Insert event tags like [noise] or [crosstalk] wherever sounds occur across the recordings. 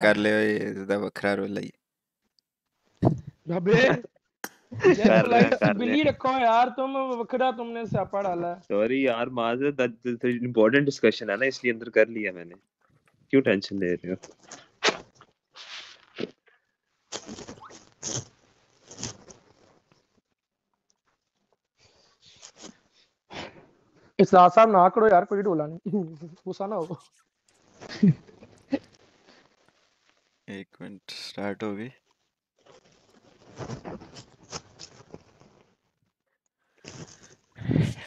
कर ले ਇਹਦਾ ਵੱਖਰਾ ਰੋਲ ਹੈ अबे कर यार रहे हैं, लाइट कर रहे बिली रखो यार तुम वखरा तुमने स्यापा डाला है सॉरी यार माजर दैट इंपॉर्टेंट डिस्कशन है ना इसलिए अंदर कर लिया मैंने क्यों टेंशन ले रहे हो इस्लाम साहब ना करो यार कोई ढोला नहीं गुस्सा ना हो एक मिनट स्टार्ट हो गई।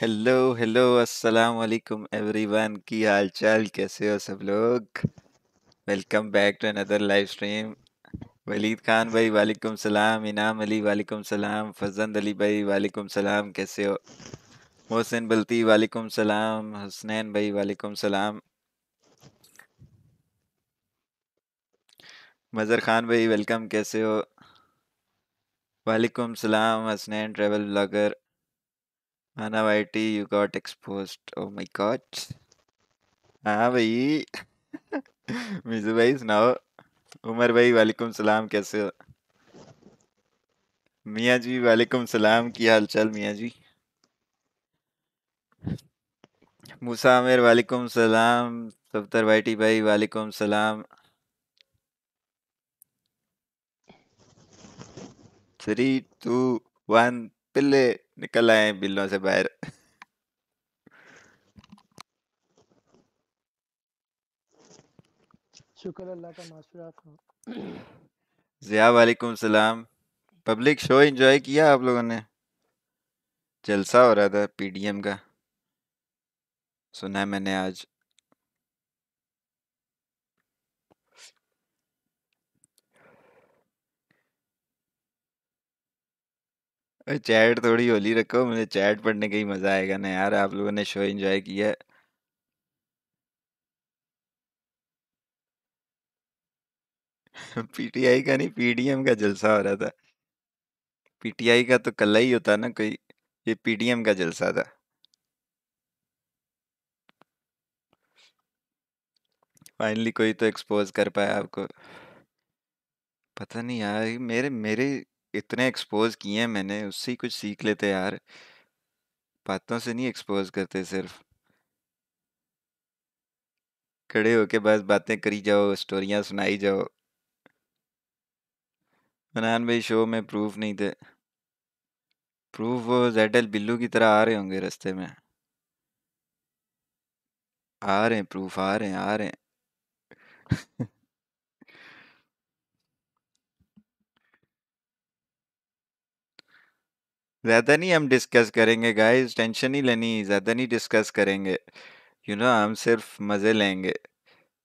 हेलो हेलो अस्सलाम वालेकुम एवरीवन की हाल चाल कैसे हो सब लोग? Welcome back to another live stream Waleed Khan भाई, वालेकुम सलाम. इनाम अली, वालेकुम सलाम. फजंद अली भाई, वालेकुम सलाम. कैसे हो? मोहसिन बल्ती वालेकुम सलाम. हसनैन भाई, वालेकुम सलाम. मज़र खान भाई वेलकम कैसे हो? वालेकुम सलाम हसनैन ट्रैवल ब्लॉगर माना YT you got exposed oh my god हाँ भाई। [laughs] मिजू भाई, सुनाओ। उमर भाई, वालेकुम सलाम, कैसे हो? मियाँ जी, वालेकुम सलाम, की हाल चाल मियाँ जी? मूसा आमिर, वालेकुम सलाम सफ्तर वाईटी भाई, वालेकुम सलाम। थ्री टू वन पिल्ले निकल आए बिल्लों से बाहर शुक्र अल्लाह का मास्टर आप जिया वालेकुम सलाम पब्लिक शो एंजॉय किया आप लोगों ने जलसा हो रहा था पीडीएम का सुना है मैंने आज चैट थोड़ी होली रखो, मुझे चैट पढ़ने का ही मज़ा आएगा ना यार, आप लोगों ने शो एंजॉय किया। है पीटीआई का नहीं पीडीएम का जलसा हो रहा था। पीटीआई का तो कल ही होता ना कोई, ये पीडीएम का जलसा था। फाइनली कोई तो एक्सपोज कर पाया आपको। पता नहीं यार, मेरे मेरे इतने एक्सपोज किए हैं मैंने, उससे ही कुछ सीख लेते यार। बातों से नहीं एक्सपोज करते सिर्फ़। खड़े होके बस बातें करी जाओ, स्टोरियाँ सुनाई जाओ। मनान भाई शो में प्रूफ नहीं थे। प्रूफ वो जेडल बिल्लू की तरह आ रहे होंगे रास्ते में। आ रहे हैं, प्रूफ आ रहे हैं, आ रहे हैं। [laughs] ज़्यादा नहीं हम डिस्कस करेंगे गाइस, टेंशन नहीं लेनी, ज़्यादा नहीं डिस्कस करेंगे। यू नो, हम सिर्फ़ मज़े लेंगे।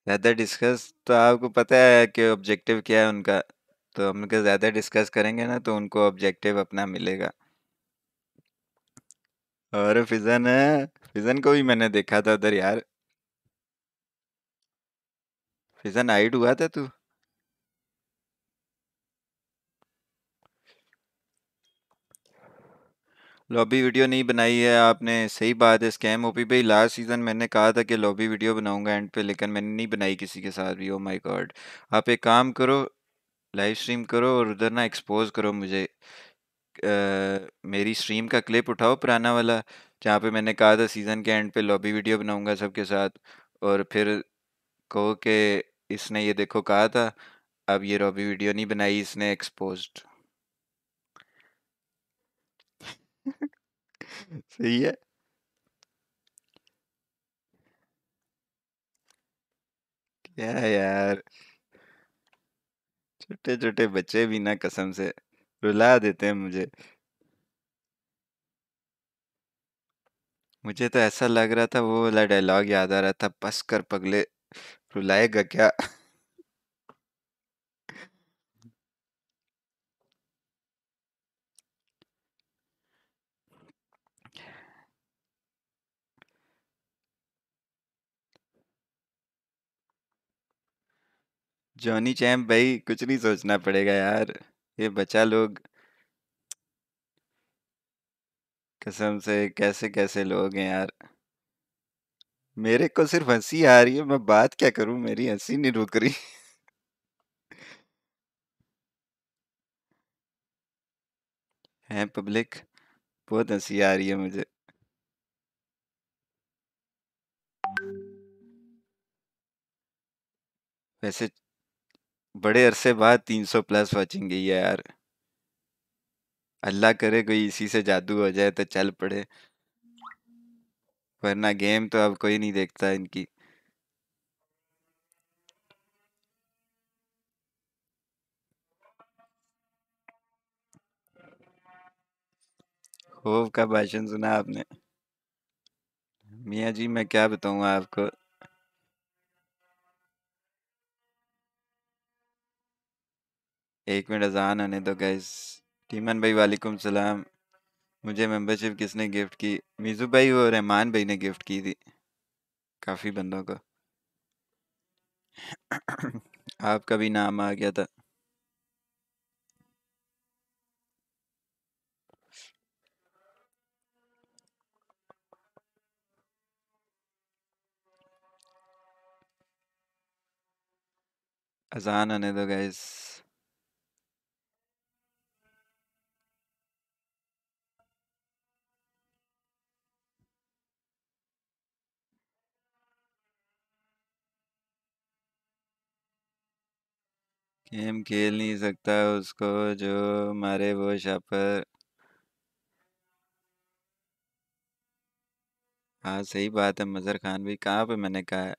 ज़्यादा डिस्कस तो आपको पता है कि ऑब्जेक्टिव क्या है उनका तो हम लोग ज़्यादा डिस्कस करेंगे ना तो उनको ऑब्जेक्टिव अपना मिलेगा। और फिजन है, फिजन को भी मैंने देखा था उधर यार। फिजन हाइट हुआ था तू? लॉबी वीडियो नहीं बनाई है आपने सही बात है स्कैम ओपी भाई लास्ट सीज़न मैंने कहा था कि लॉबी वीडियो बनाऊँगा एंड पे लेकिन मैंने नहीं बनाई किसी के साथ भी। ओ माय गॉड आप एक काम करो लाइव स्ट्रीम करो और उधर ना एक्सपोज करो मुझे। अ, मेरी स्ट्रीम का क्लिप उठाओ पुराना वाला जहाँ पे मैंने कहा था सीज़न के एंड पे लॉबी वीडियो बनाऊँगा सबके साथ। और फिर कहो कि इसने ये देखो कहा था अब ये लॉबी वीडियो नहीं बनाई इसने एक्सपोज्ड सही है क्या यार छोटे छोटे बच्चे भी ना कसम से रुला देते हैं मुझे मुझे तो ऐसा लग रहा था वो वाला डायलॉग याद आ रहा था बस कर पगले रुलाएगा क्या जॉनी चैम्प भाई, कुछ नहीं सोचना पड़ेगा यार। ये बचा लोग। कसम से, कैसे कैसे लोग हैं यार। मेरे को सिर्फ़ हँसी आ रही है, मैं बात क्या करूँ? मेरी हँसी नहीं रुक रही। [laughs] है पब्लिक, बहुत हँसी आ रही है मुझे। वैसे बड़े अरसे बाद 300 प्लस वाचिंग गई है यार। अल्लाह करे कोई इसी से जादू हो जाए तो चल पड़े। वरना गेम तो अब कोई नहीं देखता इनकी। का भाषण सुना आपने। मियाँ जी, मैं क्या बताऊँ आपको? एक मिनट अजान आने दो गैस टीमन भाई, वालेकुम सलाम. मुझे मेंबरशिप किसने गिफ्ट की? मीजू भाई और रहमान भाई ने गिफ्ट की थी। काफ़ी बंदों को। [coughs] आपका भी नाम आ गया था। अजान आने दो गैस गेम खेल नहीं सकता उसको, जो मारे वो शापर हाँ सही बात है, मज़र खान भी कहाँ पे मैंने कहा है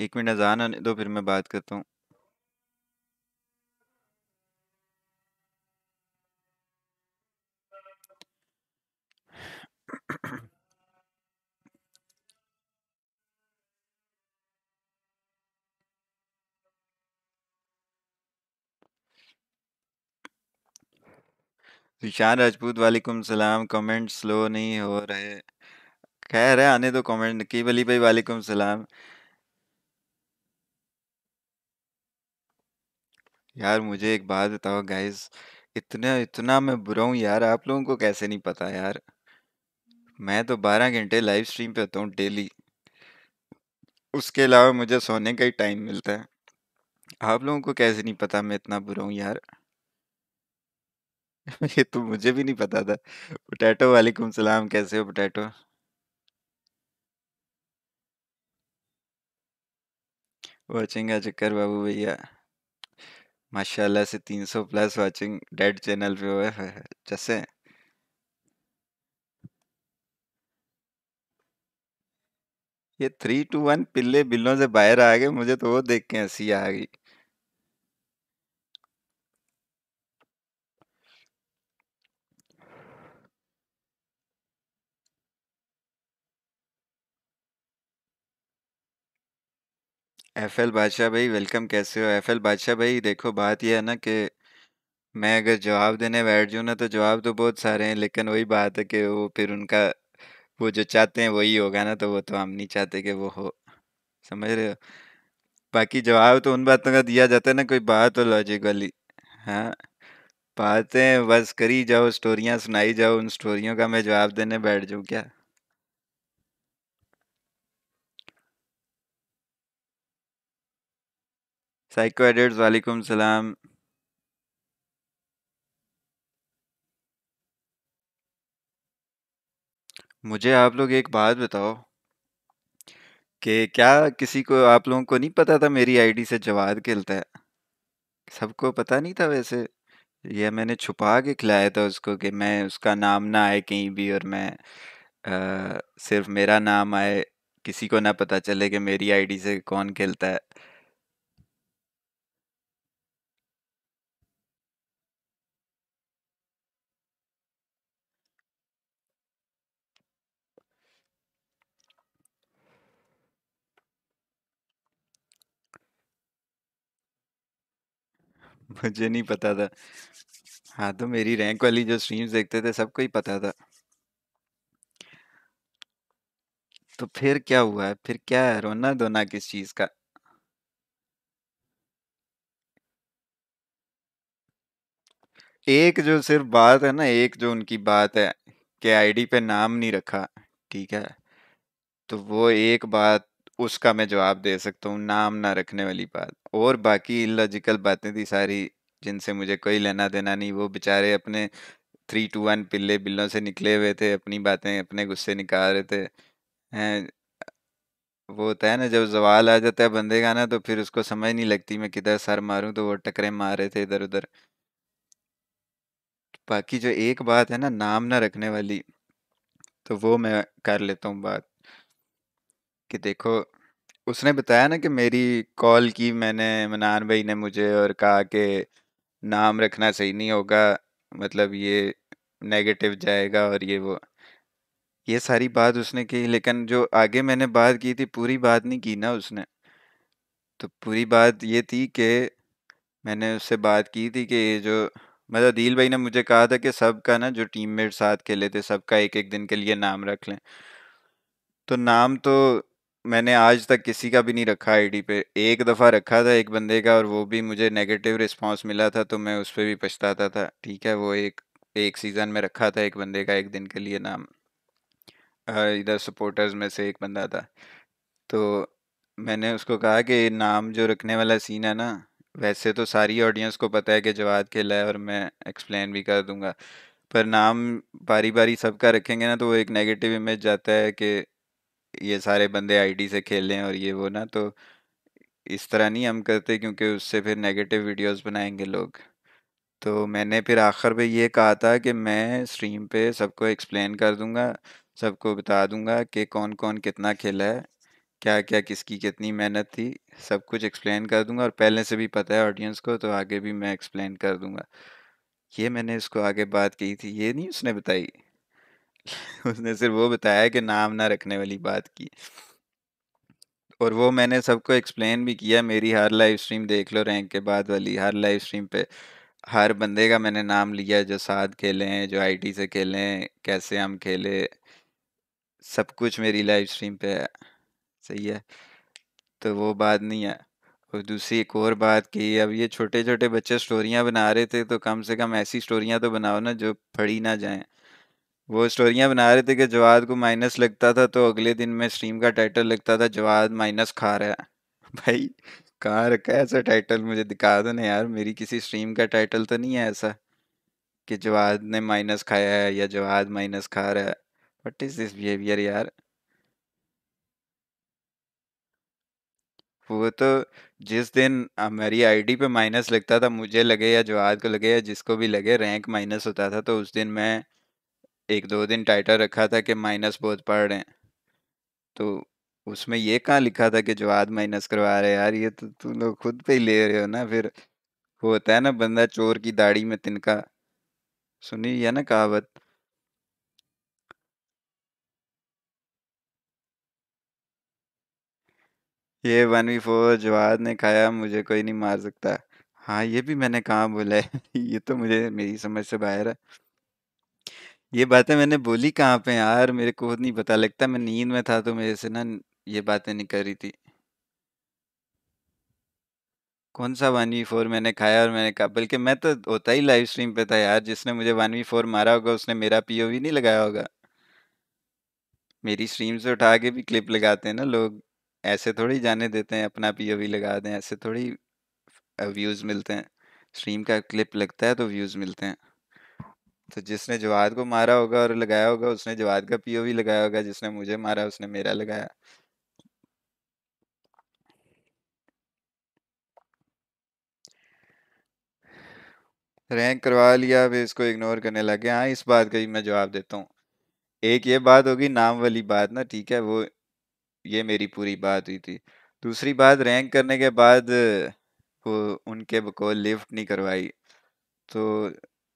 एक मिनट अजान आने दो, फिर मैं बात करता हूँ। [coughs] ईशान राजपूत वालेकुम सलाम कमेंट स्लो नहीं हो रहे। खैर है, आने दो कमेंट नकीब अली भाई वालेकुम सलाम। यार मुझे एक बात बताओ गाइस इतना इतना मैं बुरा हूँ यार, आप लोगों को कैसे नहीं पता यार? मैं तो 12 घंटे लाइव स्ट्रीम पे होता हूँ डेली उसके अलावा मुझे सोने का ही टाइम मिलता है। आप लोगों को कैसे नहीं पता मैं इतना बुरा हूँ यार? [laughs] ये तो मुझे भी नहीं पता था। पोटैटो वालेकुम सलाम, कैसे हो पोटैटो वाचिंग का चक्कर बाबू भैया। माशाल्लाह से 300 प्लस वाचिंग डेड चैनल पे हुए है। जैसे ये थ्री टू वन पिल्ले बिल्लों से बाहर आ गए, मुझे तो वो देख के हँसी आ गई। एफ़ एल बादशाह भाई वेलकम कैसे हो? एफ़ एल बादशाह भाई, देखो बात यह है ना कि मैं अगर जवाब देने बैठ जाऊँ ना तो जवाब तो बहुत सारे हैं, लेकिन वही बात है कि वो फिर उनका वो जो चाहते हैं वही होगा ना तो वो तो हम नहीं चाहते कि वो हो। समझ रहे हो? बाकी जवाब तो उन बातों का दिया जाता है ना, कोई बात हो लॉजिक वाली। हाँ बातें बस करी जाओ, स्टोरियाँ सुनाई जाओ, उन स्टोरियों का मैं जवाब देने बैठ जाऊँ क्या? साइको एडिट्स वालेकुम सलाम। मुझे आप लोग एक बात बताओ कि क्या किसी को आप लोगों को नहीं पता था मेरी आईडी से जवाद खेलता है? सबको पता नहीं था वैसे? ये मैंने छुपा के खिलाया था उसको कि मैं उसका नाम ना आए कहीं भी और मैं अ, सिर्फ़ मेरा नाम आए किसी को ना पता चले कि मेरी आईडी से कौन खेलता है? [laughs] मुझे नहीं पता था। हाँ तो मेरी रैंक वाली जो स्ट्रीम्स देखते थे, सबको ही पता था। तो फिर क्या हुआ? है फिर क्या है? रोना धोना किस चीज़ का? एक जो सिर्फ़ बात है ना, एक जो उनकी बात है कि आईडी पे नाम नहीं रखा, ठीक है? तो वो एक बात उसका मैं जवाब दे सकता हूँ, नाम ना रखने वाली बात। और बाकी इलॉजिकल बातें थी सारी, जिनसे मुझे कोई लेना देना नहीं, वो बेचारे अपने थ्री टू वन पिल्ले बिल्लों से निकले हुए थे, अपनी बातें, अपने गुस्से निकाल रहे थे। हैं, वो होता है ना, जब जवाल आ जाता है बंदे का ना तो फिर उसको समझ नहीं लगती, मैं किधर सर मारूं तो वो टकरे मार रहे थे इधर उधर बाकी जो एक बात है ना, नाम ना रखने वाली तो वो मैं कर लेता हूँ बात। कि देखो, उसने बताया ना कि मेरी कॉल की मैंने, मनान भाई ने मुझे और कहा कि नाम रखना सही नहीं होगा मतलब ये नेगेटिव जाएगा और ये वो। ये सारी बात उसने की, लेकिन जो आगे मैंने बात की थी, पूरी बात नहीं की ना उसने। तो पूरी बात ये थी कि मैंने उससे बात की थी कि ये जो मतलब अदील भाई ने मुझे कहा था कि सबका ना, जो टीममेट साथ खेले थे, सबका एक एक दिन के लिए नाम रख लें। तो नाम तो मैंने आज तक किसी का भी नहीं रखा आईडी पे। एक दफ़ा रखा था एक बंदे का और वो भी मुझे नेगेटिव रिस्पांस मिला था तो मैं उस पर भी पछताता था। ठीक है, वो एक एक सीज़न में रखा था एक बंदे का एक दिन के लिए नाम। इधर सपोर्टर्स में से एक बंदा था। तो मैंने उसको कहा कि नाम जो रखने वाला सीन है ना, वैसे तो सारी ऑडियंस को पता है कि जवाद खेला है और मैं एक्सप्लेन भी कर दूँगा। पर नाम बारी बारी सबका रखेंगे ना तो वो एक नेगेटिव इमेज जाता है कि ये सारे बंदे आईडी से खेल और ये वो ना तो इस तरह नहीं हम करते क्योंकि उससे फिर नेगेटिव वीडियोस बनाएँगे लोग। तो मैंने फिर आखिर में ये कहा था कि मैं स्ट्रीम पे सबको एक्सप्लेन कर दूँगा, सबको बता दूँगा कि कौन कौन कितना खेला है क्या क्या किसकी कितनी मेहनत थी, सब कुछ एक्सप्लेन कर दूँगा और पहले से भी पता है ऑडियंस को तो आगे भी मैं एक्सप्लेन कर दूँगा। ये मैंने इसको आगे बात की थी, ये नहीं उसने बताई? [laughs] उसने सिर्फ़ वो बताया कि नाम ना रखने वाली बात की। और वो मैंने सबको एक्सप्लेन भी किया, मेरी हर लाइव स्ट्रीम देख लो रैंक के बाद वाली, हर लाइव स्ट्रीम पे हर बंदे का मैंने नाम लिया, जो साथ खेले हैं, जो आईटी से खेले हैं, कैसे हम खेले, सब कुछ मेरी लाइव स्ट्रीम पे है। सही है। तो वो बात नहीं है। और दूसरी एक और बात की अब ये छोटे छोटे बच्चे स्टोरियाँ बना रहे थे तो कम से कम ऐसी स्टोरियाँ तो बनाओ ना, जो पढ़ी ना जाएँ। वो स्टोरियाँ बना रहे थे कि जवाद को माइनस लगता था तो अगले दिन में स्ट्रीम का टाइटल लगता था, जवाद माइनस खा रहा है। [laughs] भाई, कहाँ रखा है ऐसा टाइटल मुझे दिखा दो ना यार, मेरी किसी स्ट्रीम का टाइटल तो नहीं है ऐसा, कि जवाद ने माइनस खाया है या जवाद माइनस खा रहा है। वट इज़ दिस बिहेवियर यार? वो तो जिस दिन मेरी आईडी पे माइनस लगता था, मुझे लगे या जवाद को लगे या जिसको भी लगे, रैंक माइनस होता था तो उस दिन मैं एक दो दिन टाइटल रखा था कि माइनस बहुत पढ़ रहे हैं। तो उसमें ये कहाँ लिखा था कि जवाद माइनस करवा रहे यार, ये तो तुम लोग खुद पे ही ले रहे हो ना फिर। वो होता है ना बंदा चोर की दाढ़ी में तिनका। सुनी है ना कहावत? ये वन वी फोर जवाद ने खाया, मुझे कोई नहीं मार सकता। हाँ ये भी मैंने कहाँ बोला है? [laughs] ये तो मुझे मेरी समझ से बाहर है। ये बातें मैंने बोली कहाँ पे यार, मेरे को खुद नहीं पता। लगता मैं नींद में था तो मेरे से ना ये बातें नहीं कर रही थी। कौन सा वन वी फोर मैंने खाया और मैंने कहा बल्कि मैं तो होता ही लाइव स्ट्रीम पे था यार। जिसने मुझे वन वी फोर मारा होगा, उसने मेरा पीओवी नहीं लगाया होगा। मेरी स्ट्रीम से उठा के भी क्लिप लगाते हैं ना लोग। ऐसे थोड़ी जाने देते हैं, अपना पीओवी लगा दें। ऐसे थोड़ी व्यूज़ मिलते हैं। स्ट्रीम का क्लिप लगता है तो व्यूज़ मिलते हैं। तो जिसने जवाद को मारा होगा और लगाया होगा, उसने जवाद का पीओवी लगाया होगा, जिसने मुझे मारा, उसने मेरा लगाया। रैंक करवा लिया, फिर इसको इग्नोर करने लगे। हाँ इस बात का ही मैं जवाब देता हूँ। एक ये बात होगी, नाम वाली बात ना, ठीक है, वो, ये मेरी पूरी बात हुई थी। दूसरी बात, रैंक करने के बाद वो उनके को लिफ्ट नहीं करवाई। तो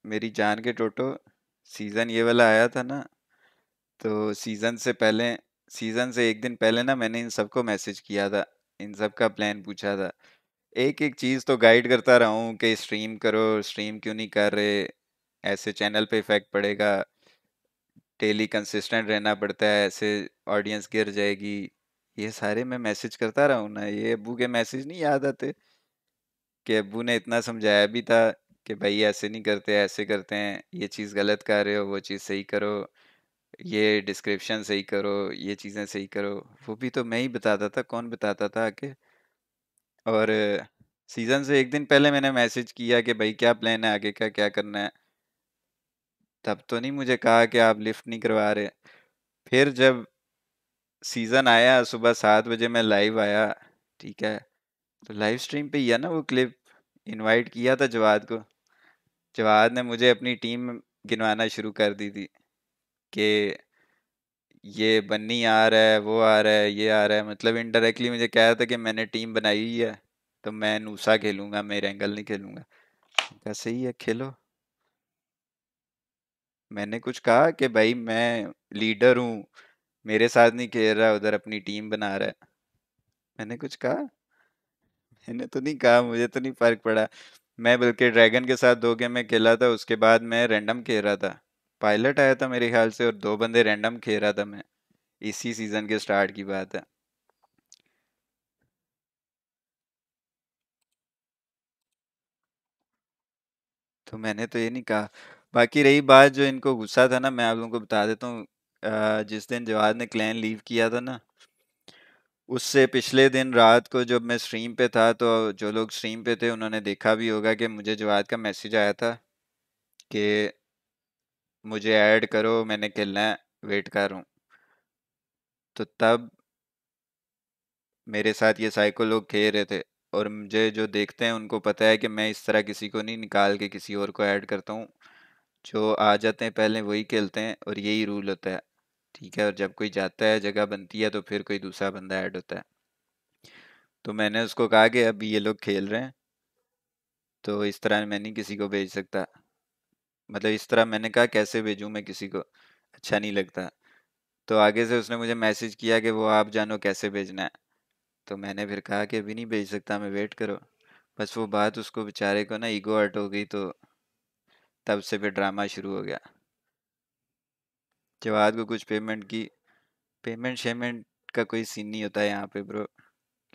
मेरी जान के टोटो, सीज़न ये वाला आया था ना तो सीज़न से पहले, सीज़न से एक दिन पहले ना मैंने इन सबको मैसेज किया था, इन सब का प्लान पूछा था। एक एक चीज़ तो गाइड करता रहा हूँ कि स्ट्रीम करो, स्ट्रीम क्यों नहीं कर रहे, ऐसे चैनल पे इफ़ेक्ट पड़ेगा, डेली कंसिस्टेंट रहना पड़ता है, ऐसे ऑडियंस गिर जाएगी, ये सारे मैं मैसेज करता रहा हूँ ना, ये अबू के मैसेज नहीं याद आते, कि अबू ने इतना समझाया भी था कि भाई ऐसे नहीं करते, ऐसे करते हैं, ये चीज़ गलत कर रहे हो, वो चीज़ सही करो, ये डिस्क्रिप्शन सही करो, ये चीज़ें सही करो। वो भी तो मैं ही बताता था, कौन बताता था आके? और सीज़न से एक दिन पहले मैंने मैसेज किया कि भाई क्या प्लान है, आगे का क्या करना है? तब तो नहीं मुझे कहा कि आप लिफ्ट नहीं करवा रहे। फिर जब सीज़न आया, सुबह सात बजे मैं लाइव आया, ठीक है? तो लाइव स्ट्रीम पे ही है ना वो क्लिप? इनवाइट किया था जवाद को। जवाद ने मुझे अपनी टीम गिनवाना शुरू कर दी थी कि ये बन्नी आ रहा है, वो आ रहा है, ये आ रहा है। मतलब इनडायरेक्टली मुझे कह रहा था कि मैंने टीम बनाई हुई है तो मैं नूसा खेलूँगा, मेरे एंगल नहीं खेलूँगा। कहा, सही है, खेलो। मैंने कुछ कहा कि, भाई, मैं लीडर हूँ, मेरे साथ नहीं खेल रहा, उधर अपनी टीम बना रहा है। मैंने कुछ कहा? मैंने तो नहीं कहा, मुझे तो नहीं फ़र्क पड़ा। मैं बल्कि ड्रैगन के साथ दो गेम में खेला था, उसके बाद मैं रैंडम खेल रहा था। पायलट आया था मेरे ख्याल से और दो बंदे रैंडम खेल रहा था मैं। इसी सीज़न के स्टार्ट की बात है। तो मैंने तो ये नहीं कहा। बाकी रही बात जो इनको गुस्सा था ना, मैं आप लोगों को बता देता हूँ जिस दिन जवाद ने क्लैन लीव किया था ना उससे पिछले दिन रात को जब मैं स्ट्रीम पे था तो जो लोग स्ट्रीम पे थे, उन्होंने देखा भी होगा कि मुझे जवाद का मैसेज आया था कि मुझे ऐड करो, मैंने खेलना है वेट कर रहा हूँ। तो तब मेरे साथ ये साइको लोग खेल रहे थे और मुझे जो देखते हैं, उनको पता है कि मैं इस तरह किसी को नहीं निकाल के किसी और को ऐड करता हूँ। जो आ जाते हैं, पहले वही खेलते हैं और यही रूल होता है। ठीक है, और जब कोई जाता है, जगह बनती है तो फिर कोई दूसरा बंदा ऐड होता है। तो मैंने उसको कहा कि अभी ये लोग खेल रहे हैं। तो इस तरह मैं नहीं किसी को भेज सकता। मतलब इस तरह मैंने कहा, कैसे भेजूँ मैं किसी को? अच्छा नहीं लगता। तो आगे से उसने मुझे मैसेज किया कि, वो आप जानो कैसे भेजना है? तो मैंने फिर कहा कि, अभी नहीं भेज सकता मैं, वेट करो। बस वो बात उसको बेचारे को ना ईगो हर्ट हो गई तो तब से फिर ड्रामा शुरू हो गया। जवाद को कुछ पेमेंट की पेमेंट शेमेंट का कोई सीन नहीं होता है यहाँ पे ब्रो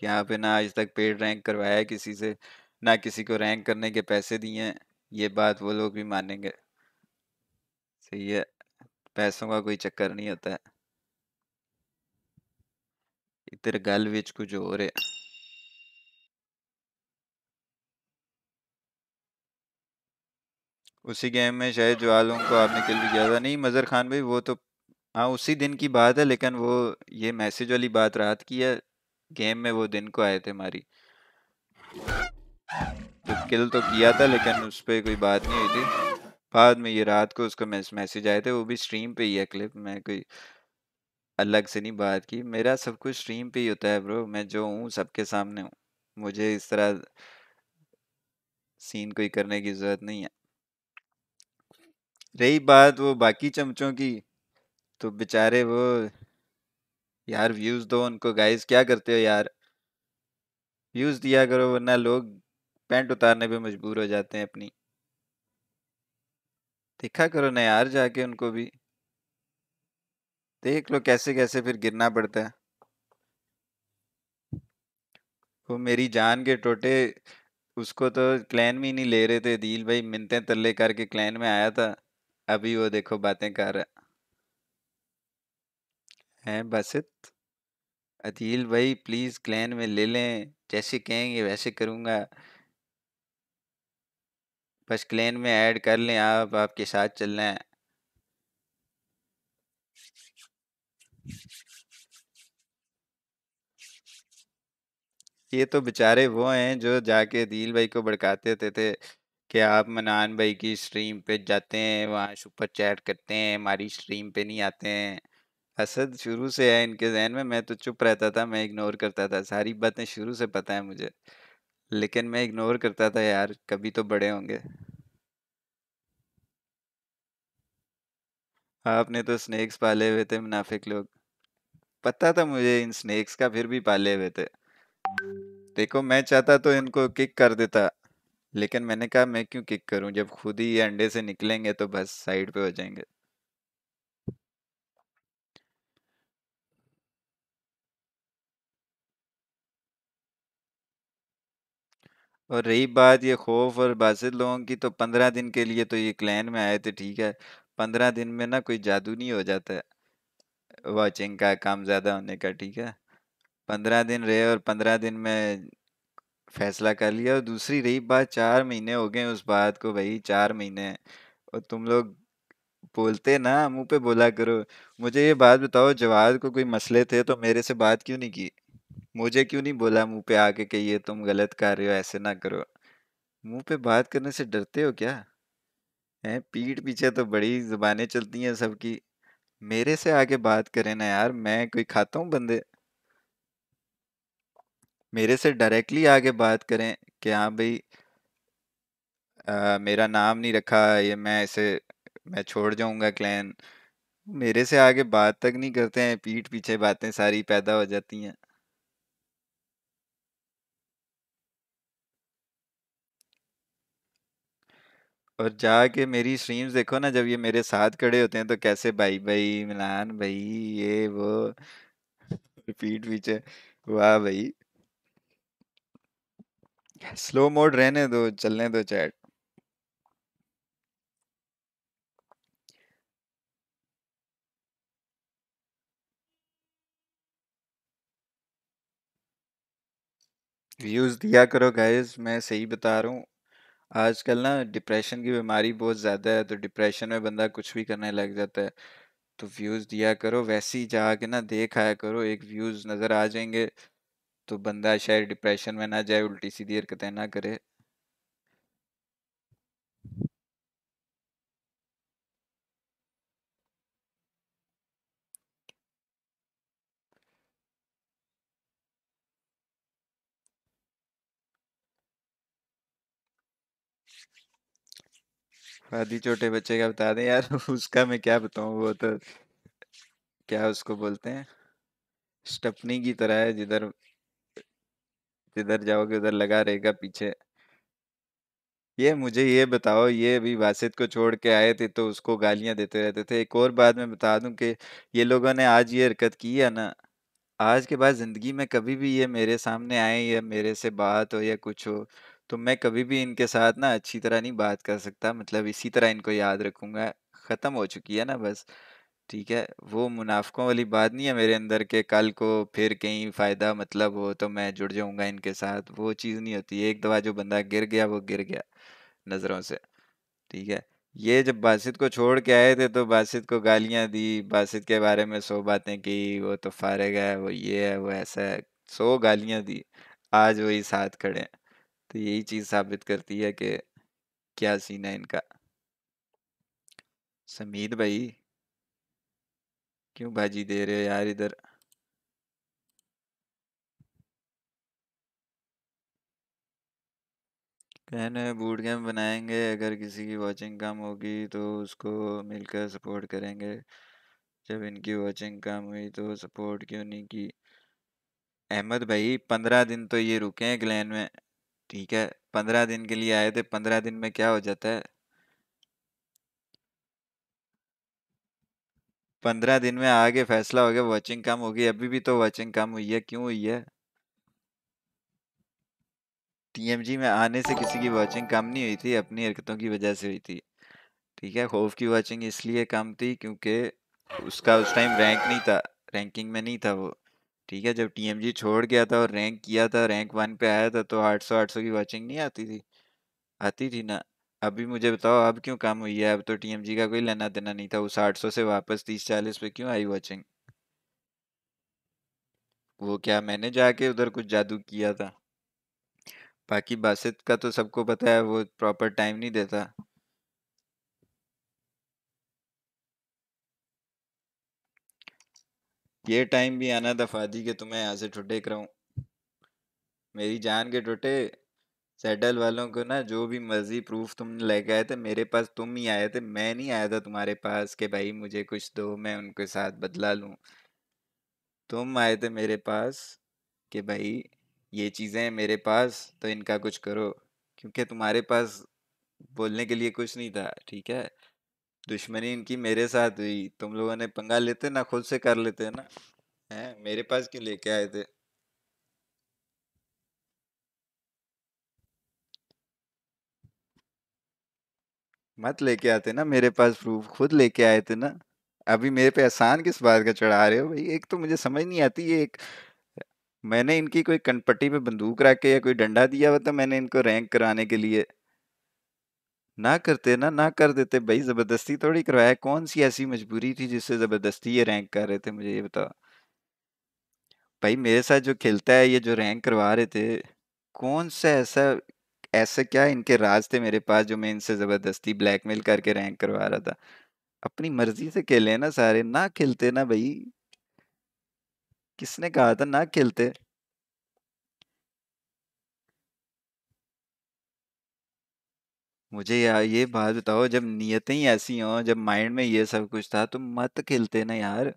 यहाँ पे ना आज तक पेड रैंक करवाया है किसी से, ना किसी को रैंक करने के पैसे दिए हैं, ये बात वो लोग भी मानेंगे। सही है, पैसों का कोई चक्कर नहीं होता है। इधर गल विच कुछ हो। रहा उसी गेम में शायद जवालों को आपने किल भी किया था। नहीं, मज़र खान भाई, वो तो हाँ उसी दिन की बात है, लेकिन वो ये मैसेज वाली बात रात की है गेम में वो दिन को आए थे हमारी। तो किल तो किया था, लेकिन उस पर कोई बात नहीं हुई थी। बाद में ये रात को उसको मैसेज आए थे, वो भी स्ट्रीम पे ही है क्लिप मैं कोई अलग से नहीं बात की। मेरा सब कुछ स्ट्रीम पे ही होता है ब्रो मैं जो हूँ, सबके सामने हूँ। मुझे इस तरह सीन कोई करने की ज़रूरत नहीं है। रही बात वो बाकी चमचों की तो बेचारे वो, यार व्यूज़ दो उनको गाइस क्या करते हो यार? व्यूज़ दिया करो, वरना लोग पैंट उतारने पे मजबूर हो जाते हैं अपनी। देखा करो ना यार जाके उनको भी। देख लो कैसे कैसे फिर गिरना पड़ता है। वो मेरी जान के टोटे, उसको तो क्लैन में ही नहीं ले रहे थे दिल भाई मिनते तल्ले करके क्लैन में आया था। अभी वो देखो बातें कर रहा है। बसित? अदील भाई प्लीज़ क्लैन में ले लें। जैसे कहेंगे वैसे करूँगा। बस क्लैन में ऐड कर लें आप आपके साथ चलना है। ये तो बेचारे वो हैं जो जाके दिल भाई को भड़काते थे, थे। कि आप मनान भाई की स्ट्रीम पे जाते हैं, वहाँ सुपर चैट करते हैं, हमारी स्ट्रीम पे नहीं आते हैं। असद शुरू से है इनके जहन में, मैं तो चुप रहता था, मैं इग्नोर करता था, सारी बातें शुरू से पता है मुझे। लेकिन मैं इग्नोर करता था यार, कभी तो बड़े होंगे। आपने तो स्नेक्स पाले हुए थे, मुनाफिक लोग। पता था मुझे इन स्नेक्स का, फिर भी पाले हुए थे। देखो, मैं चाहता तो इनको किक कर देता। लेकिन मैंने कहा, मैं क्यों किक करूँ? जब खुद ही ये अंडे से निकलेंगे तो बस साइड पे हो जाएँगे। और रही बात ये खौफ और बासित लोगों की तो पंद्रह दिन के लिए तो ये क्लैन में आए थे, ठीक है। पंद्रह दिन में ना कोई जादू नहीं हो जाता वॉचिंग का काम ज़्यादा होने का, ठीक है। पंद्रह दिन रहे और पंद्रह दिन में फैसला कर लिया और दूसरी रही बात, चार महीने हो गए उस बात को भाई, चार महीने और तुम लोग बोलते ना, मुँह पे बोला करो। मुझे ये बात बताओ जवाद को कोई मसले थे तो मेरे से बात क्यों नहीं की? मुझे क्यों नहीं बोला मुँह पे आके कि ये तुम गलत कर रहे हो, ऐसे ना करो? मुँह पे बात करने से डरते हो क्या? हैं? पीठ पीछे तो बड़ी जुबानें चलती हैं सबकी। मेरे से आके बात करें ना यार, मैं कोई खाता हूँ बंदे? मेरे से डायरेक्टली आके बात करें, कि हाँ भाई मेरा नाम नहीं रखा, ये मैं ऐसे मैं छोड़ जाऊँगा क्लैन मेरे से आगे बात तक नहीं करते हैं, पीठ पीछे बातें सारी पैदा हो जाती हैं। और जाके मेरी स्ट्रीम्स देखो ना, जब ये मेरे साथ खड़े होते हैं तो कैसे भाई भाई, मिलान भाई, ये, वो, पीठ पीछे, वाह भाई। स्लो मोड रहने दो, चलने दो चैट। व्यूज़ दिया करो गाइस, मैं सही बता रहा हूँ। आजकल ना डिप्रेशन की बीमारी बहुत ज़्यादा है तो डिप्रेशन में बंदा कुछ भी करने लग जाता है। तो व्यूज़ दिया करो, वैसे ही जाके ना देख आया करो, एक व्यूज़ नज़र आ जाएँगे। तो बंदा शायद डिप्रेशन में ना जाए, उल्टी सीधी हरकतें ना करे। आधी छोटे बच्चे का बता दें यार, [laughs] उसका मैं क्या बताऊँ, वो तो क्या उसको बोलते हैं? स्टपनी की तरह है, जिधर जिधर जाओगे उधर लगा रहेगा पीछे। ये मुझे ये बताओ, ये अभी बासित को छोड़ के आए थे तो उसको गालियाँ देते रहते थे। एक और बात मैं बता दूँ कि ये लोगों ने आज ये हरकत की है ना, आज के बाद ज़िंदगी में कभी भी ये मेरे सामने आए या मेरे से बात हो या कुछ हो तो मैं कभी भी इनके साथ ना अच्छी तरह नहीं बात कर सकता मतलब इसी तरह इनको याद रखूँगा, खत्म हो चुकी है ना बस। ठीक है, वो मुनाफिकों वाली बात नहीं है मेरे अंदर के कल को फिर कहीं फ़ायदा मतलब हो तो मैं जुड़ जाऊँगा इनके साथ, वो चीज़ नहीं होती, एक दफ़ा जो बंदा गिर गया, वो गिर गया नज़रों से, ठीक है। ये जब बासित को छोड़ के आए थे तो बासित को गालियाँ दी बासित के बारे में सौ बातें की, वो तो फारिग है, वो ये है, वो ऐसा है, सौ गालियाँ दी, आज वही साथ खड़े हैं। तो यही चीज़ साबित करती है कि क्या सीन है इनका। समीद भाई क्यों बाजी दे रहे हो यार इधर? कहने बूट कैंप बनाएँगे, अगर किसी की वॉचिंग कम होगी तो उसको मिलकर सपोर्ट करेंगे। जब इनकी वॉचिंग कम हुई तो सपोर्ट क्यों नहीं की? अहमद भाई, पंद्रह दिन तो ये रुके हैं ग्लैन में, ठीक है? पंद्रह दिन के लिए आए थे, पंद्रह दिन में क्या हो जाता है? पंद्रह दिन में आगे फैसला हो गया वॉचिंग कम होगी। अभी भी तो वॉचिंग कम हुई है, क्यों हुई है? टीएमजी में आने से किसी की वॉचिंग कम नहीं हुई थी, अपनी हरकतों की वजह से हुई थी। ठीक है खौफ की वॉचिंग इसलिए कम थी क्योंकि उसका उस टाइम रैंक नहीं था रैंकिंग में नहीं था वो। ठीक है, जब टीएमजी छोड़ गया था और रैंक किया था रैंक वन पे आया था तो 800 800 की वॉचिंग नहीं आती थी। आती थी ना? अभी मुझे बताओ, अब क्यों कम हुई है? अब तो टीएमजी का कोई लेना देना नहीं था, उस 800 से वापस 30 40 पे क्यों आई वॉचिंग वो क्या मैंने जाके उधर कुछ जादू किया था? बाकी बासित का तो सबको पता है, वो प्रॉपर टाइम नहीं देता। ये टाइम भी आना था, फादी के तुम्हें यहाँ से ठुटे कराऊं। मेरी जान के टुटे सेटल वालों को ना जो भी मर्ज़ी प्रूफ तुम लेके आए थे, मेरे पास तुम ही आए थे, मैं नहीं आया था तुम्हारे पास कि भाई मुझे कुछ दो, मैं उनके साथ बदला लूँ। तुम आए थे मेरे पास कि भाई ये चीज़ें हैं मेरे पास तो इनका कुछ करो। क्योंकि तुम्हारे पास बोलने के लिए कुछ नहीं था, ठीक है? दुश्मनी इनकी मेरे साथ हुई। तुम लोगों ने पंगा लेते ना, खुद से कर लेते ना? हैं? मेरे पास क्यों लेके आए थे? मत लेके आते ना, मेरे पास प्रूफ खुद लेके आए थे ना। अभी मेरे पे एहसान किस बात का चढ़ा रहे हो भाई? एक तो मुझे समझ नहीं आती ये एक, मैंने इनकी कोई कनपट्टी पे बंदूक रख के या कोई डंडा दिया हुआ था मैंने इनको रैंक कराने के लिए? ना करते ना ना कर देते। भाई ज़बरदस्ती थोड़ी करवाया। कौन सी ऐसी मजबूरी थी जिससे ज़बरदस्ती ये रैंक कर रहे थे, मुझे ये बताओ? भाई मेरे साथ जो खेलता है, ये जो रैंक करवा रहे थे, कौन सा ऐसा ऐसा क्या इनके राज थे मेरे पास जो मैं इनसे ज़बरदस्ती ब्लैकमेल करके रैंक करवा रहा था? अपनी मर्ज़ी से खेले ना सारे, ना खेलते ना भाई। किसने कहा था ना खेलते? मुझे यार ये बात बताओ जब नीयतें ही ऐसी हों, जब माइंड में ये सब कुछ था तो मत खेलते ना यार।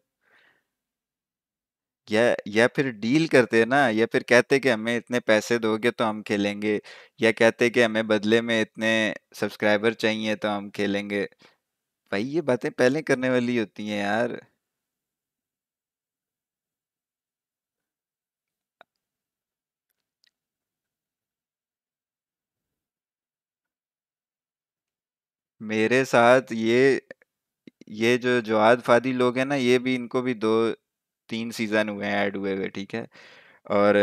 या या फिर डील करते ना, या फिर कहते कि हमें इतने पैसे दोगे तो हम खेलेंगे, या कहते कि हमें बदले में इतने सब्सक्राइबर चाहिए तो हम खेलेंगे। भाई, ये बातें पहले करने वाली होती हैं यार। मेरे साथ ये ये जो जवाद फादी लोग हैं ना, ये भी इनको भी दो तीन सीज़न हुए हैं, ऐड हुए हुए, ठीक है? और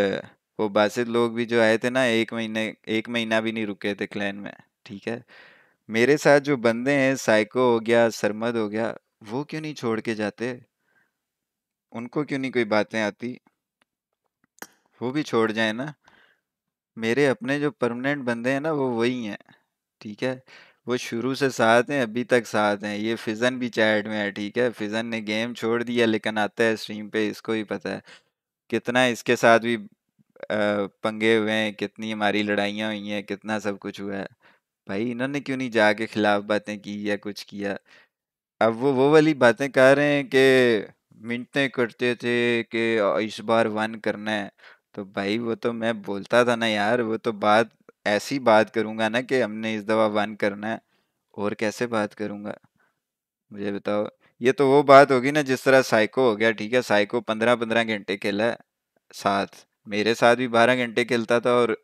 वो बासित लोग भी जो आए थे ना, एक महीने, एक महीना भी नहीं रुके थे क्लैन में, ठीक है? मेरे साथ जो बंदे हैं, साइको हो गया, सरमद हो गया, वो क्यों नहीं छोड़ के जाते? उनको क्यों नहीं कोई बातें आती? वो भी छोड़ जाए ना? मेरे अपने जो परमानेंट बंदे हैं ना, वो वही हैं, ठीक है? वो शुरू से साथ हैं, अभी तक साथ हैं। ये फिजन भी चैट में है, ठीक है? फिजन ने गेम छोड़ दिया, लेकिन आता है स्ट्रीम पे, इसको ही पता है। कितना इसके साथ भी पंगे हुए हैं, कितनी हमारी लड़ाइयाँ हुई हैं, कितना सब कुछ हुआ है। भाई, इन्होंने क्यों नहीं जाके खिलाफ बातें की या कुछ किया? अब वो वो वाली बातें कर रहे हैं कि मिन्नतें करते थे कि इस बार वन करना है। तो भाई, वो तो मैं बोलता था ना यार, वो तो बात ऐसी बात करूँगा ना कि हमने इस दफ़ा वन करना है, और कैसे बात करूँगा? मुझे बताओ। ये तो वो बात होगी ना जिस तरह साइको हो गया, ठीक है? साइको पंद्रह पंद्रह घंटे खेला है साथ। मेरे साथ भी बारह घंटे खेलता था और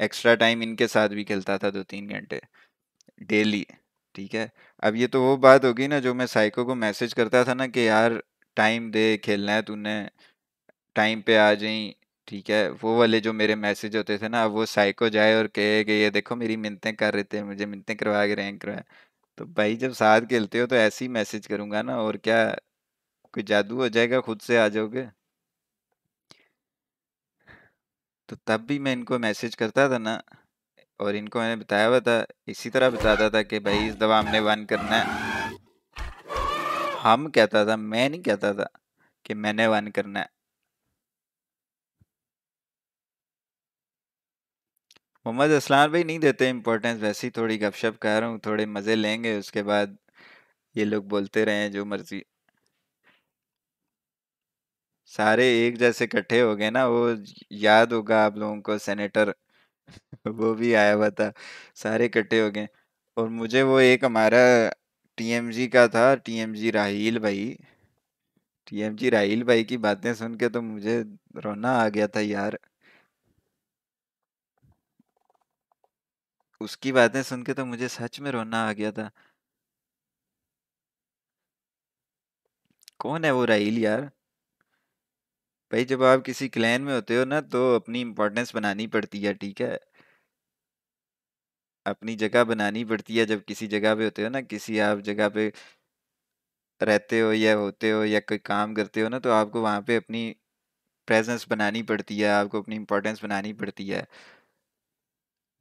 एक्स्ट्रा टाइम इनके साथ भी खेलता था दो तीन घंटे डेली ठीक है? अब ये तो वो बात होगी ना जो मैं साइको को मैसेज करता था ना कि, यार टाइम दे, खेलना है तूने टाइम पे आ जाई ठीक है, वो वाले जो मेरे मैसेज होते थे ना, वो साइको जाए और कहे कि, ये देखो मेरी मिन्नतें कर रहे थे, मुझे मिन्नतें करवा के रैंक करवाए। तो भाई जब साथ खेलते हो तो ऐसे ही मैसेज करूँगा ना, और क्या, कोई जादू हो जाएगा खुद से आ जाओगे? तो तब भी मैं इनको मैसेज करता था ना, और इनको मैंने बताया हुआ था, इसी तरह बताता था कि भाई इस दवा हमने वन करना है। हम कहता था, मैं नहीं कहता था कि मैंने वन करना है। मोहम्मद असलान भाई नहीं देते इम्पोर्टेंस वैसे ही थोड़ी गपशप कर रहा हूँ, थोड़े मज़े लेंगे, उसके बाद ये लोग बोलते रहे जो मर्ज़ी। सारे एक जैसे इकट्ठे हो गए ना, वो याद होगा आप लोगों को सेनेटर [laughs] वो भी आया हुआ था, सारे इकट्ठे हो गए। और मुझे वो एक हमारा टीएमजी का था टीएमजी राहील भाई। टीएमजी राहील भाई की बातें सुन के तो मुझे रोना आ गया था यार। उसकी बातें सुन के तो मुझे सच में रोना आ गया था। कौन है वो राहील यार? भाई जब आप किसी क्लैन में होते हो ना तो अपनी इम्पोर्टेंस बनानी पड़ती है, ठीक है? अपनी जगह बनानी पड़ती है, जब किसी जगह पे होते हो ना, किसी आप जगह पे रहते हो या होते हो या कोई काम करते हो ना तो आपको वहाँ पे अपनी प्रेजेंस बनानी पड़ती है, आपको अपनी इम्पोर्टेंस बनानी पड़ती है।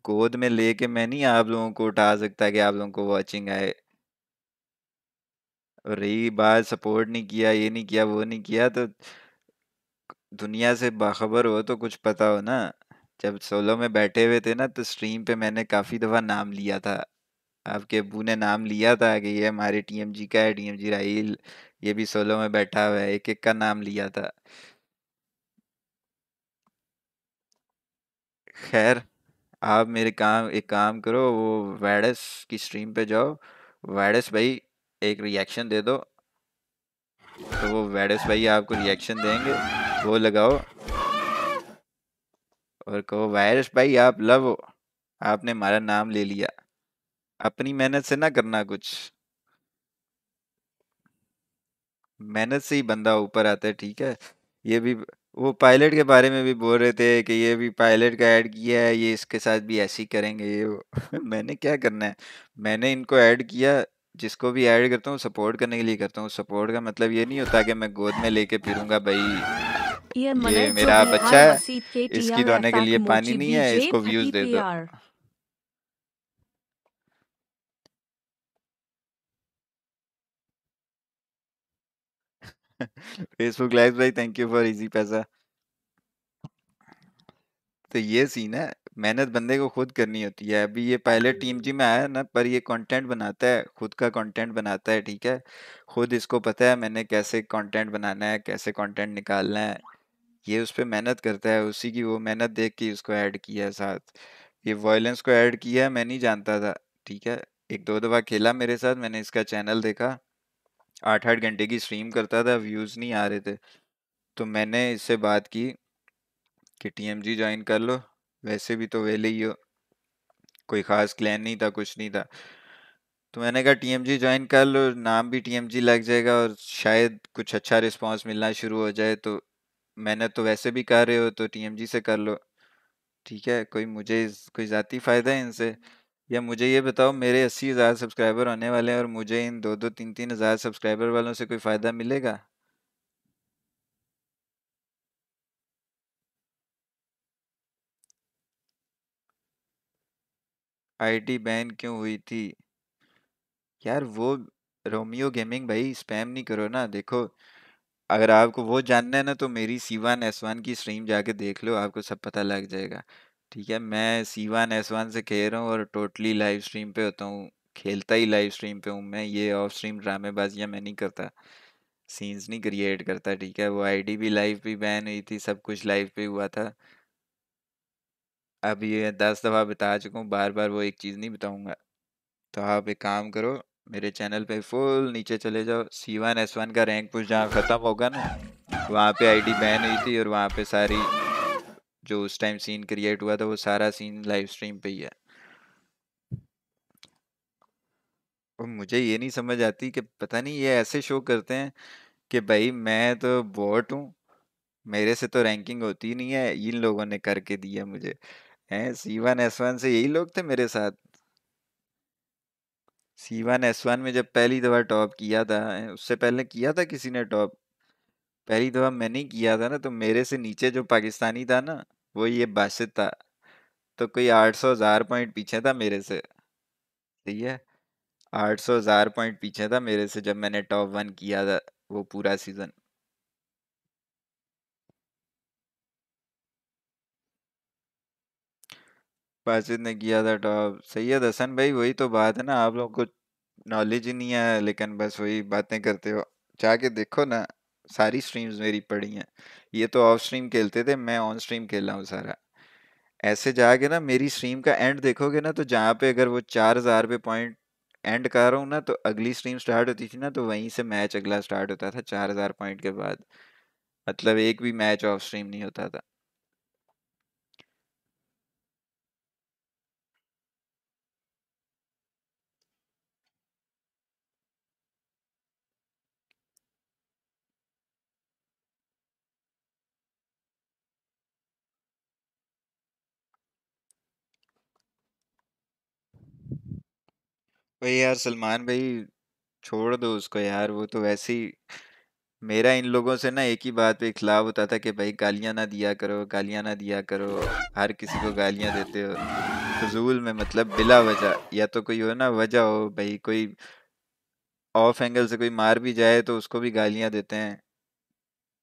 गोद में लेके मैं नहीं आप लोगों को उठा सकता कि आप लोगों को वॉचिंग आए। और रही बात सपोर्ट नहीं किया, ये नहीं किया, वो नहीं किया तो दुनिया से बाखबर हो तो कुछ पता हो ना। जब सोलो में बैठे हुए थे ना तो स्ट्रीम पे मैंने काफ़ी दफ़ा नाम लिया था। आपके अब्बू ने नाम लिया था कि ये हमारे टीएमजी का है टीएमजी राहील ये भी सोलो में बैठा हुआ है एक एक का नाम लिया था। खैर आप मेरे काम, एक काम करो, वो वायरस की स्ट्रीम पे जाओ। वायरस भाई, एक रिएक्शन दे दो। तो वो वायरस भाई आपको रिएक्शन देंगे। वो लगाओ। और कहो वायरस भाई, आप लव हो। आपने हमारा नाम ले लिया। अपनी मेहनत से ना करना कुछ। मेहनत से ही बंदा ऊपर आता है, ठीक है? ये भी वो पायलट के बारे में भी बोल रहे थे कि ये भी पायलट का ऐड किया है ये इसके साथ भी ऐसे ही करेंगे ये वो। [laughs] मैंने क्या करना है? मैंने इनको ऐड किया जिसको भी ऐड करता हूँ सपोर्ट करने के लिए करता हूँ। सपोर्ट का मतलब ये नहीं होता कि मैं गोद में लेके फिरूँगा भाई ये मेरा बच्चा है इसकी धोने के लिए पानी नहीं है इसको व्यूज़ दे दो। फेसबुक लाइव भाई thank you for Easypaisa. तो ये सीन है मेहनत बंदे को खुद करनी होती है। अभी ये पायलट टीम जी में आया ना पर ये कंटेंट बनाता है खुद का कंटेंट बनाता है ठीक है? खुद इसको पता है मैंने कैसे कंटेंट बनाना है कैसे कंटेंट निकालना है। ये उस पे मेहनत करता है उसी की वो मेहनत देख के उसको ऐड किया है साथ। ये वॉयलेंस को ऐड किया है मैं नहीं जानता था ठीक है? एक दो दफ़ा खेला मेरे साथ मैंने इसका चैनल देखा। आठ आठ घंटे की स्ट्रीम करता था, व्यूज़ नहीं आ रहे थे। तो मैंने इससे बात की कि टीएमजी ज्वाइन कर लो, वैसे भी तो वेले ही हो, कोई खास क्लैन नहीं था, कुछ नहीं था। तो मैंने कहा, टीएमजी ज्वाइन कर लो, नाम भी टीएमजी लग जाएगा और शायद कुछ अच्छा रिस्पांस मिलना शुरू हो जाए। तो मैंने तो वैसे भी कर रहे हो तो टीएमजी से कर लो। ठीक है, कोई मुझे कोई ज़ाती फ़ायदा है इनसे? या मुझे ये बताओ, मेरे अस्सी हज़ार सब्सक्राइबर होने वाले हैं और मुझे इन दो दो, तीन तीन हज़ार सब्सक्राइबर वालों से कोई फ़ायदा मिलेगा? आईडी बैन क्यों हुई थी? यार वो रोमियो गेमिंग भाई, स्पैम नहीं करो ना, देखो, अगर आपको वो जानना है ना तो मेरी सी वन एस वन की स्ट्रीम जाके देख लो, आपको सब पता लग जाएगा। ठीक है, मैं सी वन एस वन से खेल रहा हूँ और टोटली लाइव स्ट्रीम पे होता हूँ, खेलता ही लाइव स्ट्रीम पे हूँ मैं, ये ऑफ़ स्ट्रीम ड्रामेबाजियाँ मैं नहीं करता सीन्स नहीं क्रिएट करता, ठीक है, वो आईडी भी लाइव पे बैन हुई थी, सब कुछ लाइव पे हुआ था। अब ये दस दफ़ा बता चुका हूँ बार बार वो एक चीज़ नहीं बताऊँगा तो आप एक काम करो, मेरे चैनल पे फुल नीचे चले जाओ सी वन एस वन का रैंक पुश जहाँ ख़त्म होगा ना, वहाँ पे आईडी बैन हुई थी और वहाँ पे सारी जो उस टाइम सीन क्रिएट हुआ था, वो सारा सीन लाइव स्ट्रीम पे ही है। और मुझे ये नहीं समझ आती कि पता नहीं ये ऐसे शो करते हैं कि भाई मैं तो बॉट हूँ, मेरे से तो रैंकिंग होती नहीं है, इन लोगों ने करके दिया मुझे। हैं सी वन एस वन से यही लोग थे मेरे साथ। सी वन एस वन में जब पहली दफ़ा टॉप किया था उससे पहले किया था किसी ने टॉप पहली दफ़ा मैंने किया था ना तो मेरे से नीचे जो पाकिस्तानी था ना वो ये बासित था तो कोई आठ सौ हज़ार पॉइंट पीछे था मेरे से। सही है? आठ सौ हज़ार पॉइंट पीछे था मेरे से जब मैंने टॉप वन किया था वो पूरा सीज़न। बासित ने किया था टॉप। सही है दसन भाई, वही तो बात है ना, आप लोगों को नॉलेज ही नहीं है, लेकिन बस वही बातें करते हो। जाके देखो ना। सारी स्ट्रीम्स मेरी पड़ी हैं। ये तो ऑफ़ स्ट्रीम खेलते थे, मैं ऑन स्ट्रीम खेल रहा हूँ सारा। ऐसे जाके ना मेरी स्ट्रीम का एंड देखोगे ना तो जहाँ पे अगर वो चार हज़ार पे पॉइंट एंड कर रहा हूँ ना तो अगली स्ट्रीम स्टार्ट होती थी ना तो वहीं से मैच अगला स्टार्ट होता था चार हज़ार पॉइंट के बाद। मतलब एक भी मैच ऑफ़ स्ट्रीम नहीं होता था। भाई यार, सलमान भाई, छोड़ दो उसको यार, वो तो वैसे ही मेरा इन लोगों से ना एक ही बात पे इख्लाफ होता था कि भाई गालियाँ ना दिया करो, गालियाँ ना दिया करो, हर किसी को गालियाँ देते हो। फजूल में मतलब बिला वजह, या तो कोई हो ना वजह हो भाई, कोई ऑफ़ एंगल से कोई मार भी जाए तो उसको भी गालियाँ देते हैं।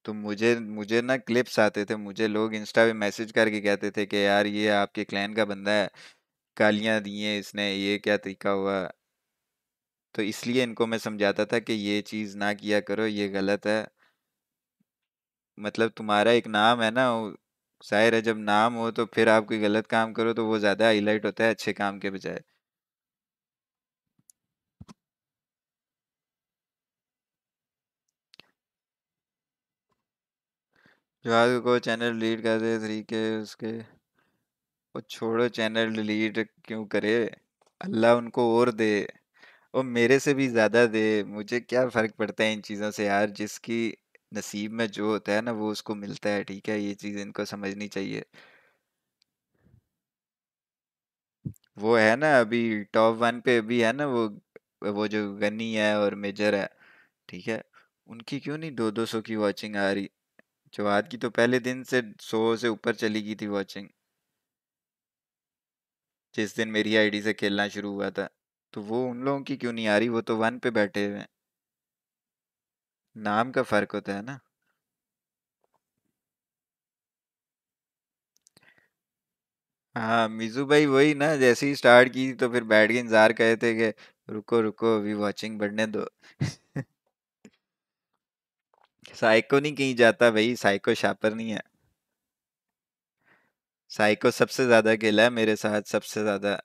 तो मुझे मुझे ना क्लिप्स आते थे, मुझे लोग इंस्टा पे मैसेज करके कहते थे कि यार ये आपके क्लैन का बंदा है, गालियाँ दी हैं इसने, ये क्या तरीका हुआ? तो इसलिए इनको मैं समझाता था कि ये चीज़ ना किया करो, ये गलत है। मतलब तुम्हारा एक नाम है ना, वो- ज़ाहिर है जब नाम हो तो फिर आप कोई गलत काम करो तो वो ज़्यादा हाईलाइट होता है अच्छे काम के बजाय। जो को चैनल डिलीट कर दे तरीके उसके। वो छोड़ो चैनल डिलीट क्यों करे? अल्लाह उनको और दे। और मेरे से भी ज़्यादा दे, मुझे क्या फ़र्क पड़ता है इन चीज़ों से यार, जिसकी नसीब में जो होता है ना, वो उसको मिलता है, ठीक है? ये चीज़ इनको समझनी चाहिए। वो है ना, अभी टॉप वन पे अभी है ना, वो वो जो गनी है और मेजर है, ठीक है? उनकी क्यों नहीं दो दो सौ की वॉचिंग आ रही? जवाद की तो पहले दिन से सौ से ऊपर चली गई थी वॉचिंग। जिस दिन मेरी आईडी से खेलना शुरू हुआ था। तो वो उन लोगों की क्यों नहीं आ रही? वो तो वन पे बैठे हुए हैं। नाम का फ़र्क होता है ना। हाँ मिजू भाई वही ना, जैसे ही स्टार्ट की तो फिर बैठ के इंतज़ार करे थे कि रुको रुको, अभी वॉचिंग बढ़ने दो। साइको नहीं कहीं जाता भाई साइको शापर नहीं है। साइको सबसे ज़्यादा खेला है मेरे साथ, सबसे ज़्यादा।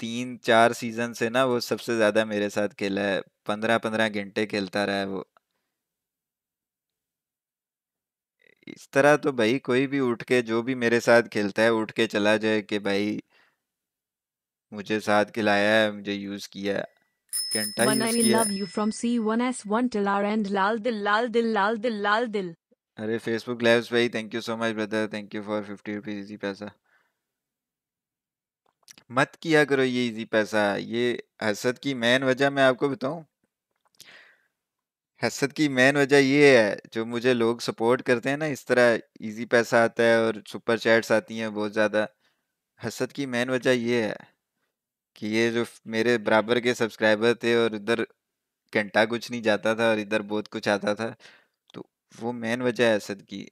तीन चार सीज़न से ना वो सबसे ज़्यादा मेरे साथ खेला है। पंद्रह पंद्रह घंटे खेलता रहा है वो। इस तरह तो भाई कोई भी उठ के जो भी मेरे साथ खेलता है उठ के चला जाए कि भाई मुझे साथ खिलाया है मुझे यूज़ किया है घंटा One यूज़ I किया love है। you from C1S1 till our end lal dil lal dil lal dil lal dil. अरे फेसबुक लाइव्स भाई thank you so much brother thank you for fifty rupees Easypaisa. मत किया करो ये easy पैसा। ये हसद की मेन वजह मैं आपको बताऊँ? हसद की मेन वजह ये है, जो मुझे लोग सपोर्ट करते हैं ना, इस तरह इजी पैसा आता है और सुपर चैट्स आती हैं बहुत ज़्यादा। हसद की मेन वजह ये है कि ये जो मेरे बराबर के सब्सक्राइबर थे और इधर घंटा कुछ नहीं जाता था और इधर बहुत कुछ आता था तो वो मेन वजह है हसद की।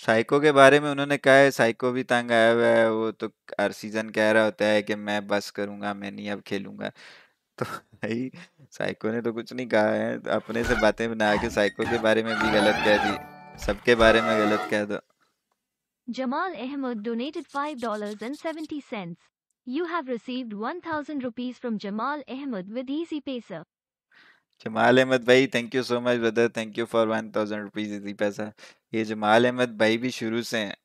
साइको के बारे में उन्होंने कहा है साइको भी तंग आया हुआ है, वो तो हर सीज़न कह रहा होता है कि मैं बस करूँगा, मैं नहीं अब खेलूँगा तो भाई साइको ने तो कुछ नहीं कहा है तो अपने से बातें बना के साइको के बारे में भी गलत कह दी, सबके बारे में गलत कह दो Jamal Ahmed donated $5.70. You have received 1000 rupees from Jamal Ahmed with Easy Pesa. Jamal Ahmed भाई thank you so much brother thank you for one thousand rupees Easypaisa. ये जमाल अहमद भाई भी शुरू से हैं।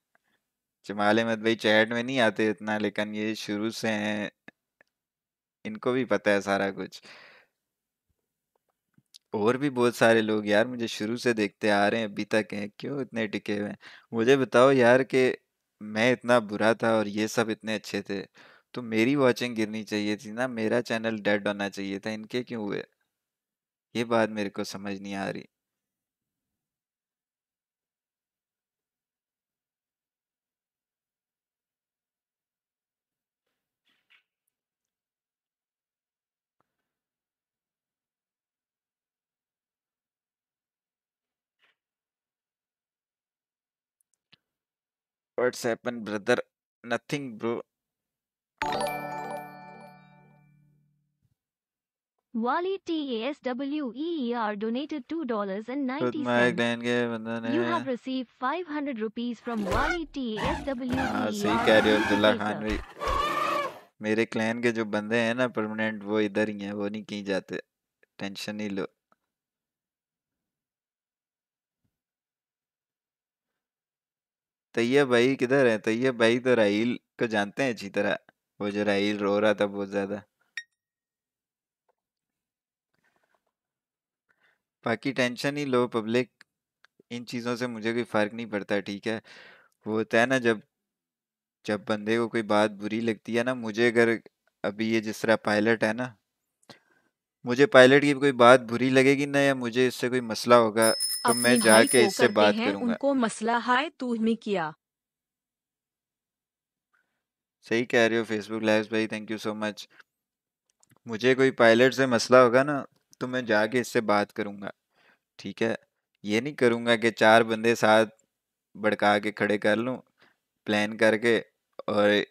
जमाल अहमद भाई चैट में नहीं आते इतना, लेकिन ये शुरू से हैं। इनको भी पता है सारा कुछ। और भी बहुत सारे लोग यार मुझे शुरू से देखते आ रहे हैं, अभी तक हैं। क्यों इतने टिके हुए हैं? मुझे बताओ यार कि मैं इतना बुरा था और ये सब इतने अच्छे थे तो मेरी वॉचिंग गिरनी चाहिए थी ना? मेरा चैनल डेड होना चाहिए था। इनके क्यों हुए? ये बात मेरे को समझ नहीं आ रही। What's happen brother nothing bro Wali TASWEER donated खुद $2.90. माइक लैन के बंदा ने You have received 500 rupees from Wali हाँ सही TASWEER कह रहे हो अब्दुल्ला खान. भाई। मेरे क्लैन के जो बंदे हैं ना परमानेंट वो इधर ही हैं वो नहीं कहीं जाते। टेंशन नहीं लो। तैयब भाई किधर है? तैयब भाई तो राहील को जानते हैं अच्छी तरह। वो जो राहील रो रहा था बहुत ज़्यादा। बाकी tension he low public in चीज़ों से मुझे कोई फ़र्क नहीं पड़ता ठीक है? वो होता है ना जब जब बंदे को कोई बात बुरी लगती है ना मुझे अगर अभी ये जिस तरह पायलट है ना मुझे पायलट की कोई बात बुरी लगेगी ना या मुझे इससे कोई मसला होगा तो मैं जाके इससे बात करूँगा। उनको मसला है तूने किया। सही कह रहे हो फेसबुक लाइव भाई थैंक यू सो मच मुझे कोई पायलट से मसला होगा ना तो मैं जाके इससे बात करूँगा। ठीक है? ये नहीं करूँगा कि चार बंदे साथ भड़का के खड़े कर लूँ, प्लान करके और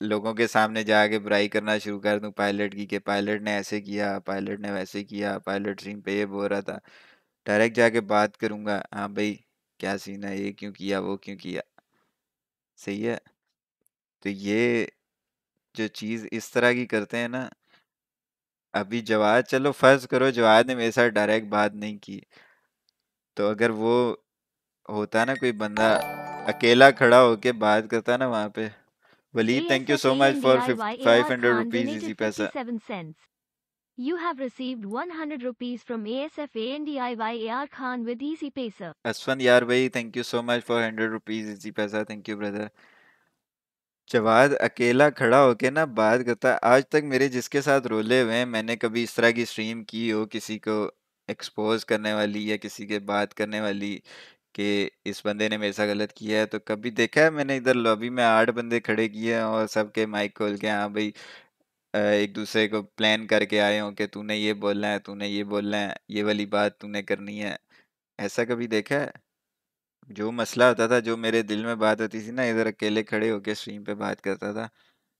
लोगों के सामने जाके बुराई करना शुरू कर दूँ। पायलट की कि, पायलट ने ऐसे किया, पायलट ने वैसे किया, पायलट सीन पे ये बोल रहा था। डायरेक्ट जाके बात करूँगा हाँ भाई, क्या सीन है, ये क्यों किया, वो क्यों किया? सही है? तो ये जो चीज़ इस तरह की करते हैं ना अभी जवाद चलो फ़र्ज़ करो जवाद ने मेरे साथ डायरेक्ट बात नहीं की। तो अगर वो होता ना कोई बंदा अकेला खड़ा होके बात करता ना वहाँ पे Waleed thank you so much for five hundred rupees Easypaisa You have received 100 rupees from ASFANDIYAR Khan with Easy Paisa. असफन यार भाई thank you so much for hundred rupees Easypaisa thank you brother Jawad अकेला खड़ा होके ना बात करता आज तक मेरे जिसके साथ रोले हुए हैं, मैंने कभी इस तरह की स्ट्रीम की हो, किसी को एक्सपोज करने वाली या किसी के बात करने वाली कि इस बंदे ने मेरे साथ गलत किया है तो कभी देखा है मैंने इधर लॉबी में आठ बंदे खड़े किए हैं और सबके माइक खोल के हाँ भाई एक दूसरे को प्लान करके आए हो कि तूने ये बोलना है, तूने ये बोलना है, ये वाली बात तूने करनी है। ऐसा कभी देखा है? जो मसला होता था, जो मेरे दिल में बात होती थी ना, इधर अकेले खड़े होके स्ट्रीम पे बात करता था,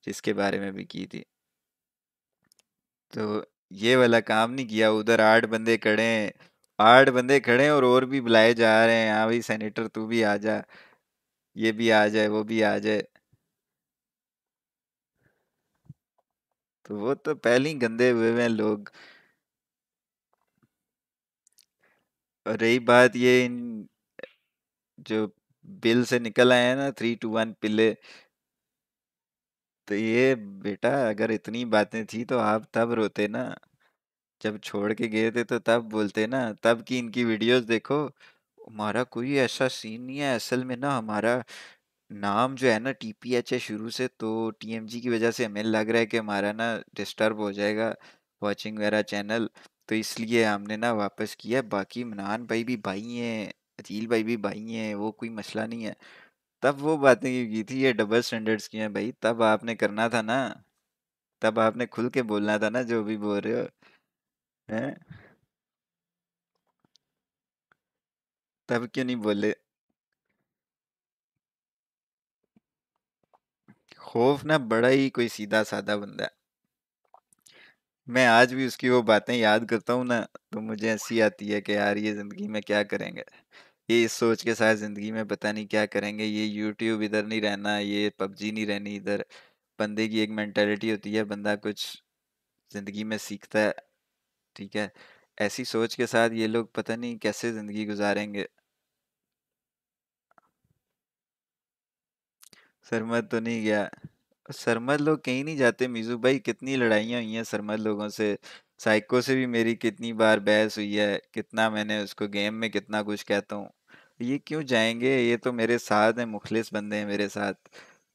जिसके बारे में भी की थी। तो ये वाला काम नहीं किया, उधर आठ बंदे खड़े हैं, आठ बंदे खड़े हैं और और भी बुलाए जा रहे हैं हाँ भाई सेनेटर तू भी आ जा, ये भी आ जाए, वो भी आ जाए। तो वो तो पहले ही गंदे हुए हुए हैं लोग। और रही बात ये इन जो बिल से निकल आए हैं ना थ्री टू वन पिले तो ये बेटा अगर इतनी बातें थी तो आप तब रोते ना। जब छोड़ के गए थे तो तब बोलते ना, तब की इनकी वीडियोस देखो। हमारा कोई ऐसा सीन नहीं है, असल में ना हमारा नाम जो है ना टीपीएच है शुरू से तो टीएमजी की वजह से हमें लग रहा है कि हमारा ना डिस्टर्ब हो जाएगा वॉचिंग वगैरह चैनल तो इसलिए हमने ना वापस किया। बाकी मनान भाई भी भाई हैं। अजील भाई भी भाई हैं, वो कोई मसला नहीं है। तब वो बातें की थी, ये डबल स्टैंडर्ड्स की हैं भाई, तब आपने करना था ना, तब आपने खुल के बोलना था ना, जो भी बोल रहे हो, हैं? तब क्यों नहीं बोले? खौफ ना, बड़ा ही कोई सीधा साधा बंदा है। मैं आज भी उसकी वो बातें याद करता हूँ ना तो मुझे हँसी आती है कि यार, ये ज़िंदगी में क्या करेंगे? ये इस सोच के साथ ज़िंदगी में पता नहीं क्या करेंगे, ये यूट्यूब इधर नहीं रहना, ये पबजी नहीं रहनी इधर। बंदे की एक मेंटालिटी होती है, बंदा कुछ ज़िंदगी में सीखता है, ठीक है? ऐसी सोच के साथ ये लोग पता नहीं कैसे ज़िंदगी गुजारेंगे। सरमद तो नहीं गया। सरमद लोग कहीं नहीं जाते मीजू भाई, कितनी लड़ाइयाँ हुई हैं सरमद लोगों से। साइको से भी मेरी कितनी बार बहस हुई है, कितना मैंने उसको गेम में कितना कुछ कहता हूँ। ये क्यों जाएँगे? ये तो मेरे साथ हैं, मुखलिस बंदे हैं मेरे साथ।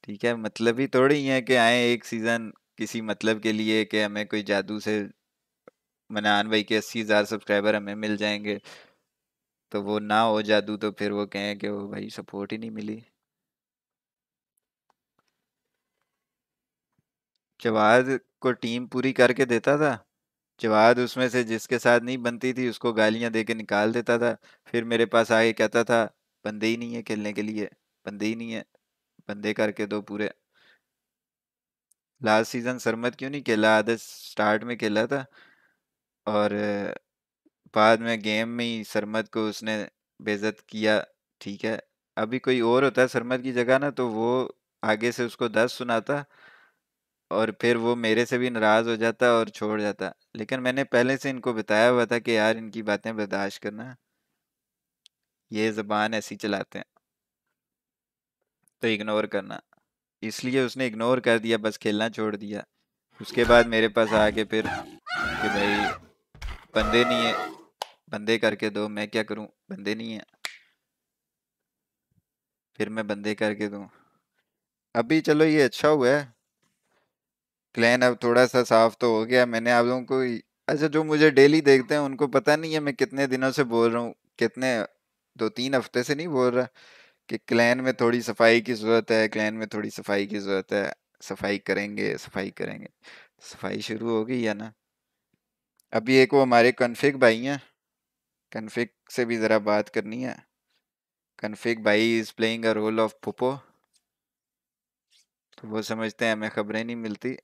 ठीक है मतलब ही थोड़ी ही है कि आए एक सीज़न किसी मतलब के लिए कि हमें कोई जादू से मनान भाई के अस्सी हज़ार सब्सक्राइबर हमें मिल जाएँगे। तो वो ना हो जादू तो फिर वो कहें कि वो भाई सपोर्ट ही नहीं मिली। जवाद को टीम पूरी करके देता था, जवाद उसमें से जिसके साथ नहीं बनती थी उसको गालियाँ दे के निकाल देता था, फिर मेरे पास आके कहता था, बंदे ही नहीं है खेलने के लिए, बंदे ही नहीं है, बंदे करके दो पूरे। लास्ट सीज़न सरमत क्यों नहीं खेला? आधे स्टार्ट में खेला था और बाद में गेम में ही सरमत को उसने बेजत किया, ठीक है। अभी कोई और होता है सरमत की जगह ना तो वो आगे से उसको दस सुनाता और फिर वो मेरे से भी नाराज़ हो जाता और छोड़ जाता। लेकिन मैंने पहले से इनको बताया हुआ था कि, यार, इनकी बातें बर्दाश्त करना। ये ज़बान ऐसी चलाते हैं तो इग्नोर करना। इसलिए उसने इग्नोर कर दिया, बस खेलना छोड़ दिया। उसके बाद मेरे पास आके फिर कि भाई, बंदे नहीं है, बंदे करके दो, मैं क्या करूँ? बंदे नहीं है। फिर मैं बंदे करके दूँ। अभी चलो ये अच्छा हुआ है। क्लैन अब थोड़ा सा साफ़ तो हो गया, मैंने आप लोगों को अच्छा जो मुझे डेली देखते हैं, उनको पता नहीं है मैं कितने दिनों से बोल रहा हूँ, कितने दो तीन हफ़्ते से नहीं बोल रहा कि क्लैन में थोड़ी सफ़ाई की ज़रूरत है, क्लैन में थोड़ी सफ़ाई की ज़रूरत है, सफ़ाई करेंगे सफ़ाई करेंगे। सफ़ाई शुरू हो गई है ना। अभी एक वो हमारे कन्फिक भाई हैं, कन्फिग से भी ज़रा बात करनी है। कन्फिक भाई is playing a role of पुपो तो वो समझते हैं, हमें खबरें नहीं मिलती।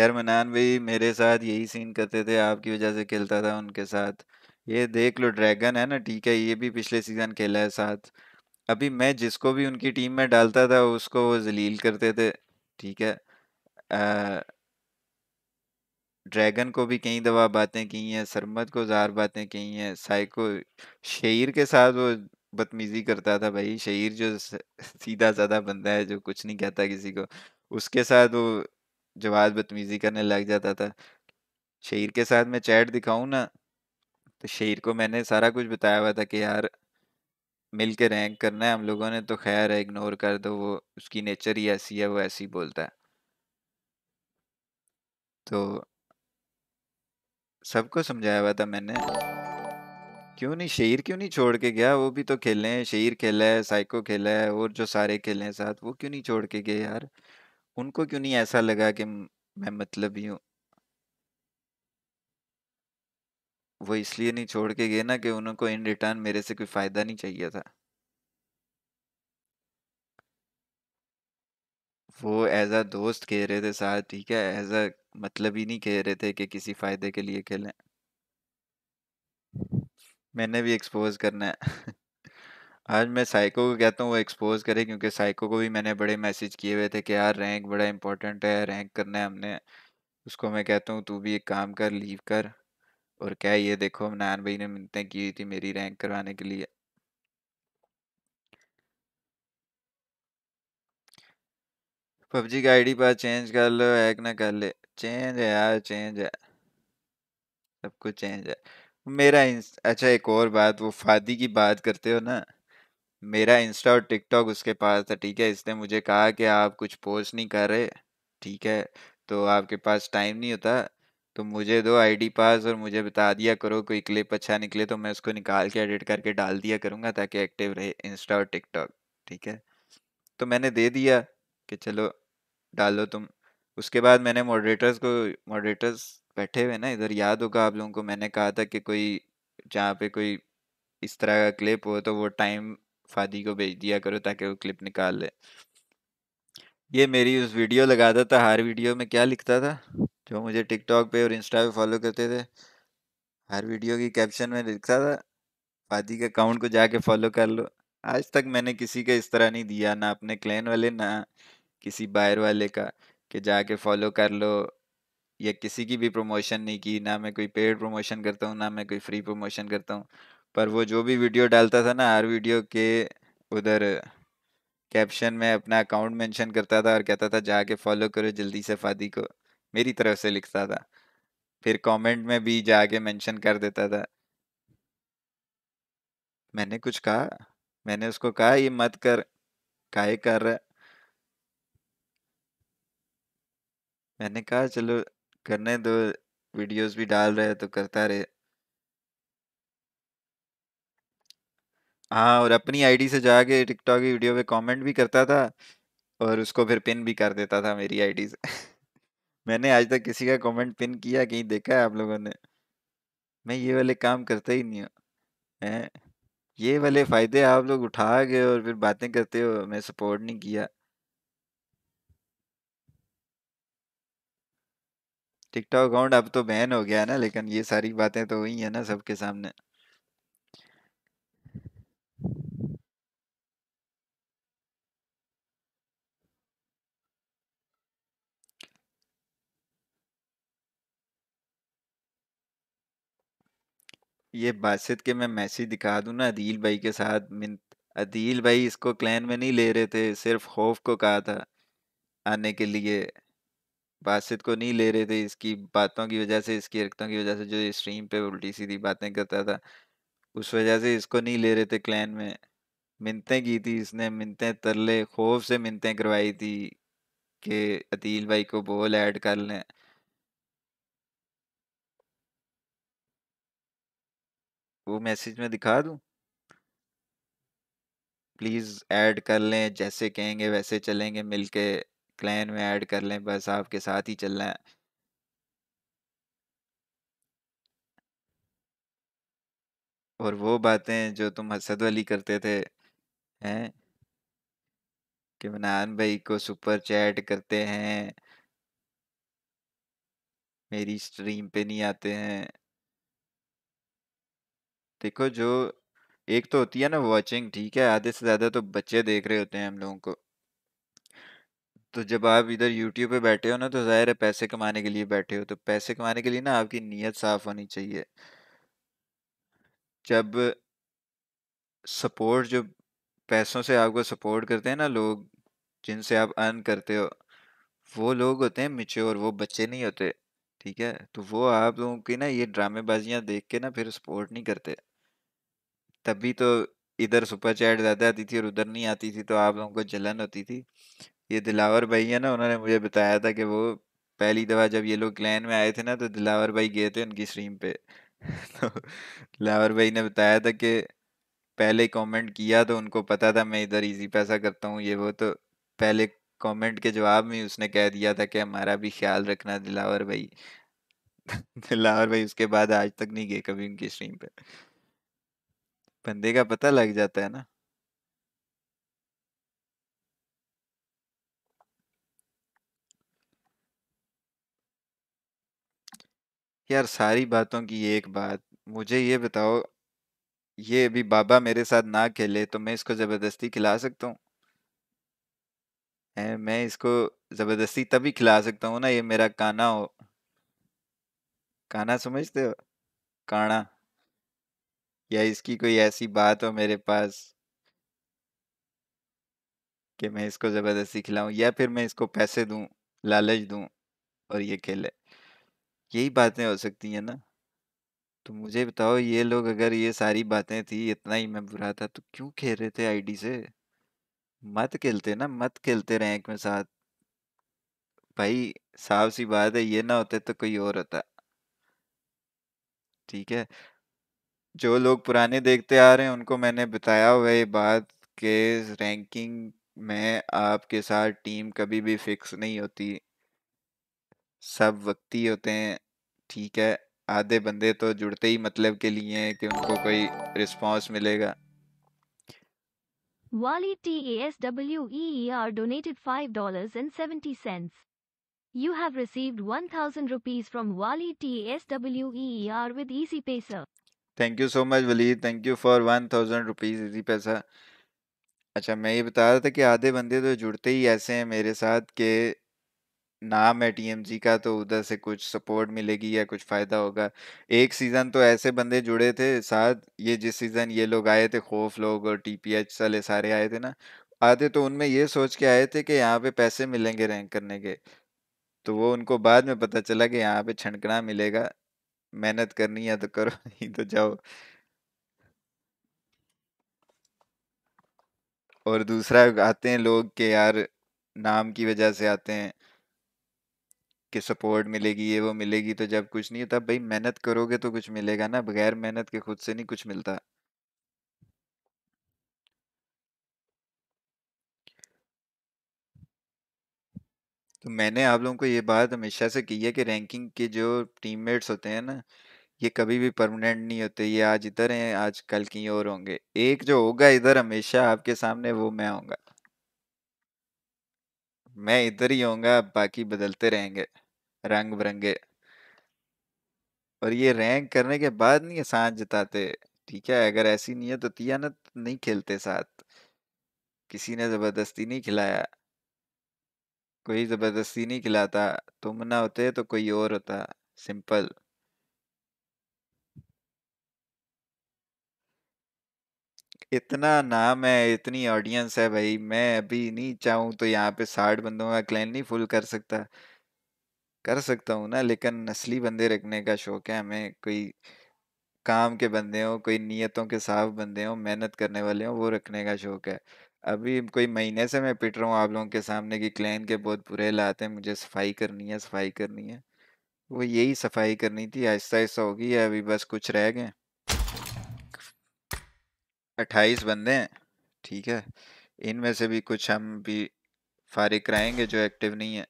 यार मनान भाई मेरे साथ यही सीन करते थे, आपकी वजह से खेलता था उनके साथ। ये देख लो, ड्रैगन है ना, ठीक है, ये भी पिछले सीज़न खेला है साथ। अभी मैं जिसको भी उनकी टीम में डालता था, उसको वो जलील करते थे, ठीक है। ड्रैगन को भी कई दफ़ा बातें की हैं सरमद को जार बातें की हैं, साइको, शेर के साथ वो बदतमीजी करता था भाई, शेर जो सीधा साधा बंदा है, जो कुछ नहीं कहता किसी को, उसके साथ वो जवाब बदतमीजी करने लग जाता था। शेर के साथ मैं चैट दिखाऊँ ना तो शेर को मैंने सारा कुछ बताया हुआ था कि यार मिल के रैंक करना है हम लोगों ने तो खैर है इग्नोर कर दो, वो उसकी नेचर ही ऐसी है, वो ऐसी बोलता है। तो सबको समझाया हुआ था मैंने, क्यों नहीं, शेर क्यों नहीं छोड़ के गया? वो भी तो खेले हैं, शेर खेला है, साइको खेला है, और जो सारे खेले हैं साथ, वो क्यों नहीं छोड़ के गए यार? उनको क्यों नहीं ऐसा लगा कि मैं मतलब ही? वो इसलिए नहीं छोड़ के गए ना कि उनको इन रिटर्न मेरे से कोई फ़ायदा नहीं चाहिए था। वो एज अ दोस्त कह रहे थे साथ ठीक है एज अ मतलब ही नहीं कह रहे थे कि किसी फ़ायदे के लिए खेलें। मैंने भी एक्सपोज करना है। [laughs] आज मैं साइको को कहता हूँ, वो एक्सपोज करे, क्योंकि साइको को भी मैंने बड़े मैसेज किए हुए थे कि, यार रैंक बड़ा इंपॉर्टेंट है रैंक करना है हमने। उसको मैं कहता हूँ, तू भी एक काम कर लीव कर। और क्या ये देखो हम नान भाई ने मिन्नतें की हुई थी मेरी रैंक करवाने के लिए। पबजी का आईडी पास चेंज कर लो हैक ना कर ले। चेंज है यार चेंज है। सब कुछ चेंज है। मेरा इंस... अच्छा एक और बात, वो फादी की बात करते हो ना? मेरा इंस्टा और टिकटॉक उसके पास था, ठीक है? इसने मुझे कहा कि आप कुछ पोस्ट नहीं कर रहे, ठीक है? तो आपके पास टाइम नहीं होता तो मुझे दो आईडी पास और मुझे बता दिया करो, कोई क्लिप अच्छा निकले तो मैं उसको निकाल के एडिट करके डाल दिया करूँगा ताकि एक्टिव रहे इंस्टा और टिकटॉक, ठीक है? तो मैंने दे दिया कि चलो डालो तुम। उसके बाद मैंने मॉडरेटर्स को, मॉडरेटर्स बैठे हुए ना, इधर याद होगा आप लोगों को, मैंने कहा था कि कोई जहाँ पे कोई इस तरह का क्लिप हो तो वो टाइम फादी को भेज दिया करो ताकि वो क्लिप निकाल ले। ये मेरी उस वीडियो लगाता था, हर वीडियो में क्या लिखता था? जो मुझे टिकटॉक पे और इंस्टा पे फॉलो करते थे, हर वीडियो की कैप्शन में लिखता था, फादी के अकाउंट को जाके फॉलो कर लो। आज तक मैंने किसी का इस तरह नहीं दिया, ना अपने क्लैन वाले, ना किसी बाहर वाले का, कि जाके फॉलो कर लो, या किसी की भी प्रमोशन नहीं की, ना मैं कोई पेड प्रमोशन करता हूँ, ना मैं कोई फ्री प्रमोशन करता हूँ। पर वो जो भी वीडियो डालता था ना, हर वीडियो के उधर कैप्शन में अपना अकाउंट मेंशन करता था और कहता था, जाके फॉलो करो जल्दी से फादी को। मेरी तरफ़ से लिखता था। फिर कमेंट में भी जाके मेंशन कर देता था। मैंने कुछ कहा? मैंने उसको कहा, ये मत कर। काहे कर रहा मैंने कहा, चलो, करने दो। वीडियोस भी डाल रहे तो करता रहे। हाँ और अपनी आईडी से जाके टिकटॉक की वीडियो पे कमेंट भी करता था और उसको फिर पिन भी कर देता था मेरी आईडी से। [laughs] मैंने आज तक किसी का कमेंट पिन किया, कहीं देखा है आप लोगों ने? मैं ये वाले काम करता ही नहीं हूँ। हैं? ये वाले फ़ायदे आप लोग उठा गए और फिर बातें करते हो, मैं सपोर्ट नहीं किया। टिकटॉक अकाउंट अब तो बैन हो गया है ना, लेकिन ये सारी बातें तो हुई है ना सबके सामने। ये बासित के मैं मैसेज दिखा दूँ ना अदील भाई के साथ, मिन, अदील भाई इसको क्लैन में नहीं ले रहे थे, सिर्फ़ खौफ को कहा था आने के लिए। बासित को नहीं ले रहे थे, इसकी बातों की वजह से, इसकी हरकतों की वजह से, जो स्ट्रीम पे उल्टी सीधी बातें करता था, उस वजह से इसको नहीं ले रहे थे क्लैन में। मिन्नतें की थी इसने मिन्नतें तरले, खौफ से मिन्नतें करवाई थी कि अदील भाई को बोल ऐड कर लें। वो मैसेज में दिखा दूँ? प्लीज़ ऐड कर लें, जैसे कहेंगे वैसे चलेंगे, मिलके क्लैन में ऐड कर लें, बस आपके साथ ही चलना है। और वो बातें जो तुम हसद वाली करते थे, हैं? कि मनान भाई को सुपर चैट करते हैं, मेरी स्ट्रीम पे नहीं आते हैं। देखो जो एक तो होती है ना वॉचिंग ठीक है, आधे से ज़्यादा तो बच्चे देख रहे होते हैं हम लोगों को। तो जब आप इधर यूट्यूब पे बैठे हो ना तो ज़ाहिर है पैसे कमाने के लिए बैठे हो तो पैसे कमाने के लिए ना आपकी नीयत साफ़ होनी चाहिए। जब सपोर्ट जो पैसों से आपको सपोर्ट करते हैं ना लोग, जिनसे आप अर्न करते हो, वो लोग होते हैं मिच्योर वो बच्चे नहीं होते, ठीक है? तो वो आप लोगों की ना ये ड्रामेबाजियाँ देख के ना फिर सपोर्ट नहीं करते। तभी तो इधर सुपर चैट ज़्यादा आती थी और उधर नहीं आती थी तो आप लोगों को जलन होती थी। ये दिलावर भाई है ना, उन्होंने मुझे बताया था कि वो पहली दफ़ा जब ये लोग क्लैन में आए थे ना तो दिलावर भाई गए थे उनकी स्ट्रीम पे। [laughs] तो दिलावर भाई ने बताया था कि पहले कमेंट किया तो उनको पता था मैं इधर इजी पैसा करता हूँ, ये वो तो पहले कमेंट के जवाब में उसने कह दिया था कि हमारा भी ख्याल रखना दिलावर भाई। [laughs] दिलावर भाई उसके बाद आज तक नहीं गए कभी उनकी स्ट्रीम पे। बंदे का पता लग जाता है ना। यार सारी बातों की एक बात, मुझे ये बताओ, ये अभी बाबा मेरे साथ ना खेले तो मैं इसको ज़बरदस्ती खिला सकता हूँ? मैं इसको ज़बरदस्ती तभी खिला सकता हूँ ना ये मेरा काना हो। काना समझते हो? काना। या इसकी कोई ऐसी बात हो मेरे पास? कि मैं इसको ज़बरदस्ती खिलाऊं या फिर मैं इसको पैसे दूँ, लालच दूँ और ये खेले। यही बातें हो सकती हैं ना। तो मुझे बताओ ये लोग अगर ये सारी बातें थी, इतना ही मैं बुरा था तो क्यों खेल रहे थे आईडी से? मत खेलते ना, मत खेलते रैंक में साथ। भाई साफ़ सी बात है, ये ना होते तो कोई और होता। ठीक है? जो लोग पुराने देखते आ रहे हैं, उनको मैंने बताया हुआ ये बात कि रैंकिंग में आपके साथ टीम कभी भी फिक्स नहीं होती सब वक्ती होते हैं, ठीक है, आधे बंदे तो जुड़ते ही मतलब के लिए हैं कि उनको कोई रिस्पांस मिलेगा Wally TASWEER donated $5.70. You have received 1000 rupees from Wally TASWEER with Easy Paisa. Thank you so much Waleed thank you for one thousand rupees Easypaisa. अच्छा मैं ये बता रहा था कि आधे बंदे तो जुड़ते ही ऐसे हैं मेरे साथ के नाम है टीएमजी का तो उधर से कुछ सपोर्ट मिलेगी या कुछ फ़ायदा होगा। एक सीज़न तो ऐसे बंदे जुड़े थे साथ, ये जिस सीज़न ये लोग आए थे, खौफ लोग और टीपीएच वाले सारे आए थे ना, आधे तो उनमें ये सोच के आए थे कि यहाँ पे पैसे मिलेंगे रैंक करने के। तो वो उनको बाद में पता चला कि यहाँ पे छनकना मिलेगा। मेहनत करनी है तो करो, [laughs] नहीं तो जाओ। और दूसरा आते हैं लोग के यार, नाम की वजह से आते हैं कि सपोर्ट मिलेगी, ये वो मिलेगी तो जब कुछ नहीं होता, भाई मेहनत करोगे तो कुछ मिलेगा ना, बगैर मेहनत के खुद से नहीं कुछ मिलता। तो मैंने आप लोगों को ये बात हमेशा से की है कि रैंकिंग के जो टीममेट्स होते हैं ना, ये कभी भी परमानेंट नहीं होते, ये आज इधर हैं, आज कल कहीं और होंगे। एक जो होगा इधर हमेशा आपके सामने, वो मैं होऊँगा मैं इधर ही होऊँगा, बाकी बदलते रहेंगे रंग बिरंगे और ये रैंक करने के बाद नहीं आसान जताते, ठीक है? अगर ऐसी नीयत होती है ना तो नहीं खेलते साथ। किसी ने ज़बरदस्ती नहीं खिलाया। कोई ज़बरदस्ती नहीं खिलाता, तुम ना होते तो कोई और होता, सिंपल। इतना नाम है, इतनी ऑडियंस है भाई, मैं अभी नहीं चाहूँ तो यहाँ पे साठ बंदों का क्लैन नहीं फुल कर सकता। कर सकता हूँ ना, लेकिन नस्ली बंदे रखने का शौक है हमें, कोई काम के बंदे हो, कोई नियतों के साफ़ बंदे हो, मेहनत करने वाले हो, वो रखने का शौक है। अभी कोई महीने से मैं पिट रहा हूँ आप लोगों के सामने कि क्लैन के बहुत बुरे हालात हैं, मुझे सफ़ाई करनी है, सफ़ाई करनी है। वो यही सफ़ाई करनी थी, आहिस्ता आहिस्ता होगी है, अभी बस कुछ रह गए अट्ठाईस बंदे हैं, ठीक है। इनमें से भी कुछ हम भी फारिग कराएँगे जो एक्टिव नहीं है।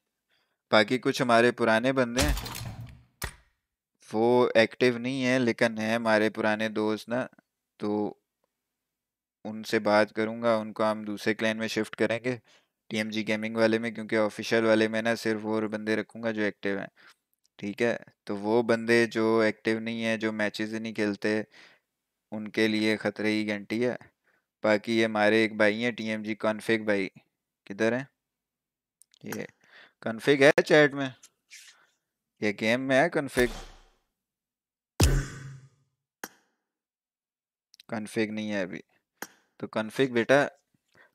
बाकी कुछ हमारे पुराने बंदे हैं। वो एक्टिव नहीं है, लेकिन है हमारे पुराने दोस्त ना तो उनसे बात करूँगा, उनको हम दूसरे क्लैन में शिफ्ट करेंगे, टीएमजी गेमिंग वाले में, क्योंकि ऑफिशियल वाले में ना सिर्फ़ वो बंदे रखूँगा जो एक्टिव हैं, ठीक है? तो वो बंदे जो एक्टिव नहीं है, जो मैचेस नहीं खेलते, उनके लिए खतरे की घंटी है। बाकी ये हमारे एक भाई हैं, टीएमजी कॉन्फिग भाई, किधर हैं? ये कन्फिग है चैट में? ये गेम में है कन्फिग? कन्फिग नहीं है अभी। तो कन्फिग बेटा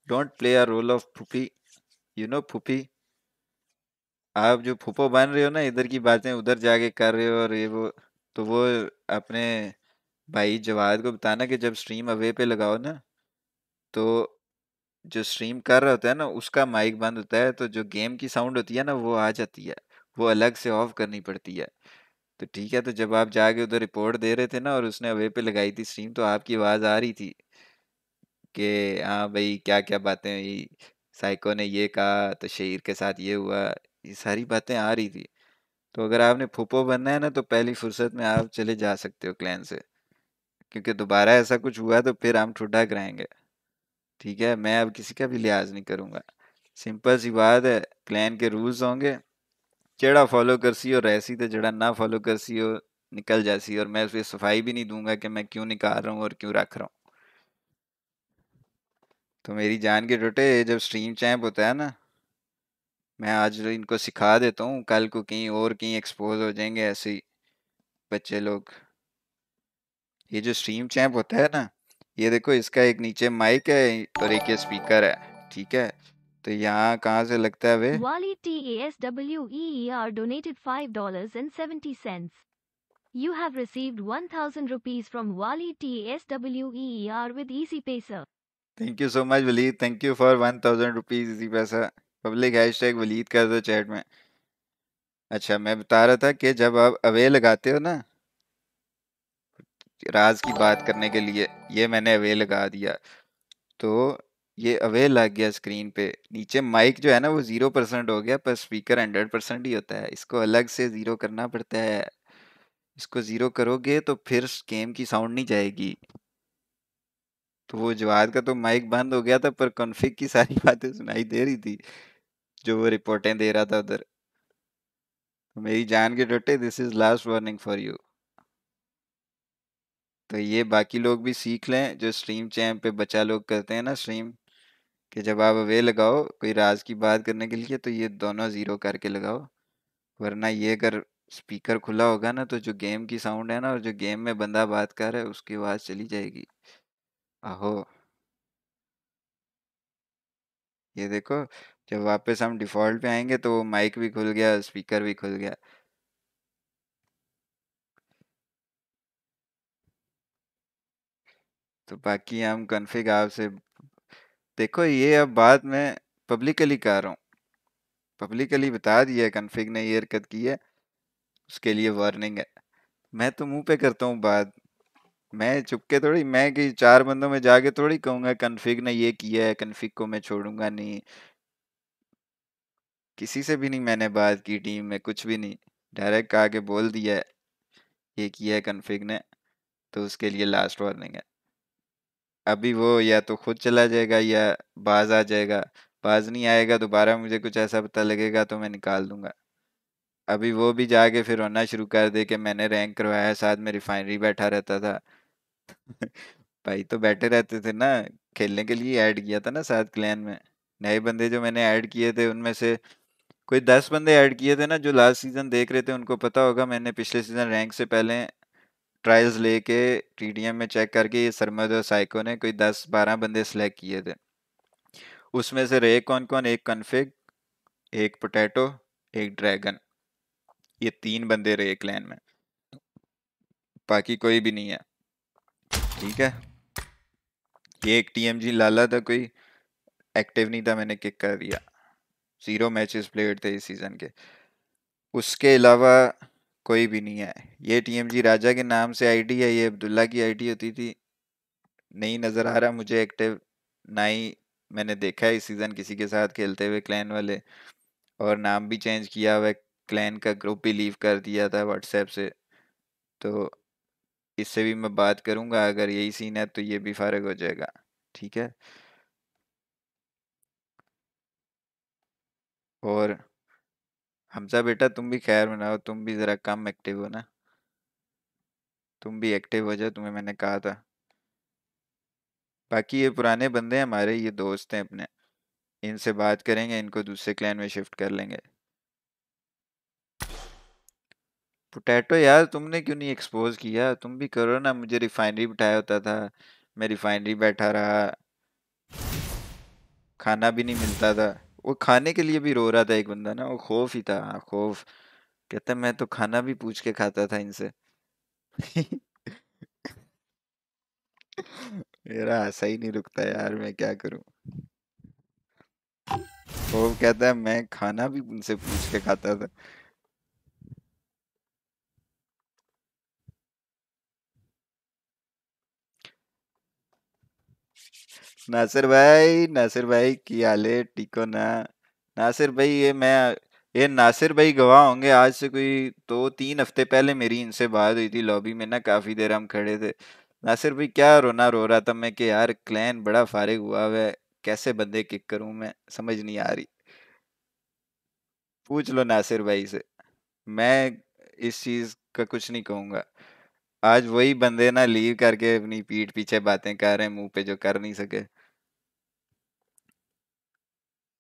don't play a role of फूफी you know फूफी आप जो फूफो बन रहे हो ना, इधर की बातें उधर जाके कर रहे हो और ये वो तो वो अपने भाई जवाद को बताना कि जब स्ट्रीम अवे पे लगाओ ना तो जो स्ट्रीम कर रहा होता है ना, उसका माइक बंद होता है तो जो गेम की साउंड होती है ना, वो आ जाती है। वो अलग से ऑफ़ करनी पड़ती है। तो ठीक है तो जब आप जाके उधर रिपोर्ट दे रहे थे ना, और उसने अवे पे लगाई थी स्ट्रीम तो आपकी आवाज़ आ रही थी। कि हाँ भाई क्या क्या बातें हुई साइको ने ये कहा तो शहीर के साथ ये हुआ, ये सारी बातें आ रही थी। तो अगर आपने फूफो बनना है ना तो पहली फुर्सत में आप चले जा सकते हो क्लैन से। क्योंकि दोबारा ऐसा कुछ हुआ तो फिर हम ठुड्डा कराएँगे। ठीक है, मैं अब किसी का भी लिहाज नहीं करूँगा। सिंपल सी बात है, क्लैन के रूल्स होंगे। जेड़ा फॉलो कर सी और ऐसी तो जड़ा ना फॉलो कर सी हो निकल जासी, और मैं उस सफ़ाई भी नहीं दूँगा कि मैं क्यों निकाल रहा हूँ और क्यों रख रहा हूँ। तो मेरी जान के टूटे जब स्ट्रीम चैम्प होता है ना, मैं आज इनको सिखा देता हूँ, कल को कहीं और कहीं एक्सपोज हो जाएँगे ऐसे ही बच्चे लोग ये जो स्ट्रीम चैम्प होता है ना, ये देखो इसका एक नीचे माइक है और एक ये स्पीकर है, ठीक है तो यहाँ कहाँ से लगता है वे Wally TASWEER donated $5.70. You have received 1000 rupees from Wally TASWEER with Easy Pacer. Thank you so much Waleed thank you for one thousand rupees Easypaisa. Public hashtag Waleed कर दो चैट में. अच्छा मैं बता रहा था कि जब आप अवे लगाते हो ना, राज की बात करने के लिए, ये मैंने अवे लगा दिया। तो ये अवे लग गया स्क्रीन पे। नीचे माइक जो है ना, वो ज़ीरो परसेंट हो गया, पर स्पीकर हंड्रेड परसेंट ही होता है। इसको अलग से ज़ीरो करना पड़ता है। इसको ज़ीरो करोगे तो फिर गेम की साउंड नहीं जाएगी। तो वो जवाद का तो माइक बंद हो गया था, पर कॉन्फ़िग की सारी [laughs] बातें सुनाई दे रही थी, जो वो रिपोर्टें दे रहा था उधर। तो मेरी जान के टोटे this is last warning for you तो ये बाकी लोग भी सीख लें, जो स्ट्रीम चैम पे बच्चा लोग करते हैं ना स्ट्रीम कि जब आप अवे लगाओ कोई राज की बात करने के लिए तो ये दोनों ज़ीरो करके लगाओ। वरना ये अगर स्पीकर खुला होगा ना तो जो गेम की साउंड है ना, और जो गेम में बंदा बात कर रहा है, उसकी आवाज़ चली जाएगी। आहो ये देखो जब वापस हम डिफ़ॉल्ट पे आएँगे तो माइक भी खुल गया स्पीकर भी खुल गया तो बाकी हम कन्फिग आपसे देखो ये अब बात मैं पब्लिकली कर रहा हूँ पब्लिकली बता दिया कन्फिग ने ये हरकत की है उसके लिए वार्निंग है मैं तो मुँह पे करता हूँ बात मैं चुपके थोड़ी, मैं कि चार बंदों में जाके थोड़ी कहूँगा, कन्फिग ने ये किया है, कन्फिग को मैं छोड़ूँगा नहीं। किसी से भी नहीं मैंने बात की टीम में, कुछ भी नहीं। डायरेक्ट आके बोल दिया है, ये किया है कन्फिग ने तो उसके लिए लास्ट वार्निंग है। अभी वो या तो खुद चला जाएगा या बाज आ जाएगा। बाज नहीं आएगा, दोबारा मुझे कुछ ऐसा पता लगेगा तो मैं निकाल दूँगा। अभी वो भी जाके फिर रोना शुरू कर दे कि मैंने रैंक करवाया साथ में रिफाइनरी बैठा रहता था। भाई तो बैठे रहते थे ना, खेलने के लिए ऐड किया था ना साथ क्लैन में। नए बंदे जो मैंने ऐड किए थे, उनमें से कोई दस बंदे ऐड किए थे ना जो लास्ट सीज़न देख रहे थे, उनको पता होगा, मैंने पिछले सीज़न रैंक से पहले ट्रायल्स लेके टीडीएम में चेक करके ये सरमद और साइको ने कोई दस बारह बंदे सेलेक्ट किए थे। उसमें से रहे कौन कौन, एक कन्फिग, एक पोटैटो, एक ड्रैगन। ये तीन बंदे रहे क्लैन में। बाकी कोई भी नहीं है। ठीक है? ये एक टीएमजी लाला था कोई। एक्टिव नहीं था मैंने किक कर दिया। ज़ीरो मैचेस प्लेड थे इस सीज़न के। उसके अलावा कोई भी नहीं है। ये टीएमजी राजा के नाम से आईडी है, ये अब्दुल्ला की आईडी होती थी। नहीं नज़र आ रहा मुझे एक्टिव ना ही मैंने देखा है इस सीज़न किसी के साथ खेलते हुए क्लैन वाले। और नाम भी चेंज किया हुआ क्लैन का ग्रुप भी लीव कर दिया था व्हाट्सएप से। तो इससे भी मैं बात करूँगा, अगर यही सीन है तो ये भी फारग हो जाएगा, ठीक है? और हमजा बेटा तुम भी खैर मनाओ तुम भी ज़रा कम एक्टिव हो ना। तुम भी एक्टिव हो जाओ, तुम्हें मैंने कहा था। बाकी ये पुराने बंदे हमारे, ये दोस्त हैं अपने। इनसे बात करेंगे, इनको दूसरे क्लैन में शिफ्ट कर लेंगे। पोटैटो यार तुमने क्यों नहीं एक्सपोज किया? तुम भी करो ना मुझे रिफाइनरी बिठाया होता था मैं रिफाइनरी बैठा रहा। खाना भी नहीं मिलता था। वो खाने के लिए भी रो रहा था एक बंदा ना वो खौफ ही था हाँ, खौफ। कहता मैं तो खाना भी पूछ के खाता था इनसे। [laughs] मेरा हंसा ही नहीं रुकता यार मैं क्या करूँ? वो कहता है मैं खाना भी उनसे पूछ के खाता था। नासिर भाई नासिर भाई की हाल है? टिको ना? नासिर भाई, ये मैं, ये नासिर भाई गवाह होंगे आज से कोई दो तो तीन हफ़्ते पहले मेरी इनसे बात हुई थी लॉबी में ना, काफ़ी देर हम खड़े थे। नासिर भाई, क्या रोना रो रहा था मैं कि यार क्लैन बड़ा फारिग हुआ है, कैसे बंदे किक करूँ मैं? समझ नहीं आ रही। पूछ लो नासिर भाई से। मैं इस चीज़ का कुछ नहीं कहूँगा। आज वही बंदे ना लीव करके अपनी पीठ पीछे बातें कर रहे हैं, मुँह पे जो कर नहीं सके।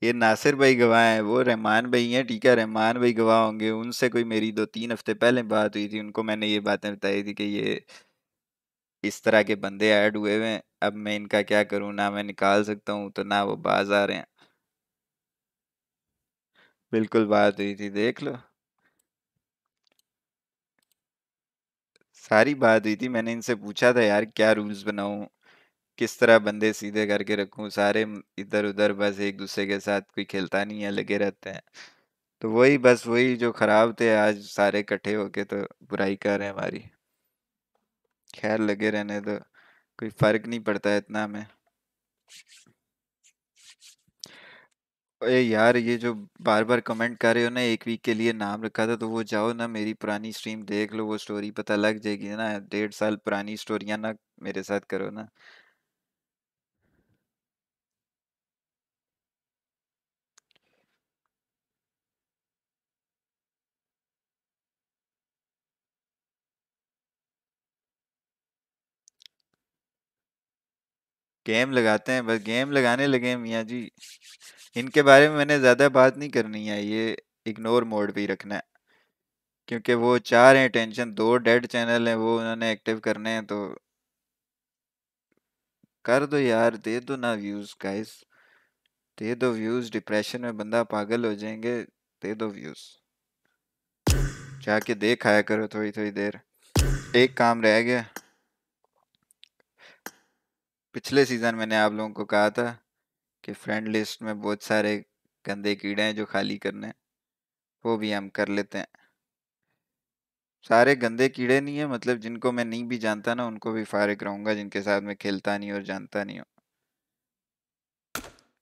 ये नासिर भाई गवाह हैं, वो रहमान भाई हैं, ठीक है, रहमान भाई गवाह होंगे। उनसे कोई मेरी दो तीन हफ़्ते पहले बात हुई थी, उनको मैंने ये बातें बताई थी कि ये इस तरह के बंदे ऐड हुए हुए हैं, अब मैं इनका क्या करूँ, ना मैं निकाल सकता हूँ तो ना वो बाज आ रहे हैं। बिल्कुल बात हुई थी, देख लो। सारी बात हुई थी, मैंने इनसे पूछा था, यार, क्या रूल्स बनाऊँ? किस तरह बंदे सीधे करके रखूँ, सारे इधर उधर बस एक दूसरे के साथ कोई खेलता नहीं है, लगे रहते हैं। तो वही बस वही जो खराब थे, आज सारे इकट्ठे होके तो बुराई कर रहे हैं हमारी। खैर, लगे रहने तो कोई फ़र्क नहीं पड़ता है इतना हमें अरे यार, ये जो बार बार कमेंट कर रहे हो ना, एक वीक के लिए नाम रखा था तो वो जाओ ना मेरी पुरानी स्ट्रीम देख लो, वो स्टोरी पता लग जाएगी ना, डेढ़ साल पुरानी स्टोरियाँ ना मेरे साथ करो ना। गेम लगाते हैं, बस गेम लगाने लगे हैं मियाँ जी। इनके बारे में मैंने ज़्यादा बात नहीं करनी है, ये इग्नोर मोड ही रखना है। क्योंकि वो चाह रहे हैं, टेंशन, दो डेड चैनल हैं, वो उन्होंने एक्टिव करने हैं तो कर दो यार, दे दो ना व्यूज़ गाइस दे दो व्यूज़ डिप्रेशन में बंदा पागल हो जाएँगे, दे दो व्यूज़ जाके देख आया करो थोड़ी थोड़ी देर। एक काम रह गया। पिछले सीज़न मैंने आप लोगों को कहा था कि फ्रेंड लिस्ट में बहुत सारे गंदे कीड़े हैं जो खाली करने, वो भी हम कर लेते हैं। सारे गंदे कीड़े नहीं है मतलब जिनको मैं नहीं भी जानता ना, उनको भी फारिग रहूँगा, जिनके साथ मैं खेलता नहीं और जानता नहीं हूँ।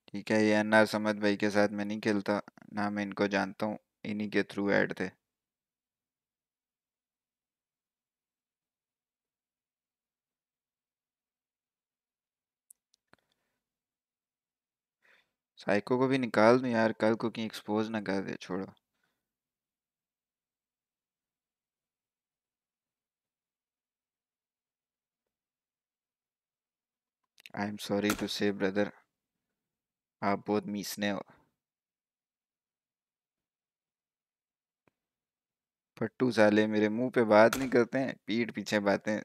ठीक है, ये अन्ना समद भाई के साथ मैं नहीं खेलता, ना मैं इनको जानता हूँ, इन्हीं के थ्रू ऐड थे। साइको को भी निकाल दूँ यार, कल को कहीं एक्सपोज ना कर दे, छोड़ो। I am sorry to say brother आप बहुत मीसने हो। फट्टू साले, मेरे मुँह पे बात नहीं करते हैं, पीठ पीछे बातें।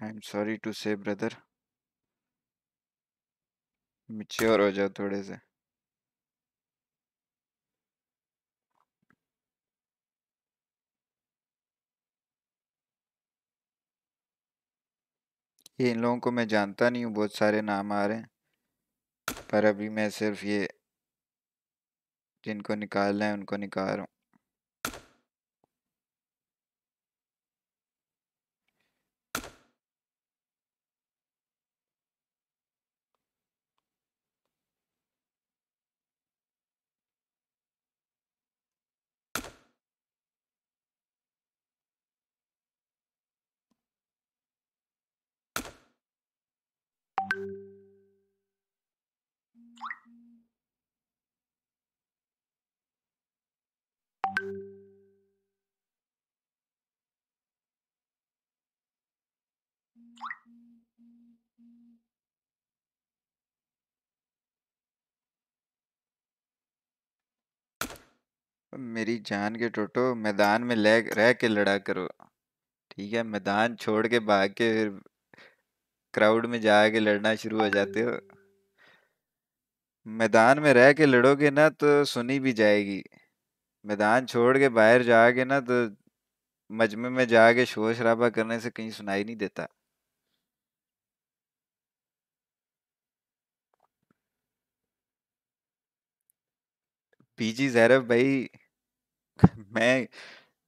I am sorry to say brother mature हो जाओ थोड़े से। ये इन लोगों को मैं जानता नहीं हूँ, बहुत सारे नाम आ रहे हैं। पर अभी मैं सिर्फ़ ये जिनको निकालना है, उनको निकाल रहा हूँ। मेरी जान के टोटो, मैदान में ले रह के लड़ा करो। ठीक है, मैदान छोड़ के भाग के फिर क्राउड में जाके लड़ना शुरू हो जाते हो। मैदान में रह के लड़ोगे ना तो सुनी भी जाएगी। मैदान छोड़ के बाहर जाके ना तो मजमे में जाके शोर शराबा करने से कहीं सुनाई नहीं देता। पीजी जैरफ भाई [laughs] मैं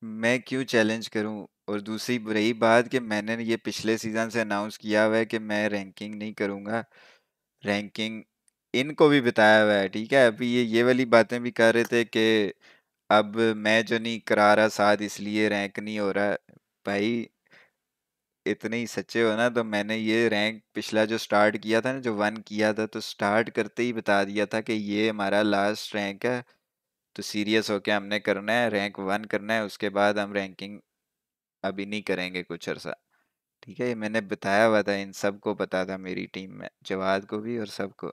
मैं क्यों चैलेंज करूँ? और दूसरी रही बात कि मैंने ये पिछले सीज़न से अनाउंस किया हुआ है कि मैं रैंकिंग नहीं करूँगा। रैंकिंग इनको भी बताया हुआ है, ठीक है? अभी ये ये वाली बातें भी कर रहे थे कि अब मैं जो नहीं करा रहा साथ, इसलिए रैंक नहीं हो रहा। भाई, इतने ही सच्चे हो ना तो मैंने ये रैंक पिछला जो स्टार्ट किया था ना, जो वन किया था तो स्टार्ट करते ही बता दिया था कि ये हमारा लास्ट रैंक है। तो सीरियस होके हमने करना है, रैंक वन करना है, उसके बाद हम रैंकिंग अभी नहीं करेंगे कुछ अरसा। ठीक है, ये मैंने बताया हुआ था, इन सबको पता था मेरी टीम में, जवाद को भी और सबको।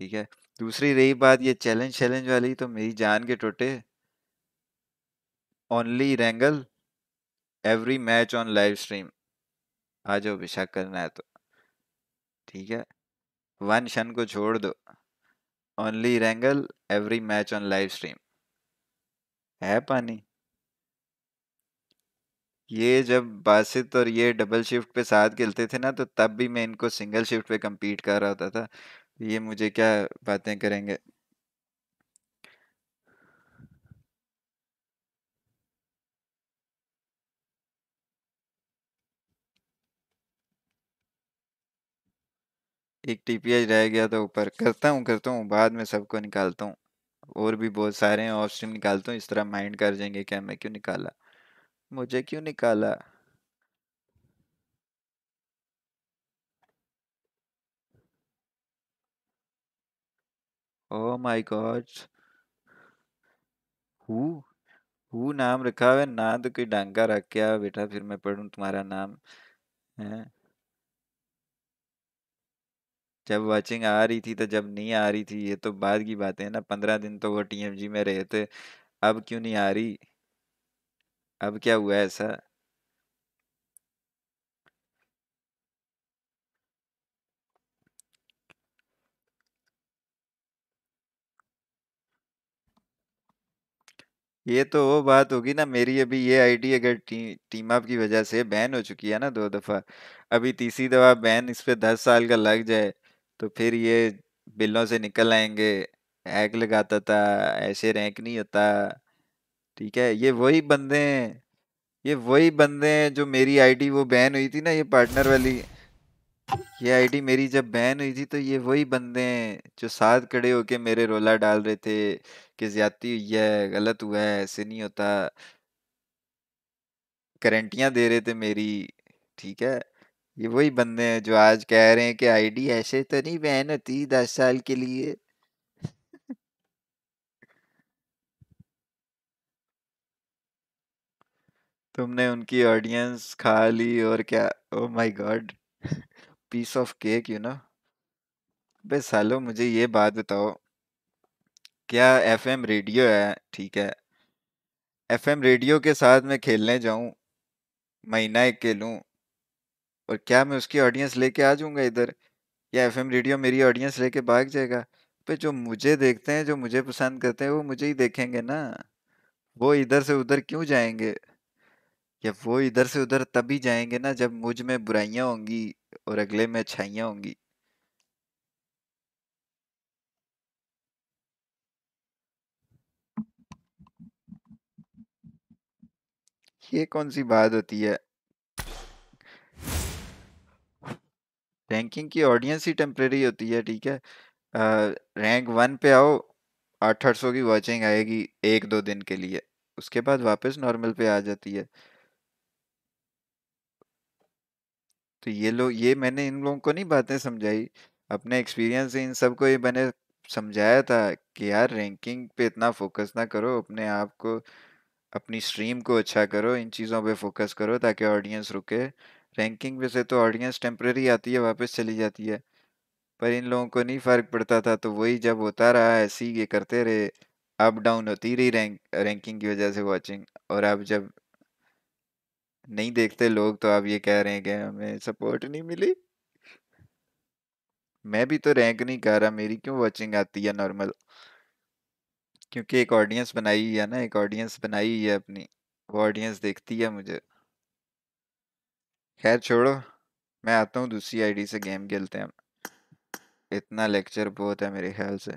ठीक है, दूसरी रही बात ये चैलेंज चैलेंज वाली तो मेरी जान के टोटे। Only wrangle, every match on live stream. आ जाओ बेशक करना है तो। ठीक है, वन शन को छोड़ दो। Only wrangle every match on live stream है पानी? ये जब बासित और ये डबल शिफ्ट पे साथ खेलते थे ना तो तब भी मैं इनको सिंगल शिफ्ट पे कम्पीट कर रहा होता था। ये मुझे क्या बातें करेंगे? एक टीपीएच रह गया तो ऊपर करता हूँ करता हूँ, बाद में सबको निकालता हूँ। और भी बहुत सारे हैं ऑफ़ स्ट्रीम निकालता हूँ, इस तरह माइंड कर जाएँगे क्या मैं क्यों निकाला? मुझे क्यों निकाला? ओ माय गॉड हु हु नाम रखा हुआ ना तो कोई डांगा रख के बेटा, फिर मैं पढ़ूं तुम्हारा नाम। है? जब वाचिंग आ रही थी तो जब नहीं आ रही थी ये तो बाद की बात है ना पंद्रह दिन तो वो टीएमजी में रहे थे अब क्यों नहीं आ रही? अब क्या हुआ ऐसा? ये तो वो बात होगी ना मेरी अभी ये आईडी अगर टी, टीम अप की वजह से बैन हो चुकी है ना दो दफ़ा अभी तीसरी दफ़ा बैन इस पे दस साल का लग जाए तो फिर ये बिलों से निकल आएँगे हैक लगाता था, ऐसे रैंक नहीं होता। ठीक है, ये वही बंदे हैं, ये वही बंदे हैं जो मेरी आईडी वो बैन हुई थी ना ये पार्टनर वाली। ये आईडी मेरी जब बैन हुई थी तो ये वही बंदे हैं जो साथ खड़े होके मेरे रोला डाल रहे थे कि ज्यादती हुई है, गलत हुआ है, ऐसे नहीं होता। गारंटियाँ दे रहे थे मेरी। ठीक है? ये वही बंदे हैं जो आज कह रहे हैं कि आईडी ऐसे तो नहीं बैन होती दस साल के लिए। तुमने उनकी ऑडियंस खा ली और क्या? ओ my god piece of cake you know बे सालो, मुझे ये बात बताओ। क्या एफएम रेडियो है? ठीक है। एफएम रेडियो के साथ मैं खेलने जाऊँ? महीना एक खेलूं? और क्या मैं उसकी ऑडियंस लेके आ जाऊँगा इधर? या एफएम रेडियो मेरी ऑडियंस लेके भाग जाएगा? पे जो मुझे देखते हैं, जो मुझे पसंद करते हैं, वो मुझे ही देखेंगे ना। वो इधर से उधर क्यों जाएँगे? या वो इधर से उधर तभी जाएँगे ना जब मुझमें बुराइयाँ होंगी और अगले में अच्छाइयाँ होंगी। ये कौन सी बात होती है? रैंकिंग की ऑडियंस ही टेम्प्रेरी होती है, ठीक है? रैंक वन पे आओ, आठ आठ सौ की वॉचिंग आएगी एक दो दिन के लिए, उसके बाद वापस नॉर्मल पे आ जाती है। तो ये लोग ये मैंने इन लोगों को नहीं बातें समझाई, अपने एक्सपीरियंस से इन सबको ये मैंने समझाया था कि यार रैंकिंग पे इतना फोकस ना करो, अपने आप को, अपनी स्ट्रीम को अच्छा करो, इन चीज़ों पे फोकस करो ताकि ऑडियंस रुके। रैंकिंग पे से तो ऑडियंस टेम्प्रेरी आती है, वापस चली जाती है। पर इन लोगों को नहीं फ़र्क पड़ता था तो वही जब होता रहा, ऐसे ही ये करते रहे। अप डाउन होती रही रैंक, रैंकिंग की वजह से वॉचिंग, और अब जब नहीं देखते लोग तो आप ये कह रहे हैं कि हमें सपोर्ट नहीं मिली। मैं भी तो रैंक नहीं कर रहा, मेरी क्यों वॉचिंग आती है नॉर्मल? क्योंकि एक ऑडियंस बनाई है ना, एक ऑडियंस बनाई है अपनी, वो ऑडियंस देखती है मुझे। खैर छोड़ो मैं आता हूँ दूसरी आईडी से गेम खेलते हैं इतना लेक्चर बहुत है मेरे ख्याल से।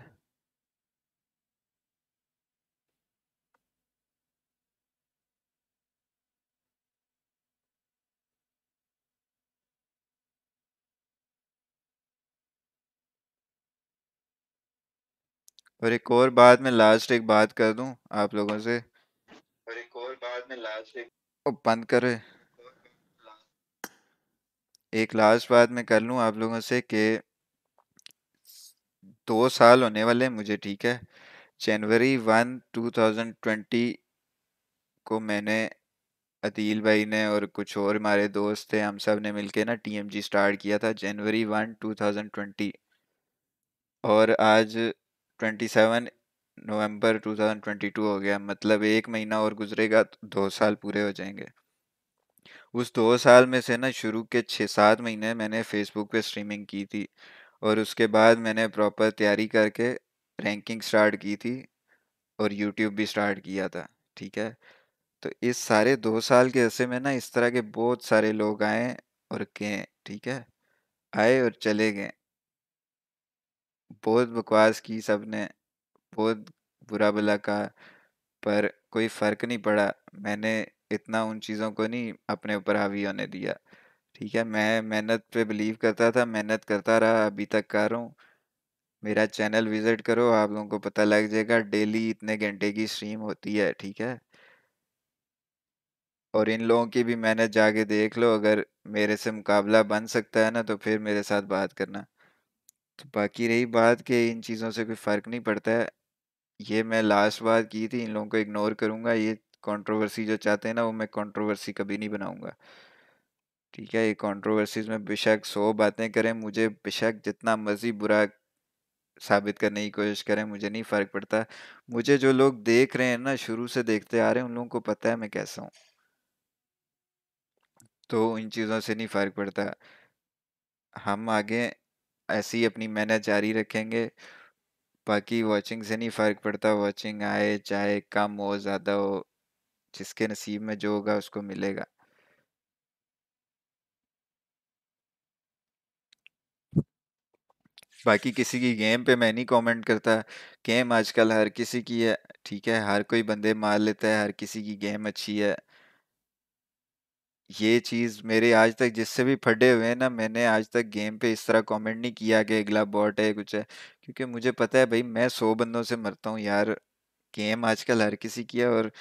और एक और बात मैं लास्ट एक बात कर दूँ आप लोगों से। और एक और बात मैं लास्ट एक बंद करे एक लास्ट बात मैं कर लूँ आप लोगों से कि दो साल होने वाले मुझे, ठीक है? January one two thousand twenty को मैंने अदील भाई ने और कुछ और हमारे दोस्त थे, हम सबने मिलके ना टीएमजी स्टार्ट किया था January one two thousand twenty और आज ट्वेंटी सेवन नवंबर 2022 हो गया मतलब एक महीना और गुजरेगा तो दो साल पूरे हो जाएँगे। उस दो साल में से ना शुरू के छः सात महीने मैंने फेसबुक पे स्ट्रीमिंग की थी और उसके बाद मैंने प्रॉपर तैयारी करके रैंकिंग स्टार्ट की थी और यूट्यूब भी स्टार्ट किया था, ठीक है? तो इस सारे दो साल के अरसे में ना इस तरह के बहुत सारे लोग आए और गए, ठीक है? आए और चले गए। बहुत बकवास की सबने, बहुत बुरा भला कहा, पर कोई फ़र्क नहीं पड़ा। मैंने इतना उन चीज़ों को नहीं अपने ऊपर हावी होने दिया। ठीक है, मैं मेहनत पे बिलीव करता था, मेहनत करता रहा, अभी तक कर रहा हूँ। मेरा चैनल विज़िट करो, आप लोगों को पता लग जाएगा, डेली इतने घंटे की स्ट्रीम होती है, ठीक है? और इन लोगों की भी मेहनत जाके देख लो, अगर मेरे से मुकाबला बन सकता है ना तो फिर मेरे साथ बात करना। तो बाकी रही बात कि इन चीज़ों से कोई फ़र्क नहीं पड़ता है। ये मैं लास्ट बात की थी, इन लोगों को इग्नोर करूँगा, ये कंट्रोवर्सी जो चाहते हैं ना, वो मैं कंट्रोवर्सी कभी नहीं बनाऊँगा। ठीक है, ये कंट्रोवर्सीज में बेशक सौ बातें करें, मुझे बेशक जितना मर्ज़ी बुरा साबित करने की कोशिश करें, मुझे नहीं फ़र्क पड़ता। मुझे जो लोग देख रहे हैं ना, शुरू से देखते आ रहे हैं, उन लोगों को पता है मैं कैसा हूँ। तो इन चीज़ों से नहीं फ़र्क पड़ता। हम आगे ऐसी अपनी मेहनत जारी रखेंगे, बाकी वॉचिंग से नहीं फ़र्क पड़ता। वॉचिंग आए, चाहे कम हो, ज़्यादा हो जिसके नसीब में जो होगा उसको मिलेगा। बाकी किसी की गेम पे मैं नहीं कमेंट करता, गेम आजकल हर किसी की है, ठीक है, हर कोई बंदे मार लेता है, हर किसी की गेम अच्छी है। ये चीज़ मेरे आज तक जिससे भी फटे हुए हैं ना, मैंने आज तक गेम पे इस तरह कमेंट नहीं किया कि अगला बॉट है, कुछ है, क्योंकि मुझे पता है भाई, मैं सौ बंदों से मरता हूँ यार, गेम आजकल हर किसी की है और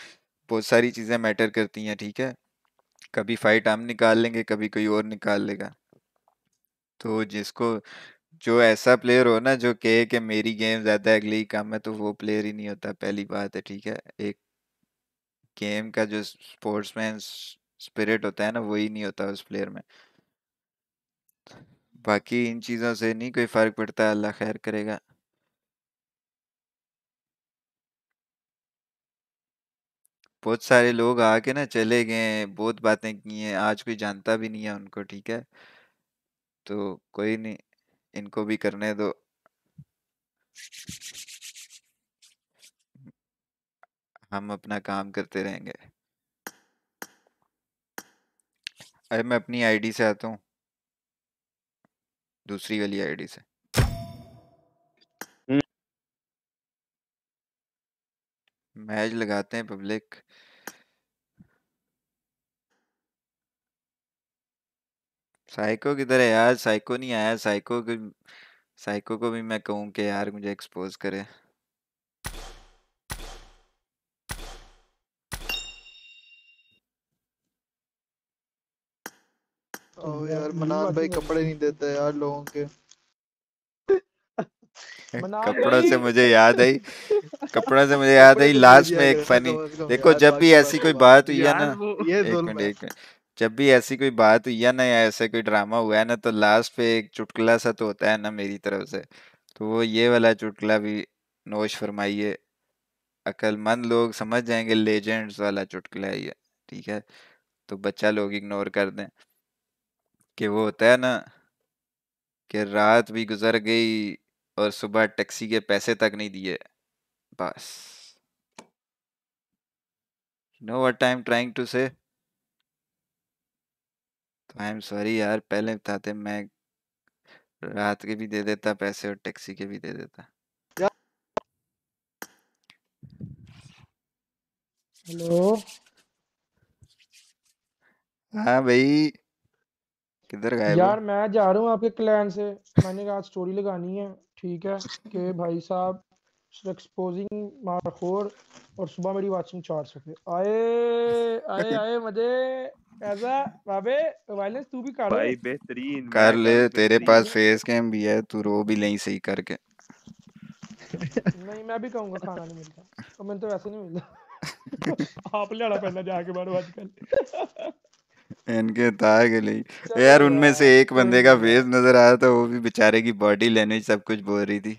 बहुत सारी चीज़ें मैटर करती हैं, ठीक है? कभी फाइट हम निकाल लेंगे, कभी कोई और निकाल लेगा। तो जिसको, जो ऐसा प्लेयर हो ना, जो कहे कि मेरी गेम ज़्यादा अगली ही कम है तो वो प्लेयर ही नहीं होता, पहली बात है, ठीक है? एक गेम का जो स्पोर्ट्समैन स्पिरिट होता है ना वही नहीं होता उस प्लेयर में। बाकी इन चीज़ों से नहीं कोई फ़र्क पड़ता, अल्लाह खैर करेगा। बहुत सारे लोग आके ना चले गए बहुत बातें की हैं, आज कोई जानता भी नहीं है उनको, ठीक है? तो कोई नहीं, इनको भी करने दो। हम अपना काम करते रहेंगे। अरे, मैं अपनी आईडी से आता हूँ। दूसरी वाली आईडी से। मैच लगाते हैं पब्लिक। साइको किधर है यार? साइको नहीं आया। साइको को साइको को भी मैं कहूँ कि यार मुझे एक्सपोज करे। ओ यार, मनान भाई कपड़े नहीं देते यार लोगों के। [laughs] कपड़ों से मुझे याद आई कपड़ों से मुझे याद आई तो लास्ट में एक फनी कम देखो जब भी ऐसी कोई बात। हुई है ना एक मिनट एक मिनट। जब भी ऐसी कोई बात हुई है ना या ऐसा कोई ड्रामा हुआ है ना तो लास्ट पे एक चुटकुला सा तो होता है ना मेरी तरफ़ से तो वो ये वाला चुटकुला भी नोश फरमाइए। अक्लमंद लोग समझ जाएँगे लेजेंड्स वाला चुटकुला है ये ठीक है? तो बच्चा लोग इग्नोर कर दें कि वो होता है ना कि रात भी गुजर गई और सुबह टैक्सी के पैसे तक नहीं दिए बस। No what I am trying to say तो आई एम सॉरी यार पहले बताते मैं रात के भी दे देता पैसे और टैक्सी के भी दे देता। हेलो। हाँ भाई किधर हो? यार मैं जा रहा हूँ आपके क्लैन से मैंने कहा स्टोरी लगानी है। ठीक है कि भाई साहब एक्सपोजिंग मारखोर और सुबह मेरी वाचिंग चार सौ पे आए आए आए मज़े ऐसा बाबे वायलेंस तू भी कर भाई बेहतरीन कर ले तेरे पास फेस कैम भी है तू रो भी नहीं सही करके। नहीं मैं भी कहूँगा खाना नहीं मिलता और मैंने तो वैसे नहीं मिलता। [laughs] आप लियाना पैना जाके बाहर आजकल इनके चलो यार उनमें से एक कोई बंदे का नहीं। फेस नज़र आया था वो भी बेचारे की बॉडी लैंग्वेज सब कुछ बोल रही थी।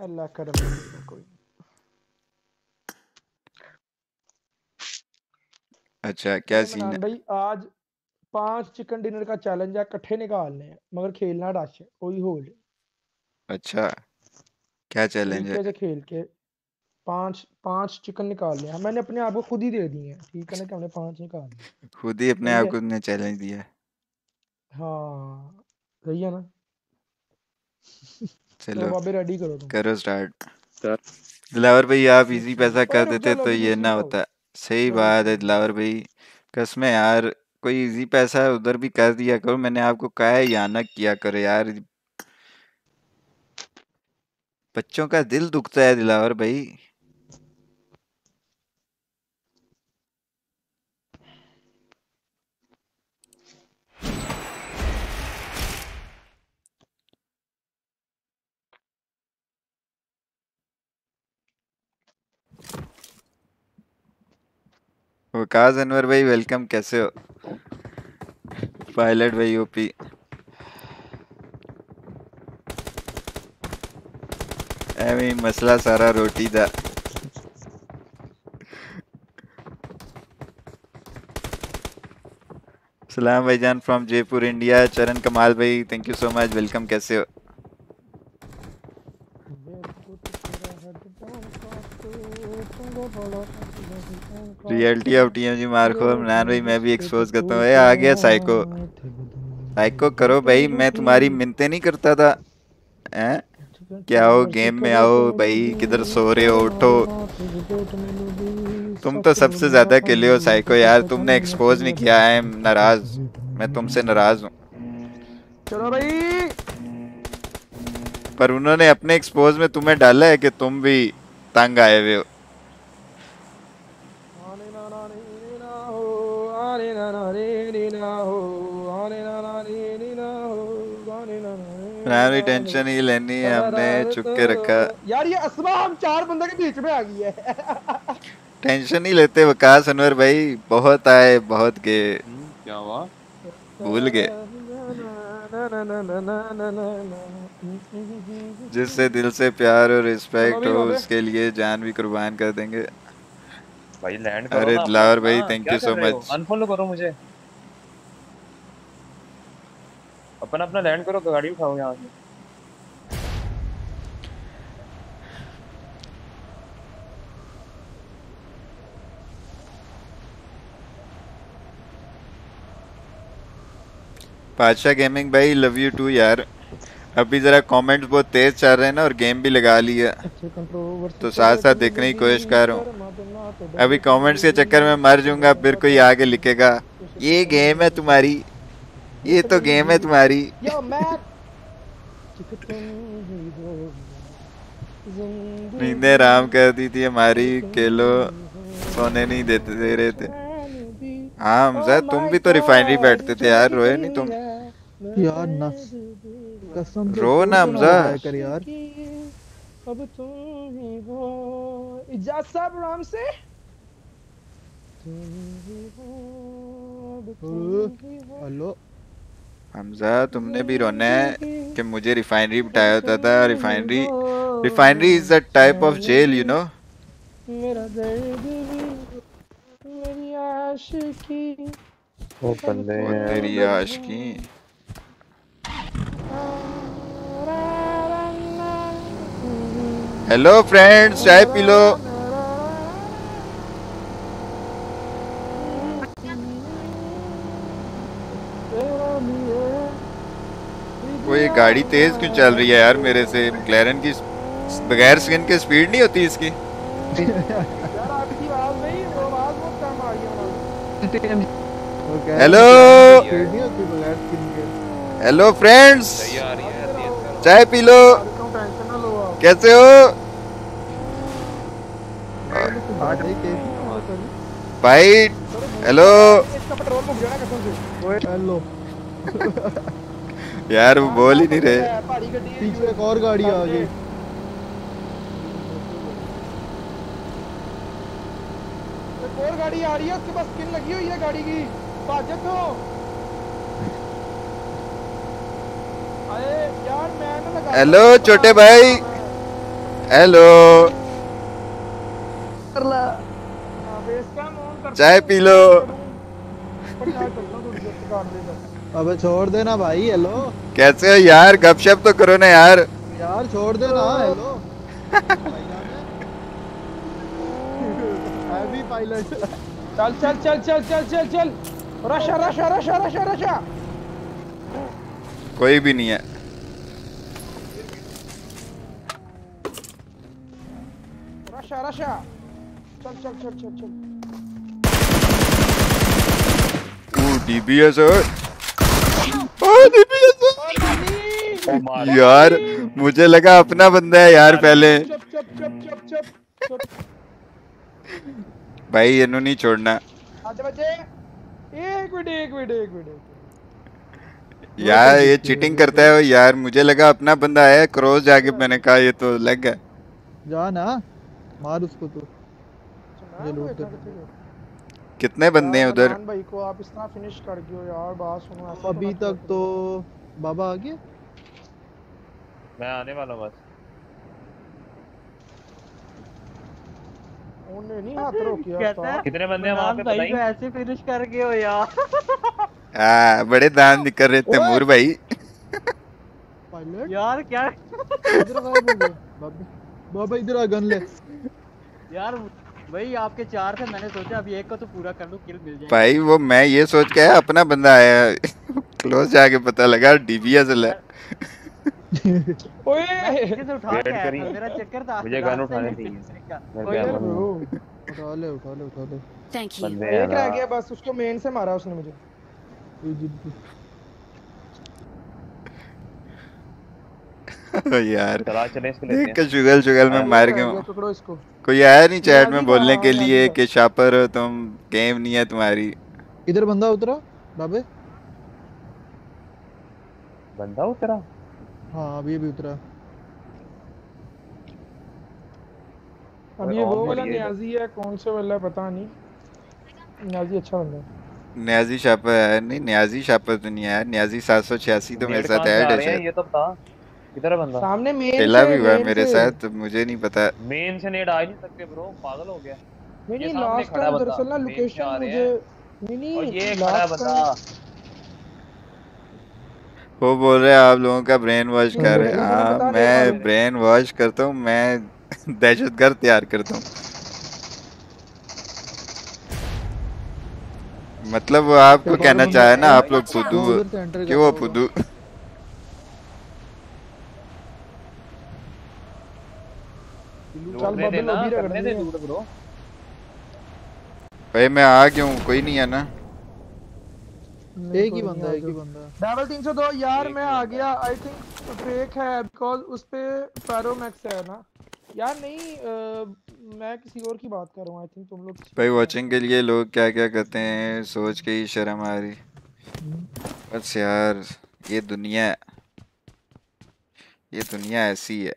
अल्लाह करम करेगा, कोई अच्छा क्या चलो सीन है? भाई आज पाँच चिकन डिनर का चैलेंज है इकट्ठे निकालने हैं मगर खेलना रश है कोई हो ले अच्छा क्या चैलेंज है? तरीके से खेल के पाँच पाँच चिकन निकालने हैं मैंने अपने आप को खुद ही दे दिए हैं ठीक है ना कि हमने पाँच निकाल लिए। खुद ही अपने आप को ने चैलेंज दिया। हाँ सही है ना? [laughs] चलो चलो बाबे रेडी करो तुम। करो स्टार्ट दिलावर भाई आप इजी [laughs] पैसा कर देते तो ये ना होता। सही बात है दिलावर भाई कसमें यार कोई इजी पैसा है उधर भी कर दिया करो मैंने आपको कहा है या ना किया करो यार। बच्चों का दिल दुखता है दिलावर भाई। वकास अनवर भाई वेलकम कैसे हो? पायलट भाई ओपी एवं मसला सारा रोटी दा। सलाम भाई जान फ्रॉम जयपुर इंडिया चरण कमाल भाई thank you so much welcome कैसे हो? Reality of TMG Marco Manan भाई मैं भी एक्सपोज करता हूँ। ए, आ गया साइको साइको करो भाई मैं तुम्हारी मिनते नहीं करता था। हैं? क्या हो गेम में आओ भाई किधर सो रहे हो उठो। तुम तो सबसे ज़्यादा अकेले हो साइको यार। तुमने एक्सपोज नहीं किया है नाराज़। मैं तुमसे नाराज़ हूँ। चलो भाई। पर उन्होंने अपने एक्सपोज में तुम्हें डाला है कि तुम भी तंग आए हुए हो आने ना ना रे रे ना हो आने ना ना रे रे ना हो आने ना ना रे रे ना हो आने ना ना रे रे ना भी ना टेंशन ही लेनी है हमने। चुप के रखा। यार ये असमा हम चार बंदे के बीच में आ गई है। टेंशन ही लेते वकास अनवर भाई बहुत आए बहुत गए। हम्म, क्या हुआ? भूल गए। जिससे दिल से प्यार और रिस्पेक्ट हो। उसके लिए जान भी कुर्बान कर देंगे। भाई लैंड करो अरे ना दिलावर भाई thank you so much unfollow करो मुझे। अपन अपना लैंड करो गाड़ी उठाओ यहाँ से। पातशाह गेमिंग भाई लव यू टू यार। अभी जरा कमेंट्स बहुत तेज चल रहे हैं ना और गेम भी लगा लिया तो साथ साथ देखने की कोशिश कर रहा हूँ। अभी कमेंट्स के चक्कर में मर जाऊँगा फिर कोई आगे लिखेगा ये गेम है तुम्हारी ये तो गेम है तुम्हारी। यो मैक आराम कर दी थी हमारी केलो सोने नहीं देते दे रहे थे। हाँ हमजा तुम भी तो रिफाइनरी बैठते थे यार रोए नहीं तुम। यार ना कसम रो ना हमजा कर यार। अब तुम ही हो। इजाज साहब राम से? ही हो, ही हो। हेलो। हमजा तुमने भी रोना है कि मुझे रिफाइनरी बिठाया होता था। Refinery refinery is a type of jail you know मेरा दर्द भी मेरी आशिकी वो बंदे तेरी आशिकी हेलो फ्रेंड्स चाय पी लो वो ये गाड़ी तेज क्यों चल रही है यार मेरे से? क्लैरन की बगैर स्किन के स्पीड नहीं होती इसकी। हेलो हेलो फ्रेंड्स है चाय पी लो कैसे हो? भाई हेलो? हेलो यार वो बोल ही नहीं रहे। पीछे एक और गाड़ी आ गई और गाड़ी आ रही है उसके पास स्किन लगी हुई है गाड़ी की भाजत हो अरे यार मैं ना लगा हेलो छोटे भाई। हेलो चाय पी लो। अबे छोड़ देना भाई हेलो कैसे हो यार? गपशप तो करो ना यार। यार छोड़ देना हेलो हैवी पायलट चल चल चल चल चल चल चल। रशा रशा रशा रशा रशा। कोई भी नहीं है। रशा रशा। चल चल चल चल चल। ओ डीबीएस ओ डीबीएस ओ नानी यार मुझे लगा अपना बंदा है यार पहले। भाई इन्हों नहीं छोड़ना। एक मिनट एक मिनट एक मिनट। यार ये चीटिंग करता है। वो यार मुझे लगा अपना बंदा है। क्रॉस जाके मैंने कहा ये तो लग गया। जा ना मार उसको तू। ये लूट दे। कितने बंदे हैं उधर? भाई को आप इस तरह फिनिश कर दियो यार बात सुनो अभी तक तो बाबा आ गया? मैं आने वाला हूँ बस। उन्होंने नहीं हाथ [laughs] रोकिया कितने बंदे हैं वहाँ पे भाई को ऐसे फिनिश कर गए हो यार। हाँ बड़े दांत निकल रहे थे [laughs] मूर भाई। यार क्या? बाबा इधर आ गन ले। यार भाई आपके चार थे मैंने सोचा अभी एक को तो पूरा कर लूँ किल मिल जाए भाई वो मैं ये सोच के अपना बंदा आया। क्लोज जाके पता लगा डीबीएस है। [laughs] ओए! पीछे से उठा के मेरा चक्कर था। मुझे गन उठाने चाहिए। उठा [laughs] ले उठा ले उठा ले. बंदे हैं एक रह गया बस उसको मेन से मारा उसने मुझे तू जीत गई। [laughs] यार। जुगल जुगल में मार के गया, इसको। कोई आया नहीं चैट में बोलने के लिए कि शापर तुम गेम नहीं है तुम्हारी। इधर बंदा उतरा बाबे। बंदा उतरा? हाँ अभी अभी उतरा। अब ये वो वाला। न्याजी है कौन से वाला है, पता नहीं। न्याजी अच्छा बंदा है। न्याजी शापर है नहीं न्याजी शापर तो नहीं है न्याजी 786 तो मेरे साथ ऐड है शायद। ये तो बता। किधर है बंदा? सामने मेन खेला भी हुआ है मेरे साथ तो मुझे नहीं पता। मेन से नेट आ नहीं सकते ब्रो पागल हो गया। नहीं नहीं लास्ट टाइम दरअसल ना लोकेशन मुझे हैं। नहीं और नहीं ये खड़ा है बंदा। वो बोल रहे हैं आप लोगों का ब्रेन वॉश कर रहे हैं। मुझे हाँ मैं ब्रेन वॉश करता हूँ मैं [laughs] दहशतगर्द तैयार करता हूँ। मतलब वो आपको कहना चाहे ना। आप लोग फुदू enter क्यों। फुदू लूटने देना करने दे लूट ब्रो भाई मैं आ गया हूँ कोई नहीं है ना। एक ही बंदा एक ही बंदा। डबल 302 यार मैं आ गया। आई थिंक फेक है बिकॉज़ उस पे पैरोमैक्स है ना। यार नहीं अ, मैं किसी और की बात कर रहा हूँ आई थिंक तुम लोग भाई वॉचिंग के लिए लोग क्या क्या करते हैं सोच के ही शर्म आ रही। बस यार ये दुनिया ये दुनिया ऐसी है।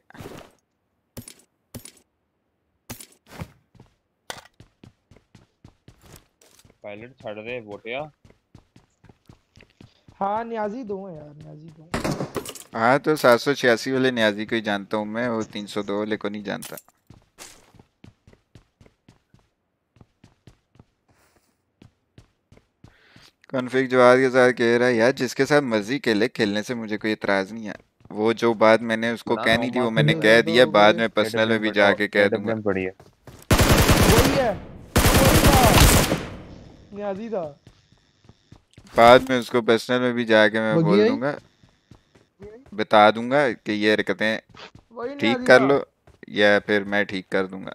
पायलट छड़ दे बोटिया हाँ न्याजी दो यार न्याजी दो। हाँ तो सात सौ छियासी वाले न्याजी को ही जानता हूँ मैं वो तीन सौ दो वाले को नहीं जानता। कॉन्फ़िग जवाब के साथ कह रहा है यार जिसके साथ मर्ज़ी खेले खेलने से मुझे कोई इतराज नहीं है। वो जो बात मैंने उसको कहनी थी वो मैंने कह दिया बाद में पर्सनल में भी जाके कह दूँगा। बढ़िया। वही है। न्याजी था। बाद में उसको पर्सनल में भी जाके मैं बोल दूँगा। बता दूँगा कि ये हरकतें वही ठीक कर लो या फिर मैं ठीक कर दूँगा।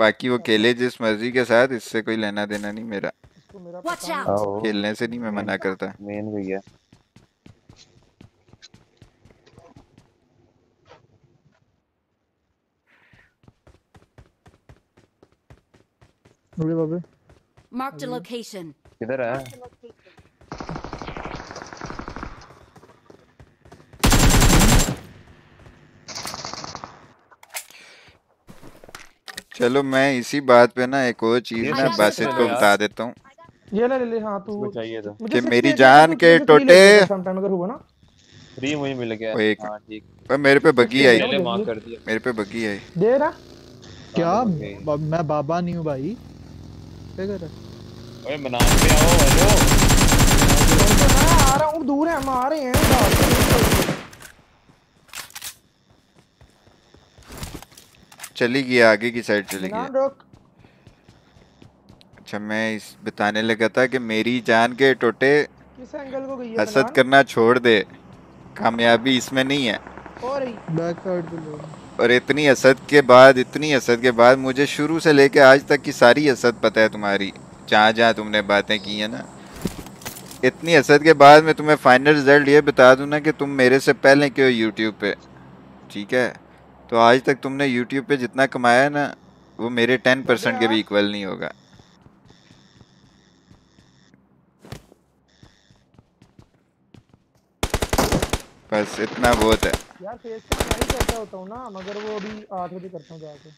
बाकी वो खेले जिस मर्ज़ी के साथ इससे कोई लेना देना नहीं मेरा। खेलने से नहीं मैं मना करता। मेन भी अरे बाबे। Marked a location. किधर है चलो मैं इसी बात पे ना एक और चीज़ ना बासित को बता देता हूँ। ये ले ले ले हाँ तू चाहिए था कि मेरी जान के टोटे अगर हुआ ना। फ्री मुझे मिल गया। एक हाँ ठीक। ओए मेरे पे बगी आई। मेरे पे बगी आई। दे ना क्या? मैं बाबा नहीं हूँ भाई। क्या कर रहा है? ओए बनान पे आओ हेलो मैं आ रहा हूँ दूर है हम आ रहे हैं चली गई आगे की साइड चली गई। अच्छा मैं इस बताने लगा था कि मेरी जान के टोटे किस एंगल को गई है हसद करना छोड़ दे। कामयाबी इसमें नहीं है। हो। रही बैक साइड पे और इतनी असद के बाद इतनी असद के बाद मुझे शुरू से लेके आज तक की सारी हसद पता है तुम्हारी। जहाँ जहाँ तुमने बातें की हैं ना। इतनी असद के बाद मैं तुम्हें फाइनल रिज़ल्ट ये बता दूँ ना कि तुम मेरे से पहले क्यों यूट्यूब पे। ठीक है? तो आज तक तुमने यूट्यूब पे जितना कमाया है ना वो मेरे टेन परसेंट के भी इक्वल नहीं होगा। बस इतना बहुत है। यार फेस पे मैं ही करता होता हूँ ना मगर वो अभी आठ बजे करता हूँ जाके।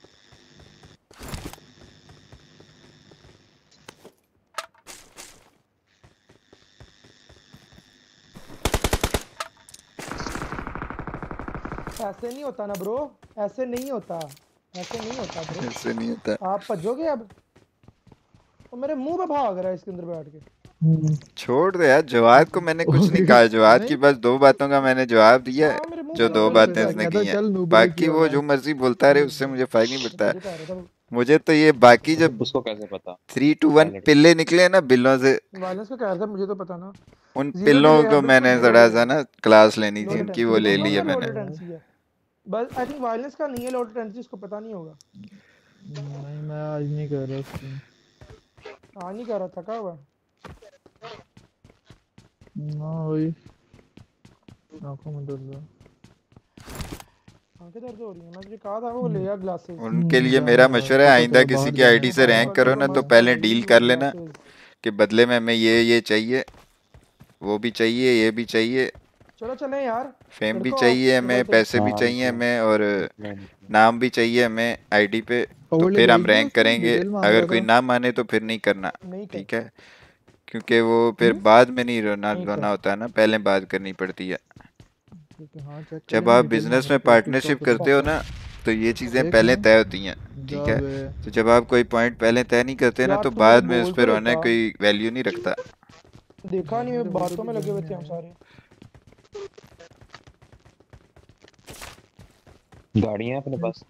ऐसे नहीं होता ना ब्रो ऐसे नहीं होता ऐसे नहीं होता ब्रो ऐसे नहीं होता। आप भजोगे अब? वो मेरे मुँह पे भाग रहा है इसके अंदर बैठ के। छोड़ दे यार जवाब को मैंने कुछ नहीं कहा। जवाब की बस दो बातों का मैंने जवाब दिया है हाँ, जो दो बातें उसने की हैं। बाकी वो जो मर्ज़ी बोलता रहे उससे मुझे फ़र्क नहीं पड़ता। मुझे तो ये बाकी जब उसको कैसे पता? थ्री टू वन पिल्ले निकले ना बिल्लों से। को कह रहा था मुझे तो पता ना। उन पिल्लों को मैंने delay। सा ना क्लास लेनी थी उनकी वो ले ली है मैंने। बस आई थिंक वायलेंस का नहीं है लो लेटेंसी उसको पता नहीं होगा। नहीं मैं आज नहीं कर रहा हाँ नहीं कर रहा थका हुआ ना वही आँखों में दर्द है आँखें दर्द हो रही हैं मैं तुझे कहा था वो ले आ ग्लासेस उनके लिए मेरा मशवरा है आइंदा किसी की आईडी। से रैंक करो ना तो पहले डील कर लेना कि बदले में हमें ये ये चाहिए वो भी चाहिए ये भी चाहिए चलो चले यार फेम भी चाहिए हमें। पैसे भी चाहिए। हमें और। नाम भी चाहिए हमें आईडी पे तो फिर हम रैंक करेंगे अगर कोई। ना माने तो फिर नहीं करना ठीक है क्योंकि वो फिर हम्म? बाद में नहीं रोना रोना होता है ना पहले बात करनी पड़ती है। है, हाँ, जब आप बिज़नेस में पार्टनरशिप करते हो ना तो ये चीज़ें पहले तय होती हैं ठीक है? तो जब आप कोई पॉइंट पहले तय नहीं करते ना तो बाद में उस पर तो रोने कोई वैल्यू नहीं रखता। देखा नहीं बातों तो में लगे हुए थे हम सारे। गाड़ियाँ अपने पास।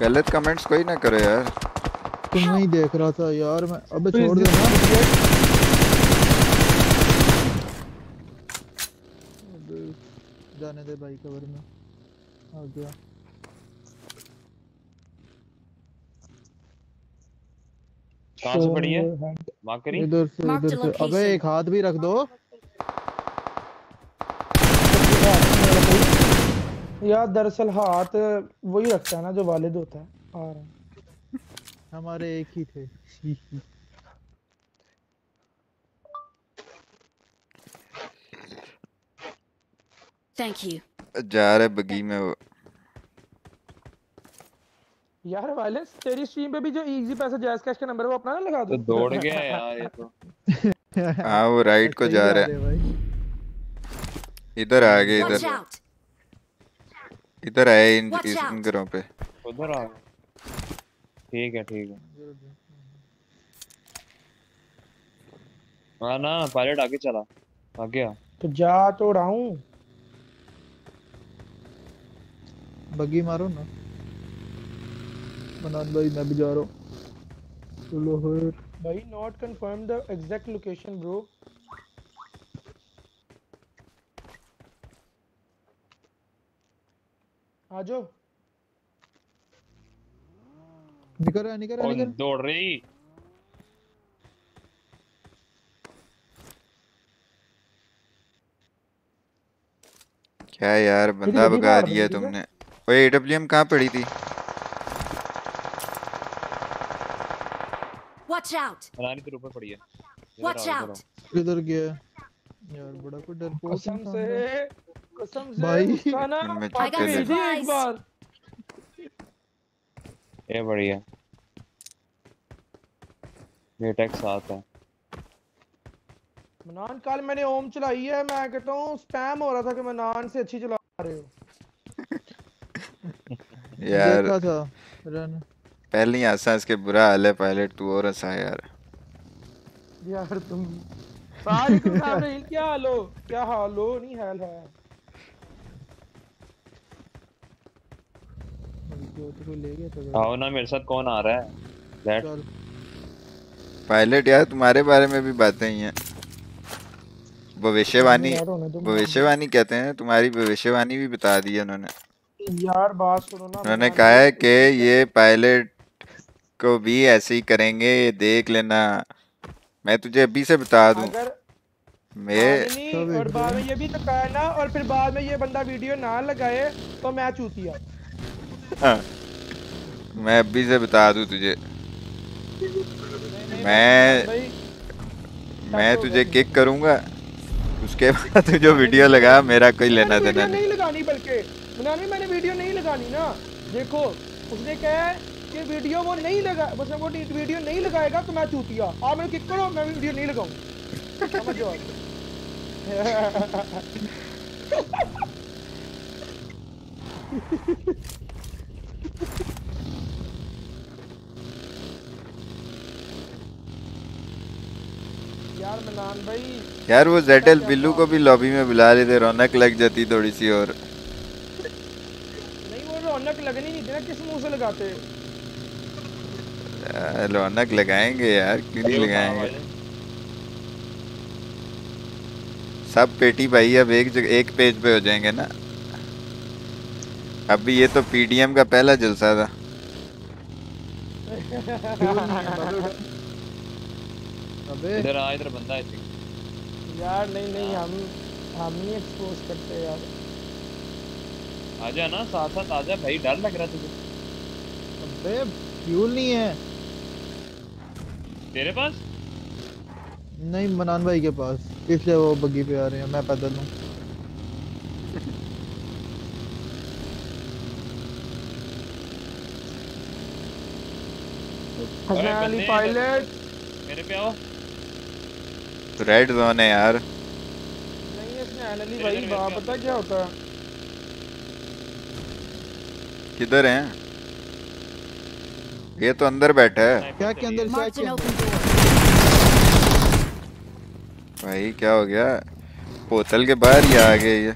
गलत कमेंट्स कोई ना करो यार। तुम नहीं देख रहा था यार मैं। अबे तो छोड़ मुझे- अबे, जाने दे भाई कवर में। आ गया। कहाँ से पड़ी है? मार्क करी? इधर से इधर से। अबे. एक हाथ भी रख दो। यार दरअसल हाथ वही रखता है ना जो वालिद होता है। आ रहा है। हमारे एक ही थे। Thank you. जा रहे बगी में वो। यार वायलेंस तेरी स्ट्रीम पे भी जो इजी पैसा जैस कैश का नंबर वो अपना ना लगा तो दो दौड़ गया यार ये तो। [laughs] हाँ वो राइट को जा रहा है। इधर आ गए इधर। इधर आए इन इस. इन घरों पे। उधर आ ठीक है ठीक है। हाँ ना पायलट आगे चला। आ। गया तो जा तो रहा हूँ। बगी मारो ना। मनान भाई मैं भी जा रहा हूँ। चलो फिर। भाई not confirm the exact location bro आ जाओ। निकल रहा निकल रहा और निकल दौड़ रही क्या यार बंदा भगा दिया? तुमने ओए एडब्ल्यूएम कहाँ पड़ी थी Watch out! रानी तेरे ऊपर पड़ी है Watch आओ, इधर किधर गया यार बड़ा कोई डरपोक कसम से कसम से भाई। चुपके भेजी लगे। एक बार। ये बढ़िया। बेटेक साथ है। मनान कल मैंने ओम चलाई है मैं कहता हूँ स्पैम हो रहा था कि मनान से अच्छी चला रहे हो। [laughs] यार देखा था रन। पहले ही हंसा इसके बुरा हाल है पायलट तू और हंसा यार। यार तुम वालेकुम सलाम रहील क्या हाल हो? क्या हाल हो? नहीं हाल है। अभी तो तो कोई ले गया था आओ ना मेरे साथ कौन आ रहा है? चल। पायलट यार तुम्हारे बारे में भी बातें ही। हैं भविष्यवाणी भविष्यवाणी कहते हैं। तुम्हारी भविष्यवाणी भी बता दी है उन्होंने। यार बात सुनो ना उन्होंने कहा है कि ये पायलट को भी ऐसे ही करेंगे ये देख लेना। मैं तुझे अभी से बता दूँ। अगर मैं हाँ, और बाद में ये भी तो कहा ना और फिर बाद में ये बंदा वीडियो ना लगाए तो मैं चूतिया हाँ, मैं अभी से बता दूँ तुझे। मैं मैं तुझे किक करूँगा। उसके बाद तू जो वीडियो लगा मेरा कोई लेना देना नहीं। लगानी बल्कि मुनानी मैंने वीडियो नहीं लगानी ना। देखो उसने कहा है कि वीडियो वो नहीं लगा बस वो वीडियो नहीं लगाएगा तो मैं चूतिया। आप मेरे किक करो मैं वीडियो नहीं लगाऊँ। समझ जाओ [laughs] [laughs] यार मनान भाई। यार वो क्या बिल्लू को भी लॉबी में बुला लेते रौनक लग जाती थोड़ी सी और। नहीं वो रौनक लगनी नहीं थी ना किस मुँह से लगाते? रौनक लगाएँगे यार क्यों नहीं लगाएँगे? सब पेटी भाई अब एक जगह एक पेज पे हो जाएँगे ना। अभी ये तो पीडीएम का पहला जलसा था। है इधर आ इधर बंदा है यार नहीं नहीं हम हम नहीं एक्सपोज करते यार। आजा ना साथ साथ आजा भाई डर लग रहा तुझे। अबे फ्यूल नहीं है। तेरे पास? नहीं मनान भाई के पास। इसलिए वो बग्गी पे आ रहे हैं मैं पैदल हूँ। बंदे अली पायलट। मेरे पे आओ। रेड जोन है यार। नहीं हसनैन अली भाई मेरे पता क्या होता है? किधर हैं? ये तो अंदर बैठा है। क्या के क्या अंदर भाई क्या हो गया? बोतल के बाहर ही आ गए ये।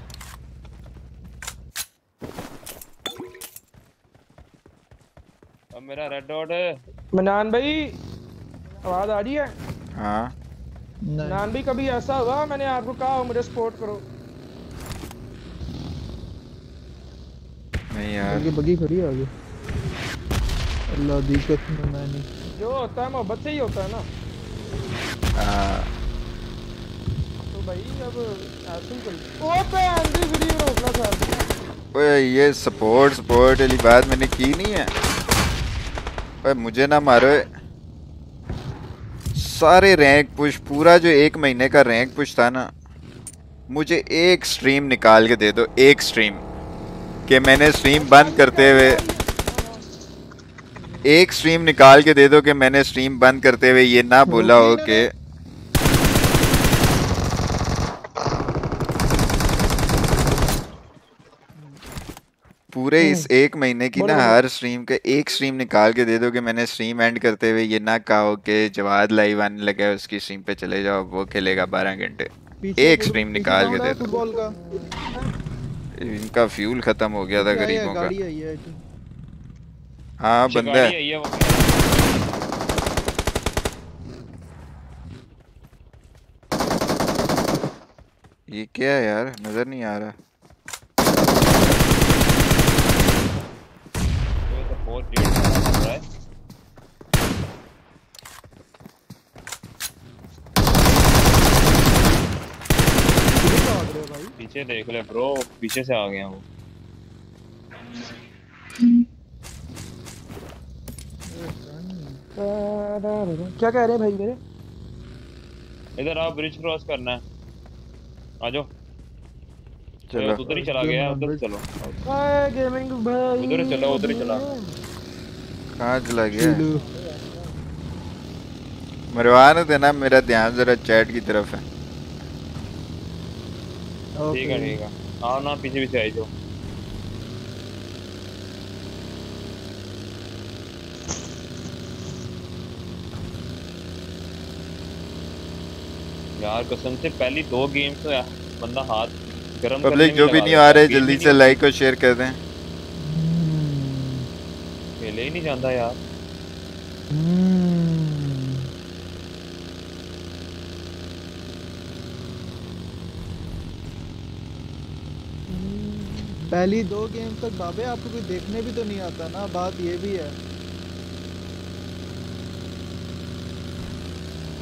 अब मेरा रेड डॉट है। मनान भाई आवाज़ आ रही है? हाँ। नहीं। मनान भाई कभी ऐसा हुआ? मैंने आपको कहा हो मुझे सपोर्ट करो। नहीं यार। आगे बग्गी खड़ी आगे। अल्लाह दी कसम मैं नहीं। जो होता है मोहब्बत से ही होता है ना। हाँ, तो भाई अब ऐसे ही ओ बहन दी वीडियो रोकना था। ओए ये सपोर्ट सपोर्ट वाली बात मैंने की नहीं है। ओए मुझे ना मारो। सारे रैंक पुश, पूरा जो एक महीने का रैंक पुश था ना, मुझे एक स्ट्रीम निकाल के दे दो, एक स्ट्रीम कि मैंने स्ट्रीम बंद करते हुए, एक स्ट्रीम निकाल के दे दो कि मैंने स्ट्रीम बंद करते हुए ये ना बोला हो कि पूरे इस हम्म एक महीने की ना हर स्ट्रीम के एक स्ट्रीम निकाल के दे दो कि मैंने स्ट्रीम एंड करते हुए ये ना कहो कि जवाद लाइव आने लगा है उसकी स्ट्रीम पे चले जाओ वो खेलेगा बारह घंटे। एक स्ट्रीम निकाल के दे दो। इनका फ्यूल खत्म हो गया था गरीबों का। गाड़ी आई है। हाँ बंदा गाड़ी है। आई है वो ये क्या है यार? नज़र नहीं आ रहा ये तो बहुत डेढ़ मार रहा है किधर भाग रहे हो भाई पीछे देख ले ब्रो पीछे से आ गया वो। क्या कह रहे हैं भाई मेरे? इधर आओ ब्रिज क्रॉस करना। है आ जाओ। चलो। उधर ही चला गया उधर चलो। हाय गेमिंग भाई। उधर चलो उधर ही चला। कहाँ चला गया? मरवा देना मेरा ध्यान जरा चैट की तरफ़ है। ठीक है ठीक है। आओ ना पीछे पीछे आई जाओ। यार कसम से पहली दो गेम तो यार बंदा हाथ गरम पब्लिक जो भी नहीं आ रहे जल्दी से लाइक और शेयर कर दें। खेले ही नहीं जाता यार। पहली दो गेम तक बाबे आपको कोई देखने भी तो नहीं आता ना? बात ये भी है।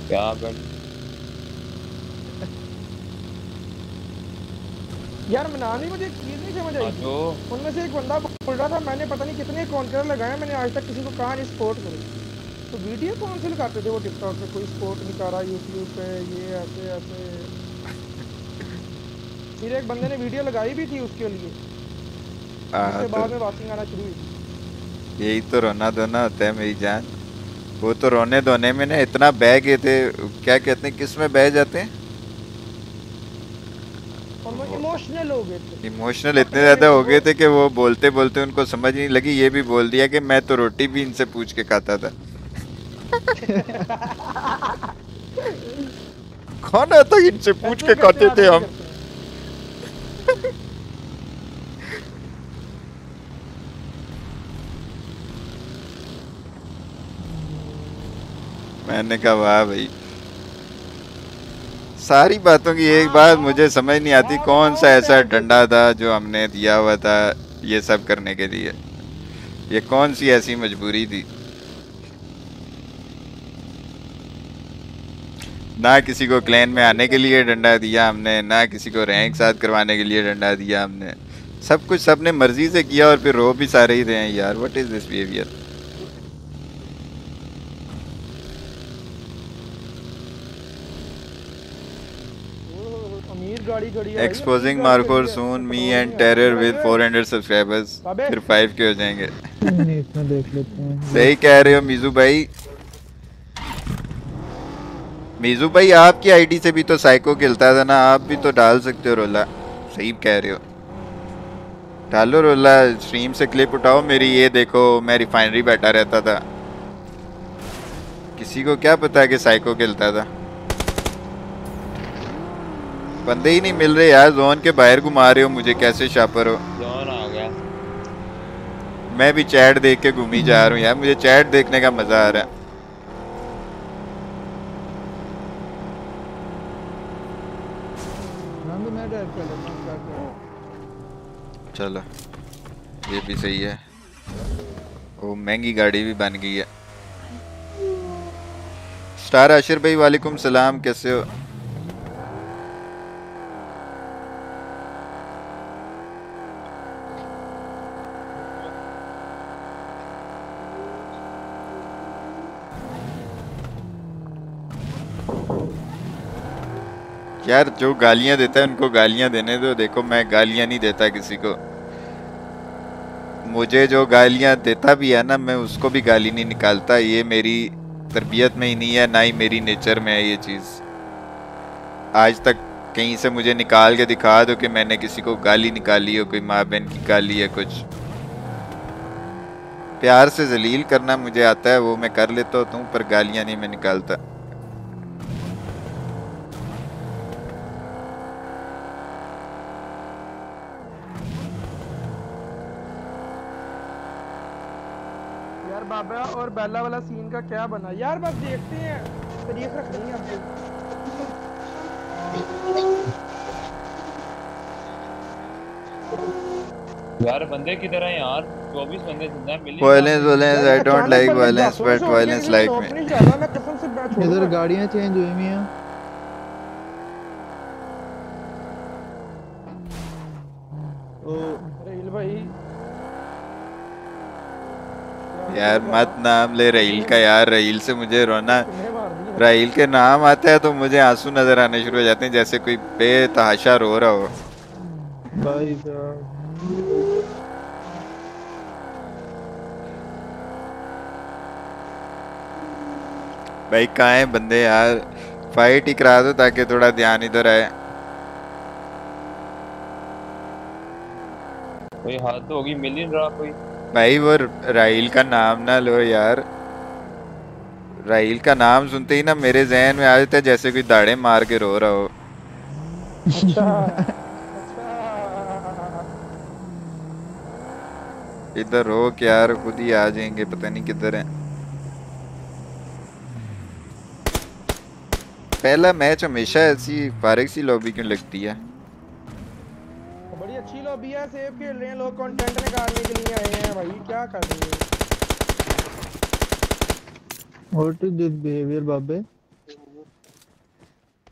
क्या कर? यार मनानी मुझे एक चीज़ नहीं समझ आई। उनमें से एक बंदा बोल रहा था मैंने पता नहीं कितने काउंटर लगाए मैंने आज तक किसी को कहा नहीं स्पोर्ट करो। तो वीडियो कौन से लगाते थे वो टिकटॉक पे? कोई स्पोर्ट नहीं कर रहा यूट्यूब पे ये ऐसे ऐसे। फिर एक बंदे ने वीडियो लगाई भी थी उसके लिए। यही तो रोना धोना होता है मेरी जान वो तो रोने धोने में ना इतना बह गए थे क्या कहते हैं किसमें बह जाते हैं इमोशनल हो गए थे इमोशनल इतने ज़्यादा हो गए थे कि वो बोलते बोलते उनको समझ नहीं लगी ये भी बोल दिया कि मैं तो रोटी भी इनसे पूछ के खाता था खाना तो इनसे पूछ के खाते थे हम मैंने कहा, वाह भाई। सारी बातों की एक बात मुझे समझ नहीं आती, कौन सा ऐसा डंडा था जो हमने दिया हुआ था ये सब करने के लिए? ये कौन सी ऐसी मजबूरी थी? ना किसी को क्लैन में आने के लिए डंडा दिया हमने, ना किसी को रैंक साथ करवाने के लिए डंडा दिया हमने। सब कुछ सबने मर्ज़ी से किया और फिर रो भी सारे ही रहे हैं, यार what is this behaviour oh, अमीर गाड़ी खड़ी है भाई, exposing Markhor soon me and terror with 400 subscribers फिर 5 के हो जाएँगे। इसमें देख लेते हैं। सही कह रहे हो मीजू भाई। मीजू भाई आपकी आईडी से भी तो साइको खेलता था ना आप भी तो डाल सकते हो रोला। सही कह रहे हो। डालो रोला स्ट्रीम से क्लिप उठाओ मेरी ये देखो मैं रिफाइनरी बैठा रहता था। किसी को क्या पता कि साइको खेलता था। बंदे ही नहीं मिल रहे यार जोन के बाहर घुमा रहे हो मुझे कैसे शापर हो? जॉन आ गया। मैं भी चैट देख के घूमी जा रहा हूँ यार मुझे चैट देखने का मज़ा आ रहा है। हाँ तो हूँ चलो ये भी सही है। वो महँगी गाड़ी भी बन गई है। स्टार आशिर भाई वालेकुम सलाम कैसे हो? यार, जो गालियाँ देता है, उनको गालियाँ देने दो। देखो, मैं गालियाँ नहीं देता किसी को। मुझे जो गालियाँ देता भी है ना, मैं उसको भी गाली नहीं निकालता। ये मेरी तरबियत में ही नहीं है, ना ही मेरी नेचर में है ये चीज़। आज तक कहीं से मुझे निकाल के दिखा दो कि मैंने किसी को गाली निकाली हो, कोई माँ बहन की गाली है कुछ। प्यार से जलील करना मुझे आता है, वो मैं कर लेता हूँ, पर गालियाँ नहीं मैं निकालता। बाबा और बेला वाला सीन का क्या बना? यार बस देखते हैं। तारीख रख देंगे अब यार बंदे किधर हैं यार? 24 बंदे ज़िंदा हैं million violence violence I don't like violence but हो वायलेंस लाइक मी इधर गाड़ियाँ चेंज हुई हुई हैं। ओ रहील भाई यार मत नाम ले रहील का यार रहील से मुझे रोना। राहील के नाम आता है तो मुझे आँसू नज़र आने शुरू हो जाते हैं जैसे कोई बेतहाशा रो रहा हो। भाई साहब भाई कहाँ हैं बंदे यार? फाइट ही करा दो ताकि थोड़ा ध्यान इधर आए। कोई हाथ तो होगी मिलियन रहा कोई। भाई वो राहील का नाम ना लो यार। राहील का नाम सुनते ही ना मेरे जहन में आ जाता है जैसे कोई दाड़े मार के रो रहा हो। अच्छा। अच्छा [laughs] इधर रो के यार खुद ही आ जाएँगे पता नहीं किधर हैं। पहला मैच हमेशा ऐसी फारिग सी लॉबी क्यों लगती है? लॉबी है सेव खेल रहे हैं लोग कंटेंट निकालने के लिए आए हैं भाई क्या कर रहे हैं? व्हाट इज़ दिस बिहेवियर बाबे?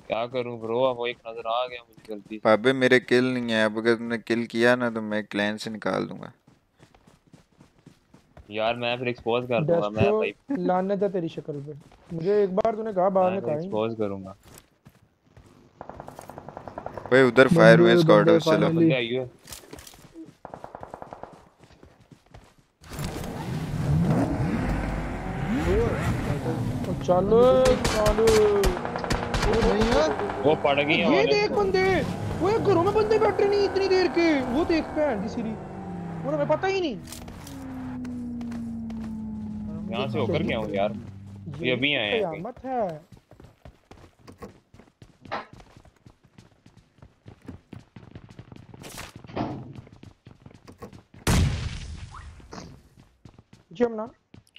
क्या करूँ ब्रो अब एक नज़र आ गया मुझे गलती बाबे मेरे किल नहीं है। अब अगर तुमने किल किया ना तो मैं क्लैन से निकाल दूँगा। यार मैं फिर एक्सपोज कर दूँगा मैं भाई। लानत है तेरी शक्ल पे। मुझे एक बार तूने कहा बाहर मैं निकाल एक्सपोज करूँगा। भाई उधर फायर हुए स्क्वाड बंदे चलो। चलो चलो। वो पड़ गई ये देख बंदे। वो घरों में बंदे बैठ रहे नहीं इतनी देर के। वो देख भैन की सीरी वो हमें पता ही नहीं। यहाँ से होकर क्या हूँ यार? ये अभी आए हैं कहीं। कयामत है।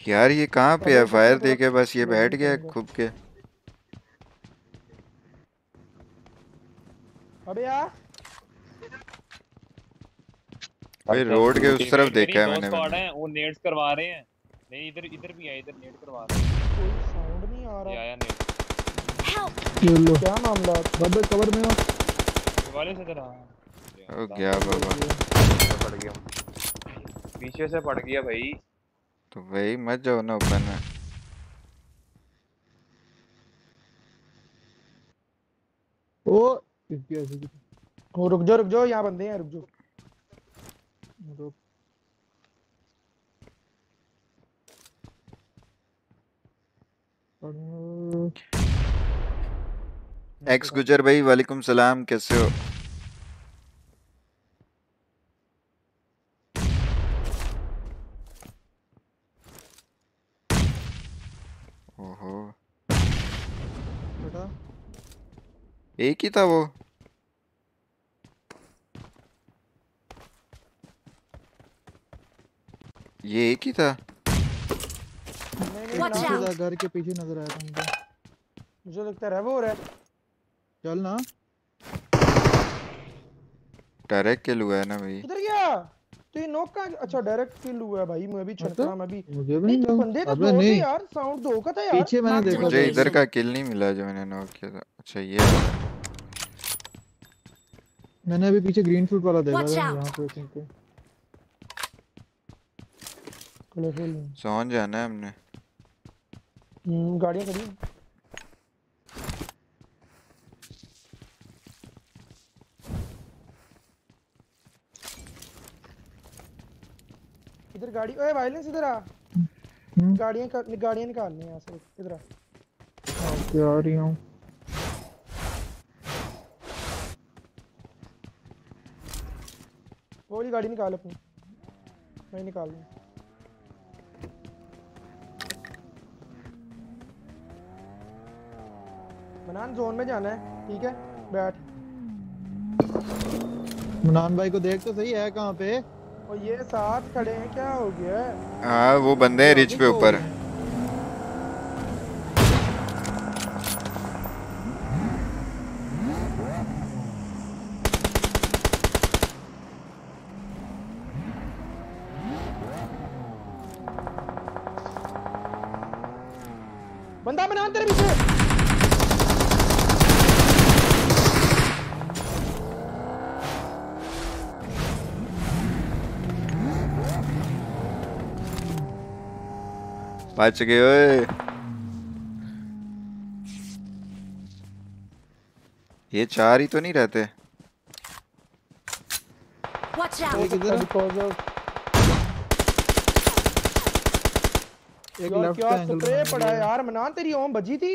यार ये कहाँ पे है? फायर दे के बस ये बैठ गया है। खुद के। अबे यार। भाई रोड के उस तरफ़ देखा है मैंने स्क्वाड हैं वो नेड्स करवा रहे हैं। नहीं इधर इधर भी आए इधर नेड करवा रहे हैं। कोई साउंड नहीं आ रहा। आया नेड ये लो। क्या मामला बाबे कवर में हो। वाले से इधर ओ गया बाबा पड़ गया पीछे से पड़ गया भाई। तो भाई मत जाओ ना ओपन में ओ ओ रुक जाओ रुक जाओ यहाँ बंदे हैं रुक जाओ। रुक। एक्स गुजर भाई वालेकुम सलाम कैसे हो ओहो बेटा एक ही था वो। ये एक ही था। घर के पीछे नज़र आया था मुझे। मुझे लगता है वो रहा। है चल ना। डायरेक्ट किल हुआ है ना भाई। किधर गया। तो ये नॉक का अच्छा डायरेक्ट किल हुआ है भाई। मैं भी छटका मतलब? मैं भी मुझे भी नहीं तो बंदे तो अबे दो नहीं। यार। साउंड दो का था यार। पीछे मैंने देखा मुझे इधर का किल नहीं मिला जो मैंने नॉक किया था। अच्छा ये। मैंने अभी पीछे ग्रीन फ़ूड वाला देखा था. यहाँ पे पे कलरफुल सोन जाना है हमने। हम्म गाड़ियाँ खड़ी हैं। इधर गाड़ी ओए वायलेंस इधर आ। हम्म। गाड़ियाँ गाड़ियाँ निकालने हैं यहाँ से इधर आ। ओके आ रही हूँ। भाई गाड़ी निकाल अपनी। मैं निकाल लूँ मनान जोन में जाना है ठीक है? बैठ। मनान भाई को देख तो सही है कहाँ पे। और ये साथ खड़े हैं क्या हो गया? हाँ वो बंदे रिच पे तो ऊपर। है बच गए ओए ये चार ही तो नहीं रहते। एक लेफ़्ट क्या स्प्रे पड़ा है यार मनान तेरी ओम बजी थी।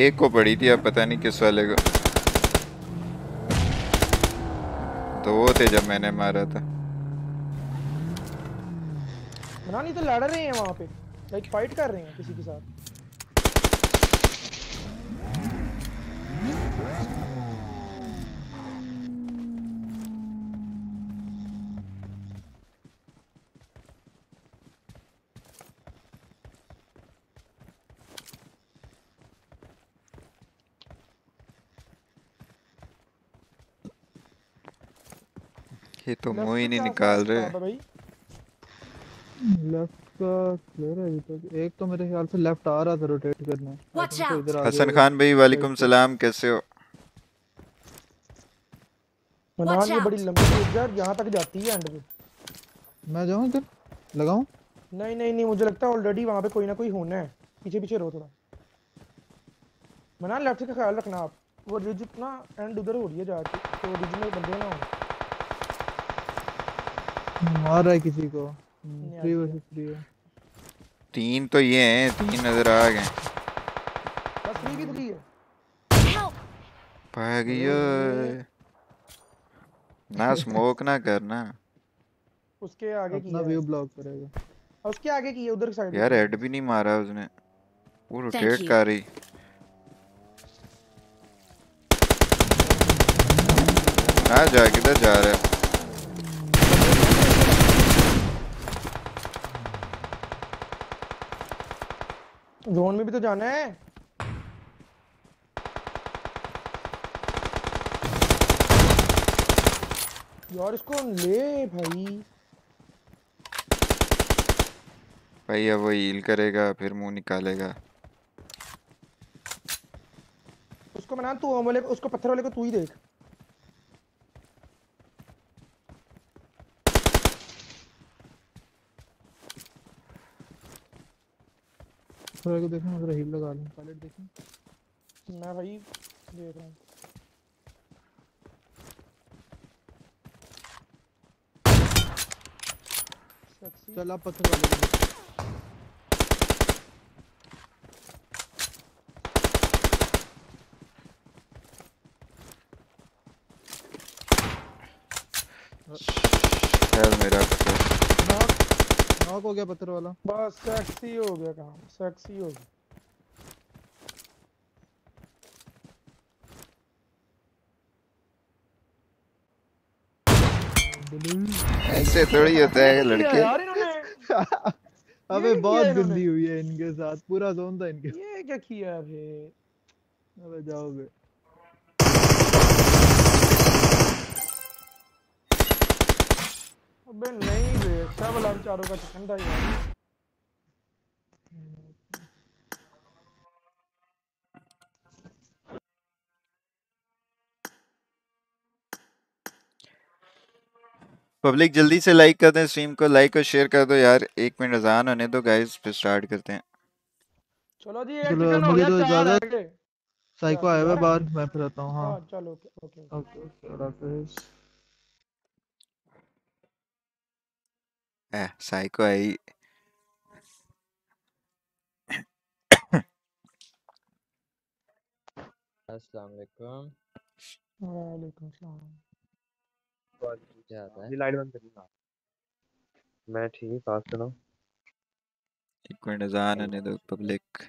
एक को पड़ी थी अब पता नहीं किस वाले को। तो वो थे जब मैंने मारा था। मनान ये तो लड़ रहे हैं वहाँ पे। लाइक फाइट कर रहे हैं किसी के साथ। ये तो ही नहीं निकाल रहे। भाई। लेफ़्ट का क्लियर है अभी तक। एक तो मेरे ख्याल से लेफ़्ट आ रहा था रोटेट करने। तो हसन खान भाई वालेकुम सलाम कैसे हो? मनान ये बड़ी लंबी है यार यहाँ तक जाती है एंड पे मैं जाऊँ इधर लगाऊँ? नहीं नहीं नहीं मुझे लगता है ऑलरेडी वहाँ पे कोई ना कोई होना है। पीछे पीछे रहो थोड़ा। मनान लेफ़्ट का ख्याल रखना आप। वो रिज ना एंड उधर हो रही है जाके तो रिज में बंदे ना हो। मार रहा है किसी को। थ्री वर्सेस थ्री है। तीन तो ये हैं तीन नज़र आ गए। बस फ्री भी थ्री है। Help! भागियो ना स्मोक ना करना उसके आगे की अपना व्यू ब्लॉक करेगा। उसके आगे की है उधर साइड यार हेड भी नहीं मारा उसने। वो रोटेट कर रही। ना जा किधर जा रहा है? जोन में भी तो जाना है। यार इसको ले भाई। भाई अब वो हील करेगा फिर मुँह निकालेगा। उसको मना तू वाले उसको पत्थर वाले को तू ही देख। थोड़ा को देखना जरा हील लगा लूँ पायलट देखना मैं भाई देख रहा हूँ. चल आप पत्थर वाले को देख। चल मेरा पता नॉक हो गया पत्थर वाला? बस सेक्सी हो गया काम सेक्सी हो गया। ऐसे थोड़ी होता है लड़के। [laughs] अबे बहुत। गंदी हुई है इनके साथ पूरा जोन था इनके। ये क्या किया बे अबे जाओ अबे नहीं बे सब वाला चारों का चिकन था यार पब्लिक जल्दी से लाइक कर दें स्ट्रीम को लाइक और शेयर कर दो यार एक मिनट अजान होने दो गाइस फिर स्टार्ट करते हैं चलो जी एक चलो, मुझे तो इजाज़त। साइको आया हुआ है बाहर मैं फिर आता हूँ हाँ हाँ चलो ओके ओके ओके ओके ए साइको आई अस्सलाम वालेकुम वालेकुम सलाम क्या हाल है ये लाइट बंद करनी ना मैं ठीक आप सुनाओ? एक मिनट अजान दो पब्लिक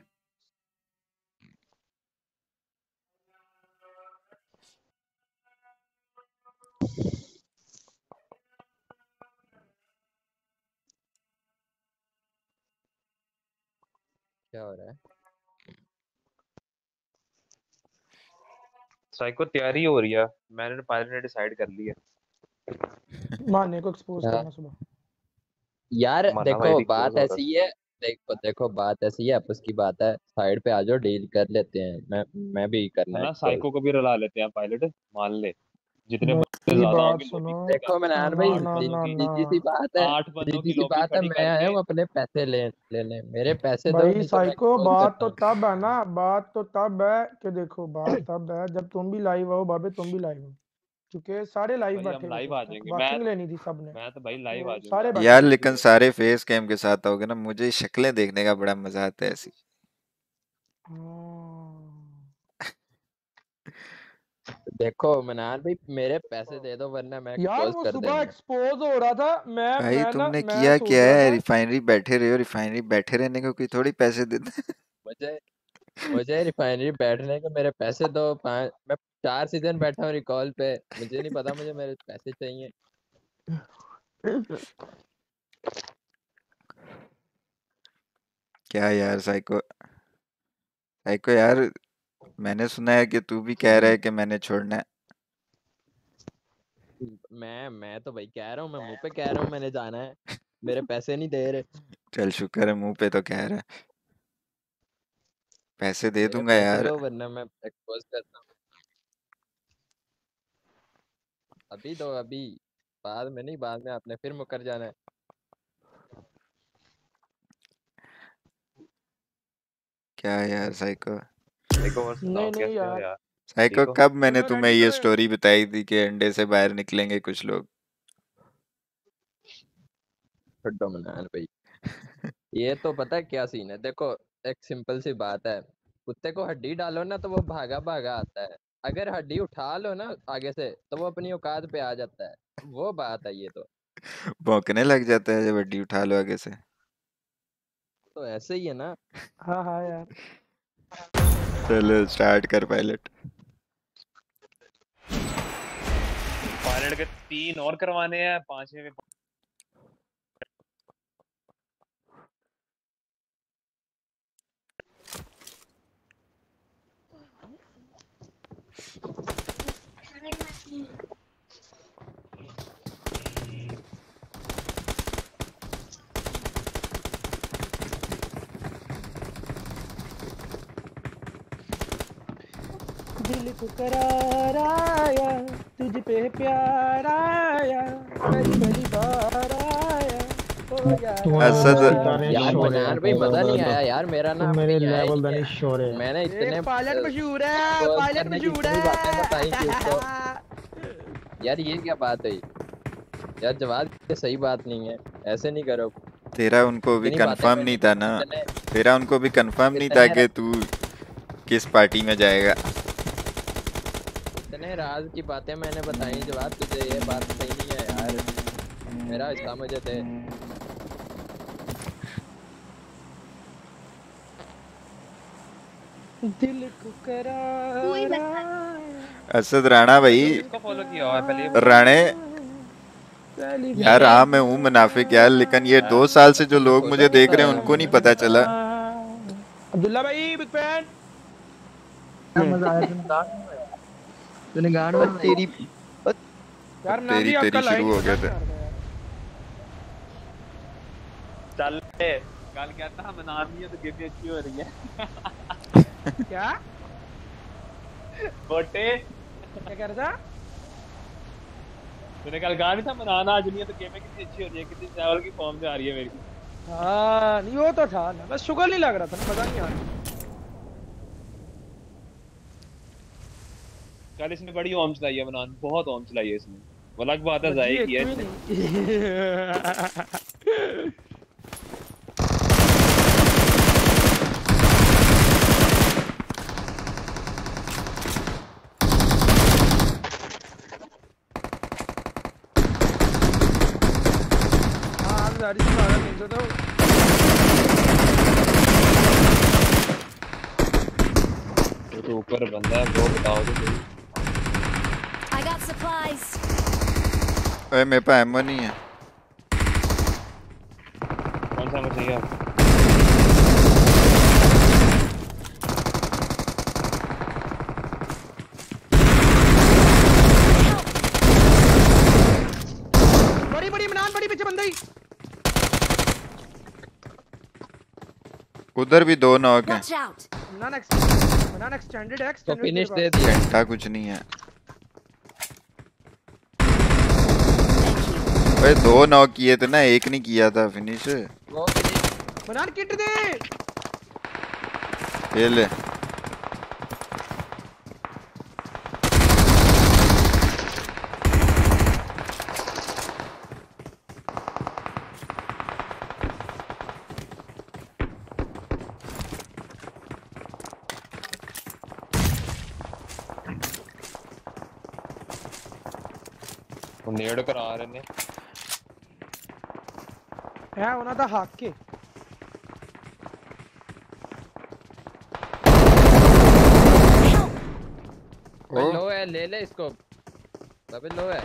क्या हो रहा है? साइको तैयारी हो रही है। मैंने पायलट ने डिसाइड कर लिया माने को एक्सपोज हाँ। करना सुबह यार देखो बात हो ऐसी है देखो देखो बात ऐसी है आपस की बात है। साइड पे आ जाओ डील कर लेते हैं। मैं मैं भी करना है ना है। साइको को भी रला लेते हैं पायलट। मान ले। जितने बंदे ज़्यादा होंगे सुनो। देखो भाई सीधी सी बात है आठ बंदों की बात है मैं आया हूँ अपने पैसे ले लेने मेरे पैसे दो भाई तो साइको बात तो तब है ना बात तो तब है कि देखो बात तब है जब तुम भी लाइव आओ बाबे तुम भी लाइव हो। क्योंकि सारे लाइव बैठे लाइव आ जाएँगे। मैं लेनी थी सबने। मैं तो भाई लाइव आ तो जाऊँगा। यार लेकिन सारे फेस कैम के साथ आओगे ना मुझे शक्लें देखने का बड़ा मज़ा आता है ऐसी हाँ। देखो मैनान भाई मेरे पैसे दे दो वरना मैं यार वो सुबह एक्सपोज हो रहा था मैं भाई मैं तुमने मैं किया सोच क्या है? रिफाइनरी बैठे रहे हो रिफाइनरी बैठे रहने को कोई थोड़ी पैसे देता है। मुझे मुझे रिफाइनरी बैठने के मेरे पैसे दो पाँच मैं चार सीज़न बैठा हूँ रिकॉल पे मुझे नहीं पता मुझे मेरे पैसे चाहिए। क्या यार साइको साइको यार मैंने सुना है कि तू भी कह रहा है कि मैंने छोड़ना है। मैं मैं तो भाई कह रहा हूँ मैं मुँह पे कह रहा हूँ मैंने जाना है। मेरे पैसे नहीं दे रहे। चल शुक्र है मुँह पे तो कह रहा है। पैसे दे मेरे दूँगा पैसे यार। दो वरना मैं एक्सपोज करता हूँ। अभी तो अभी। बाद में नहीं बाद में आपने फिर मुकर जाना है। क्या यार साइको नहीं नहीं यार। साइको कब मैंने तुम्हें ये स्टोरी बताई थी कि अंडे से बाहर निकलेंगे कुछ लोग? भाई। ये तो पता है क्या सीन है? देखो एक सिंपल सी बात है। कुत्ते को हड्डी डालो ना तो वो भागा भागा आता है। अगर हड्डी उठा लो ना आगे से तो वो अपनी औकात पे आ जाता है। वो बात है ये तो। भौंकने लग जाता है जब हड्डी उठा लो आगे से। तो ऐसे ही है ना। हाँ हाँ यार। चलो स्टार्ट कर पायलट पायलट के तीन और करवाने हैं पांचवे में दिल को करार आया तुझ पे प्यार आया मेरी मेरी बार आया ओ यार असद यार मनान भाई मज़ा नहीं आया यार मेरा ना मेरे ही लेवल दानिश शोर है। मैंने इतने पायलट मशहूर है [laughs] पायलट मशहूर है। उसको। [laughs] यार ये क्या बात है? यार जवाब ये सही बात नहीं है। ऐसे नहीं करो। तेरा उनको भी कंफर्म नहीं था ना? तेरा उनको भी कंफर्म नहीं था कि तू किस पार्टी में जाएगा। राज की बातें मैंने बताई जवाब तुझे ये बात सही नहीं है यार। मेरा हिस्सा मुझे दे। दिल को करार आया असद राणा भाई राणे यार हाँ मैं हूँ मुनाफिक यार लेकिन ये दो साल से जो लोग मुझे देख रहे हैं उनको नहीं पता चला। अब्दुल्ला भाई बिग फ़ैन। मज़ा आया तूने गान तूने में तेरी यार ना तेरी तेरी शुरू हो गया था। चल ले। कल कहता हम नाम नहीं है तो गेम अच्छी हो रही है। [laughs] क्या? बोटे। क्या कह रहा था? तूने कल कहा नहीं था मनाना आज नहीं है तो गेम कितनी अच्छी हो रही है कितनी चावल की फॉर्म से आ रही है मेरी। हाँ नहीं वो तो था ना। बस शुगर नहीं लग रहा था ना मज़ा नहीं आ रहा कल इसने बड़ी ओम चलाई है मनान बहुत ओम चलाई है इसने। अलग बात है जाए एक की है इसने नहीं आज गाड़ी से मारा तीन सौ तो तो ऊपर बंदा है वो बताओ तो supplies. अरे मेरे पास एमो नहीं है। कौन सा मुझे चाहिए बड़ी बड़ी इमरान बड़ी पीछे बंदा उधर भी दो नॉक हैं। Watch out! Imran X Imran extended है तो फिनिश दे दिया। घंटा कुछ नहीं है। अरे दो नॉक किए थे ना एक नहीं किया था फिनिश वो किट दे। ये ले। वो नेड़ करा रहे ने É, o nada hack. लो है ले ले इसको तभी लो है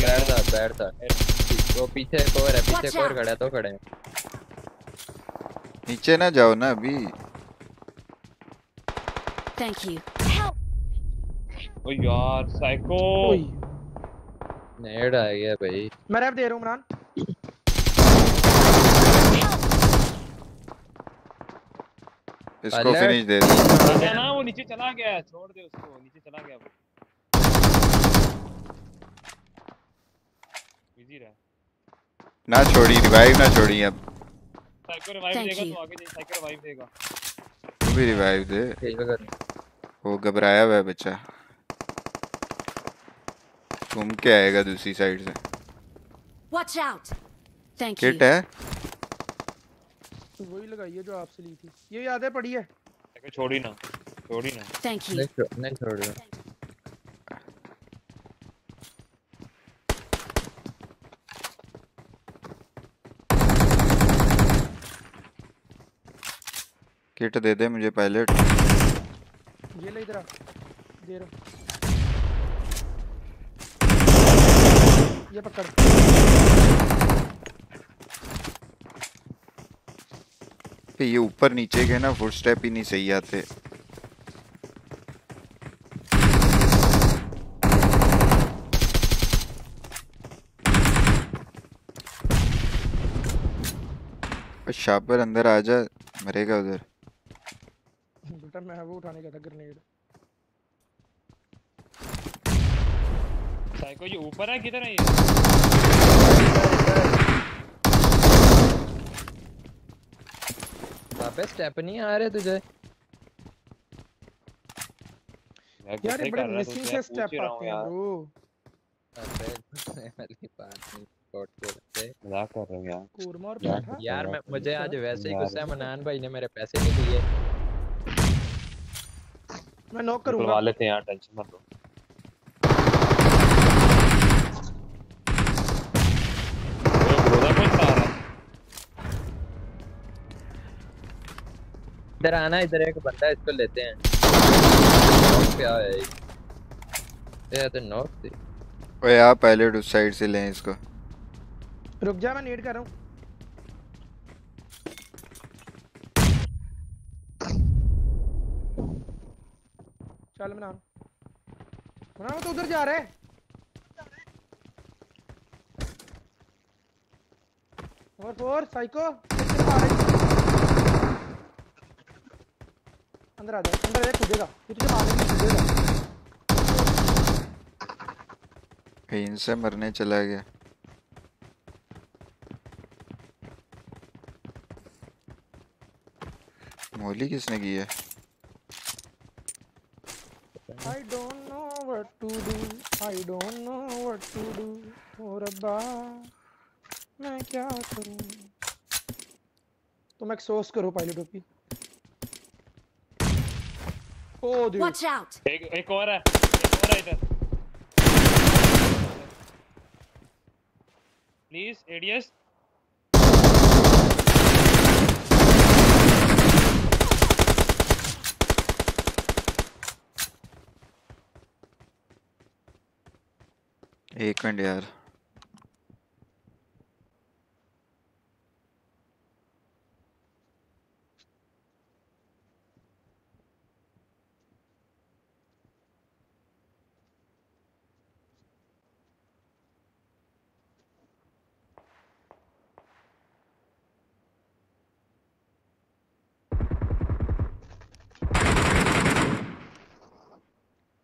बैठ था बैठ था वो पीछे कोर है पीछे कोर खड़ा तो खड़े नीचे ना जाओ ना अभी। थैंक यू ओ यार साइको नेड आ गया भाई। मैं रैप दे रहा हूँ इमरान। इसको फिनिश दे दी ना वो नीचे चला गया छोड़ दे उसको नीचे चला गया वो। बिज़ी रहा। ना छोड़ी रिवाइव ना छोड़ी अब। साइको रिवाइव देगा तो आगे जाए साइको रिवाइव देगा। तू भी रिवाइव दे। वो घबराया हुआ है बच्चा। घूम के आएगा दूसरी साइड से। Watch out! Thank you. Kit है? वही लगाई है जो आपसे ली थी। ये यादें पड़ी है? छोड़ी ना छोड़ी ना। Thank you. नहीं नहीं छोड़ रहा किट दे दे मुझे पायलट ये ले इधर आ दे रहा ये पकड़। ये ऊपर नीचे के ना फुट स्टेप ही नहीं सही आते। शापर अंदर आ जा मरेगा उधर। बेटा मैं वो उठाने गया था ग्रेनेड साइको ये ऊपर है किधर है ये? वापस स्टेप नहीं आ रहे तुझे। यार ये बड़े तो मिसिंग से स्टेप रहा आते हैं यार। ब्रो अबे वाली बात नहीं स्पॉट के रहते। मज़ाक कर रहे हो यार। कोरमा और यार, पराठा? यार मैं मुझे आज वैसे ही गुस्सा है मनान भाई ने मेरे पैसे नहीं दिए। मैं नॉक करूँगा। लेते हैं यार टेंशन मत लो। इधर आना इधर एक बंदा इसको लेते हैं। क्या है ये। ये तो नॉक थी ओए आप पायलट उस साइड से लें इसको। रुक जा मैं नीड कर रहा हूँ। चल मना मना वो तो उधर जा रहा है। और फोर साइको कितने मार रही? अंदर आ जा अंदर आ जा कूदेगा ये तुझे मारेगा कूदेगा कहीं इनसे मरने चला गया। मोली किसने की है? I don't know what to do. I don't know what to do. ओ रब्बा मैं क्या करूँ? तुम एक्सोस करो pilot OP oh dude Watch out! एक एक और है एक और है इधर प्लीज़ एडीएस एक मिनट यार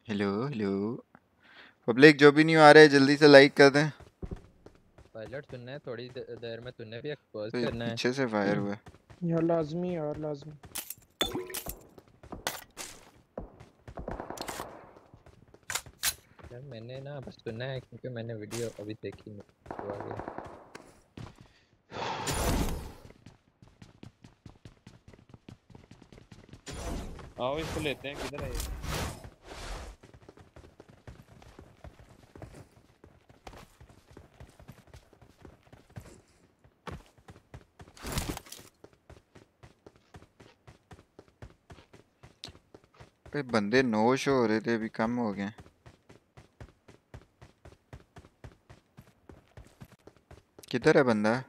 हेलो हेलो पब्लिक जो भी न्यू आ रहे है जल्दी से लाइक कर दें पायलट सुनना है थोड़ी देर में तूने भी एक्सपोज करना है पीछे से फायर हुआ है। यार लाजमी यार लाजमी यार मैंने ना बस सुना है क्योंकि मैंने वीडियो अभी देखी नहीं तो आ गया आओ इसको लेते हैं किधर है ये? पे बंदे नो शो हो रहे थे अभी कम हो गए किधर है बंदा?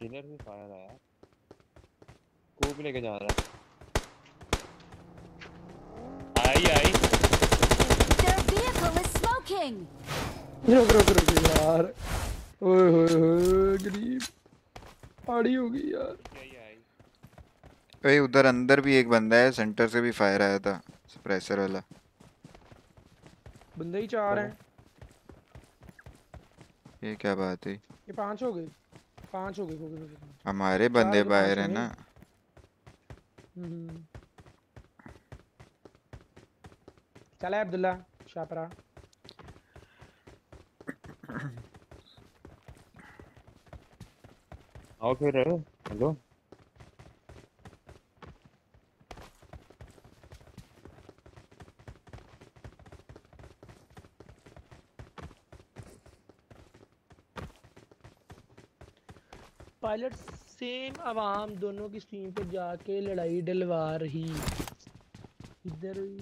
किधर से फायर आया। कोप लेके जा रहा है। I I. Their vehicle is smoking. रुक रुक रुक यार। ओए होए होए गरीब। आड़ी हो गई यार। भाई उधर अंदर भी एक बंदा है सेंटर से भी फायर आया था सप्रेसर वाला। बंदे ही चार हैं। ये क्या बात है ये पाँच हो गए। पाँच हो गए हो गए, हमारे बंदे तो बाहर है ना। हम्म। चल है अब्दुल्ला शापरा। आओ फिर हेलो। पायलट सेम आवाम दोनों की स्ट्रीम पे जाके लड़ाई डलवा रही। इधर है।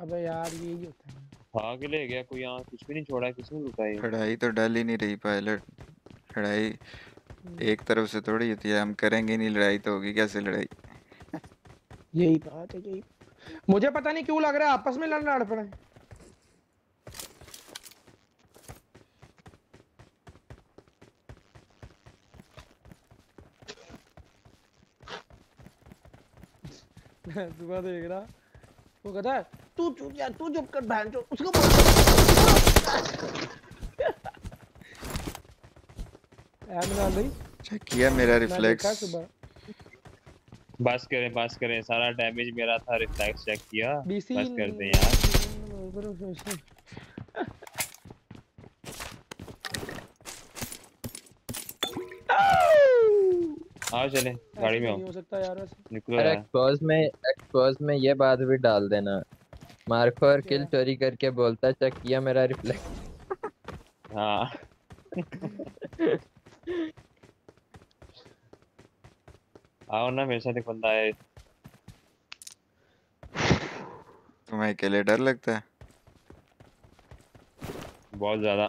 अबे यार यही होता है। के ले गया कोई यहाँ कुछ भी नहीं छोड़ा किसने लुटाई लड़ाई तो डल ही नहीं रही पायलट। लड़ाई एक तरफ़ से थोड़ी होती है हम करेंगे नहीं लड़ाई तो होगी कैसे लड़ाई? यही बात है यही। मुझे पता नहीं क्यों लग रहा है आपस में लड़ लड़ पड़े। सुबह देख रहा। वो कहता है तू चुप यार तू चुप कर बहन चो उसको एम [laughs] एमनान भाई। चेक किया मेरा रिफ्लेक्स बस करें बस करें सारा डैमेज मेरा था रिफ्लेक्स चेक किया। बस कर दें यार। आओ चले गाड़ी में हो सकता यार वैसे। निकलो यार। एक्सपोज में एक्सपोज में ये बात भी डाल देना। मार्को और किल चोरी करके बोलता चेक किया मेरा रिफ्लेक्स [laughs] हाँ। [laughs] आओ ना मेरे साथ एक बंदा है तुम्हें अकेले डर लगता है? बहुत ज़्यादा।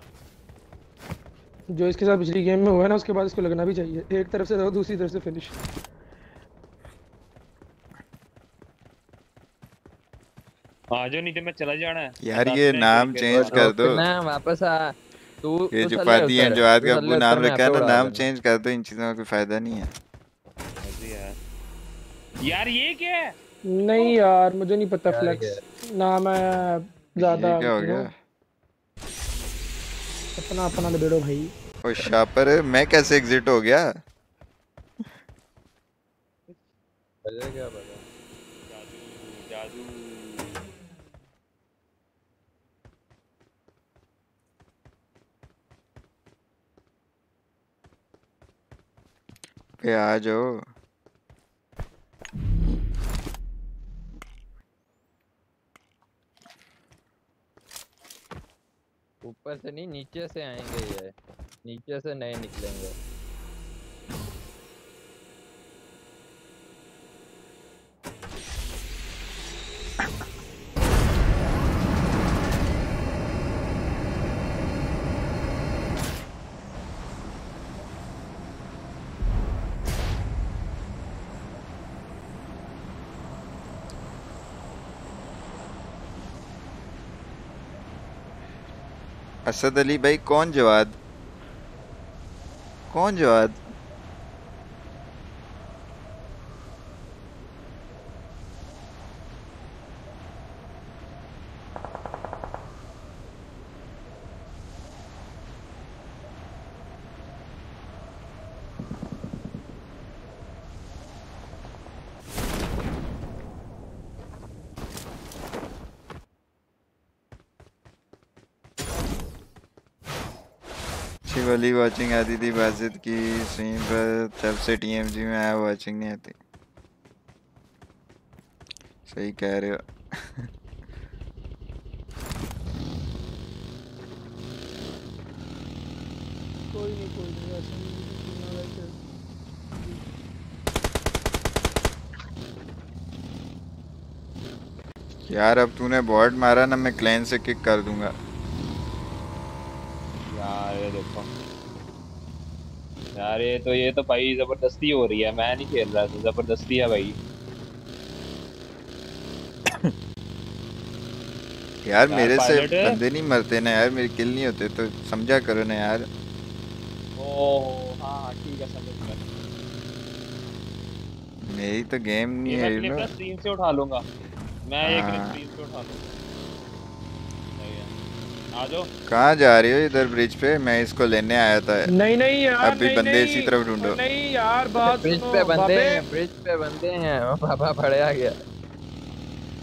जो इसके साथ पिछली गेम में हुआ है ना उसके बाद इसको लगना भी चाहिए। एक तरफ़ से दूसरी तरफ़ से फिनिश आ जाओ नहीं तो मैं चला जाना है। यार ये नाम चेंज कर दो। ना वापस आ। तू ये जो चले पाती हैं जो आज का उतर, नाम रखा है ना नाम चेंज कर दो इन चीज़ों का कोई फ़ायदा नहीं है। यार यार ये क्या है? नहीं यार मुझे नहीं पता फ्लेक्स ना मैं ज़्यादा क्या हो गया? अपना अपना लबेड़ो भाई। ओ शापर मैं कैसे एग्जिट हो गया? मुझे क्या पता जादू जादू। पे आ जाओ। ऊपर से नहीं नीचे से आएँगे ये। नीचे से नहीं निकलेंगे। असद अली भाई कौन जवाद? कौन जवाद? अली वाचिंग आती थी बाजिद की स्ट्रीम पर तब से टीएमजी में आया वाचिंग नहीं आती। सही कह रहे हो। कोई नहीं कोई नहीं ऐसा नहीं यार अब तूने बॉर्ड मारा ना मैं क्लैन से किक कर दूँगा। यार ये देखो। यार ये तो ये तो भाई ज़बरदस्ती हो रही है। मैं नहीं खेल रहा ज़बरदस्ती है भाई। [coughs] यार मेरे से बंदे नहीं मरते ना यार मेरे किल नहीं होते तो समझा करो ना यार। ओह हाँ हाँ ठीक है समझ मेरी तो गेम नहीं है मैं यू नो ना स्ट्रीम से उठा लूँगा। मैं ये क्लिप हाँ। से उठा लूँगा। कहाँ जा रहे हो इधर ब्रिज पे? मैं इसको लेने आया था। नहीं नहीं यार अब भी नहीं, बंदे नहीं, इसी तरफ़ ढूंढो। नहीं यार बात ब्रिज पे बंदे हैं ब्रिज पे बंदे हैं। बाबा पड़े आ गया।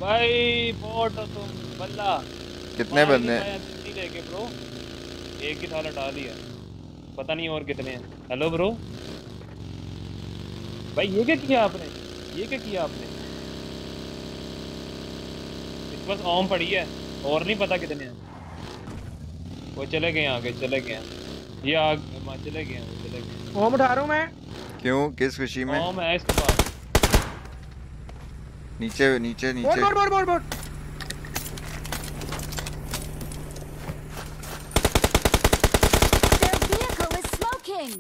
भाई बोट हो तुम बल्ला। कितने बंदे लेके ब्रो एक ही थाल हटा लिया पता नहीं और कितने हैं। हेलो ब्रो भाई ये क्या किया आपने? ये क्या किया आपने? इस पास ओम पड़ी है और नहीं पता कितने हैं। वो चले गए आगे चले गए ये आग मा- चले गए वो चले गए होम उठा रहा हूँ मैं। क्यों? किस खुशी में? ओम है इसके पास। नीचे नीचे नीचे। Their vehicle is smoking.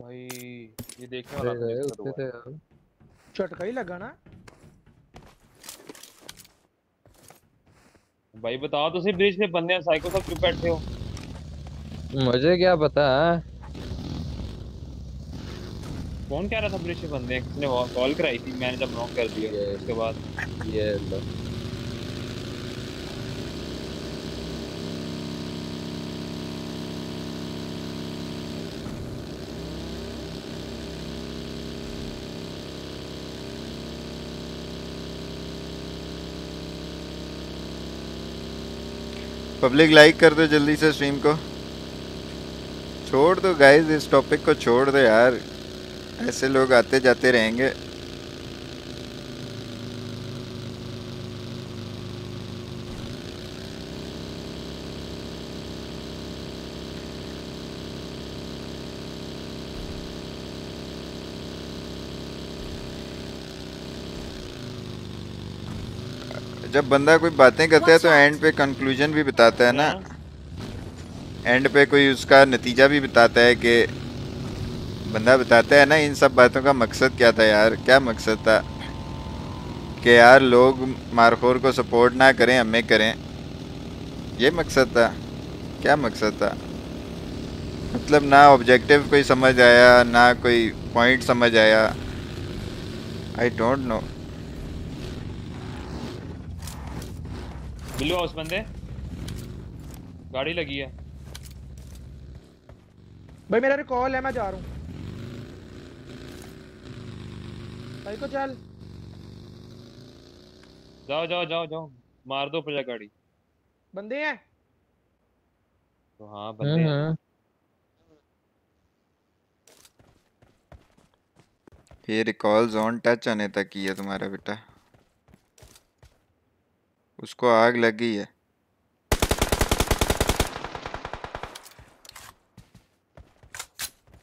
भाई ये देखने वाला था उससे दुआ। तो ही लगा ना। भाई बताओ तो सिर्फ़ ब्रिज पे बंदे हैं साइको सब क्यों बैठे हो। मुझे क्या पता? कौन कह रहा था ब्रिज पे बंदे हैं? किसने कॉल कराई थी? मैंने जब नॉक कर दिया उसके बाद। ये लो। पब्लिक लाइक कर दो जल्दी से स्ट्रीम को। छोड़ दो गाइस इस टॉपिक को छोड़ दो यार। ऐसे लोग आते जाते रहेंगे। जब बंदा कोई बातें करता है तो एंड पे कंक्लूजन भी बताता है ना? एंड पे कोई उसका नतीजा भी बताता है कि बंदा बताता है ना इन सब बातों का मकसद क्या था यार? क्या मकसद था? कि यार लोग मारखोर को सपोर्ट ना करें हमें करें। ये मकसद था। क्या मकसद था? मतलब ना ऑब्जेक्टिव कोई समझ आया ना कोई पॉइंट समझ आया। I don't know Billu house बंदे। गाड़ी लगी है। भाई मेरा रिकॉल है मैं जा रहा हूँ। भाई को चल। जाओ जाओ जाओ जाओ। मार दो प्रजा गाड़ी। बंदे हैं? तो हाँ बंदे हैं हम्म ये रिकॉल जोन टच होने तक ही है तुम्हारा बेटा। उसको आग लग गई है।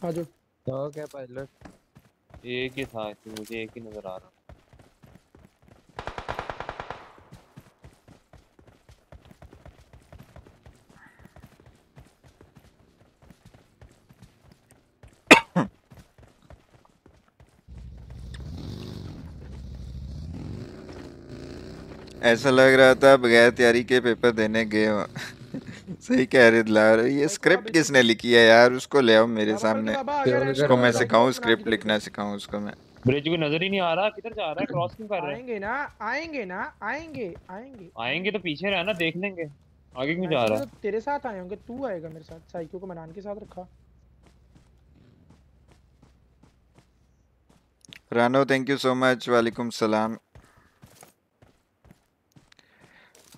आ जाओ क्या पायलट एक ही था इसमें मुझे एक ही नज़र आ रहा। ऐसा लग रहा था बगैर तैयारी के पेपर देने गए हो। [laughs] सही कह रहे दिलार ये स्क्रिप्ट किसने लिखी है यार? उसको ले आओ मेरे सामने। उसको मैं सिखाऊं स्क्रिप्ट लिखना सिखाऊं उसको मैं। ब्रिज को नज़र ही नहीं आ रहा। किधर जा रहा है? क्रॉस क्यों कर रहा है। आएँगे ना आएँगे ना आएँगे आएँगे। आएँगे तो पीछे रहना देख लेंगे। आगे क्यों जा रहा है? तो तेरे साथ आए होंगे तू आएगा मेरे साथ? साइको को मनान के साथ रखा। रानो थैंक यू सो मच वालेकुम सलाम।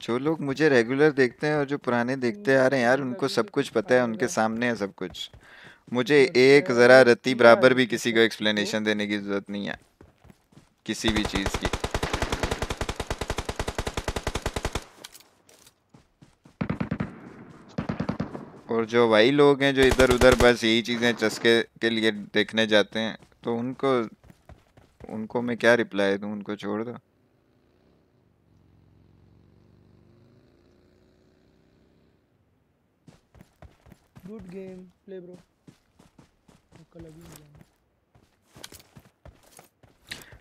जो लोग मुझे रेगुलर देखते हैं और जो पुराने देखते आ रहे हैं यार उनको सब कुछ पता है उनके सामने है सब कुछ। मुझे एक ज़रा रत्ती बराबर भी किसी को एक्सप्लेनेशन देने की ज़रूरत नहीं है किसी भी चीज़ की। और जो वही लोग हैं जो इधर उधर बस यही चीज़ें चस्के के लिए देखने जाते हैं तो उनको उनको मैं क्या रिप्लाई दूँ? उनको छोड़ दो। गुड गेम प्ले ब्रो कल अभी मिला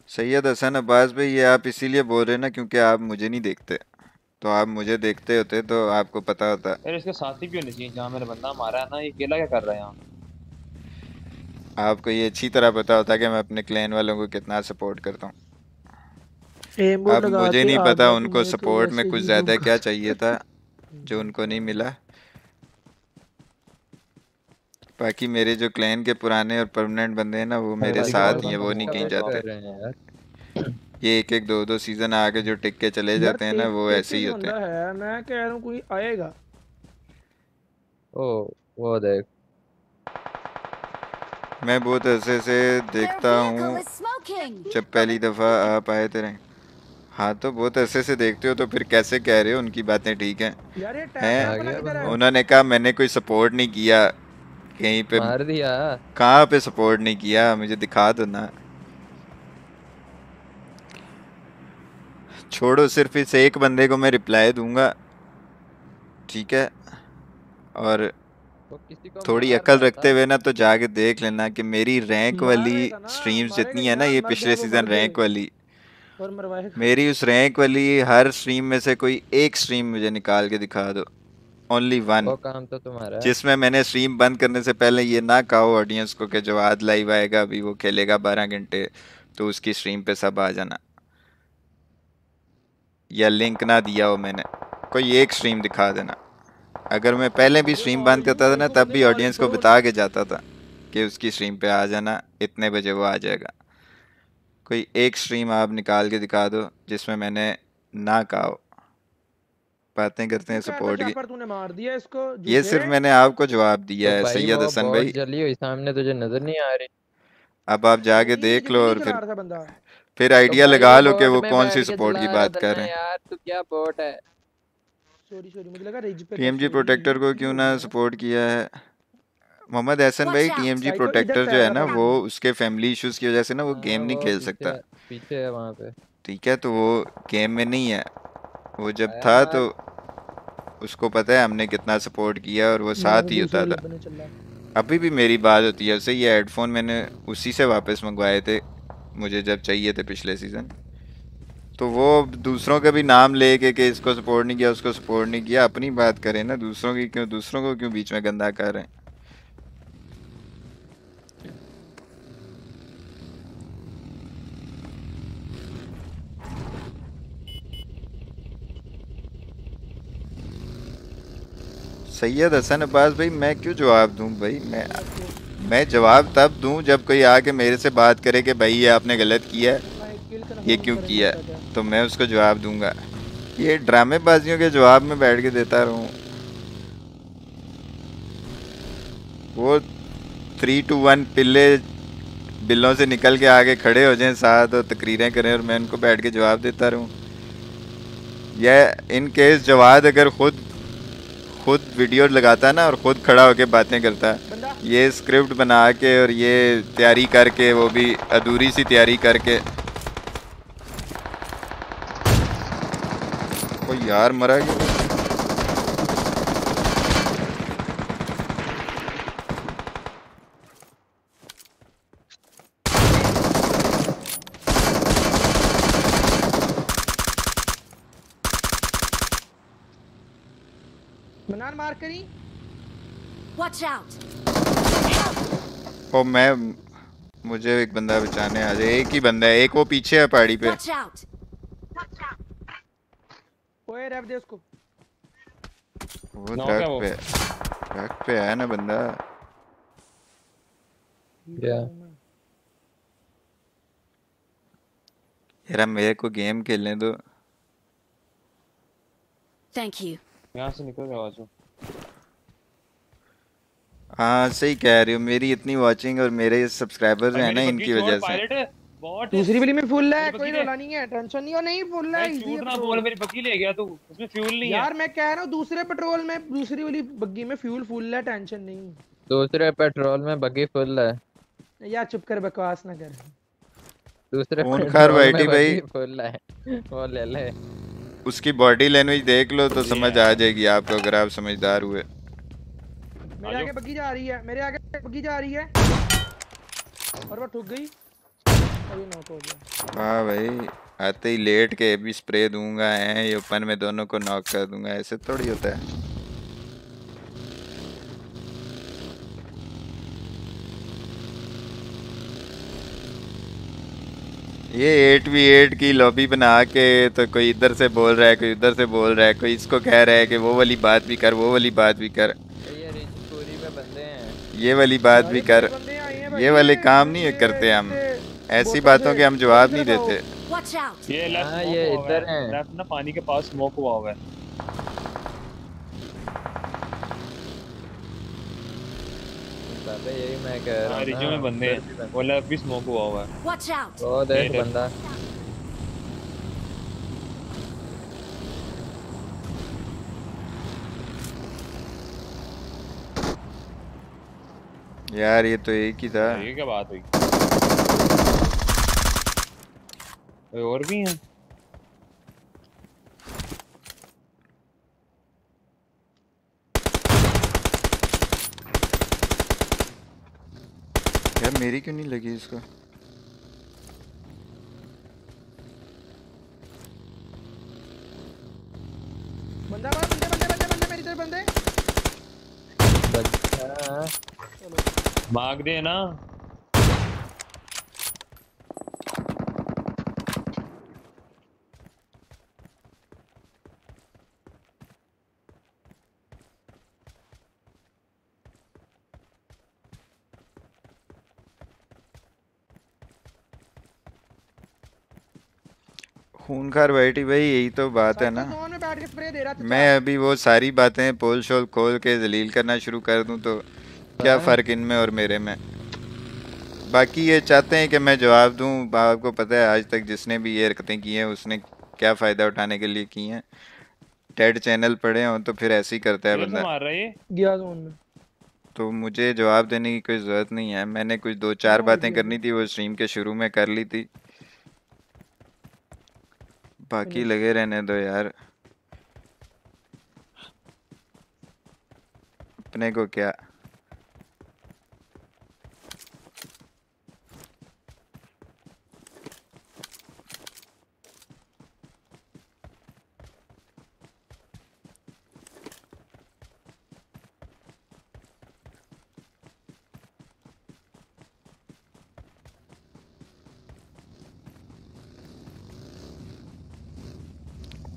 सैयद हसन अब्बास भाई ये आप इसीलिए बोल रहे हैं ना क्योंकि आप मुझे नहीं देखते। तो आप मुझे देखते होते तो आपको पता होता। यार इसके साथी भी होने चाहिए? जहाँ मेरा बंदा मारा है ना ये अकेला क्या कर रहा है यहाँ? आपको ये अच्छी तरह पता होता कि मैं अपने क्लैन वालों को कितना सपोर्ट करता हूँ। एम बोर्ड अब लगा मुझे नहीं पता उनको तो सपोर्ट में कुछ ज़्यादा क्या चाहिए था [laughs] जो उनको नहीं मिला। बाकी मेरे जो क्लैन के पुराने और परमानेंट बंदे हैं ना वो मेरे साथ ही हैं वो नहीं कहीं जाते। हैं ये एक एक दो दो सीज़न आगे जो टिक के चले जाते हैं ना वो ऐसे ही होते हैं। मैं कह रहा हूँ कोई आएगा। ओ वो देख। मैं बहुत अरसे से देखता हूँ जब पहली दफ़ा आप आए थे हाँ तो बहुत अरसे से देखते हो तो फिर कैसे कह रहे हो उनकी बातें ठीक हैं। हैं? है। उन्होंने कहा मैंने कोई सपोर्ट नहीं किया कहीं पे मार दिया। कहाँ पे सपोर्ट नहीं किया मुझे दिखा दो ना। छोड़ो सिर्फ़ इस एक बंदे को मैं रिप्लाई दूँगा ठीक है? और थोड़ी अकल रखते हुए ना तो जाके देख लेना कि मेरी रैंक वाली स्ट्रीम्स जितनी है ना ये पिछले सीज़न रैंक वाली। मेरी उस रैंक वाली हर स्ट्रीम में से कोई एक स्ट्रीम मुझे निकाल के दिखा दो। ओनली वन वो काम तो तुम्हारा जिसमें मैंने स्ट्रीम बंद करने से पहले ये ना कहा ऑडियंस को कि जो जवाद लाइव आएगा अभी वो खेलेगा बारह घंटे तो उसकी स्ट्रीम पे सब आ जाना। या लिंक ना दिया हो मैंने। कोई एक स्ट्रीम दिखा देना। अगर मैं पहले भी स्ट्रीम बंद करता था ना तब भी ऑडियंस को बता के जाता था कि उसकी स्ट्रीम पे आ जाना इतने बजे वो आ जाएगा। कोई एक स्ट्रीम आप निकाल के दिखा दो जिसमें मैंने ना कहा हो। बातें करते हैं सपोर्ट की तूने मार दिया इसको ये सिर्फ़ मैंने आपको जवाब दिया तो है सैयद हसन भाई। जली हुई सामने तुझे नज़र नहीं आ रही। अब आप जाके देख लो और फिर फिर तो आइडिया लगा लो कि वो कौन सी सपोर्ट की बात कर रहे हैं। यार तू क्या बोट है? सॉरी सॉरी मुझे लगा रेज पे टीएमजी प्रोटेक्टर को क्यों ना सपोर्ट किया है? मोहम्मद एहसन भाई टीएमजी प्रोटेक्टर जो है ना वो उसके फैमिली इश्यूज़ की वजह से ना वो गेम हाँ, नहीं खेल सकता। पीछे है वहाँ पे। ठीक है तो वो गेम में नहीं है। वो जब था तो उसको पता है हमने कितना सपोर्ट किया और वो साथ तो ही होता था। अभी भी मेरी बात होती है उससे ये हेडफोन मैंने उसी से वापस मंगवाए थे मुझे जब चाहिए थे पिछले सीज़न तो वो दूसरों का भी नाम लेके कि इसको सपोर्ट नहीं किया उसको सपोर्ट नहीं किया अपनी बात करें ना दूसरों की क्यों दूसरों को क्यों बीच में गंदा कर रहे हैं? सैयद हसन अब्बास भाई, मैं क्यों जवाब दूँ भाई? मैं मैं जवाब तब दूँ जब कोई आके मेरे से बात करे कि भाई ये आपने गलत किया ये क्यों किया? तो मैं उसको जवाब दूँगा। ये ड्रामेबाजियों के जवाब में बैठ के देता रहूँ। वो थ्री टू वन पिल्ले बिल्लों से निकल के आगे खड़े हो जाएँ, साथ और तकरीरें करें और मैं उनको बैठ के जवाब देता रहूँ। या इन केस जवाद अगर खुद खुद वीडियो लगाता है ना और खुद खड़ा होकर बातें करता। है ये स्क्रिप्ट बना के और ये तैयारी करके, वो भी अधूरी सी तैयारी करके। ओ यार मरा गया मनान मार करी? Watch out! ओ मैं मुझे एक बंदा बचाने आ जाए। एक ही बंदा है एक वो पीछे है पहाड़ी पे। Watch out! ओए रेव दे उसको। वो ट्रक पे ट्रक पे है ना बंदा? क्या यार मेरे को गेम खेलने दो। Thank you. यहाँ से निकल जाओ आजू। हाँ सही कह रही हो। मेरी इतनी वाचिंग और मेरे सब्सक्राइबर्स हैं ना इनकी वजह से। दूसरी वाली में फुल है कोई रोला नहीं है टेंशन नहीं हो। नहीं फुल है easy ना बोल मेरी बग्गी ले गया तू उसमें फ्यूल नहीं है। यार मैं कह रहा हूँ दूसरे पेट्रोल में दूसरी वाली बग्गी में फ्यूल फुल है टेंशन नहीं। दूसरे पेट्रोल में बग्गी फुल है। यार चुप कर बकवास ना कर। दूसरे फ़ोन कर पेट्रोल में बैठी भाई। बग्गी फुल है। वो ले ले। उसकी बॉडी लैंग्वेज देख लो तो समझ आ जाएगी आपको अगर आप समझदार हुए। मेरे आगे बग्गी जा रही है मेरे आगे बग्गी जा रही है। और वो ठुक गई। अभी नॉक हो गया। हाँ भाई आते ही लेट के भी स्प्रे दूँगा है ये ओपन में दोनों को नॉक कर दूँगा ऐसे थोड़ी होता है। ये एट वी एट की लॉबी बना के तो कोई इधर से बोल रहा है कोई उधर से बोल रहा है कोई इसको कह रहा है कि वो वाली बात भी कर वो वाली बात भी कर। ये रिचपुरी में बंदे हैं। ये वाली बात भी कर। ये वाले काम नहीं करते हम। ऐसी बातों के हम जवाब नहीं देते। ये हाँ, ये इधर हैं। लेफ़्ट ना पानी के पास स्मोक हुआ हुआ है। बाबे यही मैं कह रहा हाँ हूँ रिजो में बंदे हैं। वो लेफ़्ट भी स्मोक हुआ हुआ है Watch out! वो देख बंदा। यार ये तो एक ही था। ये क्या बात हुई। और भी हैं? यार मेरी क्यों नहीं लगी इसका? बंदा बंदे बंदे बंदे बंदे मेरी तरफ़ बंदे। मांग दे ना। खूनखार बैठी भाई यही तो बात है ना। में बैठ के स्प्रे दे रहा था मैं अभी वो सारी बातें पोल शोल खोल के जलील करना शुरू कर दूँ तो क्या फ़र्क इनमें और मेरे में? बाकी ये चाहते हैं कि मैं जवाब दूँ। आपको पता है आज तक जिसने भी ये हरकतें की हैं उसने क्या फ़ायदा उठाने के लिए की हैं? टेड चैनल पढ़े हों तो फिर ऐसे ही करता है बंदा। मार रहा है ये। गया तो मुझे जवाब देने की कोई ज़रूरत नहीं है। मैंने कुछ दो चार बातें करनी थी। वो स्ट्रीम के शुरू में कर ली थी। बाकी लगे रहने दो यार। अपने को क्या?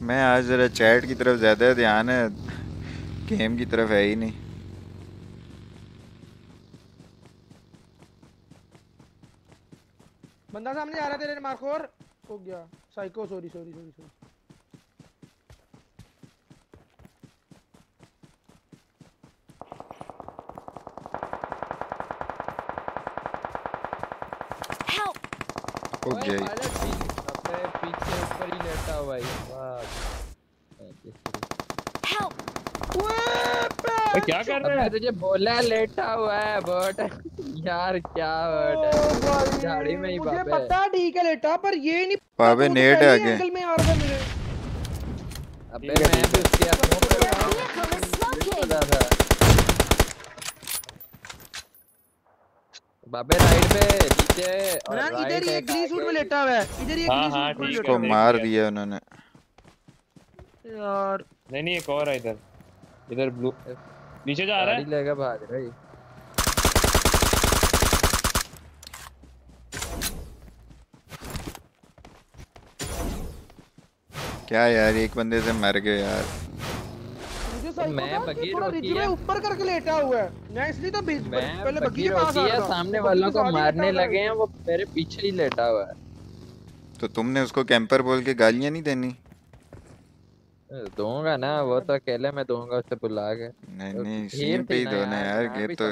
मैं आज ज़रा चैट की तरफ़ ज़्यादा ध्यान है गेम की तरफ़ है ही नहीं। बंदा सामने जा रहा तेरे मारखोर। हो गया। Psycho sorry sorry sorry sorry Help! हो ओए, गया ही। पायलट पीछे अपने पीछे है वाह Help! ये क्या कर रहा है? तुझे बोला लेटा हुआ है बट [laughs] यार क्या बट झाड़ी में ही मुझे पता ठीक है लेटा पर ये नहीं बाबे तो नेट है आगे। एंगल में आ रहा मेरे। अबे मैं भी उसके स्मोक पे रहा हूँ Vehicle is smoking! पता था बाबे राइट पे नीचे और इधर राइट ही एक ग्री सूट में लेटा हुआ है। इधर ही एक हाँ, हाँ, सूट में ठीक लेटा को हुआ देख मार दिया उन्होंने। यार। नहीं नहीं एक और है इधर। इधर ब्लू नीचे जा रहा है? गाड़ी है लेके भाग रही। क्या यार एक बंदे से मर गए यार। मैं पता है बगीर कि थोड़ा होती रिज में है। ऊपर करके लेटा हुआ है। मैं इसलिए तो पहले बग्गी के पास होती आ रहा सामने वालों को मारने। लगे हैं वो मेरे पीछे ही लेटा हुआ है। तो तुमने उसको कैंपर बोल के गालियाँ नहीं देनी? दूँगा ना वो तो अकेले में दूँगा उससे बुला के। नहीं तो नहीं सीन पे ही ना दो ना यार ये तो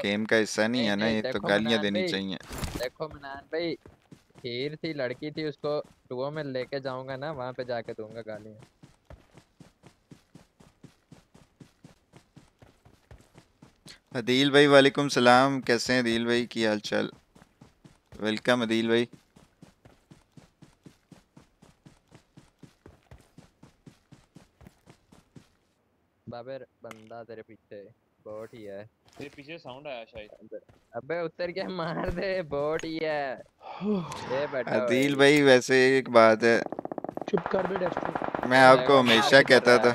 गेम का हिस्सा नहीं है ना ये तो गालियाँ देनी चाहिए। देखो मनान भाई खीर थी लड़की थी उसको टूओ में लेके जाऊँगा ना वहाँ पे जाके दूँगा गालियाँ। अदील भाई वालेकुम सलाम। कैसे हैं अदील भाई? की हाल चाल? वेलकम अदील भाई। बाबर बंदा तेरे पीछे बोट ही है। तेरे पीछे साउंड आया शायद। अबे उतर के मार दे बोट ही है। ये बैठा अदील भाई वैसे एक बात है। चुप कर बे डेस्टो मैं आपको हमेशा कहता था।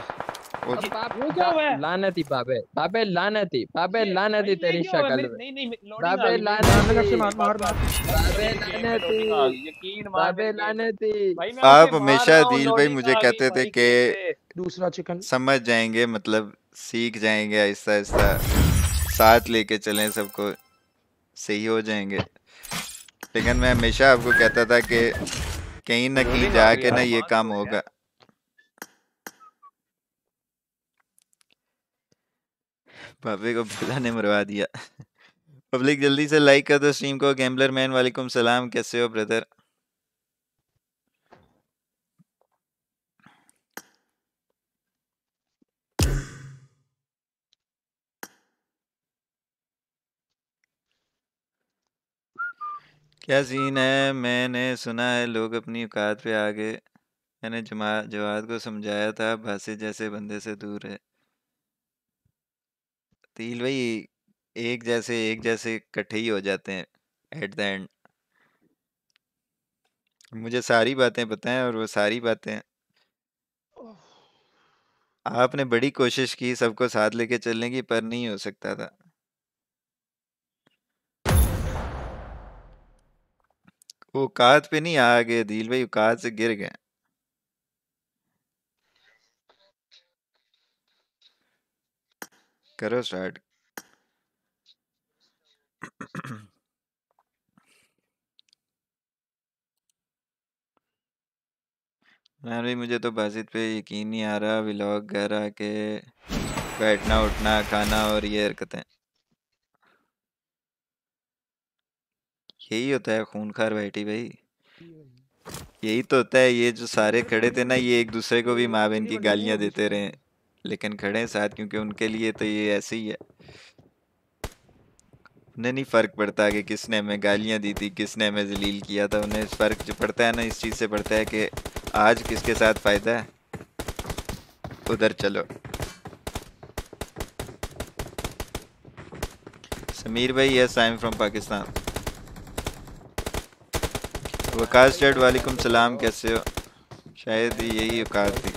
लानती बाबे बाबे लानती बाबे लानती तेरी शक्ल बाबे लानती मार मार। मार बाबे लानती बाबे लानती आप हमेशा अदील भाई मुझे कहते थे कि दूसरा चिकन समझ जाएँगे मतलब सीख जाएँगे आहिस्ता आहिस्ता साथ लेके चलें सबको सही हो जाएँगे। लेकिन मैं हमेशा आपको कहता था कि कहीं ना कहीं जाके ना ये काम होगा। भाभी को भला ने मरवा दिया। पब्लिक, जल्दी से लाइक कर दो स्ट्रीम को। गैम्बलर मैन वालेकुम सलाम। कैसे हो ब्रदर क्या सीन है? मैंने सुना है लोग अपनी औकात पे आ गए मैंने जमा जवाद को समझाया था भाषे जैसे बंदे से दूर है। तील भाई, एक जैसे एक जैसे इकट्ठे ही हो जाते हैं एट द एंड मुझे सारी बातें पता हैं और वो सारी बातें आपने बड़ी कोशिश की सबको साथ लेके चलने की, पर नहीं हो सकता था। औकात पे नहीं आ गए दिल भाई औकात से गिर गए। करो स्टार्ट। भाई मुझे तो बाजिद पे यकीन नहीं आ रहा व्लॉग रहा कि बैठना, उठना, खाना और ये हरकतें। यही होता है, खूनखार बैठी भाई। यही तो होता है, ये जो सारे खड़े थे ना, ये एक दूसरे को भी माँ बहन की गालियाँ देते रहे। लेकिन खड़े हैं साथ, क्योंकि उनके लिए तो ये ऐसे ही है। उन्हें नहीं फ़र्क पड़ता कि किसने हमें गालियाँ दी थी, किसने हमें जलील किया था। उन्हें फ़र्क जो पड़ता है ना, इस चीज़ से पड़ता है कि आज किसके साथ फ़ायदा है। उधर चलो। समीर भाई, yes I am from Pakistan Waqas चढ़ वालेकुम सलाम, कैसे हो? शायद यही औकात थी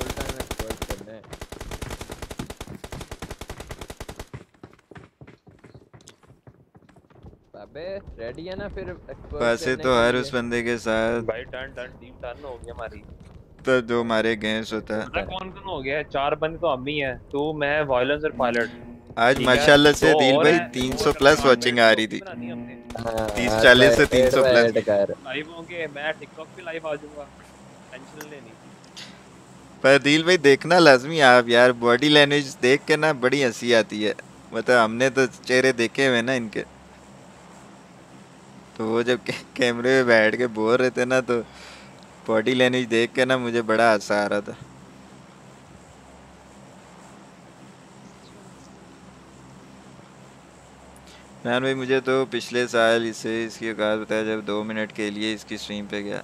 अबे रेडी है ना फिर वैसे तो हर उस बंदे के साथ। भाई टर्न टर्न टीम टर्न हो गई हमारी। तो जो हमारे अगेंस्ट होता है। पता कौन कौन हो गया है? चार बंदे तो हम ही हैं। तू मैं वायलेंस और पायलट आज माशाल्लाह से दिल भाई 300 प्लस वाचिंग आ रही थी। बनानी हमने। 30 हाँ, 40 से 300 प्लस लाइव होंगे। मैं टिकटॉक पे लाइव आ जाऊँगा। टेंशन लेनी पर दिल भाई देखना लाजमी आप यार। बॉडी लैंग्वेज देख के ना बड़ी हँसी आती है। मतलब हमने तो चेहरे देखे हुए ना इनके। तो वो जब कै- कैमरे में बैठ के बोल रहे थे ना तो बॉडी लैंग्वेज देख के ना मुझे बड़ा हंसा आ रहा था। मैन भाई मुझे तो पिछले साल इसे इसकी औकात बताया जब दो मिनट के लिए इसकी स्ट्रीम पे गया।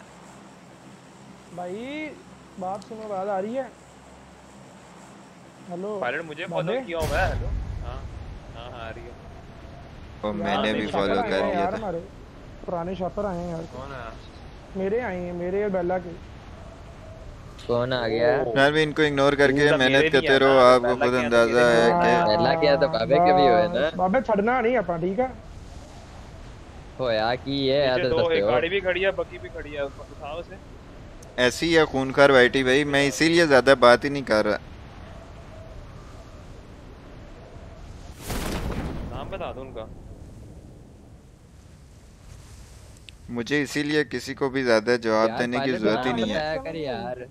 भाई बात सुनो बात आ रही है। हेलो पायलट मुझे फॉलो किया हुआ है हेलो? हाँ हाँ हाँ आ रही है। और मैंने भी फॉलो कर लिया था। पुराने शापर आए हैं यार। कौन है मेरे आए हैं मेरे और बेला के। कौन आ गया? यार भी इनको इग्नोर करके मेहनत करते रहो आपको खुद तो अंदाज़ा है। कि आया। पहला किया तो बाबे के भी होए ना। बाबे छड़ना नहीं ਆਪਾਂ ठीक है? होया की ये आदत दो एक गाड़ी भी खड़ी है बकी भी खड़ी है उसको उठाओ उसे। ऐसी है खूनखार वाइटी भाई मैं इसीलिए ज़्यादा बात ही नहीं कर रहा। नाम बता दो उनका। मुझे इसीलिए किसी को भी ज़्यादा जवाब देने की तो ज़रूरत ही नहीं है।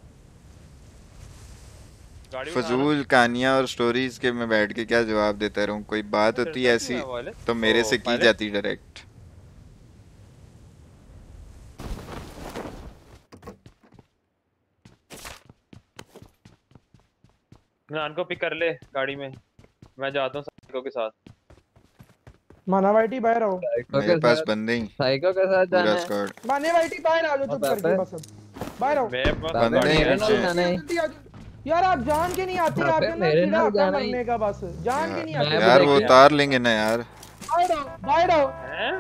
फजूल कहानियाँ और स्टोरीज के मैं बैठ के क्या जवाब देता रहूँ? कोई बात होती है ऐसी तो मेरे से की जाती डायरेक्ट इमरान को पिक कर ले गाड़ी में। मैं जाता हूँ साइको के साथ। माना वाइटी बाहर आओ। मेरे पास बंदे ही। साइको के साथ जाना है। स्क्वाड माने वाइटी बाहर आ जाओ चुप। करके बस अब। बाहर आओ। बंदे ही जाओ। यार आप जान के नहीं आते आपके ना जाना ही। मरने का बस। जान के नहीं आते। यार वो उतार लेंगे ना यार। बाहर आओ बाहर आओ। हैं?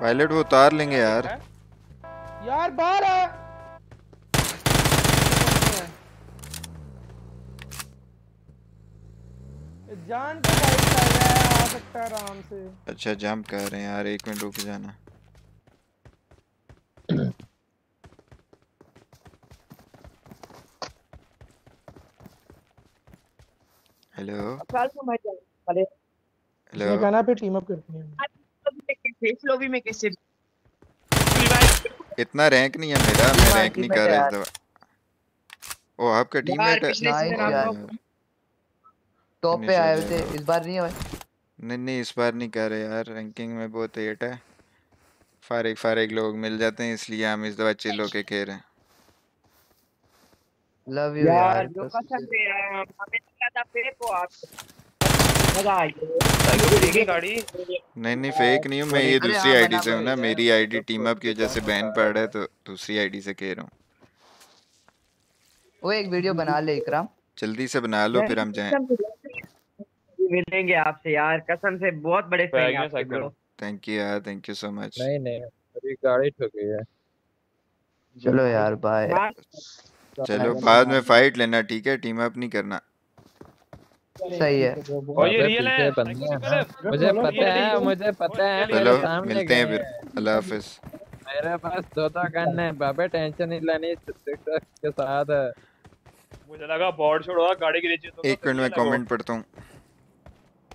पायलट वो उतार लेंगे यार। यार बाहर आ। जान के बाइक कर रहा है आ सकता है आराम से। अच्छा जंप कर रहे हैं यार एक मिनट रुक जाना। हेलो हेलो कहना पे टीम अप करते हैं। इतना रैंक नहीं है मेरा मैं रैंक नहीं कर रहा इस दफ़ा। ओ आपका टीममेट है नाइस यार। यार, टॉप पे आए थे इस बार नहीं आए नहीं नहीं इस बार नहीं कर रहे यार। रैंकिंग में बहुत एट है। फारिग फारिग लोग मिल जाते हैं इसलिए हम इस दफ़ा चिल होके खेल रहे हैं। लव यू यार साइको को देखी गाड़ी? नहीं नहीं फेक नहीं हूँ मैं ये दूसरी हाँ, आईडी से हूँ ना मेरी आईडी टीम अप की वजह से बैन पड़ रहा है तो दूसरी आईडी से खेल रहा हूँ। वो एक वीडियो बना ले इकराम। जल्दी से बना लो फिर हम जाएँ। मिलेंगे आपसे यार। कसम से बहुत बड़े फ़ैन हैं आपके साइकिल थैंक यू यार थैंक यू सो मच नहीं नहीं अभी गाड़ी ठुकी है। चलो यार बाय चलो बाद में फाइट लेना ठीक है? टीम अप नहीं करना। सही है। और ये रियल है। हैं मुझे पता है मुझे पता है चलो मिलते हैं फिर। अल्लाह हाफिज। मेरे पास दो दो गन है बाबे टेंशन नहीं लेनी के साथ मुझे लगा बॉर्ड छोड़ो गाड़ी के नीचे तो एक मिनट में कमेंट पढ़ता हूँ।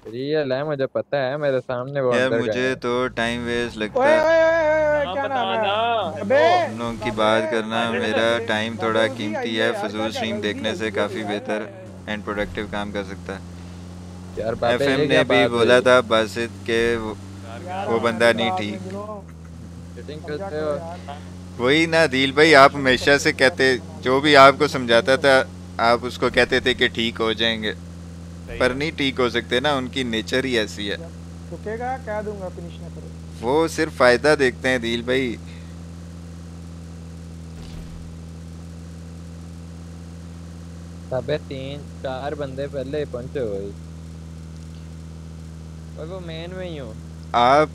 रियल है मुझे पता है मेरे सामने वो यार मुझे तो टाइम वेस्ट लगता है। क्या नाम है? अबे लोगों की बात करना मेरा टाइम थोड़ा कीमती है फजूल स्ट्रीम देखने से काफ़ी बेहतर एंड प्रोडक्टिव काम कर सकता है। यार एफएम ने भी बोला था बासित के वो, बंदा नहीं ठीक। हो? यार। वही ना दिल भाई आप हमेशा से कहते जो भी आपको समझाता था आप उसको कहते थे कि ठीक हो जाएँगे। पर नहीं ठीक हो सकते ना उनकी नेचर ही ऐसी है। रुकेगा कह दूँगा फिनिश ना करो। वो सिर्फ़ फ़ायदा देखते हैं दिल भाई। अबे तीन चार बंदे पहले ही पहुँचे हुए और वो मेन में ही हूँ। आप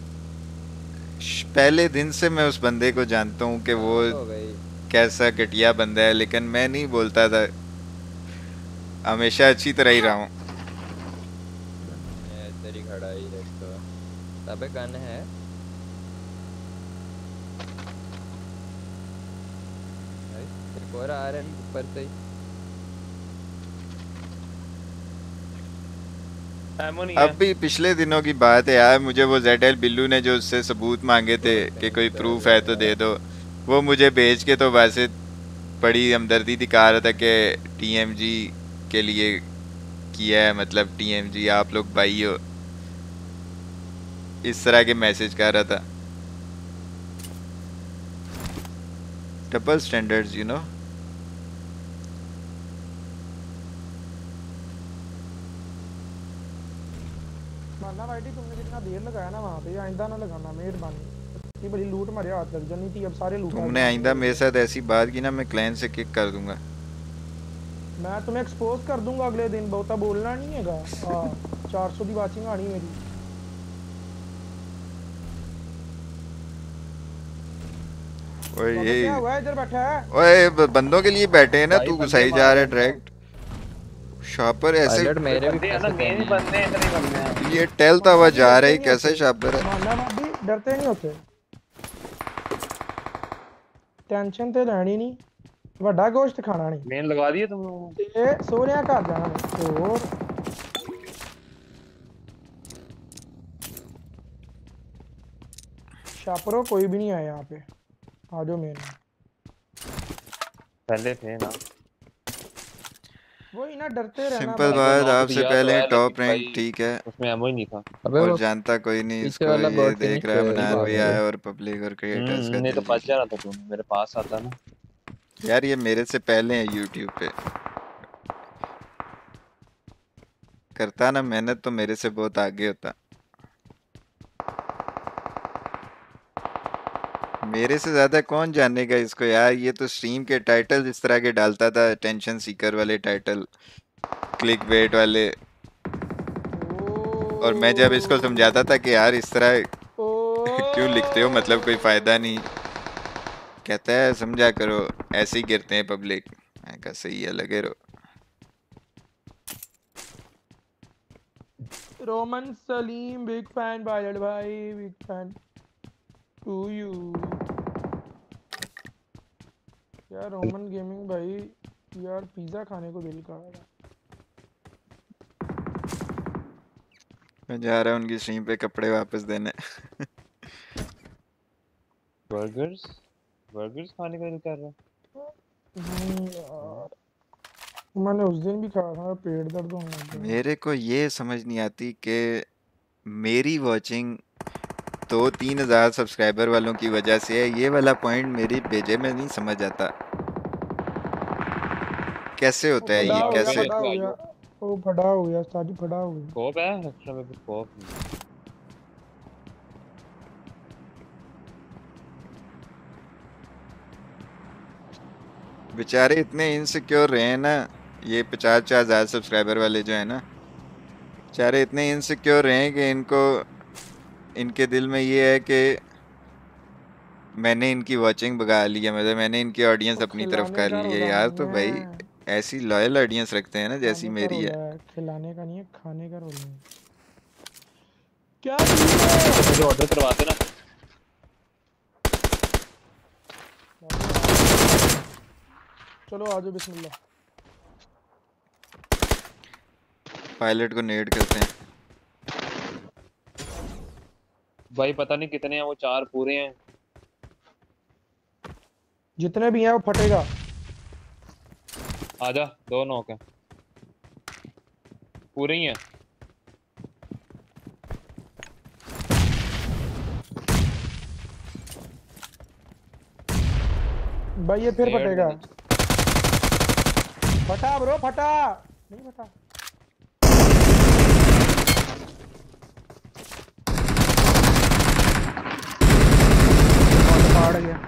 पहले दिन से मैं उस बंदे को जानता हूँ कि वो कैसा घटिया बंदा है लेकिन मैं नहीं बोलता था। हमेशा अच्छी तरह ही रहा हूँ ये तेरी खड़ाई देख तो अबे गन है। एक और आ रहे हैं ऊपर से ही। एमो नहीं है। अब भी पिछले दिनों की बात है यार मुझे वो जेड एल बिल्लू ने जो उससे सबूत मांगे थे कि कोई प्रूफ है तो दे दो वो मुझे भेज के तो वैसे बड़ी हमदर्दी दिखा रहा था कि टीएमजी के लिए किया है मतलब टीएमजी आप लोग भाई हो। इस तरह के मैसेज कर रहा था। डबल स्टैंडर्ड्स यू नो मानना भाई तुमने जितना देर लगाया ना वहाँ पे आइंदा ना लगाना मेहरबानी। इतनी बड़ी लूट मारे हाथ लग जानी थी अब सारे लूट तुमने आइंदा मेरे साथ ऐसी बात की ना मैं क्लैन से किक कर दूँगा। मैं तुम्हें एक्सपोज कर दूँगा अगले दिन बहुता बोलना नहीं हैगा। हाँ चार सौ की वाचिंग आनी मेरी। ओए बाबा ये क्या हुआ है इधर बैठा है ओए ब- बंदों के लिए बैठे हैं ना भाई तू बंदे घुसाई मार जा रहा रहे है हैं डायरेक्ट शॉपर ऐसे पायलट मेरे भी बंदे हैं ना पैसे मेन ही देने बंदे हैं इतने ही बंदे हैं ये टहलता हुआ भाभी जा रहा डरते है नहीं कैसा होते शॉपर है मानना भाभी डरते नहीं होते ਟੈਨਸ਼ਨ ਤੇ ਲੈਣੀ ਨਹੀਂ ਵੱਡਾ ਗੋਸ਼ਤ ਖਾਣਾ ਨਹੀਂ मेन लगा दिए तुम लोगों ने? ਤੇ ਸੋਹਰਿਆਂ ਘਰ ਜਾਣਾ ਨਹੀਂ ਹੋਰ छापरो कोई भी नहीं आया यहाँ पे आ जाओ मेन पहले थे ना। वही ना डरते रहना सिंपल बात आपसे पहले टॉप रैंक ठीक है। उसमें एमओ ही नहीं था। अबे और जानता कोई नहीं इसको ये देख रहा है बनान भी आया और पब्लिक और क्रिएटर्स का हम्म, नहीं तो बच जाना था तुम मेरे पास आता ना। यार ये मेरे से पहले है यूट्यूब पे। करता ना मेहनत तो मेरे से बहुत आगे होता। मेरे से ज़्यादा कौन जानेगा इसको यार? ये तो स्ट्रीम के टाइटल इस तरह के डालता था टेंशन सीकर वाले टाइटल क्लिक बेट वाले। और मैं जब इसको समझाता था कि यार इस तरह क्यों लिखते हो? मतलब कोई फ़ायदा नहीं। कहता है, समझा करो, ऐसे ही गिरते हैं पब्लिक मैं कहा, सही है, लगे रहो। रोमन सलीम बिग फ़ैन भाई बिग फ़ैन टू यू यार रोमन गेमिंग भाई यार पिज्जा खाने को दिल कर रहा है। मैं जा रहा हूँ उनकी स्ट्रीम पे कपड़े वापस देने। बर्गर्स बर्गर्स खाने का दिल कर रहा है। नहीं यार। मैंने उस दिन भी खाया था पेट दर्द होने मेरे को ये समझ नहीं आती कि मेरी वॉचिंग तो तीन हज़ार सब्सक्राइबर वालों की वजह से है ये वाला पॉइंट मेरी भेजे में नहीं समझ आता। कैसे होता है ये? कैसे? वो फटा हो गया जी फटा हो गया स्कोप है? एक्स्ट्रा में भी स्कोप नहीं। बेचारे इतने इनसिक्योर रहे हैं ना ये पचास पचास हज़ार सब्सक्राइबर वाले जो है ना बेचारे इतने इनसिक्योर रहे हैं कि इनको इनके दिल में ये है कि मैंने इनकी वॉचिंग भगा ली है मतलब मैंने इनकी ऑडियंस अपनी तरफ़ कर ली है यार। तो भाई ऐसी लॉयल ऑडियंस रखते हैं ना जैसी मेरी है। खिलाने का नहीं है खाने का रोला है। क्या मुझे ऑर्डर करवाते ना। चलो आ जाओ बिस्मिल्लाह। पायलट को नेड करते हैं। भाई पता नहीं कितने हैं वो चार पूरे हैं। जितने भी हैं वो फटेगा। आजा दो नॉक हैं। पूरे ही हैं। भाई ये फिर फटेगा। फटा ब्रो फटा। नहीं फटा। और गया।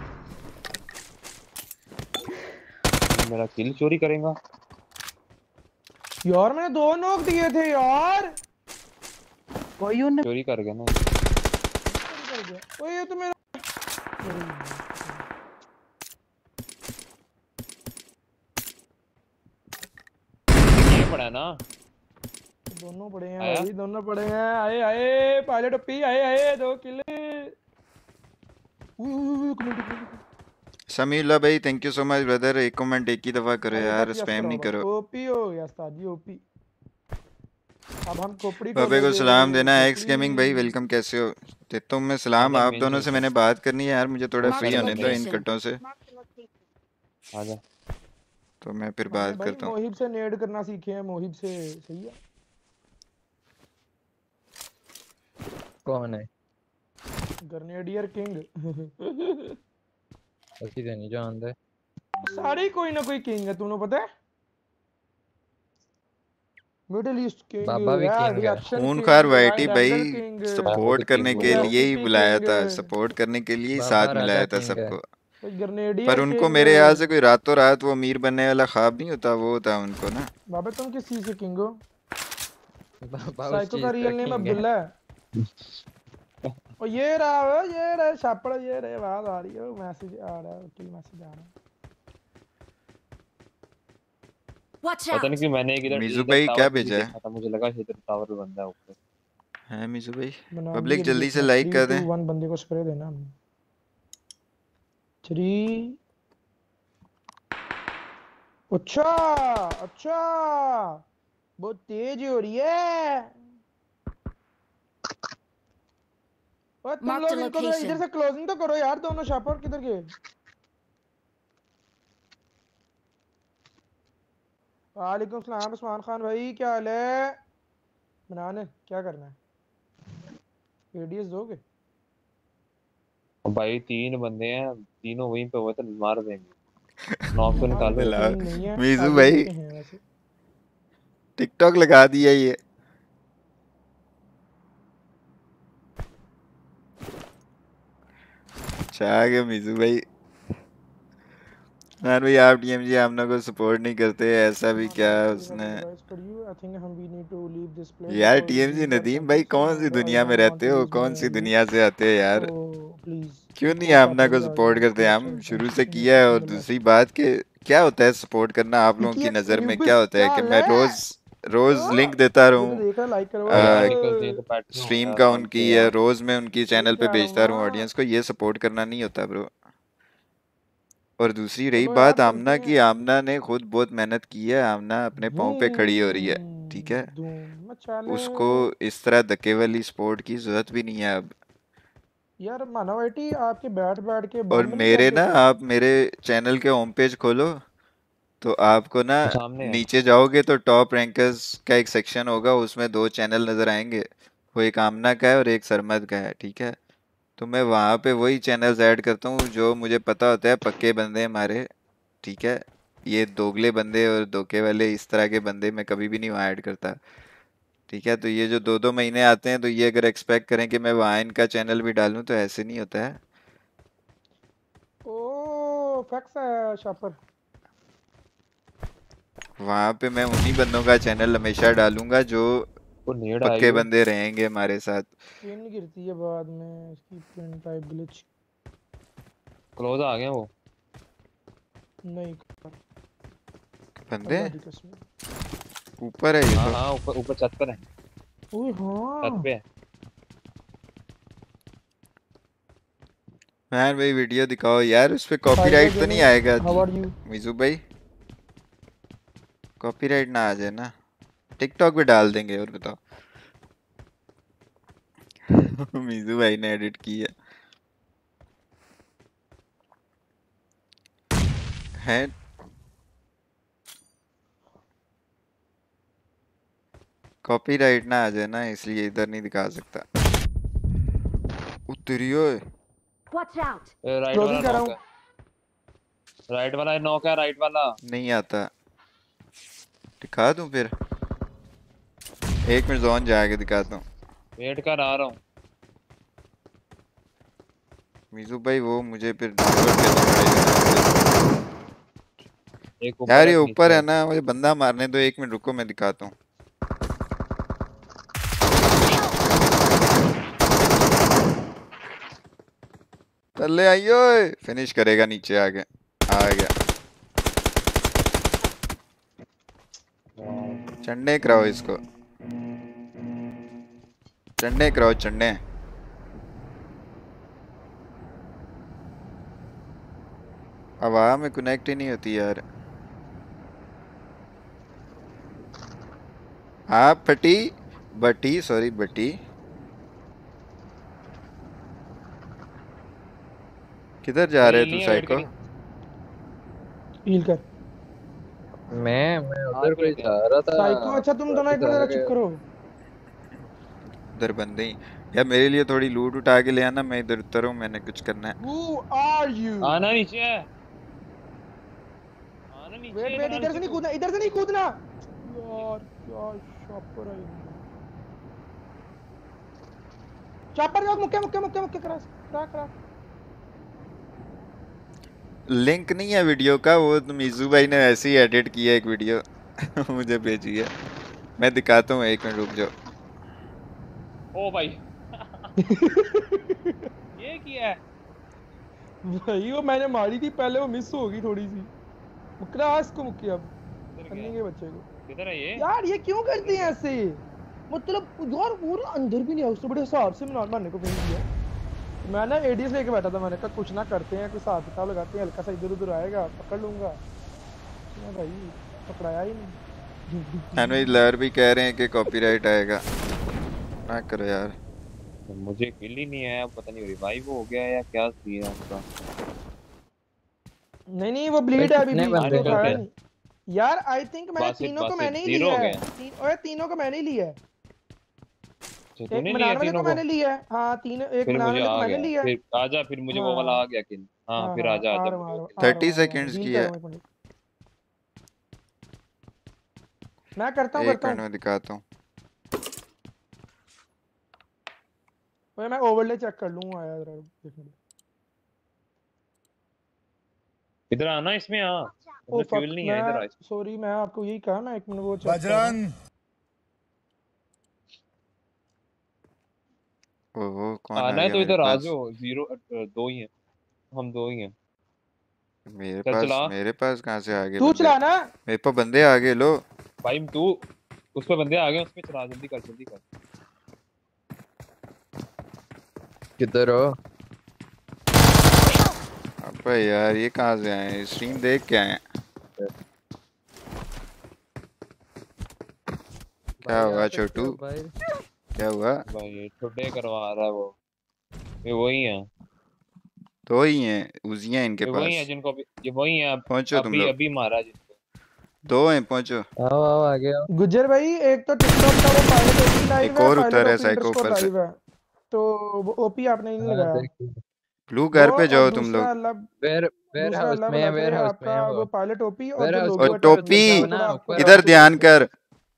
मेरा किल चोरी करेगा। यार मैंने दो नॉक दिए थे यार। कोई उन्हें चोरी कर गया ना। कर गया ओए ये तो मेरा ये पड़ा ना। दोनों पड़े हैं आया? भाई दोनों पड़े हैं। आए आए पायलट पी आए आए दो किले। समीउल्लाह भाई thank you so much brother एक कमेंट एक ही दफ़ा करो यार स्पैम नहीं करो। ओपी हो गया उस्ताद जी ओपी। अब हम खोपड़ी को बाबे को सलाम देना एक्स गेमिंग भाई वेलकम कैसे हो? देता हूँ मैं सलाम आप दोनों से मैंने बात करनी है यार मुझे थोड़ा फ्री होने दो इन. कट्टों से। आजा। तो मैं फिर बात करता हूँ। मोहिब से नेड करना सीखे हैं मोहिब से सही है। कौन है? ग्रेनेडियर किंग ਅਸੀਂ ਤੇ ਨਹੀਂ ਜਾਣਦੇ सारे ही कोई ना कोई किंग है तुम्हें पता है मिडिल ईस्ट किंग बाबा भी king है। रिएक्शन खूनखार वाइटी भाई किंग सपोर्ट king करने हो के गया। लिए ही Recipe बुलाया था king। सपोर्ट करने के लिए ही बाबा साथ राजा मिलाया था king है। सबको ग्रेनेडियर पर उनको मेरे ख्याल से कोई रातों रात वो अमीर बनने वाला ख्वाब नहीं होता वो होता उनको ना बाबा तुम किस चीज के किंग हो बाबा उस साइको चीज का का रियल नेम king है अब्दुल्ला है और ये रहा वो ये रहा छापड़ ये रहे आवाज़ आ रही है मैसेज आ रहा है किल मैसेज आ रहा है पता! नहीं कि मैंने एक इधर मीजू भाई क्या भेजा है? मुझे लगा इधर टावर पे बंदा है ऊपर। है मीजू भाई? पब्लिक जल्दी से लाइक कर दें। वन बंदे को स्प्रे देना। हमने थ्री अच्छा अच्छा बहुत तेज हो रही है और तुम लोग इनको इधर से क्लोजिंग तो करो यार दोनों शॉपर किधर गए वालेकुम सलाम उस्मान खान भाई क्या हाल है? बनाने क्या करना है? एडीएस दोगे? भाई तीन बंदे हैं तीनों वहीं पे हुए तो मार देंगे। नॉक तो [laughs] निकालो। है मीजू भाई टिकटॉक लगा दिया ये। गया मीजू भाई। यार भाई, आप डीएमजी आमना को सपोर्ट नहीं करते, ऐसा भी क्या उसने? हम यार we've got नदीम भाई, कौन सी दुनिया में रहते हो? कौन सी दुनिया से आते हो यार? क्यों नहीं आमना को सपोर्ट करते? हम शुरू से किया है और दूसरी बात के, क्या होता है सपोर्ट करना आप लोगों की नज़र में? क्या होता है कि मैं रोज रोज हाँ, लिंक देता ये तो रहूँ चाहिए तो स्ट्रीम का उनकी या रोज मैं उनकी चैनल पे हूँ भेजता रहूँ ऑडियंस को ये सपोर्ट करना नहीं होता ब्रो और दूसरी रही बात आमना की आमना ने खुद बहुत मेहनत की है आमना अपने पाँव पे खड़ी हो रही है ठीक है? मचाले उसको इस तरह धक्के वाली सपोर्ट की ज़रूरत भी नहीं है अब। यार मानव आपके बैठ बैठ के और मेरे ना आप मेरे चैनल के होम पेज खोलो तो आपको ना सामने नीचे जाओगे तो टॉप रैंकर्स का एक सेक्शन होगा उसमें दो चैनल नज़र आएँगे। वो एक आमना का है और एक सरमद का है ठीक है? तो मैं वहाँ पे वही चैनल्स ऐड करता हूँ जो मुझे पता होता है पक्के बंदे हमारे ठीक है? ये दोगले बंदे और धोखे वाले इस तरह के बंदे मैं कभी भी नहीं वहाँ ऐड करता ठीक है? तो ये जो दो दो महीने आते हैं तो ये अगर एक्सपेक्ट करें कि मैं वहाँ इनका चैनल भी डालूँ तो ऐसे नहीं होता है। ओ फैक्स है शॉपर। वहाँ पे मैं उन्हीं बंदों का चैनल हमेशा डालूँगा जो पक्के बंदे रहेंगे हमारे साथ। पिन गिरती है बाद में इसकी पिन टाइप ग्लिच क्लोज आ गए वो? नहीं बंदे? ऊपर है ये हाँ तो। हाँ ऊपर ऊपर छत पर है। ओए छत हाँ पे है। मैन भाई वीडियो दिखाओ। यार उस पे कॉपीराइट तो नहीं आएगा। हाउ आर यू मिजू भाई। कॉपीराइट ना आ जाए ना। टिकटॉक पे डाल देंगे और बताओ। [laughs] मिजू भाई ने एडिट किया। है। कॉपीराइट ना आ जाए ना इसलिए इधर नहीं दिखा सकता। हूँ है। राइट वाला नॉक है राइट वाला। नहीं आता। दिखा दूँ फिर। एक मिनट जोन जाके दिखाता हूँ। वेट कर आ रहा हूँ। मीजू भाई वो मुझे फिर यार ये ऊपर है ना मुझे बंदा मारने दो एक मिनट रुको मैं दिखाता हूँ। चले आइयो फिनिश करेगा नीचे आके आ गया। चढ़ने कराओ इसको। चढ़ने कराओ चढ़ने हवा में कनेक्ट ही नहीं होती यार। हाँ फटी बटी सॉरी बटी। किधर जा रहे तू साइको हील कर। मैं मैं उधर पे कोई जा रहा था। साइको अच्छा तुम दोनों एक मिनट चुप करो। उधर बंदे ही। यार मेरे लिए थोड़ी लूट उठा के ले आना मैं इधर उतरूँ मैंने कुछ करना है। हु आर यू आना नीचे। है आना नीचे वेट वेट इधर से नहीं कूदना इधर से नहीं कूदना। यार क्या शॉपर है चॉपर जाओ मुक्के मुक्के मुक्के मुक्के करा करा करा लिंक नहीं है वीडियो का वो तो मीजू भाई ने ऐसे ही एडिट किया एक वीडियो। [laughs] मुझे भेजी है। मैं दिखाता हूँ एक मिनट रुक जाओ। ओ भाई। [laughs] ये किया है? भाई वो मैंने मारी थी पहले वो मिस हो गई थोड़ी सी। मुकरा इसको मुक्की अब। करने के बच्चे को। किधर है ये? यार ये क्यों करते हैं ऐसे? मतलब यार वो अंदर भी नहीं है उससे बड़े हिसाब से मारने को भेज दिया। मैं ना एडीएस लेके बैठा था मैंने कहा कुछ ना करते हैं कुछ हिसाब किताब लगाते हैं हल्का सा इधर उधर आएगा पकड़ लूँगा। मैं भाई पकड़ाया ही नहीं। एनवी लहर भी कह रहे हैं कि कॉपीराइट आएगा। ना करो यार। मुझे किल ही नहीं आया पता नहीं रिवाइव हो गया या क्या सीन है उसका। नहीं नहीं वो ब्लीड है अभी भी नहीं। यार आई थिंक मैंने तीनों को मैंने ही लिया है ओए तीनों को मैंने ही लिया है। तूने लिया मिलान तीनों को को मैंने लिया है। हाँ तीन एक फिर मिलान मुझे वाले को आ मैंने लिया फिर आजा फिर मुझे वो वाला हाँ। आ गया किल। हाँ हाँ फिर हाँ आजा आजा रहा हूँ, आ रहा हूँ, आ 30 रहा हूँ, आ रहा हूँ, seconds डील की है। रहा हूँ एक मिनट मैं करता हूँ। करता मिनट हूँ दिखाता हूँ। ओए मैं ओवरले चेक कर लूँगा यार जरा देखने इधर आना इसमें आ ओ फ्यूल नहीं है इधर आ सॉरी मैं आपको यही कहा ना एक मिनट वो चेक हूँ बजरंग! ओहो कौन आ आना है तो इधर आ जाओ ज़ीरो दो ही हैं हम दो ही हैं। मेरे पास चला। मेरे पास कहाँ से आ गए तू बंदे? चलाना मेरे पास बंदे आ गए लो। भाई तू उस पे बंदे आ गए उस पे चला जल्दी कर जल्दी कर। किधर हो? अबे यार ये कहाँ से आए स्ट्रीम देख के आए क्या हुआ हो छोटू? भाई। क्या हुआ? भाई ठुड्डे करवा रहा है वो। ये वही है। दो ही हैं उजियाँ इनके ये वही है जिनको अभी ये वही है पहुंचो तुम अभी लोग। अभी मारा जिनको दो हैं पहुंचो। आओ आओ आ गया गुज्जर भाई एक तो टिकटॉक का वो पायलट ओपी लाइव एक और उतर है साइको ऊपर से तो वो ओपी आपने नहीं हाँ लगाया? ब्लू घर पे जाओ तुम लोग। वेयर वेयर हाउस में वेयर हाउस में है वो? पायलट ओपी और जो टोपी इधर ध्यान कर।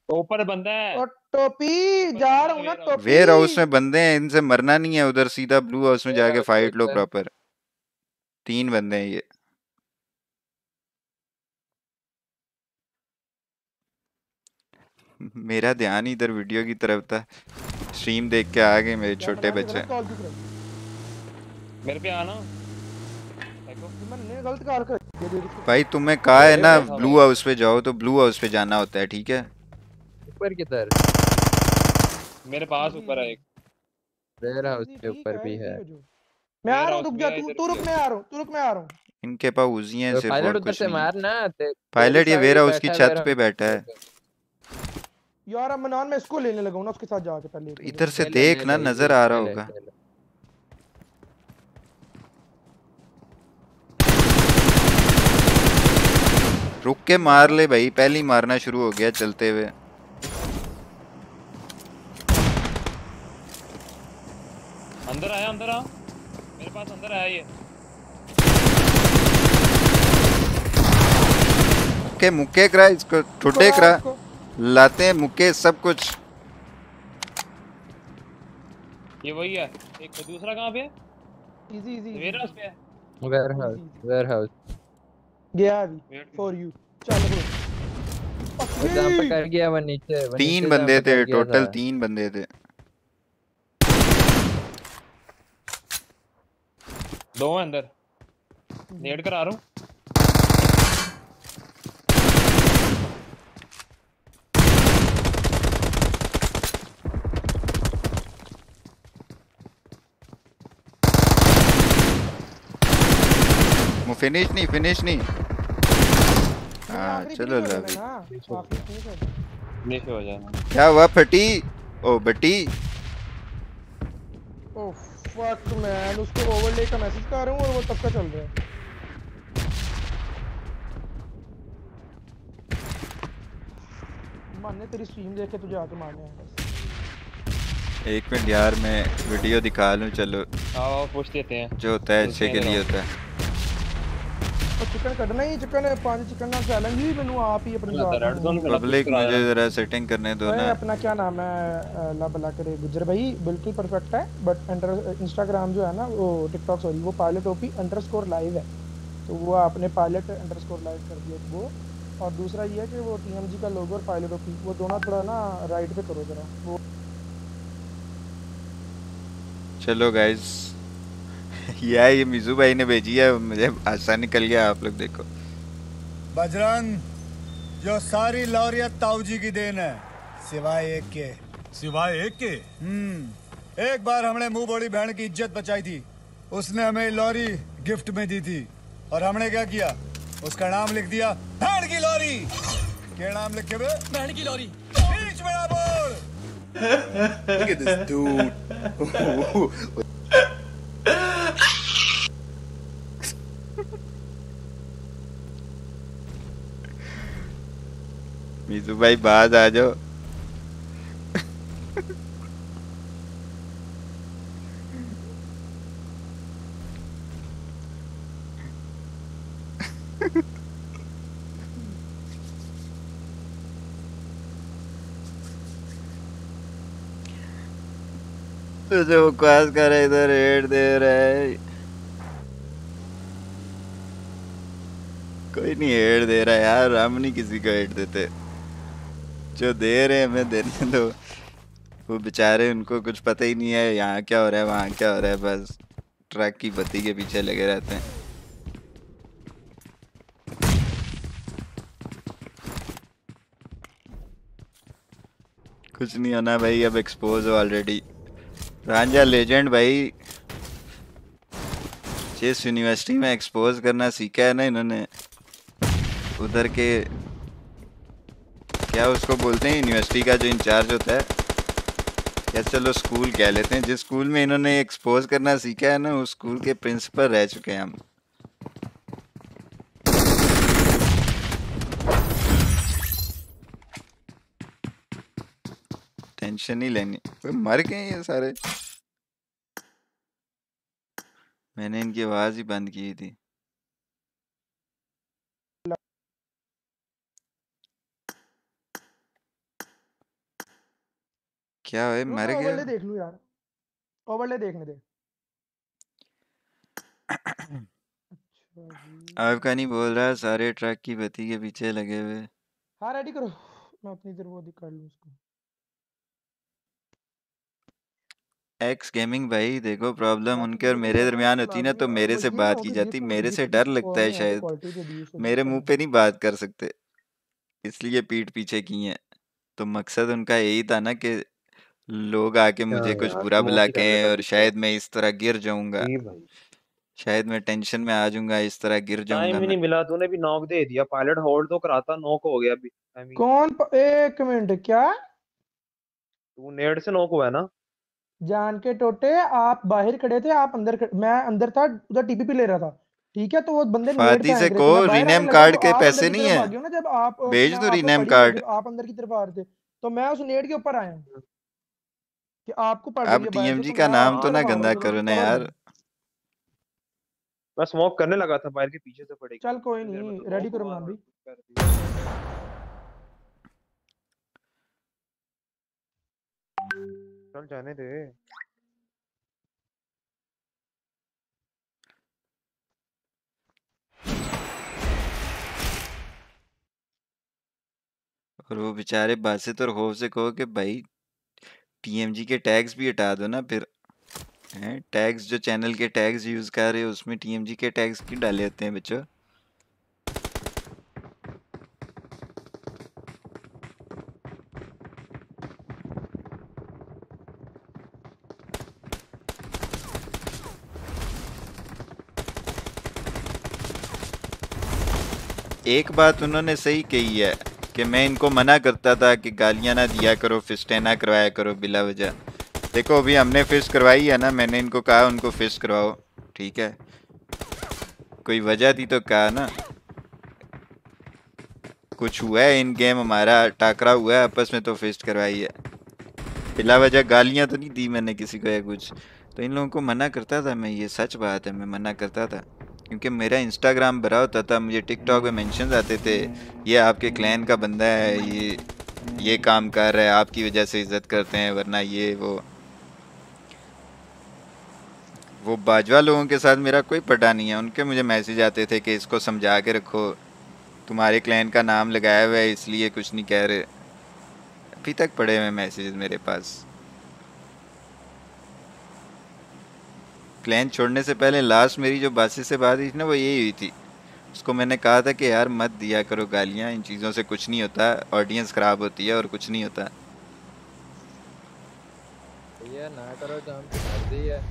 ऊपर बंदा है। और टोपी जा रहा हूँ ना वेयर हाउस वेयर हाउस में बंदे हैं इनसे मरना नहीं है उधर सीधा ब्लू हाउस में जाके फाइट लो प्रॉपर तीन बंदे हैं ये। मेरा ध्यान इधर वीडियो की तरफ़ था। स्ट्रीम देख के आ गए मेरे छोटे बच्चे। मेरे पे आना। भाई तुम्हें कहा है ना ब्लू हाउस पे जाओ तो ब्लू हाउस पे जाना होता है ठीक है? ऊपर किधर मेरे पास ऊपर है एक। वेयर हाउस के ऊपर भी है। मैं आ रहा हूँ रुक जा तू तू रुक मैं आ रहा हूँ तू रुक मैं आ रहा हूँ। इनके पास उजी हैं सिर्फ़ पायलट उधर से नहीं। है मारना पायलट ये वेयर हाउस की छत पे बैठा है। यार अब मनान मैं इसको लेने लगा हूँ ना उसके साथ जाके पहले तो इधर से देख ना नज़र आ रहा होगा। रुक के मार ले भाई पहले ही मारना शुरू हो गया चलते हुए। अंदर आया अंदर आ। मेरे पास अंदर आया ये। मुक्के मुक्के करा इसको ठुड्डे करा लाते हैं मुक्के सब कुछ। ये वही है। एक तो दूसरा कहाँ पे है? इजी इजी वेयर हाउस पे है। वेयर हाउस वेयर हाउस गया अभी फॉर यू चल ब्रो जंप कर गया वो नीचे तीन बंदे थे टोटल तीन बंदे थे। दो हैं अंदर। नेट करा रहा हूँ। फिनिश नहीं फिनिश नहीं। नहीं हाँ चलो लवी ना। आखिरी फिनिश हो जाना हो जाना क्या हुआ फटी? ओ बटी? ओह फक मैन उसको ओवरले का मैसेज कर रहा हूँ और वो तब का चल रहा है। मानने तेरी स्ट्रीम देख के तुझे आके मारने हैं बस। एक मिनट यार मैं वीडियो दिखा लूँ चलो। आओ आओ पूछ लेते हैं। जो होता है अच्छे के लिए होता है। ਚਿਕਨ ਕੱਢਣਾ ਹੀ ਚਿਕਨ ਪੰਜ ਚਿਕਨ ਦਾ ਚੈਲੇਂਜ ਹੀ ਮੈਨੂੰ ਆਪ ਹੀ ਆਪਣੀ रेड जोन पे पब्लिक मुझे जरा सेटिंग करने दो ना। अपना क्या नाम है अल्लाह भला करे गुजर भाई बिल्कुल परफेक्ट है बट अंडर इंस्टाग्राम जो है ना वो टिकटॉक सॉरी वो पायलट ओपी अंडरस्कोर लाइव है। तो वो आपने पायलट अंडरस्कोर लाइव कर और दूसरा ये है कि वो टीएमजी का लोगो और पायलट ओपी वो दोनों थोड़ा ना राइट पे करो जरा चलो गाइस [laughs] ये ये मिजू भाई ने भेजी है मुझे आसान निकल गया आप लोग देखो। बजरंग जो सारी लौरियत ताऊजी की देन है सिवाय एक के। सिवाय एक के? हम्म एक बार हमने मुँह बड़ी बहन की इज़्ज़त बचाई थी। उसने हमें लॉरी गिफ्ट में दी थी। और हमने क्या किया? उसका नाम लिख दिया बहन की लॉरी। क्या नाम लिखे हुए बहन की लॉरी। बीच में बोल। [laughs] Look at this dude. [laughs] Meizu भाई बाहर आ जाओ। तुझे बकवास कर रहा इधर रेड दे रहा कोई नहीं हेड दे रहा यार, हम नहीं किसी को हेड देते। जो दे रहे हैं हमें देने दो। वो बेचारे, उनको कुछ पता ही नहीं है, यहाँ क्या हो रहा है, वहाँ क्या हो रहा है, बस ट्रक की बत्ती के पीछे लगे रहते हैं। कुछ नहीं होना भाई, अब एक्सपोज हो ऑलरेडी रांझा लेजेंड भाई, जिस यूनिवर्सिटी में एक्सपोज करना सीखा है ना इन्होंने, उधर के क्या उसको बोलते हैं यूनिवर्सिटी का जो इंचार्ज होता है? या चलो स्कूल कह लेते हैं, जिस स्कूल में इन्होंने एक्सपोज करना सीखा है ना, उस स्कूल के प्रिंसिपल रह चुके हैं हम। टेंशन नहीं लेनी। मर गए ये सारे। मैंने इनकी आवाज़ ही बंद की थी। क्या है? रुक मर ओवरले देख लूँ यार। ओवरले देखने दे। आपका नहीं बोल रहा सारे ट्रक की बत्ती के पीछे लगे हुए। हाँ रेडी करो। मैं अपनी इधर वो कर लूँ उसको। एक्स गेमिंग भाई देखो प्रॉब्लम उनके और मेरे दरमियान होती ना तो मेरे से बात की जाती मेरे से डर लगता है शायद। मेरे मुँह पे नहीं बात कर सकते इसलिए पीठ पीछे की है। तो मकसद उनका यही था ना कि लोग आके मुझे कुछ यार, बुरा मौत भला ही कहें का और शायद मैं इस तरह गिर जाऊँगा। जी भाई। शायद मैं टेंशन में आ जाऊँगा इस तरह गिर टाइम जाऊँगा ही मैं। नहीं मिला तूने भी नॉक दे दिया। पायलट होल्ड तो कराता नॉक हो गया अभी आई मीन कौन प... एक मिनट क्या? तू नेड से नॉक हुआ है ना? जान के टोटे आप बाहर खड़े थे आप अंदर खड़े, मैं अंदर था उधर टीपीपी ले रहा था। ठीक है तो वो बंदे नेट फादी पे से फेंक रहे थे। को मैं बाहर आने रीनेम लगा कार्ड तो के आप पैसे की नहीं तरफ़ है। आ हो ना जब आप भेज मैं दो आपको रीनेम है कार्ड जब आप अंदर की तरफ़ आ रहे थे। तो मैं उस नेट के ऊपर आया हूँ। कि आपको पड़ है टीएमजी तो का नाम तो ना गंदा करो ना यार। में मैं स्मोक करने लगा था बाहर के पीछे से पड़ेगी। चल कोई नहीं तो रेडी करो मान और भी चल जाने दे। और वो बेचारे बासित और खौफ से कहो कि भाई टीएमजी के टैग्स भी हटा दो ना फिर, हैं? टैग्स जो चैनल के टैग्स यूज़ कर रहे हो, उसमें टीएमजी के टैग्स क्यों डाले होते हैं बच्चों? एक बात उन्होंने सही कही है। कि मैं इनको मना करता था कि गालियाँ ना दिया करो, फिस्टें ना करवाया करो बिला वजह। देखो, अभी हमने फिस्ट करवाई है ना, मैंने इनको कहा उनको फिस्ट करवाओ, ठीक है? कोई वजह थी तो कहा ना। कुछ हुआ है इन गेम, हमारा टाकरा हुआ है, आपस में तो फिस्ट करवाई है। बिला वजह गालियाँ तो नहीं दी मैंने किसी को या कुछ। तो इन लोगों को मना करता था मैं, ये सच बात है, मैं मना करता था। क्योंकि मेरा इंस्टाग्राम भरा होता था, मुझे टिकटॉक पे मेंशंस आते थे, ये आपके क्लैन का बंदा है, ये ये काम कर रहा है, आपकी वजह से इज़्ज़त करते हैं, वरना ये वो वो बाजवा लोगों के साथ मेरा कोई पटा नहीं है। उनके मुझे मैसेज आते थे कि इसको समझा के रखो। तुम्हारे क्लैन का नाम लगाया हुआ है, इसलिए कुछ नहीं कह रहे। अभी तक पड़े हुए मैसेज मेरे पास। क्लैन छोड़ने से पहले लास्ट मेरी जो बासी से बात हुई थी ना वो यही हुई थी। उसको मैंने कहा था कि यार मत दिया करो गालियाँ इन चीज़ों से कुछ नहीं होता ऑडियंस ख़राब होती है और कुछ नहीं होता। ना करो काम तो है।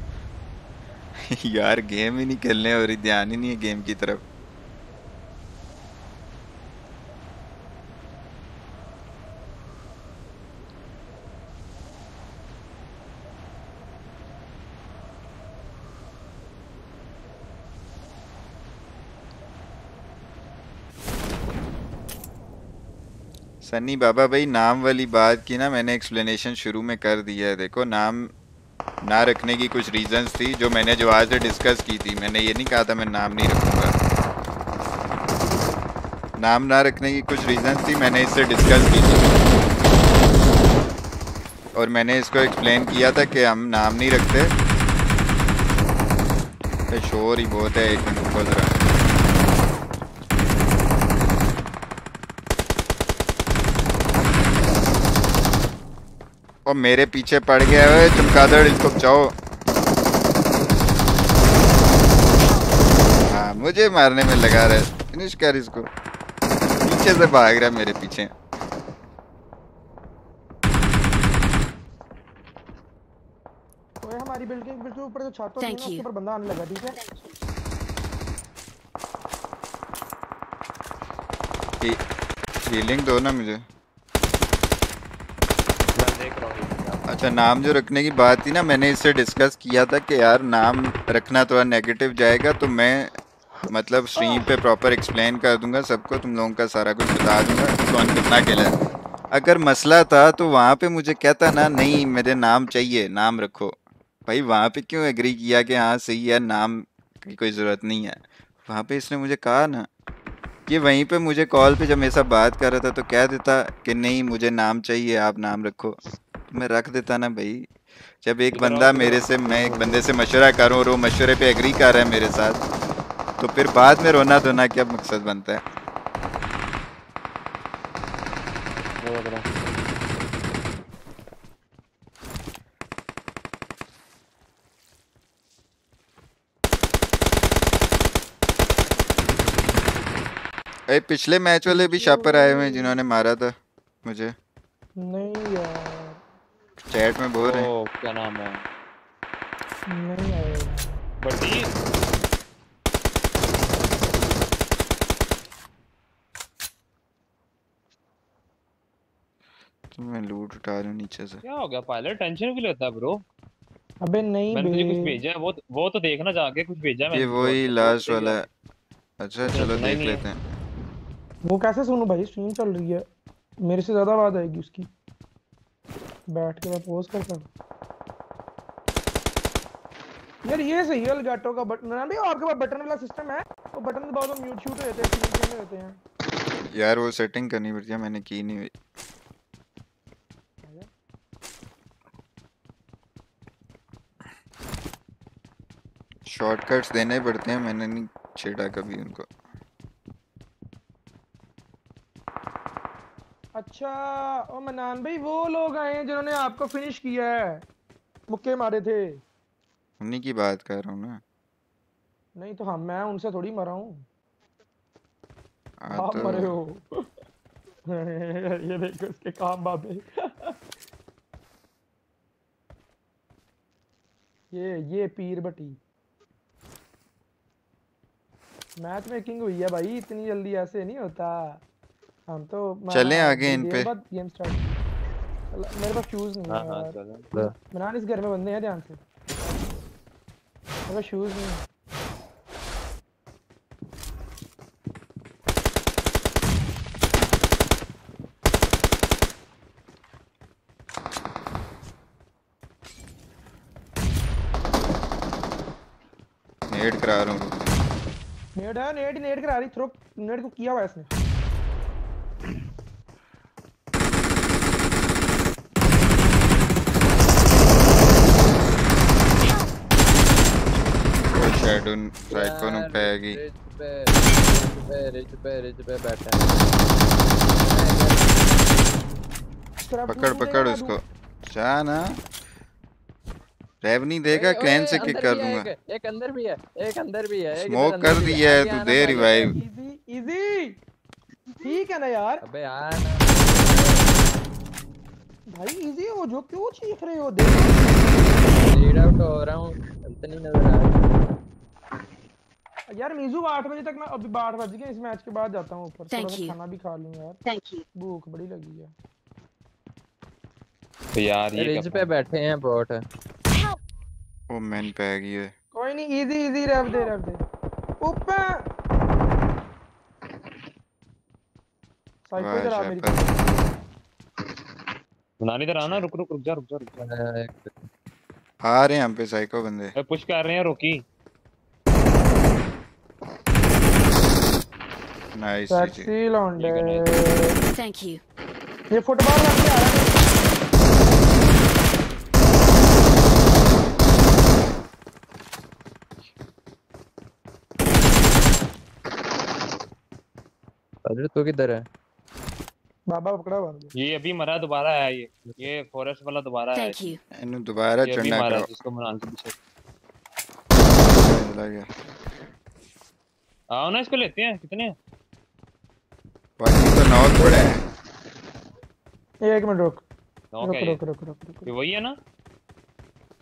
[laughs] यार गेम ही नहीं खेलने और ध्यान ही नहीं है गेम की तरफ़। सन्नी बाबा, भाई, नाम वाली बात की ना मैंने एक्सप्लेनेशन शुरू में कर दिया है। देखो, नाम ना रखने की कुछ रीजंस थी जो मैंने जो आज डिस्कस की थी। मैंने ये नहीं कहा था मैं नाम नहीं रखूँगा। नाम ना रखने की कुछ रीजंस थी, मैंने इससे डिस्कस की थी। और मैंने इसको एक्सप्लेन किया था कि हम नाम नहीं रखते। शोर ही बहुत है, एक मिनट, खोल रहा और मेरे पीछे पड़ गया है। चमकादड़ इसको बचाओ। हाँ मुझे मारने में लगा रहा। है फिनिश कर इसको। पीछे से भाग रहा है मेरे पीछे। हमारी बिल्डिंग बिल्कुल ऊपर जो छत होती है उसके ऊपर बंदा आने लगा ठीक है? हीलिंग दो ना मुझे मैं देख रहा हूँ अच्छा नाम जो रखने की बात थी ना, मैंने इससे डिस्कस किया था कि यार, नाम रखना थोड़ा नेगेटिव जाएगा तो मैं मतलब स्ट्रीम पे प्रॉपर एक्सप्लेन कर दूँगा सबको, तुम लोगों का सारा कुछ बता दूँगा, कौन कितना खेला अगर मसला था तो वहाँ पे मुझे कहता ना, नहीं, मेरे नाम चाहिए, नाम रखो। भाई, वहाँ पे क्यों एग्री किया कि हाँ सही है, नाम की कोई ज़रूरत नहीं है? वहाँ पे इसने मुझे कहा ना ये वहीं पे मुझे कॉल पे जब मेरे साथ बात कर रहा था तो कह देता कि, नहीं, मुझे नाम चाहिए, आप नाम रखो। मैं रख देता ना भाई। जब एक बंदा मेरे से मैं एक बंदे से मशवरा करूँ और वो मशवरे पे एग्री कर रहा है मेरे साथ तो फिर बाद में रोना धोना क्या मकसद बनता है? अरे पिछले मैच वाले भी शापर आए हुए हैं जिन्होंने मारा था मुझे। नहीं यार। चैट में बोल रहे हैं। क्या नाम है? नहीं आया तो मैं लूट उठा रहा हूँ नीचे से। क्या हो गया पायलट टेंशन क्यों लेता है ब्रो अबे नहीं मैंने तुझे कुछ भेजा है वो वो तो देखना जाके कुछ भेजा है ये वही लास्ट वाला है। अच्छा चलो देख नहीं। लेते हैं। वो कैसे सुनूं भाई? स्ट्रीम चल रही है। मेरे से ज़्यादा आवाज़ आएगी उसकी। बैठ के मैं पोज करता हूँ। यार ये सही है अलगाटो का बटन। ना भी आपके पास बटन वाला सिस्टम है वो बटन दबाओ तो म्यूट शूट हो जाते हैं म्यूट में होते हैं। यार वो सेटिंग करनी पड़ती है मैंने की नहीं हुई। शॉर्टकट्स देने पड़ते हैं मैंने नहीं छेड़ा कभी उनको। अच्छा ओ मनान भाई वो लोग आए हैं जिन्होंने आपको फिनिश किया है। मुक्के मारे थे। उन्हीं की बात कर रहा हूँ ना। नहीं तो हम मैं उनसे थोड़ी मरा हूँ। हाँ आप तो मरे हो। [laughs] ये देखो इसके काम बाबे। ये ये पीर बटी। मैच मेकिंग हुई है भाई इतनी जल्दी ऐसे नहीं होता। हम तो चलें आगे इन पे। गेम स्टार्ट मेरे पास शूज़ नहीं हाँ है हाँ यार। चलो। मनान इस घर में बंदे हैं ध्यान से। मेरे पास शूज़ नहीं है। नेट करा रहा हूँ। नेट है नेट नेट करा रही थ्रो नेट को किया हुआ है इसने। वो शैडो साइड को नु पैगी पे रिच पे रिच पे बैठा पकड़ पकड़ उसको। जा ना रेव नहीं देगा क्लैन से किक कर दूँगा। एक, एक अंदर भी है एक अंदर भी है स्मोक कर दिया है तू दे रिवाइव इजी इजी ठीक है ना यार? अबे यार। भाई इजी हो जो क्यों चीख रहे हो? देख। लीड आउट हो रहा हूँ अंत नहीं नज़र आ रहा यार मीजू आठ बजे तक मैं अभी आठ बज गए इस मैच के बाद जाता हूँ ऊपर। थोड़ा सा खाना भी खा लूँ यार। Thank you. भूख बड़ी लगी है। तो यार ये रिज पे बैठे हैं बॉट ओ मैन पे आ गई है। कोई नहीं इजी इजी रेव दे रेव दे। ऊपर! साइको आ मेरी। बनानी इधर आना रुक रुक रुक जा रुक जा रुक जा। आ रहे हैं हम पे साइको बंदे। पुश कर रहे हैं रोकी। नाइस टैक्सी लौंडे Thank you. ये फुटबॉल लग आ रहा अरे तू किधर है? बाबा पकड़ा हुआ ये अभी मरा दोबारा आया ये। ये फॉरेस्ट वाला दोबारा आया. इन्हें दोबारा चढ़ना करो। जिसको मनान के पीछे। चला गया। आओ ना इसको लेते हैं। कितने हैं? बाकी तो नॉक पड़े हैं। एक मिनट रुक। नॉक रुक है रुक रुक रुक रुक। ये वही है ना?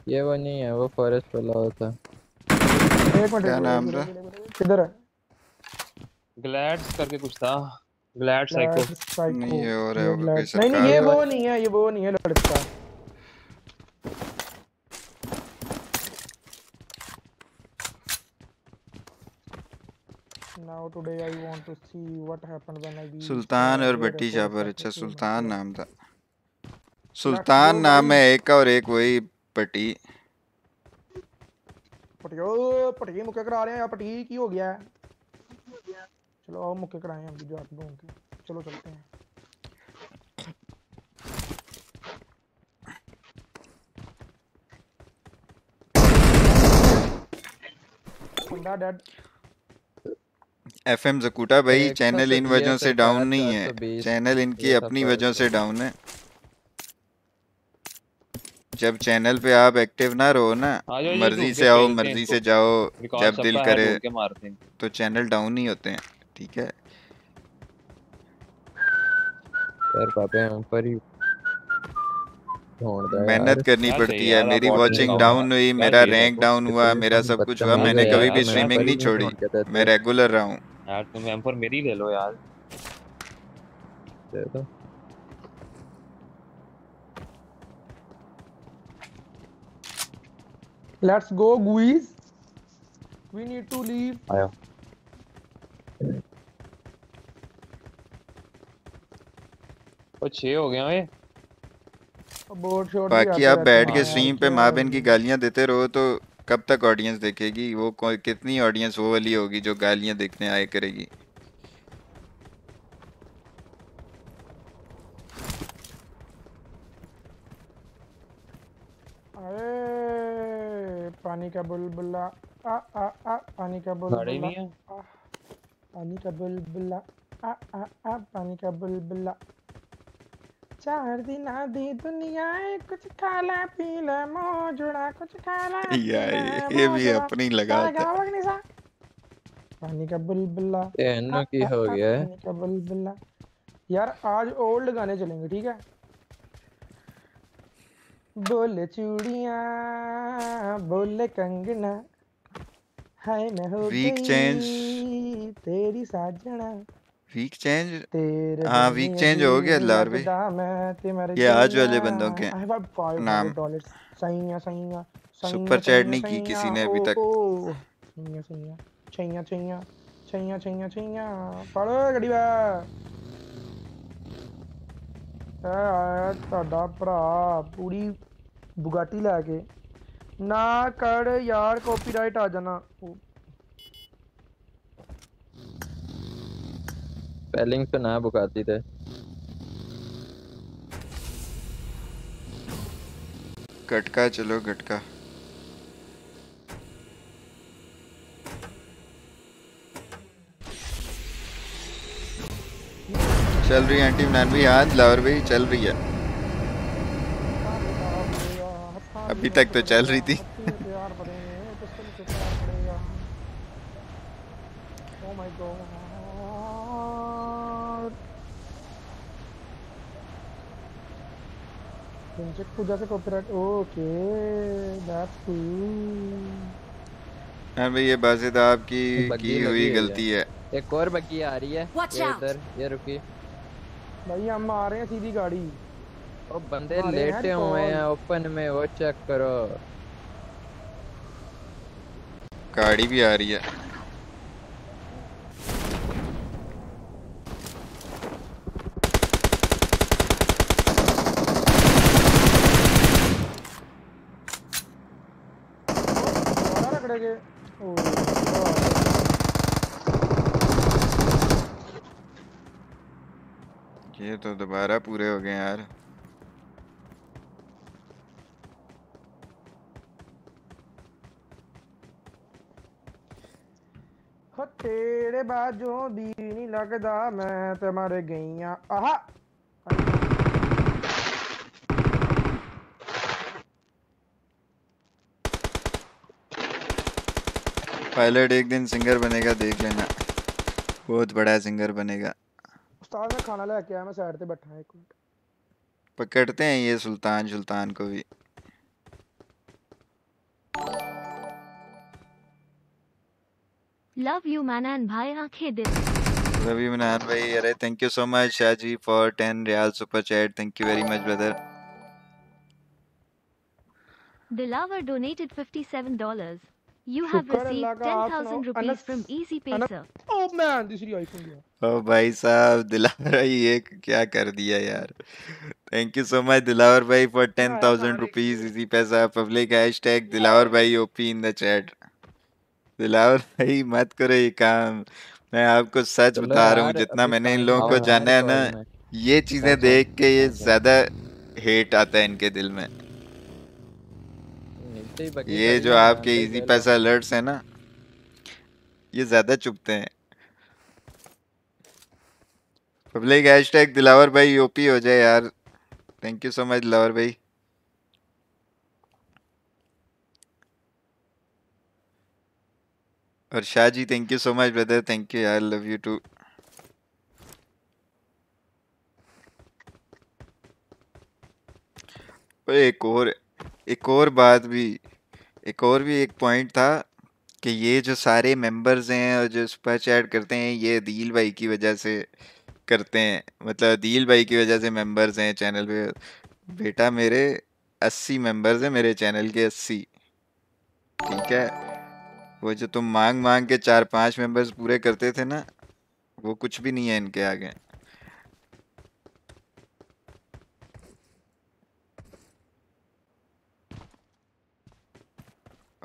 ये वो नहीं है वो फॉरेस्ट वाला होता है। एक मिनट क्या नाम रहा था? रुक, रुक, रुक, किधर है? ग्लैड्स करके कुछ था। ग्लैड साइको साइको नहीं ये और है वो नहीं नहीं ये वो नहीं है ये वो नहीं है लड़का। Now today I want to see what happened when I beat Sultan uh, और शाबर at अच्छा सुल्तान. नाम था। सुल्तान नाम है एक का और एक वही भट्टी पटियो पटिए मुक्के करा रहे हैं यार पटिए की हो गया। है चलो आओ मुक्के कराएँ हम भी जाके ढूंढ के। चलो चलते हैं। बंदा डेड एफएम जकूटा भाई चैनल इन सत्तर, वजहों से डाउन नहीं है। चैनल इनकी अपनी वजहों से तो- डाउन है। जब चैनल पे आप एक्टिव ना रहो ना मर्ज़ी से आओ मर्ज़ी से जाओ जब दिल करे तो चैनल डाउन ही होते हैं ठीक है? यार बाबे हम पर ढूंढ रहा मेहनत करनी पड़ती है मेरी वॉचिंग डाउन हुई मेरा रैंक डाउन हुआ मेरा सब कुछ हुआ मैंने कभी भी स्ट्रीमिंग नहीं छोड़ी। मैं रेगुलर रहा हूँ। यार तुम एम फोर मेरी ले लो यार। दे दो। Let's go, guys. We need to leave. आया। ओ छह हो गया हैं शॉट बाकी आप बैठ के स्ट्रीम पे माँ बहन की गालियाँ देते रहो तो कब तक ऑडियंस देखेगी? वो कोई कितनी ऑडियंस वो वाली होगी जो गालियाँ देखने आए करेगी? अरे पानी का बुलबुला। आ आ आ पानी का गाड़ी बुलबुला है? पानी का बुलबुला। आ आ आ पानी का बुलबुला। चार दिन आधी दुनिया है, कुछ खाला पीला मोजुड़ा कुछ खाला या पीला ये भी अपनी लगा? पानी का बुलबुला। ये अन्नू की हो गया। है पानी का बुलबुला। यार आज ओल्ड गाने चलेंगे ठीक है? बोले चूड़िया बोले कंगना। हाय मैं हो गई change। तेरी साजना। वीक चेंज तेरे हाँ बिन वीक चेंज हो अधूरी गया लार भाई लगदा मैं ते मर ये आज वाले गईया। बंदों के आई हैव फाइव नाम डॉलर्स सैया सैया सुपर चैट नहीं की किसी ने अभी तक सैया सैया छैया छैया छैया छैया छैया पढ़ो गड़ी बा ਇਹ ਆਇਆ ਤੁਹਾਡਾ ਭਰਾ ਪੂਰੀ ਬੁਗਾਟੀ ਲੈ ਕੇ ਨਾ ਕਰ ਯਾਰ ਕਾਪੀਰਾਈਟ ਆ ਜਾਣਾ स्पेलिंग तो ना बुकाती थे। गटका, चलो गटका। चल रही है आंटी, नानवी, आज लावर भाई चल रही है। अभी तक तो चल रही थी प्यार पड़ेंगे कसम से प्यार पड़ेगा oh my god princess Pooja से कॉपीराइट ओके दैट्स कूल हाँ भाई ये बासित आपकी की हुई गलती है। एक और बग्गी आ रही है। ये इधर ये रुकी। भाई हम आ रहे हैं सीधी गाड़ी। ओ बंदे लेटे हुए हैं ओपन में वो चेक करो। गाड़ी भी आ रही है। nigga. Oh, God. ये तो दोबारा पूरे हो गए यार तेरे बाजों दी नहीं लगता मैं तो मर गई आहा पायलट एक दिन सिंगर बनेगा देख लेना। बहुत बड़ा सिंगर बनेगा। उस्ताद ने खाना लेके आया मैं साइड पे बैठा एक मिनट। पकड़ते हैं ये सुल्तान सुल्तान को भी। लव यू मनान भाई आँखें दिल लव यू मनान भाई अरे thank you so much Shah ji for 10 riyal super chat thank you very much brother Dilaver donated $57. You have received 10,000 rupees from Easy man दूसरी आईफोन गया ओ भाई साहब दिलावर भाई ये क्या कर दिया यार। Thank you so much Dilawar भाई for ten thousand rupees Easypaisa public hashtag Dilawar भाई OP in the chat Dilawar भाई मत करो ये काम। मैं आपको सच बता रहा हूँ जितना मैंने इन लोगों को जाना है ना ये चीज़ें देख के ये। ज़्यादा हेट आता है इनके दिल में। ये जो आपके इजी पैसा अलर्ट्स है ना ये ज़्यादा चुभते हैं। पब्लिक हैशटैग दिलावर भाई ओपी हो जाए यार। Thank you so much Dilawar भाई। और Shah ji thank you so much brother thank you I love you too एक और एक और बात भी, एक और भी एक पॉइंट था कि ये जो सारे मेंबर्स हैं और जो सुपर चैट करते हैं, ये अदील भाई की वजह से करते हैं। मतलब अदील भाई की वजह से मेंबर्स हैं चैनल पे। बेटा मेरे अस्सी मेंबर्स हैं मेरे चैनल के अस्सी। ठीक है? वो जो तुम मांग मांग के चार पाँच मेंबर्स पूरे करते थे ना, वो कुछ भी नहीं है इनके आगे।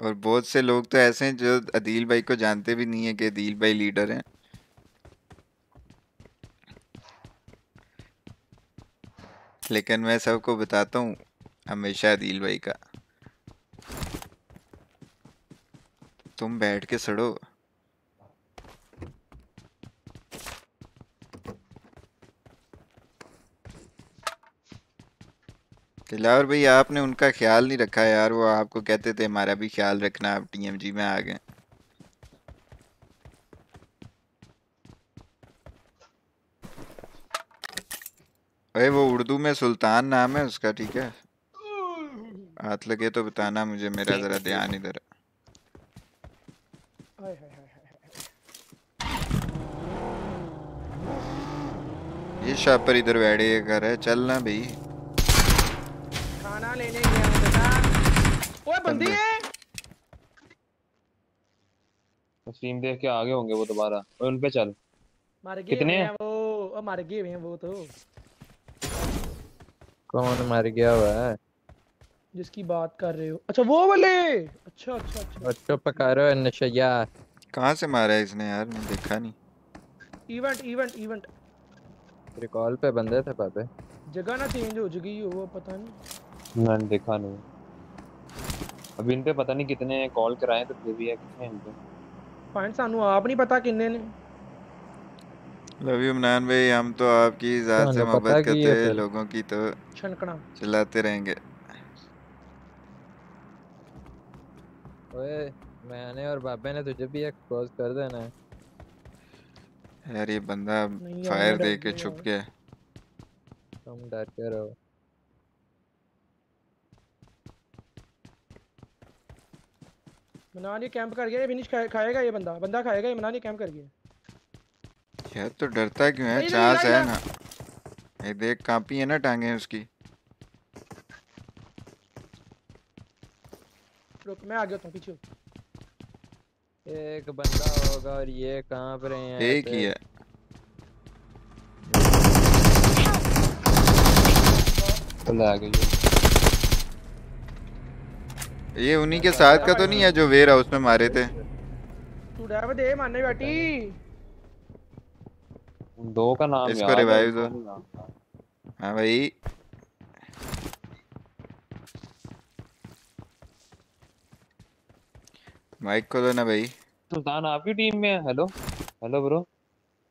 और बहुत से लोग तो ऐसे हैं जो अदील भाई को जानते भी नहीं है कि अदील भाई लीडर हैं। लेकिन मैं सबको बताता हूँ, हमेशा अदील भाई का। तुम बैठ के सड़ो। दिलावर भाई आपने उनका ख्याल नहीं रखा यार। वो आपको कहते थे हमारा भी ख्याल रखना आप टीएमजी में आ गए। अरे वो उर्दू में सुल्तान नाम है उसका ठीक है? हाथ लगे तो बताना मुझे मेरा जरा ध्यान इधर ये शापर इधर बैठे घर है चलना भाई। खाना लेने गया हूँ बेटा। ओए बंदी है? स्ट्रीम देख के आगे होंगे वो दोबारा। ओए उन पे चल। मर गए कितने हैं? हैं वो। ओ मर गए हैं वो तो। कौन मर गया हुआ है? जिसकी बात कर रहे हो। अच्छा वो वाले! अच्छा अच्छा अच्छा। और चुप करो नशया कहाँ से मारा है इसने यार? मैं देखा नहीं। इवेंट इवेंट इवेंट रिकॉल पे बंदे थे पापे जगह ना चेंज हो चुकी है वो पता नहीं। मैंने देखा नहीं। अभी इन पे पता नहीं कितने कॉल कराए तो फिर भी है कितने इन पे पॉइंट सानू आप नहीं पता कितने ने। लव यू मनान भाई। हम तो आपकी जात हाँ, से मोहब्बत करते हैं लोगों की तो छनकना। चिल्लाते रहेंगे। ओए मैंने और बाबे ने तुझे भी एक क्लोज कर देना है। यार ये बंदा फायर देके छुप गया। तुम डर के रहो। मनान ये कैंप कर गया ये फिनिश खाएगा ये बंदा? बंदा खाएगा ये मनान ये कैंप कर गया यार तो डरता क्यों है? चांस है ना। ये देख कापी है ना टांगे उसकी। रुक मैं आ गया हूँ पीछे। एक बंदा होगा और ये काँप रहे हैं एक ही है। चले आ गई ये उन्हीं के साथ का तो नहीं है जो वेयर हाउस में मारे थे। तू डैव दे मारने बैठी। दो का नाम इसको रिवाइव दो। दो। हाँ। भाई। माइक खोलो ना भाई। सुल्तान आपकी टीम में है? हेलो? Hello bro?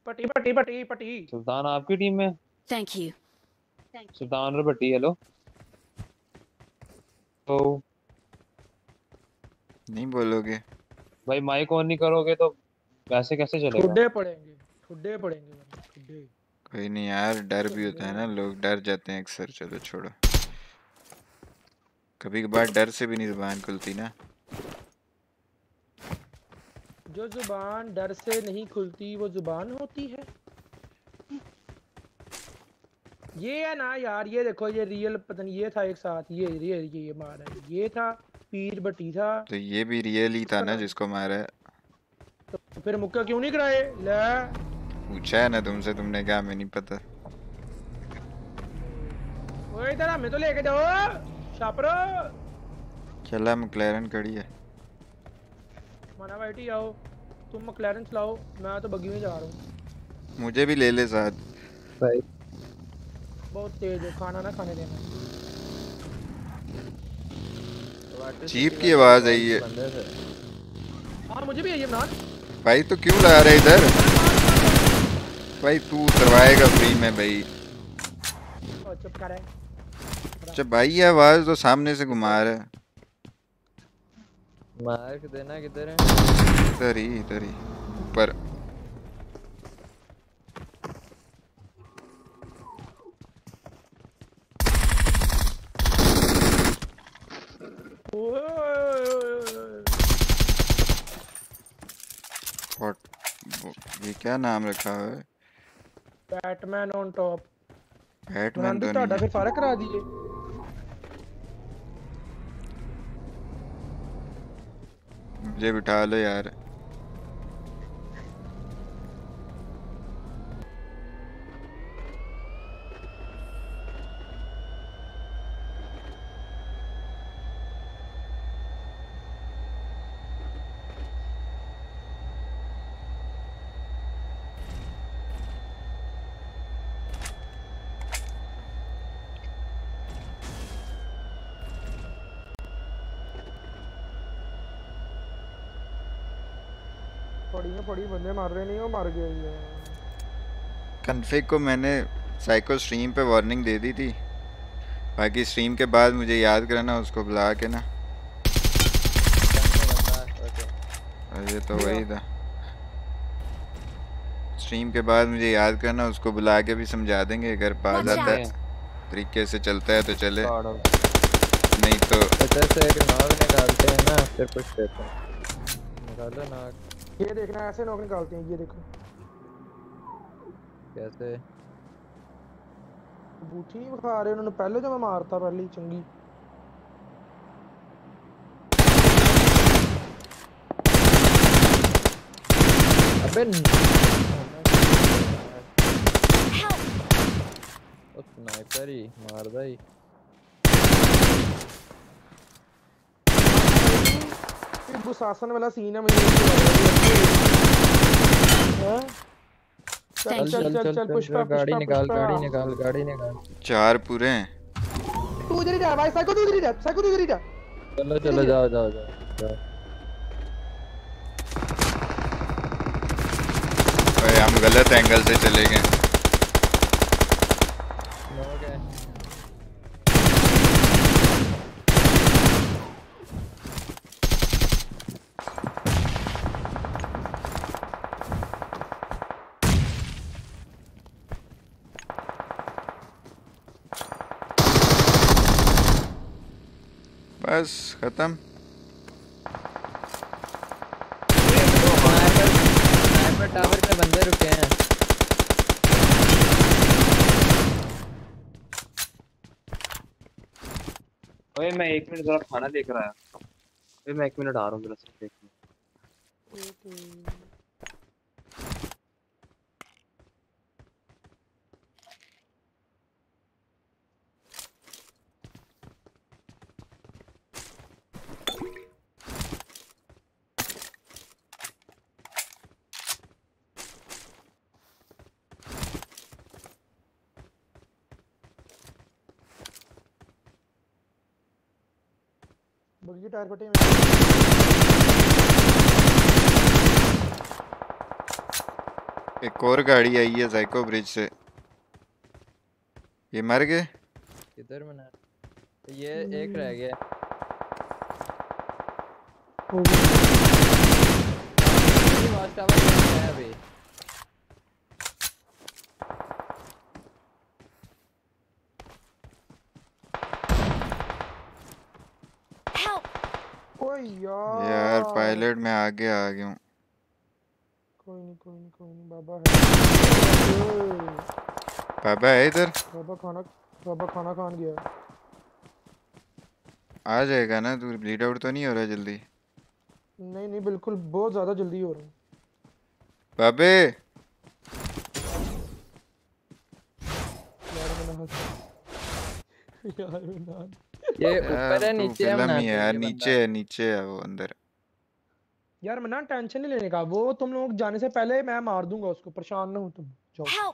पट्टी पट्टी पट्टी पट्टी सुल्तान आपकी टीम में? है? Thank you. सुल्तान और भट्टी हेलो? तो नहीं बोलोगे। भाई माइक ऑन नहीं करोगे तो वैसे कैसे चलेगा? ठुड्डे पड़ेंगे ठुड्डे पड़ेंगे ठुड्डे कोई नहीं यार डर भी होता है ना लोग डर जाते हैं अक्सर चलो छोड़ो। कभी कभार डर से भी नहीं ज़ुबान खुलती ना। जो ज़ुबान डर से नहीं खुलती वो ज़ुबान होती है। ये है ना यार ये देखो ये रियल पता नहीं ये था एक साथ ये ये ये, ये मारा है ये था। पीर बटी था तो ये भी रियल ही था ना जिसको मारा है। तो फिर मुक्का क्यों नहीं कराए? ले। पूछा है ना तुमसे तुमने कहा हमें नहीं पता। ओए इधर हमें तो लेके जाओ। छापरो चला मैक्लेरन खड़ी है। माना बैठी आओ। तुम मकलैरन चलाओ मैं तो बग्गी में जा रहा हूँ। मुझे भी ले ले साथ। भाई। बहुत तेज हो खाना ना खाने देना। जीप की आवाज़ आई है हाँ मुझे भी है इमरान भाई तो क्यों लगा रहे इधर? भाई तू उतरवाएगा फ्री में भाई। चुप कर है जब भाई ये आवाज़ तो सामने से घुमा रहा है। मार्क देना किधर है? इधर ही इधर ही। ऊपर। What? ये क्या नाम रखा है Batman on top. Batman तो नहीं फिर फारक करा दीजिए मुझे बिठा लो यार फड़ी बंदे मार रहे नहीं वो मर गए ये कन्फिग को मैंने साइको स्ट्रीम पे वार्निंग दे दी थी। बाकी स्ट्रीम के बाद मुझे याद करना उसको बुला के ना। अरे तो वही था। स्ट्रीम के बाद मुझे याद करना उसको बुला के भी समझा देंगे अगर पास आता है तरीके से चलता है तो चले। नहीं तो इधर से एक नॉक निकालते हैं ना फिर कुछ देते हैं। निकालो नॉक। ये देखना ऐसे नॉक निकालते हैं ये देखो। कैसे? बूठी खा रहे उन्होंने पहले जो मैं मारता पहले ही चंगी। अबे स्नाइपर ही मारदा ही। बाबू शासन वाला सीन है मुझे हाँ? चल चल चल चल पुष्पा गाड़ी निकाल गाड़ी निकाल गाड़ी निकाल। चार पूरे हैं। तू उधर ही जा भाई साइको तू उधर ही जा साइको तू उधर ही जा। चलो चलो जाओ जाओ जाओ हम गलत एंगल से चले गए। बस खत्म टावर पे बंदे रुके हैं ओए मैं एक मिनट जरा खाना देख रहा ओए मैं एक मिनट आ रहा हूँ जरा सिर्फ़ एक बग्गी टायर फटे हैं एक और गाड़ी आई है जाइको ब्रिज से। ये मर गए? किधर मना ये एक रह गया। है अभी ओए यार यार। पायलट में आगे आ गया हूँ। कोई नहीं कोई नहीं कोई नहीं बाबा है। बाबा है इधर? बाबा खाना बाबा खाना खान गया। आ जाएगा ना? तू ब्लीड आउट तो नहीं हो रहा जल्दी? नहीं नहीं बिल्कुल बहुत ज़्यादा जल्दी हो रहा है। बाबे! यार मैंने हंस [laughs] यार मैंने ये ऊपर है नीचे है फ़िल्म मना है ये नीचे है नीचे है वो अंदर यार मैं ना टेंशन नहीं लेने का वो तुम लोग जाने से पहले मैं मार दूँगा उसको परेशान ना हो तुम जाओ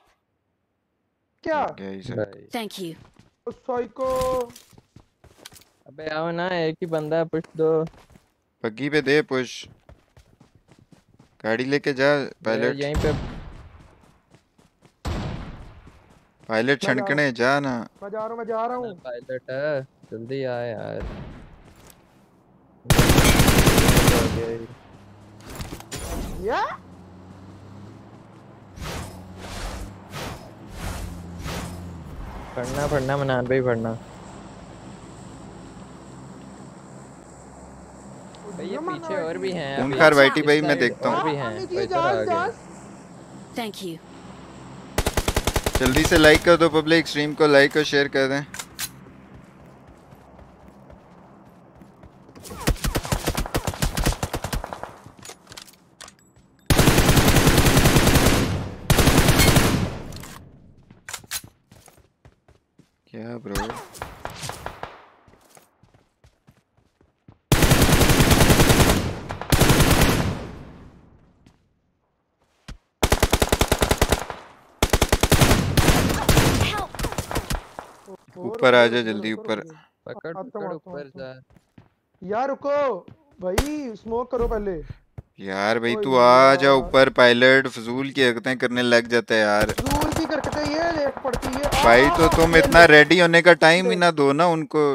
क्या भाई Thank you. साइको अबे आओ ना एक ही बंदा है पुश दो बग्गी पे दे पुश गाड़ी लेके जा पायलट यहीं पे पायलट छनकने जा ना मैं जा रहा हूँ मैं जा रहा हूँ पायलट है जल्दी आ यार। या? पढ़ना पढ़ना मनान भाई पढ़ना ये पीछे और भी हैं अभी। खार भाई मैं देखता हूँ। भी हैं गए Thank you. जल्दी से लाइक कर दो पब्लिक स्ट्रीम को लाइक और शेयर कर दें क्या ब्रो ऊपर आ जा जल्दी ऊपर। पकड़ पकड़ ऊपर जा। यार रुको भाई स्मोक करो पहले। यार भाई तू आ जा ऊपर पायलट फजूल की हरकतें करने लग जाता है यार। दूर की करकते ये लेट पड़ती है। भाई तो तुम इतना रेडी होने का टाइम ही ना दो ना उनको।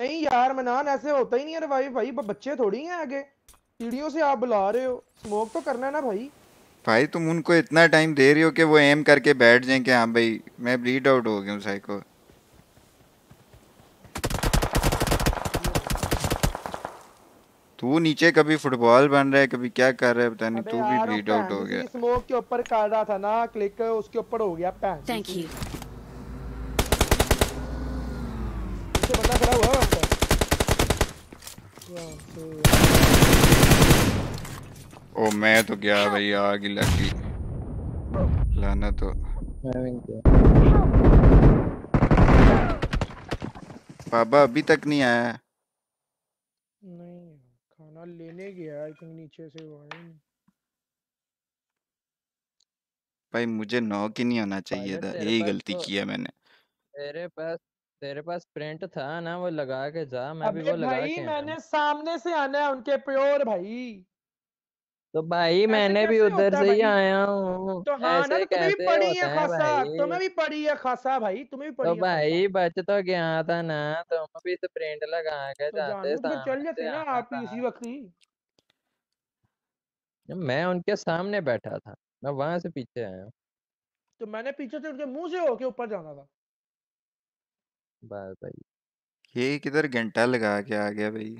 नहीं यार मनान ऐसे होता ही नहीं है। भाई भाई बच्चे थोड़ी हैं आगे। सीढ़ियों से आप बुला रहे हो। स्मोक तो करना है ना भाई। भाई तुम उनको इतना टाइम दे रही हो कि वो एम करके बैठ जाएँ कि हाँ भाई मैं ब्लीड आउट हो गया हूँ साइको तू नीचे कभी फुटबॉल बन रहा है कभी क्या कर रहा है पता नहीं तू भी ब्लीड आउट हो गया। स्मोक के ऊपर कर रहा था ना क्लिक उसके ऊपर हो गया पैन Thank you. पीछे बंदा खड़ा हुआ है वहाँ। ओ मैं तो गया भाई आग ही लग गई। लाना तो। बाबा अभी तक नहीं आया। नहीं। खाना लेने गया आई थिंक नीचे से वो आई भाई मुझे नॉक ही नहीं आना चाहिए था यही गलती तो की है मैंने। तेरे पास तेरे पास प्रिंट था ना वो लगा के जा मैं भी वो लगा के मैंने सामने से आना है उनके प्योर भाई। तो भाई मैंने भी उधर से ही आया हूँ तो हाँ ना तो तुम्हें भी होता है खासा तुम्हें भी पड़ी है खासा भाई तुम्हें भी पड़ी तो है भाई बच तो गया था ना तुम भी तो प्रिंट लगा के तो जाते तो चल जाते ना आप ही इसी वक्त ही। मैं उनके सामने बैठा था मैं वहाँ से पीछे आया हूँ। तो मैंने पीछे से उनके मुँह से होके ऊपर जाना था। बस भाई। ये किधर घंटा लगा के आ गया भाई?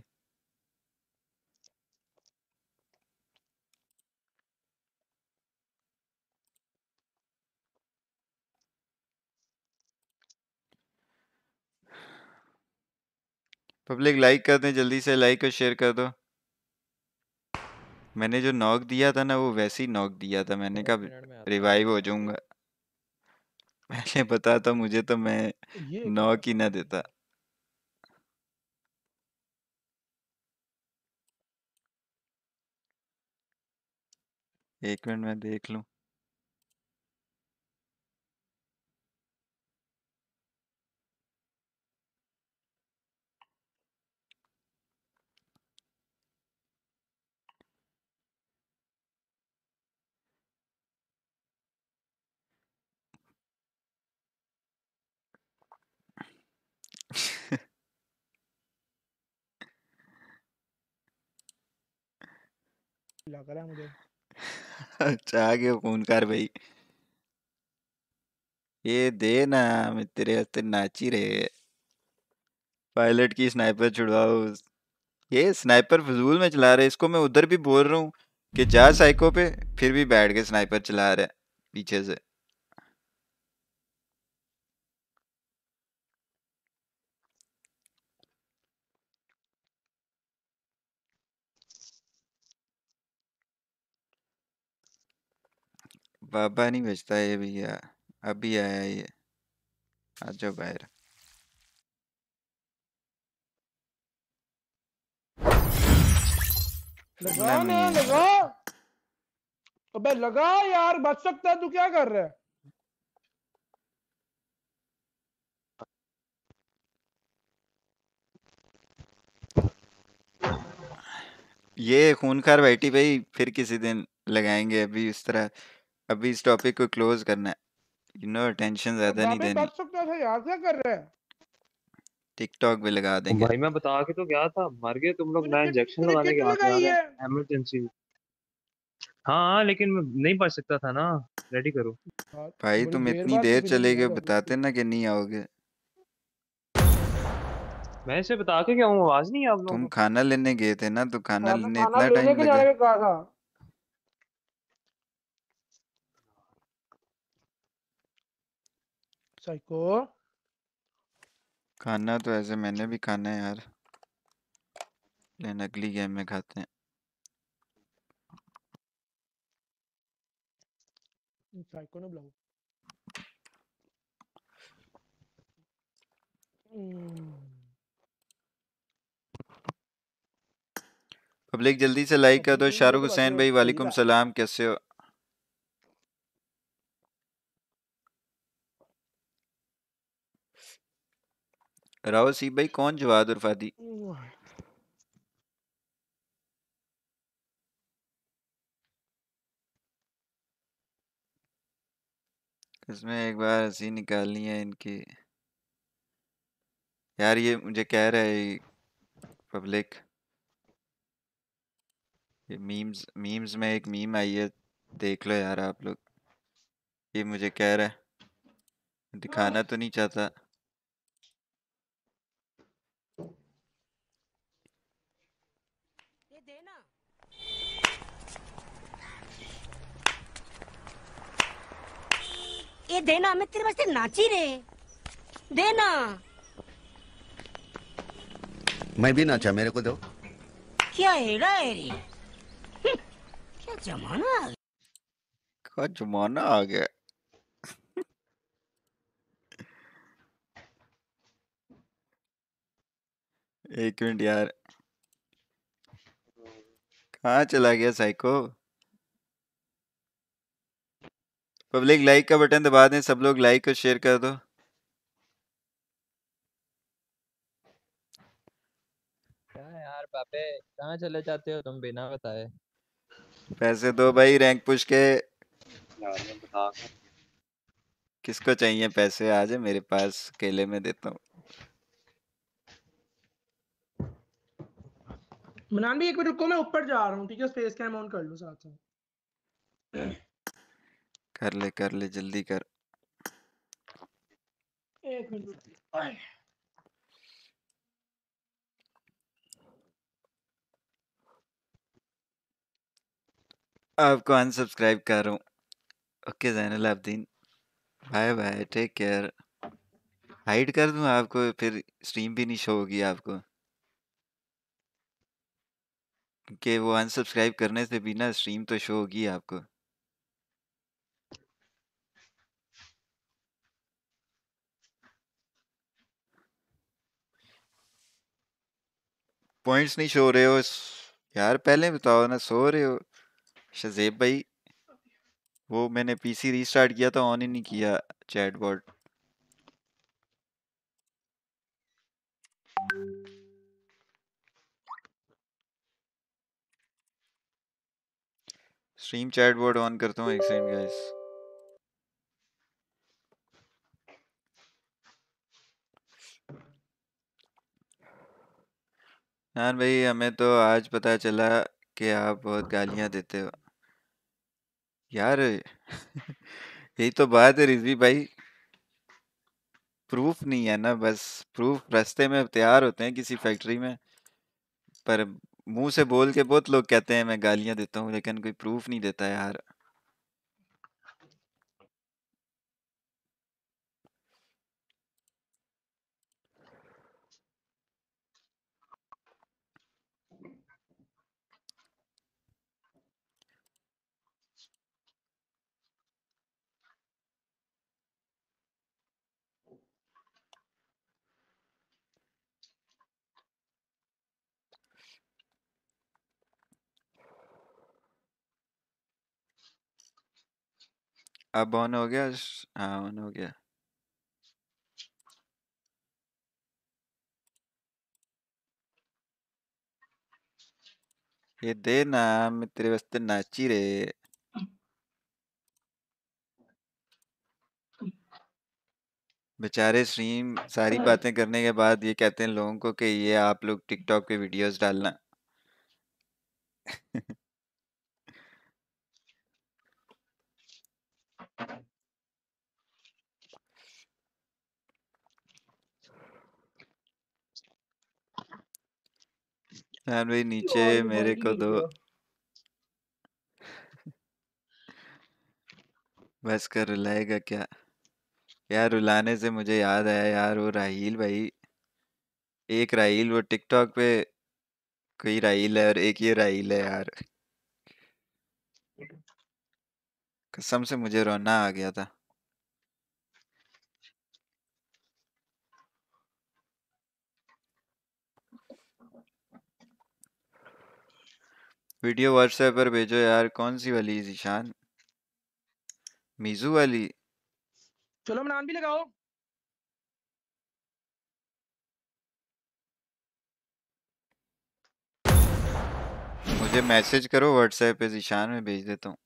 पब्लिक लाइक कर दें जल्दी से लाइक और शेयर कर दो। मैंने जो नॉक दिया था ना वो वैसे ही नॉक दिया था। मैंने कहा रिवाइव हो जाऊँगा। [laughs] मैंने पता था मुझे तो मैं नॉक ही ना देता। एक मिनट मैं देख लूँ। लग रहा है मुझे। अच्छा आगे गया खूनकार भाई। ये दे ना, मैं तेरे हस्ते नाची रहे पायलट की स्नाइपर छुड़वाओ। ये स्नाइपर फजूल में चला रहे, इसको मैं उधर भी बोल रहा हूँ कि जा साइको पे, फिर भी बैठ के स्नाइपर चला रहे है, पीछे से। बाबा नहीं बचता ये भैया अभी आया ये। आ जाओ बाहर। लगा ना लगा। अबे लगा यार बच सकता है तू क्या कर रहा है? ये खूनखार बैठी भाई फिर किसी दिन लगाएँगे अभी इस तरह। अभी इस टॉपिक को क्लोज करना है। यू नो टेंशन ज़्यादा नहीं देनी। बच सकता था यार क्या कर रहा है। टिकटॉक पे लगा देंगे। भाई मैं बता के तो गया था मर गए तुम लोग मैं इंजेक्शन लगाने लगाई यार है? इमरजेंसी हाँ लेकिन नहीं बच सकता था ना। रेडी करो। भाई तुम इतनी देर चले गए बताते ना कि नहीं आओगे। मैं इसे बता के गया हूँ आवाज़ नहीं आप लोगों तुम खाना लेने गए थे ना तो खाना खाना लेने इतना टाइम लगा जाने का कहा था साइको खाना तो ऐसे मैंने भी खाना है यार। लेकिन अगली गेम में खाते हैं। साइको ने बुलाओ। पब्लिक जल्दी से लाइक कर दो। शाहरुख हुसैन भाई वालेकुम सलाम कैसे हो? राव सी भाई कौन जवाद और फादी इसमें एक बार हँसी निकालनी है इनकी। यार ये मुझे कह रहा है पब्लिक। ये मीम्स मीम्स में एक मीम आई है, देख लो यार आप लोग। ये मुझे कह रहा है। दिखाना तो नहीं चाहता। ये देना मैं तेरे वास्ते नाची रे। देना। मैं भी नाचा मेरे को दो। क्या हेड़ा है रे? हम्म, क्या जमाना आ गया? का जमाना आ गया? एक मिनट यार। कहाँ चला गया साइको? पब्लिक लाइक का बटन दबा दें सब लोग लाइक और शेयर कर दो। यार पापे? कहाँ चले जाते हो? तुम बिना बताए। पैसे दो भाई रैंक पुश के। मैं किसको चाहिए पैसे? आ जाए मेरे पास केले में देता हूँ। मनान भी एक मिनट रुको मैं ऊपर जा रहा हूँ ठीक है? स्पेस कैम ऑन कर लो साथ साथ [clears throat] कर ले कर ले जल्दी कर। एक आपको अनसब्सक्राइब कर रहा हूँ? Okay Zainal Abidin bye bye take care hide कर दूँ आपको फिर स्ट्रीम भी नहीं शो होगी आपको। क्योंकि वो अनसब्सक्राइब करने से भी ना स्ट्रीम तो शो होगी आपको। पॉइंट्स नहीं शो रहे हो यार पहले बताओ ना, सो रहे हो? शजेब भाई, वो मैंने पीसी रीस्टार्ट किया था ऑन ही नहीं किया chat bot stream chat board on करता हूँ एक सेकंड गाइस हाँ भाई, हमें तो आज पता चला कि आप बहुत गालियाँ देते हो। यार, यही तो बात है रिजवी भाई। प्रूफ नहीं है ना बस, प्रूफ रास्ते में तैयार होते हैं किसी फैक्ट्री में। पर मुँह से बोल के बहुत लोग कहते हैं, मैं गालियाँ देता हूँ, लेकिन कोई प्रूफ नहीं देता यार। अब ऑन हो गया? हाँ ऑन हो गया। ये दे ना मैं तेरे वास्ते नाची रे। बेचारे स्ट्रीम सारी बातें करने के बाद ये कहते हैं लोगों को कि ये आप लोग टिकटॉक पे वीडियोस डालना। [laughs] भाई नीचे मेरे को दो। बस कर रुलाएगा क्या? यार रुलाने से मुझे याद आया यार वो राहील भाई। एक राहील वो टिकटॉक पे कोई राहील है और एक ये राहील है यार। कसम से मुझे रोना आ गया था। वीडियो व्हाट्सएप पर भेजो यार कौन सी वाली जीशान मीजू वाली। चलो मनान भी लगाओ। मुझे मैसेज करो व्हाट्सएप पे जीशान में भेज देता हूँ।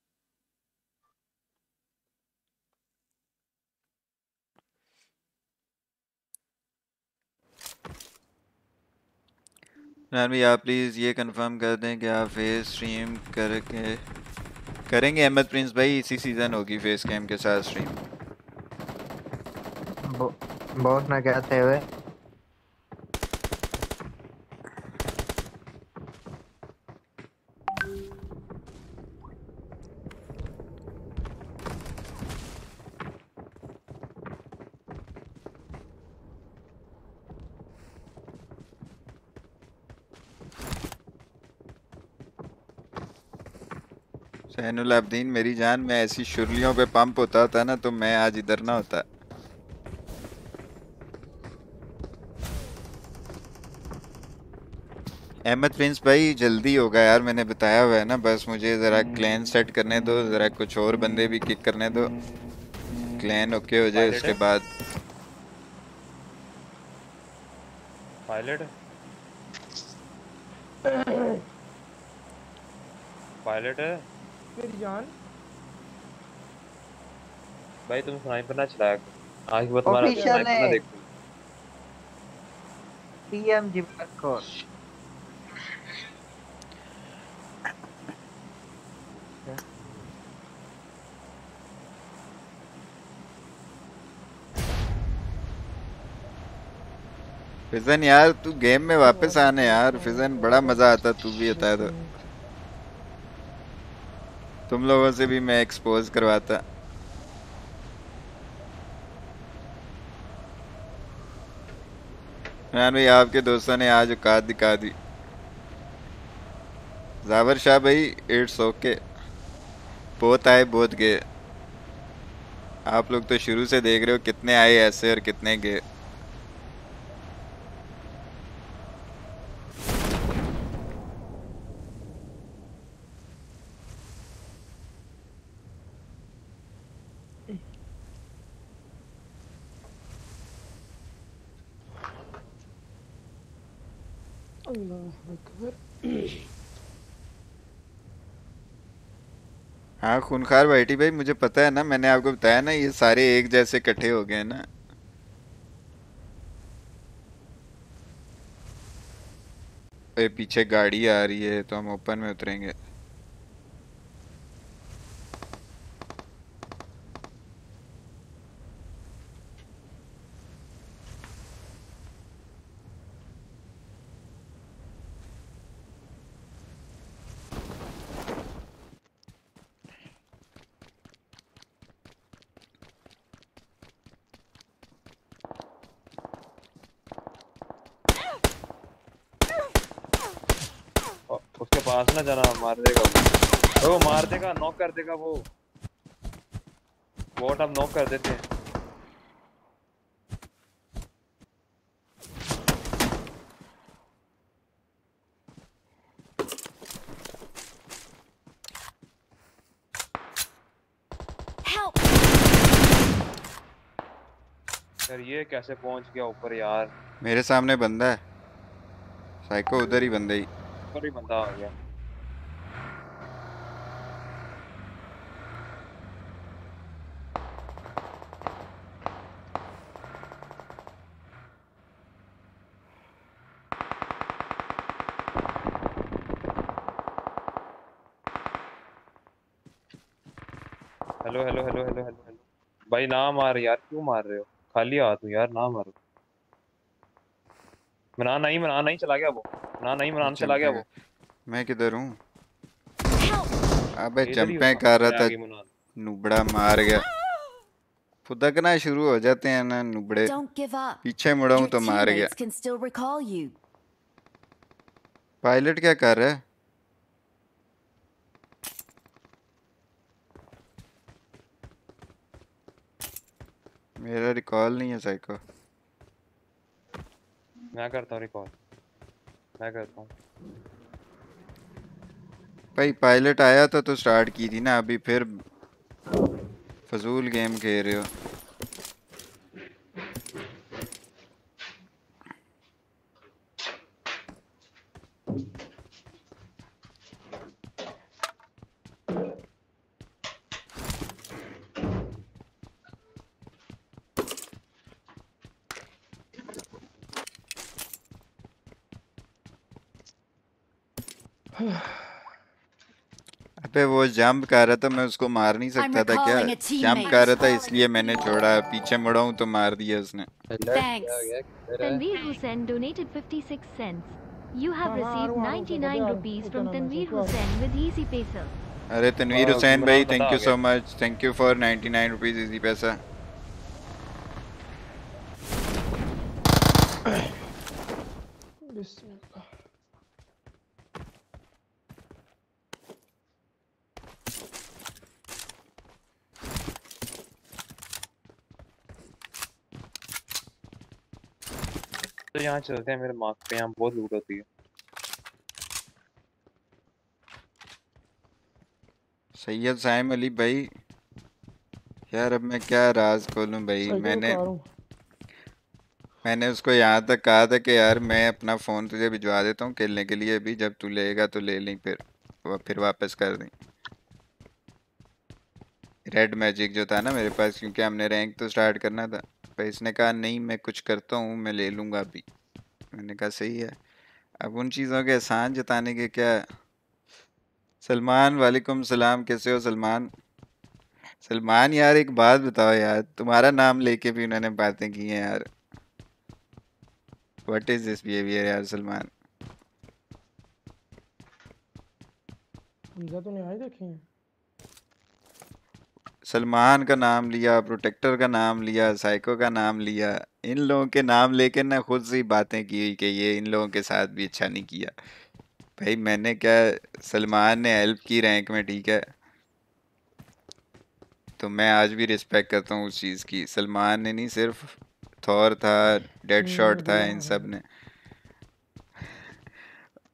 भाई आप प्लीज़ ये कंफर्म कर दें कि आप फेस स्ट्रीम करके, करेंगे अहमद प्रिंस भाई, इसी सीज़न होगी फेस कैम के साथ स्ट्रीम बहुत ना कहते हुए। आबदीन मेरी जान मैं ऐसी शुरलियों पे पंप होता होता ना तो मैं आज इधर ना होता। अहमद प्रिंस भाई जल्दी होगा यार मैंने बताया हुआ है ना बस मुझे ज़रा क्लैन सेट करने दो ज़रा कुछ और बंदे भी किक करने दो। क्लैन ओके हो जाए उसके? बाद। पायलट पायलट है? [clears throat] मेरी जान। भाई तुम स्नाइपर ना चलाया करो। आज बाद तुम्हारा स्नाइपर ना देखो। पीएम जी बैककोर फिजन यार तू गेम में वापस आने यार फिजन बड़ा मज़ा आता तू भी आता है तो तुम लोगों से भी मैं एक्सपोज करवाता। इमरान भाई, आपके दोस्तों ने आज औकात दिखा दी। जावर शाह भाई इट्स ओके बहुत आए, बहुत गए। आप लोग तो शुरू से देख रहे हो कितने आए ऐसे और कितने गए अल्लाह अकबर हाँ खूनखार भाईटी भाई मुझे पता है ना मैंने आपको बताया ना ये सारे एक जैसे इकट्ठे हो गए ना। ए, पीछे गाड़ी आ रही है तो हम ओपन में उतरेंगे और उसके पास ना जाना मार देगा वो वो मार देगा नॉक कर देगा वो। वोट अब नॉक कर देते हैं। यार ये कैसे पहुँच गया ऊपर यार? मेरे सामने बंदा है। साइको उधर ही बंदा ही। ऊपर ही बंदा आ गया hello hello hello hello hello hello भाई ना मार यार क्यों मार रहे हो? खाली हाथ हूँ यार ना मारो। मना नहीं मना नहीं चला गया वो। मना नहीं मनान चला गया वो। मैं किधर हूँ? अबे होगा, कर रहा था नुबड़ा मार गया। फुदकना शुरू हो जाते हैं ना नुबड़े. पीछे मुड़ा हूँ तो मार गया. पायलट क्या कर रहा है? मेरा रिकॉल नहीं है साइको मैं करता हूँ रिकॉल मैं करता हूँ। भाई पायलट आया था तो स्टार्ट की थी ना अभी फिर फजूल गेम खेल रहे हो। अबे वो जंप कर रहा था मैं उसको मार नहीं सकता था क्या? जंप कर रहा था इसलिए मैंने छोड़ा। पीछे मुड़ा हूँ तो मार दिया उसने। Hussain donated 56 cents. You have हाँ, हाँ, received आरूँ, आरूँ, 99 आरूँ, rupees इतना from मैं Tanveer सोचो, आरूँ। Hussain with Easy Paisa. अरे तनवीर हाँ, हुसैन भाई thank you so much thank you for 99 rupees Easypaisa. बिस्मिल्लाह यहाँ चलते हैं मेरे मार्क पे यहाँ बहुत लूट होती है। सैयद साइम अली भाई यार अब मैं क्या राज खोलूं भाई? मैंने मैंने उसको यहाँ तक कहा था कि यार मैं अपना फ़ोन तुझे भिजवा देता हूँ खेलने के लिए अभी जब तू लेगा तो ले लें फिर वो फिर वापस कर दी। रेड मैजिक जो था ना मेरे पास क्योंकि हमने रैंक तो स्टार्ट करना था। पर इसने कहा, नहीं, मैं कुछ करता हूँ, मैं ले लूँगा अभी। मैंने कहा, सही है। अब उन चीज़ों के एहसान जताने के क्या सलमान वालेकुम सलाम, कैसे हो सलमान? सलमान, यार, एक बात बताओ यार, तुम्हारा नाम लेके भी उन्होंने बातें की हैं यार। व्हाट इज़ दिस बिहेवियर यार, सलमान? तो नहीं आए देखे सलमान का नाम लिया प्रोटेक्टर का नाम लिया साइको का नाम लिया इन लोगों के नाम लेके ना खुद से ही बातें की कि ये इन लोगों के साथ भी अच्छा नहीं किया। भाई मैंने क्या सलमान ने हेल्प की रैंक में ठीक है? तो मैं आज भी रिस्पेक्ट करता हूँ उस चीज़ की। सलमान ने नहीं सिर्फ़ थॉर था डेड शॉट था इन सबने।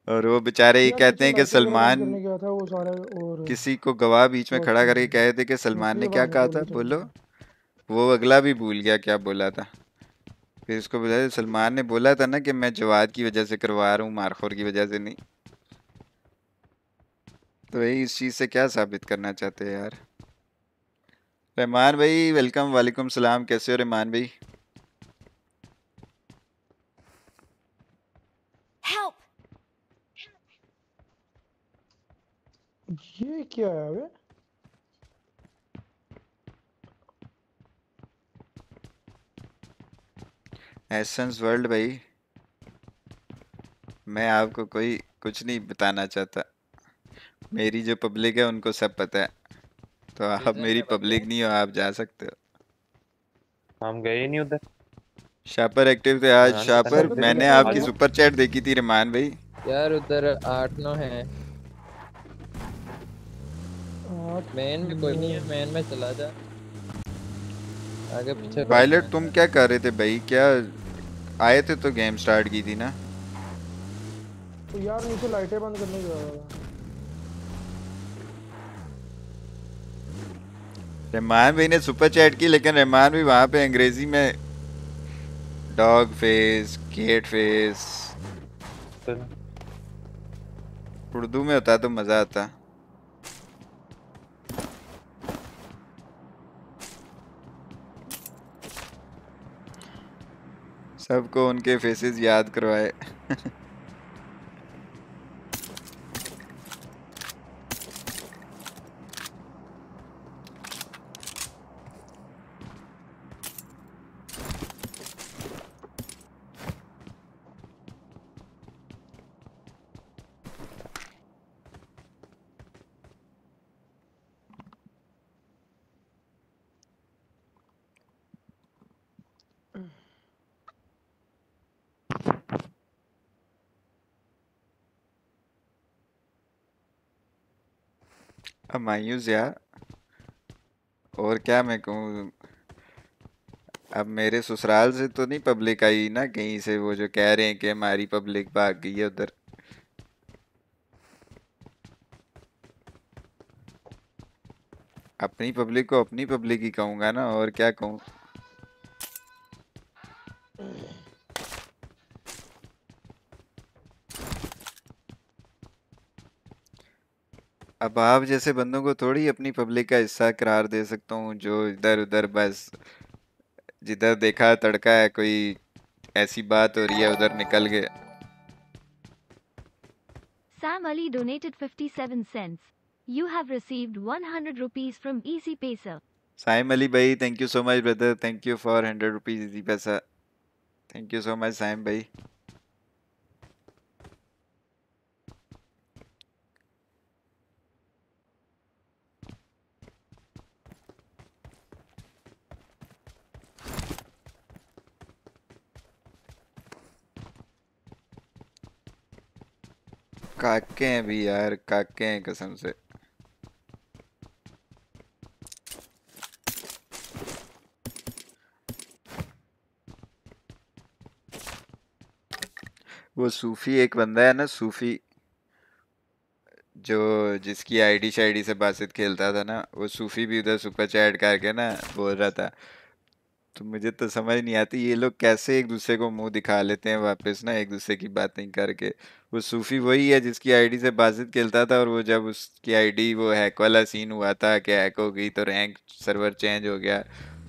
और वो बेचारे ये कहते हैं कि सलमान और किसी को गवाह बीच में खड़ा करके कहे थे कि सलमान ने क्या कहा था बोलो। वो अगला भी भूल गया क्या बोला था। फिर उसको बोला सलमान ने बोला था ना कि मैं जवाद की वजह से करवा रहा हूँ मारखोर की वजह से नहीं। तो यही इस चीज़ से क्या साबित करना चाहते हैं यार? रहमान भाई वेलकम वालेकुम सलाम कैसे हो रहमान भाई? ये क्या है बे एसेंस वर्ल्ड भाई मैं आपको कोई कुछ नहीं बताना चाहता। मेरी जो पब्लिक है उनको सब पता है। तो आप मेरी पब्लिक नहीं हो आप जा सकते हो। हम गए नहीं उधर। शापर एक्टिव थे आज। हाँ, शापर शापर मैंने आपकी सुपर चैट देखी थी रहमान भाई यार उधर आठ नौ है। मेन में कोई नहीं है मेन में चला जा। आगे पीछे पायलट तुम क्या कर रहे थे भाई? क्या आए थे तो गेम स्टार्ट की थी ना? तो यार नीचे लाइटें बंद करने गया था। रहमान भाई ने सुपर चैट की लेकिन रहमान भी वहाँ पे अंग्रेज़ी में dog face cat face Urdu में होता तो मज़ा आता। सबको उनके फेसेस याद करवाए। अब मायूस यार। और क्या मैं कहूँ, अब मेरे ससुराल से तो नहीं पब्लिक आई ना कहीं से, वो जो कह रहे हैं कि हमारी पब्लिक भाग गई है उधर। अपनी पब्लिक को अपनी पब्लिक ही कहूँगा ना, और क्या कहूँ? अब आप जैसे बंदों को थोड़ी अपनी पब्लिक का हिस्सा करार दे सकता हूँ जो इधर उधर बस जिधर देखा तड़का है कोई ऐसी बात हो रही है उधर निकल गए Sam Ali donated 57 cents. You have received 100 rupees from Easy Paisa. Saim Ali भाई thank you so much brother thank you for hundred rupees Easypaisa thank you so much Saim भाई काके हैं भी यार, काके हैं कसम से। वो सूफी एक बंदा है ना, सूफी, जो जिसकी आईडी शाईडी से बासित खेलता था ना, वो सूफी भी उधर सुपर चैट करके ना बोल रहा था तो मुझे तो समझ नहीं आती ये लोग कैसे एक दूसरे को मुँह दिखा लेते हैं वापस ना एक दूसरे की बातें करके। वो सूफी वही है जिसकी आईडी से बासित खेलता था और वो जब उसकी आईडी वो हैक वाला सीन हुआ था कि हैक हो गई तो रैंक सर्वर चेंज हो गया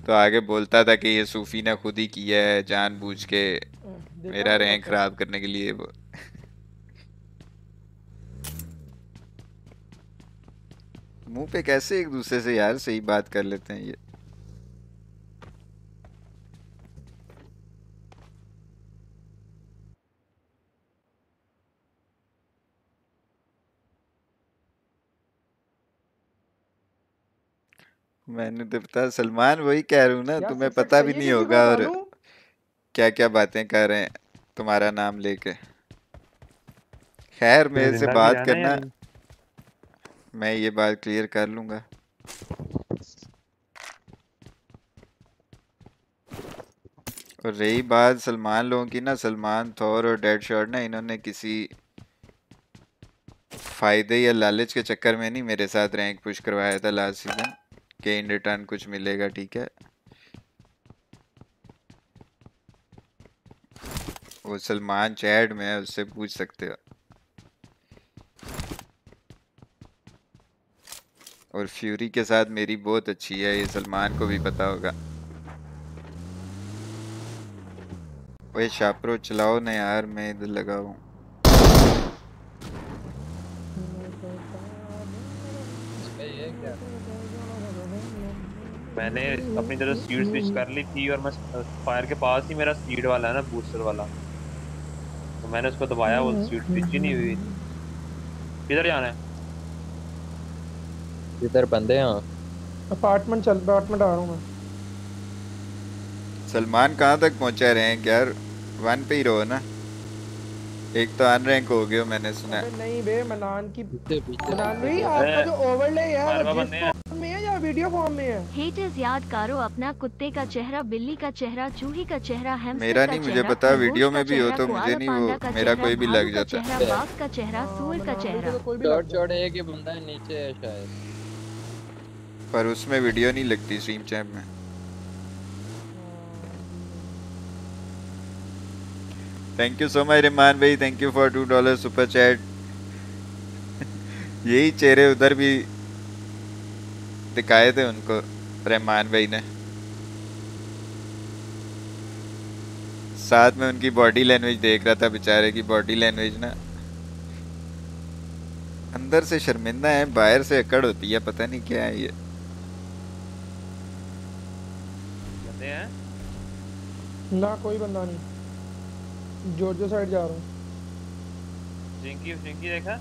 तो आगे बोलता था कि ये सूफी ने खुद ही किया है जानबूझ के मेरा रैंक खराब करने के लिए वो। मुँह पे कैसे एक दूसरे से यार सही बात कर लेते हैं ये? मैंने तो पता सलमान वही कह रहा हूँ ना तुम्हें पता भी नहीं होगा और क्या क्या बातें कर रहे हैं तुम्हारा नाम लेके। खैर मेरे से बात करना। मैं ये बात क्लियर कर लूँगा। और रही बात सलमान लोगों की ना सलमान थौर और डेड शॉट ना इन्होंने किसी फ़ायदे या लालच के चक्कर में नहीं मेरे साथ रैंक पुश करवाया था लास्ट सीज़न। कि इन रिटर्न कुछ मिलेगा, ठीक है? वो सलमान चैट में है, उससे पूछ सकते हो। और फ्यूरी के साथ मेरी बहुत अच्छी है, ये सलमान को भी पता होगा। ओए शापरो चलाओ ना यार, मैं इधर लगा हूँ ये क्या मैंने अपनी तरफ़ स्पीड स्विच कर ली थी और मैं फायर के पास ही मेरा स्पीड वाला है ना बूस्टर वाला। तो मैंने उसको दबाया वो स्पीड स्विच ही नहीं हुई। किधर जाना है? इधर बंदे हैं। अपार्टमेंट चल अपार्टमेंट आ रहा हूँ मैं। सलमान कहाँ तक पहुँचा रैंक यार वन पे ही रहो ना। एक तो अन रैंक हो गया मैंने सुना। नहीं बे मनान की पीछे मनान भाई आपका जो ओवरले है। हैं। में है या वीडियो फॉर्म में है? हेटर्स याद करो अपना कुत्ते का चेहरा बिल्ली का चेहरा चूही का चेहरा हैमस्टर मेरा नहीं मुझे पता वीडियो में भी हो तो मुझे नहीं वो मेरा कोई भी लग जाता। चेहरा बाघ का चेहरा सूअर का चेहरा। कोई भी चोट लग चोट एक बंदा है नीचे है शायद। पर उसमें वीडियो नहीं लगती स्ट्रीम चैप में। Thank you so much Rehman भाई. Thank you for two dollar super chat यही चेहरे उधर भी दिखाए थे उनको रहमान भाई ने। साथ में उनकी बॉडी लैंग्वेज देख रहा था बेचारे की बॉडी लैंग्वेज ना। अंदर से शर्मिंदा है बाहर से अकड़ होती है पता नहीं क्या है ये। ना कोई बंदा नहीं। जॉर्जो साइड जा रहा हूँ। जिंकी जिंकी देखा?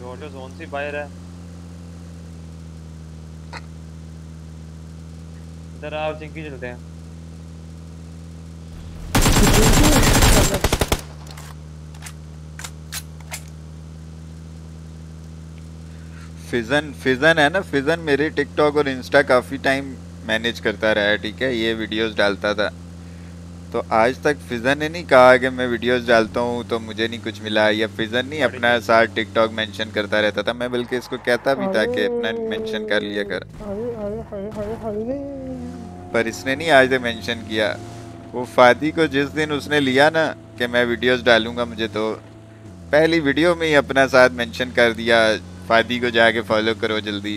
जॉर्जो जोन से बाहर है। इधर आओ जिंकी चलते हैं फिजन फिजन है ना फिजन मेरे टिकटॉक और इंस्टा काफ़ी टाइम मैनेज करता रहा है ठीक है ये वीडियोस डालता था तो आज तक फिजन ने नहीं कहा कि मैं वीडियोस डालता हूँ तो मुझे नहीं कुछ मिला या फिजन नहीं अपना साथ टिकटॉक मेंशन करता रहता था मैं बल्कि इसको कहता भी था कि अपना मेंशन कर लिया कर पर इसने नहीं आज तक मेंशन किया। वो फादी को जिस दिन उसने लिया ना कि मैं वीडियोस डालूँगा मुझे तो पहली वीडियो में ही अपना साथ मेंशन कर दिया फादी को जाके फॉलो करो जल्दी।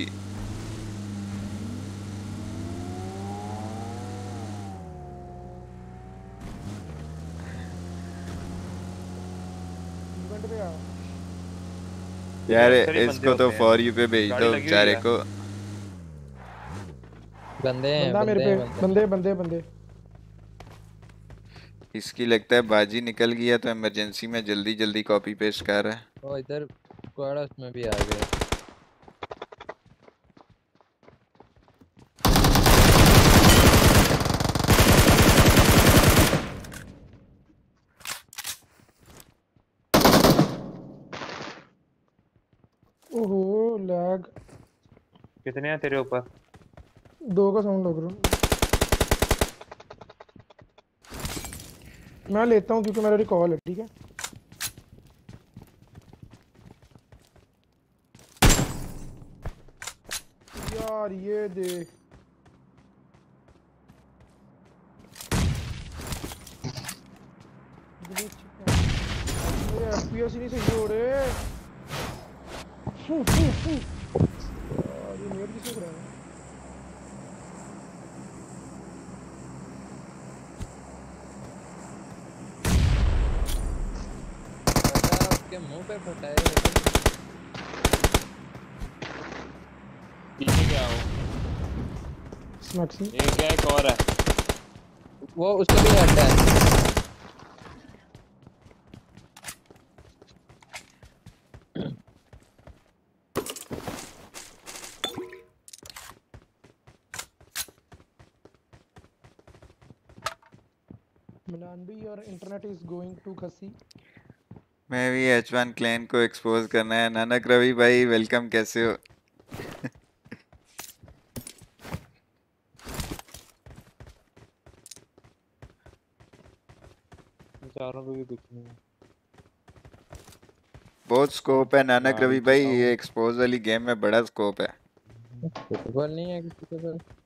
पे यार इसको तो फॉर यू पे भेज दो बेचारे को। बंदे हैं बंदा मेरे पे बंदे बंदे बंदे इसकी लगता है बाजी निकल गया तो इमरजेंसी में जल्दी जल्दी कॉपी पेस्ट कर। रहा है ओ इधर कोड़ा उसमें भी आ गए। ओहो लैग कितने हैं तेरे ऊपर? दो का साउंड लग रहा मैं लेता हूँ क्योंकि मेरा रिकॉल है, ठीक है? यार, ये देख। एफपीएस नहीं सही हो रहे। यार, ये नेट किसने कराया फटा इसके मुँह पे फटाए ये क्या एक और है? वो उसको भी हटा है। मिलान भी और इंटरनेट इज़ गोइंग टू खसी मैं भी एच वन क्लैन को एक्सपोज करना है। नानक रवि भाई वेलकम कैसे हो? बहुत स्कोप है नानक हाँ, रवि भाई ये एक्सपोज वाली गेम में बड़ा स्कोप है। नहीं है किसी के पास?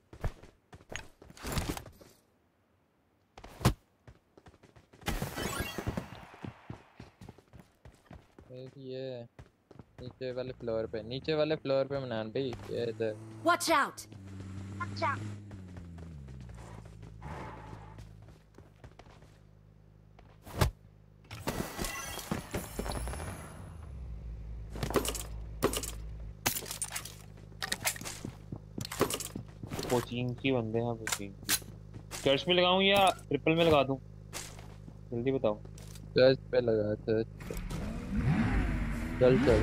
ये नीचे वाले फ्लोर पे नीचे वाले फ्लोर पे मनान भाई ये इधर। Watch out! Watch out! Coaching की बंदे हैं कोचिंग की। चर्च में लगाऊँ या ट्रिपल में लगा दूँ? जल्दी बताओ। चर्च पे लगा चर्च चल चल।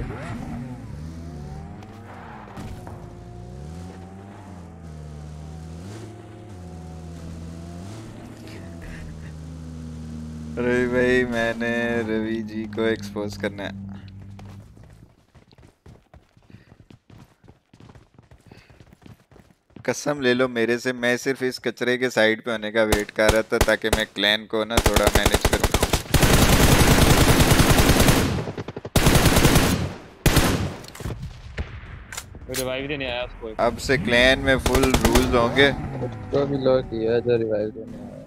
रवि भाई, मैंने रवि जी को एक्सपोज करना है। कसम ले लो, मेरे से, मैं सिर्फ़ इस कचरे के साइड पे होने का वेट कर रहा था ताकि मैं क्लैन को ना थोड़ा मैनेज करूँ रिवाइव देने आया उसको अब से क्लैन में फुल रूल्स होंगे। तो भी लॉक किया जो रिवाइव देने आया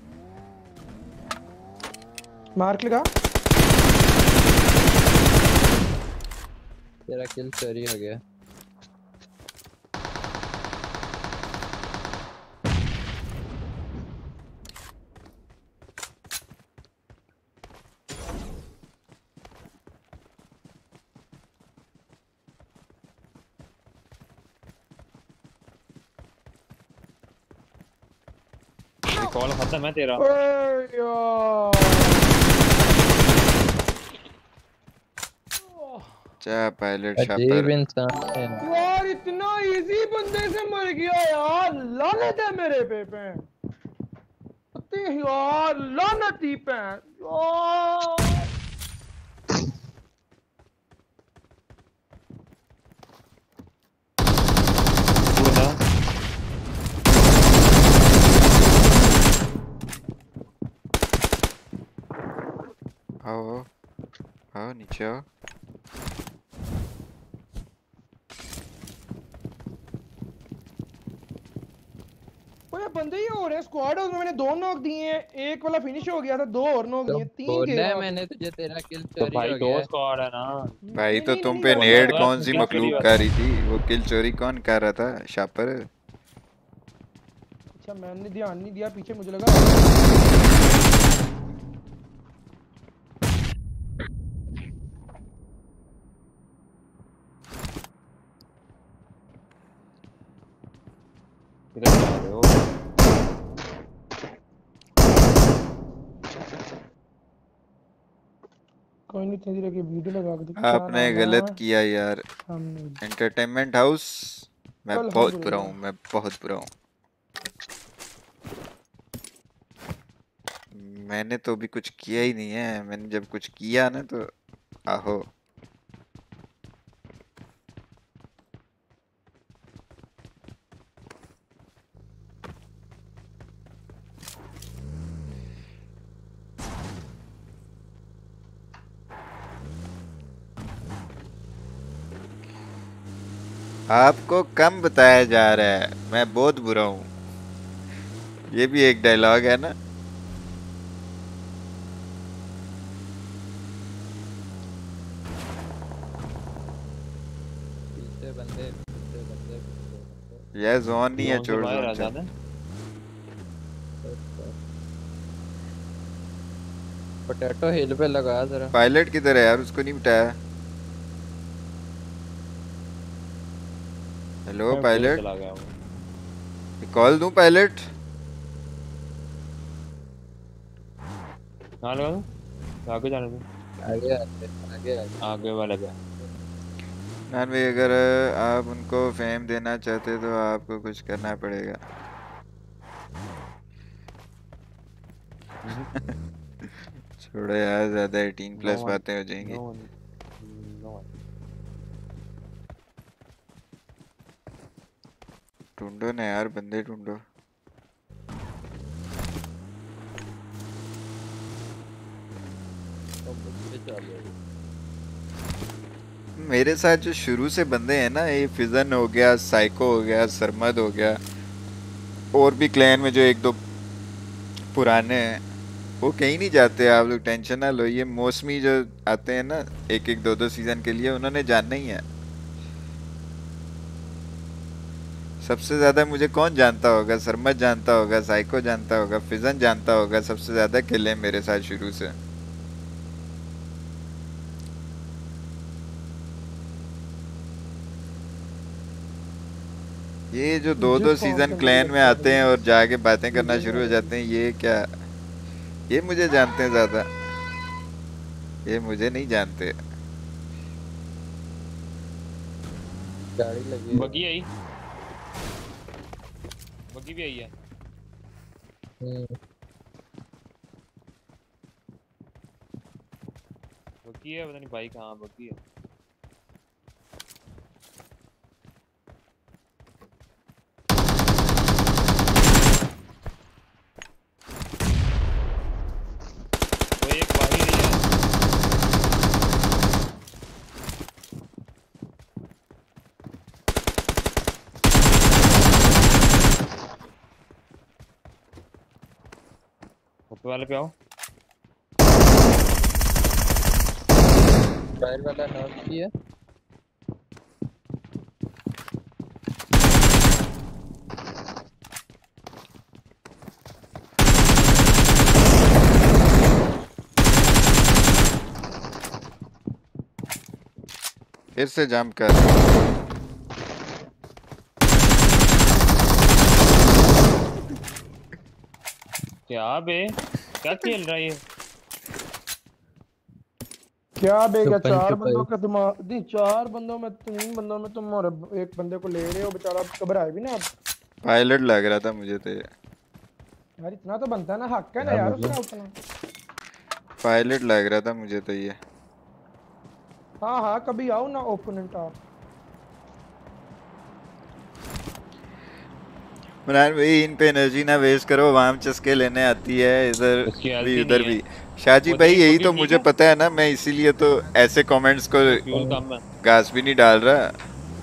मार्क लगा। तेरा किल चोरी हो गया¬ कॉल मैं तेरा चाहे पायलट शापर यार इतना इजी बंदे से मर गया यार लानत है मेरे पे पे अति यार लानत ही पे यार आओ आओ आओ नीचे आओ ओए बंदे ही हो रहे हैं स्क्वाड में मैंने दो नॉक दिए हैं। एक वाला फिनिश हो गया था दो और नॉक तो दिए तीन बोला के है मैंने तुझे तेरा किल तो भाई दो स्क्वाड है। ना। भाई तो तुम पे नेड कौन सी मखलूक कर रही थी? वो किल चोरी कौन कर रहा था? शापर? अच्छा मैंने ध्यान नहीं दिया पीछे मुझे लगा। इतनी देर की वीडियो लगा के दिखा आपने गलत किया यार। एंटरटेनमेंट हाउस मैं बहुत बुरा हूँ हूँ मैं बहुत बुरा हूँ। मैंने तो अभी कुछ किया ही नहीं है मैंने जब कुछ किया ना तो आहो। आपको कम बताया जा रहा है। मैं बहुत बुरा हूँ। ये भी एक डायलॉग है ना? पीछे बंदे पीछे बंदे पीछे बंदे। यह जोन नहीं है जोन जाना पोटैटो हिल पे लगा जरा। पायलट किधर है यार? उसको नहीं बिठाया। Hello pilot. चला गया हूँ। कॉल दूँ पायलट? लगा दूँ आगे जाने दो आगे आगे आगे वाला पे। नान भाई अगर आप उनको फेम देना चाहते तो आपको कुछ करना पड़ेगा। [laughs] छोड़ो यार ज़्यादा 18 प्लस बातें हो जाएँगी No one. No one. ढूंढो ना यार, बंदे ढूंढो। मेरे साथ जो शुरू से बंदे हैं ना, ये फिजन हो गया, साइको हो गया, सरमद हो गया, और भी क्लैन में जो एक दो पुराने हैं, वो कहीं नहीं जाते, आप लोग टेंशन ना लो, ये मौसमी जो आते हैं ना एक एक दो दो सीज़न के लिए, उन्होंने जानना ही है। सबसे ज़्यादा मुझे कौन जानता होगा? सरमद जानता होगा साइको जानता होगा फिजन जानता होगा सबसे ज़्यादा किले मेरे साथ शुरू से। ये जो दो दो सीज़न क्लैन में आते हैं और जाके बातें करना शुरू हो जाते हैं ये क्या? ये मुझे जानते हैं ज़्यादा। ये मुझे नहीं जानते। गाड़ी लगी बगी आई बगी भी आई है। हम्म, बगी है पता नहीं भाई कहाँ बगी है। वो एक है ऊपर वाले पे आओ। टायर वाला नॉक किया। फिर से जंप कर। क्या बे? क्या [laughs] खेल रहा है ये? क्या बेगा छुपन चार बंदों का दिमाग नहीं चार बंदों में तीन बंदों में तुम और एक बंदे को ले रहे हो बेचारा घबराए भी ना पायलट लग रहा था मुझे तो ये। यार इतना तो बनता है ना हक है ना हाँ, यार मतलब। उसका उतना। पायलट लग रहा था मुझे तो ये। हाँ हाँ कभी आओ ना ओपोनेंट आप। मनान भाई इन पे एनर्जी ना वेस्ट करो वाम चस्के लेने आती है इधर भी उधर भी। शाहजी भाई यही तो मुझे पता है ना मैं इसीलिए तो ऐसे कमेंट्स को घास भी नहीं डाल रहा।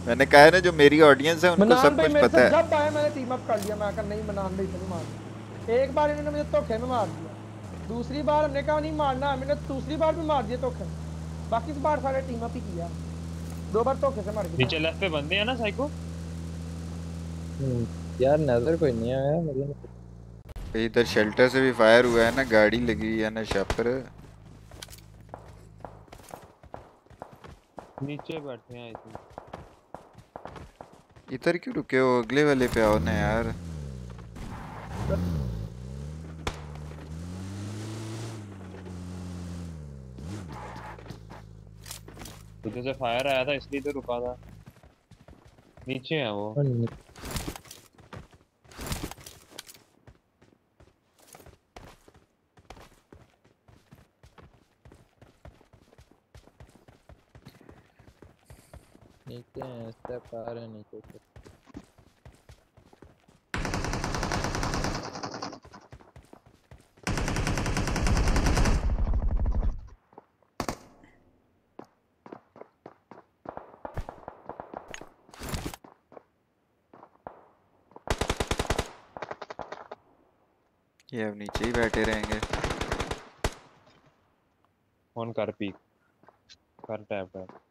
मैंने कहा है ना जो मेरी ऑडियंस है उनको सब कुछ पता है। जब आए मैंने टीम अप कर लिया। मैं कहा नहीं मनान भाई नहीं मार एक बार इन्होंने मुझे धोखे में मार दिया। दूसरी बार हमने कहा नहीं मारना। मैंने दूसरी बार भी मार दिया धोखे। बाकी इस बार सारे टीम अप ही किया। दो बार धोखे से मार गया। नीचे लेफ़्ट पे बंदे हैं ना साइको यार नज़र कोई नहीं आया मुझे भाई इधर शेल्टर से भी फायर हुआ है ना गाड़ी लगी हुई है ना शॉप पर नीचे बैठे हैं आई थिंक इधर क्यों रुके हो? अगले वाले पे आओ ना यार। उधर से फायर आया था इसलिए तो रुका था। नीचे है वो। नीचे हैं स्टेप आ रहे हैं नीचे से ये अब नीचे ही बैठे रहेंगे। फ़ोन कर पीक कर टैप कर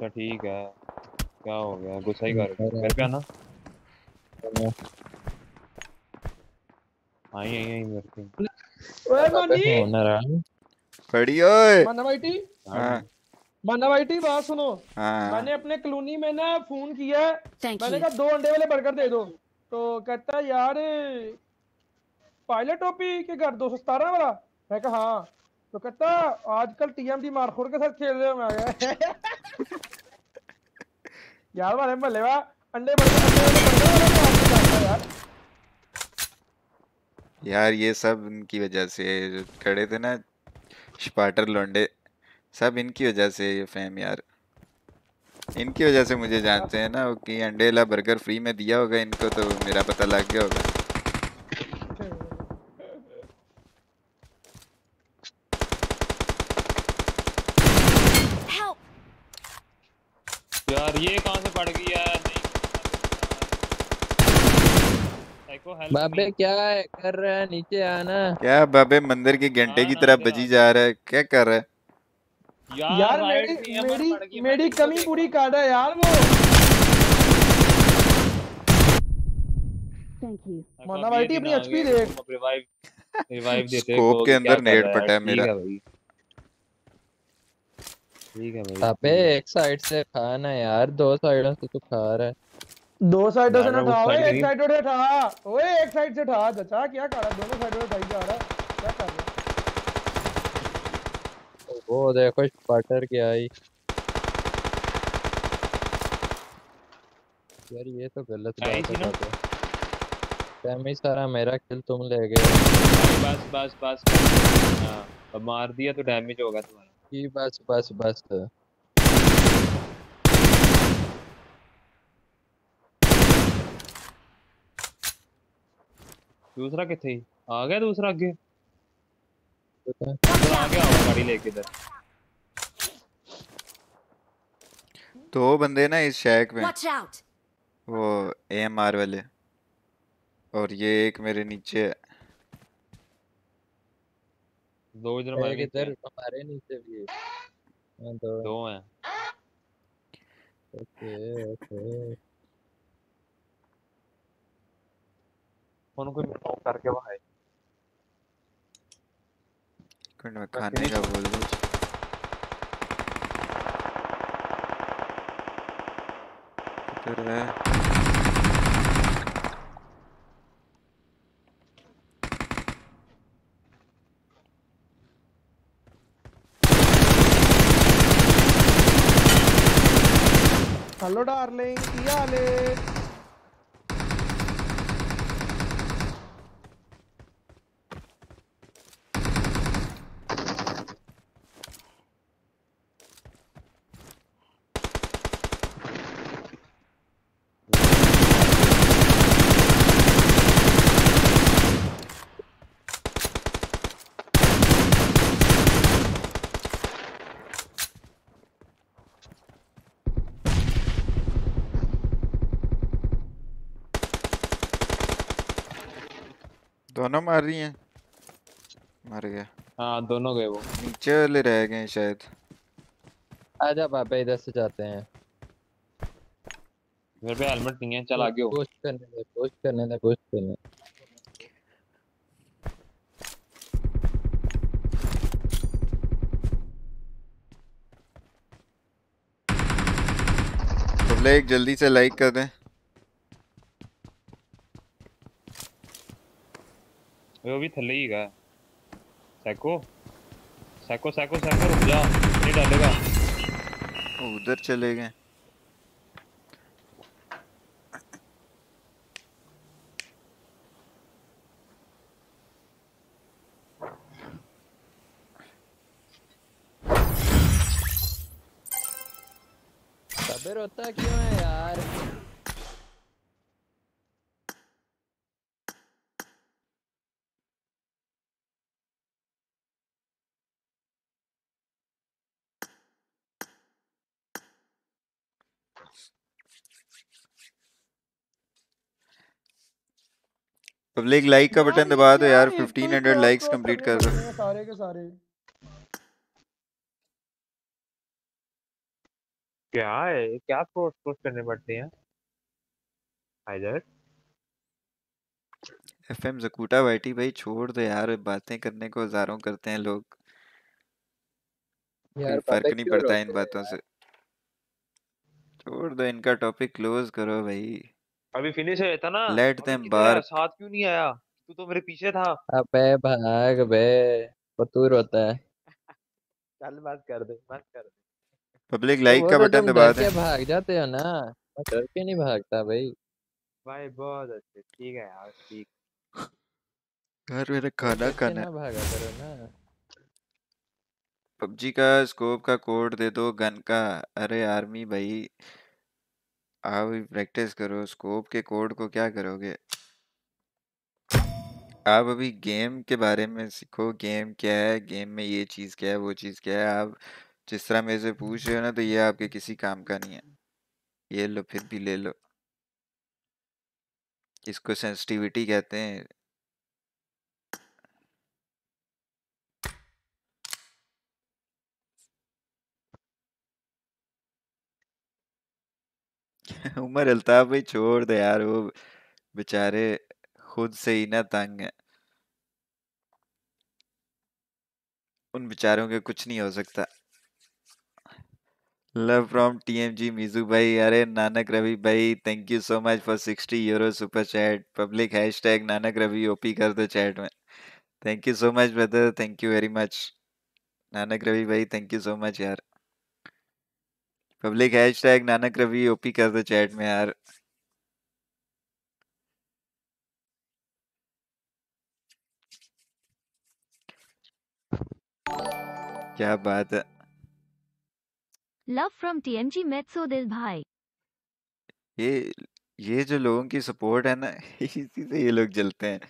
अच्छा ठीक है। क्या हो गया? गुस्सा ही कर मेरे पे आना आई आई आई मेरे पे ओए मनी ओनर है। पड़ी ओए! मना भाई टी हाँ। माना भाई टी बात सुनो। हाँ। मैंने अपने कॉलोनी में ना फ़ोन किया मैंने कहा दो अंडे वाले बर्गर दे दो। तो कहता है यार पायलट टोपी के घर दो सौ सतारह वाला? मैं कहा हाँ। तो कहता आजकल टीएमडी मारखोर के साथ खेल रहे हो मैं गया यार अंडे अंडे वाले आपको जानता है यार। यार ये सब इनकी वजह से खड़े थे ना स्पार्टर लोंडे सब इनकी वजह से ये फैम यार। इनकी वजह से मुझे जानते हैं ना वो कि अंडे वाला बर्गर फ्री में दिया होगा इनको तो मेरा पता लग गया होगा Help! यार ये कहाँ से पड़ गई यार नहीं साइको हेल्प बाबे क्या है? कर रहा है नीचे आना। क्या बाबे मंदिर के घंटे की तरह बजी जा रहा है। क्या कर रहा है? यार, यार मेरी मेरी मेरी कमी पूरी कर रहा है यार वो। You. माना भाई अपनी एचपी देख। रिवाइव रिवाइव देते स्कोप के अंदर नेट पटा पटा है मेरा। ठीक है भाई। अबे एक साइड से खाना यार दो साइडों से तू खा रहा है। दो साइडों से ना वो उठा ओए एक साइड से उठा। ओए एक साइड से उठा चाचा क्या कर रहा दोनों साइडों से उठाई जा रहा है। क्या कर रहा है? वो देखो स्पार्टर की आई। यार ये तो गलत बात है। डैमेज सारा मेरा किल तुम ले गए। बस बस बस। हाँ अब मार दिया तो डैमेज होगा तुम्हारा। की बस बस बस। दूसरा किथे ही। आ गया दूसरा आगे। आ गया गाड़ी लेके इधर। दो बंदे ना इस शैक में वो एएमआर वाले और ये एक मेरे नीचे है। दो इधर नीचे इधर हमारे नीचे भी है। हाँ, दो। दो हैं। Okay okay. उनको नॉक करके वहाँ है कुछ मैं खाने का बोल दूँ। किधर है। हेलो डार्लिंग की हाल दोनों मार रही हैं। मर गया। हाँ दोनों गए वो। नीचे वाले रह गए शायद। आजा बाबा इधर से जाते हैं। मेरे पे हेलमेट नहीं है चल आगे हो पुश करने दे पुश करने दे पुश करने तो लाइक जल्दी से लाइक कर दें। वो भी थल्ले ही गया। सैको। सैको सैको सैको रुक जा। नहीं डालेगा। वो उधर चले गए। रोता क्यों पब्लिक लाइक का बटन दबा दो यार एक तो ही 1500 लाइक्स कंप्लीट कर दो। हैं सारे के सारे? क्या है? क्या पोस्ट पोस्ट करने पड़ते हैं? इधर एफएम जकूटा वाईटी भाई छोड़ दो यार बातें करने को हज़ारों करते हैं लोग। यार फ़र्क नहीं पड़ता इन बातों से। छोड़ दो इनका टॉपिक क्लोज करो भाई। अभी फिनिश है था ना लेट देम बार्क साथ क्यों नहीं आया? तू तो मेरे पीछे था। अबे भाग बे फतूर होता है। चल बात कर दे बात कर दे। पब्लिक लाइक का बटन दबा दें। के भाग जाते हो ना मैं डर के नहीं भागता भाई। भाई बहुत अच्छे ठीक है यार ठीक। यार मेरा खाना खाना भागा करो ना। पबजी का स्कोप का कोड दे दो, गन का। अरे आर्मी भाई, आओ प्रैक्टिस करो, स्कोप के कोड को क्या करोगे? आप अभी गेम के बारे में सीखो, गेम क्या है, गेम में ये चीज़ क्या है, वो चीज़ क्या है। आप जिस तरह मेरे से पूछ रहे हो ना तो ये आपके किसी काम का नहीं है। ये लो, फिर भी ले लो। इसको सेंसिटिविटी कहते हैं। उमर अल्ताफ भाई छोड़ दे यार वो बेचारे खुद से ही ना तंग है उन बेचारों के कुछ नहीं हो सकता लव फ्रॉम टीएमजी मिजू भाई अरे नानक रवि भाई thank you so much for 60 euro super chat public hashtag Nanak Ravi OP कर दो चैट में thank you so much brother thank you very much Nanak Ravi भाई थैंक यू सो मच यार public hashtag Nanak Ravi OP कर दो chat में यार। क्या बात है। Love from TMG Metso Dil Bhai. ये ये जो लोगों की सपोर्ट है ना [laughs] इसी से ये लोग जलते हैं।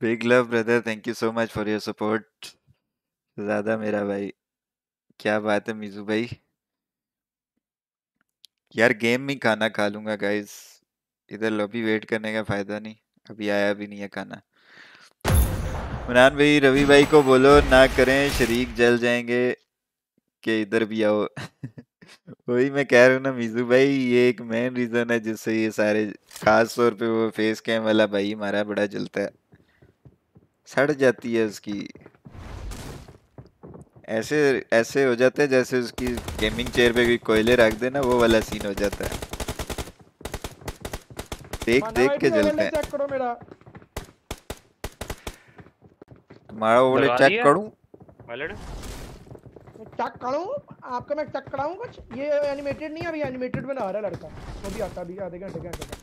Big love brother thank you so much for your support ज़्यादा मेरा भाई क्या बात है मिजू भाई यार गेम में खाना खा लूँगा गाइस इधर लॉबी वेट करने का फ़ायदा नहीं अभी आया भी नहीं है खाना मुनान भाई रवि भाई को बोलो ना करें शरीक जल जाएँगे कि इधर भी आओ वही मैं कह रहा हूँ ना मीजू भाई ये एक मेन रीजन है जिससे ये सारे खास तौर पे वो फेस कैम वाला भाई हमारा बड़ा जलता है सड़ जाती है उसकी। ऐसे ऐसे हो जाता है जैसे उसकी गेमिंग चेयर पे कोई कोयले रख देना वो वाला सीन हो जाता है। देख देख के भी जलते हैं। चेक करो तुम्हारा ओवरले चेक करूँ? चेक करूँ? आपका मैं चेक कराऊं कुछ? ये एनिमेटेड नहीं है अभी एनिमेटेड बना रहा है लड़का। वो भी आता अभी आधे घंटे के अंदर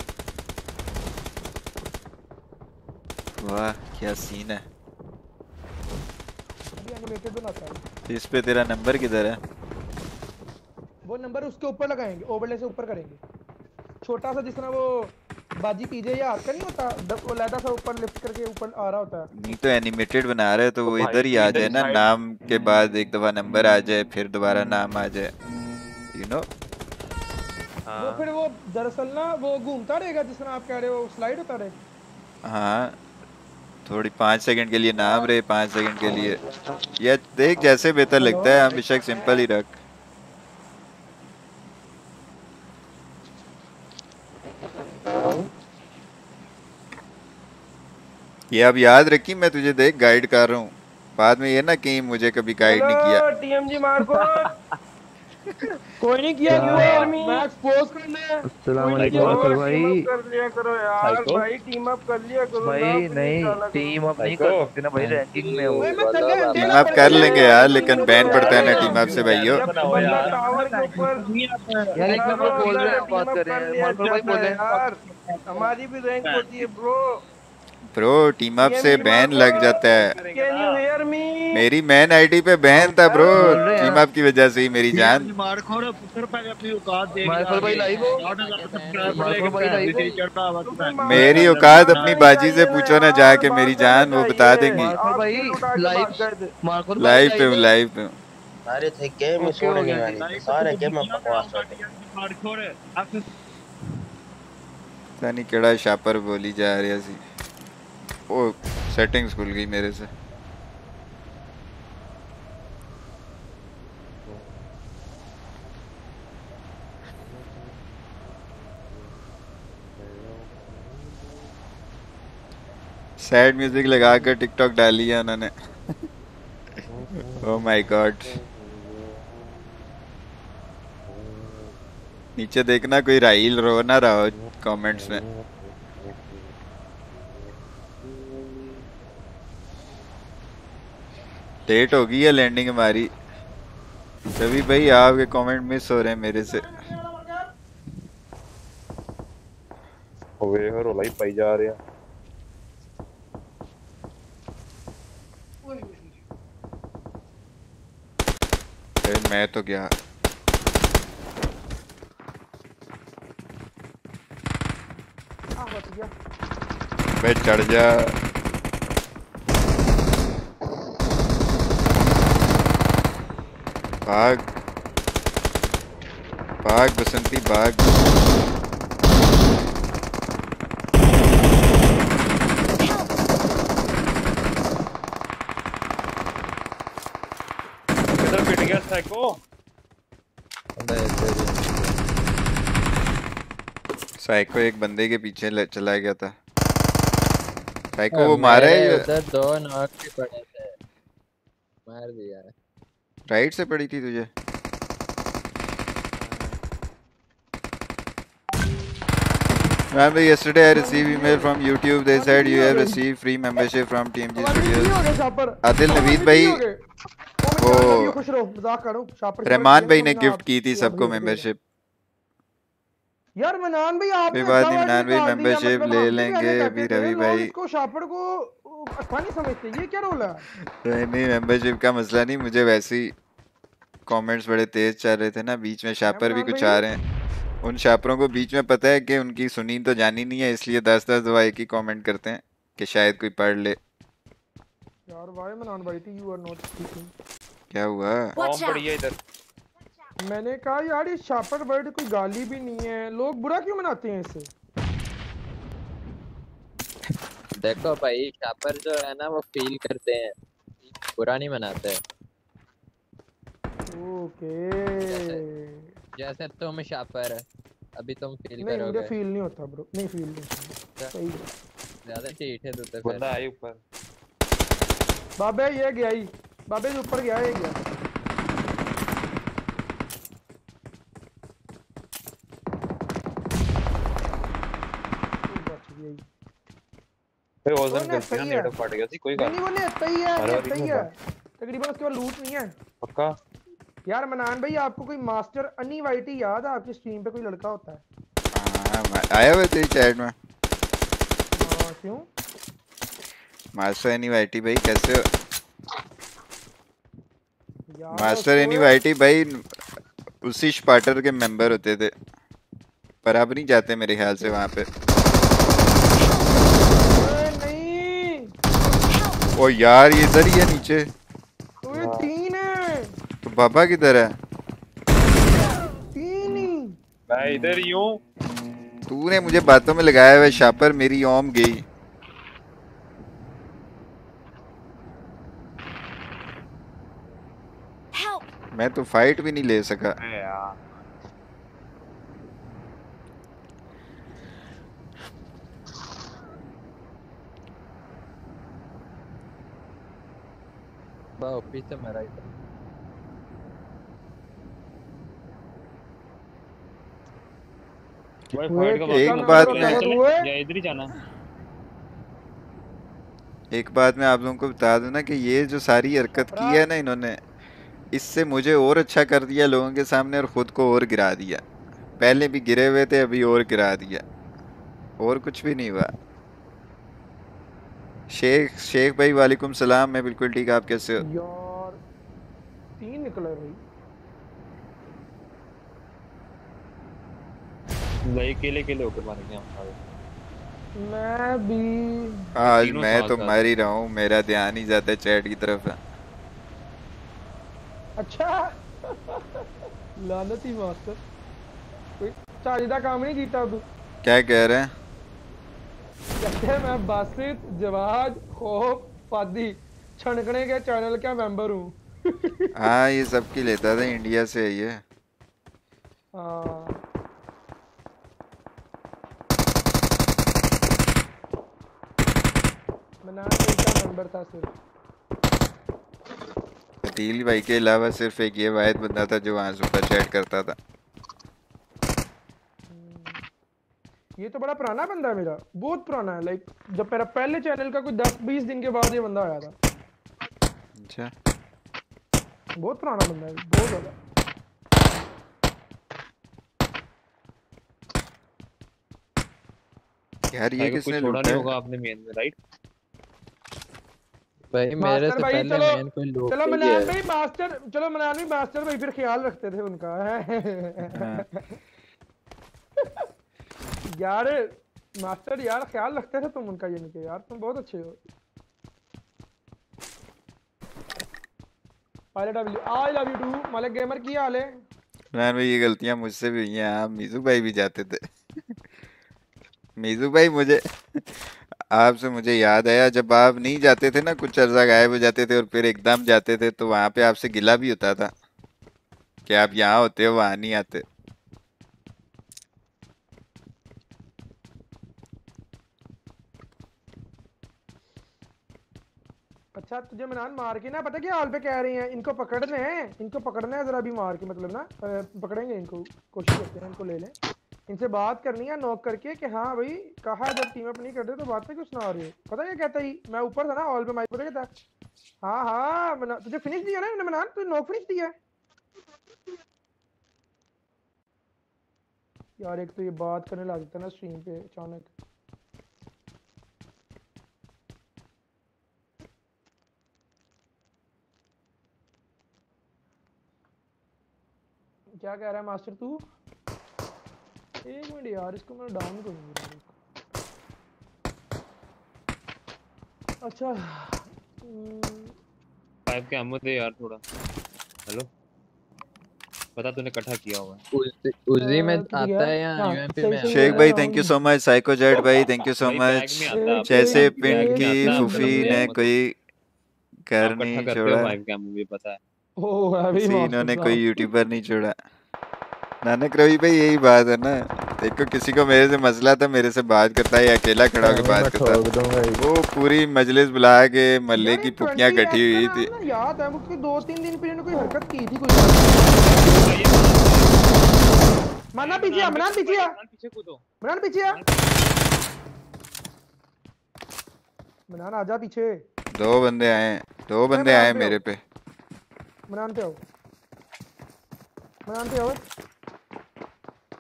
वाह क्या सीन है। है इस पे तेरा नंबर किधर है? वो नंबर उसके ऊपर लगाएँगे ओवरले से ऊपर करेंगे। छोटा सा जिस तरह वो बाजी पीजे या हाथ नहीं होता वो लैदा सा ऊपर लिफ्ट करके ऊपर आ रहा होता। है नहीं तो एनिमेटेड बना रहे तो वो इधर ही आ जाए ना नाम के बाद एक दफ़ा नंबर आ जाए फिर दोबारा नाम आ जाए। यू नो वो हाँ फिर वो दरअसल ना वो घूमता रहेगा जिस तरह आप कह रहे हो स्लाइड होता रहे हाँ। थोड़ी पाँच सेकंड के लिए नाम रहे पाँच सेकंड के लिए। या देख जैसे बेहतर लगता है हमेशा सिंपल ही रख। ये अब याद रखी मैं तुझे देख गाइड कर रहा हूँ। बाद में ये ना कहीं मुझे कभी गाइड नहीं किया। [laughs] कोई नहीं किया क्यों यार मैं एक्सपोज करना है अस्सलाम वालेकुम किया भाई। कर लिया करो यार भाई टीम अप कर लिया करो भाई नहीं टीम अप नहीं कर सकते ना भाई रैंकिंग में हो। मैं टीम अप कर लेंगे यार लेकिन बैन पड़ता है ना टीम अप से भाइयों टावर के ऊपर। यार एक नंबर बोल रहे हैं बात कर रहे हैं मार्को भाई बोल रहे हैं। यार हमारी भी रैंक होती है ब्रो ब्रो टीम अप से बैन लग जाता है। मेरी मैन आईडी पे बैन था ब्रो टीम अप की वजह से ही मेरी जान। हो। हो। मेरी औकात अपनी बाजी से पूछो ना जाके मेरी जान वो बता देंगी। लाइव मार्को भाई लाइव पे लाइव पे सारे थे गेम में छोड़ेंगे मैंने सारे गेम में बकवास होते पता नहीं केड़ा शापर बोली जा रही सी ओ सेटिंग्स खुल गई मेरे से। सैड म्यूज़िक लगा कर टिकटॉक डाली है उन्होंने। ओह माय गॉड नीचे देखना कोई राहिल रो ना, रहा कमेंट्स में। लेट हो गई है लैंडिंग हमारी? सभी भाई आपके कमेंट मिस हो रहे हैं मेरे से। पाई जा रहा मैं तो गया। चढ़ जा। भाग। भाग बसंती भाग। किधर पिट गया साइको साइको एक बंदे के पीछे ले चला गया था। साइको वो मारा उधर दो नॉक भी पड़े थे। मार दिया। राइट से पड़ी थी तुझे? मैम भाई yesterday I receive email from YouTube. They said you have receive free membership from TMG studios Adil Naveed भाई? वो खुश रहो मज़ाक करो। शापर रहमान भाई ने गिफ्ट की थी सबको मेंबरशिप यार मनान भाई नहीं अच्छा मनान भाई मेंबरशिप ले लेंगे अभी रवि भाई। इसको शापर को अच्छा नहीं समझते ये क्या रोल है? नहीं नहीं मेंबरशिप का मसला नहीं मुझे वैसे ही कमेंट्स बड़े तेज चल रहे थे ना बीच में शापर भी कुछ आ रहे हैं। उन शापरों को बीच में पता है कि उनकी सुनी तो जानी नहीं है इसलिए दस दस दफ़ा एक ही कमेंट करते हैं कि शायद कोई पढ़ ले। यार वाई मनान भाई थी यू आर नॉट स्पीकिंग क्या हुआ? बॉम्ब पड़ी है इधर। मैंने कहा यार ये शापर वर्ड कोई गाली भी नहीं है। लोग बुरा क्यों मनाते हैं इसे? देखो भाई शापर जो है ना वो फील करते हैं। बुरा नहीं मनाते। ओके। जैसे तुम शापर अभी तुम फील नहीं करोगे। फील नहीं होता ब्रो नहीं फील नहीं होता। सही ज़्यादा ढीठ है तू तो बंदा है ऊपर। बाबे ये गया ही। बाबे ऊपर गया ये गया बच गया ही। फिर वो ओजन ना करती ना सही है। नेड़ फट गया सी कोई नहीं नहीं। वो नेता ही है नेता ही। है तकरीबन उसके बाद लूट नहीं है। पक्का? यार मनान भाई आपको कोई मास्टर अनी वाइटी याद है? आपकी स्ट्रीम पे कोई लड़का होता है? हाँ, आया हुआ तेरी चैट में। हाँ क्यों? मास्टर एनीवाइटी भाई कैसे हो? मास्टर उसको- एनीवाइटी भाई उसी स्पार्टर के मेंबर होते थे। पर अब नहीं जाते मेरे ख्याल से वहाँ पे ओए नहीं ओ यार ये इधर ही है नीचे। ये तीन है। तो बाबा किधर है? तीन ही। मैं इधर ही हूँ। तूने मुझे बातों में लगाया हुआ है, शापर मेरी ओम गई। मैं तो फाइट भी नहीं ले सका। यार। ओए, फाइट का क्या एक बात मैं- है? इधर ही जाना एक बात मैं आप लोगों को बता दूँ ना कि ये जो सारी हरकत की है ना इन्होंने इससे मुझे और अच्छा कर दिया लोगों के सामने और खुद को और गिरा दिया। पहले भी गिरे हुए थे अभी और गिरा दिया। और कुछ भी नहीं हुआ। शेख शेख भाई वालेकुम सलाम। मैं बिल्कुल ठीक आप कैसे हो? यार तीन निकले भाई। भाई केले केले होकर मार गया हम सारे। मैं भी आज मैं तो मर ही रहा हूँ मेरा ध्यान ही ज़्यादा चैट की तरफ़ है। अच्छा। लानती मास्टर। कोई चाजिदा काम नहीं कीता तू क्या कह रहे हैं? कहते मैं बासित जवाज खौफ फादी। छनकने के चैनल का मेंबर हूँ? हाँ ये सबकी लेता था इंडिया से ये हाँ। भाई था सिर्फ़। भाई के अलावा सिर्फ़ एक ये वाहिद बंदा था जो वहाँ सुपर चैट करता था। ये तो बड़ा पुराना बंदा है मेरा बहुत पुराना है लाइक जब मेरा पहले चैनल का कोई दस बीस दिन के बाद ये बंदा आया था। अच्छा। बहुत पुराना बंदा है बहुत ज़्यादा। यार ये किसने लूटा नहीं होगा आपने मेन में राइट भाई मेरे से भाई पहले चलो मैंने कोई लोग चलो ही मनान भाई मास्टर चलो मनान भाई मास्टर भाई फिर ख्याल रखते थे उनका। [laughs] यार, मास्टर यार, ख्याल रखते थे तुम उनका ये नहीं यार, तुम बहुत अच्छे हो। Pilot W I love you too Malik gamer की हाल है? इमरान भाई, ये गलतियाँ मुझसे भी हुई हैं। हाँ मीजू भाई भी जाते थे। मीजू भाई, मुझे, आपसे मुझे याद आया, जब आप नहीं जाते थे ना, कुछ अर्जा गायब हो जाते थे और फिर एकदम जाते थे तो वहाँ पे आपसे गिला भी होता था। कि आप यहाँ होते हो, वहाँ नहीं आते। अच्छा तुझे मनान मार के ना, पता क्या हाल पे कह रही हैं? इनको पकड़ने हैं। इनको पकड़ना है, जरा अभी मार के मतलब ना पकड़ेंगे इनको, कोशिश करते हैं इनको ले लें। इनसे बात करनी है नॉक करके कि हाँ भाई, कहा जब टीम अप नहीं करते तो बातें क्यों सुना रहे हो? पता क्या कहता ही? मैं ऊपर था ना हॉल पे माइक पता क्या था हाँ? हाँ तुझे फिनिश दिया ना मनान? तुझे नॉक फिनिश दिया? है यार, एक तो ये बात करने लग जाता है ना स्ट्रीम पे, अचानक। क्या कह रहा है मास्टर तू? एक मिनट यार इसको मैं डाउन करूँगा। अच्छा। फाइव के अम्मो दे यार थोड़ा। हेलो पता तूने इकट्ठा किया हुआ है उजी उजी में आता है या हाँ, यूएमपी में शेख भाई thank you so much psycho jet भाई थैंक यू सो मच है। जैसे पिंड की फूफी ने कोई कर आप इकट्ठा नहीं करते हो छोड़ा। ओ अभी इसी मास्टर इन्होंने कोई यूट्यूबर नहीं छोड़ा। नानक रवि भाई यही बात है ना। देखो किसी को मेरे से मसला था मेरे से बात करता है या अकेला खड़ा होकर बात करता ही। वो पूरी मजलिस बुला के महल्ले यार की ये फुकियाँ ट्वेंटी इकट्ठी एक्स का हुई थी। याद है मुझको दो तीन दिन पहले कोई हरकत की थी कोई मना पीछे आ मनान पीछे आ पीछे कूदो। मनान पीछे आ मनान आजा पीछे। दो बंदे आए दो बंदे आए मेरे पे। मनान पे आओ पे आओ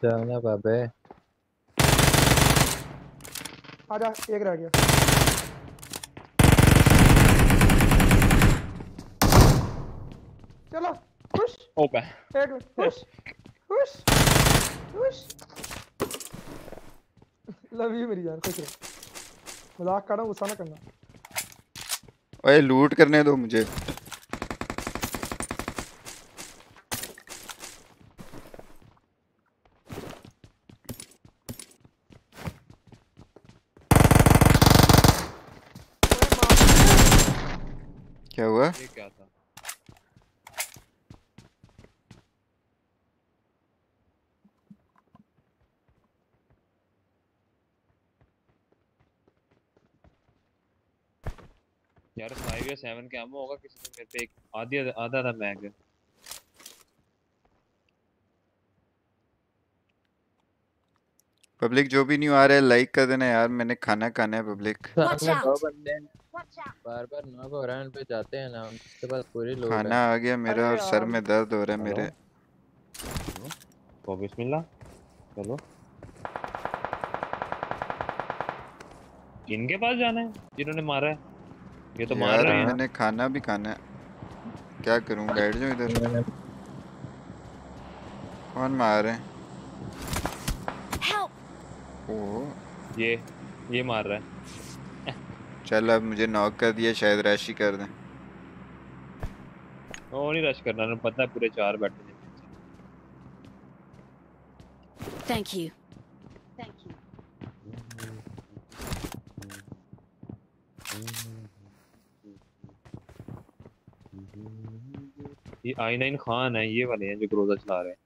जाना बाबे। आजा एक रह गया। चलो खुश। ओपे एक खुश। खुश। खुश। लव यू मेरी जान खुश रहो। मज़ाक कर रहा हूँ गुस्सा ना करना। ओए लूट करने दो मुझे क्या हुआ ये क्या था यार फाइव या सेवन के अम्मो होगा किसी ने मेरे पे एक आधी आधा था मैग पब्लिक जो भी न्यू आ रहा है लाइक कर देना यार मैंने खाना खाना है पब्लिक दो बंदे बार बार नॉक हो रहे हैं उन पे जाते हैं ना उनके पास पूरी लोग खाना आ गया मेरा और सर में दर्द हो रहा है मेरे। तो बिस्मिल्लाह चलो इनके पास जाना है जिन्होंने मारा है। ये तो मार यार रहे हैं। मैंने खाना भी खाना है। क्या करूँ बैठ जाऊँ इधर। कौन मार रहे हैं? ओह ये ये मार रहा है। चल अब मुझे नॉक कर दिया शायद रैशी कर दें। वो नहीं रश करना पता है पूरे चार बैठे हैं। Thank ये आइनाइन खान है, ये वाले हैं जो ग्रोजा चला रहे हैं।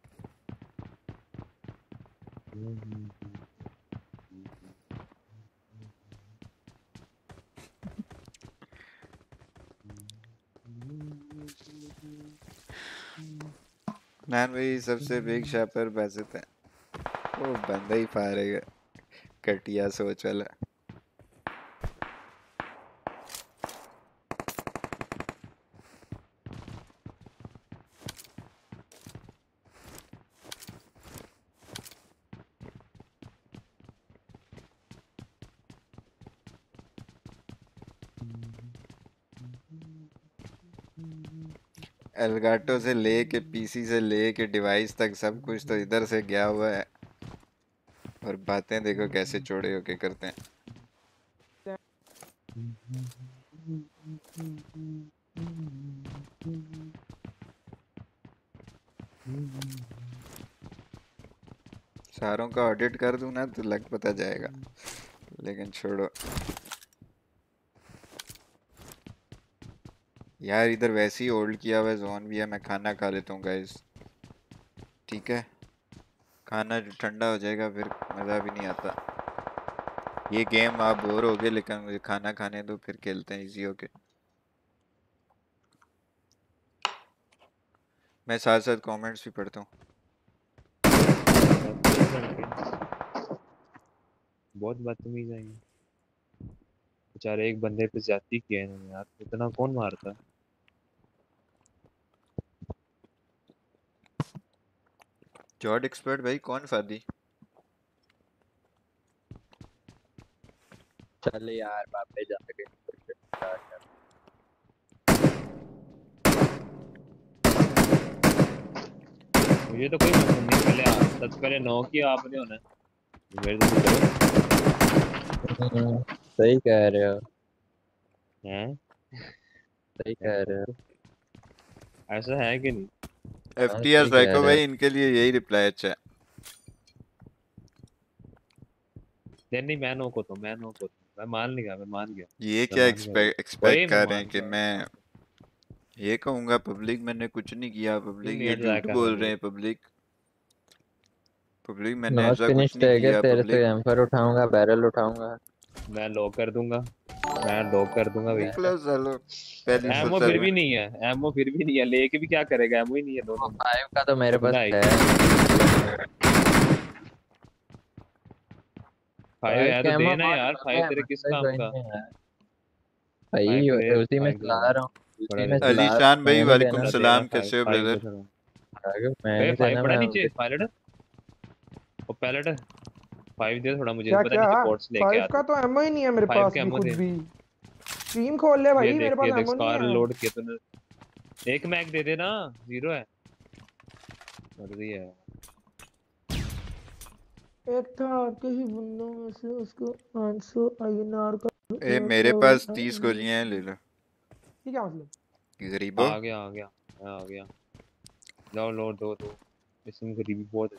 नैन भाई सबसे बिग शॉपर बैजित थे वो बंदा ही पा फारेगा, कटिया सोच वाला। एलगाटो से लेके, पीसी से ले के डिवाइस तक सब कुछ तो इधर से गया हुआ है। और बातें देखो कैसे चौड़े होके करते हैं। सारों का ऑडिट कर दूँ ना तो लग पता जाएगा। लेकिन छोड़ो। यार इधर वैसे ही होल्ड किया हुआ जोन भी है, मैं खाना खा लेता हूँ गाइस ठीक है? खाना जो ठंडा हो जाएगा, फिर मज़ा भी नहीं आता। ये गेम आप बोर हो गए, लेकिन मुझे खाना खाने दो, फिर खेलते हैं इजी होके। मैं साथ साथ कमेंट्स भी पढ़ता हूँ। बहुत बदतमीज है बेचारे, एक बंदे पे ज्यादती किया इन्होंने यार? इतना कौन मारता? है जॉर्ड एक्सपर्ट भाई कौन फादी चल यार बापे जाके मुझे तो कोई पसंद नहीं पहले आप सबसे पहले नो किया आपने होना मेरे तो करो। हम्म, सही कह रहे हो। हैं? सही कह रहे हो। ऐसा है कि नहीं हाँ, साइको रहे भाई इनके लिए यही रिप्लाई अच्छा है। नहीं नहीं मैं नो को तो मैं नो को तो मैं मान लिया मैं मान गया। ये मैं क्या एक्सपेक्ट एक्सपेक्ट कर रहे हैं कि मैं ये कहूँगा पब्लिक मैंने कुछ नहीं किया पब्लिक ये झूठ बोल रहे हैं पब्लिक पब्लिक मैंने ऐसा कुछ नहीं क्या तेरे से? पब्लिक एम्फर उठाऊँगा बैरल उठाऊँगा। मैं लॉक कर दूँगा। मैं लॉक कर दूँगा भैया। निकलो चलो। पहली एमओ फिर भी नहीं है। एमओ फिर भी नहीं है। लेके भी क्या करेगा? एमओ ही नहीं है दोनों फाइव का तो मेरे पास है। फाइव फाइव है तो देना यार। फाइव तेरे किस काम का? है। भाई उसी में चला रहा हूँ। अलीशान भाई वालेकुम सलाम कैसे हो ब्रदर? मैं फाइव पड़ा नीचे। पायलट वो पायलट है। फाइव दे थोड़ा मुझे क्या पता लेके फाइव का तो एमओ ही नहीं है मेरे पास के भी स्ट्रीम खोल ले भाई मेरे पास एमओ नहीं है। लोड किया तूने एक मैग दे दे ना ज़ीरो है मर्ज़ी है। एक था आपके ही बंदों में से उसको 500 आईएनआर का ए मेरे पास तीस गोलियाँ हैं ले लो। ये क्या मतलब? गरीबो। आ गया आ गया आ गया। जाओ लो दो दो। इसमें गरीबी बहुत है।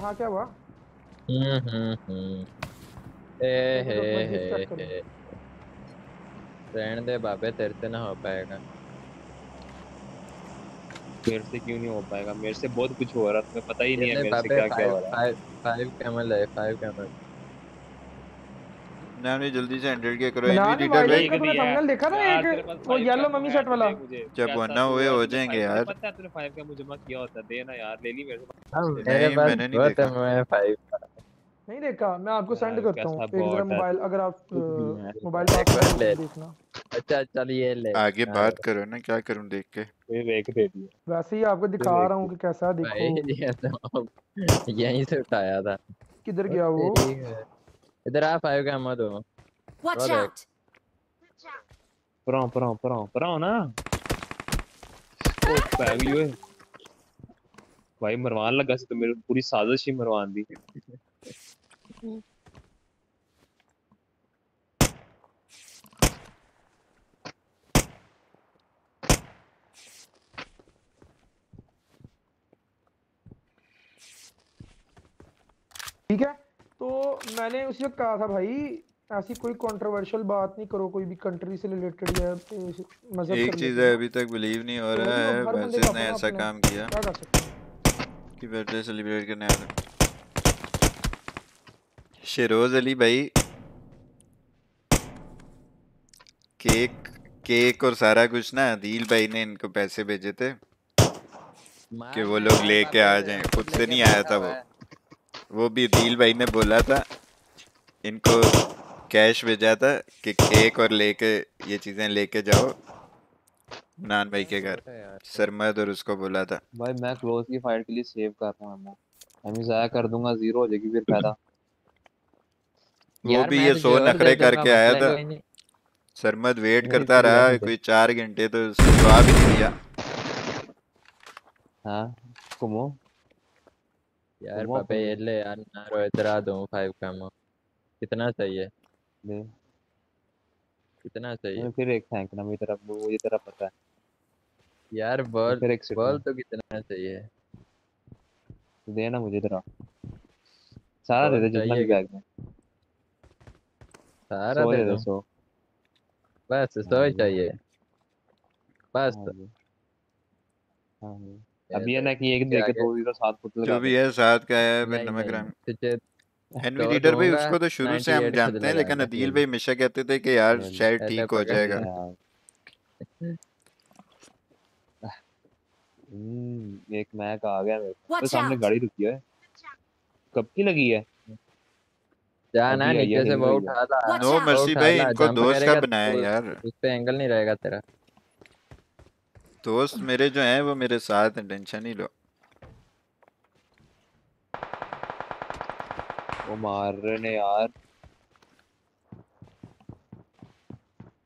हाँ हाँ क्या हुआ? हम्म हम्म हम्म। हे हे हे। रहने दे बाबे तेरे से ना हो पाएगा। मेरे से क्यों नहीं हो पाएगा? मेरे से बहुत कुछ हो रहा है तुम्हें पता ही नहीं है मेरे से क्या क्या हो रहा है। फाइव फाइव कैमल है फाइव कैमल ना नहीं जल्दी से हंड्रेड के करो। एनवी ने रीडर वायलेट भाई। का तूने थंबनेल देखा था एक वो येलो मम्मी है सेट तो वाला। जब वरना हुए हो जाएँगे यार। पता है तूने फाइव का मुझे मत किया होता दे ना यार ले ली मेरे से। हाँ मेरे पास मैंने नहीं देखा। मैं फाइव का। नहीं देखा मैं आपको सेंड करता हूँ। एक जरा मोबाइल अगर आप है मोबाइल एक बार ले। तो देखना। अच्छा चल ये ले। आगे हाँ। बात करो ना क्या करूँ देख के। फिर एक दे दिया। वैसे ही आपको दिखा रहा हूँ कि कैसा है देखो। तो यहीं से उठाया था। किधर गया वो? है। इधर आ फाइव का मत हो। देख out! पराओ पराओ पराओ पराओ ना। ओ पैगली ओए। भाई मरवान लगा सी तो मेरी पूरी साजिश ही मरवान दी। ठीक है? तो मैंने उसी वक्त कहा था भाई ऐसी कोई कंट्रोवर्शियल बात नहीं करो कोई भी कंट्री से रिलेटेड या मज़हब एक चीज़ है अभी तक बिलीव नहीं हो तो रहा है वैसे ने ऐसा काम किया क्या कर सकते कि बर्थडे सेलिब्रेट करने आया था शेरोज अली भाई केक केक और सारा कुछ ना अदील भाई ने इनको पैसे भेजे थे कि वो लोग लेके आ जाएँ। खुद से नहीं आया था वो। वो भी अदील भाई ने बोला था इनको कैश भेजा था कि केक और लेके ये चीज़ें लेके जाओ नान भाई के घर। सरमद और उसको बोला था। भाई मैं क्लोज की फाइट के लिए सेव कर रहा हूँ एमी जाया कर दूँगा ज़ीरो हो जाएगी फिर फ़ायदा वो भी ये तो सो ज़ोर नखरे करके आया था। सरमद वेट करता रहा कोई चार घंटे तो जवाब ही नहीं दिया। हाँ कुमो यार तुम पापे ये ले यार ना रो इतरा दूँ फाइव का अमाउंट कितना चाहिए ले कितना चाहिए मैं फिर एक फेंकना मेरी तरफ़ वो ये तरफ़ पता है। यार बॉल फिर एक बॉल तो कितना सही चाहिए देना मुझे जरा सारा दे दे जितना भी बैग में। सारा दे दे सौ। बस सौ ही चाहिए। बस। हाँ हाँ अभी है ना कि एक इसके दे के ज़ीरो सात फुट लगा जो भी है साथ का है फिर नहीं नमक नहीं राम एनवी लीडर भाई उसको तो शुरू से हम जानते हैं लेकिन अदील भाई हमेशा कहते थे कि यार शायद ठीक हो जाएगा। हम्म एक मैक आ गया मेरे को। तो सामने गाड़ी रुकी है। कब की लगी है? जा ना अभी आई है नीचे से वो उठा ला नो मर्सी भाई इनको दोस्त कब बनाया तो यार? उस पे एंगल नहीं रहेगा तेरा। दोस्त मेरे जो हैं वो मेरे साथ हैं टेंशन नहीं लो। वो मार रहे ने यार।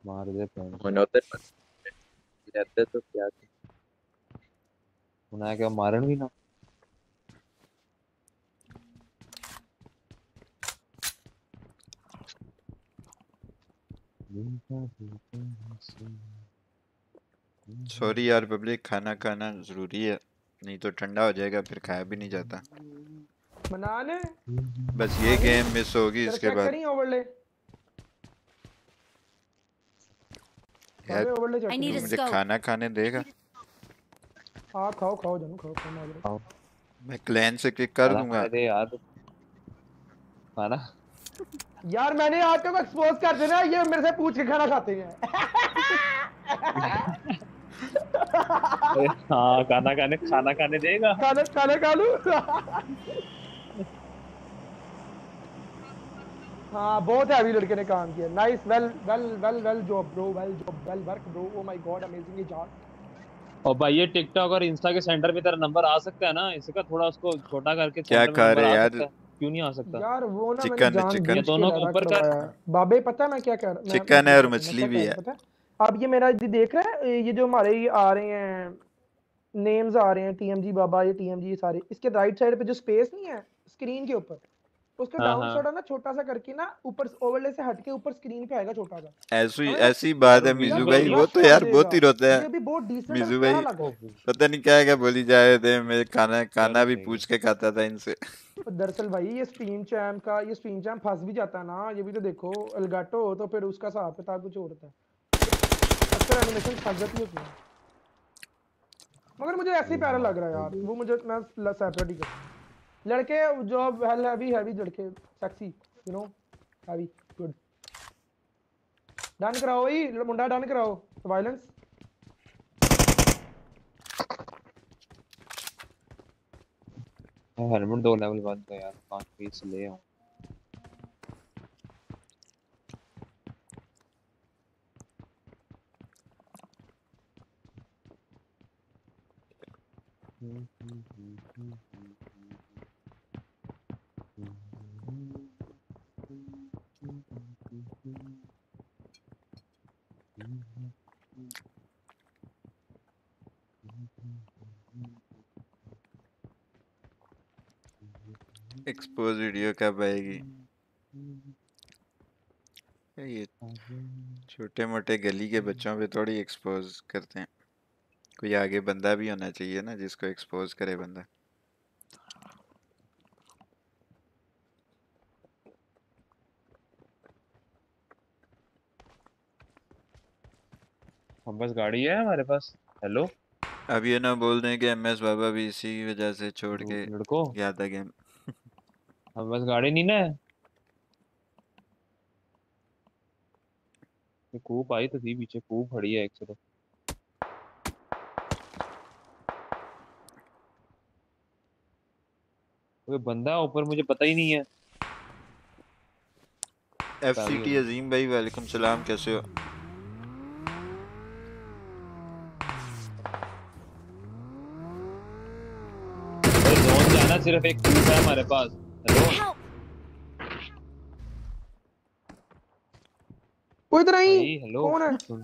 मार दे फ्रेंड मनोदर रहते तो क्या थी? उन्हें क्या मारन भी ना? सॉरी यार पब्लिक खाना खाना ज़रूरी है नहीं तो ठंडा हो जाएगा फिर खाया भी नहीं जाता। मना ले। बस ये गेम मिस होगी इसके बाद। यार मुझे खाना खाने देगा? हाँ खाओ खाओ जानू खाओ खाओ मैं क्लैन से किक कर दूँगा। दे यार। खाना? यार मैंने आज तक एक्सपोज कर देना ये मेरे से पूछ के खाना खाते हैं। अरे [laughs] [laughs] हाँ खाना खाने खाना खाने देगा। खाना खाना खा लूँ? हाँ बहुत हैवी लड़के ने काम किया। Nice well well well well job bro well job well work bro oh my god amazing job और भाई ये टिकटॉक और इंस्टा के सेंटर में तेरा नंबर आ सकता है ना? इसका थोड़ा उसको छोटा करके क्या खा रहे आ यार? सकता क्यों नहीं आ सकता? यार वो ना चिकन है चिकन दोनों ऊपर कर। बाबे पता है मैं क्या कह रहा मैं मैं चिकन है और मछली क्या भी है? है अब ये मेरा ये देख रहे है ये जो हमारे ये आ रहे हैं नेम्स आ रहे हैं टीएमजी बाबा ये टीएमजी ये सारे इसके राइट साइड पे जो स्पेस नहीं है स्क्रीन के ऊपर उसका हाँ, डाउन हाँ। साइड है ना छोटा सा करके ना ऊपर ओवरले से हट के ऊपर स्क्रीन पे आएगा छोटा सा। ऐसी हाँ? ऐसी बात है मिजू मिजू भाई भाई वो तो यार बहुत ही रोता ये बहुत डिसेंट मिजू भाई रहा है पता नहीं क्या क्या बोली जा रहे थे मैं खाना खाना भी पूछ के खाता था इनसे। दरअसल भाई ये स्ट्रीम चैम का ये स्ट्रीम चैम फंस भी जाता है ना ये भी तो देखो एलगाटो हो तो फिर उसका हिसाब किताब कुछ और होता है अक्सर एनिमेशन फंस जाती होती है मगर मुझे ऐसे ही प्यारा लग रहा है यार। वो मुझे, मैं सेपरेट ही करता लड़के जो हेल हैवी हैवी लड़के sexy you know heavy good done कराओ ही मुंडा डन कराओ। वायलेंस हेलमेट दो लेवल बंद है यार, पाँच पीस ले आऊँ। एक्सपोज वीडियो कब आएगी? ये छोटे मोटे गली के बच्चों पे थोड़ी एक्सपोज करते हैं। कोई आगे बंदा भी होना चाहिए ना जिसको एक्सपोज करे बंदा। हम बस गाड़ी है हमारे पास। हेलो अब ये ना बोल दें कि एमएस बाबा भी इसी वजह से छोड़ तो के लड़को? गया था गेम हम बस गाड़ी नहीं ना है? कूप आई तो थी पीछे कूप खड़ी है एक तरफ़ कोई बंदा है? ऊपर मुझे पता ही नहीं है। एफसीटी अजीम भाई वालेकुम सलाम कैसे हो? जोन जाना सिर्फ़ एक कूप है हमारे पास। हेलो वो इधर आई? हेलो कौन है? सुन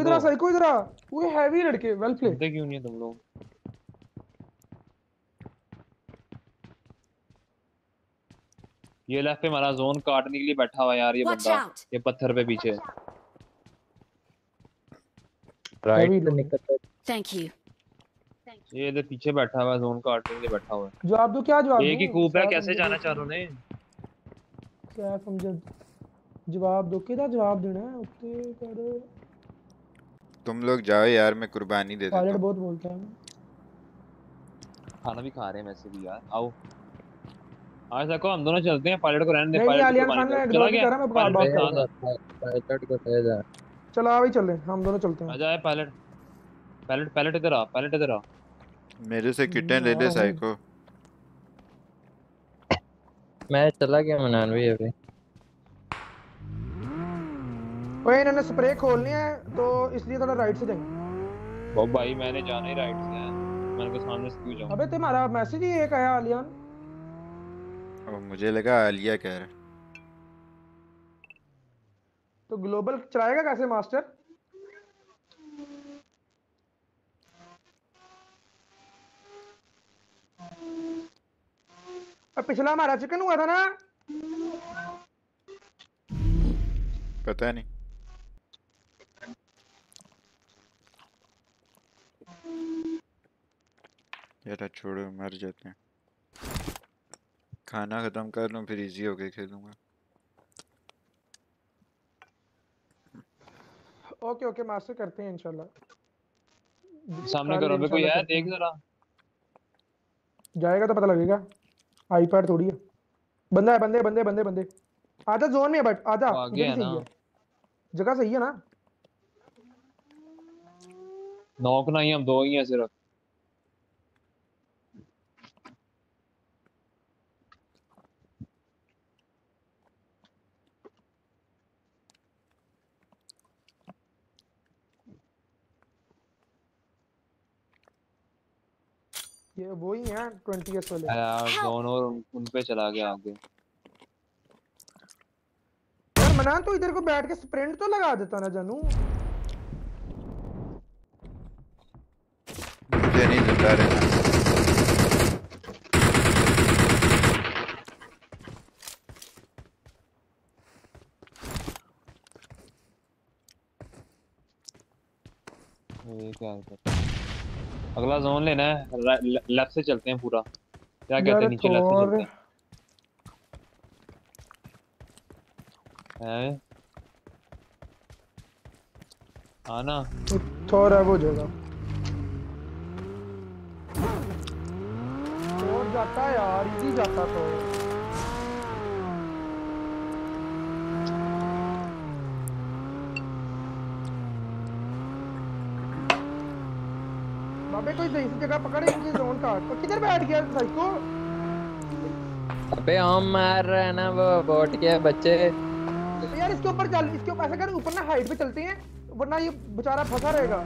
इधर आ लो। साइको इधर आ। वो हैवी लड़के वेल प्ले सुनते क्यों नहीं है तुम लोग? ये लेफ़्ट पे हमारा जोन काटने के लिए बैठा हुआ यार ये बंदा। ये पत्थर पे पीछे। Right Thank you. ये इधर पीछे बैठा हुआ जोन काटने के लिए बैठा हुआ है। जवाब दो क्या जवाब एक ही कूप है कैसे? जाना चारों ने क्या समझे? जवाब दो किदा जवाब देना है? उत्ते कर तुम लोग जाओ यार मैं कुर्बानी दे देता पायलट बहुत बोलता है। खाना भी खा रहे हैं वैसे भी यार आओ। आज तक हम दोनों चलते हैं पायलट को रहने दे पायलट आलियान खान ने चला गया? करा, मैं पायलट बात कर रहा पायलट को ले जा चलो आ भाई चल हम दोनों चलते हैं। आ जाए पायलट पायलट पायलट इधर आ पायलट इधर आ मेरे से किटें ले ले साइको। मैं चला गया मनान भी अभी। ओए इन्होंने स्प्रे खोलनी है तो इसलिए थोड़ा राइट से जाएँगे। भाई मैंने जाना ही राइट से है। मैंने कहा सामने से क्यों जाऊँ अबे तुम्हारा मैसेज ही एक आया आलियान और मुझे लगा आलिया कह रहा तो ग्लोबल चलाएगा कैसे मास्टर? अब पिछला हमारा चिकन हुआ था ना? पता नहीं। यार छोड़ो मर जाते हैं। खाना खत्म कर लूँ फिर इजी होके खेलूँगा। ओके ओके मास्टर करते हैं इंशाल्लाह। सामने करो कोई इंशाल्लाह है देख जरा। जाएगा तो पता लगेगा। आईपैड थोड़ी है। बंदा है बंदे बंदे बंदे बंदे। आजा जोन में बट आजा वो आगे इधर ही है सही है। जगह सही है ना? नॉक नहीं हम दो ही हैं सिर्फ़। ये वो ही है 20 एस वाले यार जोन और उन, पे चला गया आगे। यार मनान तो इधर को बैठ के स्प्रिंट तो लगा देता ना जानू। मुझे नहीं ज़िंदा रहना ये क्या है? अगला जोन लेना है। लेफ़्ट से चलते हैं पूरा। क्या कहते हैं नीचे लेफ़्ट से चलते हैं। हैं? आना। थोर है वो जगह। थोर जाता है यार इजी जाता तो बाबे कोई सही जगह पकड़े इनकी जोन काट तो किधर बैठ गया साइको अबे हम मार रहे हैं ना वो बोट के बच्चे। यार इसके ऊपर चल इसके ऊपर ऐसा कर ऊपर ना हाइट पे चलते हैं वरना ये बेचारा फंसा रहेगा।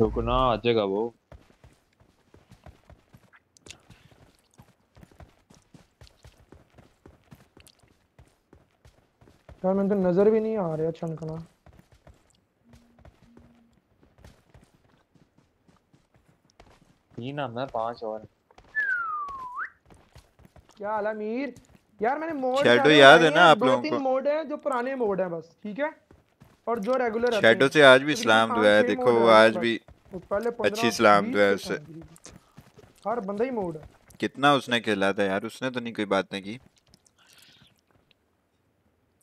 रुकना आ जाएगा वो। यार तो नज़र भी नहीं आ रहा छनकना तीन हम है पाँच और। क्या हाल है मीर? यार मैंने मोड Shadow याद है ना आप लोगों को? मोड है जो पुराने मोड है बस ठीक है? और जो रेगुलर शैडो से आज भी इस्लाम दुआ है देखो वो आज भी तो पहले अच्छी 15 इस्लाम दुआ है उससे। हर बंदा ही मोड है। कितना उसने खेला था यार उसने तो नहीं कोई बात नहीं की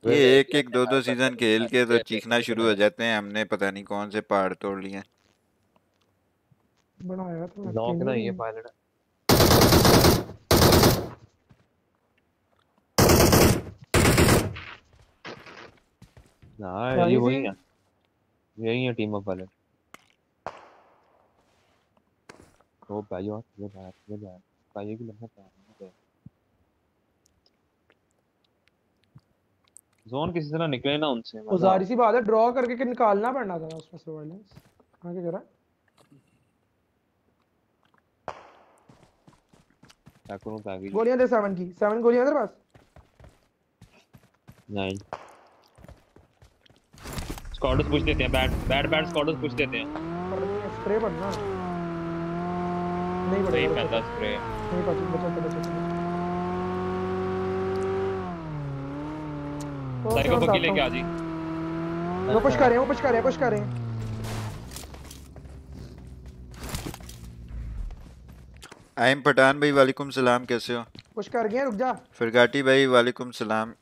ये एक एक दो दो सीज़न खेल के तो चीखना शुरू हो जाते हैं हमने पता नहीं कौन से पहाड़ तोड़ लिए। हैं। बनाया तो नॉक ना ये पायलट ना। ये वही? है। यही है टीम ऑफ़ पायलट ओ भाई और ये बात ये बात। भाई की लंबा पार जोन किसी तरह निकले ना उनसे वो मज़ा जारी सी बात है ड्रॉ करके के निकालना पड़ना था उसमें से वायलेंस कहाँ क्या करा क्या करूँ पैकेज गोलियाँ दे सेवन की। सेवन गोलियाँ तेरे पास। नहीं। स्क्वाडर्स पुश देते हैं। Bat bat bat squaders push देते हैं। स्प्रे पड़ना नहीं पड़ेगा पैदा स्प्रे नहीं बचा बचा बचा बचा साइको बकी लेके आ जी। वो पुश कर रहे हैं वो पुश कर रहे हैं पुश कर रहे हैं। आइम पठान भाई वालेकुम सलाम कैसे हो? पुश कर गए रुक जा। फिरगाटी भाई वालेकुम सलाम।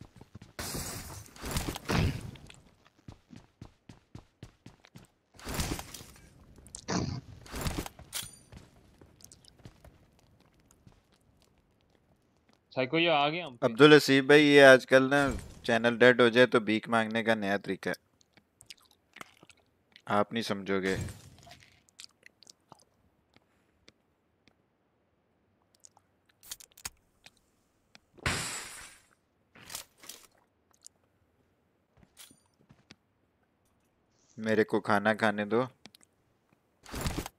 साइको ये आ गया हम अब्दुल हसीब भाई ये आजकल ना चैनल डेड हो जाए तो भीख मांगने का नया तरीका है। आप नहीं समझोगे। मेरे को खाना खाने दो।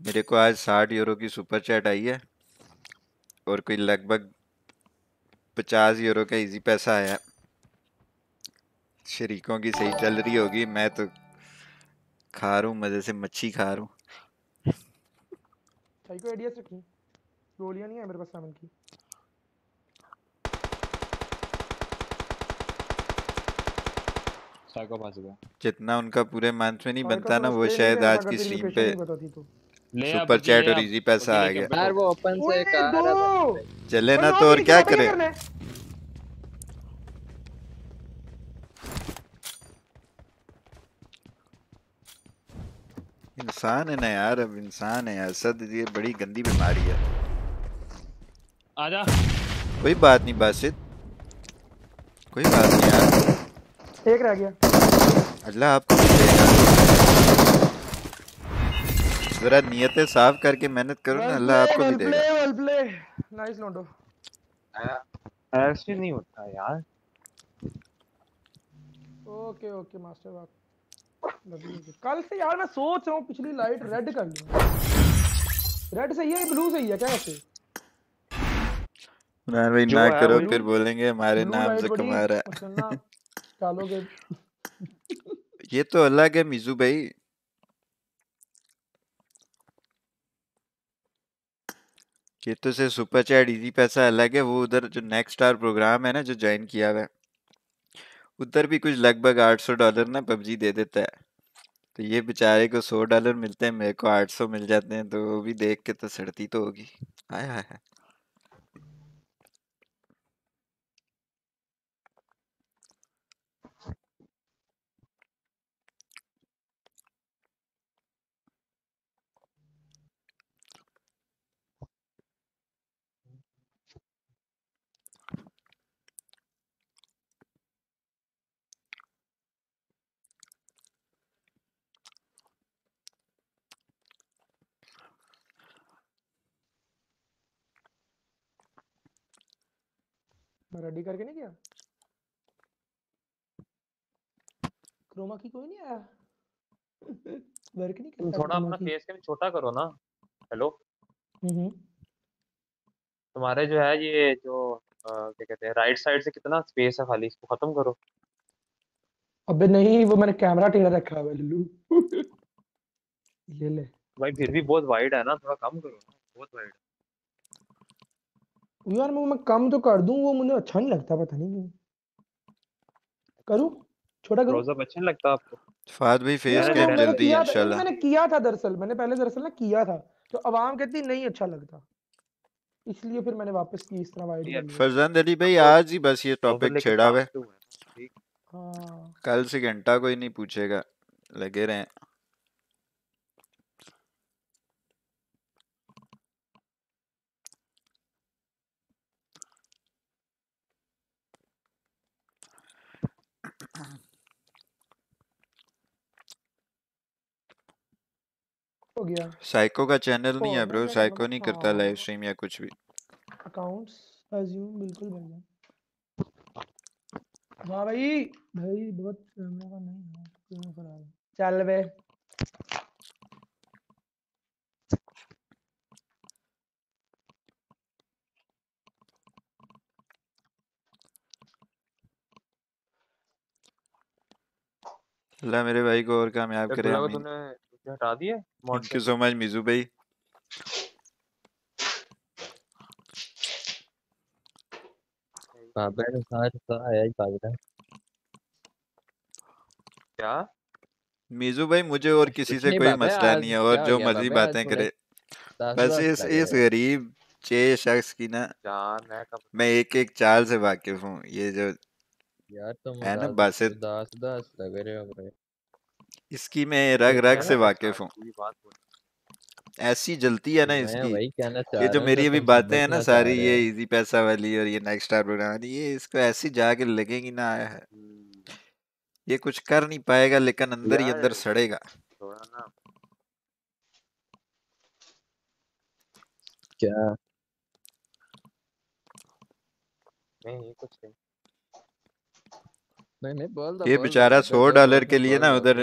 मेरे को आज साठ यूरो की सुपर चैट आई है और कोई लगभग पचास यूरो का इजी पैसा आया। शरीकों की सही चल रही होगी, मैं तो खा रहा हूँ, मज़े से मच्छी खा रहा हूँ। नहीं है मेरे पास की साइको फंस गया जितना उनका पूरे मंथ में नहीं बनता तो ना वो शायद आज की स्ट्रीम पे तो। सुपर चैट और इजी पैसा आ गया। यार वो ओपन से कहा चले ना तो और क्या करे? इंसान है ना यार अब इंसान है यार सद ये बड़ी गंदी बीमारी है। आजा। कोई बात नहीं बासित। कोई बात नहीं। एक रह गया। अल्लाह आपको जरा नियतें साफ़ करके मेहनत करो ना अल्लाह आपको भी देगा। प्ले वेल प्ले नाइस लोंडो ऐसे नहीं होता यार। ओके ओके मास्टर बात कल से यार मैं सोच रहा हूँ पिछली लाइट रेड कर लूँ। रेड सही है ब्लू सही है क्या वैसे भाई ना करो फिर बोलेंगे हमारे नाम से कमा रहा है। डालोगे? ये तो अलग है मिजू भाई। ये तो से सुपर चैट इजी पैसा अलग है, वो उधर जो नेक्स्ट स्टार प्रोग्राम है ना, जो ज्वाइन किया हुआ है, उधर भी कुछ लगभग 800 डॉलर ना पबजी दे देता है। तो ये बेचारे को 100 डॉलर मिलते हैं, मेरे को 800 मिल जाते हैं तो वो भी देख के तो सड़ती तो होगी। हाय हाय। रेडी करके नहीं गया? क्रोमा की कोई नहीं आया? वर्क नहीं करता थोड़ा अपना फेस कैम छोटा करो ना। हेलो हम्म तुम्हारे जो है ये जो क्या कहते हैं राइट साइड से कितना स्पेस है खाली इसको खत्म करो। अबे नहीं वो मैंने कैमरा टेढ़ा रखा है लल्लू। [laughs] ये ले। भाई फिर भी बहुत वाइड है ना थोड़ा कम करो बहुत वाइड यार मैं मैं कम तो कर दूँ वो मुझे अच्छा नहीं लगता पता नहीं क्यों। करूँ? छोटा करूँ? क्लोजअप अच्छा नहीं लगता आपको? फाद भाई फेस कैम जल्दी किया था इंशाल्लाह। मैंने किया था दरअसल मैंने पहले दरअसल ना किया था तो आवाम कहती नहीं अच्छा लगता। इसलिए फिर मैंने वापस की इस तरह वाइड फरजान अली भाई आज ही बस ये टॉपिक छेड़ा हुआ है ठीक। हाँ। कल से घंटा कोई नहीं पूछेगा लगे रहें। हो गया। साइको का चैनल नहीं है ब्रो साइको मतलब नहीं करता लाइव हाँ स्ट्रीम या कुछ भी। अकाउंट्स अज्यूम बिल्कुल भैया हाँ भाई भाई बहुत कैमरा का नहीं है क्यों खराब? है चल बे। अल्लाह मेरे भाई को और कामयाब करे आमीन तूने हटा दिया? से सो मच मिजू भाई बाबे ने साथ तो आया ही है क्या मिजू भाई मुझे और किसी से कोई मसला नहीं है और जो मर्ज़ी बातें करे दस बस दस इस इस गरीब चे शख्स की ना जान है कब मैं एक एक चाल से वाकिफ हूँ ये जो यार तुम है ना उदास बासित उदास उदास लग रहे हो भाई इसकी मैं रग रग से वाकिफ हूँ। ऐसी जलती है ना इसकी। ये जो मेरी अभी बातें हैं ना सारी ये इजी पैसा वाली और ये नेक्स्ट स्टार प्रोग्राम ये इसको ऐसी जाके लगेगी ना आया है। हम्म, ये कुछ कर नहीं पाएगा लेकिन अंदर ही अंदर सड़ेगा। क्या? नहीं कुछ नहीं। नहीं नहीं बोल दो ये बेचारा सौ डॉलर के लिए ना उधर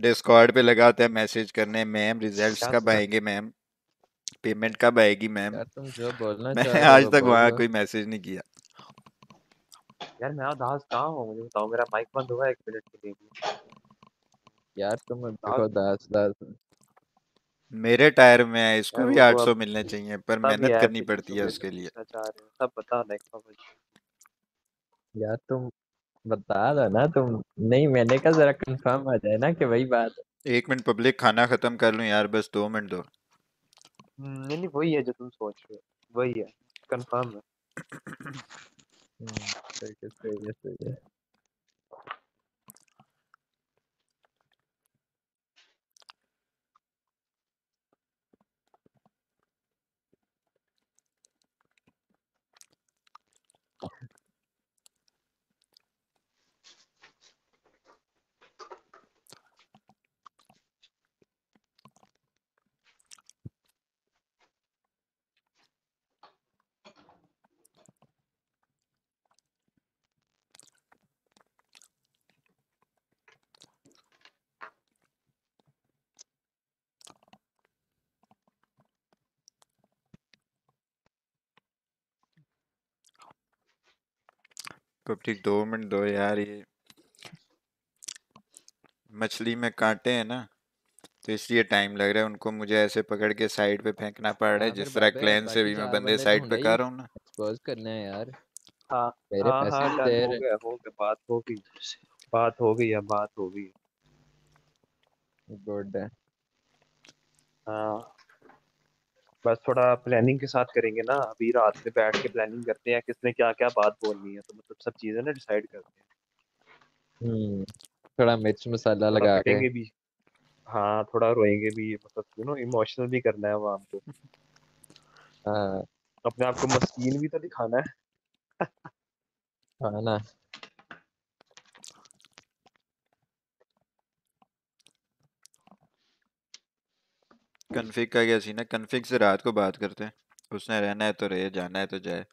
डिस्कॉर्ड पे लगाता है मैसेज करने मैम रिजल्ट्स कब आएँगे मैम पेमेंट कब आएगी मैम तुम जो बोलना मैं चाह आज तक वहाँ कोई मैसेज नहीं किया यार मैं उदास कहाँ हूँ मुझे बताओ मेरा माइक बंद हुआ एक मिनट के लिए यार तुम उदास देखो दास दास मेरे टायर में है इसको भी वो तो 800 मिलने चाहिए पर मेहनत करनी पड़ती है उसके लिए हो सब बता नेक्स्ट यार तुम बता दो ना तुम। नहीं मैंने कहा जरा कंफर्म आ जाए ना कि वही बात है। एक मिनट पब्लिक खाना खत्म कर लूँ यार बस दो मिनट दो। हम्म, नहीं नहीं वही है जो तुम सोच रहे हो वही है कंफर्म है। [coughs] हम्म, सही है सही है सही है। पब्लिक दो मिनट दो यार ये मछली में कांटे हैं ना तो इसलिए टाइम लग रहा है उनको मुझे ऐसे पकड़ के साइड पे फेंकना पड़ रहा है जिस तरह क्लैन से भी मैं बंदे बंदे साइड पे कर रहा हूँ ना। एक्सपोज करने हैं यार। हाँ मेरे हाँ पैसे हाँ दे रहे हो गया बात हो गई बात हो गई है बात हो। गई गुड है। हाँ। बस थोड़ा प्लानिंग के साथ करेंगे ना अभी रात में बैठ के प्लानिंग करते हैं किसने क्या क्या बात बोलनी है तो मतलब सब चीज़ें ना डिसाइड करते हैं। हम्म थोड़ा मिर्च मसाला लगा के। भी। हाँ थोड़ा रोएँगे भी मतलब यू नो इमोशनल भी करना है वहाँ हमको हाँ। अपने आप को मस्कीन भी तो दिखाना है। हाँ ना। कन्फिग का क्या सीन है? कन्फिग से रात को बात करते हैं। उसने रहना है तो रहे जाना है तो जाए।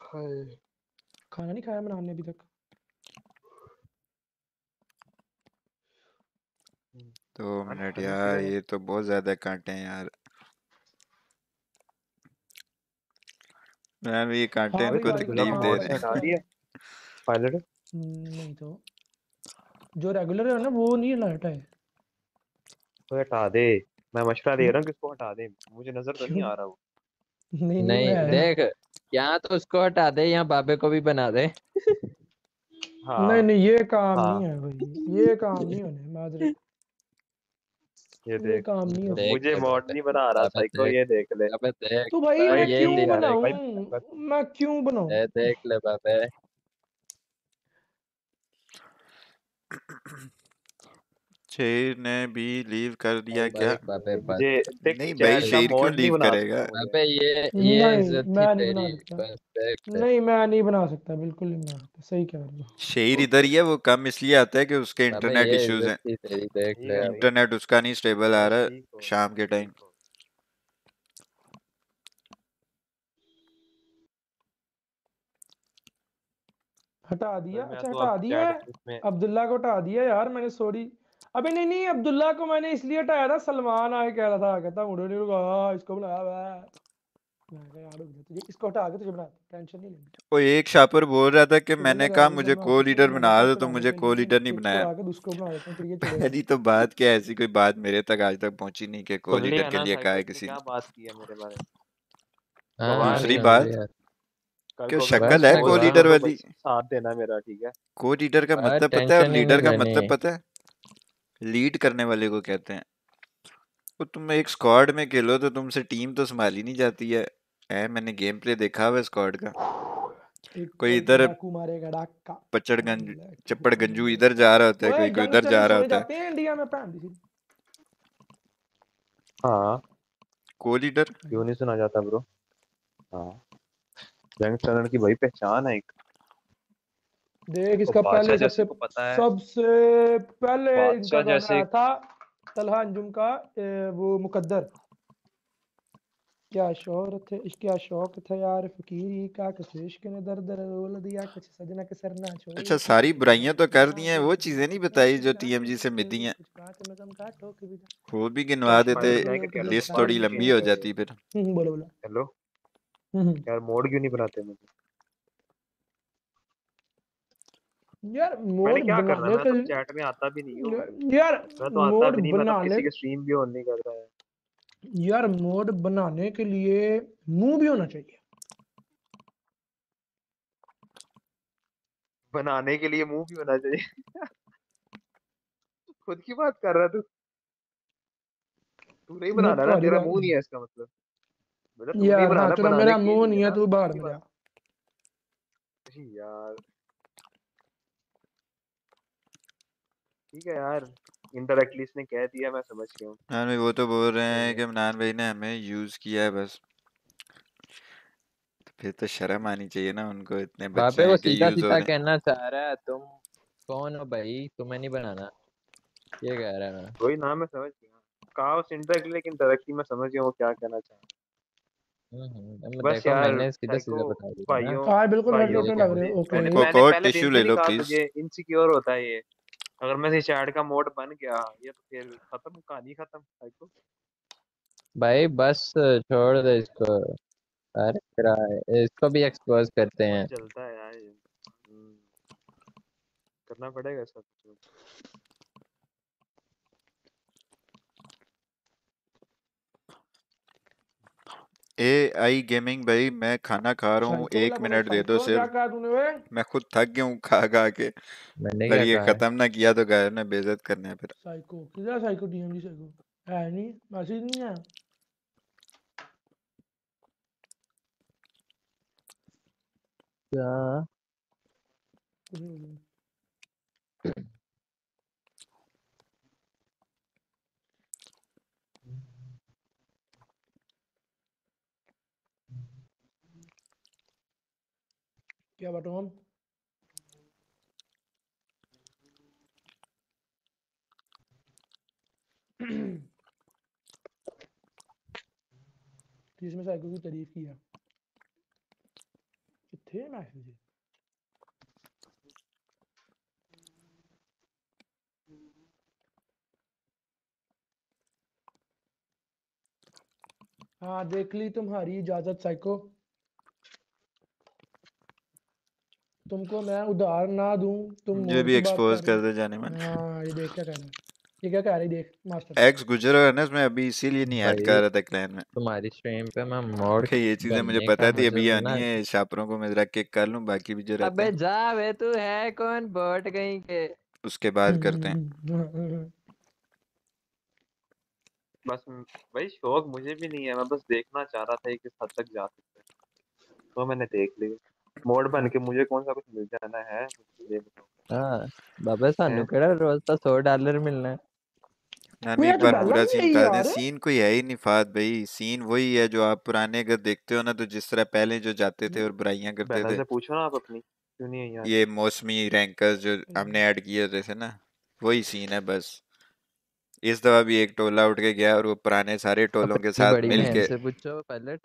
हाय। खाना नहीं खाया मैंने हमने अभी तक? दो मिनट यार ये तो बहुत ज़्यादा कांटे हैं यार। मैम ये कांटे हाँ भाई इनको तकलीफ़ दे रहे हैं। हटा पायलट हम्म, नहीं तो। जो रेगुलर है ना वो नहीं लाइट है। तो हटा दे। मैं मशवरा दे रहा हूँ कि उसको हटा दे। मुझे नज़र तो नहीं आ रहा वो। नहीं नहीं देख यहाँ तो उसको हटा दे यहाँ बाबे को भी बना दे। हाँ। नहीं नहीं ये काम हाँ। नहीं है भाई। ये काम नहीं होने माजरे। ये ये देख। काम नहीं होने मुझे मॉड नहीं बना रहा था साइको ये देख ले। अबे देख। तो भाई भाई मैं क्यों बनाऊँ? मैं क्यों बनाऊँ? देख ले बाबे। शेर ने भी लीव कर दिया क्या? नहीं भाई शेर क्यों लीव करेगा? ये ये नहीं इज़्ज़त नहीं तेरी मैं नहीं बना सकता बिल्कुल नहीं बना सकता सही कह रहे हो। शेर इधर ही है वो कम इसलिए आता है कि उसके इंटरनेट इश्यूज़ हैं। इंटरनेट उसका नहीं स्टेबल आ रहा शाम के टाइम हटा दिया अच्छा तो हटा दिया है। अब्दुल्ला को हटा दिया यार मैंने सॉरी अबे नहीं नहीं अब्दुल्ला को मैंने इसलिए हटाया था सलमान आके कह रहा था कहता मुड़े नहीं रुका इसको बनाया हुआ इसको हटा के तुझे बनाता टेंशन नहीं लेनी। वो एक शापर बोल रहा था कि मैंने कहा मुझे को लीडर बना तो दो तो मुझे को लीडर नहीं बनाया। पहली तो बात क्या ऐसी कोई बात मेरे तक आज तक पहुँची नहीं कि को लीडर के लिए कहा है किसी ने। बात की है मेरे बारे में? हाँ गवाह दूसरी बात क्यों शक्ल है को लीडर तो वाली? साथ देना मेरा ठीक है? को लीडर का मतलब पता है और लीडर का मतलब पता है? लीड करने वाले को कहते हैं। वो तुम एक स्क्वाड में खेलो तो तुमसे टीम तो संभाली नहीं जाती है। है मैंने गेम प्ले देखा हुआ है स्क्वाड का। कोई इधर मारेगा डाका। पचड़गंज ब्लैक चप्पड़गंजू इधर जा रहा होता है कोई कोई उधर जा रहा होता है। इंडिया में पैन दी हाँ। को लीडर क्यों नहीं सुना जाता ब्रो हाँ। गैंगस्टर की भाई पहचान है एक। देख इसका पहले जैसे सबसे पता है। सबसे पहले इनका जैसे आया था तलहा अंजुम का वो मुकद्दर। क्या है इश्क क्या शौक था यार फकीरी का कुछ इश्क ने दर दर रोल दिया कुछ सजना के सर ना छोड़। अच्छा सारी बुराइयाँ तो कर दी हैं वो चीज़ें नहीं बताई जो टीएमजी से मिली हैं। हो वो भी गिनवा देते लिस्ट थोड़ी लंबी हो जाती फिर। हम्म, बोलो बोलो। हेलो? हम्म हम्म। यार मोड क्यों नहीं बनाते मुझे? यार मोड बनाने के तो चैट में आता भी नहीं हूँ। यार मैं तो आता भी नहीं तो बनाने किसी के स्ट्रीम भी ऑन नहीं कर रहा है। यार मोड बनाने के लिए मुँह भी होना चाहिए। बनाने के लिए मुँह भी होना चाहिए। [laughs] खुद की बात कर रहा तू। तू नहीं बना तुम्हारी तेरा मुँह नहीं है इसका मतलब। मतलब तू नहीं हाँ चलो बनाने मेरा मुँह नहीं है तू बाहर में जा यार। ठीक है यार इनडायरेक्टली इसने कह दिया मैं समझ गया हूँ। हाँ भाई वो तो बोल रहे हैं कि इमरान भाई ने हमें यूज़ किया है बस। तो फिर तो शर्म आनी चाहिए ना उनको इतने बच्चे वो सीधा सीधा कहना चाह रहा है तुम कौन हो भाई? तुम्हें नहीं बनाना। ये कह रहा है वही नाम मैं समझ गया। कहा उस इनडायरेक्टली लेकिन डायरेक्टली मैं समझ गया वो क्या कहना चाह रहा हम्म, अब है बस यार मैंने सीधा सीधा बता दिया भाइयों हाँ बिल्कुल लग रहे हो ओके। मैंने को मैंने को पहले टिश्यू ले लो प्लीज़ इनसिक्योर होता है ये। अगर मैं इस चैट का मोड बन गया ये तो फिर खत्म कहानी खत्म साइको भाई बस छोड़ दे इसको। अरे इसको भी एक्सपोज करते हैं। चलता है यार हम्म, करना पड़ेगा सब ए आई गेमिंग भाई मैं खाना खा रहा हूँ एक मिनट दे दो सिर्फ़। मैं खुद थक गया हूँ खा खा के। अगर ये खत्म ना किया तो घर ने बेइज्जत करना है फिर। साइको किधर साइको डीएमजी साइको है नहीं मैसेज नहीं है क्या कुछ नहीं कुछ नहीं। क्या बताऊँ हम जिसमें साइको की तारीफ़ की है। कितने मैसेज हाँ देख ली तुम्हारी इजाज़त, साइको। तुमको मैं उधार ना दूँ तुम ये भी एक्सपोज कर रहे दे जाने मन हाँ ये देख क्या कहना है। ये क्या कह रही देख मास्टर। एक्स गुजर है ना इसमें अभी इसीलिए नहीं ऐड कर रहा था क्लैन में। तुम्हारी स्ट्रीम पे मैं मोड कि ये चीज़ें मुझे पता का थी अभी आनी है छापरों को मैं जरा किक कर लूँ बाकी भी जो रहते अबे जा बे तू है कौन बोट कहीं के? उसके बाद करते हैं। [laughs] बस भाई शौक मुझे भी नहीं है मैं बस देखना चाह रहा था ये किस हद तक जा सकता है। तो मैंने देख लिया। मोड बन के मुझे कौन सा कुछ मिल जाना है मुझे ये बताओ। हाँ बाबे सानू? केड़ा रोज तो सौ डॉलर मिलना है। नानी एक तो बार पूरा सीन बता दें सीन कोई है ही नहीं फात भाई सीन वही है जो आप पुराने अगर देखते हो ना तो जिस तरह पहले जो जाते थे और बुराइयाँ करते थे। से पूछो ना आप अपनी क्यों नहीं है यार? ये मौसमी रैंकर्स जो हमने ऐड किए होते थे ना वही सीन है बस। इस दफ़ा भी एक टोला उठ के गया और वो पुराने सारे टोलों के साथ बड़ी मिल बहन के से पूछो पहले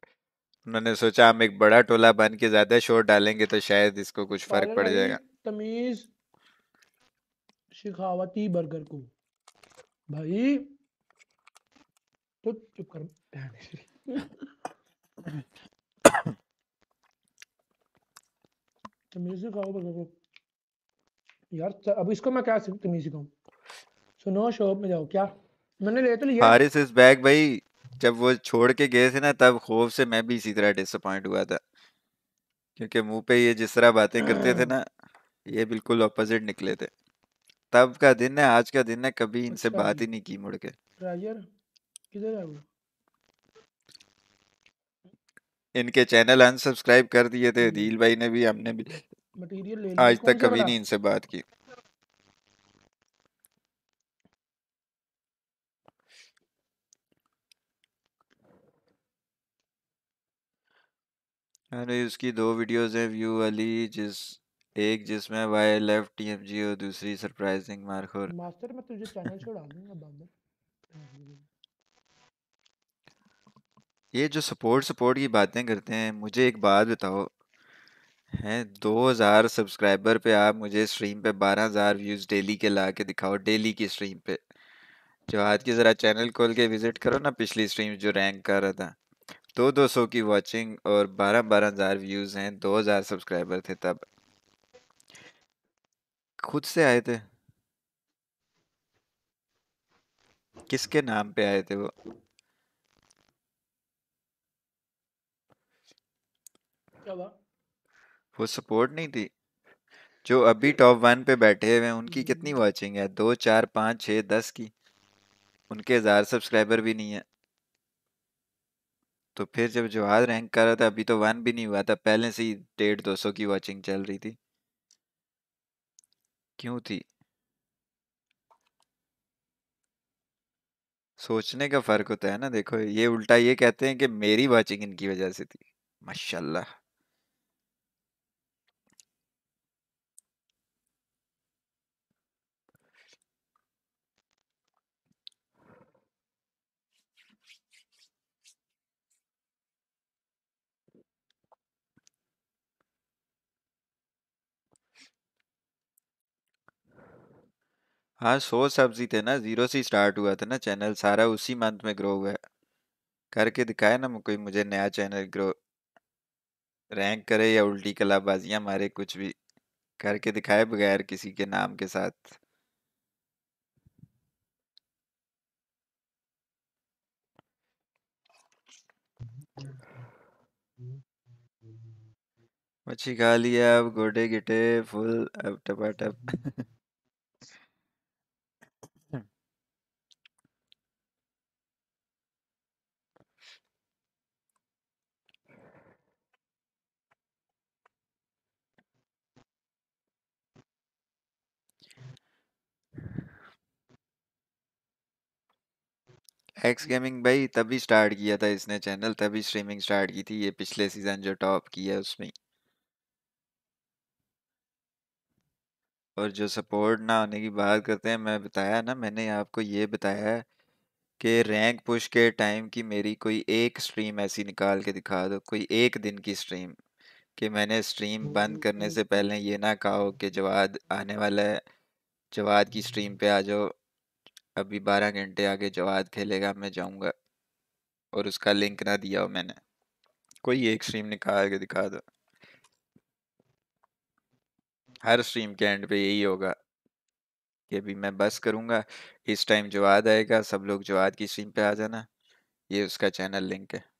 उन्होंने सोचा हम एक बड़ा टोला बन के ज़्यादा शोर डालेंगे तो शायद इसको कुछ फ़र्क पड़ जाएगा। तमीज शिखावती बर्गर को। भाई तो चुप कर तमीज से खाओ बर्गर को। यार अब इसको मैं क्या तमीज सिखाऊं? सुनो शॉप में जाओ क्या? मैंने ले तो लिया। हारिस इज़ बैक भाई जब वो छोड़ के गए थे ना तब खौफ से मैं भी इसी तरह डिसअपॉइंट हुआ था। क्योंकि मुँह पे ये जिस तरह बातें करते थे ना ये बिल्कुल ऑपोजिट निकले थे। तब का दिन है आज का दिन है कभी इनसे अच्छा। बात ही नहीं की मुड़ के। राजर किधर है वो? इनके चैनल अनसब्सक्राइब कर दिए थे हम्म, दिल भाई ने भी हमने भी मटेरियल ले लिया आज कौन तक सा कभी वाला? नहीं इनसे बात की। अरे उसकी दो वीडियोस हैं व्यू वाली जिस एक जिसमें वाई लेफ़्ट टीएमजी और दूसरी सरप्राइजिंग मारखोर। मास्टर मैं तुझे चैनल छोड़ा दूँगा बाद में। ये जो सपोर्ट सपोर्ट की बातें करते हैं मुझे एक बात बताओ। हैं दो हज़ार सब्सक्राइबर पे आप मुझे स्ट्रीम पे बारह हज़ार व्यूज़ डेली के ला के दिखाओ डेली की स्ट्रीम पे। जो आज की जरा चैनल खोल के विज़िट करो ना पिछली स्ट्रीम जो रैंक कर रहा था। दो दो सौ की वॉचिंग और बारह बारह हज़ार व्यूज़ हैं दो हज़ार सब्सक्राइबर थे तब। खुद से आए थे। किसके नाम पे आए थे वो? वो सपोर्ट नहीं थी। जो अभी टॉप वन पे बैठे हुए हैं उनकी कितनी वॉचिंग है? दो चार पाँच छः दस की। उनके हज़ार सब्सक्राइबर भी नहीं है। तो फिर जब जवाहर रैंक कर रहा था, अभी तो वन भी नहीं हुआ था, पहले से ही डेढ़ दो सौ की वॉचिंग चल रही थी। क्यों थी? सोचने का फ़र्क होता है ना, देखो, ये उल्टा ये कहते हैं कि मेरी वॉचिंग इनकी वजह से थी, माशाल्लाह। हाँ सौ सब्ज़ी थे ना, ज़ीरो से स्टार्ट हुआ था ना चैनल, सारा उसी मंथ में ग्रो हुआ है। करके दिखाया ना कोई मुझे नया चैनल ग्रो, रैंक करे या उल्टी कलाबाजियाँ मारे कुछ भी, करके दिखाए बगैर किसी के नाम के साथ। मच्छी खा लिया, अब गोडे गिटे, फुल, अब टपाटप। [laughs] एक्स गेमिंग भाई तभी स्टार्ट किया था इसने चैनल तभी स्ट्रीमिंग स्टार्ट की थी ये पिछले सीज़न जो टॉप किया है उसमें। और जो सपोर्ट ना होने की बात करते हैं, मैं बताया ना, मैंने आपको ये बताया कि रैंक पुश के टाइम की मेरी कोई एक स्ट्रीम ऐसी निकाल के दिखा दो, कोई एक दिन की स्ट्रीम कि मैंने स्ट्रीम बंद करने से पहले ये ना कहा कि जवाद आने वाला है, जवाद की स्ट्रीम पे आ जाओ। अभी बारह घंटे आगे जवाद खेलेगा, मैं जाऊँगा। और उसका लिंक ना दिया हो मैंने। कोई एक स्ट्रीम निकाल के दिखा दो। हर स्ट्रीम के एंड पे यही होगा कि अभी मैं बस करूँगा, इस टाइम जवाद आएगा, सब लोग जवाद की स्ट्रीम पे आ जाना। ये उसका चैनल लिंक है।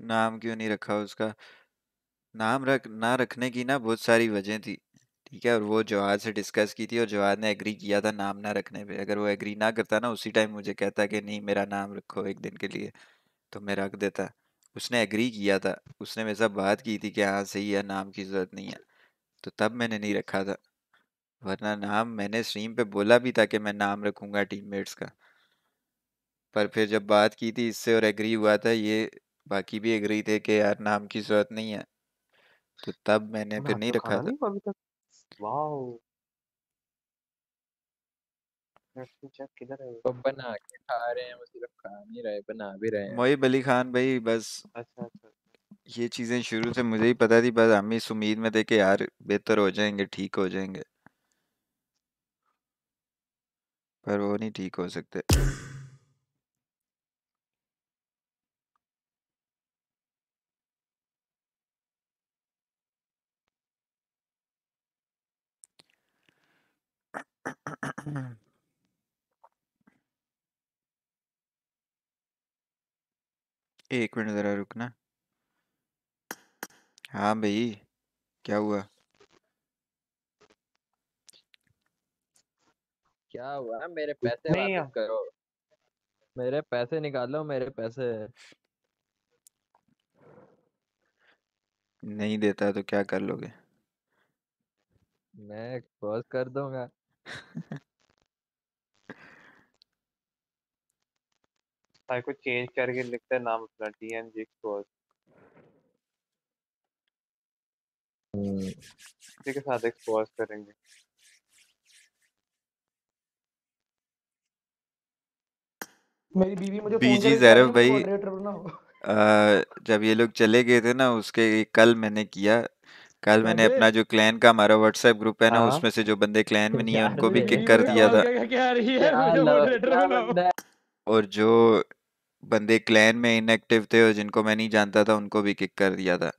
नाम क्यों नहीं रखा उसका? नाम रख, ना रखने की ना बहुत सारी वजह थी, ठीक है? और वो जवाद से डिस्कस की थी और जवाद ने एग्री किया था नाम ना रखने पे। अगर वो एग्री ना करता ना, उसी टाइम मुझे कहता कि, नहीं, मेरा नाम रखो एक दिन के लिए तो मैं रख देता। उसने एग्री किया था। उसने मेरे साथ बात की थी कि हाँ सही है, नाम की ज़रूरत नहीं है। तो तब मैंने नहीं रखा था। वरना नाम मैंने स्ट्रीम पे बोला भी था कि मैं नाम रखूँगा टीममेट्स का। पर फिर जब बात की थी, इससे और एग्री हुआ था, ये बाकी भी एग्री थे कि यार नाम की ज़रूरत नहीं है। तो तब मैंने मैं फिर नहीं रखा खाना था। नहीं हुआ अभी तक? वाओ। चेक किधर है तो बना के खा रहे हैं वो सिर्फ़ खा नहीं रहे बना भी रहे हैं। मोहिब अली खान भाई बस। अच्छा अच्छा। ये चीज़ें शुरू से मुझे ही पता थी बस हम इस उम्मीद में थे कि यार बेहतर हो जाएँगे ठीक हो जाएँगे। पर वो नहीं ठीक हो सकते। [clears throat] एक मिनट ज़रा रुकना। हाँ भाई क्या हुआ? क्या हुआ? मेरे पैसे नहीं वापस करो। मेरे पैसे निकालो मेरे पैसे। नहीं देता तो क्या कर लोगे? मैं एक्सपोज कर दूँगा। साइड को चेंज करके लिखता है नाम अपना टीएमजी एक्सपोज इसी के साथ एक्सपोज करेंगे। मेरी बीवी मुझे बीजी मुझे भाई अ, जब ये लोग चले गए थे ना उसके कल मैंने किया कल मैंने अपना जो क्लैन का हमारा व्हाट्सएप ग्रुप है ना हाँ। उसमें से जो बंदे क्लैन में नहीं है [laughs] उनको भी किक कर दिया था। और जो बंदे क्लैन में इनएक्टिव थे और जिनको मैं नहीं जानता था उनको भी किक कर दिया था।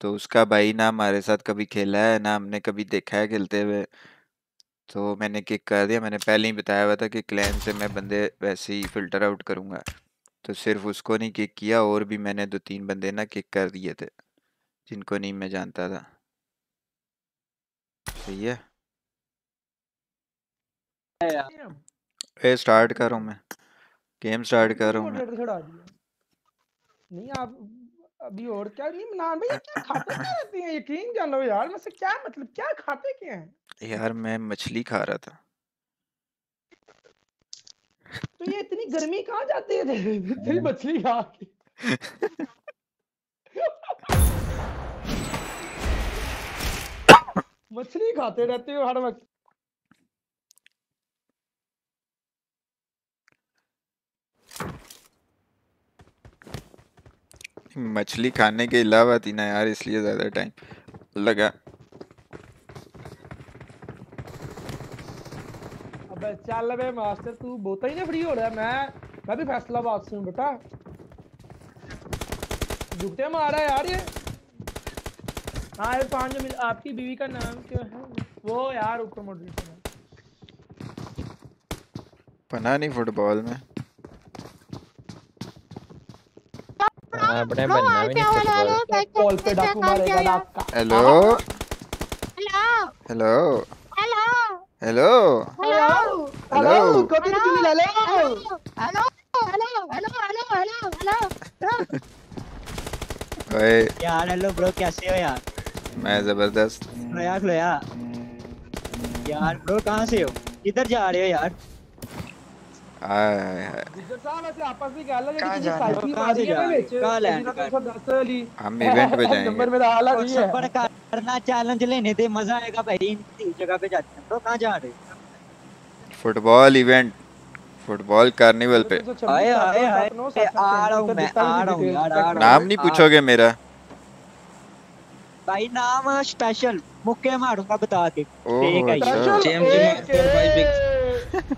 तो उसका भाई ना हमारे साथ कभी खेला है ना हमने कभी देखा है खेलते हुए। तो मैंने किक कर दिया। मैंने पहले ही बताया हुआ था कि क्लैन से मैं बंदे वैसे ही फ़िल्टर आउट करूँगा। तो सिर्फ़ उसको नहीं किक किया और भी मैंने दो तीन बंदे ना किक कर दिए थे। जिनको नहीं मैं जानता था। सही है। ए स्टार्ट कर रहा हूँ मैं गेम स्टार्ट कर रहा हूँ मैं नहीं आप अभी और क्या नहीं इमरान भाई क्या खाते क्या [laughs] रहते हैं? यकीन जानो यार मैं से क्या मतलब क्या खाते क्या हैं? यार मैं मछली खा रहा था। तो ये इतनी गर्मी कहाँ जाती है? [laughs] इतनी मछली खा के। [laughs] मछली खाते रहते हो हर वक्त। मछली खाने के अलावा थी ना यार इसलिए ज़्यादा टाइम लगा। अबे चल बे मास्टर तू बहुत ही ना फ्री हो रहा है मैं मैं भी फैसलाबाद से हूँ बेटा। जुगते मारा है यार ये। हाँ ये पाँच मिनट आपकी बीवी का नाम क्या है वो यार ऊपर मॉडरेटर है पना नहीं फुटबॉल में आपने बनना भी नहीं फुटबॉल कॉल पे डाकू मारेगा डाका hello hello hello hello hello कभी क्यों नहीं ले ओए यार हेलो ब्रो कैसे हो यार मैं ज़बरदस्त। यार लोया यार। ब्रो कहाँ से हो? किधर जा रहे हो यार? हाय हाय आपस में क्या लगा कि साइकिल कहाँ रही है? कल है हम इवेंट पे [laughs] जाएँगे। नंबर मेरा हाल नहीं है। पर करना चैलेंज लेने दे मज़ा आएगा भाई। इन जगह पे जाते हैं। ब्रो कहाँ जा रहे हो? फुटबॉल इवेंट फुटबॉल कार्निवल पे। आए आए आए। आ रहा हूँ मैं आ रहा हूँ यार नाम नहीं पूछोगे मेरा। भाई नाम स्पेशल मुक्के मारूँगा बता अच्छा। के ठीक है जेम जेम भाई बिग [laughs]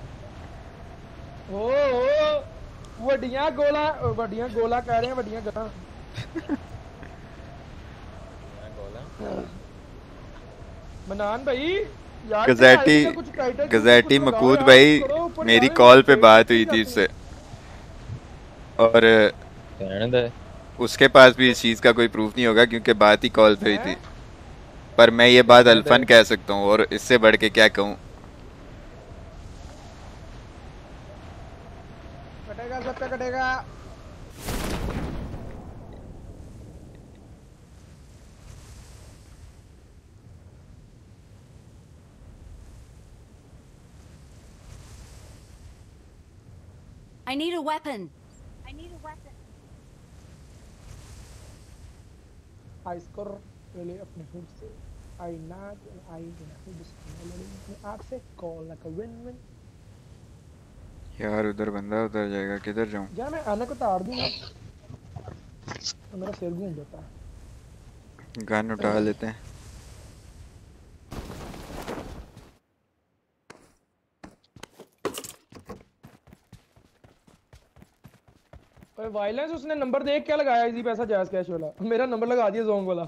ओ ओ वडिया गोला वडिया गोला कह रहे हैं वडिया गला। मनान भाई गजेटी गजेटी मकूद भाई मेरी कॉल पे बात हुई थी उससे। और कहने दे। उसके पास भी इस चीज़ का कोई प्रूफ नहीं होगा क्योंकि बात ही कॉल पे हुई थी। पर मैं ये बात अल्फन कह सकता हूँ और इससे बढ़ के क्या कहूँ? कटेगा सबका कटेगा। I need a weapon. आइस्कर really I in hoops I not and I in. Hoops आपसे call like a win win यार उधर बंदा उधर जाएगा किधर जाऊँ? यार मैं आने को तार दूँगा तो मेरा सिर घूम जाता है। गन उठा लेते हैं। और वायलेंस उसने नंबर देख क्या लगाया? इजी पैसा जायज़ कैश वाला। मेरा नंबर लगा दिया जोंग वाला।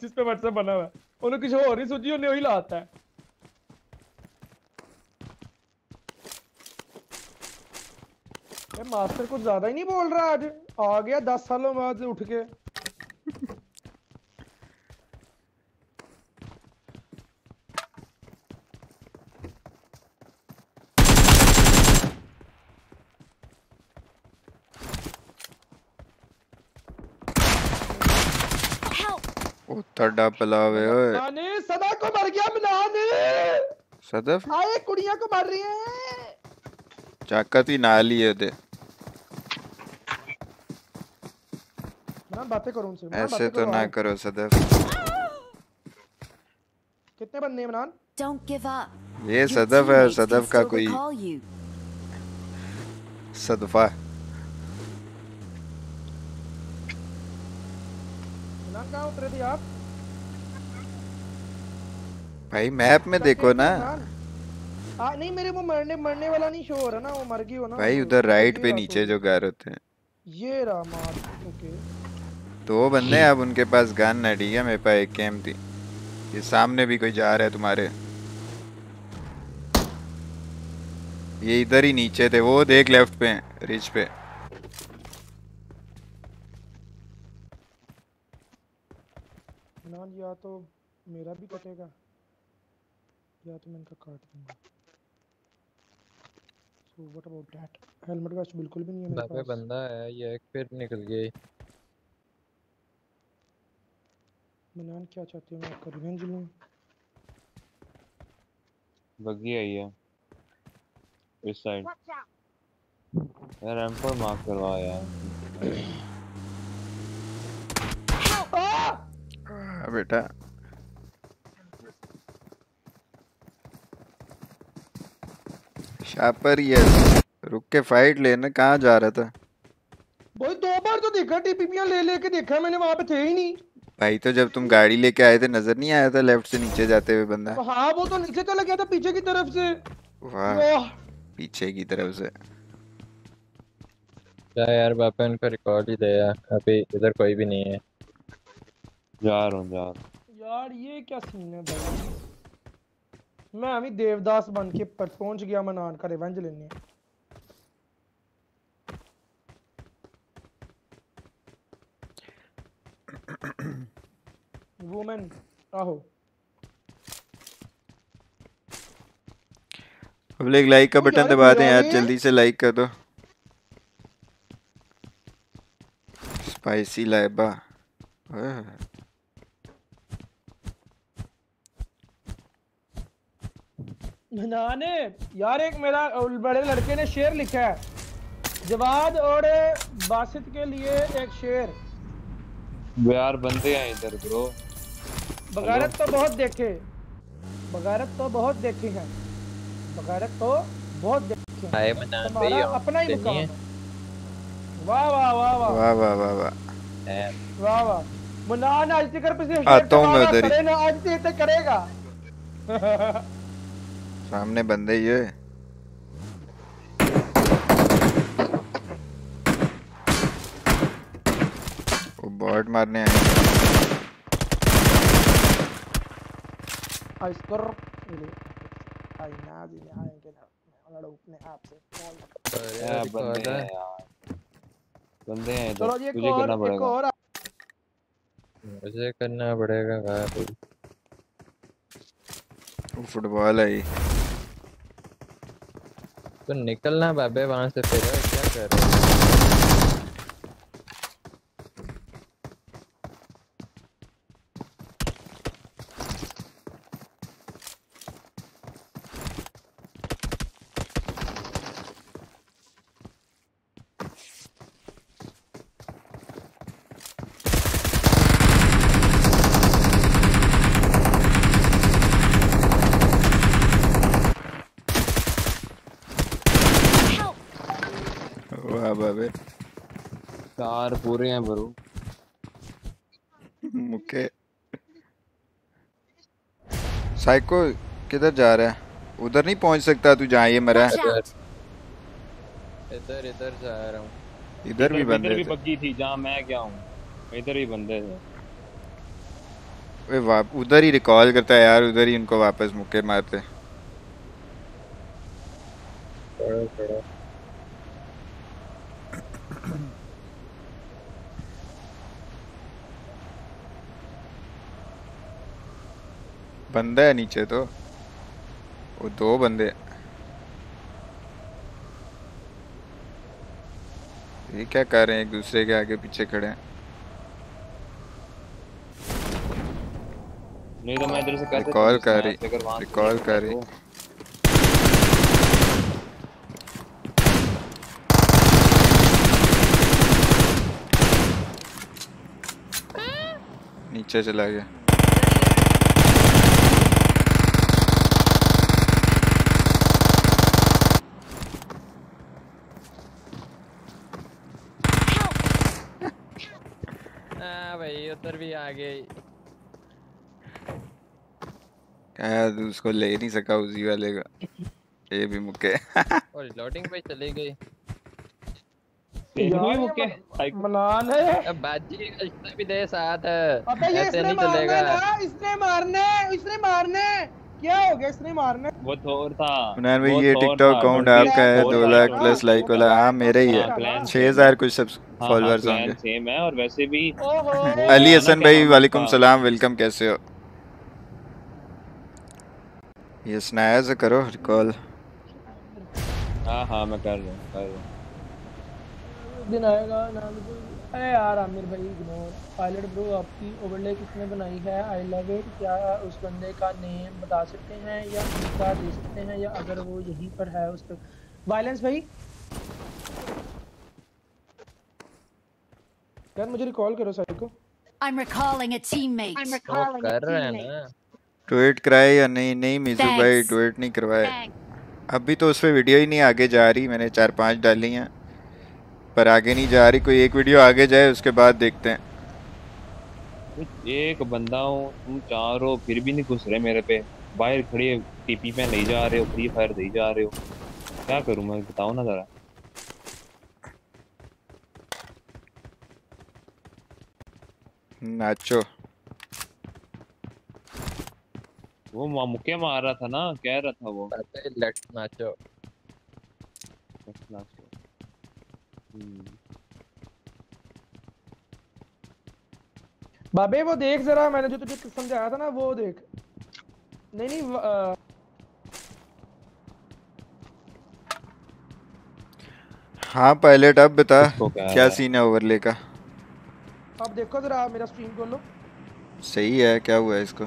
जिस पे व्हाट्सएप बना हुआ है। उन्हें कुछ और ही सोची, उन्हें वही लाता है। मास्टर कुछ ज़्यादा ही नहीं बोल रहा आज। आ गया दस सालों बाद उठ के। ਤੁਹਾਡਾ ਪਲਾਵੇ ਓਏ। ਨਾਨੇ ਸਦਾ ਕੋ ਮਰ ਗਿਆ ਮਨਾਨੇ ਸਦਫ? ਹਾਏ ਕੁੜੀਆਂ ਕੋ ਮਰ ਰਹੀ ਚਾਕਤ ਹੀ ਨਾਲ ਹੀ ਉਹਦੇ। मैं बातें करूँ उनसे ऐसे तो ना करो सदफ कितने बंदे हैं इमरान डोंट गिव अप ये सदफ है सदफ का कोई सदफा इमरान कहाँ उतरे थे आप भाई मैप में देखो ना। आ, नहीं मेरे वो मरने मरने वाला नहीं शो हो रहा ना वो मर गई हो ना। भाई उधर राइट पे नीचे तो। जो घर होते हैं। ये रहा मार ओके। दो बंदे अब उनके पास गन है ठीक है मेरे पास एक कैम थी। ये सामने भी कोई जा रहा है तुम्हारे। ये इधर ही नीचे थे वो देख लेफ़्ट पे रिच पे। मनान या तो मेरा भी कटेगा। या तो मैं इनका काट दूँगा। So what about that helmet waste बिल्कुल भी नहीं है मेरे पास। बंदा है ये एक फिर निकल गई मनान क्या चाहते हो? मैं आपका रिवेंज लूँ? बग्गी आई है। इस साइड यार एम पर मार्क करवा यार बेटा। शापर ये रुक के फाइट लेना कहाँ जा रहा था? भाई दो बार तो देखा टीपीपियाँ ले लेके देखा मैंने वहाँ पे थे ही नहीं। भाई तो जब तुम गाड़ी लेके आए थे नज़र नहीं आया था लेफ़्ट से नीचे जाते हुए बंदा? हाँ वो तो नीचे चला गया था पीछे की तरफ़ से। वाह पीछे की तरफ़ से। क्या यार बापा इनको रिकॉर्ड ही दे यार अभी इधर कोई भी नहीं है। जा रहा हूँ जा रहा हूँ। यार ये क्या सीन है भाई? मैं ਵੀ देवदास बन के पहुँच गया मैं ਨਾਨਕਾ ਰਿਵੈਂਜ ਲੈਣੀ ਆ वुमेन आहो अब लाइक लाइक का बटन दबा दें यार जल्दी से लाइक कर दो। स्पाइसी लाइबा। हाँ। मनाने यार एक मेरा बड़े लड़के ने शेर लिखा है। जवाद और बासित के लिए एक शेर। यार बंदे हैं इधर ब्रो बगारत तो बहुत देखे। बगारत तो बहुत देखे हैं। बगारत तो बहुत देखे हैं। तुम्हारा अपना ही मुकाम है। वाह वाह वाह वाह। वाह वाह वाह वाह। वाह वाह। मनान आज तक पे से आता हूँ मैं उधर ही। आज तक करेगा। [laughs] सामने बंदे ये वो बॉट मारने आए। आज कर ये आई ना जी ना। मैं अपने आप से कॉल अरे बंदे हैं। बंदे हैं इधर चलो जी एक तुझे और करना एक पड़ेगा। और मुझे करना पड़ेगा भाई वो फुटबॉल है तो निकलना बाबे वहाँ से फिर क्या कर रहे हो वाह बाबे चार पूरे हैं ब्रो मुके साइको किधर जा रहा है? उधर नहीं पहुँच सकता तू जहाँ ये मरा है। इधर इधर इधर जा रहा हूँ। इधर भी बंदे इधर भी थे। बग्गी थी जहाँ मैं गया हूँ। इधर भी बंदे थे। वे वाप उधर ही रिकॉल करता है यार उधर ही उनको वापस मुक्के मारते। पड़ा, पढ़ो। बंदा है नीचे तो। वो दो बंदे ये क्या कर रहे हैं? एक दूसरे के आगे पीछे खड़े हैं। नहीं तो मैं इधर से रिकॉल कर रही रिकॉल कर रही। नीचे चला गया। हाँ भी आ गए क्या उसको ले नहीं सका उसी वाले का। ये भी मुक्के। और लोडिंग पे चली गई। ये भी मुक्के। मलान है। अब बाजी इसने भी दे साथ। है अबे ये इसने नहीं मारने इसने मारने इसने मारने क्या हो गया इसने मारने? वो थोर था। उन्होंने भाई ये टिकटॉक अकाउंट आपका है थोर दो लाख प्लस लाइक वाला हाँ मेरा ही हाँ। है सेम हज़ार कुछ सब हाँ हाँ फॉलोअर्स होंगे। सेम है और वैसे भी ओहो। अली हसन भाई वालेकुम सलाम वेलकम कैसे हो? ये स्नाया से करो रिकॉल हाँ हाँ मैं कर रहा हूँ कर रहा हूँ। दिन आएगा नाम को अरे यार आमिर भाई इग्नोर पायलट ब्रो आपकी ओवरले किसने बनाई है? आई लव इट क्या उस बंदे का नेम बता सकते हैं या उसका दे सकते हैं या अगर वो यहीं पर है उस पर? वायलेंस भाई। यार मुझे रिकॉल करो साइड को। I'm recalling a teammate. I'm वो कर रहे हैं ना। ट्वीट कराए या नहीं? नहीं मिजू भाई ट्वीट नहीं करवाए। अभी तो उस पर वीडियो ही नहीं आगे जा रही मैंने चार पाँच डाली हैं। पर आगे नहीं जा रही कोई एक वीडियो आगे जाए उसके बाद देखते हैं। एक बंदा हूँ तुम चार हो फिर भी नहीं घुस रहे मेरे पे। बाहर खड़ी टीपी पे नहीं जा रहे हो फ्री फायर नहीं जा रहे हो। क्या करूँ मैं बताओ ना जरा। नाचो। वो मा- मुक्के मार रहा था ना कह रहा था वो। लेट्स नाचो। हम्म बाबे वो देख जरा मैंने जो तुझे समझाया था ना वो देख। नहीं नहीं अ, हाँ पायलट अब बता क्या सीन है ओवरले का? अब देखो जरा मेरा स्ट्रीम खोलो सही है क्या हुआ है इसको?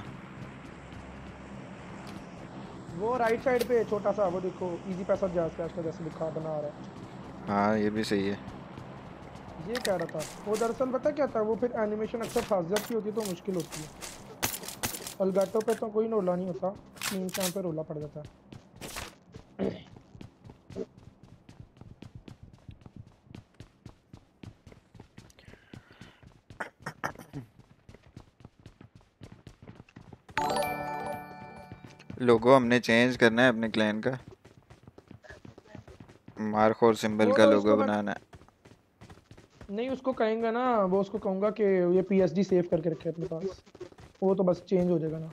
वो राइट साइड पे छोटा सा वो देखो इजी पैसा कैश का जैसे लिखा बना रहा है। हाँ ये भी सही है। ये कह रहा था। वो दरअसल पता क्या था? वो फिर एनिमेशन अक्सर फाजिलत की होती है तो मुश्किल होती है। अलगाटो पे तो कोई रोला नहीं होता। मीन यहाँ पे रोला पड़ जाता लोगो हमने चेंज करना है अपने क्लाइंट का। मार्कोर सिंबल का तो लोगो बनाना है। नहीं उसको कहेंगे ना वो उसको कहूँगा कि ये पीएसडी सेव करके रखे अपने पास। वो तो बस चेंज हो जाएगा ना।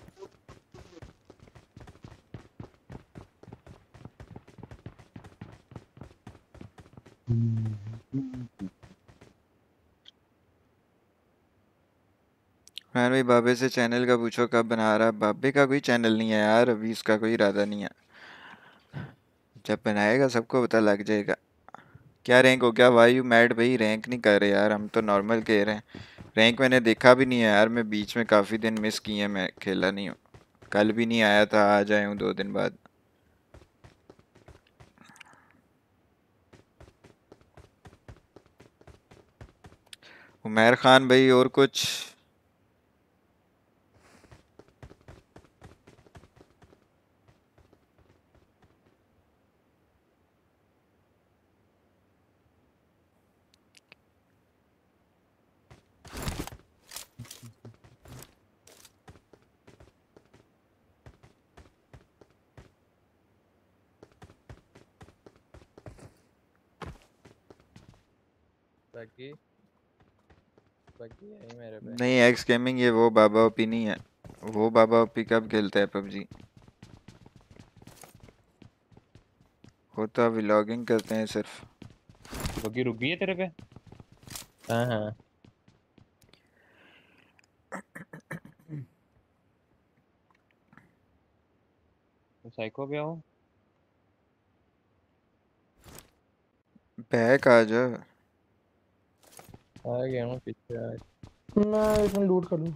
भाई बाबे से चैनल का पूछो कब बना रहा है? बाबे का कोई चैनल नहीं है यार अभी इसका कोई इरादा नहीं है। जब बनाएगा सबको पता लग जाएगा। क्या रैंक हो गया? वाई यू मैड भाई रैंक नहीं कर रहे यार, हम तो नॉर्मल कह रहे हैं। रैंक मैंने देखा भी नहीं है यार, मैं बीच में काफ़ी दिन मिस किए हैं, मैं खेला नहीं हूँ। कल भी नहीं आया था आ आया हूँ दो दिन बाद। उमैर खान भाई, और कुछ बाकी मेरे पे? नहीं एक्स गेमिंग ये वो बाबा ओपी नहीं है। वो बाबा ओपी कब खेलता है पबजी? वो तो व्लॉगिंग करते हैं सिर्फ़। बग्गी रुक गई है तेरे पे? हाँ हाँ। साइको पे आओ बैक आ जा। आ गया हूँ पीछे आ मैं मिनट लूट कर लूँ।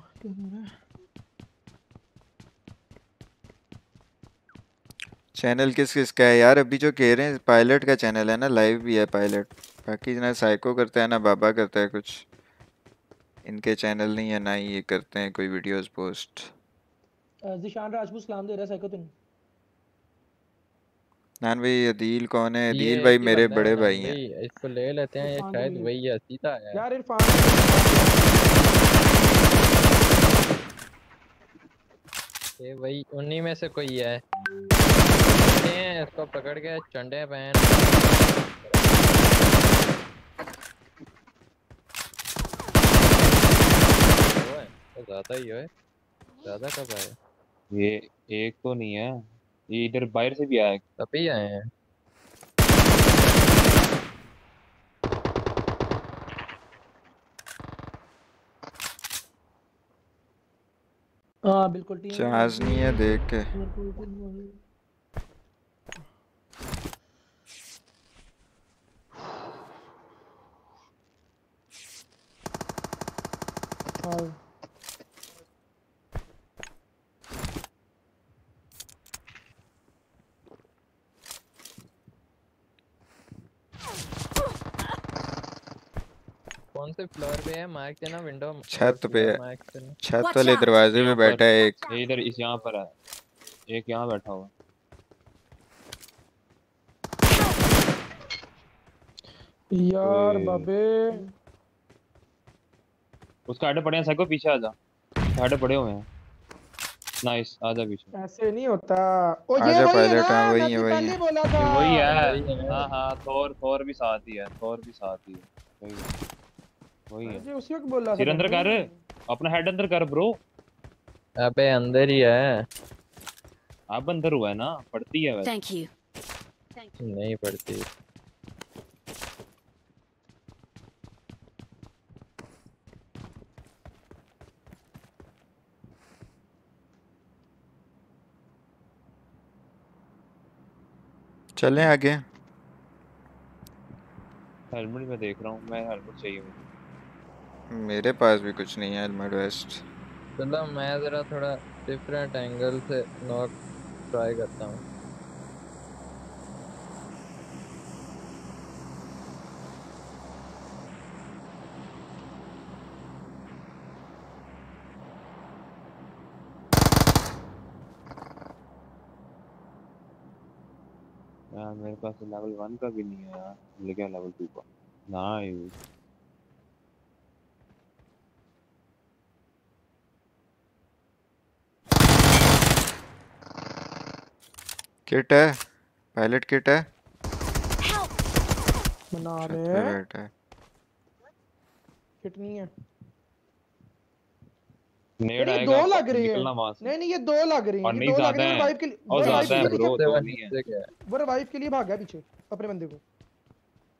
चैनल किस किस का है यार? अभी जो कह रहे हैं पायलट का चैनल है ना? लाइव भी है पायलट बाकी ना साइको करता है ना बाबा करता है कुछ। इनके चैनल नहीं है ना ही ये करते हैं कोई वीडियोस पोस्ट जिशान राजपूत सलाम दे रहा है साइको तुम नान भाई अदील कौन है? अदील भाई मेरे बड़े भाई हैं। इसको ले लेते हैं ये शायद वही है सीधा है यार इरफान। ये वही उन्हीं में से कोई है। हैं इसको पकड़ के चंडे पहन। तो ज़्यादा ही है ज़्यादा कब आए ये एक तो नहीं है। ये इधर बाहर से भी आया है। तभी आए हैं। हाँ बिल्कुल टीम चांस नहीं है देख के। हाँ। से फ्लोर पे है मार्क देना विंडो छत पे है। छत वाले दरवाजे में बैठा है एक। इधर इस यहाँ पर है। एक यहाँ बैठा हुआ। यार बाबे। उसका आटे पड़े हैं साइको पीछे आ जा। आटे पड़े हुए हैं। नाइस आ जा पीछे। ऐसे नहीं होता। ओ ये वही है पायलट, हाँ, वही है, वही है। ही वही है। है। हाँ हाँ थोर थोर भी साथ ही है थोर भी साथ ही है। वही है। उसी वक्त बोला था सिर अंदर कर अपना हेड अंदर कर ब्रो अबे अंदर ही है। अब अंदर हुआ है ना पड़ती है वैसे। Thank you. नहीं पड़ती। चलें आगे। हेलमेट में देख रहा हूँ मैं हेलमेट चाहिए मुझे। मेरे पास भी कुछ नहीं है हेलमेट वेस्ट चलो मैं जरा थोड़ा डिफरेंट एंगल से नॉक ट्राई करता हूँ। यार मेरे पास लेवल वन का भी नहीं है यार ले गया लेवल टू का नाइस किट है पायलट किट है। बना रहे हैं। है। किट नहीं है। नेड आएगा दो लग रही है। निकलना वहाँ से। नहीं नहीं ये दो लग रही है दो लग रही है है। रिवाइव के लिए और ज़्यादा है ब्रो दो नहीं है। वो रिवाइव के लिए भाग गया पीछे अपने बंदे को।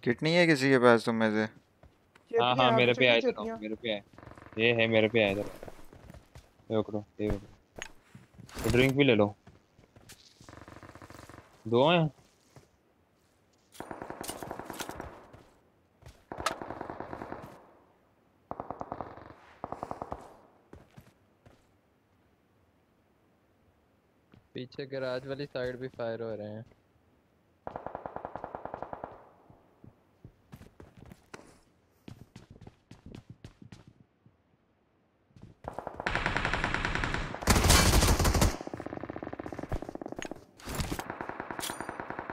किट नहीं है किसी के पास तुम में से? हाँ चेतियाँ हाँ मेरे पे आए चेतियाँ। मेरे पे आए। ये है मेरे पे आए इधर ये पकड़ो ये ड्रिंक भी ले लो। दो हैं पीछे गैराज वाली साइड भी फायर हो रहे हैं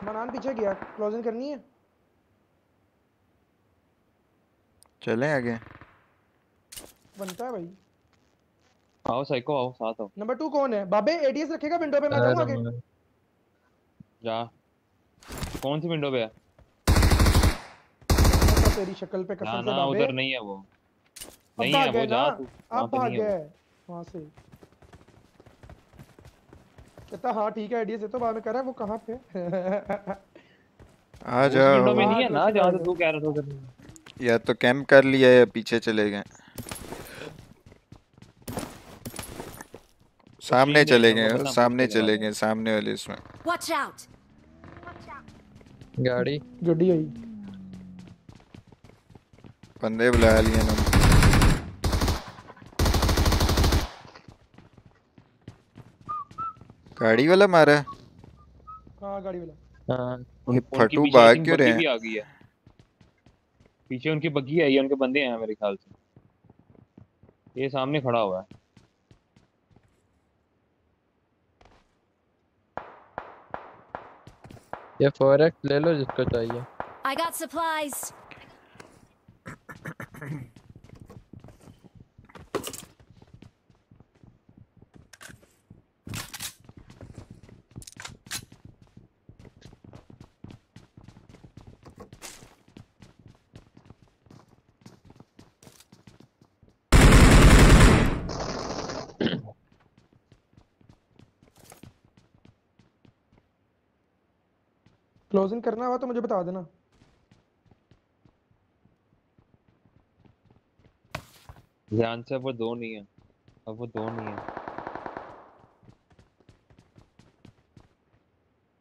मनान पीछे गया। क्लोजिंग करनी है? चलें आगे। बनता है भाई। आओ साइको आओ साथ आओ। नंबर टू कौन है? बाबे एडीएस रखेगा विंडो पे? मैं जाऊँ आगे। जा। कौन सी विंडो पे है? तो तेरी शक्ल पे कसम से ना बाबे। उधर नहीं है वो। नहीं है वो जा तू। अब वहाँ भाग गए। वहाँ से। कहता हाँ ठीक है एडीएस है तो बाद में कह रहा है वो कहाँ पे [laughs] आ जाओ विंडो में नहीं है हाँ, ना? जहाँ से तू कह रहा था उधर या तो कैंप कर लिया या पीछे चले गए। सामने चले गए सामने चले गए सामने वाले इसमें। Watch out! गाड़ी। गड्डी आई। बंदे बुला लिए ना। गाड़ी वाला मारा है? गाड़ी वाला? फटू पीछे भाग क्यों रहे। हैं आ गई है। पीछे उनकी बग्गी आई है उनके बंदे हैं मेरे ख्याल से। ये सामने खड़ा हुआ है। ये फोरेक्स ले लो जिसको चाहिए। I got supplies. [coughs] [coughs] [coughs] क्लोजिंग करना हुआ तो मुझे बता देना। ध्यान से वो दो नहीं है। अब वो दो नहीं है।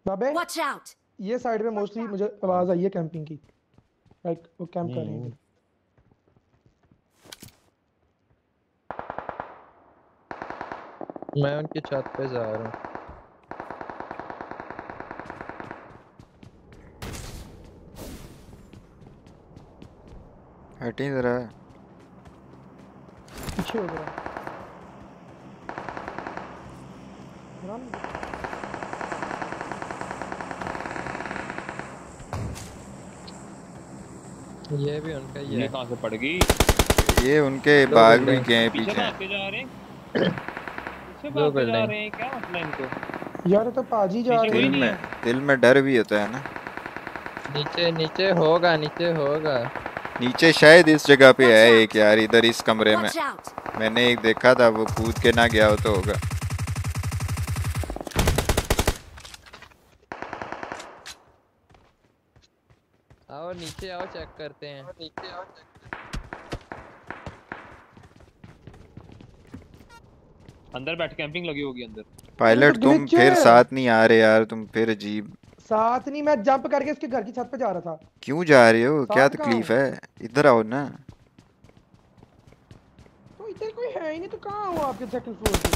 Babe Watch out! ये साइड में मोस्टली मुझे आवाज़ आई है कैंपिंग की। लाइक वो कैंप कर रहे हैं। मैं उनकी छत पे जा रहा हूँ। हटी जरा। पीछे हो गया। आराम ये भी उनका ही ये है कहाँ से पड़ गई? ये उनके बाग भी गए हैं पीछे पीछे। जा रहे हैं? पीछे दो भागते जा रहे हैं क्या मसला है इनको? यार तो पाजी जा रहे कोई दिल हैं। में दिल में डर भी होता है ना। नीचे नीचे होगा नीचे होगा। नीचे शायद इस जगह पे है एक यार इधर इस कमरे में। मैंने एक देखा था वो कूद के ना गया हो तो होगा। आओ नीचे आओ चेक करते हैं। नीचे आओ अंदर बैठ कैंपिंग लगी होगी अंदर। पायलट तुम फिर साथ नहीं आ रहे यार तुम फिर अजीब साथ नहीं मैं जंप करके इसके घर की छत पे जा रहा था। क्यों जा रहे हो? क्या तकलीफ़ है? इधर आओ ना। तो इधर कोई है ही नहीं तो कहाँ हूँ आपके सेकंड फ्लोर पे?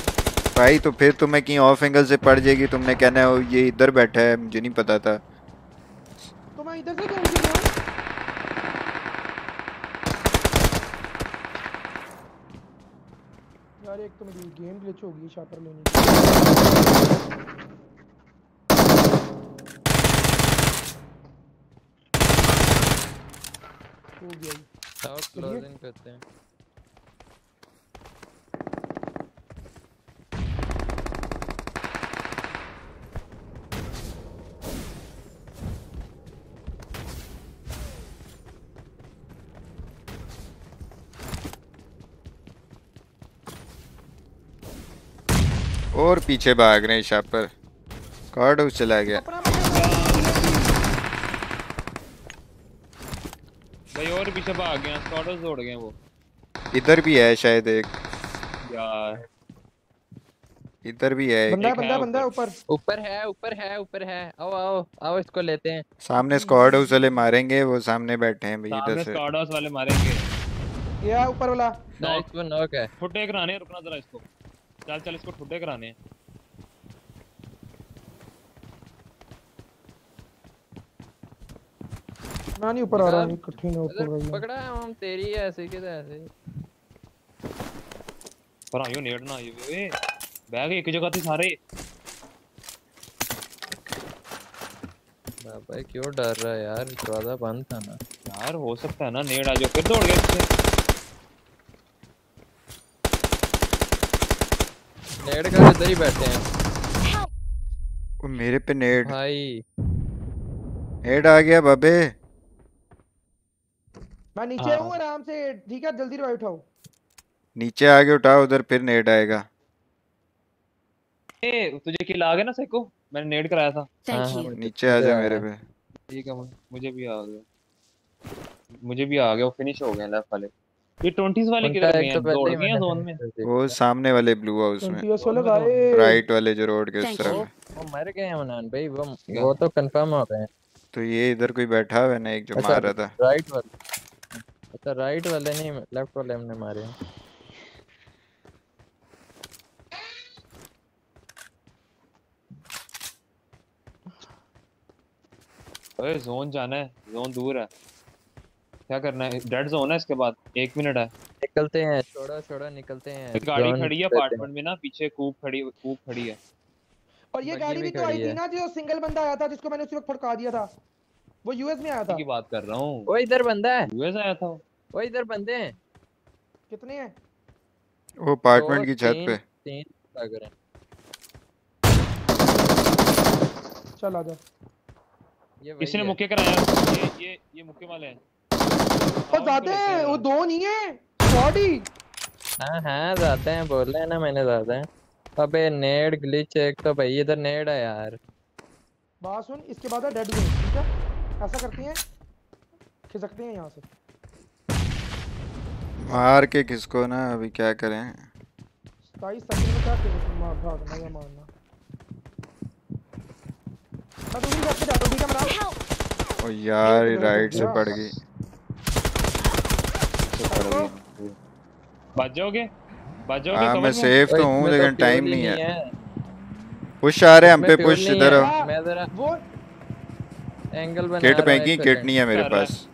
भाई तो फिर तुम्हें कहीं ऑफ़ एंगल से पड़ जाएगी। तुमने कहना है ये इधर बैठा है मुझे नहीं पता था। तो मैं इधर से जाऊँगी ना यार एक तो मेरी गेम ग्लिच हो गई शापर लेने की। हो गया क्लोजिंग करते हैं। और पीछे भाग रहे हैं शापर कार्ड उस चला गया। और पीछे भाग गए स्क्वाडर्स दौड़ गए वो। इधर भी है शायद एक। यार। इधर भी है बंदा बंदा बंदा ऊपर। ऊपर। है ऊपर है ऊपर है। आओ आओ आओ इसको लेते हैं। सामने स्क्वाड हाउस वाले मारेंगे वो सामने बैठे हैं भाई इधर से। स्क्वाडर्स वाले मारेंगे। ये ऊपर वाला। नाइस वन नॉक है। ठुड्डे कराने रुकना जरा इसको। चल चल इसको ठुड्डे कराने हैं। मैं नहीं ऊपर आ रहा हूँ इकट्ठे ना ऊपर भाई पकड़ा है हम तेरी है ऐसे के तो ऐसे पर आयो नेड़ ना आयो वे। बैग एक जगह थे सारे। बाबा क्यों डर रहा है यार? दरवाज़ा बंद था ना। यार हो सकता है ना नेड़ आ जाओ फिर दौड़ गए नेड़ का इधर ही बैठे हैं। वो मेरे पे नेड भाई। नेड आ गया बाबे। मैं नीचे हूँ। आराम से ठीक है? जल्दी रिवाइव उठाओ। नीचे आगे उठाओ उधर फिर नेड आएगा। ए तुझे किल आ गया ना सेको मैंने नेड कराया था। हाँ, हाँ, नीचे आ जा मेरे पे। ठीक है मुझे- भी आ गया। मुझे भी आ गया वो फिनिश हो गए लेफ़्ट वाले। ये 20s वाले किधर गए हैं तो दौड़ गए हैं जोन में। वो सामने वाले ब्लू हाउस में। गाए राइट वाले जो रोड के उस तरफ़ वो मर गए हैं मनान भाई वो वो तो कंफर्म हो गए हैं। तो ये इधर कोई बैठा हुआ है ना एक जो अच्छा मार रहा था? राइट वाले। अच्छा राइट वाले नहीं लेफ़्ट वाले हमने मारे हैं। ओए जोन जाना है जोन दूर है। क्या करना है? डेड जोन है इसके बाद? एक मिनट है। निकलते हैं छोड़ो छोड़ो निकलते हैं। गाड़ी खड़ी है अपार्टमेंट में ना पीछे कूप खड़ी कूप खड़ी है। और ये गाड़ी भी भी तो आई थी ना जो सिंगल बंदा आया था जिसको मैंने उस वक्त फड़का दिया था। वो यूएस में आया था। की बात कर रहा हूँ। वो इधर बंदा है। यूएस आया था। वो इधर बंदे हैं। कितने हैं? वो अपार्टमेंट की छत पे। तीन लग रहे हैं। चल आजा ये वही किसी ने है। मुक्के कराया ये ये ये मुक्के वाले हैं। और ज़्यादा है। वो दो नहीं है। बॉडी हाँ हाँ ज़्यादा हैं। बोल रहे हैं ना मैंने ज़्यादा हैं। अबे नेड ग्लिच एक तो भाई इधर नेड है यार। बात सुन इसके बाद है डेड जोन ठीक है? ऐसा करते हैं? खिसकते हैं यहाँ से। मार के किसको ना अभी क्या करें? सताईस सेकंड में क्या मार भागना या मारना। मैं दूसरी साइड से जाता हूँ ठीक ओ यार राइट से पड़ गई। बच जाओगे बच हाँ मैं सेफ़ तो हूँ तो लेकिन टाइम नहीं नहीं है। पुश आ रहे हैं हम पे पुश इधर है। आओ। मैं जरा वो एंगल बना किट फेंकी किट नहीं है मेरे। पास।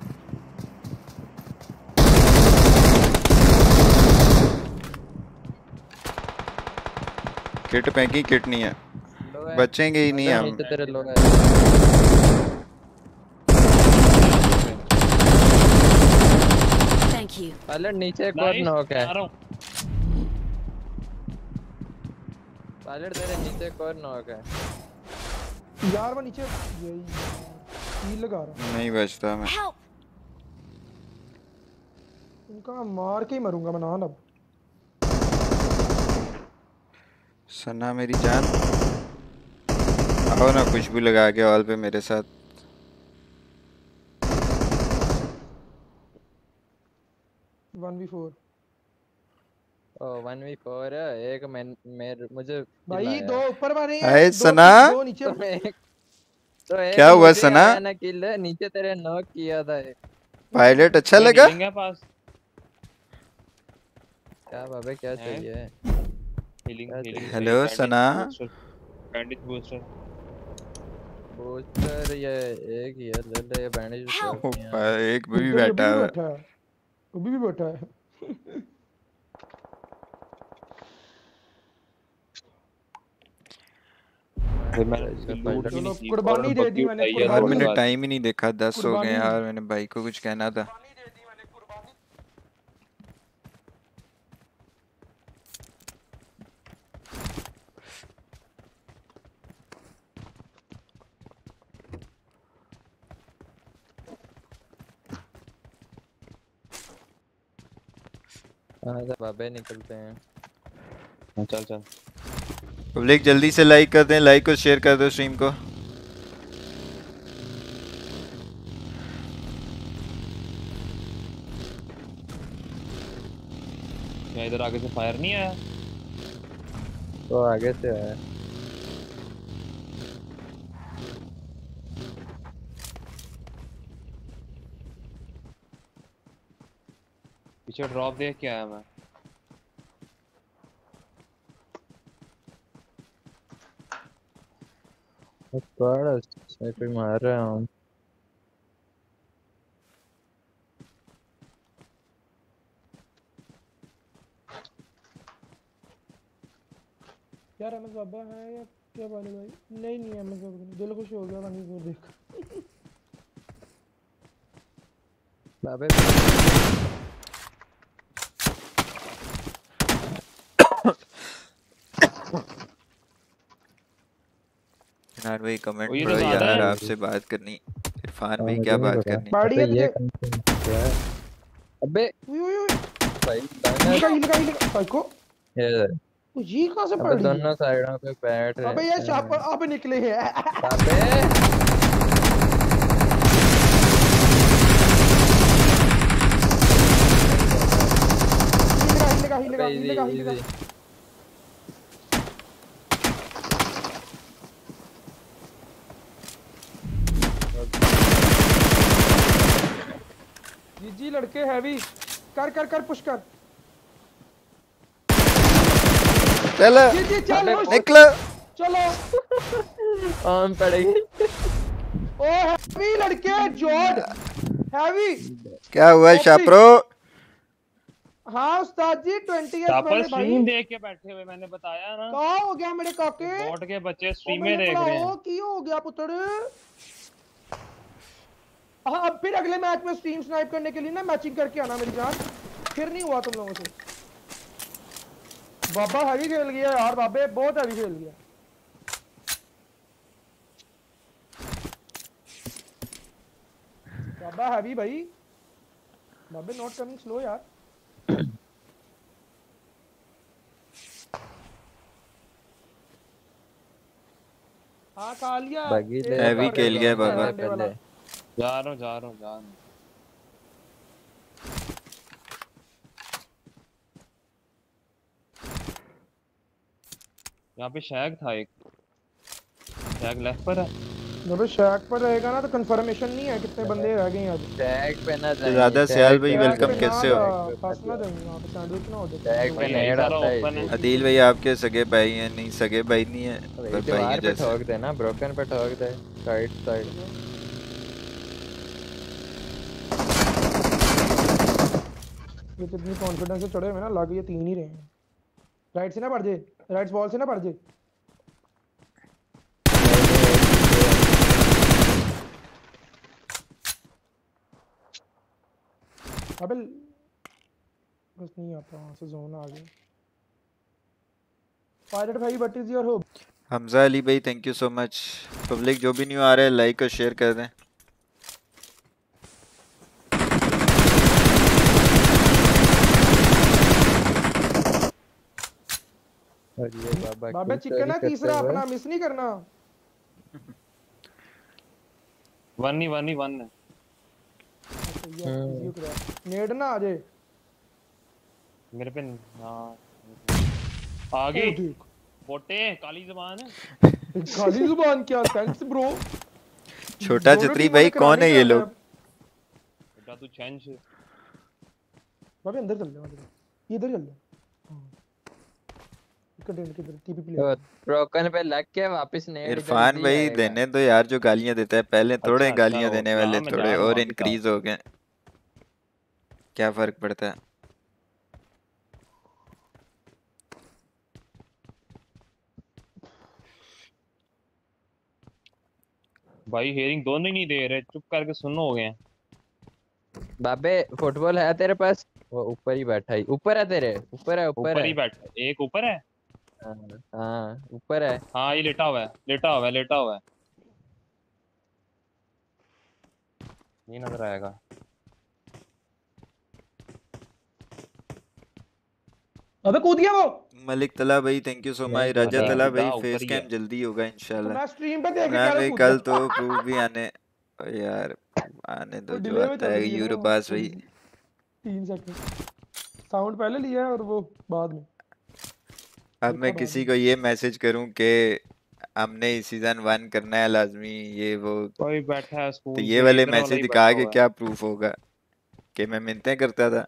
किट फेंकी किट नहीं है। बचेंगे ही नहीं हम। नीचे तेरे लोग हैं। Thank you. पायलट नीचे एक और नॉक है। पायलट तेरे नीचे एक और नॉक है। यार वो नीचे यही लगा रहा नहीं बचता मैं। उनका मार के ही मरूँगा मैं नान अब। सना मेरी जान। आओ ना खुशबू लगा के ऑल पे मेरे साथ। One B four. ओ 1v4 एक मैं मेरे मुझे भाई दो ऊपर मारे हैं, आए सना? दो नीचे। तो एक तो एक क्या हुआ सना? आया ना किल नीचे तेरे नॉक किया था एक। पायलट अच्छा लगा? पास। क्या बाबे क्या चाहिए? Hello Sana? Bandage booster booster ये एक ही है ले ले ये बैंडेज पा- एक भी बैठा है बैठा है। भी बैठा है मैंने उसकी लूट भी चलो, नहीं की [laughs] कुर्बानी दे दी मैंने, यार मैंने टाइम ही नहीं देखा दस हो गए यार मैंने भाई को कुछ कहना था। बाबे निकलते हैं? हाँ, चल चल। पब्लिक जल्दी से लाइक कर दें लाइक और शेयर कर दो स्ट्रीम को। क्या इधर आगे से फायर नहीं आया? तो आगे से आया। पीछे ड्रॉप देख के आया मैं। कोई मार रहा यार अहमद बाबा है या क्या वाले भाई नहीं नहीं अहमद बाबा नहीं दिल खुश हो गया पानी को देख बाबे यार भाई कमेंट ये तो यार आपसे बात करनी। इरफान भाई क्या बात करनी? बाड़ी है ये है? अबे ओए ओए ओए। भाई का दोनों ये का? ये ये कहाँ से पड़ रही है? दोनों साइडों पे बैठ रहे अबे ये हैं। शाप अब निकले हैं। अबे। हिलेगा हिलेगा हिलेगा हिलेगा जी लड़के हैवी। कर कर कर पुश कर। चल। जी जी चल निकल। चलो। ऑन पड़ेगी। ओ हैवी लड़के जोड़। हैवी। क्या हुआ। शापरो? हाँ उस्ताद जी 20 इयर्स पहले भाई। स्ट्रीम देख के बैठे हुए मैंने बताया ना। कहा हो गया मेरे काके? बोट के बच्चे स्ट्रीम में देख रहे हैं। की हो गया पुत्र? हाँ अब फिर अगले मैच में स्ट्रीम स्नाइप करने के लिए ना मैचिंग करके आना मेरी जान। फिर नहीं हुआ तुम लोगों से। बाबा हैवी खेल गया यार बाबे बहुत हैवी खेल गया। बाबा हैवी भाई बाबे नॉट कमिंग स्लो यार। हाँ खा लिया। हैवी खेल गया बाबा। जा रहा हूँ जा रहा हूँ जा रहा हूँ। यहाँ पे शैग था एक। शैग लेफ़्ट पर है। जब शैक पर रहेगा ना तो कंफर्मेशन नहीं है कितने बंदे रह गए हैं आज टैग पे ना जाइए ज़्यादा सियाल भाई वेलकम कैसे हो? फंस ना जाइए वहाँ पे सैंडविच ना हो जाए। टैग पे सारा आता है। अदील भाई आपके सगे भाई हैं नहीं सगे भाई नहीं है पर भाई हैं जैसे। ठोक दे ना ब्रोकन पे ठोक दे साइड साइड ये इतनी कॉन्फिडेंस से चढ़े हुए ना, लग ये तीन ही रहे हैं। राइट से ना पड़ जाए राइट बॉल से ना पड़ जाए अबे, बस नहीं आता, वहाँ से जोन आ गया। पायलट भाई what is your hope Hamza Ali भाई thank you so much public जो भी न्यू आ रहा है लाइक और शेयर कर दें और ये बाबा चिकन है तीसरा अपना मिस नहीं करना। वन ही वन ही वन है। अच्छा नेड ना आ जाए। मेरे पे हाँ आगे बोटे काली जबान। है खाली ज़ुबान क्या थैंक्स ब्रो छोटा टीमों भाई कौन है ये लोग? बेटा तू चेंज बाबे अंदर चल ले ये इधर चल। ले इधर टीपी तो ब्रोकन पे लग के वापस नेड़ इरफान भाई देने तो यार जो गालियाँ देता है पहले थोड़े अच्छा, गालियाँ अच्छा, देने वाले थोड़े हूँ और इंक्रीज हो गए। क्या फ़र्क पड़ता है? भाई हेयरिंग दोनों ही नहीं दे रहे चुप करके सुनो हो गए। बाबे फुटबॉल है तेरे पास? वो ऊपर ही बैठा है। ऊपर है तेरे? ऊपर है ऊपर ऊपर है ही। बैठा एक ऊपर है हाँ, हाँ ऊपर है। हाँ ये लेटा हुआ है लेटा हुआ है लेटा हुआ है। ये नज़र आएगा। अबे कूद गया वो। मलिक तला भाई thank you so much Raja तला भाई फेस कैम जल्दी होगा इंशाल्लाह। मैं स्ट्रीम पे देख के हूँ कल तो प्रूफ भी आने यार आने दो जो आता है थोड़ी भाई सी तीन सेकंड साउंड पहले लिया है और वो बाद में। अब मैं बाद किसी को ये मैसेज करूँ कि हमने सीज़न वन करना है लाजमी ये वो कोई बैठा है तो स्कूल ये से वाले इधर वाला ही मैसेज बैठा दिखा के हुआ है। क्या प्रूफ होगा कि मैं मिन्नतें करता था?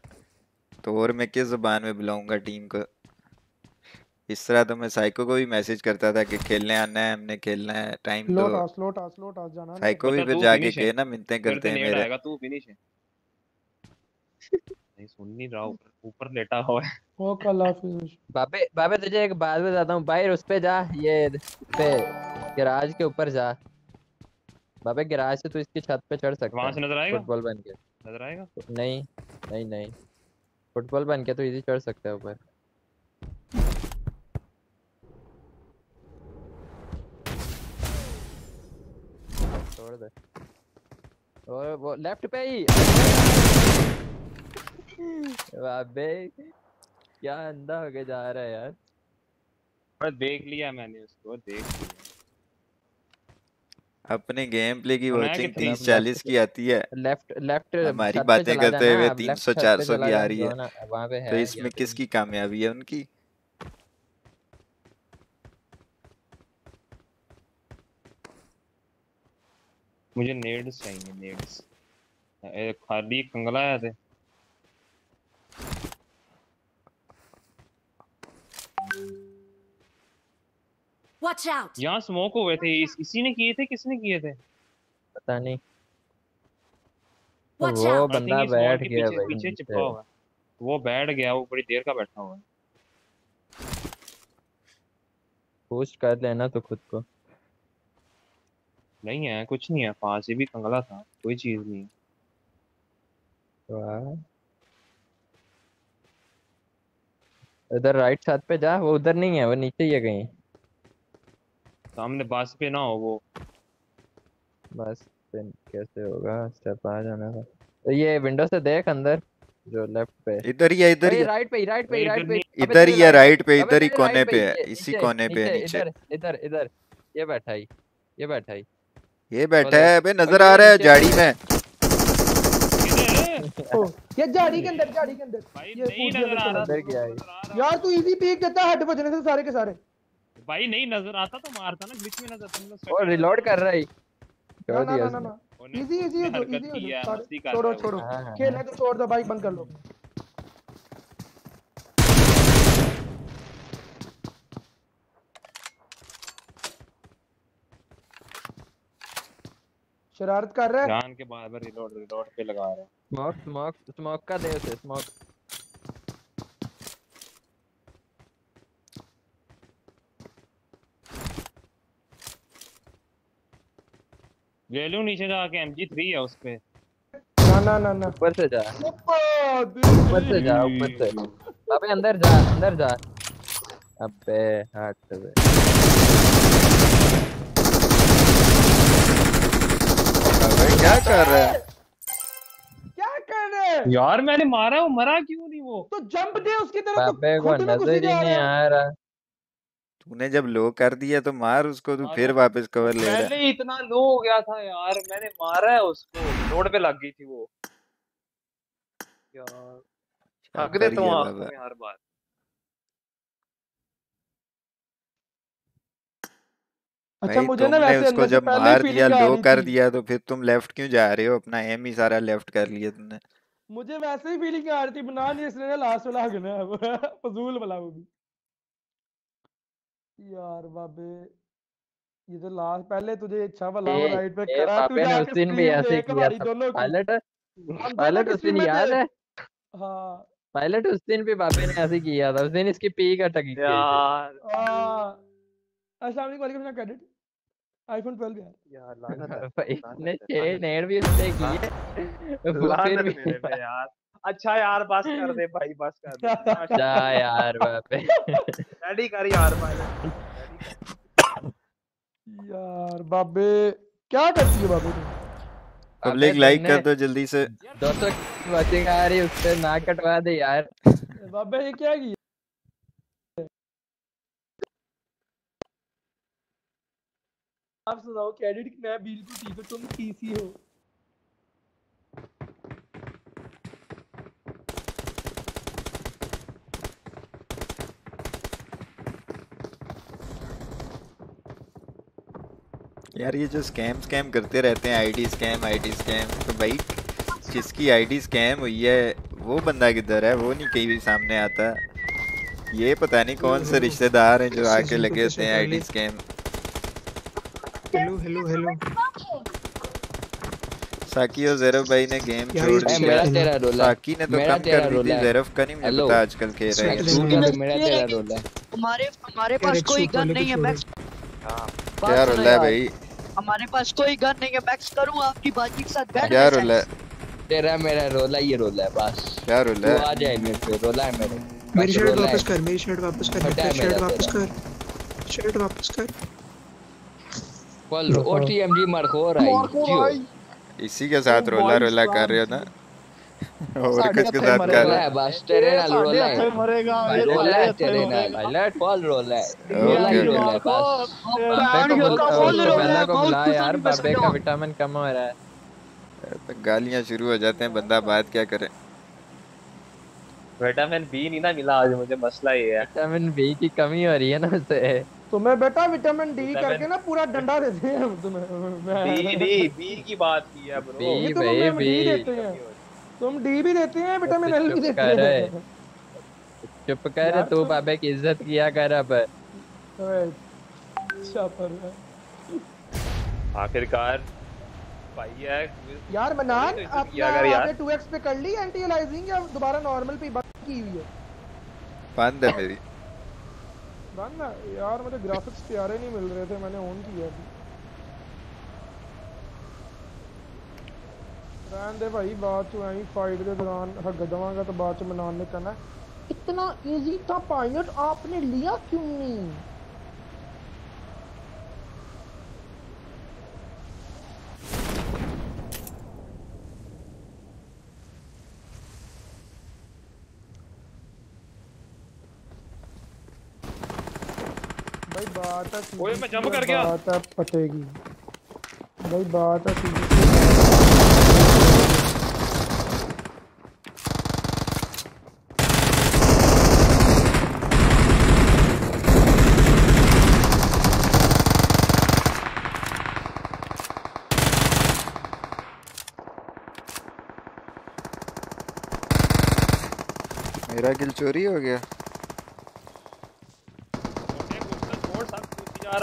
तो और मैं किस ज़ुबान में बुलाऊँगा टीम को? इस तरह तो मैं साइको को भी मैसेज करता था कि खेलने आना है हमने खेलना है टाइम लो दो टास लो टास लो टास जाना नहीं। साइको भी बता फिर तू जाके है। कहे ना मिन्नतें फिर करते तो हैं नेट मेरे। आएगा तू फिनिश है। [laughs] नहीं सुन नहीं रहा ऊपर ऊपर लेटा हुआ है। बाबे बाबे तुझे एक बात बताता हूँ। भाई उस पे जा। ये पे गैराज के ऊपर जा। बाबे गैराज से तू इसकी छत पे चढ़ सकता वहाँ है। से नज़र आएगा? फुटबॉल बन के। नज़र आएगा? नहीं नहीं नहीं। फुटबॉल बन के तो इजी चढ़ सकता है ऊपर। छोड़ दे। और वो लेफ़्ट पे ही। बाबे। क्या अंधा होके जा रहा है यार? मैं देख लिया मैंने उसको देख लिया। अपने गेम प्ले की वॉचिंग कितना तीस चालीस की आती है। लेफ़्ट लेफ़्ट हमारी बातें करते हुए अब तीन लेफ़्ट सौ छत चार पे सौ चला की आ रही है। वहाँ पे तो इसमें किसकी कामयाबी है उनकी? मुझे नेड्स चाहिए नेड्स ए, खाली कंगला आया Watch out! यहाँ स्मोक हुए थे इस, इसी ने किए थे किसने किए थे? पता नहीं। Watch वो बंदा बैठ गया भाई पीछे चिपका हुआ वो बैठ गया वो बड़ी देर का बैठा हुआ है। पोस्ट कर लेना तो खुद को। नहीं है कुछ नहीं है पास ही भी कंगला था कोई चीज़ नहीं। है वाह। उधर राइट साइड पे जा वो उधर नहीं है वो नीचे ही है कहीं। सामने बस पे ना हो वो। बस फिर कैसे होगा? स्टेप आ जाना था तो ये विंडो से देख अंदर जो लेफ़्ट पे। इधर ही है इधर ही राइट पे राइट पे राइट पे इधर ही है राइट पे इधर ही कोने पे है इसी कोने पे है नीचे, इधर इधर ये बैठा ही ये बैठा ही। ये बैठा है अबे नज़र आ रहा है झाड़ी में। ये झाड़ी के अंदर झाड़ी के अंदर। भाई ये नहीं नज़र आ रहा अंदर गया है यार तू इजी पीक देता है हट बजने से सारे के सारे। भाई नहीं नज़र आता तो मारता ना ग्लिच में नज़र तुम लोग और रिलोड कर रहा है। ना ना दिया ना ना इजी इजी हो इजी है, सारे मस्ती कर छोड़ो रहा है छोड़ो। हाँ, हाँ, खेलने तो छोड़ दो बाइक बंद कर लो। शरारत कर रहा है? जान के बार बार रिलोड रिलोड पे लगा रहा है। स्मोक स्मोक स्मोक का दे उसे स्मोक लूँ नीचे जाके MG3 है उस पे ना ना ना ना। ऊपर से जा। ऊपर से जा ऊपर से। अबे अंदर जा अंदर जा। अबे हट बे अबे क्या कर रहा है? क्या कर रहे हैं? यार मैंने मारा वो मरा क्यों नहीं वो? तो जंप दे उसकी तरफ़ तो खुद में घुसी नज़र ही जा नहीं रहा है। आ रहा। तूने जब लो कर दिया तो मार उसको तू फिर वापस कवर ले रहा है पहले इतना लो हो गया था यार मैंने मारा है उसको रोड पे लग गई थी वो। यार थक दे शाबाश आँखों में हर बार अच्छा मुझे ना वैसे उसको जब मार दिया लो कर दिया तो फिर तुम लेफ़्ट क्यों जा रहे हो? अपना एम ही सारा लेफ़्ट कर लिया तुमने। मुझे वैसे ही फीलिंग आ रही थी बना नहीं इसने लास्ट वाला हगना [laughs] फजूल वाला वो भी। यार बाबे ये तो लास्ट पहले तुझे इच्छा वाला राइट पे करा तू बाबे ने उस दिन भी ऐसे किया था। पायलट पायलट उस दिन याद है? हाँ। पायलट उस दिन भी बाबे ने ऐसे किया था उस दिन इसकी पीक अटक गई थी। यार। अस्सलाम वालेकुम वालेकुम क्रेडिट आईफोन 12 यार। यार लानत है [laughs] इसने है छह लानत भी उसने किए वो फिर लानत भी यार। अच्छा यार बस कर दे भाई बस कर दे। [laughs] अच्छा। यार बापे रेडी कर यार भाई। यार बाबे क्या करती है बाबे तुम? पब्लिक लाइक कर दो जल्दी से। दोस्तों बातें आ रही उससे ना कटवा दे यार। बाबे ये क्या की? आप सुनाओ क्रेडिट मैं बिल्कुल ठीक हो तुम टीसी हो। यार ये जो स्कैम स्कैम करते रहते हैं आईडी स्कैम आईडी स्कैम तो भाई जिसकी आईडी स्कैम हुई है वो बंदा किधर है? वो नहीं कहीं भी सामने आता। ये पता नहीं कौन से रिश्तेदार हैं जो आके लगे होते हैं ID scam hello hello hello साकी और जैरव भाई ने गेम छोड़ दिया। मेरा तेरा रोल है। साकी ने तो कम कर दी थी है। जैरव का नहीं मुझे पता आजकल खेल रहे हैं। मेरा तेरा रोल है। हमारे हमारे पास कोई गन नहीं है मैक्स क्या रोल है भाई? हमारे पास कोई गन नहीं है मैक्स करूँ आपकी बाजी के साथ? बैठ क्या रोल है? तेरा मेरा रोल है ये रोल है बस। क्या रोल तू है आ जाए मेरे पे रोल है मेरे। मेरी शर्ट वापस कर मेरी शर्ट वापस कर मेरी शर्ट वापस कर शर्ट वापस कर। फुल ओटीएमजी मार खो आई है इसी के साथ रोला रोला कर रहे हो ना? और किसके साथ कर रहे है हो बस तेरे नाल रोल है। मरेगा ये रोल है तेरे नाल मरेगा। हाईलाइट फुल रोल है। ओके, रोल ही ओके। रोल है बस। बाबे को बोल- फुल रोल है, को बुला यार, बाबे का विटामिन कम हो रहा है। तो गालियाँ शुरू हो जाते हैं बंदा बात क्या करे? विटामिन बी नहीं ना मिला आज मुझे मसला ये है। विटामिन बी की कमी हो रही है ना उससे तुम्हें बेटा विटामिन डी करके ना पूरा डंडा देते हैं तुम्हें। बी डी बी की बात की है ब्रो। ये तो तुम्हें डी देते हैं। तुम डी भी देते हैं विटामिन एल भी देते हैं। चुप कर तू बाबे की इज़्ज़त किया कर अब। अच्छा पर आखिरकार भाई है यार मनान तो अपना यार। आपने 2x पे कर ली एंटी एलाइजिंग या दोबारा नॉर्मल पे बंद की हुई है? बंद है मेरी। बंद ना यार मुझे ग्राफिक्स प्यारे नहीं मिल रहे थे मैंने ऑन किया अभी रहन दे भाई बाद ਚ ਐਂ फाइट के दौरान हग दवांगा तो बाद ਚ मनान ने कहना इतना इजी था पायलट आपने लिया क्यों नहीं भाई बात है ओए, मैं jump सीधी कर सी गया। बात है पटेगी भाई बात है मेरा किल चोरी हो गया।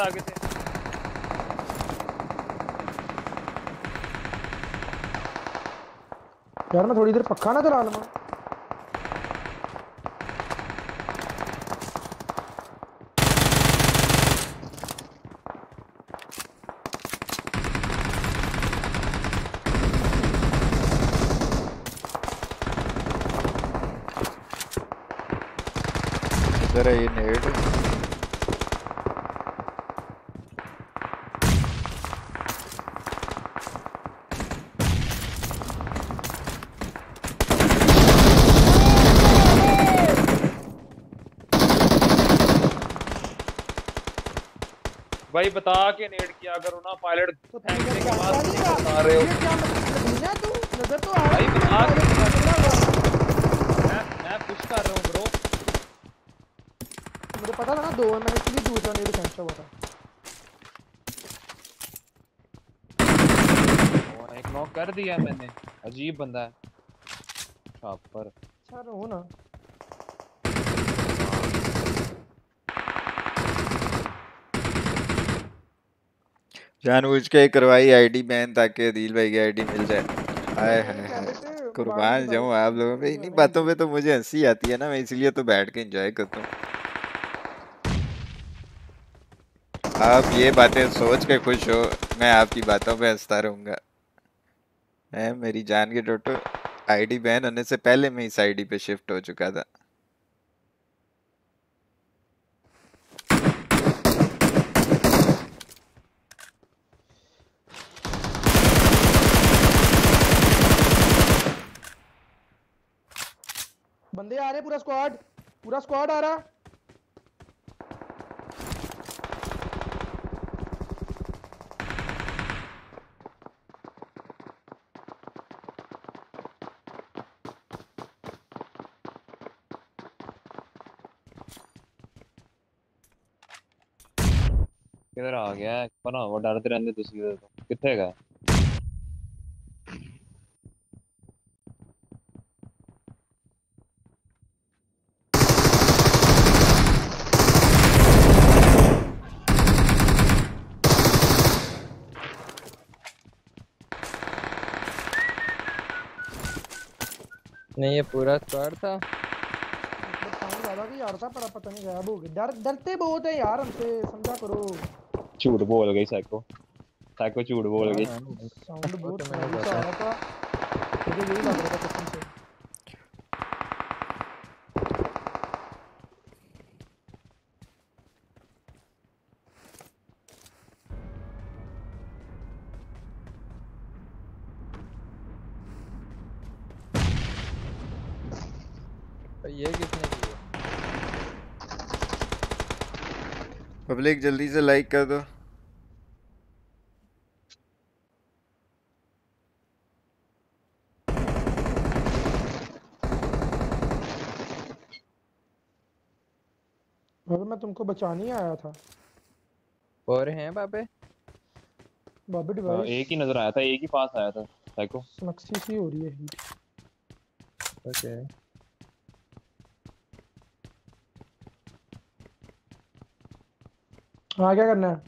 आगे से। यार मैं थोड़ी देर पक्का ना चला लूँ इधर है ये नेड भाई बता के नेट किया करो ना पायलट फेंकने के बाद बता रहे हो। नज़र तो आ भाई बता के मैं मैं पुश कर रहा हूँ ब्रो मुझे पता था ना दो है मैंने इसलिए दूसरा नहीं फेंका हुआ था। और एक नॉक कर दिया मैंने। अजीब बंदा है। शॉपर अच्छा रहो ना। जानबूझ के करवाई आईडी बैन ताकि अदील भाई की आईडी मिल जाए। हाय हाय हाय कुर्बान जाऊँ आप लोगों पे। इन्हीं बातों पे तो मुझे हँसी आती है ना मैं इसलिए तो बैठ के एंजॉय करता हूँ। आप ये बातें सोच के खुश हो मैं आपकी बातों पे हंसता रहूँगा। है मेरी जान के टोटो आईडी बैन होने से पहले मैं इस आईडी पे शिफ्ट हो चुका था। बंदे आ रहे पूरा स्क्वाड पूरा स्क्वाड आ रहा। किधर आ गया पना वो डरते रहते दूसरी तरफ़ कितने का नहीं ये पूरा स्क्वाड था। ज़्यादा भी यार था पर पता नहीं गायब हो गए डर डरते बहुत है यार हमसे समझा करो झूठ बोल गई। साइको साइको झूठ बोल गई साउंड बहुत हैवी सा आ रहा था मुझे यही लग रहा था कसम से तो ये किसने की पब्लिक जल्दी से लाइक कर दो। बाबे मैं तुमको बचाने आया था। और हैं बाबे? बाबे हाँ, डिवाइस एक ही नज़र आया था एक ही पास आया था साइको नक्सी सी हो रही है हीट ओके हाँ क्या करना है?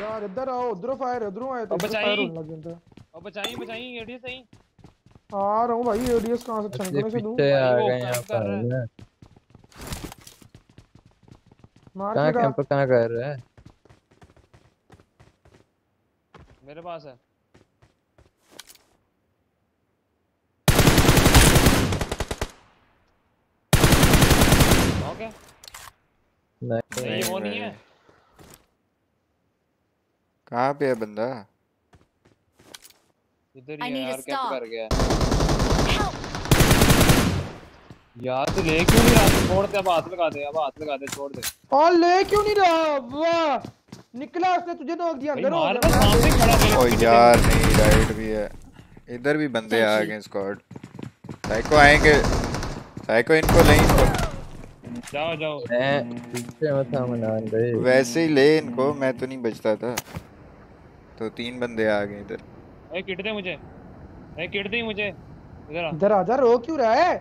यार इधर आओ उधरों फायर उधरों आए फायर बचाई। होने लगे अंदर अब बचाई बचाई एडी सही आ रहा हूँ भाई एडीएस कहाँ से छनकने से दूँ? पीछे आ गए यहाँ पर। मार कहाँ कैंप कहाँ कर रहा है? मेरे पास है। ओके नहीं नहीं वो नहीं है? कहाँ पे है बंदा? इधर ही है यार कैंप कर गया। यार तू ले क्यों नहीं रहा? छोड़ दे अब हाथ लगा दे अब हाथ लगा दे छोड़ दे। और ले क्यों नहीं रहा? वाह! निकला उसने तुझे नोक दिया अंदर मार सामने खड़ा है ओ यार नहीं राइट भी है। इधर भी बंदे आ गए स्क्वाड साइको आएँगे। साइको इनको ले इनको जाओ जाओ। मैं पीछे मत था मनान भाई। वैसे ही ले इनको मैं तो नहीं बचता था। तो तीन बंदे आ गए इधर। ए किट दे मुझे। ए किट दे मुझे। इधर आ। इधर आजा रो क्यों रहा है?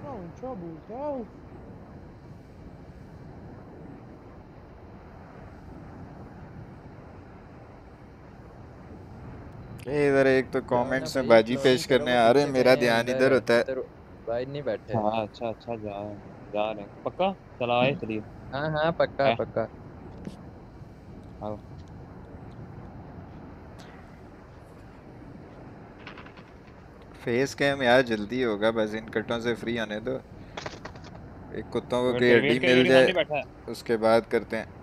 क्या ऊँचा बोलता है। इधर एक तो कमेंट्स में बाजी पेश करने आ रहे हैं मेरा ध्यान इधर होता है। भाई नहीं बैठे। हाँ अच्छा अच्छा जा जा रहे हैं। पक्का? चला आए चलिए हाँ। हाँ पक्का है? पक्का। आओ। फेस कैम यार जल्दी होगा बस इन कटों से फ्री होने दो। एक कुत्तों को कर, मिल जाए उसके बाद करते हैं।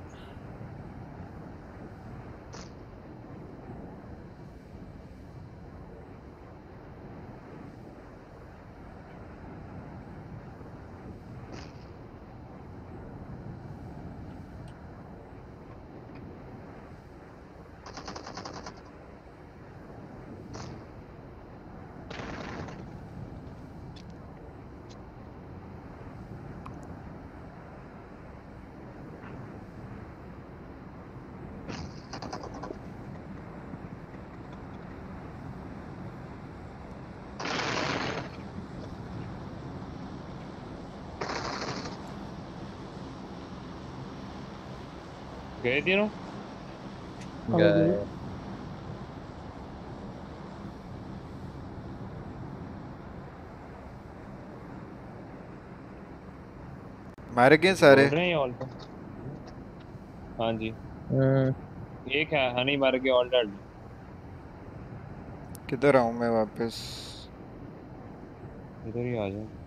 तीनों गए मार गए सारे? बोल रहे हैं ऑल हाँ जी। हम्म। एक है हनी मर गया ऑल डेड किधर आऊँ मैं वापस? इधर ही आ जाओ।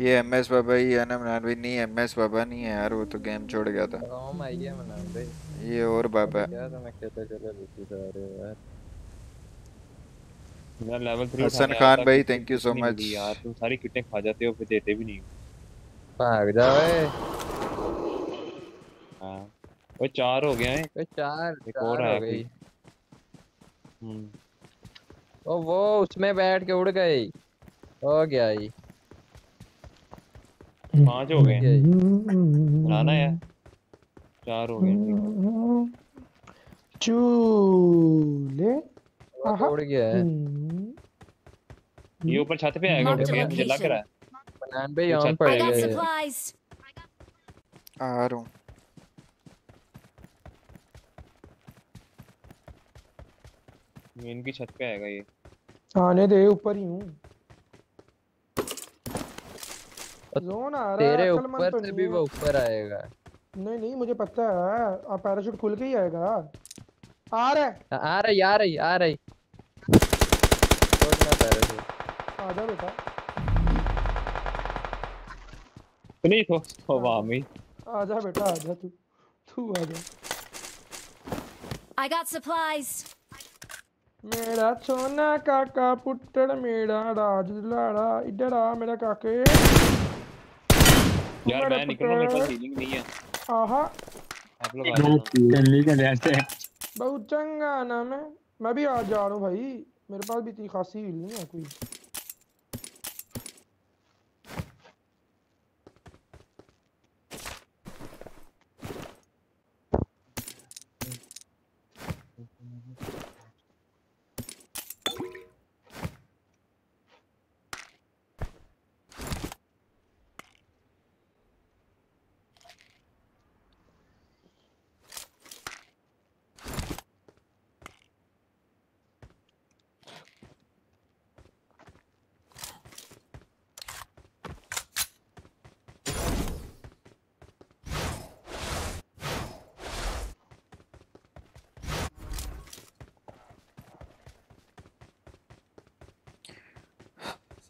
ये एम एस बाबा ही है ना मनान भाई। नहीं एम एस बाबा नहीं है यार वो तो गेम छोड़ गया था। रोम आई है मनान भाई। ये और बाबा है। क्या तुम अकेले चले लूटी जा रहे यार। मेरा लेवल 3 हसन खान भाई थैंक यू सो मच यार तुम सारी किटें खा जाते हो फिर देते भी नहीं भाग जा वे हाँ। वो चार हो गए हैं। वे चार एक और हो आया गई। हम्म। ओ वो उसमें बैठ के उड़ गई। हो गया ही पाँच हो गए। हैं बनाना है। चार हो गए। चूले आहा। उड़ गया है। ये ऊपर छत पे आएगा उड़ के मुझे लग रहा है। छत पे पड़ I got गया है। supplies. आ रहा हूँ। ये इनकी छत पे आएगा ये। आने दे ऊपर ही हूँ जोन आ रहा है तेरे ऊपर तो से भी वो ऊपर आएगा। नहीं नहीं मुझे पता है अब पैराशूट खुल के ही आएगा। आ रहा है। आ रही आ रही आ रही। छोड़ना पैराशूट आ जा बेटा। नहीं तो तो वहाँ में। आ जा बेटा आ जा तू। तू आ जा। I got supplies. मेरा सोना काका पुत्र मेरा राज लाड़ा इधर आ मेरा काके। यार मैं निकल रहा हूँ, मेरे पास हीलिंग नहीं है। आहा। आप लोग आ जाओ। बहुत चंगा नाम है मैं। भी आ जा रहा हूँ भाई। मेरे पास भी इतनी खासी हील नहीं है कोई।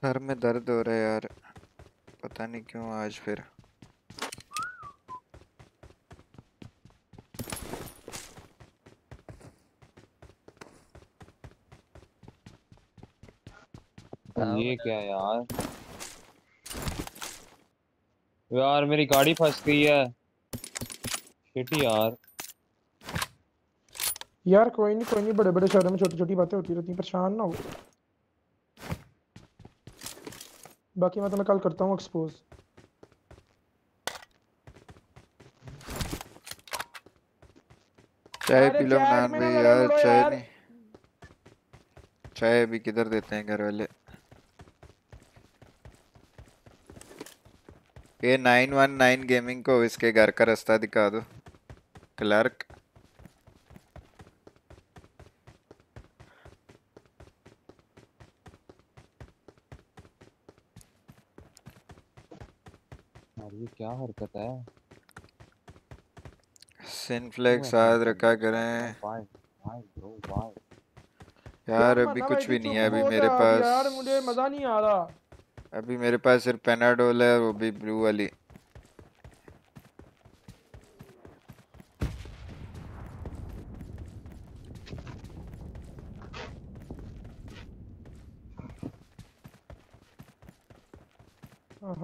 सर में दर्द हो रहा है यार। पता नहीं क्यों आज फिर। ये क्या यार? यार मेरी गाड़ी फंस गई है। शिट यार। यार कोई नहीं कोई नहीं। बड़े बड़े शहरों में छोटी छोटी बातें होती रहती परेशान ना हो। बाकी मैं तुम्हें कल करता हूँ एक्सपोज चाय पी लो मनान भाई यार चाय नहीं. चाय अभी किधर देते हैं घर वाले ये नाइन वन नाइन गेमिंग को इसके घर का रास्ता दिखा दो. क्लर्क यार क्या हरकत है सिनफ्लेक्स साथ रखा करें। वाई वाई ब्रो वाई यार अभी कुछ भी नहीं है अभी मेरे पास यार मुझे मज़ा नहीं आ रहा। अभी मेरे पास सिर्फ़ पेनाडोल है वो भी ब्लू वाली।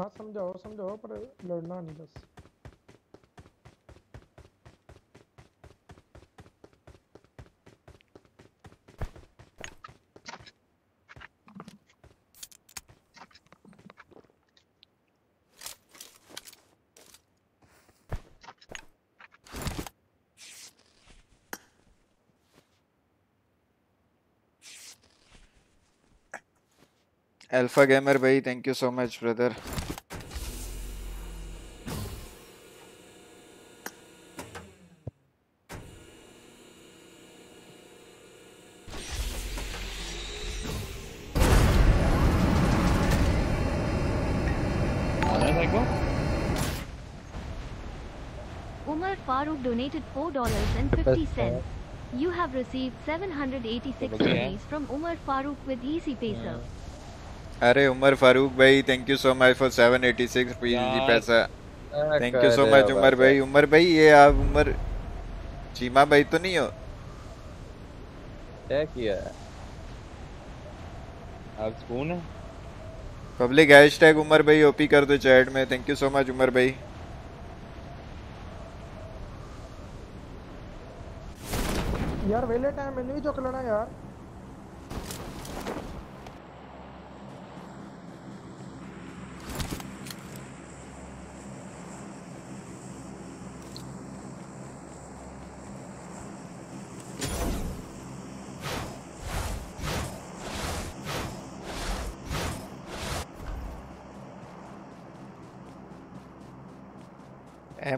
हाँ समझाओ समझाओ पर लड़ना नहीं बस। अल्फा गेमर भाई thank you so much brother को Umar Farooq donated $4.50. You have received 786 Okay. rupees from Umar Farooq with Easy Paisa. अरे उमर फारूक भाई thank you so much for 786 rupees जी यार, पैसा। Thank you so much Umar भाई। उमर भाई ये आप उमर चीमा भाई तो नहीं हो? क्या किया? आप स्पून है? पब्लिक हैशटैग उमर भाई ओपी कर दो चैट में। Thank you so much Umar भाई। यार वेले टाइम मैंने भी चुक लेना यार।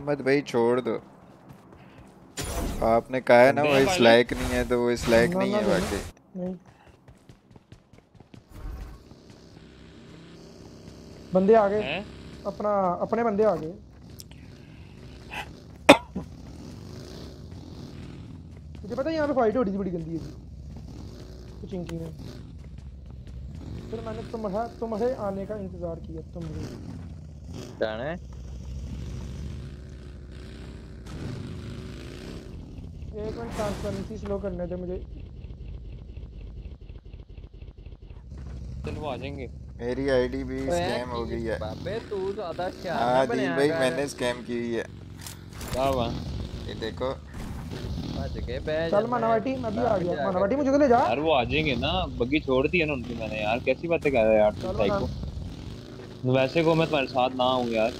अहमद भाई छोड़ दो। आपने कहा है ना वो इस भाई? लायक नहीं है तो वो इस लायक नहीं है नहीं। बंदे आ गए। अपना अपने बंदे आ गए। मुझे पता है यहाँ पे फाइट हो रही थी बड़ी गंदी है। कुछ इंकी में फिर मैंने तुम्हारा तुम्हारे आने का इंतज़ार किया तुम जाना एक मिनट ट्रांसपेरेंसी स्लो करने दे मुझे। चलो आ जाएँगे मेरी आईडी भी स्कैम हो गई है। बाबे तू ज़्यादा क्या हाँ दिल भाई मैंने स्कैम की हुई है। क्या हुआ? ये देखो। बच गए बह चल मानावाटी मैं भी आ गया। मानावाटी मुझे तो ले जा। यार वो आ जाएँगे ना बग्गी छोड़ दी है ना उनकी मैंने। यार कैसी बातें कर रहा है यार तुम साइको वैसे को मैं तुम्हारे साथ ना हूँ यार।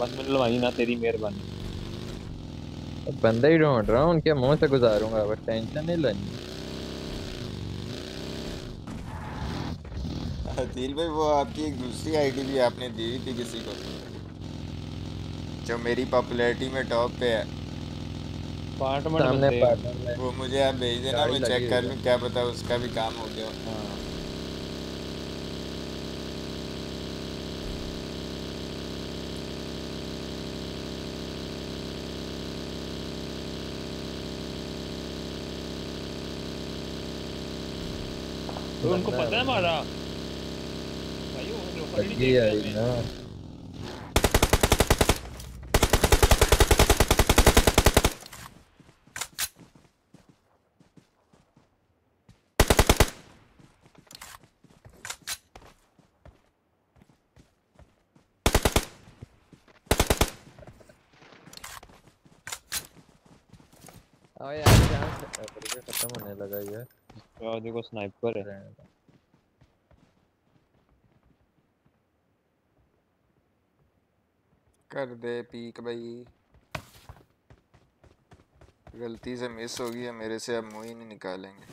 बस मैंने लवाई ना तेरी मेहरबानी। बंदे ही ढूंढ रहा हूँ उनके मुँह से गुजारूँगा बस टेंशन नहीं लेनी। दिल भाई वो आपकी एक दूसरी आईडी भी आपने दी थी किसी को? जो मेरी पॉपुलैरिटी में टॉप पे है। पार्टमेंट वो मुझे आप भेज देना मैं चेक कर लूँ क्या पता उसका भी काम हो गया हो। तो उनको पता है हमारा भाई वो लोग लगी आई ना खत्म होने लगा ये यार देखो स्नाइपर है कर दे पीक भाई। गलती से मिस हो गई है, मेरे से अब मुँह ही नहीं निकालेंगे।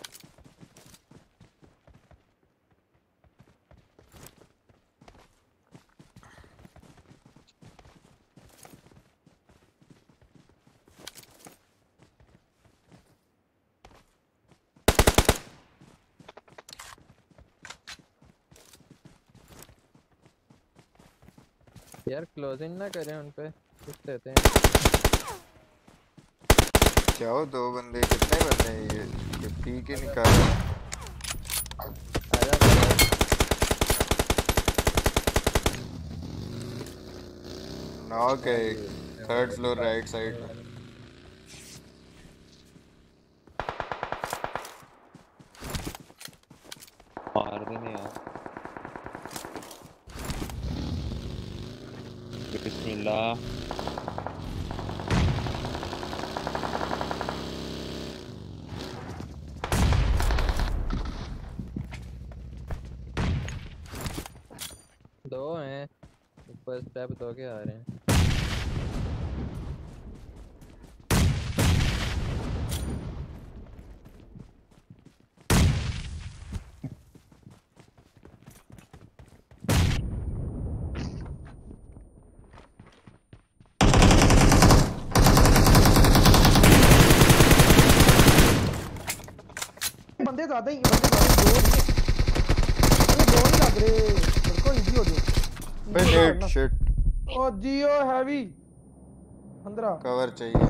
क्लोजिंग ना करें उन पे कुछ देते हैं। जाओ, दो बंदे, कितने बंदे हैं ये? ये पी के निकाल नॉक है थर्ड फ्लोर राइट साइड में मार देने यार बिस्मिल्लाह दो हैं ऊपर स्टेप दो के आ रहे हैं बंदे ज़्यादा ही बंदे ज़्यादा दो नहीं दो नहीं लग रहे मेरे को इजी हो जाओ भाई नीचे शिट ओ जियो हैवी। अंदर आ कवर चाहिए।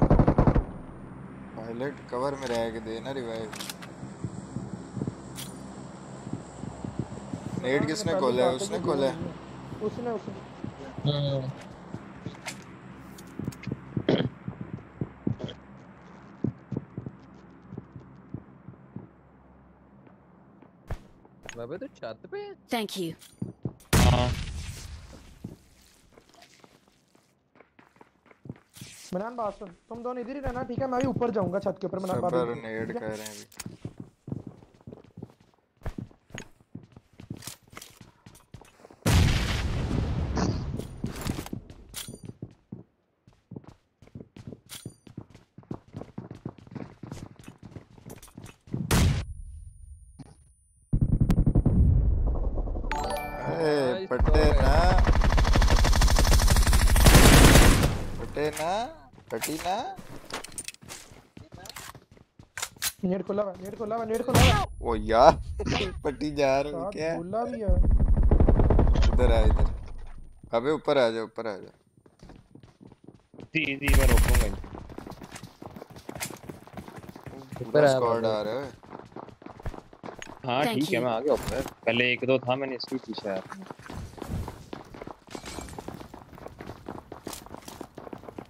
पायलट कवर में रह के देना रिवाइव नेट किसने खोला है? उसने खोला है है। उसने। उसने बाबा तो छत पे थैंक यू मनान बात सुन तुम दोनों इधर ही रहना ठीक है? मैं भी ऊपर जाऊँगा छत के ऊपर मनान बात नेट कर रहे हैं पटी ना नेट खोला हुआ नेट खोला हुआ नेट खोला हुआ ओ यार पटी जा रहा हूँ क्या बोला भी है इधर आ इधर अबे ऊपर आ जा ऊपर आ जा जी जी मैं रोकूँगा इनको। पूरा आ स्क्वाड आ रहा है हाँ ठीक है मैं आ गया ऊपर पहले एक दो था मैंने इसकी पीछे यार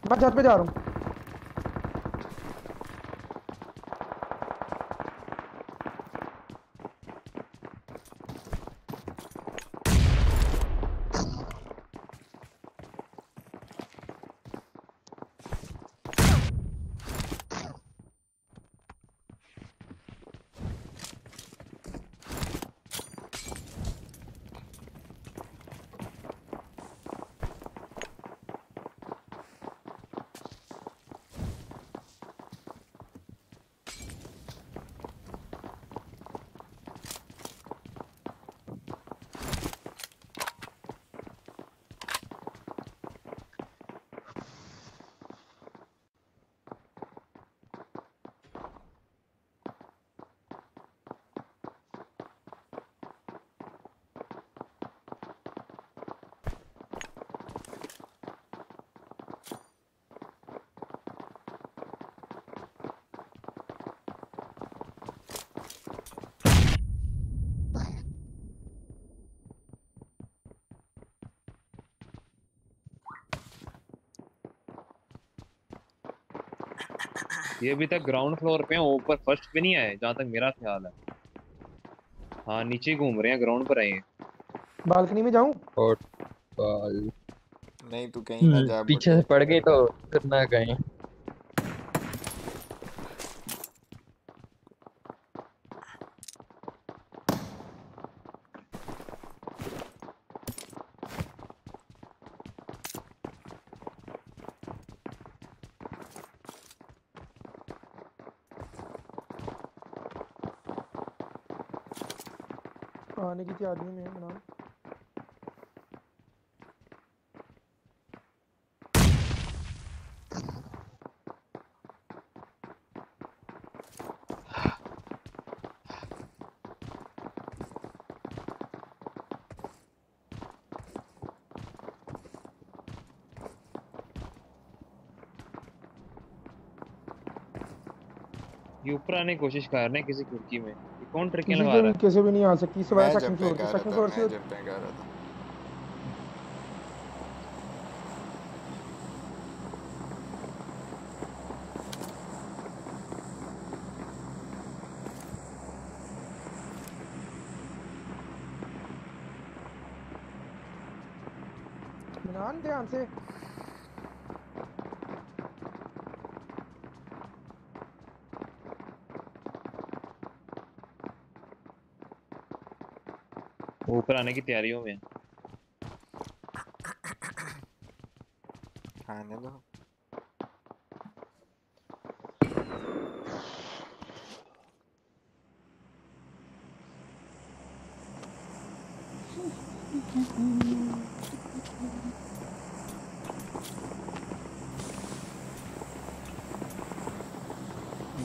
मैं छत पे जा रहा हूँ। ये अभी तक ग्राउंड फ्लोर पे हैं ऊपर फ़र्स्ट पे नहीं आए जहाँ तक मेरा ख्याल है। हाँ नीचे घूम रहे हैं ग्राउंड पर आए हैं बालकनी में जाऊँ? बाल नहीं तू कहीं ना जा पीछे से पड़ गई तो करना कहीं आने की तैयारी में है मनान आने की कोशिश कर रहे हैं किसी खिड़की में। ये कौन ट्रिकें लगा रहा भी कैसे भी नहीं आ सकती सिवाय मैं सेकंड फ्लोर के सेकंड फ्लोर मैं से जंपिंग कर रहा था। ध्यान से है वो ऊपर आने की तैयारियों में। है आने दो।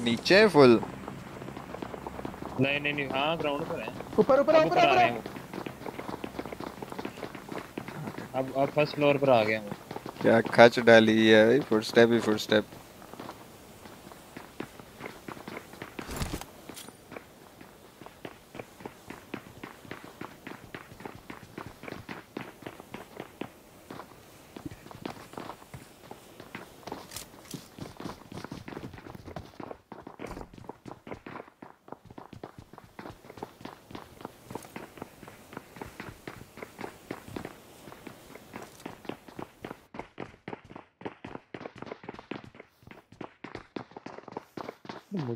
नीचे फुल नहीं नहीं नहीं हाँ ग्राउंड पर है। ऊपर ऊपर ऊपर ऊपर आ ऊपर रहे हैं वो अब अब फ़र्स्ट फ्लोर पर आ गया मैं क्या खच डाली है भाई? फुट स्टेप ही फुट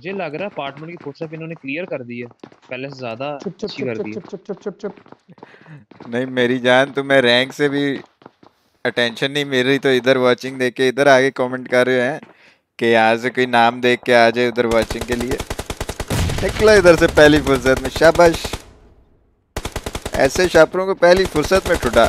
मुझे लग रहा है अपार्टमेंट की फुटस्टेप इन्होंने क्लियर कर दी है। पहले से ज़्यादा चुप चुप अच्छी चुप कर चुप दी चुप चुप चुप चुप चुप। नहीं मेरी जान तुम्हें रैंक से भी अटेंशन नहीं मिल रही तो इधर वाचिंग देख के इधर आगे कमेंट कर रहे हैं कि यहाँ से कोई नाम देख के आ जाए उधर वाचिंग के लिए। निकलो इधर से पहली फुर्सत में शाबाश। ऐसे शापरों को पहली फुर्सत में ठुटा।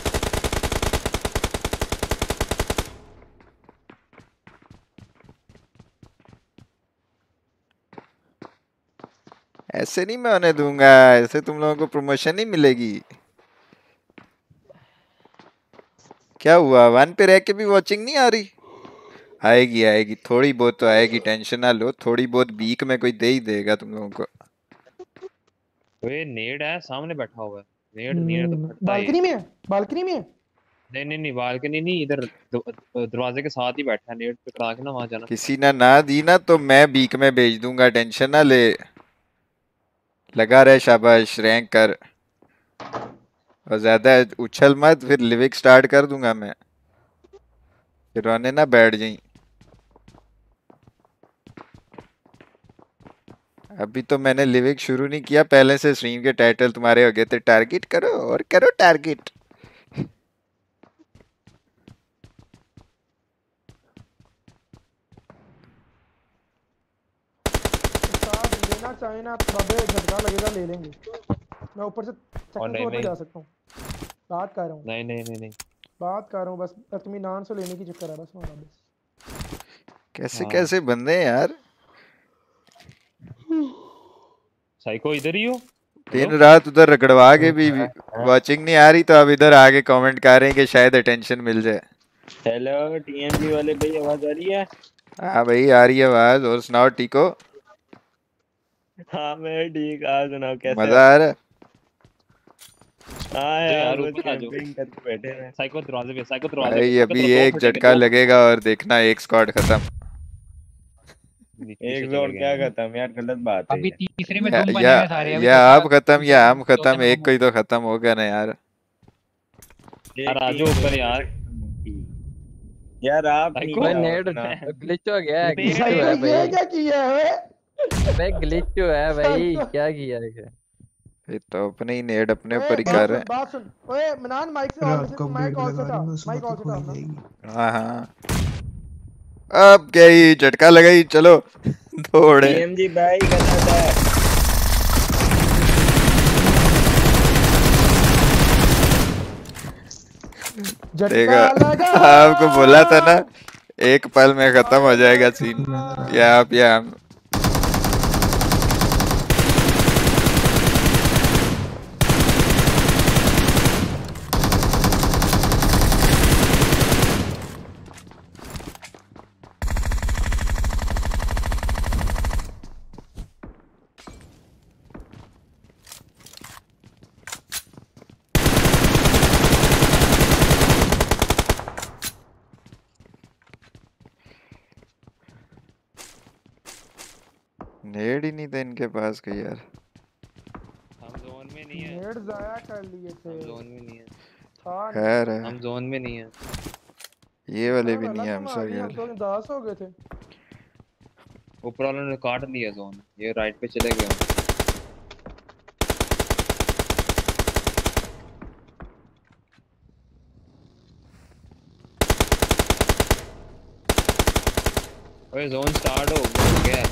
ऐसे नहीं मैं उन्हें दूँगा ऐसे तुम लोगों को प्रमोशन नहीं मिलेगी। क्या हुआ? वन पे रह के भी वॉचिंग नहीं आ रही? आएगी आएगी थोड़ी बहुत तो आएगी टेंशन ना लो थोड़ी बहुत वीक में कोई दे ही देगा तुम लोगों को। ओए नेड है सामने बैठा हुआ है। नेड नहीं है तो फटता बालकनी में है बालकनी में है। नहीं नहीं नहीं बालकनी नहीं इधर दरवाजे के साथ ही बैठा है नेड पकड़ा के ना वहाँ जाना। किसी ने ना दी ना तो मैं बीक में भेज दूँगा टेंशन ना ले। लगा रहे शाबाश रैंक कर। और ज़्यादा उछल मत, फिर लिविक स्टार्ट कर दूँगा मैं। फिर रोने ना बैठ जाई। अभी तो मैंने लिविक शुरू नहीं किया, पहले से स्ट्रीम के टाइटल तुम्हारे हो गए थे टारगेट करो और करो टारगेट चाहे ना बाबे झटका लगेगा ले लेंगे। मैं ऊपर से और सेकंड फ्लोर पे जा सकता हूँ। बात कर रहा हूँ। नहीं नहीं नहीं नहीं। बात कर रहा हूँ बस इत्मीनान से लेने की चक्कर है बस हमारा बस। कैसे हाँ। कैसे बंदे हैं यार? साइको इधर ही हो? दिन रात उधर रगड़वा के भी वाचिंग नहीं आ रही तो अब इधर आगे कमेंट कर रहे हैं कि शायद अटेंशन मिल जाए। हेलो टीएमजी वाले भाई आवाज़ आ रही है? हाँ भाई आ रही है आवाज़ और सुनाओ टीको हाँ मैं ठीक सुनाओ कैसे मज़ा आ रहा है हाँ यार ऊपर आ जाओ करके बैठे हैं साइको दरवाजे पे साइको दरवाजे भाई अभी एक झटका लगेगा और देखना एक स्क्वाड खत्म एक गए क्या खत्म यार गलत बात है अभी तीसरे में या तुम बने या, सारे अभी या तो आप खत्म या हम खत्म एक कोई तो खत्म हो गया ना यार यार आ जाओ ऊपर यार यार आप साइको भाई नहीं नेड ना ग्लिच हो गया है है क्या किया है भाई ग्लिच हुआ है भाई। [laughs] क्या किया है ये तो अपने ही नेड अपने ऊपर ही कर रहे बात सुन। ओए मनान माइक से ऑन रात माइक ऑन से था। माइक ऑन से था। हो हैं हाँ हाँ। अब क्या ही झटका लगाई चलो दौड़े। टीएमजी भाई गलत है। देखा आपको बोला था ना एक पल में खत्म हो जाएगा सीन। या आप या हम नेड ही नहीं था इनके पास कोई यार। हम जोन में नहीं है। नेट जाया कर लिए थे। हम जोन में नहीं है। खैर है। हम जोन में नहीं है। ये वाले भी नहीं है हमसे बना दिया, हम यार। तो दस हो गए थे। ऊपर वालों ने काट लिया जोन। ये राइट पे चले गए। ओए जोन स्टार्ट हो गया।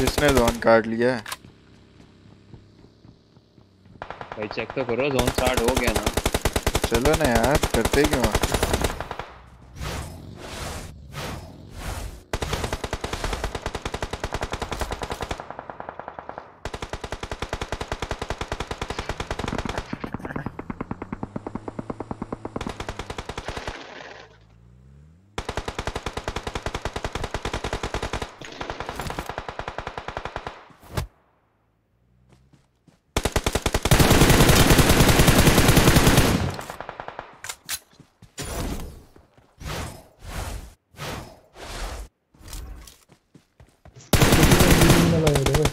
किसने जोन काट लिया है। भाई चेक तो करो जोन स्टार्ट हो गया ना। चलो ना यार करते क्यों हैं? चलो ये देखो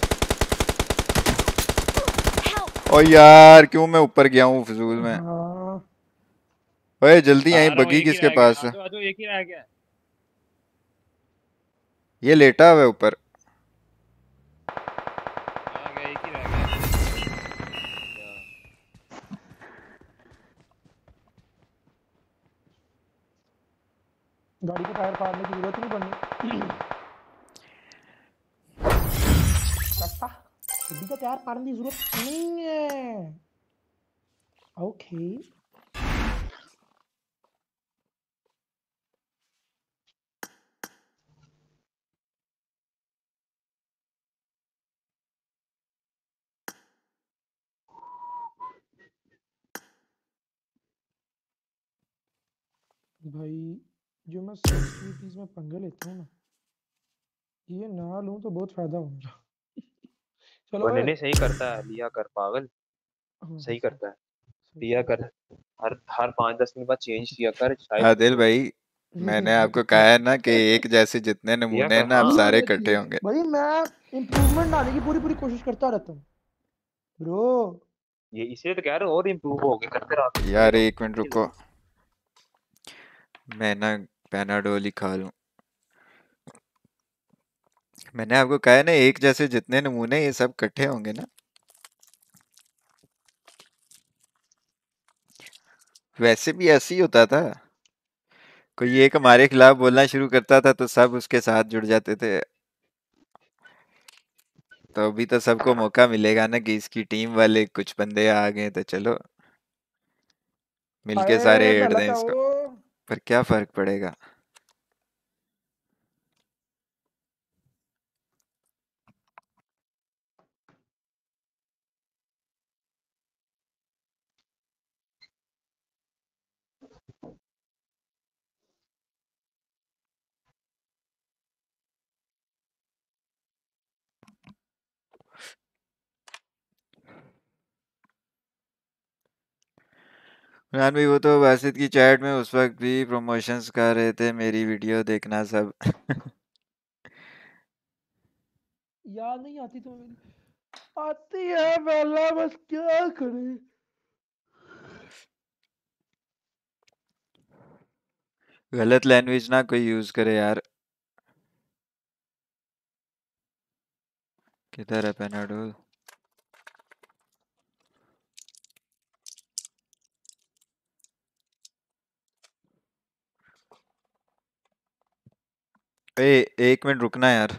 ओ यार क्यों मैं ऊपर गया हूँ फिजूल में? हाँ। ओए जल्दी आई ही किसके पास है? ही गया। ये लेटा हुआ है ऊपर। आ गया एक ही गाड़ी का टायर फाड़ने की ज़रूरत नहीं पड़नी। गाड़ी का टायर फाड़ने की ज़रूरत नहीं है। ओके भाई, जो मैं सेंसिटिविटीज में पंगे लेता हूँ ना, ये ना लूँ तो बहुत फ़ायदा हो मेरा चलो वो नहीं नहीं सही करता है लिया कर पागल। सही करता है। लिया कर। हर हर पाँच दस मिनट बाद चेंज किया कर शायद आदिल भाई मैंने [laughs] आपको कहा है ना कि एक जैसे जितने नमूने हैं ना आप हाँ सारे इकट्ठे होंगे। भाई मैं इम्प्रूवमेंट लाने की पूरी पूरी कोशिश करता रहता हूँ। ब्रो ये इसलिए तो कह रहे हो और इम्प्रूव हो गए करते रहो। यार एक मिनट रुको। मैं ना पैनाडोल ही खा लूँ। मैंने आपको कहा है ना एक जैसे जितने नमूने ये सब इकट्ठे होंगे ना। वैसे भी ऐसे ही होता था। कोई एक हमारे खिलाफ बोलना शुरू करता था तो सब उसके साथ जुड़ जाते थे। तो अभी तो सबको मौका मिलेगा ना कि इसकी टीम वाले कुछ बंदे आ गए तो चलो। मिलके सारे अरे पहला दें इसको। पर क्या फ़र्क पड़ेगा? भाई वो तो बासित की चैट में उस वक्त भी प्रमोशंस कर रहे थे मेरी वीडियो देखना सब। याद नहीं आती तो मेरी। आती है पहला बस क्या करें? गलत लैंग्वेज ना कोई यूज़ करे यार। किधर है पेनाडोल ए एक मिनट रुकना यार।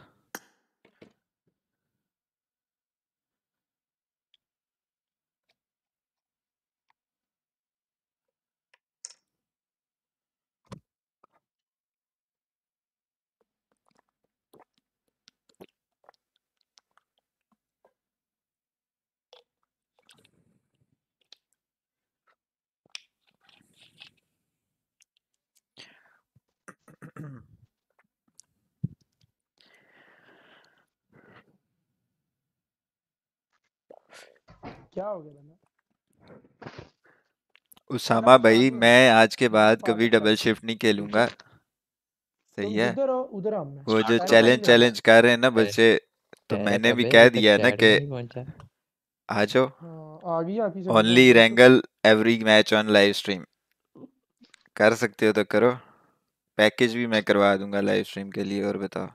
क्या हो गया बना उसामा भाई मैं आज के बाद कभी डबल शिफ्ट नहीं खेलूँगा। सही है। उधर वो जो चैलेंज चैलेंज कर रहे हैं ना बच्चे तो मैंने भी कह दिया है ना कि आ जाओ। ओनली तो रेंगल every match on live stream कर सकते हो तो करो। पैकेज भी मैं करवा दूँगा लाइव स्ट्रीम के लिए और बताओ।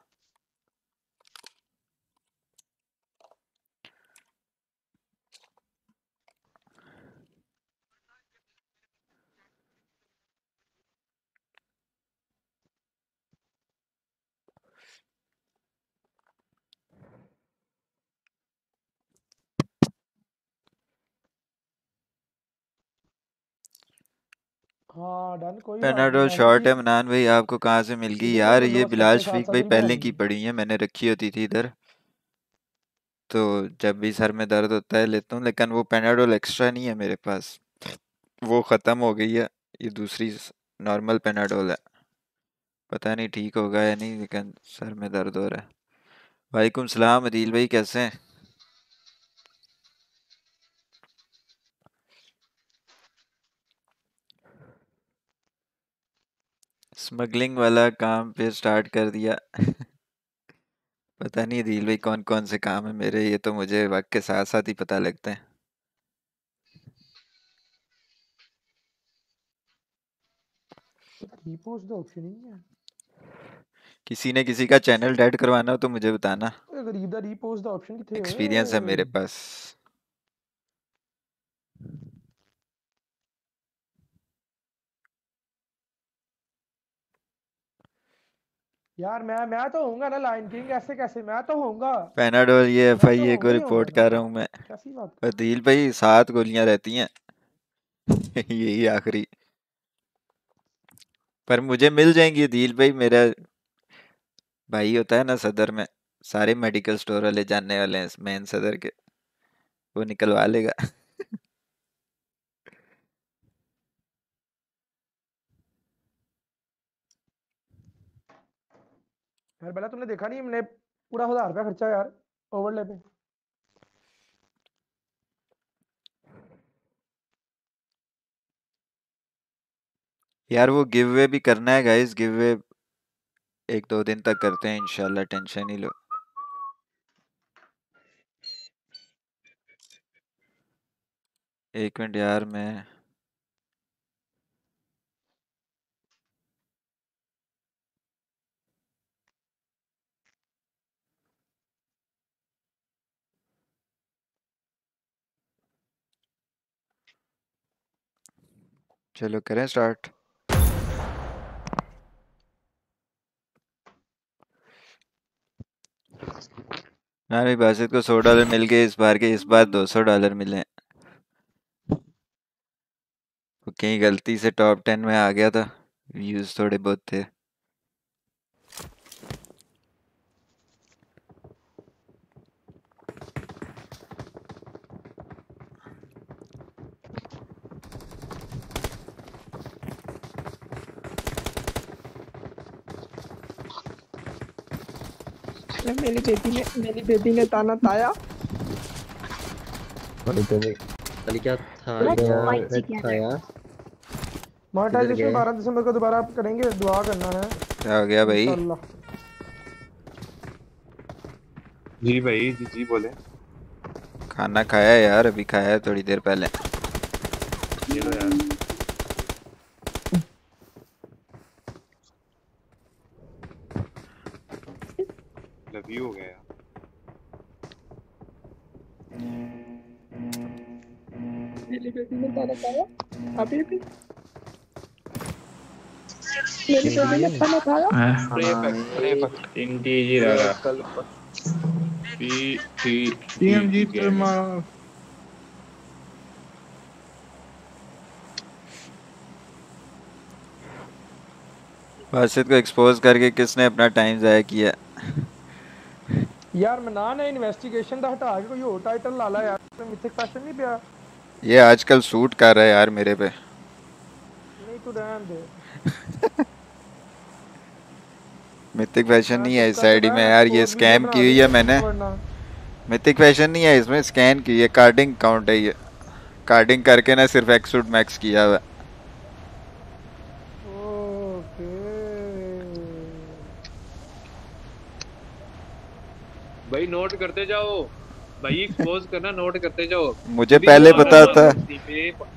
हाँ डन कोई बात पेनाडोल शॉर्ट है मनान भाई आपको कहाँ से मिल गई यार? तो ये बिलाल साथ शफीक भाई पहले की पड़ी है मैंने रखी होती थी इधर। तो जब भी सर में दर्द होता है लेता हूँ लेकिन वो पेनाडोल एक्स्ट्रा नहीं है मेरे पास। वो ख़त्म हो गई है ये दूसरी नॉर्मल पेनाडोल है। पता नहीं ठीक होगा या नहीं लेकिन सर में दर्द हो रहा है। वालेकुम सलाम अदील भाई कैसे हैं? स्मगलिंग वाला काम फिर स्टार्ट कर दिया। पता नहीं रील भाई कौन कौन से काम है मेरे ये तो मुझे वक्त के साथ साथ ही पता लगते हैं। किसी ने किसी का चैनल डेड करवाना हो तो मुझे बताना। एक्सपीरियंस है मेरे पास। यार मैं मैं तो होऊँगा ना लाइन किंग ऐसे कैसे? मैं तो होऊँगा। पैनाडोल ये एफ़ आई ए को रिपोर्ट कर रहा हूँ मैं। कैसी बात और दिल भाई सात गोलियाँ रहती हैं। [laughs] यही आखिरी। पर मुझे मिल जाएँगी दिल भाई मेरा भाई होता है ना सदर में सारे मेडिकल स्टोर वाले जानने वाले हैं मेन सदर के। वो निकलवा लेगा। यार पहले तुमने देखा नहीं मैंने पूरा हज़ार रुपया खर्चा यार ओवरले पे। यार वो गिव वे भी करना है गाइस गिव वे एक दो दिन तक करते हैं, इंशाल्लाह टेंशन ही लो। एक मिनट यार, मैं चलो करें स्टार्ट ना नहीं बासित को सौ डॉलर मिल गए, इस बार के इस बार दो सौ डॉलर मिले। कहीं गलती से टॉप टेन में आ गया था व्यूज़ थोड़े बहुत थे। मेरी बेटी ने मेरी बेटी ने ताना ताया। अरे कल क्या था यार? था मोनेटाइजेशन 12 दिसंबर को दोबारा आप करेंगे दुआ करना है। क्या हो गया भाई? जी भाई जी जी बोले। खाना खाया यार अभी खाया है थोड़ी देर पहले। ये लो यार। बेटी ने ताना ताया अभी अभी मेरी बेटी ने ताना ताया TMG तुम्हारा बासित को एक्सपोज करके किसने अपना टाइम जाया किया यार मना ने इन्वेस्टिगेशन ਦਾ ਹਟਾ ਕੇ ਕੋਈ ਹੋਰ ਟਾਈਟਲ ਲਾ ਲਾ ਯਾਰ ਮਿਥਿਕ ਫੈਸ਼ਨ ਨਹੀਂ ਪਿਆ ये आजकल सूट कर रहा है यार मेरे पे। नहीं तू रहने दे। [laughs] मिथिक फ़ैशन नहीं है इस आईडी में यार ये स्कैम की हुई है मैंने। मिथिक फ़ैशन नहीं है इसमें स्कैन की है कार्डिंग काउंट है ये। कार्डिंग करके ना सिर्फ़ एक्सूट मैक्स किया हुआ भाई नोट करते जाओ। भाई एक्सपोज करना नोट करते जाओ। मुझे पहले पता था।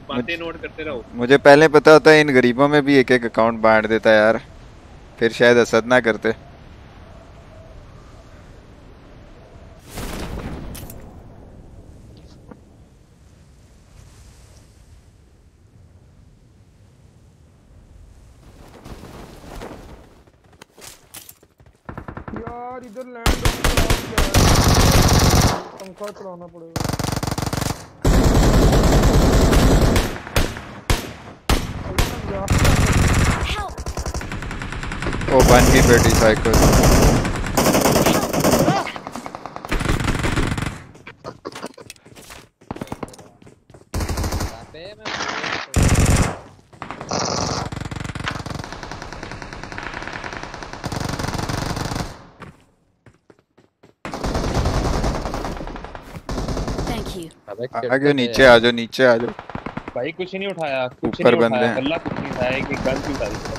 बातें नोट करते रहो। मुझे पहले पता होता इन गरीबों में भी एक एक अकाउंट बांट देता यार। फिर शायद असद ना करते। यार इधर लैंड पंखा चलाना पड़ेगा ओ बन गई बेटी साइकिल Thank you. आ जाओ नीचे आ जाओ नीचे आ जाओ। भाई कुछ नहीं उठाया कुछ ऊपर नहीं बंदे उठाया हैं। अल्लाह कुछ नहीं उठाया कि गन क्यों उठाई।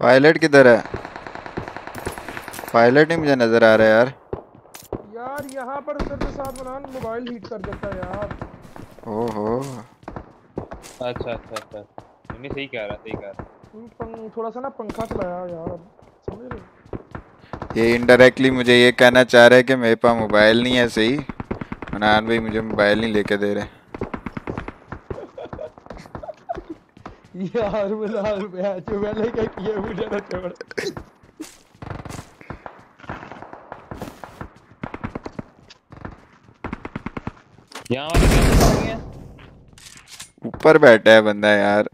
पायलट किधर है? पायलट नहीं मुझे नज़र आ रहा है यार। यार यहाँ पर उधर के साथ बनान मोबाइल हीट कर देता है यार। ओहो। अच्छा अच्छा अच्छा। नहीं सही कह रहा सही कह रहा। थोड़ा सा ना पंखा चलाया यार समझ रहे ये इनडायरेक्टली मुझे ये कहना चाह रहा है कि मेरे पास मोबाइल नहीं है सही? मनान भाई मुझे मोबाइल नहीं लेके दे रहे। यार बिलाल मैं जो मैंने क्या किया मुझे ना छोड़। यहाँ वाले ऊपर बैठा है बंदा यार।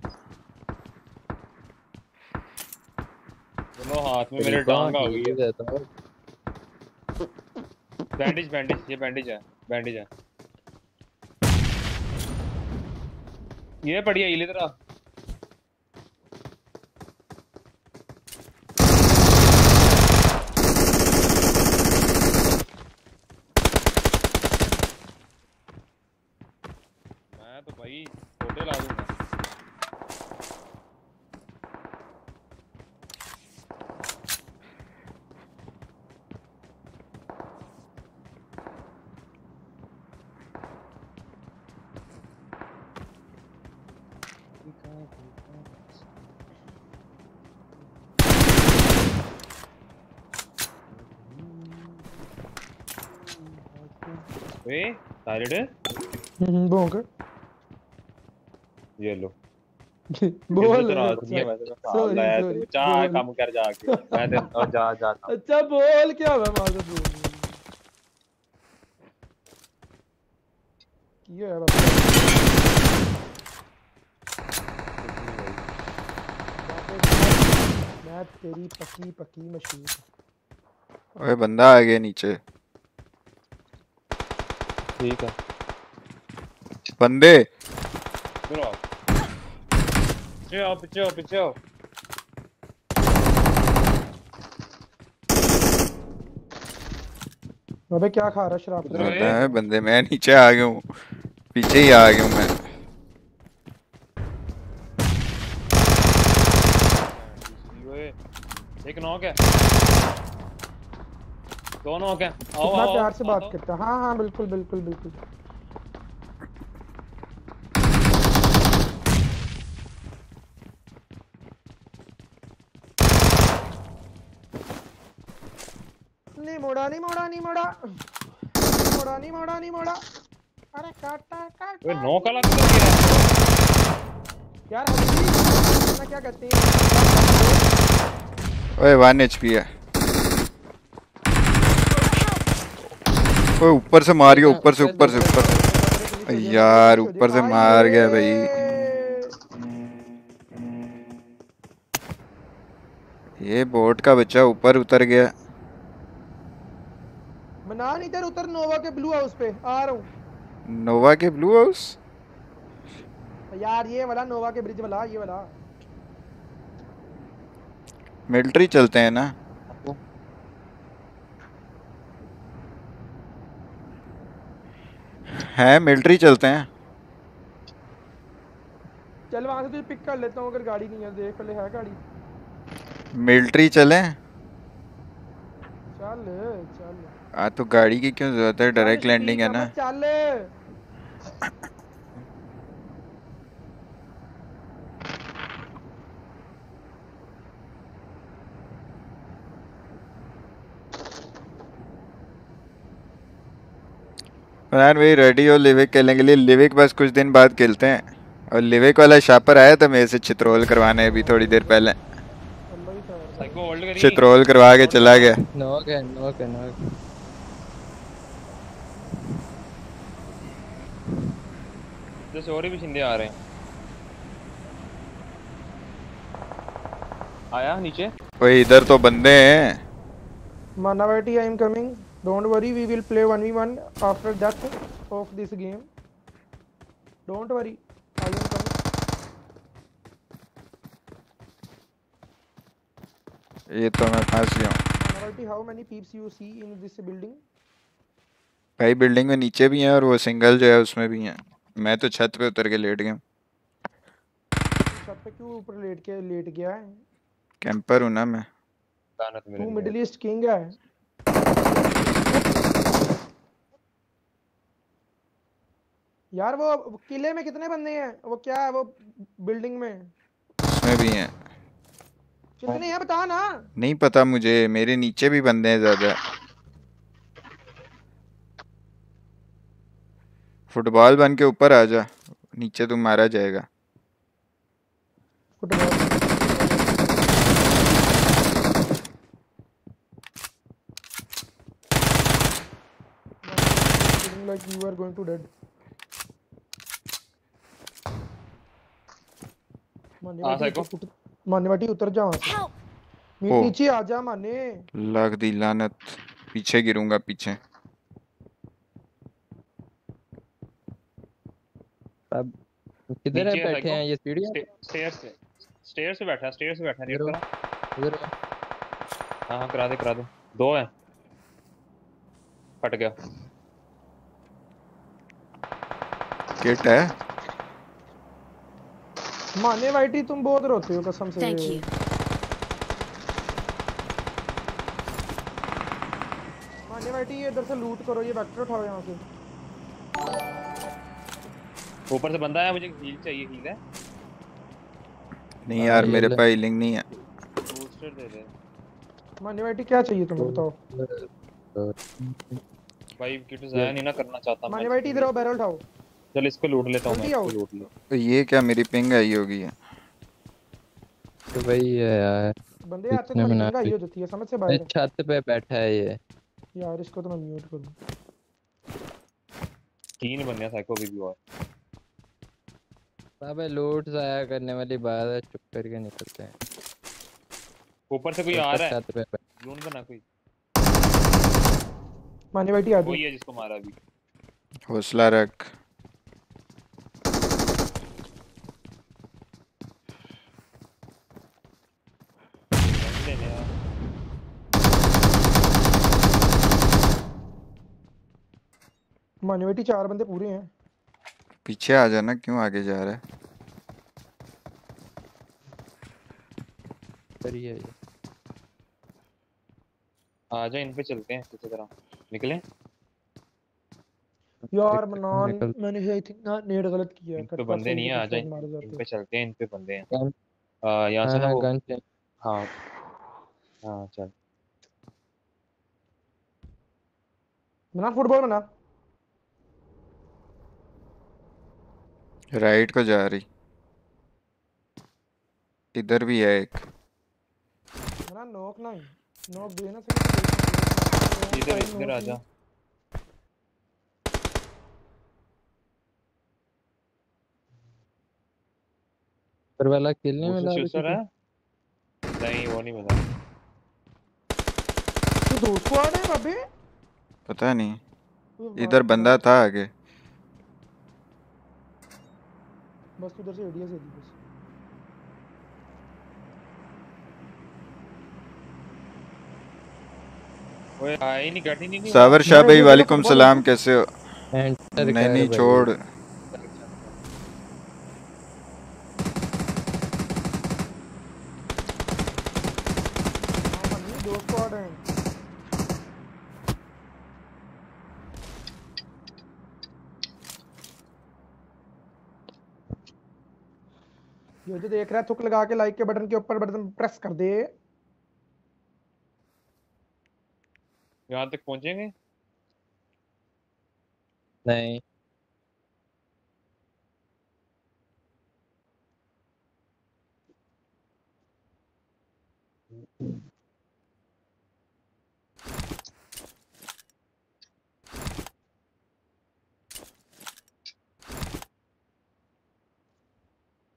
दोनों हाथ में मेरे टांग आ गई है। बैंडेज बैंडेज ये बैंडेज है बैंडेज है। ये बढ़िया ये तेरा। मैं तो भाई छोटे ला दूँगा वे साइड हम्म, भौंक ये लो। [laughs] बोल। में तू जा। काम कर जाके। मैं ते [laughs] और जा जा जा। अच्छा बोल क्या हुआ? माजर बोल। ये है मैं तेरी पकी पकी मशीन। ओए बंदा आ गया नीचे। ठीक है। बंदे। पीछे आओ पीछे आओ पीछे आओ। अबे क्या खा रहा शराब? बंदा है बंदे मैं नीचे आ गया हूँ। पीछे ही आ गया हूँ मैं। एक नॉक है। दो नॉक है आओ कितना आओ प्यार से बात करता है। हाँ हाँ बिल्कुल बिल्कुल बिल्कुल। नहीं मोड़ा नहीं मोड़ा नहीं मोड़ा। नहीं मोड़ा नहीं मोड़ा नहीं मोड़ा। अरे काटा काटा। ओए नॉक किधर गया यार हल्दी मैं क्या कहते हैं? ओए वन एचपी है। ओए ऊपर से मार गया ऊपर से ऊपर से ऊपर से यार ऊपर से मार गया भाई। ये बोट का बच्चा ऊपर उतर गया। मनान इधर उतर नोवा के ब्लू हाउस पे आ रहा हूँ। नोवा के ब्लू हाउस? यार ये वाला नोवा के ब्रिज वाला ये वाला। मिलिट्री चलते हैं ना? हैं मिलिट्री चलते हैं। चल वहाँ से तुझे पिक कर लेता हूँ अगर गाड़ी नहीं है देख पहले है गाड़ी। मिलिट्री चलें? चल चल। आ तो गाड़ी की क्यों ज़रूरत है? डायरेक्ट लैंडिंग है ना। चल। फरहान भाई रेडी हो लिविक खेलने के लिए? लिविक बस कुछ दिन बाद खेलते हैं। और लिविक वाला शापर आया था मेरे से चित्रोल करवाने अभी थोड़ी देर पहले। साइको होल्ड करी चित्रोल करवा के चला गया। नॉक है नॉक है नॉक जैसे और भी शिंदे आ रहे हैं। आया नीचे? ओए इधर तो बंदे हैं। Manavati, I am coming. don't worry we will play 1v1 after that of this game. Don't worry. I am coming. ये तो मैं फंस गया Morty how many peeps you see in this building भाई बिल्डिंग में नीचे भी हैं और वो सिंगल जो है उसमें भी हैं। मैं तो छत पे उतर के लेट गया छत पे क्यों ऊपर लेट के लेट गया है? कैंपर हूँ ना मैं। तू मिडिल ईस्ट किंग है। यार वो किले में कितने बंदे हैं? वो क्या है वो बिल्डिंग में? उसमें भी हैं। कितने हैं बता ना। नहीं पता मुझे मेरे नीचे भी बंदे हैं ज़्यादा। फुटबॉल बन के ऊपर आ जा नीचे तू मारा जाएगा। feeling like you are going to dead माने हाँ, बाटी साइको। माने बाटी उतर जा वहाँ से। नी- नीचे आ जा माने लाख दी लानत। पीछे गिरूँगा पीछे। अब किधर है? बैठे हैं ये सीढ़ियाँ पे? स्टेयर से स्टेयर से बैठा स्टेयर से बैठा रीड इधर करा इधर हाँ हाँ करा दे करा दे। दो हैं। फट गया। किट है? माने वाइटी तुम बहुत रोते हो कसम से। Thank you. माने वाइटी ये इधर से लूट करो ये वेक्टर उठाओ यहाँ से। ऊपर से बंदा है मुझे हील चाहिए हील है। नहीं हाँ, यार मेरे पास हीलिंग नहीं है। बूस्टर दे दे। माने वाइटी क्या चाहिए तुम्हें बताओ। भाई किट जाया नहीं ना करना चाहता माने वाइटी इधर आओ बैरल उठाओ। चल इसको लूट लेता हूँ मैं इसको लूट लो। तो ये क्या मेरी पिंग आई होगी? है तो वही है यार। बंदे आते तो बना महँगा ही जाती है समझ से बाहर छत पे बैठा है ये। यार इसको तो मैं म्यूट करूँ तीन बंदे हैं साइको भी भी और। अबे लूट जाया करने वाली बात है चुप करके निकलते हैं। ऊपर से कोई आ रहा है? छत पे बैठ- जून बना कोई? माने वाइटी आ वही जाओ है जिसको मारा अभी। हौसला रख लेने आ। माने चार बंदे पूरे हैं। पीछे आ जाना क्यों आगे जा रहा है? पर है ये। आ जा इन पे चलते हैं किसी तरह। निकले? यार मनान मैंने आई थिंक ना नेट गलत किया इन पे बंदे नहीं है आ ऊपर जा से मारे इन पे चलते हैं इन पे बंदे हैं। यहाँ से ना हाँ वो गन हाँ। हाँ चल। मना फुटबॉल बना। राइट को जा रही। इधर भी है एक। मना नॉक नहीं नॉक दे ना इधर इधर आ जा। पर वाला किल नहीं मिला अभी शूटर है? नहीं वो नहीं मिला। तू दो स्क्वाड है बाबे पता नहीं। इधर बंदा था आगे। बस तू उधर से एडीएस दे दी बस। ओए आई नहीं गाड़ी नहीं सावर शाह भाई वालेकुम सलाम कैसे हो? नहीं नहीं छोड़ हाँ मनी दो स्क्वाड हैं ये जो देख रहा है थुक लगा के लाइक के बटन के ऊपर बटन प्रेस कर दे। यहाँ तक पहुँचेंगे? नहीं।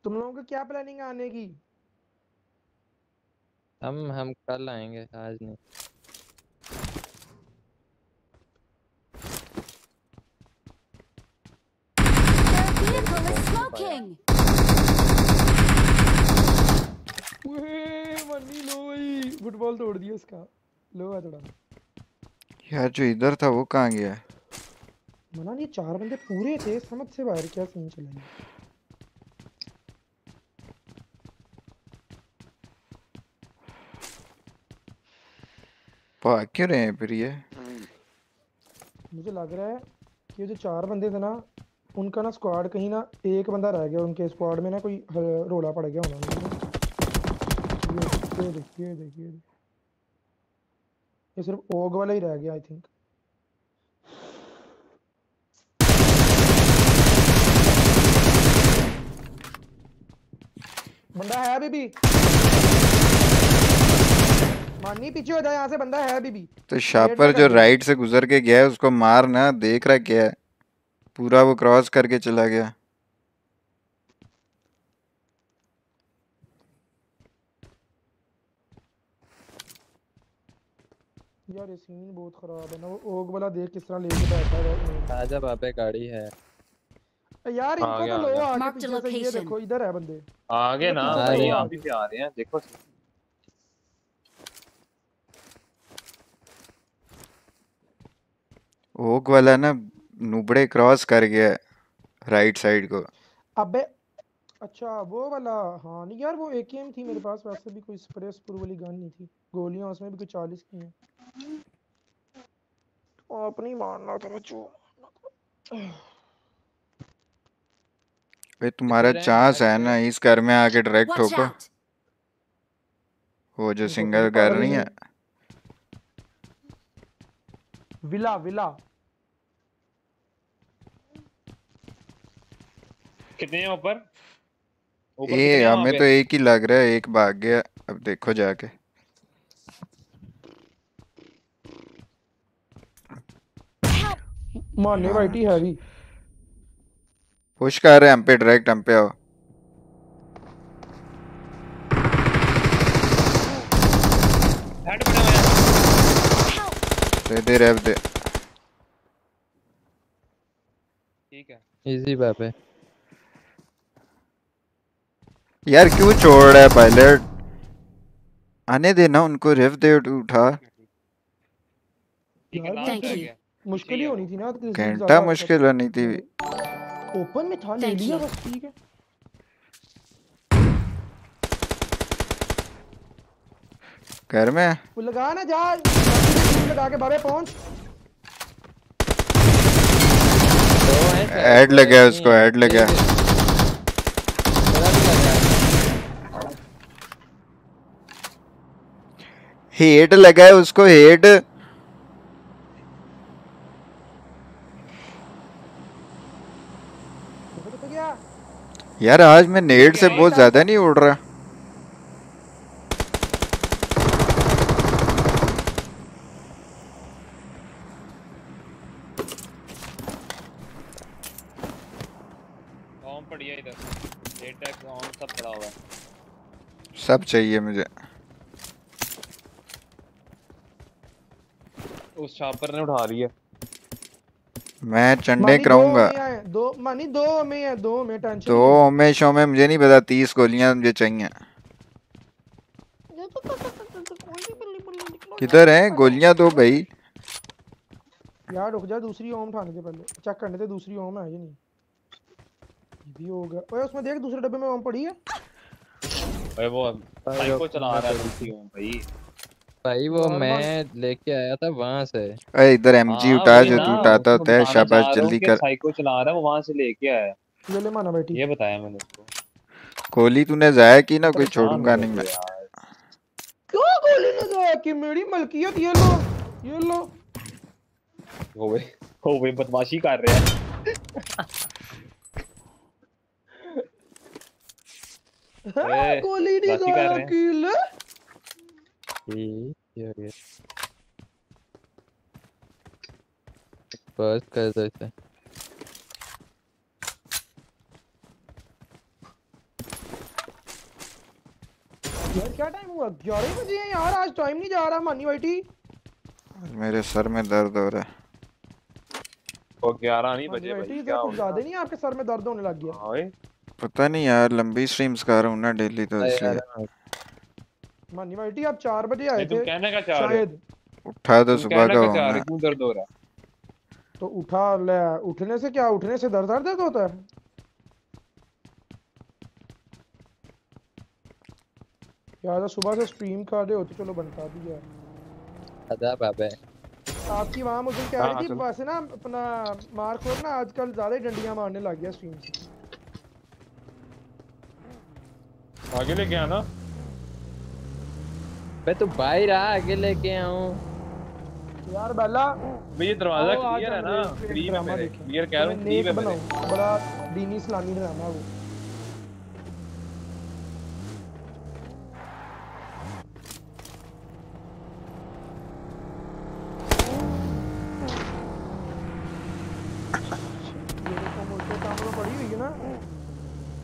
तुम लोगों की क्या प्लानिंग है आने की? हम हम कल आएँगे आज नहीं। smoking. मनी लो भाई फुटबॉल तोड़ दिया इसका। लो है थोड़ा। यार जो इधर था वो कहाँ गया? मना ये चार बंदे पूरे थे समझ से बाहर क्या सीन चला भाग क्यों रहे हैं फिर ये? मुझे लग रहा है ये जो चार बंदे थे ना, उनका ना स्क्वाड कहीं ना एक बंदा रह गया, उनके स्क्वाड में ना कोई रोला पड़ गया होना। ये देखिए देखिए ये सिर्फ़ ओग वाला ही रह गया आई थिंक बंदा है अभी भी। मानी पीछे हो जाए यहाँ से बंदा है अभी भी। तो शापर जो राइट से गुजर के गया है उसको मारना देख रहा क्या है। पूरा वो क्रॉस करके चला गया। यार ये सीन बहुत खराब है ना वो ओग वाला देख किस तरह लेके बैठा है आजा बाबे गाड़ी है। यार इनको तो लो आगे पीछे से ये देखो इधर है बंदे। आगे ना भाई। आप ही पे आ रहे हैं देखो। ओक वाला ना नुबड़े क्रॉस कर गया राइट साइड को। अबे अच्छा वो वाला हाँ नहीं यार वो एकेएम थी मेरे पास वैसे भी कोई स्प्रे स्प्रू वाली गन नहीं थी। गोलियाँ उसमें भी कोई चालीस की हैं। आप नहीं मारना था बच्चों। भाई तुम्हारा चांस है ना इस घर में आके डायरेक्ट ठोको। वो जो सिंगल कोई घर पागल नहीं ही। है। विला विला कितने हैं ऊपर? हैं वहाँ हमें तो एक ही लग रहा है एक भाग गया अब देखो जाके। मारने वाइटी हैवी पुश कर रहे हैं हम पे डायरेक्ट हम पे आओ। हेड बना हुआ दे दे रेव दे। ठीक है। इजी बाबे यार क्यों छोड़ रहा है पायलट आने देना उनको रिफ दे उठा। मुश्किल ही होनी थी ना घंटा मुश्किल होनी थी। ओपन में था ले लिया बस ठीक है। घर में? वो लगा ना जा लगा के बाबे पहुँच। ऐड लगा उसको। ऐड लगा एक- मेरा भी लगा है। हेड लगा है उसको हेड। यार आज मैं नेट से बहुत ज़्यादा नहीं उड़ रहा। सब चाहिए मुझे। उस छापर ने उठा लिया मैं चंडे कराऊँगा। दो मानी दो में है दो में टेंशन तो में शो में मुझे नहीं पता तीस गोलियाँ मुझे चाहिए। किधर हैं? गोलियाँ दो भाई। यार रुक जा दूसरी ओम उठाने के पहले। चेक करने थे दूसरी ओम है ये नहीं। ये भी हो गया। ओए उसमें देख दूसरे डब्बे में ओम पड़ी है। भाई वो साइको चला रहा है दूसरी ओम। भाई। भाई वो मैं लेके आया था वहाँ से। अरे इधर एमजी हाँ उठा जो तू उठाता होता है शाबाश जल्दी कर। साइको चला रहा है वो वहाँ से लेके आया। है ये ले माना बेटी। ये बताया मैंने उसको। गोली तूने जाया की ना कोई छोड़ूँगा नहीं मैं? क्यों गोली लगा कि मेरी मलकियत? ये लो ये लो। हो गए हो गए बदमाशी कर रहे हैं। हाँ, ए, गोली नहीं बदमाशी कर गया बस कर दो इसे यार क्या टाइम हुआ? ग्यारह बजे हैं यार आज टाइम नहीं जा रहा मानी आज मेरे सर में दर्द हो रहा है। वो 11 नहीं बजे भाई क्या हो कुछ ज़्यादा नहीं आपके सर में दर्द होने लग गया। हाँ पता नहीं यार लंबी स्ट्रीम्स कर रहा हूँ ना डेली तो इसलिए मानी वाइटी आप चार बजे आए थे कहने का चाह रहे हो। शायद। उठा तो सुबह कहने का का हूँ चाह हो दर्द हो रहा है। तो उठा ले उठने से क्या उठने से दर्द दर्द होता है? यार सुबह से स्ट्रीम कर रहे हो तो चलो बनता भी है। आजा बाबे आपकी वहाँ मुझे कह हाँ, रही थी वैसे ना अपना मार्क और ना आजकल ज़्यादा ही डंडियाँ मारने लग गया स्ट्रीम से। आगे लेके आना। बे तू बाहर आ आगे लेके आऊँ। यार बेला भाई ये दरवाज़ा क्लियर है ना? क्लीन है मेरे। क्लियर कह रहा हूँ क्लीन है मेरे। बड़ा दीनी इस्लामी ड्रामा वो। है ना।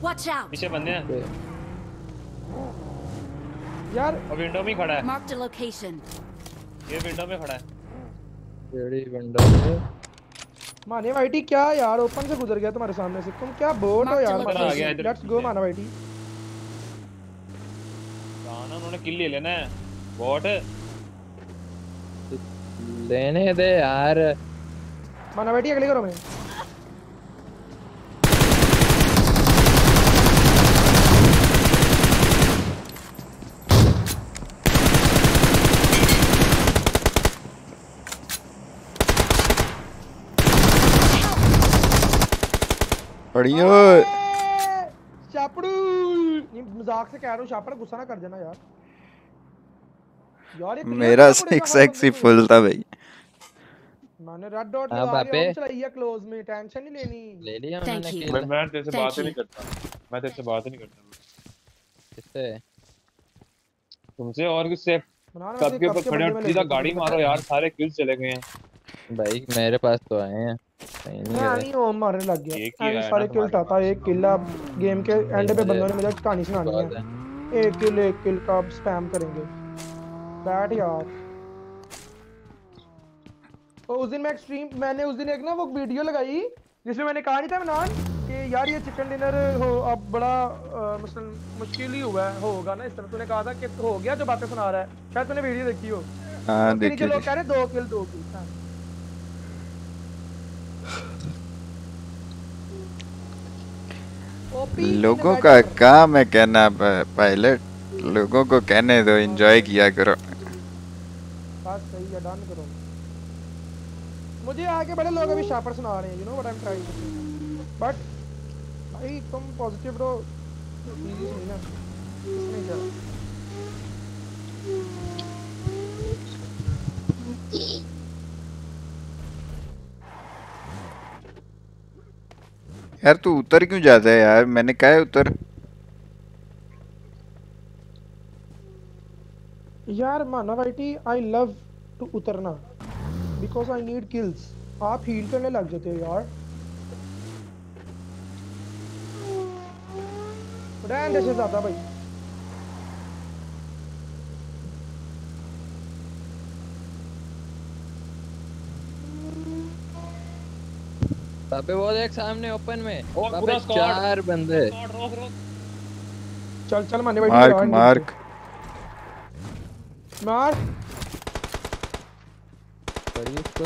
Watch out! पीछे बंदे हैं। यार विंडो में खड़ा है। Marked a location. ये विंडो में खड़ा है। केड़ी विंडो पे माने वाइटी क्या यार ओपन से गुजर गया तुम्हारे सामने से? तुम क्या बोट हो यार? इधर। लेट्स गो माना वाइटी जाना उन्होंने किल ले लेना है। बॉट लेने दे यार। माना वाइटी अगले करो में बढ़िया। शापड़ू। मज़ाक से कह रहा हूँ शापड़ गुस्सा ना कर देना यार। यार मेरा सिक्स एक्स ही फुल था भाई। मैंने रेड डॉट हाँ, लगा बापे। लिया हम चलाइए क्लोज में टेंशन नहीं लेनी। ले लिया. किल मैं मैं तेरे से बात ही नहीं करता। मैं तेरे से बात ही नहीं करता। किससे? तुमसे और किससे? कब के ऊपर खड़े हो? सीधा गाड़ी मारो यार सारे किल्स चले गए हैं। भाई मेरे पास तो आए हैं। कहीं नहीं मैं गए नहीं ओम मारने लग गया। एंड सारे किल तुम्हारे टाता एक किल अब गेम के एंड पे बंदों ने मुझे कहानी सुनानी है। एक किल एक किल का स्पैम करेंगे। बैठ यार। तो उस दिन मैं एक्सट्रीम मैंने उस दिन एक ना वो वीडियो लगाई जिसमें मैंने कहा नहीं था इमरान कि यार ये चिकन डिनर हो अब बड़ा मुश्किल ही हुआ है होगा ना? इस तरह तूने कहा था कि हो गया जो बातें सुना रहा है। शायद तूने वीडियो देखी हो। हाँ नीचे लोग कह रहे दो किल दो किल हाँ। लोगों का काम है कहना, पायलट। लोगों को कहने दो एंजॉय किया करो। मुझे आगे बड़े लोग अभी शापर सुना रहे हैं you know what I am trying but भाई, तुम पॉजिटिव रहो इजी नहीं ना इसमें क्या? यार तू उतर क्यों जाता है यार? मैंने कहा है उतर। यार माना वाइटी आई लव टू उतरना। बिकॉज़ आई नीड किल्स आप हील करने लग जाते हो यार। रहने से ज़्यादा भाई। अबे वो देख सामने ओपन में। और अबे पूरा squad। चार बंदे। रोक रोक। चल चल माने वाइटी मार्क मार्क। मार। पड़ी उसको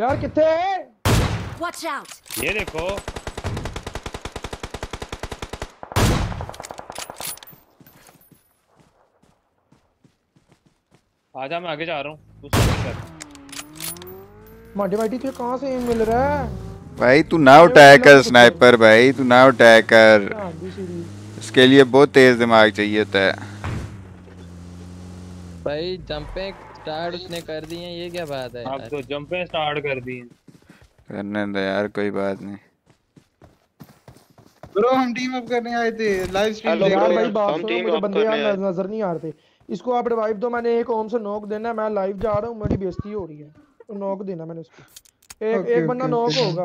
यार कितने है? Watch out! ये देखो। आजा मैं आगे जा रहा हूँ। तू सामने कर। तुझे कहाँ से एम मिल रहा है? भाई तू ना उठाया कर स्नाइपर भाई तू ना उठाया कर। हाँ। इसके लिए बहुत तेज दिमाग चाहिए होता है। भाई जंपिंग स्टार्ट उसने कर दी है ये क्या बात है अब यार? तो जंपें स्टार्ट कर दी करने दो यार कोई बात नहीं। ब्रो हम टीम अप करने आए थे लाइव स्ट्रीम देख यार रहे भाई हैं बात हम सुनो मुझे बंदे यार करने आए। नज- नज़र नहीं आ रहे थे। इसको आप रिवाइव दो मैंने एक ओम से नॉक देना मैं लाइव जा रहा हूँ मेरी बेइज्जती हो रही है। तो नॉक देना मैंने उसको। एक Okay, एक बंदा नॉक होगा।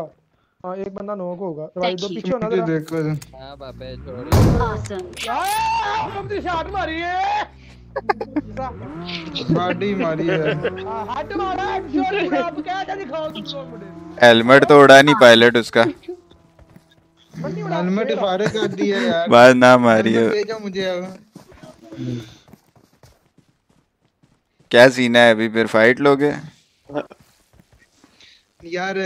हाँ एक बंदा नॉक होगा। रिवाइव दो पीछे होना जरा। देखो हाँ बाबे छोड़ी. यार तुमने शॉट मारी है। बॉडी मारी है। हाँ, हट मारा है अब क्या दिखाओ तुम लोग मुझे। हेलमेट तो उड़ा नहीं पायलट उसका। हेलमेट फारे कर दिया यार। बात ना मारी है। भेजा मुझे अब। क्या सीन है अभी? फिर फाइट लोगे? यार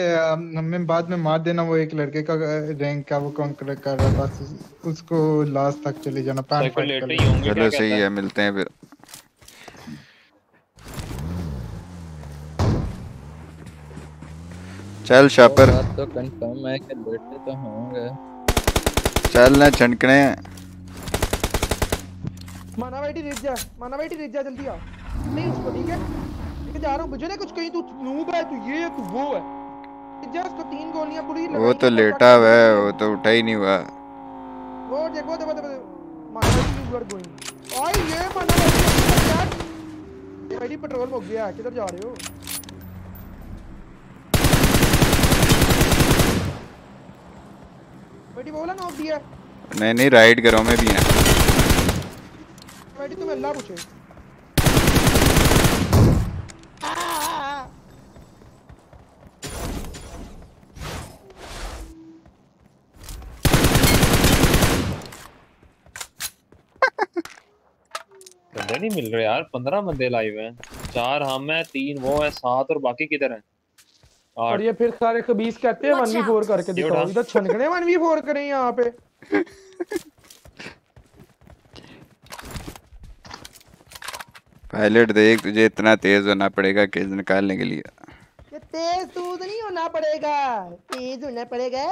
हमें बाद में मार देना वो एक लड़के का रैंक का वो कॉन्कर कर रहा बस उसको लास्ट तक चले जाना पैन फाइट कर चलो सही है मिलते हैं फिर। चल शापर। तो कंफर्म है कि बैठे तो होंगे। चल ना छनकने। माना बेटी रिज जा माना बेटी रिज जल्दी आ नहीं उसको ठीक है। जा रहा हूँ। मुझे ना कुछ कहीं तू नूब है तू ये है तू वो है। रिज जा उसको तीन गोलियाँ पूरी वो तो लेटा हुआ है वो तो उठा ही नहीं हुआ। वो देखो देखो देखो माना बेटी यू गोइंग ओए ये माना बेटी यार। ये पेट्रोल मुक गया किधर जा रहे हो? बेटी बोला ना दिया नहीं नहीं राइड करो में भी है। बेटी तुम्हें अल्लाह पूछे। बंदे नहीं मिल रहे यार। पंद्रह बंदे लाइव हैं। चार हम हैं तीन वो हैं सात और बाकी किधर हैं? और ये फिर सारे खबीस कहते हैं वन वी फोर करके दिखाओ। इधर छनकने वन वी फोर करें यहाँ पे। पायलट देख तुझे इतना तेज होना पड़ेगा केज निकालने के लिए। तेज दूध नहीं होना पड़ेगा तेज होना पड़ेगा।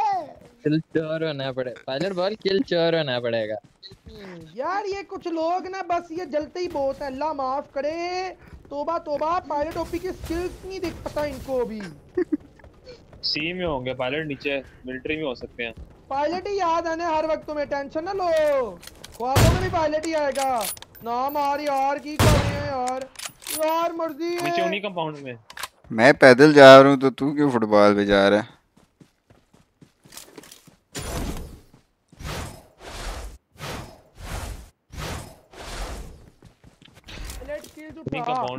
किल चोर होना पड़े पायलट बोल किल चोर होना पड़ेगा। यार ये कुछ लोग ना बस ये जलते ही बहुत है अल्लाह माफ़ करे। तोबा तोबा पायलट ओपी की स्किल्स नहीं दिख पता इनको अभी। सी में होंगे पायलट नीचे मिलिट्री में हो सकते हैं। पायलट ही याद आने हर वक्त तुम्हें टेंशन ना लो। ख्वाबों में भी पायलट ही आएगा। नाम यार यार की कर रहे हैं यार। यार मर्ज़ी नीचे है। उन्हीं कंपाउंड में। मैं पैदल जा रहा हूँ तो तू क्यों फुटबॉल पे जा रहा है?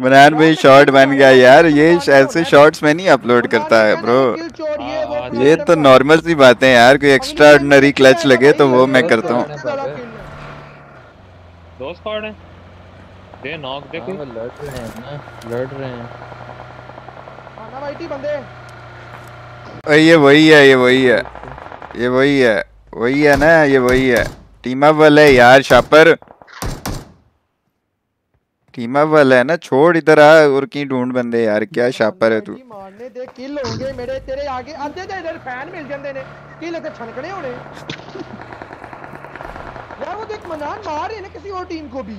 बनान भाई शॉर्ट बन गया यार ये ऐसे शॉर्ट्स में नहीं अपलोड करता है ब्रो ये तो नॉर्मल सी बातें हैं यार कोई एक्स्ट्रा ऑर्डिनरी क्लच लगे तो वो मैं करता हूँ। दो स्क्वाड हैं? दे नॉक दे हाँ, लड़ रहे हैं ना लड़ रहे हैं। बंदे। ये वही है ये वही है ये वही है वही है ना ये वही है। टीम वाला है यार शापर। टीम वाला है ना छोड़ इधर आ और की ढूंढ बंदे यार क्या शापर है तू। मारने दे किल होंगे मेरे तेरे आगे अद्धे ते इधर फ़ैन मिल जाते ने किल ते छनकने होने। यार वो देख मनान मार रहे हैं ना किसी और टीम को भी।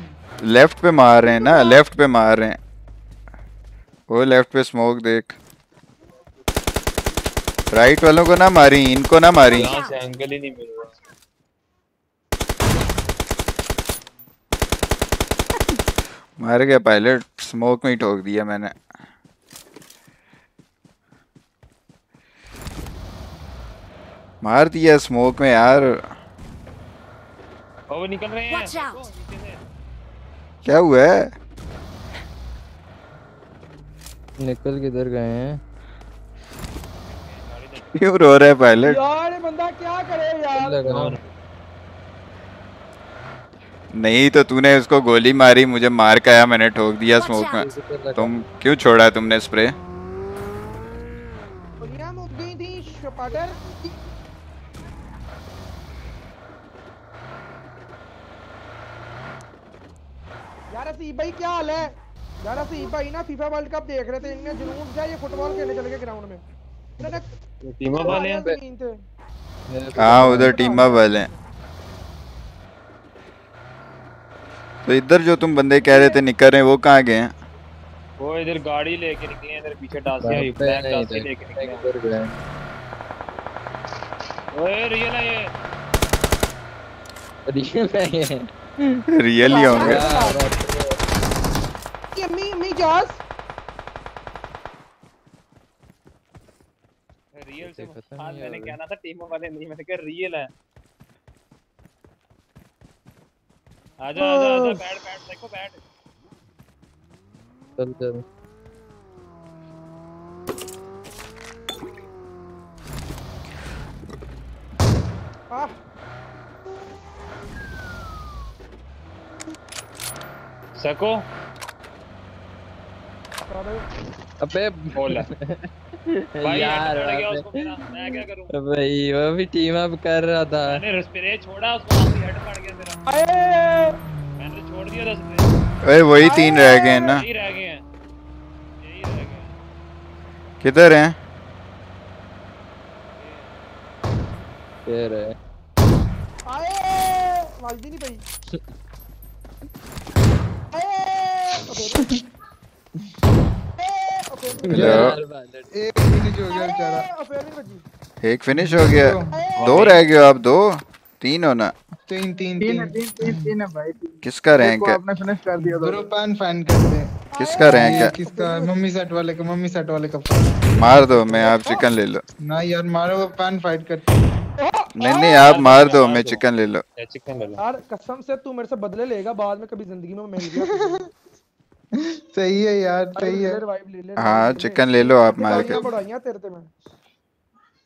लेफ़्ट पे मार रहे हैं ना लेफ़्ट पे मार रहे हैं। वो लेफ़्ट पे स्मोक देख। राइट वालों को ना मारी इनको ना मारी। एंगल ही नहीं मिल रहा। मार गया पायलट स्मोक में ही ठोक दिया मैंने। मार दिया स्मोक में यार। वो निकल रहे हैं। क्या हुआ है? निकल किधर गए हैं? क्यों रो रहा है पायलट यार ये बंदा क्या करे यार? नहीं तो तूने उसको गोली मारी मुझे मार के आया मैंने ठोक दिया स्मोक में। तुम क्यों छोड़ा तुमने स्प्रे यार असीब भाई क्या हाल है? यार असीब भाई ना फीफा वर्ल्ड कप देख रहे थे इनमें जुनून था ये फुटबॉल खेलने चले गए ग्राउंड में। टीम अप वाले हैं हाँ उधर टीम अप वाले हैं। तो इधर जो तुम बंदे कह रहे थे निकल रहे हैं वो कहाँ गए हैं? वो इधर गाड़ी लेके निकले हैं इधर पीछे डासिया ब्लैक डासिया लेके निकले हैं। गए। ओए रियल है ये। रियल है ये। रियल ही होंगे। अम्मी अम्मी जास। रियल से आज मैंने कहना था टीम वाले नहीं मैंने कहा रियल है आजा आजा आजा बैठ बैठ देखो बैठ चल चल सको अबे बोल भाई यार भाई वो भी टीम अप कर रहा था। मैंने स्प्रे छोड़ा उसको वहाँ हेड पड़ गया मेरा अरे! मैंने छोड़ दिया था स्प्रे अरे वही तीन रह गए ना। यही रह गए यही रह गए किधर हैं? आए वाजदी नहीं पई आए [laughs] एक फिनिश हो गया बेचारा। एक फिनिश हो गया। दो रह गए आप दो? तीन होना तीन तीन तीन तीन। तीन तीन तीन है भाई किसका रैंक है? आपने फिनिश कर दिया ब्रो पैन फ़ैन करते हैं किसका रैंक है? किसका? मम्मी सेट वाले का मम्मी सेट वाले का मार दो मैं आप चिकन ले लो। ना यार मारो वो पैन फाइट करते हैं नहीं नहीं आप मार दो मैं चिकन ले लो। चिकन ले लो यार कसम से तू मेरे से बदले लेगा बाद में कभी ज़िंदगी में मिल गया। [laughs] सही है यार सही है। ले ले हाँ चिकन ले लो आप मार के। ते मैं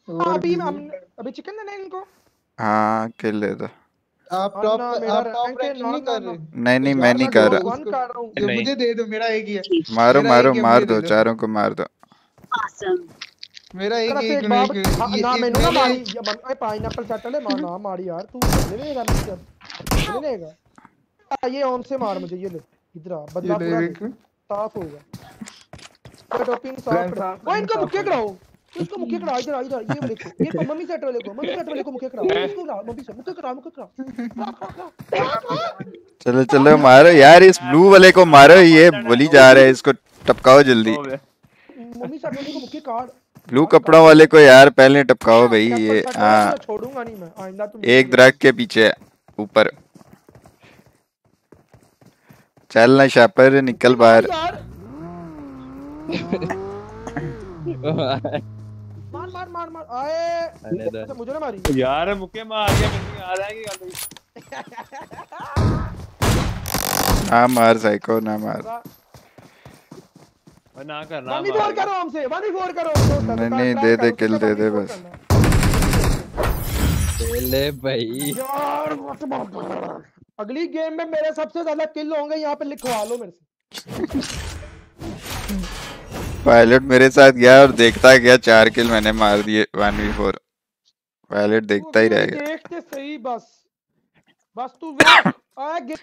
हाँ, अभी हम अभी चिकन देना इनको? हाँ किल ले दो। आप टॉप आप टॉप रैंक नहीं कर रहे। नहीं नहीं मैं नहीं कर रहा। कर हूँ। ये मुझे दे दो मेरा एक ही है। मारो मारो एक मार दो चारों को मार दो। मेरा एक ही एक एक बाप मिनट हाँ, ना मैंने ना मारी एक- ये बन ए पाइनएप्पल चटल है मार ना मारी यार तू बदले लेगा मुझसे अब बदले लेगा ये ओम से मार मुझे ये ले। इधर आ बदला पूरा साफ़ होगा तो टॉपिंग साफ़ करा साफ़, ओ इनको मुक्के कराओ। इसको मुक्के करा इधर इधर ये देखो ये मम्मी सेट वाले को मम्मी सेट वाले को मुक्के करा इसको करा मम्मी से मुक्के करा मुक्के करा चलो चलो मारो यार इस ब्लू वाले को मारो ये बोली जा रहा है इसको टपकाओ जल्दी। मम्मी सेट वाले को मुक्के काट ब्लू कपड़ों वाले को यार पहले टपकाओ भाई ये हाँ छोड़ूँगा नहीं मैं आइंदा तुम एक दरख्त के पीछे ऊपर। चल ना शापर निकल बाहर। मार मार मार मार। आए। अच्छा मुझे ना मारी। यार मुक्के मार आ रहा है कि ना मार साइको ना मार। और ना कर ना मार फोर करो हमसे वन फोर करो नहीं नहीं दे दे किल दे दे बस। ले भाई। यार मत मार अगली गेम में मेरे सबसे ज़्यादा किल होंगे यहाँ पे लिखवा लो मेरे से। पायलट मेरे साथ गया और देखता गया चार किल मैंने मार दिए वन वी फोर पायलट देखता ही रह गया देख सही बस। बस तू देख। आ गे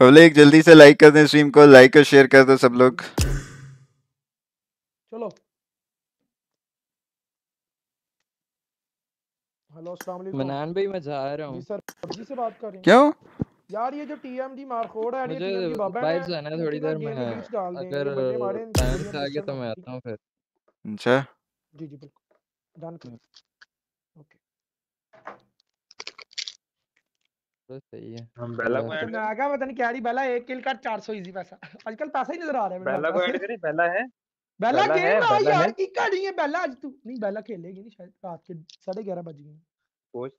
पब्लिक जल्दी से लाइक कर दें स्ट्रीम को लाइक और शेयर कर दो सब लोग चलो हेलो अस्सलाम वालेकुम मनान भाई मैं जा रहा जी सर जी से बात कर रहे हैं। क्यों? यार ये जो टीएमडी मारखोड़ है मुझे है थोड़ी देर में। अगर टाइम से तो मैं आता हूँ फिर। अच्छा। जी जी बिल्कुल। डन कर। ओके तो सही है। हम बेला को ऐड मैं आगा पता नहीं क्या रही बेला एक किल का 400 इजी पैसा। आजकल पैसा ही नज़र आ रहा है बेला को ऐड करें? बेला है? बेला खेल रहा है यार की का नहीं है बेला आज तू। नहीं बेला खेलेगी नहीं शायद रात के साढ़े ग्यारह बज गए। कोच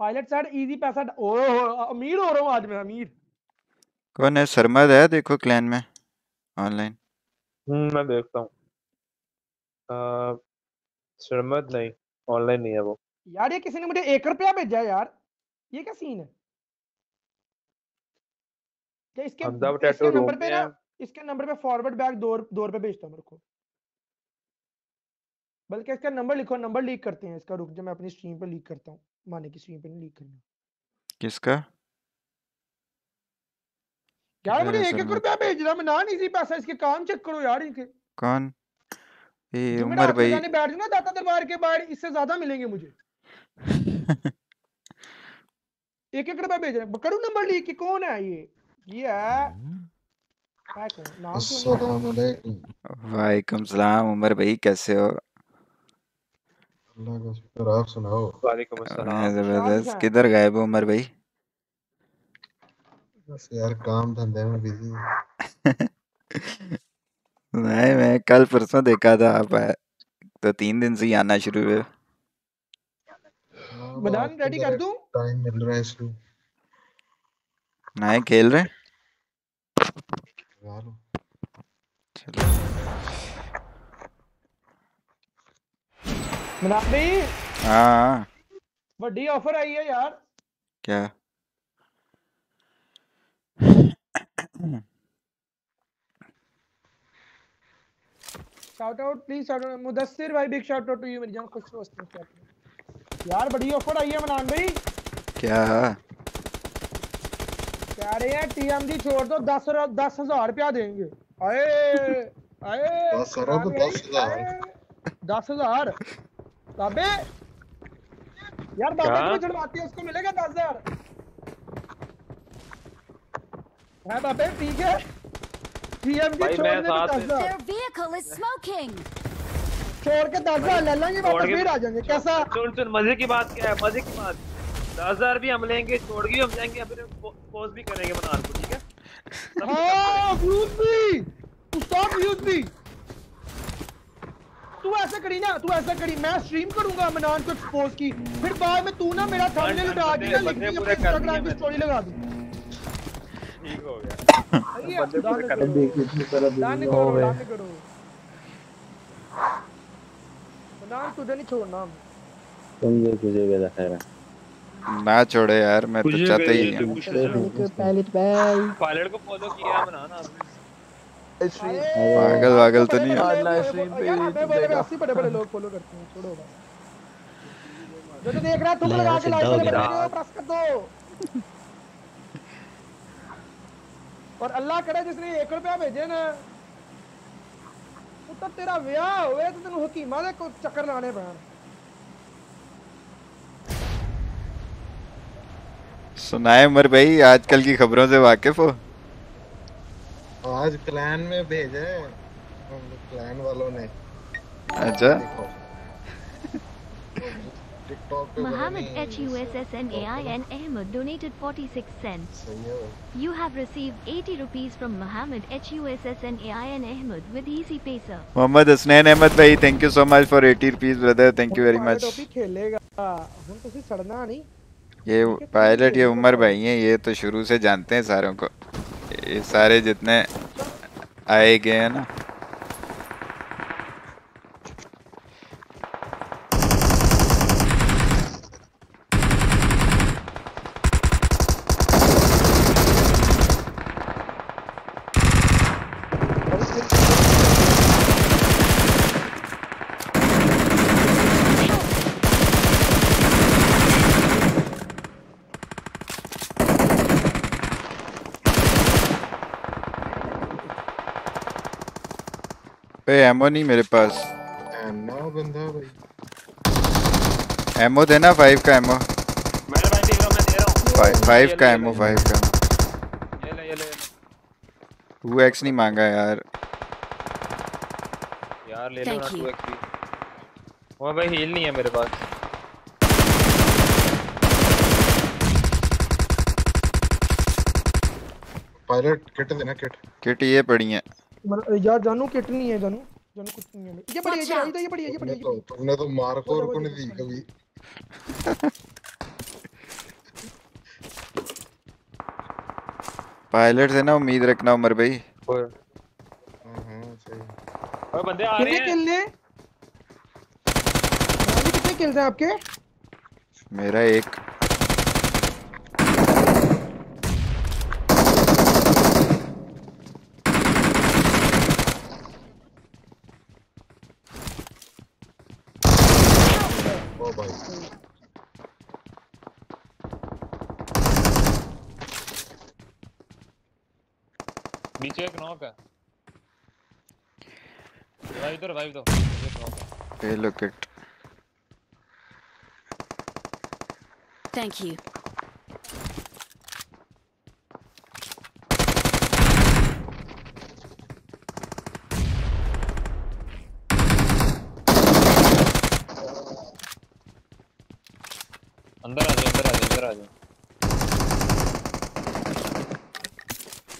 पायलट साइड इजी पैसा ओह अमीर हो रहा हूँ आज मैं अमीर। कौन है सरमद है देखो क्लैन में ऑनलाइन हम्म मैं देखता हूँ। शर्मत नहीं ऑनलाइन नहीं है वो। यार ये किसी ने मुझे एक रुपया भेजा है यार ये क्या सीन है? क्या इसके इसके नंबर पे ना इसके नंबर पे फॉरवर्ड बैक दो दो रुपए भेजता मेरे को। बल्कि इसका नंबर लिखो नंबर लीक करते हैं इसका रुक जा मैं अपनी स्ट्रीम पे लीक करता हूँ। माने की स्ट्रीम पे नहीं लीक करना। किसका? यार मुझे एक एक रुपया भेज रहा मैं ना इजी पैसा इसके काम चेक करो यार इनके। कौन? ये उमर भाई। लगाने बैठ ना दाता दरबार के बाहर इससे ज़्यादा मिलेंगे मुझे। [laughs] एक एक रुपया भेज रहे हैं। नंबर लीक कि कौन है ये? ये है नहीं? वालेकुम सलाम उमर भाई कैसे हो? अल्लाह का शुक्र आप सुनाओ वालेकुम हाँ, ज़बरदस्त किधर गायब हो उमर भाई? बस यार काम धंधे में बिज़ी [laughs] नहीं मैं कल परसों देखा था आप आए तो तीन दिन से ही आना शुरू हुए। मैदान रेडी कर दूँ? टाइम मिल रहा है इसलिए नहीं खेल रहे चलो। मैदान भाई हाँ ਵੱਡੀ ਆਫਰ ਆਈ ਹੈ ਯਾਰ क्या shout out please shout out Mudassir भाई big shout out to you मेरी जान खुश वस्त यार बड़ी ऑफर आई है मनान भाई क्या कह रहे हैं टीएमडी छोड़ दो दस दस हजार रुपया देंगे अरे आए दस अरब रात दस गई, हजार आए, दस हजार बाबे यार बाबे को चढ़वाती है उसको मिलेगा दस हज़ार है बाबे ठीक है। छोड़ मैं दस हज़ार vehicle is smoking. छोड़ के दस हज़ार ले लेंगे वापस फिर आ जाएँगे। कैसा? सुन सुन मज़े की बात क्या है मज़े की बात। दस हज़ार भी हम लेंगे छोड़ के भी हम जाएँगे फिर भी करेंगे मनार को ठीक है? हाँ भी! तू ऐसा करी ना तू ऐसा करी। मैं स्ट्रीम करूँगा मनान को एक्सपोज की। फिर बाद में तू ना मेरा थंबनेल उठा के ना लिख दिए इंस्टाग्राम की स्टोरी लगा दी। ठीक हो गया। बंदे पूरे डन कर मनान तुझे नहीं छोड़ना। तुम जो तुझे खैर है। ना छोड़े यार मैं तो चाहता ही पायलट भाई। पायलट को फॉलो किया बनाना पागल वागल तो नहीं है। हमें बड़े अस्सी बड़े बड़े लोग फॉलो करते हैं छोड़ो जो तो देख रहा है तुम लगा के लाइक हो प्रेस कर दो। और अल्लाह करे जिसने एक रुपया भेजे ना। तो तेरा विआह होए तो तेन हकीमा दे को चक्कर लाने पैण सुनाए उमर भाई आजकल की खबरों से वाकिफ हो। आज क्लैन में भेजा क्लैन वालों ने। अच्छा। टिकटॉक पे पता Mohammed H U S S N A I N Ahmed donated 46 cents. You have received 80 rupees from Mohammed H U S S N A I N Ahmed with Easy Paysa. Mohammad Hasnain Ahmed भाई thank you so much for 80 rupees brother thank you very much खेलेगा हम तो सिर्फ़ सड़ना नहीं ये pilot ये उमर भाई हैं ये तो शुरू से जानते हैं सारों को। ये सारे जितने आए गए हैं ना पे एमो नहीं मेरे पास। ना बंदा भाई। एमो देना फाइव का एमो मैंने भाई देख रहा हूँ मैं दे रहा हूँ। फाइव फाइव का ले, एमो फाइव का। ले ले ये ले। टू एक्स नहीं मांगा यार। यार ले लो ना. 2 एक्स वो भाई हील नहीं है मेरे पास। पायलट किट देना किट किट ये पड़ी है। मर- यार जानू किट नहीं है जानू। जानू कुछ नहीं है ये पड़ी है इधर ये पड़ी है ये पड़ी है तो तुमने तो मार को और को नहीं दी कभी पायलट से ना उम्मीद रखना उमर भाई। हाँ हाँ ओए बंदे आ रहे कितने हैं। किल कितने किल्स हैं आपके? मेरा एक। नीचे एक नॉक है। रिवाइव दो रिवाइव दो। नीचे एक नॉक है ये. अंदर आ जाओ अंदर आ जाओ अंदर आ जाओ।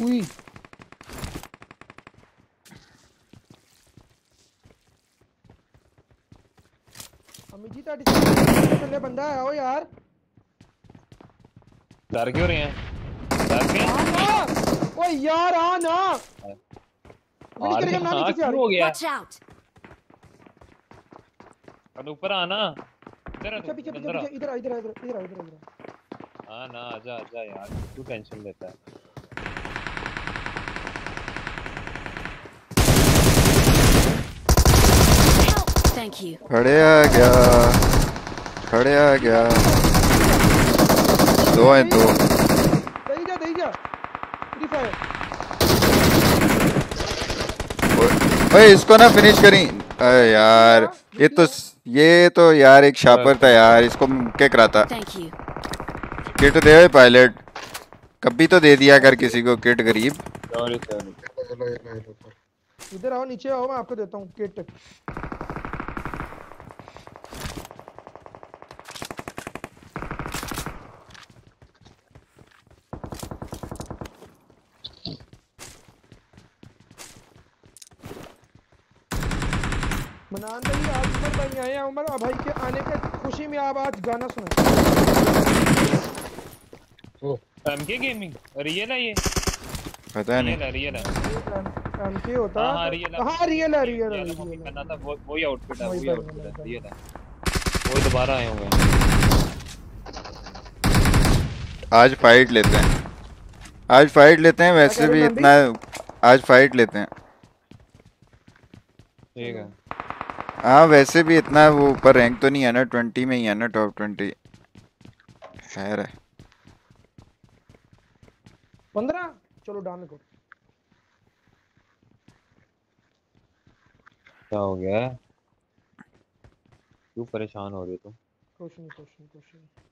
उई साइड थल्ले बंदा आओ यार। डर क्यों रहे हैं? डर के ओए यार आ ना! अरे ना किसी हो गया अनु ऊपर आना इधर अच्छा, पीछे पीछे इधर इधर इधर इधर इधर इधर हाँ ना आजा आजा यार क्यों टेंशन लेता है। Thank you. खड़े आ गया। खड़े आ गया। दो हैं दो। दई जा दई जा। फ्री फायर ओए इसको ना फिनिश करी। अरे यार ये तो ये तो यार एक शापर था यार इसको मुक्के कराता किट दे पायलट कभी तो दे दिया कर किसी को किट गरीब। इधर आओ नीचे आओ मैं आपको देता हूँ किट मनान भाई भाई आए हैं उमर। भाई के आने के खुशी में आप आज गाना सुनाए एमके गेमिंग रियल है ये? पता नहीं। रियल है एमके होता हाँ, रियल है। हाँ रियल है रियल है है है। करना था वो वही आउटफिट है वही वही आउटफिट है रियल है। वो दोबारा आए होंगे आज फाइट लेते हैं। आज फाइट लेते हैं वैसे भी इतना आज फाइट लेते हैं। ठीक है। हाँ वैसे भी इतना वो ऊपर रैंक तो नहीं है ना ट्वेंटी में ही है ना टॉप ट्वेंटी खैर है। पंद्रह? चलो डाउन करो। क्या हो गया? क्यों परेशान हो रहे हो तुम? कुछ नहीं कुछ नहीं कुछ नहीं।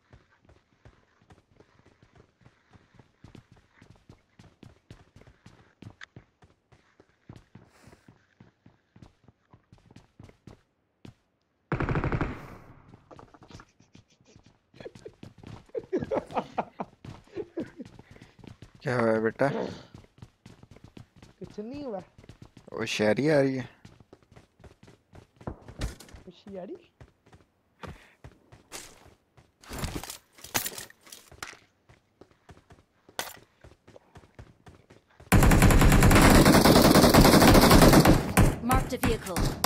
क्या हुआ बेटा? कुछ नहीं हुआ। वो शायरी आ रही है। होशियारी? Marked a vehicle.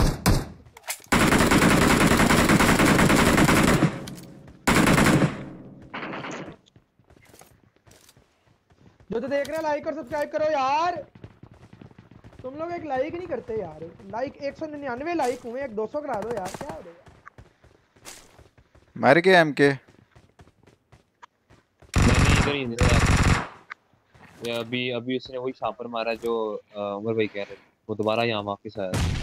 जो तो देख रहे हैं लाइक और सब्सक्राइब करो यार। तुम लोग एक लाइक नहीं करते यार। लाइक एक सौ निन्यानवे लाइक हुए एक दो सौ करा दो यार क्या हो रहा मर गया एम के नहीं इधर ही इधर है। ये अभी अभी उसने वही छापर मारा जो उमर भाई कह रहे थे। वो दोबारा यहाँ वापस आया।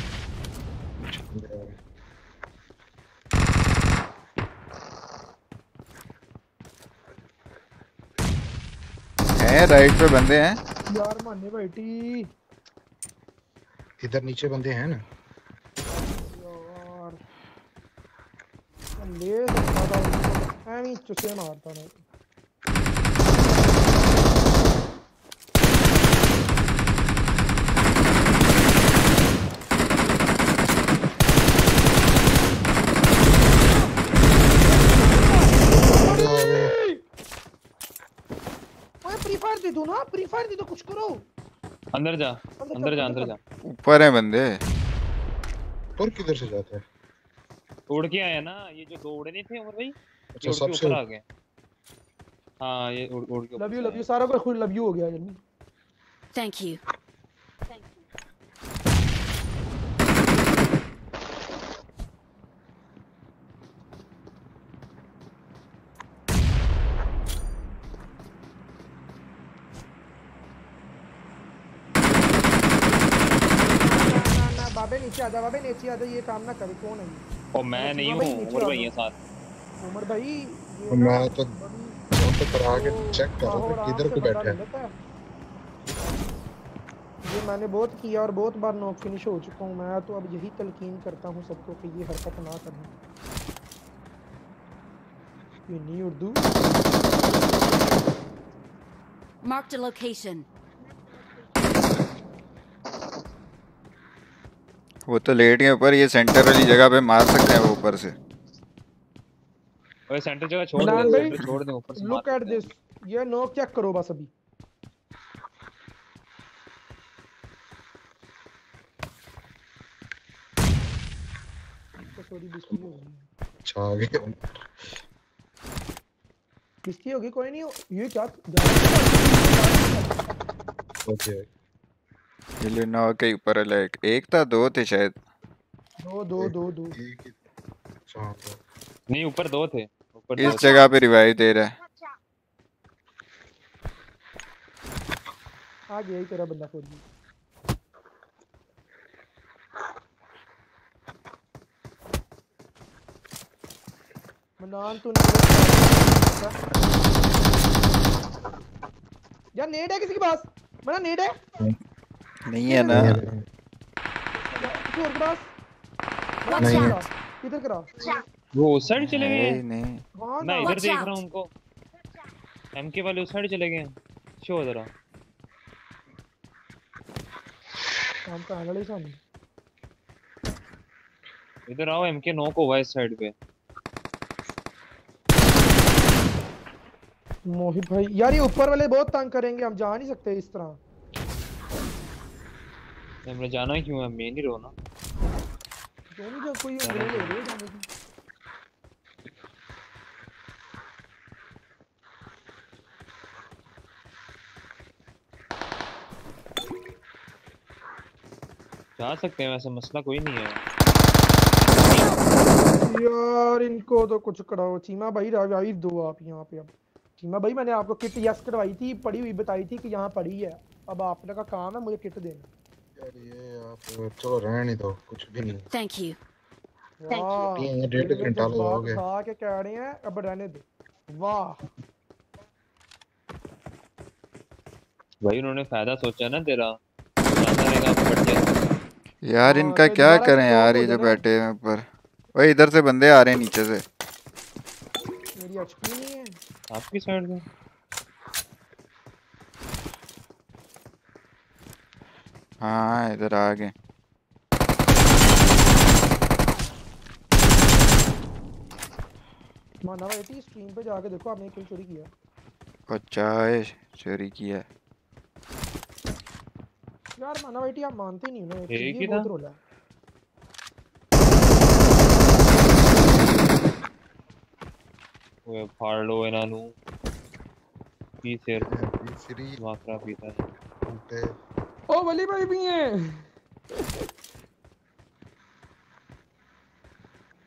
हैं राइट पे बंदे हैं। यार माने बैठी। इधर नीचे बंदे हैं ना। यार ले सकता था। उसको ऐਵੇਂ ही चुसे मारता ना ओए फ्री फायर दे दो ना फ्री फायर दे दो कुछ करो। अंदर जा अंदर जा अंदर जा ऊपर है बंदे। और किधर से जाते हैं? उड़ के आया ना ये जो दो उड़े नहीं थे उमर भाई अच्छा, ये सबसे ऊपर आ गए। हाँ ये उड़ उड़ के लव यू लव यू सारा को खुद लव यू हो गया जल्दी यू थैंक ना ना बाबे नीचे आ जा बाबे नीचे आ ये काम ना करे कौन है और मैं नहीं हूँ उमर भाई है साथ। उमर भाई मैं तो जंप पर आके चेक कर रहा था किधर को बैठा है। ये मैंने बहुत किया और बहुत बार नॉक फिनिश हो चुका हूँ मैं तो अब यही तलकीन करता हूँ सबको कि ये हरकत ना करना ये नहीं उर्दू। Marked a location. वो तो लेट गए ऊपर ये सेंटर वाली जगह पे मार सकते हैं वो ऊपर से। ओए सेंटर जगह छोड़ दे छोड़ दे ऊपर से लुक एट दिस ये नॉक चेक करो बस अभी। हो गई। अच्छा होगी कोई नहीं ये क्या ओके। नौ के ऊपर है लाइक एक था दो थे शायद दो दो दो दो नहीं ऊपर दो थे ऊपर इस जगह पे रिवाइव दे रहा है आ गया ही तेरा बंदा खोल मनान तू यार नेट है किसी के पास मना नेट है नहीं है ना। नहीं है। करा किधर करा वो उस साइड चले गए। नहीं नहीं। मैं इधर देख रहा हूँ उनको। एमके वाले उस साइड चले गए। शो जरा। काम का सामने इधर आओ एमके नो को हुआ इस साइड पे। मोहित भाई यार ये ऊपर वाले बहुत तंग करेंगे हम जा नहीं सकते इस तरह। हमने जाना क्यों है मैं नहीं रहो ना दोनों जब कोई उंगली ले रहे हैं जाने की जा सकते हैं वैसे मसला कोई नहीं है यार इनको तो कुछ कराओ चीमा भाई रिवाइव दो आप यहाँ पे अब चीमा भाई मैंने आपको किट यस करवाई थी पड़ी हुई बताई थी कि यहाँ पड़ी है अब आपने का काम है मुझे किट देना चलो रहने दो कुछ भी नहीं Thank you. वाह ये डेढ़ घंटा। उठा के कह रहे हैं अब रहने दो। वाह। भाई उन्होंने फ़ायदा सोचा ना तेरा। तो यार इनका तो क्या करें यार ये जो बैठे हैं ऊपर। ओए इधर से बंदे आ रहे हैं नीचे से। मेरी एचपी नहीं है। आपकी साइड में हाँ इधर आ गए। मानव एटी स्ट्रीम तो पे जाके देखो आपने क्यों चोरी किया अच्छा है चोरी किया यार मानव एटी तो आप मानते नहीं हो ये बहुत रोला ओए फाड़ लो इना नु पी सिर तीसरी मात्रा पीता है। ओ वली भाई भी हैं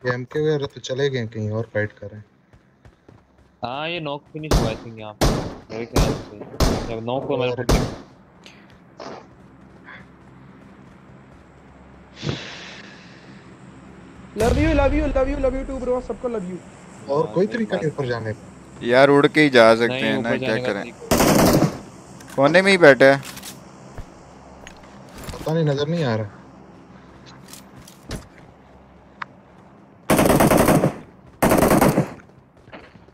ये एमके वगैरह तो चले गए कहीं और फाइट कर। रहे हैं हाँ ये नॉक फिनिश हुआ आई थिंक यहाँ पे। मेरे ख्याल से। जब नॉक हुआ मैंने खुद love you love you love you love you too bro सबको लव यू और कोई तरीका नहीं ऊपर जाने का। यार उड़ के ही जा सकते हैं ना क्या करें? कोने में ही बैठे हैं। पता नहीं नज़र नहीं आ रहा।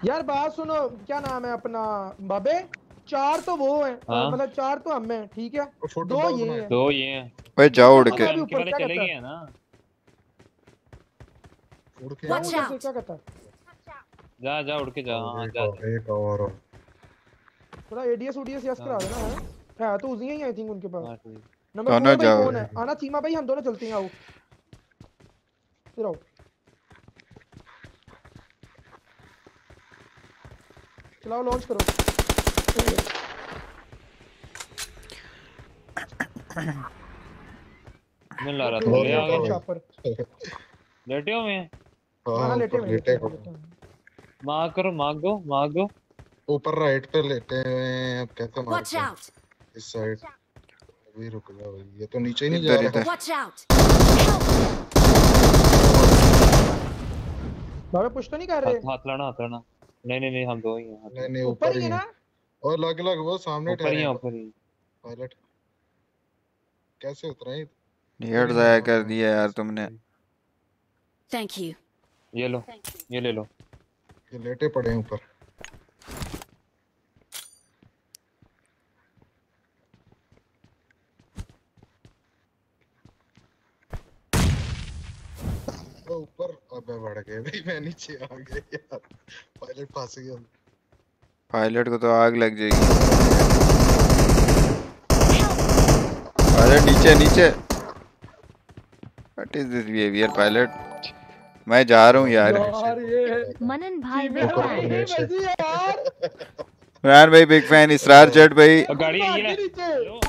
यार बात सुनो क्या नाम है अपना? बाबे चार तो वो हैं। हाँ। मतलब चार तो हम हैं ठीक है? दो ये हैं। दो ये हैं। ओए जाओ उड़ के। ऊपर क्या चले करता गए ना। उड़ के क्या है? जा जा उड़ के जा हाँ एक जा। एक और। थोड़ा एडीएस ओडीएस यस करा देना है? है तो उसी ही आई थिंक उनके पास। हाँ, ठीक। नंबर दोनों भाई कौन है। आना चीमा भाई हम दोनों चलते हैं आओ। फिर आओ। चलाओ लॉन्च करो। मैं ला रहा था। ले आ गए लेटे हो मैं? हाँ हाँ लेटे हुए लेटे हुए, लेटे हुए। मार करो मार दो मार दो। ऊपर राइट पे लेटे हुए हैं। अब कैसे हैं इस साइड अभी रुक जाओ भाई, ये तो नीचे ही नहीं जा रहा। Watch out. बाबे पुश तो नहीं कर रहे? हाथ लाना हाथ लाना। नहीं नहीं नहीं हम दो ही हैं नहीं नहीं ऊपर ही ही ना? और अलग अलग वो सामने ऊपर ठहरे ही ऊपर ही पायलट कैसे उतरा है हेड जाया कर दिया यार तुमने। Thank you. ये लो ये ले लो। ये लेटे पड़े हैं ऊपर। वो ऊपर। अबे बढ़ गए भाई मैं नीचे आ गया यार। पायलट फंस गया। पायलट को तो आग लग जाएगी। अरे नीचे नीचे। What is this behaviour pilot मैं जा रहा हूँ यार। यार मनन भाई यार। भाई बिग फ़ैन इसरार जेट भाई। गाड़ी है ये ले नीचे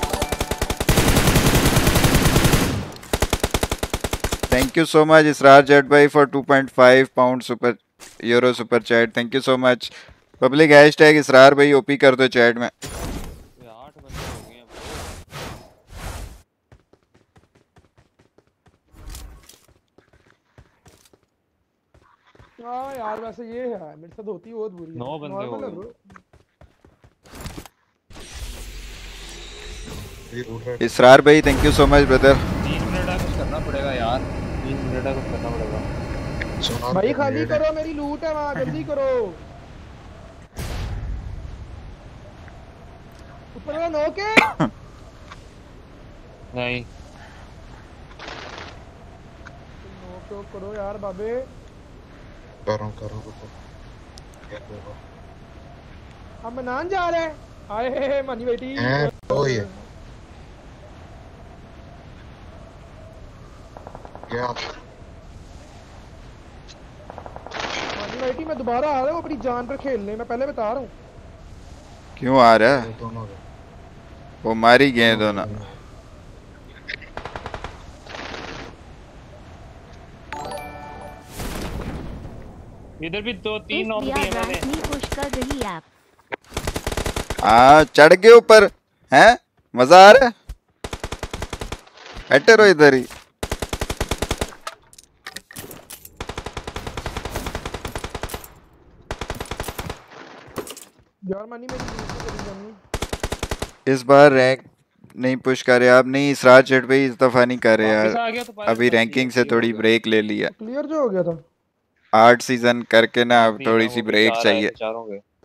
thank you so much Israr Jet भाई for 2.5 pound super euro super chat thank you so much public hashtag Israr भाई ओपी कर दो चैट में हो गए यार वैसे ये है मेरे साथ होती बहुत बुरी है। नौ बंदे हो गए। इसरार भाई thank you so much brother तीन मिनट कुछ करना पड़ेगा यार। है करना पड़ेगा। भाई खाली करो मेरी लूट है वहाँ जल्दी करो। ऊपर वाला नो के [coughs] नहीं। तो करो यार बाबे। कर रहा हूँ कर। रहा हूँ क्या कर? हम मनान जा रहे हैं। आए हे हे मनी बेटी। हैं, तो ही है। मैं दोबारा आ रहा हूँ अपनी जान पर खेलने मैं पहले बता रहा हूँ। क्यों आ रहा है? दोनों वो मार ही गए दोनों इधर भी दो तीन इस दिए मैंने। पुश कर रही ऐप हाँ चढ़ गए ऊपर। हैं? मज़ा आ रहा है? बैठे रहो इधर ही यार मनी मेरी लूट तो करी जानी इस बार रैंक नहीं पुश कर रहे आप नहीं इसरार चेट भाई इस दफ़ा नहीं कर रहे यार। तो अभी रैंकिंग से थोड़ी ब्रेक ले लिया। क्लियर जो हो गया था आठ सीज़न करके ना अब थोड़ी सी ब्रेक चाहिए।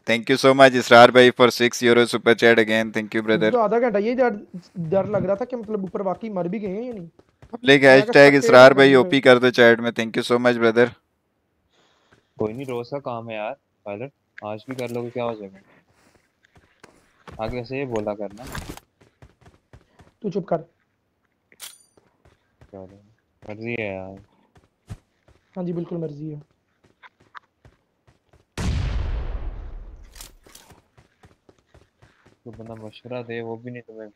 Thank you so much Israr भाई for six euro super chat again thank you brother तो आधा घंटा ये डर डर लग रहा था कि मतलब ऊपर वाकई मर भी गए हैं या नहीं? पब्लिक हैशटैग इसरार भाई ओपी कर दो चैट में। Thank you so much brother कोई नहीं रोज का काम है यार पायलट आज भी कर लोगे क्या हो जाएगा? आगे से ये बोला करना। तू चुप कर। मर्ज़ी है यार। हाँ जी बिल्कुल मर्ज़ी है। तो बंदा मशवरा दे वो भी नहीं तुम्हें।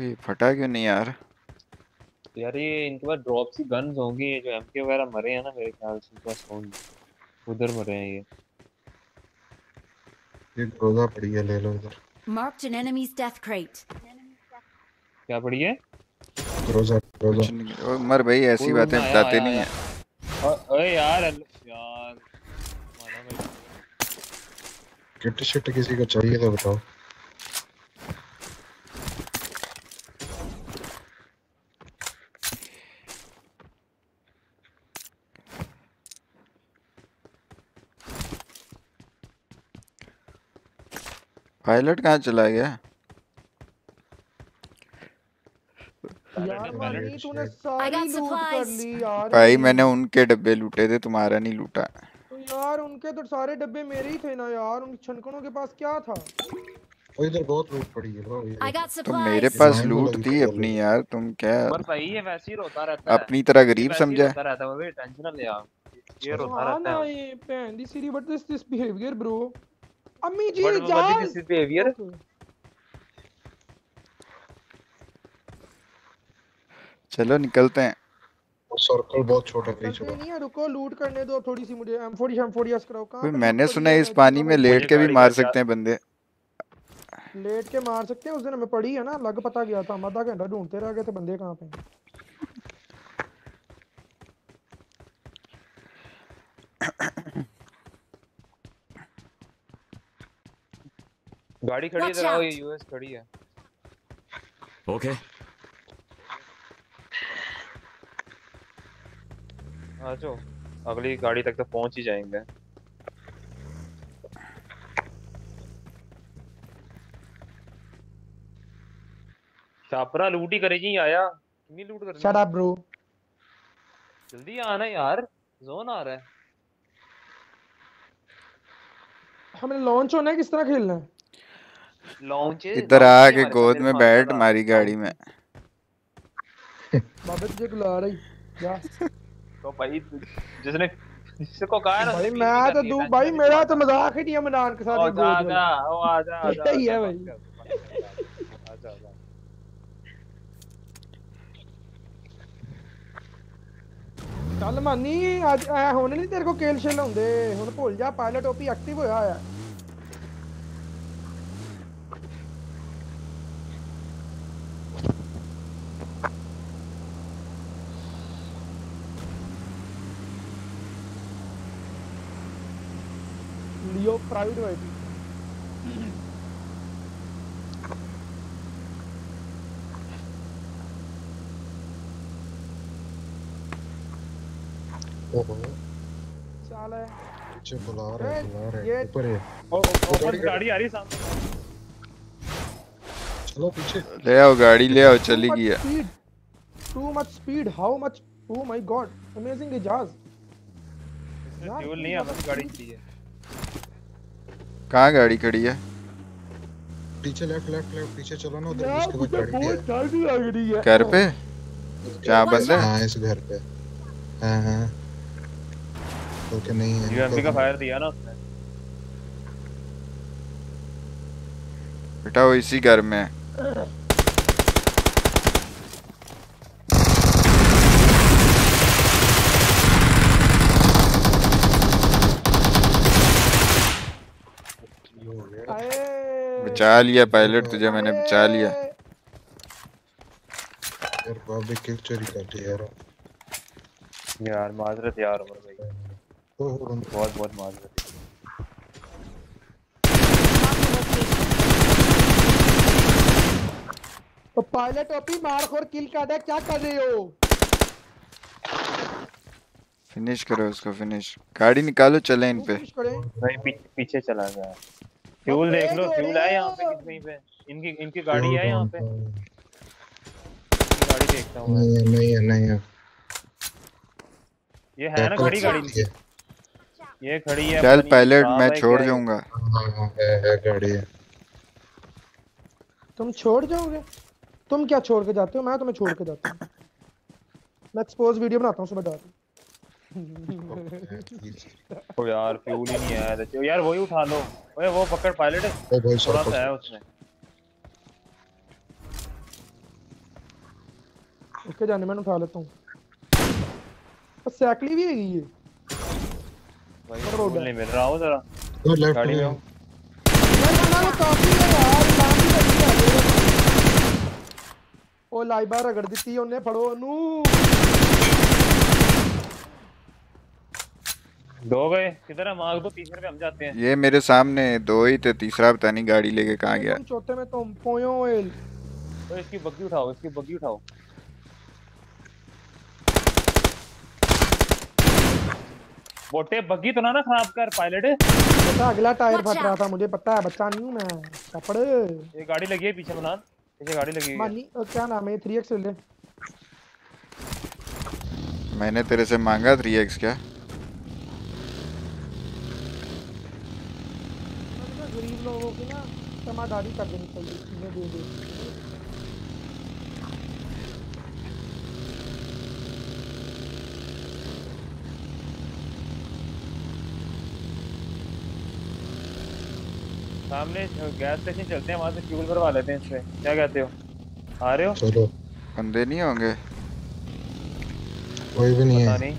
ये फटा क्यों नहीं यार? यार ये इनके पास ड्रॉप सी गन्स होंगी ये जो एमके वगैरह मरे हैं ना मेरे ख्याल से इनके पास होंगी उधर मरे हैं ये। ये रोजा पड़ी है ले लो इधर। Marked an enemy's death crate. क्या पड़ी है? रोजा रोजा। उमर भाई ऐसी बातें बताते नहीं है। अरे यार यार किट शिट किसी को चाहिए तो बताओ। पायलट कहाँ चला गया? यार मनी तूने सारी लूट कर ली यार। भाई मैंने उनके डब्बे लूटे थे तुम्हारा नहीं लूटा। तो यार उनके तो सारे डब्बे मेरे ही थे ना यार उन छनकनों के पास क्या था? इधर बहुत लूट पड़ी है तो मेरे पास लूट थी अपनी यार तुम क्या भाई ये वैसे ही रोता रहता है। अपनी तरह गरीब समझा। रोता रहता है भाई टेंशन ना ले आप ये रोता हाँ रहता है। ये भैन दी सीरी but this this behaviour bro अम्मी जी What- what जान is this behavior? चलो निकलते हैं वो सर्कल बहुत छोटा कहीं करते छोटा नहीं है रुको लूट करने दो थोड़ी सी मुझे M40 M40 एस कराओ कहाँ मैंने सुना है है इस पानी में लेट के भी मार सकते हैं बंदे लेट के मार सकते हैं उस दिन हमें पड़ी है ना लग पता गया था हम आधा घंटा ढूंढते रह गए थे बंदे कहाँ पे हैं। गाड़ी खड़ी है आओ ये यूएस खड़ी है। Okay. आ जाओ अगली गाड़ी तक तो पहुँच ही जाएँगे। छापरा लूट ही करेगी आया। कितनी लूट करनी शट अप ब्रो जल्दी आना यार जोन आ रहा है। हमें लॉन्च होना है किस तरह खेलना है? इधर आके गोद में बैठ मारी गाड़ी में [laughs] बाबा तुझे बुला रही जा तो भाई जिसने जिसको कहा है ना भाई उसने मैं feel तो करनी है, दू tension भाई नहीं मेरा तो मजाक ही नहीं है मनान के साथ ओ ये जा गोद जा वाला। ओ आजा आजा यही है आजा, भाई मत कर, मत कर, आजा आजा ਚੱਲ ਮਾਨੀ ਅੱਜ ਐ ਹੁਣ ਨਹੀਂ ਤੇਰੇ ਕੋ ਕੇਲ ਸ਼ੇਲ ਹੁੰਦੇ ਹੁਣ ਭੁੱਲ ਜਾ ਪਾਇਲਟ ਓਪੀ ਐਕਟਿਵ ਹੋਇਆ ਆ लियो प्राइवेट वाइट ओहो साला है पीछे बुला रहे ए, बुला रहे ये- ऊपर है ओ, ओ, ऊपर गाड़ी आ रही है सामने चलो पीछे ले आओ गाड़ी ले आओ चली गया speed. Too much speed. How much? Oh my god. Amazing Ijaz. Fuel नहीं है बस गाड़ी चाहिए कहाँ गाड़ी खड़ी है? पीछे लेफ़्ट लेफ़्ट लेफ़्ट पीछे चलो ना उधर उसके बाद गाड़ी है। चार भी लग रही है। घर पे? क्या बंदा हाँ? इस घर पे। हाँ हाँ। ओके नहीं है यूएमपी का फायर दिया ना उसने। बेटा वो इसी घर में है। बचा लिया पायलट तुझे मैंने बचा लिया। यार बाबे किल चोरी कर दी यार। यार माजरत यार उमर भाई। बहुत बहुत माजरत। तो पायलट ओपी मार खोर किल कर दे क्या कर रहे हो? फिनिश करो उसको फिनिश गाड़ी निकालो चले इन पे। नहीं पीछे चला गया। फ्यूल देख लो फ्यूल है यहाँ पे किस कहीं पे। इनकी इनकी गाड़ी है यहाँ पे। गाड़ी देखता हूँ नहीं है नहीं है नहीं है। ये है ना खड़ी गाड़ी? ये खड़ी है चल पायलट हाँ मैं छोड़ जाऊँगा। हाँ हाँ है है गाड़ी है। तुम छोड़ जाओगे? तुम क्या छोड़ के जाते हो? मैं तुम्हें छोड़ के जाता हूँ। मैं एक्सपोज वीडियो बनाता हूँ सुबह डाल [laughs] ओ यार फ्यूल ही नहीं है तो यार वही उठा लो। ओए वो पकड़ पायलट है? भाई थोड़ा है उसमें। उसके जाने में उठा लेता हूँ। सैकली भी है ये। भाई रोड नहीं मिल रहा। हो जरा। गाड़ी में। मैं काफ़ी है यार। लांबी लगी है। ओ लाइबा रगड़ दी थी उन्हें फड़ो। नू गए किधर है? मांग दो तीसरे पे हम जाते हैं। ये मेरे सामने दो ही थे तीसरा पता नहीं गाड़ी लेके कहाँ गया। चौथे में तुम पोयो ओइल तो इसकी बग्गी उठाओ इसकी बग्गी उठाओ। बोटे बग्गी तो ना ना खराब कर पायलट। पता अगला टायर फट रहा था मुझे पता है बच्चा नहीं हूँ मैं। कपड़े। ये गाड़ी लगी है पीछे मनान। पीछे गाड़ी लगी है। मानी क्या नाम है? थ्री एक्स ले मैंने तेरे से मांगा थ्री एक्स क्या? लोगों की ना टमाटारी कर देनी चाहिए चीज़ें दे दे। सामने गैस स्टेशन चलते हैं वहाँ से फ्यूल भरवा लेते हैं इससे क्या कहते हो? आ रहे हो? चलो। बंदे नहीं होंगे? कोई भी नहीं है। नहीं।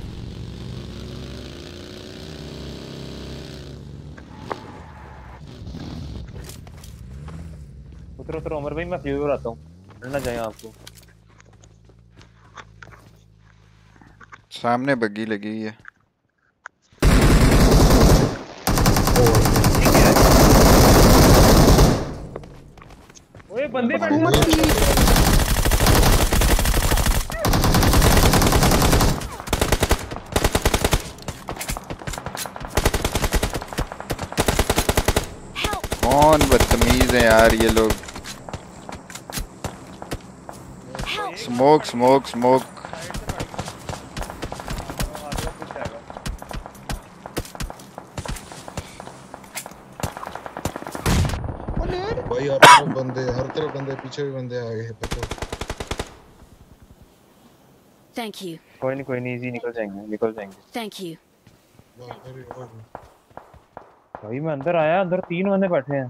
उतरो उतरो उमर भाई मैं फ्यूल भराता हूँ। डरना चाहिए आपको। सामने बग्गी लगी हुई है। ओए बंदे बैठे कौन बदतमीज है यार ये लोग? स्मोक स्मोक स्मोक भाई हर तरफ़ बंदे हर तरफ़ बंदे पीछे भी बंदे आ गए बचो Thank you. कोई नहीं कोई नहीं इजी निकल जाएँगे निकल जाएँगे Thank you. भाई मैं अंदर आया अंदर तीन बंदे बैठे हैं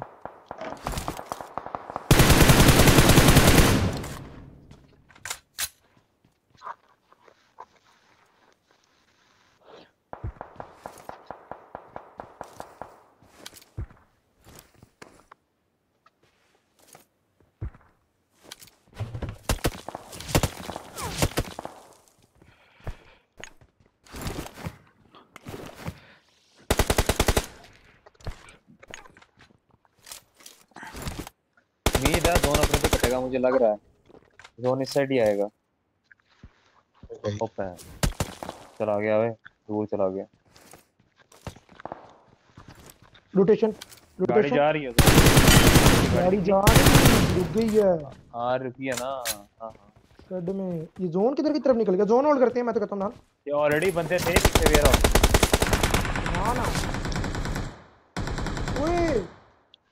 लग रहा है। जोन इस साइड ही आएगा। ओपन है। चला गया वे। दूर चला गया। रोटेशन गाड़ी जा रही है गाड़ी जा रही रुक गई है। हाँ रुकी है ना। हाँ हाँ। स्कड में। ये जोन किधर की तरफ़ निकल गया? जोन होल्ड करते हैं मैं तो कहता हूँ ना। ये ऑलरेडी बंदे थे पीछे वेयर ना ना ओए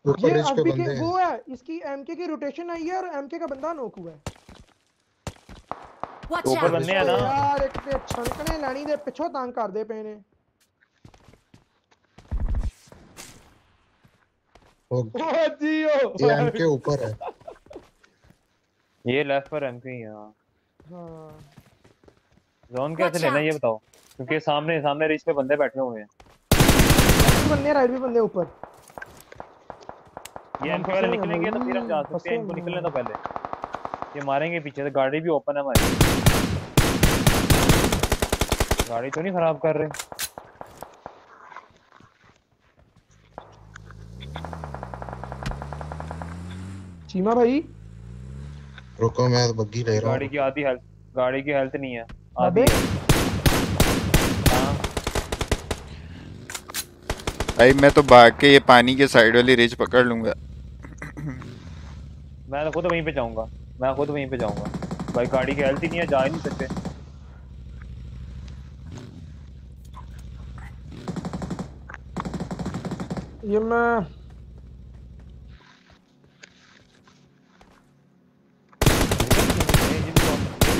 ये अभी के वो है इसकी एमके की रोटेशन आई है और एमके का बंदा नोक हुआ है। ऊपर बंदे हैं ना। यार इतने तो छनकने लानी दे पिछो तंग कर दे पे ने ओ जियो। ये एमके ऊपर है। ये लेफ़्ट पर एमके ही है हाँ। हाँ। जोन कैसे लेना ये बताओ। क्योंकि सामने सामने रिच पे बंदे बैठे हुए हैं। बंदे राइट भी बंदे ऊपर। ये इनके हैं निकलेंगे तो फिर हम जा सकते हैं इनको निकलने तो पहले। ये मारेंगे पीछे से गाड़ी भी ओपन है हमारी। गाड़ी तो नहीं खराब कर रहे। चीमा भाई? रुको मैं बग्गी ले रहा गाड़ी की आधी हेल्थ गाड़ी की हेल्थ नहीं है आधी भाई मैं तो भाग के ये पानी के साइड वाली रिज पकड़ लूँगा। मैं तो खुद वहीं पे जाऊँगा। मैं खुद वहीं पे जाऊँगा। भाई गाड़ी की हेल्थ ही नहीं है जा ही नहीं सकते। ये मैं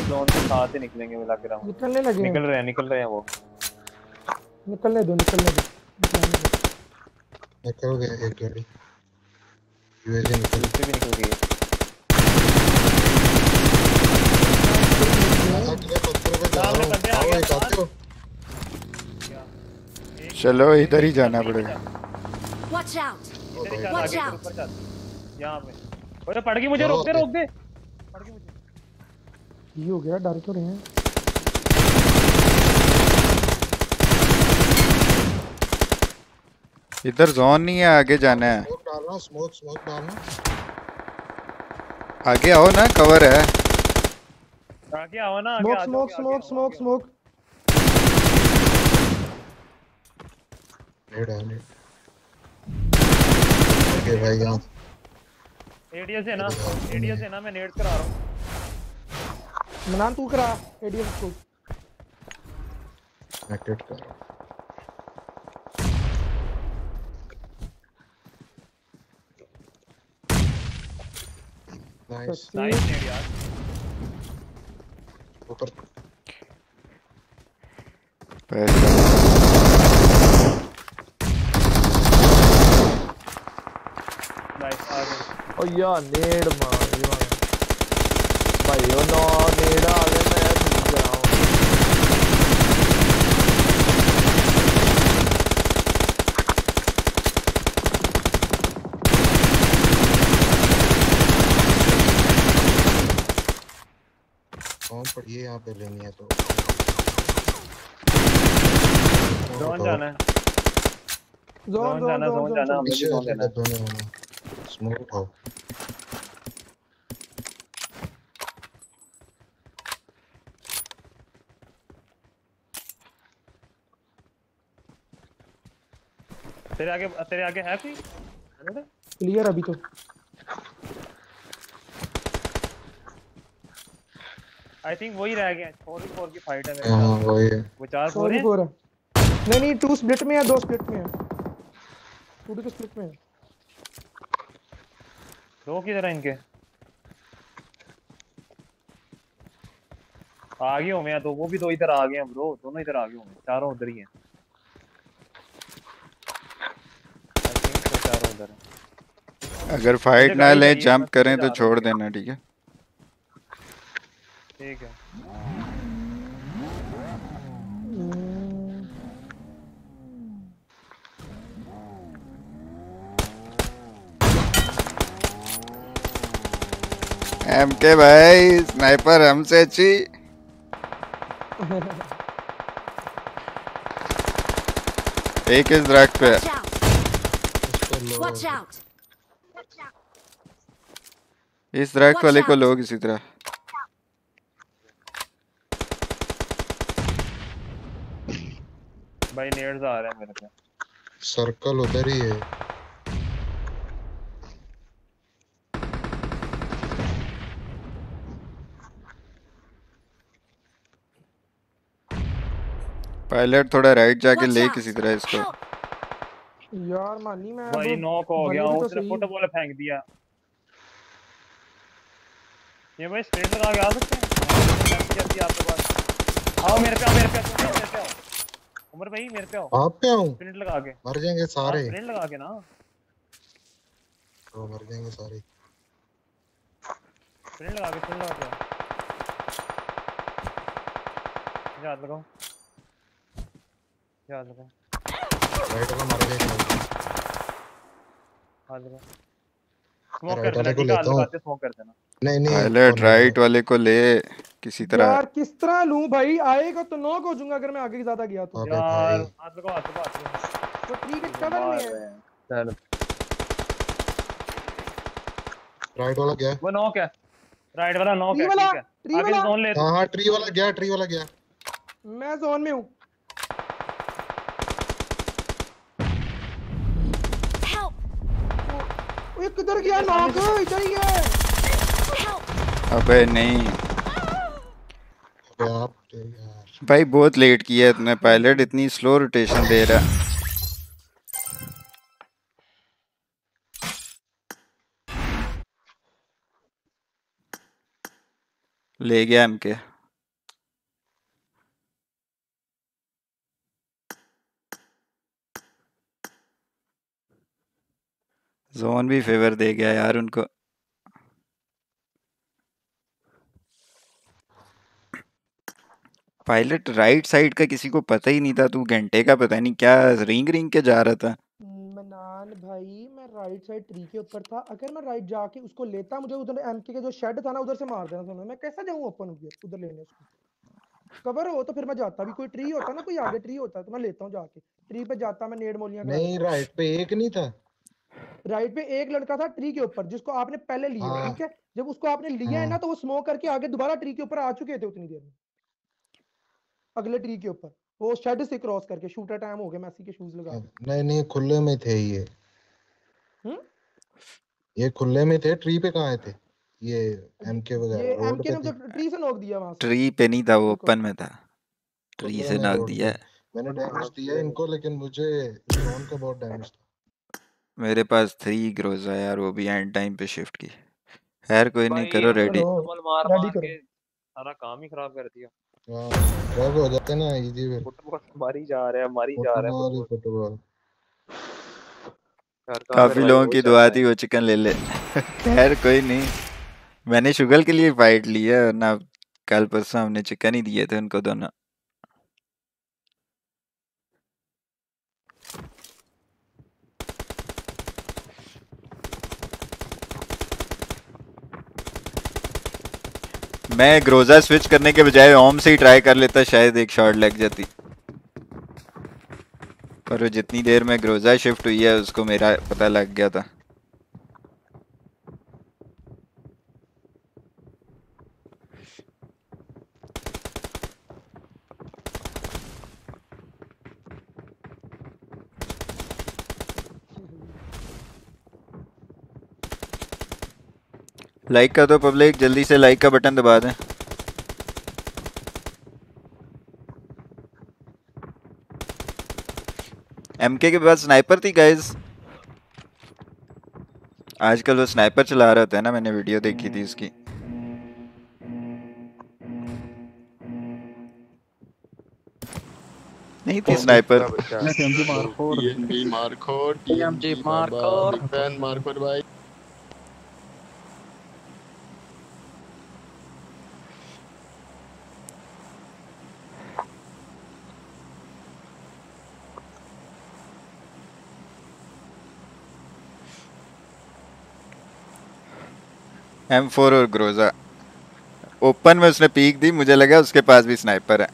जोन के साथ ही निकलेंगे मैं लग रहा हूँ। निकलने लगे निकल रहे हैं निकल रहे हैं वो। निकलने दो निकलने दो निकलने दो। निकल गया एक गाड़ी। यूएसए निकल। दूसरी भी निकल गई है अगले चलो इधर ही जाना पड़ेगा। Watch out! इधर चल Watch आगे out! ऊपर चल यहाँ पे। अरे पड़ गई मुझे रोक दे रोक दे। पड़ गई मुझे। ये हो गया डर क्यों रहे हैं। इधर जोन नहीं है आगे जाना है। स्मोक डाल रहा हूँ स्मोक स्मोक डालना। आगे आओ ना कवर है। आगे आओ ना? Smoke smoke smoke smoke smoke nade है नेड ओके भाई यहाँ एडीएस है ना? एडीएस है ना? मैं नेट करा रहा हूँ। मनान तू करा एडीएस को। एक्टिवेट कर हूँ। नाइस नाइस नेट यार। ऊपर ओ यार नेड मार भाई ओ नो नेड आ गया मैं यार ठीक कराऊं है यहाँ पे लेनी है तो। जोन जाना है जोन जोन जाना जोन है होना स्मोक उठाओ तेरे आगे तेरे आगे है कोई? क्लियर अभी तो। आई थिंक वही रह गया फोर फोर की फाइट है। मेरे हाँ वही है। वो चार है फोर है नहीं नहीं टू स्प्लिट में है दो स्प्लिट में है। टू टू स्प्लिट में है। दो किधर है इनके? आ गए हो मैं तो वो भी दो इधर आ गए हैं ब्रो दोनों इधर आ गए होंगे चारों उधर ही हैं। तो चारों उधर हैं। अगर फाइट ना ले जंप करें तो छोड़ देना ठीक है? ठीक है। एम के भाई स्नाइपर हमसे अच्छी। एक इस दरख्त पे! इस दरख्त वाले को out. लो किसी तरह। भाई नेड्स आ रहे हैं मेरे पे। सर्कल उधर ही है। पायलट थोड़ा राइट जाके ले किसी तरह इसको। यार मानी मैं भाई नॉक हो गया तो उसने। फुटबॉल फेंक दिया। ये भाई स्प्रिंट लगा के आ सकते हैं? लेफ़्ट जल्दी आपके पास। आओ मेरे पे आओ मेरे पे आओ मेरे पे। आओ उमर भाई मेरे पे आओ। आप पे आऊँ? स्प्रिंट लगा के। मर जाएँगे सारे। स्प्रिंट लगा के ना। वो मर जाएँगे सारे। स्प्रिंट लगा के स्प्रिंट लगा के। याद लगाओ याद लगाओ राइट वाला मर गया याद लगाओ स्मोक कर देना है हूँ। लगाते स्मोक कर देना। नहीं नहीं पायलट राइट वाले को ले किसी तरह। यार किस तरह लूँ भाई? आएगा तो नॉक हो जाऊँगा अगर मैं आगे ज़्यादा गया तो। यार हाथ लगाओ हाथ लगाओ तो ठीक है कवर में है। चल। राइट वाला गया। वो नॉक है। राइट वाला नॉक है ठीक है। ट्री आगे वाला। जोन ले। हाँ हाँ ट्री वाला गया ट्री वाला गया। मैं जोन में हूँ। Help. ओए किधर गया? नॉक इधर ही है. अबे नहीं। यार। भाई बहुत लेट किया है तुमने पायलट इतनी स्लो रोटेशन दे रहा है। ले गया एम के जोन भी फेवर दे गया यार उनको। पायलट राइट साइड का किसी को पता ही नहीं था तू घंटे का पता नहीं क्या रिंग रिंग के जा रहा था। मनान भाई मैं राइट साइड ट्री के ऊपर था। अगर मैं राइट जाके उसको लेता मुझे उधर एमके के जो शेड था ना उधर से मार देना था मैं कैसे जाऊँ ओपन उधर उधर लेने उसको? कवर हो तो फिर मैं जाता भी कोई ट्री होता ना कोई आगे ट्री होता तो मैं लेता हूँ जाके। ट्री पे जाता मैं नेड मोलियाँ नहीं राइट पे एक नहीं था। राइट पे एक लड़का था ट्री के ऊपर जिसको आपने पहले लिया हाँ। ठीक है? जब उसको आपने लिया है ना हाँ। तो वो स्मोक करके आगे दोबारा ट्री के ऊपर आ चुके थे उतनी देर में। अगले ट्री के ऊपर। वो शेड से क्रॉस करके शूटर टाइम हो गया मैसी के शूज़ लगा नहीं नहीं खुले में थे ये। हम्म? ये खुले में थे ट्री पे कहाँ आए थे? ये एमके वगैरह रोड एमके ने थे। मुझे ट्री से नॉक दिया वहाँ से। ट्री पे नहीं था वो ओपन में था। ट्री से में नाक दिया। मैंने डैमेज दिया इनको लेकिन मुझे जोन का बहुत डैमेज था। मेरे पास थ्री ग्रोजा यार वो भी एंड टाइम पे शिफ्ट की। खैर कोई नहीं करो रेडी रेडी करो। सारा काम ही खराब कर दिया। हाँ हो जाते ना इजी फिर। फुटबॉल मारी जा रहे हैं मारी जा रहे हैं फुटबॉल काफ़ी लोगों की दुआ थी वो चिकन ले ले। खैर कोई नहीं। मैंने शुगर के लिए फाइट लिया है ना कल परसों हमने चिकन ही दिए थे उनको दोनों। मैं ग्रोजा स्विच करने के बजाय ओम से ही ट्राई कर लेता, शायद एक शॉट लग जाती। पर जितनी देर में ग्रोजा शिफ्ट हुई है, उसको मेरा पता लग गया था। लाइक कर दो पब्लिक जल्दी से लाइक का बटन दबा दें। एमके के पास स्नाइपर थी गाइस आजकल वो स्नाइपर चला रहा था ना मैंने वीडियो देखी थी उसकी नहीं थी स्नाइपर मार्को मार्को मार्को भाई। एम फोर और ग्रोजा ओपन में उसने पीक दी, मुझे लगा उसके पास भी स्नाइपर है।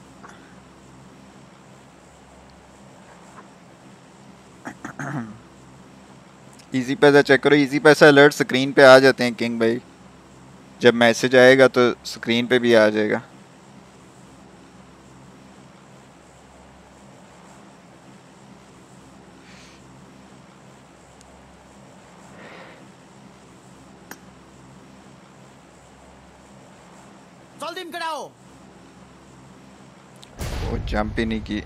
इजी पैसा चेक करो इजी पैसा अलर्ट स्क्रीन पे आ जाते हैं किंग भाई। जब मैसेज आएगा तो स्क्रीन पे भी आ जाएगा जल्दी कराओ वो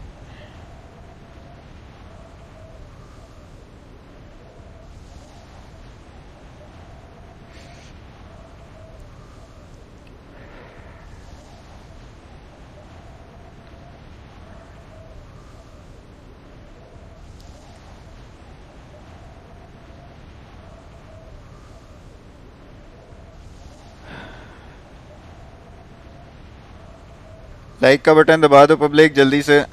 लाइक का बटन दबा दो पब्लिक जल्दी से।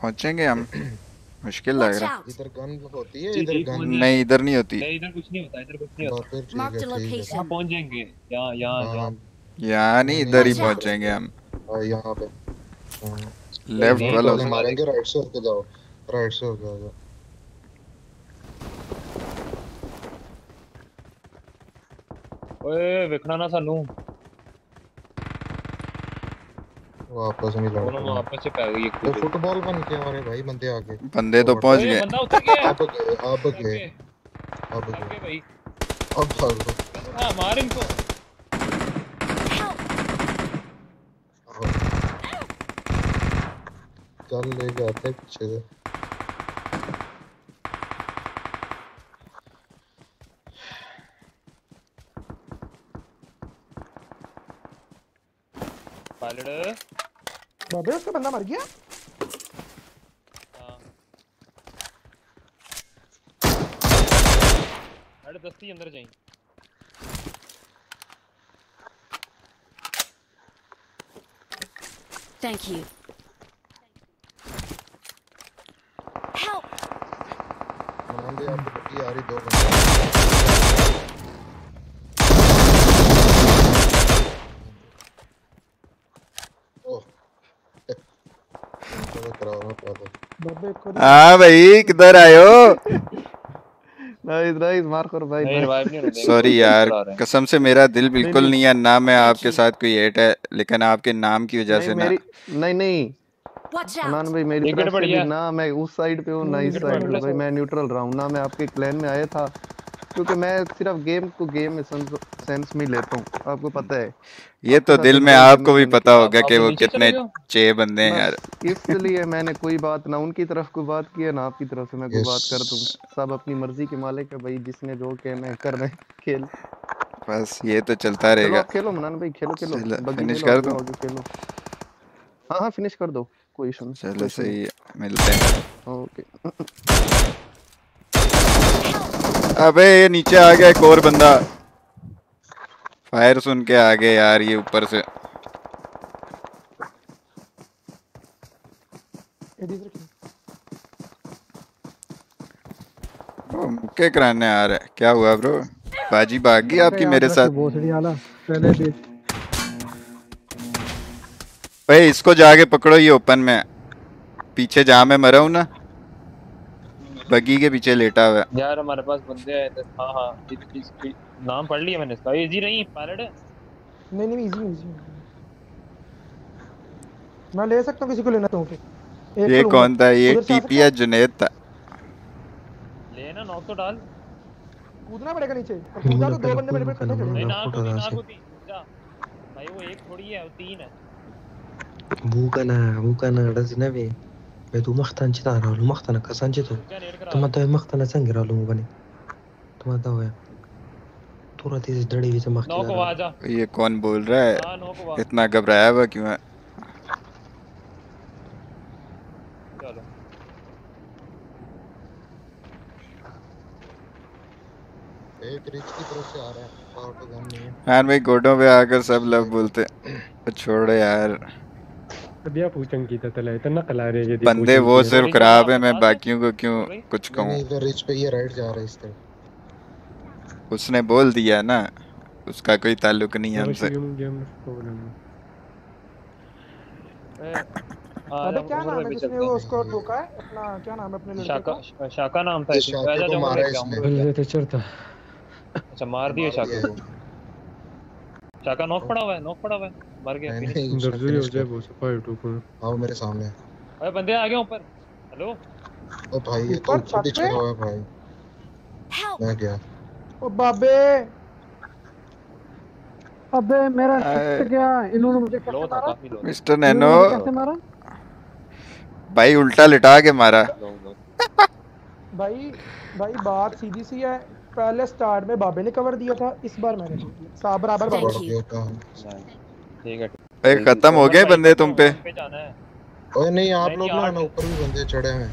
पहुँचेंगे हम। मुश्किल लग रहा है। इधर गन होती है इधर गन। नहीं इधर नहीं होती। नहीं इधर कुछ नहीं होता इधर कुछ नहीं होता। मार्क द लोकेशन पहुँच जाएँगे यहाँ यहाँ यहाँ नहीं इधर ही पहुँच जाएँगे हम। हाँ, और यहाँ पे। हाँ। लेफ़्ट वाला उसे मारेंगे राइट से होते जाओ। राइट से हो जाओ। ओए देखना ना सानू। वो आपस में लड़ दोनों आपस में पैर ये तो वो फुटबॉल बन के हमारे भाई बंदे आ गए बंदे तो पहुँच गए। बंदा उतर गया। अब गए अब गए अब गए। भाई। अब लो। हाँ मार इनको। चल ले जाते हैं पीछे से पायलट बाबे उसका बंदा मर गया? साढ़े दस ही अंदर जाएँ। Thank you. Help! मान दे आपको पट्टी आ रही दो बंदे ओह चलो कराओ ना पागल बाबे को हाँ भाई किधर आयो सॉरी यार। कसम से मेरा दिल बिल्कुल नहीं। है ना मैं आपके साथ कोई हेट है लेकिन आपके नाम की वजह से ना। नहीं नहीं। भाई मेरी तरफ़ से ना मैं उस साइड पे हूँ ना इस साइड पे। भाई मैं न्यूट्रल रहा हूँ ना मैं आपके क्लैन में आया था। क्योंकि मैं सिर्फ़ गेम को गेम में सेंस में लेता हूँ आपको पता है। ये तो दिल में आपको भी पता होगा कि वो कितने चे बंदे हैं यार। इसलिए मैंने कोई बात ना उनकी तरफ़ कोई बात की है ना आपकी तरफ़ से मैं कोई बात कर दूँ। सब अपनी मर्ज़ी के मालिक है भाई जिसने जो कहना है कर रहे खेल। बस ये तो चलता रहेगा। खेलो मनान भाई खेलो खेलो। लो, कर दूँ? खेलो। हाँ हाँ फिनिश कर दो कोई इशू नहीं चलो सही है मिलते हैं। ओके। अबे ये नीचे आ गया एक और बंदा। फायर सुन के आ गए यार ये ऊपर से। मुक्के कराने आ रहा। है क्या हुआ ब्रो? बाजी भाग गई आपकी मेरे साथ। भाई इसको जाके पकड़ो ये ओपन में। पीछे जहाँ मैं मरा हूँ ना। बगी के पीछे लेटा हुआ है। यार हमारे पास बंदे आए थे। हाँ हाँ नाम पढ़ लिया मैंने इसका। इजी नहीं पायलट नहीं नहीं इजी इजी मैं ले सकता हूँ किसी को लेना चाहूँ कि एक ये कौन था? ये टीपी या जुनेद था? लेना नॉक तो डाल। कूदना पड़ेगा नीचे। और कूदा तो दो बंदे मेरे पे खड़े खड़े नहीं हैं। नाक होती नाक होती जा। भाई वो एक थोड़ी है वो तीन है। bukan ah bukan ah ada sinabi betu makhtan cita ralu makhtan kasan cito tuma tahu makhtan sang ralu mu bani tuma tahu ya तुरंत इस डड़ी भी से मख नॉक चला आ जा ये कौन बोल रहा हाँ। इतना घबराया हुआ क्यों है एक रिच की तरफ़ से आ रहा है पावर तो गन नहीं है यार भाई गोडों पे आकर सब लव बोलते छोड़ो यार अभी पूछन की तो तले इतना कला रहे ये बंदे वो सिर्फ़ खराब है मैं बाकियों को क्यों कुछ कहूँ? इधर रिच पे ये राइट जा रहा है इस तरफ़। उसने बोल दिया ना उसका कोई ताल्लुक नहीं है हमसे। अबे क्या नाम है जिसने वो उसको ठोका है? अपना क्या नाम है अपने लड़के शाका का? शाका नाम था इसका मारा इसने। बल्ले तो चढ़ता अच्छा मार दिया शाके। को शाका नॉक पड़ा हुआ है नॉक पड़ा हुआ है। मर गया दर्द हो जाए बहुत फाइट ऊपर आओ मेरे सामने। अरे बंदे आ गए ऊपर। हेलो? ओ भाई ये तो ही पे? चढ़ा हुआ है भाई। मैं गया। ओ बाबे! अबे मेरा शिफ्ट गया। इन्होंने मुझे कैसे मारा? Mister Nano. कैसे मारा? भाई उल्टा लिटा के मारा। भाई भाई बात सीधी सी है। पहले स्टार्ट में बाबे ने कवर दिया था इस बार मैंने साथ बराबर you. ठीक है खत्म हो गए बंदे तुम पे? पे ओए नहीं आप लोग ना ना ऊपर भी बंदे चढ़े हैं।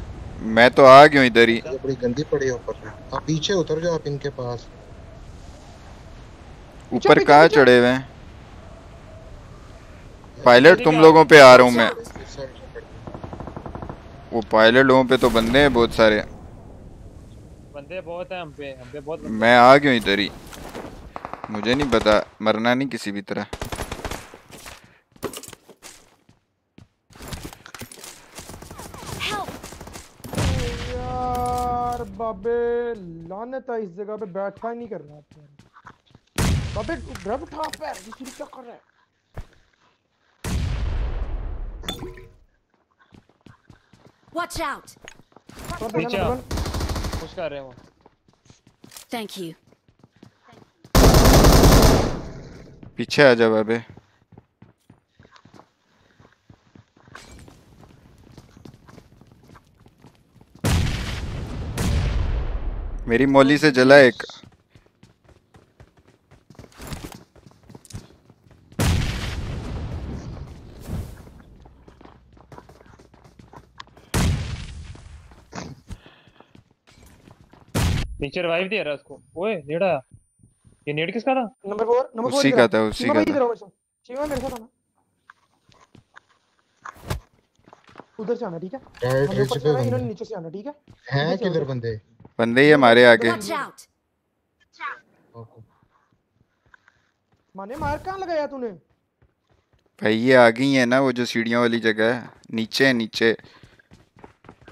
मैं तो आ गया इधर ही। बड़ी गंदी पड़ी है ऊपर आप पीछे उतर जाओ आप इनके पास। ऊपर कहाँ चढ़े हुए हैं? पायलट तुम लोगों पे आ रहा हूँ मैं। वो पायलट लोगों पे तो बंदे हैं बहुत सारे। बंदे बहुत हैं हम पे हम पे बहुत मैं आ गया इधर ही। मुझे नहीं पता मरना नहीं किसी भी तरह। बाबे लानत है इस जगह पे बैठा ही नहीं कर रहा था बाबे ड्रग उठा पैर दूसरी क्या कर रहा है? Watch out! पुश कर रहे हैं। वो Thank you. पीछे आ जा बाबे। मेरी मौली से जला एक। नीचे रिवाइव दे रहा उसको। ओए नेड़ा। ये नेड किसका था? नंबर फोर नंबर फोर उसी का था, उसी का था। इधर मेरे साथ चीमा मेरे साथ आना। उधर से आना ठीक है? इन्होंने नीचे से आना ठीक है? हैं किधर बंदे? बंदे ही हमारे आगे। माने मार कहाँ लगाया तूने? भाई ये आ गई है ना वो जो सीढ़ियों वाली जगह है। नीचे है नीचे।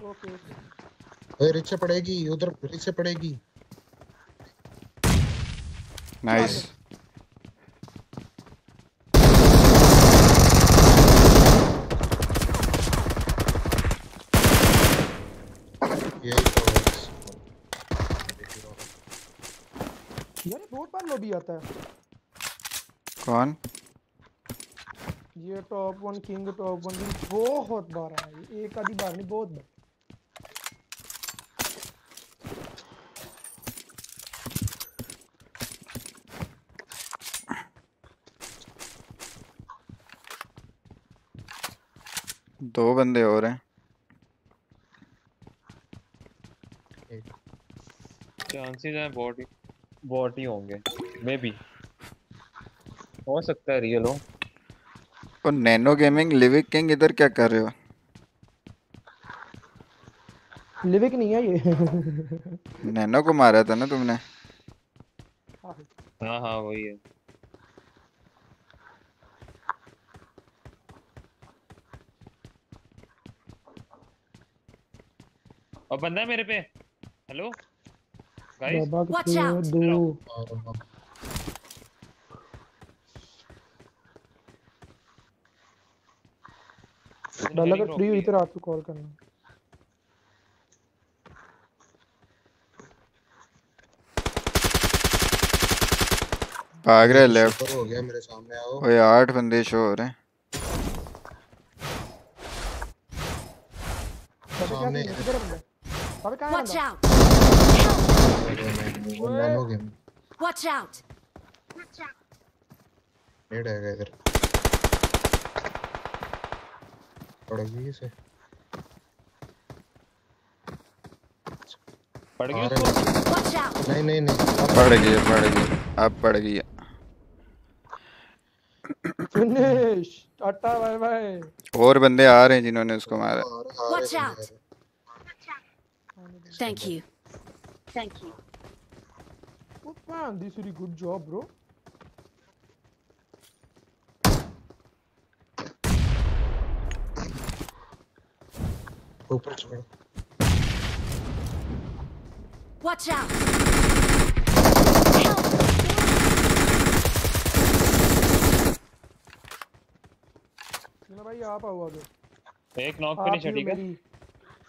Okay okay. रिचे पड़ेगी उधर रिचे पड़ेगी। नाइस यही यार ये बहुत बार लॉबी आता है। कौन? ये top one king top one king बहुत बार आया ये एक आधी बार नहीं बहुत बार। दो बंदे और हैं। चांसेस हैं ही। बॉट ही होंगे मे बी हो सकता है रियल हो। और नैनो गेमिंग लिविक किंग इधर क्या कर रहे हो? लिविक नहीं है ये। नैनो को मारा था ना तुमने? हाँ हाँ वही है। और बंदा है मेरे पे? हेलो बाबा Watch out. दो डाला अगर फ्री हुई तो रात को कॉल करना। भाग रहे लेफ़्ट हो गया मेरे सामने आओ। ओए आठ बंदे शो हो। रहे हैं सामने है? बंदा। बाबे कहाँ है Watch out! वो नैनो Watch out! नेड आएगा इधर पड़ेगी इसे पड़ गई उसको! नहीं नहीं नहीं पड़ गई पड़ गई अब पड़ गई फिनिश टाटा बाय बाय और बंदे आ रहे हैं जिन्होंने उसको मारा Watch out. Thank you. Thank you. Oh man, this is a good job, bro. ऊपर छोड़ Watch out. ना भाई आप आओ आगे एक नॉक आप फिनिश है ही हो ठीक है मेरी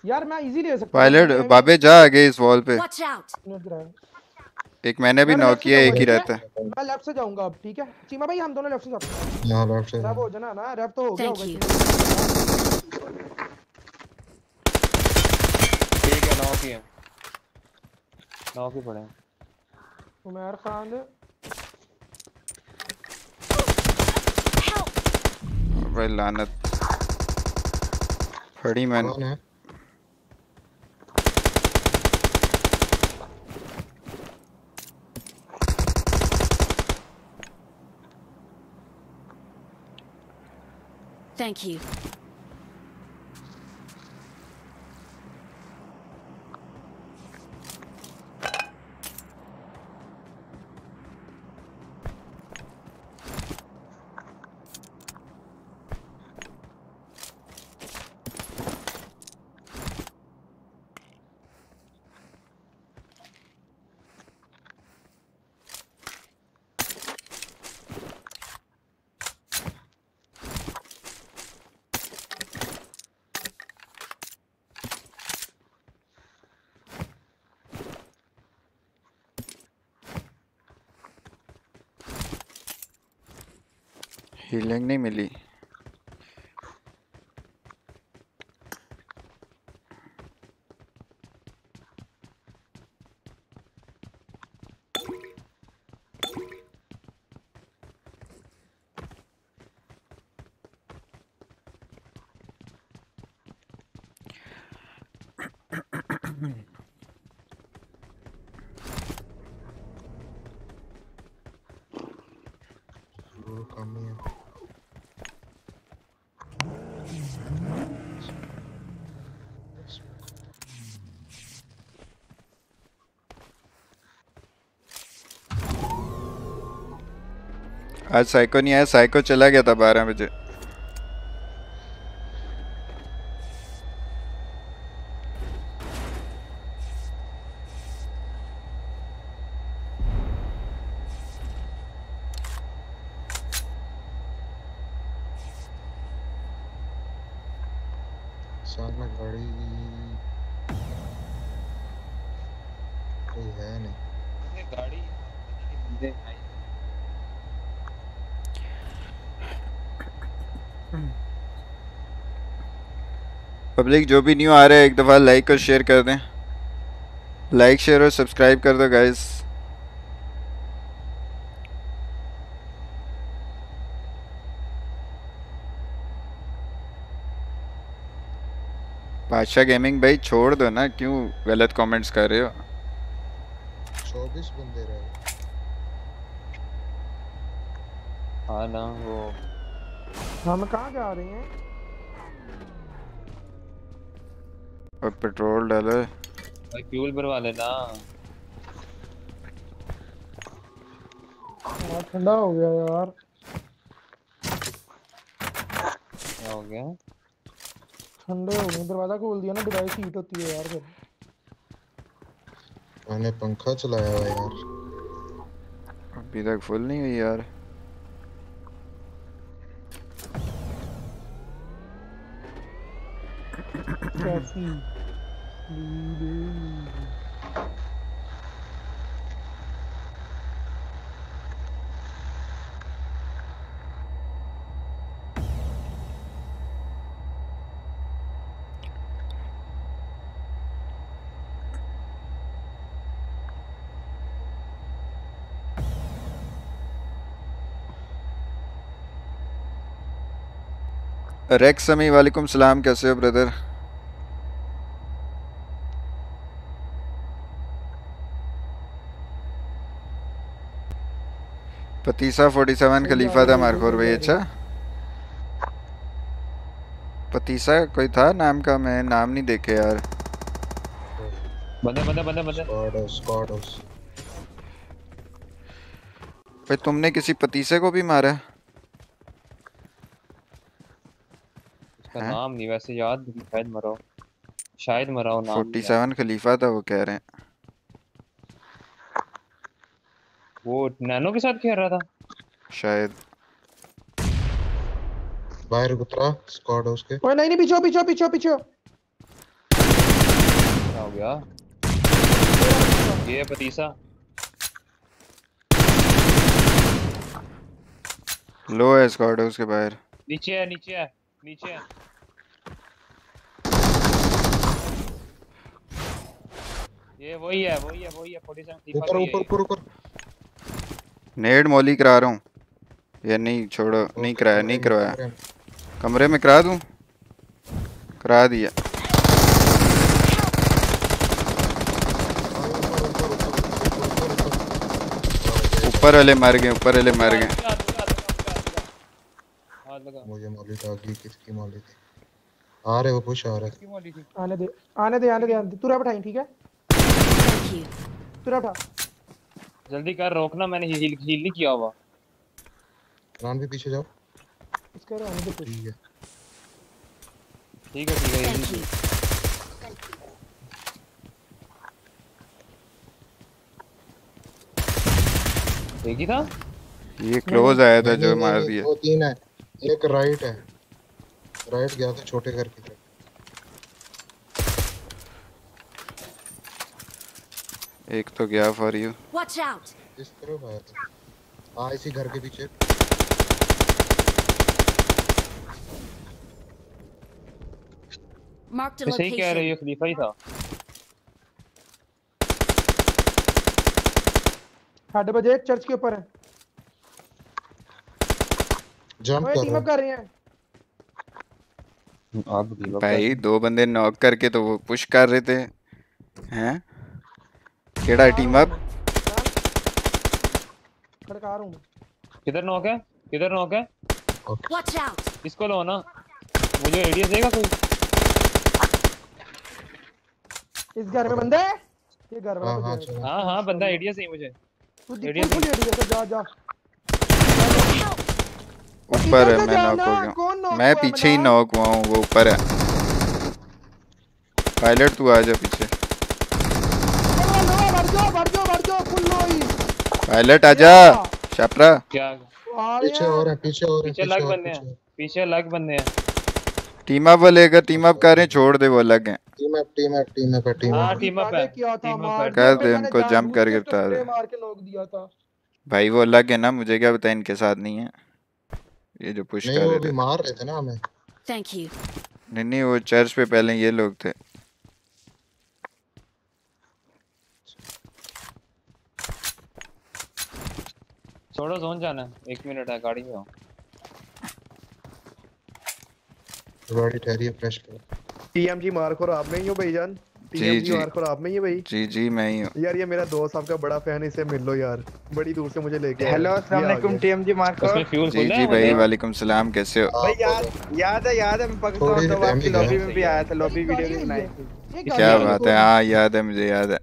यार मैं इजी ले सकता हूँ, पायलट बाबे जा आगे इस वॉल पे. एक मैंने भी नॉक किया एक ही रहता। है मैं लेफ़्ट से जाऊँगा अब ठीक है? चीमा भाई हम दोनों लेफ़्ट से जाते हैं। यहाँ लेफ़्ट से। रैप हो जाना ना रैप तो हो गया होगा। you. ठीक है नॉक ही है। नॉक ही पड़े हैं। उमर खान। भाई लानत। फड़ी मैंने। Thank you. हीलिंग नहीं मिली। आज साइको नहीं आया साइको चला गया था बारह बजे सामने गाड़ी कोई है नहीं ये गाड़ी बंदे हैं पब्लिक जो भी न्यू आ रहा है एक दफ़ा लाइक और शेयर कर दें। लाइक शेयर और सब्सक्राइब कर दो गाइस बादशाह गेमिंग भाई छोड़ दो ना क्यों गलत कमेंट्स कर रहे हो? चौबीस बंदे रहे। हाँ ना वो हम कहाँ जा रहे हैं? पेट्रोल डालो। भाई फ्यूल भरवा लेना। यार ठंडा हो गया यार। क्या हो गया? ठंडे हो गए दरवाज़ा खोल दिया ना डिवाइस हीट होती है यार फिर। मैंने पंखा चलाया हुआ यार। अभी तक फुल नहीं हुई यार। कैसी? रेक्स समी वालेकुम सलाम कैसे हो ब्रदर? पतीसा 47 खलीफा था मारखोर भाई अच्छा? पतीसा कोई था नाम का? मैं नाम नहीं देखे यार। बंदे बंदे बंदे बंदे। स्क्वाड हाउस भाई तुमने किसी पतीसे को भी मारा? है? उसका नाम नहीं वैसे याद नहीं शायद मरा हो। शायद मरा हो नाम नहीं याद। 47 खलीफा था वो कह रहे हैं। वो नैनो के साथ खेल रहा था। शायद। बाहर उतरा स्क्वाड हाउस के। ओए नहीं नहीं पीछे पीछे पीछे पीछे क्या हो गया? ये है पतीसा। लो है स्क्वाड हाउस के बाहर। नीचे है नीचे है नीचे है। ये वही है वही है वही है 47 ऊपर का ही है ऊपर ऊपर ऊपर। नेड मौली करा रहा हूँ। या नहीं छोड़ो नहीं कराया नहीं करवाया। कमरे में करा दूँ? करा दिया। ऊपर वाले मर गए ऊपर वाले मर गए। मुझे मौली था अगली किसकी मौली थी? आ रहे वो पुश आ रहे थी आने दे आने दे आने दे आने दे। तू रहा बैठाई ठीक है? तू रहा बैठा। जल्दी कर रोकना मैंने हील हील नहीं किया हुआ। रान भी पीछे जाओ। इसका आने दे ठीक है। ठीक है ठीक है ये भी- एक ही था? ये क्लोज आया था जो मार दिया। वो तीन है एक राइट है। राइट गया था छोटे घर की तरफ़। एक तो गया फॉर यू Watch out! इस तरफ़ आया था। हाँ इसी घर के पीछे। Marked a मैं सही कह रही. हो खलीफा ही था। साढ़े बजे चर्च के ऊपर है। जंप कर टीम अप कर। रहे हैं। आप भाई दो बंदे नॉक करके तो वो पुश कर रहे थे। हैं? केड़ा टीम अप खड़का रहा हूँ किधर नॉक है? किधर नॉक है? Watch out! इसको लो ना। मुझे आइडिया देगा कोई? इस घर में बंदा? है ये घर वाला हाँ हाँ बंदा है चलो। हाँ हाँ बंदा आइडिया सही मुझे। फुल फुल जा जा। ऊपर है मैं नॉक हो गया। हूँ। मैं पीछे ही नॉक हुआ हूँ वो ऊपर है। पायलट तू आ जा पीछे। जाओ मर जाओ मर जाओ फुल लो पायलट आजा छपरा क्या? पीछे और है पीछे और है पीछे पीछे अलग बंदे हैं पीछे। अलग बंदे हैं। टीम अप वाले अगर टीम अप कर रहे हैं छोड़ दे वो अलग हैं। Team up team up team up team हाँ अप। टीम अप है किया था टीम अप मार है। कर दे उनको जंप कर के गिरता दे। मार के नॉक दिया था। भाई वो अलग है ना मुझे क्या पता इनके साथ नहीं है। ये जो पुश नहीं कर वो रहे भी थे। मार रहे थे ना हमें। Thank you. नहीं नहीं वो चर्च पे पहले ये लोग थे। छोड़ो जोन जाना। एक मिनट है गाड़ी में हो गाड़ी ठहरी है फ्रेश कर। टीएमजी मार्कर आप में ही हो भाईजान। जी टीएमजी जी। मार्कर आप में ही है भाई। जी जी मैं ही हूँ। यार ये मेरा दोस्त आपका बड़ा फ़ैन है इसे मिल लो यार। बड़ी दूर से मुझे लेके आया हेलो अस्सलाम वालेकुम टीएमजी उसमें फ्यूल जी जी भाई वालेकुम सलाम कैसे हो? भाई याद याद है याद है मैं पाकिस्तान तो आपकी लॉबी में भी आया था लॉबी वीडियो भी बनाई थी। क्या बात है? हाँ याद है मुझे याद है।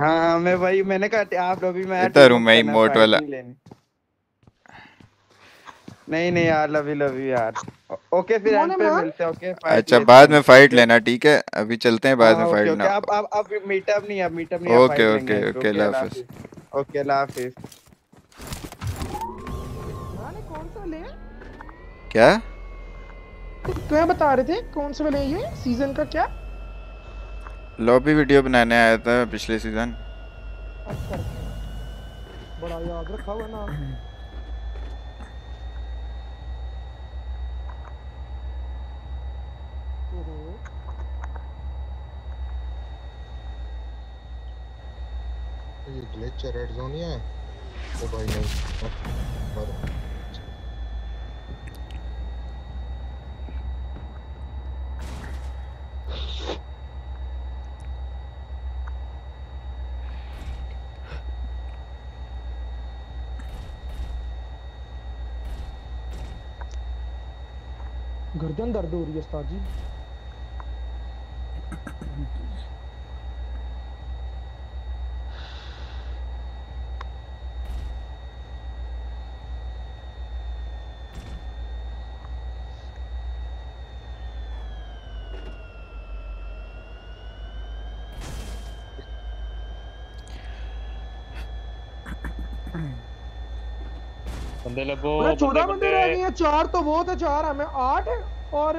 हाँ हाँ मैं भाई मैंने कहा आप लॉबी में इधर हूँ मैं इमोट वाला। नहीं नहीं नहीं यार लव यू लव यू यार। ओके फिर एंड कौन पे मिलते हैं ओके अच्छा बाद में फाइट लेना ठीक है? अभी चलते हैं बाद हाँ, में फाइट ओके ना अब अब अब मीटअप नहीं अब मीटअप नहीं okay, okay, okay, okay Allah हाफिज कौन सा ले क्या? तुम्हें बता रहे थे कौन से वाले ये? सीज़न का क्या? लॉबी वीडियो बनाने आया था पिछले सीज़न अच्छा बड़ा याद रखा हुआ ना। ये ग्लिच है रेड जोन ही है। ओ भाई नहीं मर गर्दन दर्द हो रही है उस्ताद जी। बंदे लगो चौदह बंदे रह गए हैं चार तो वो थे चार हमें आठ और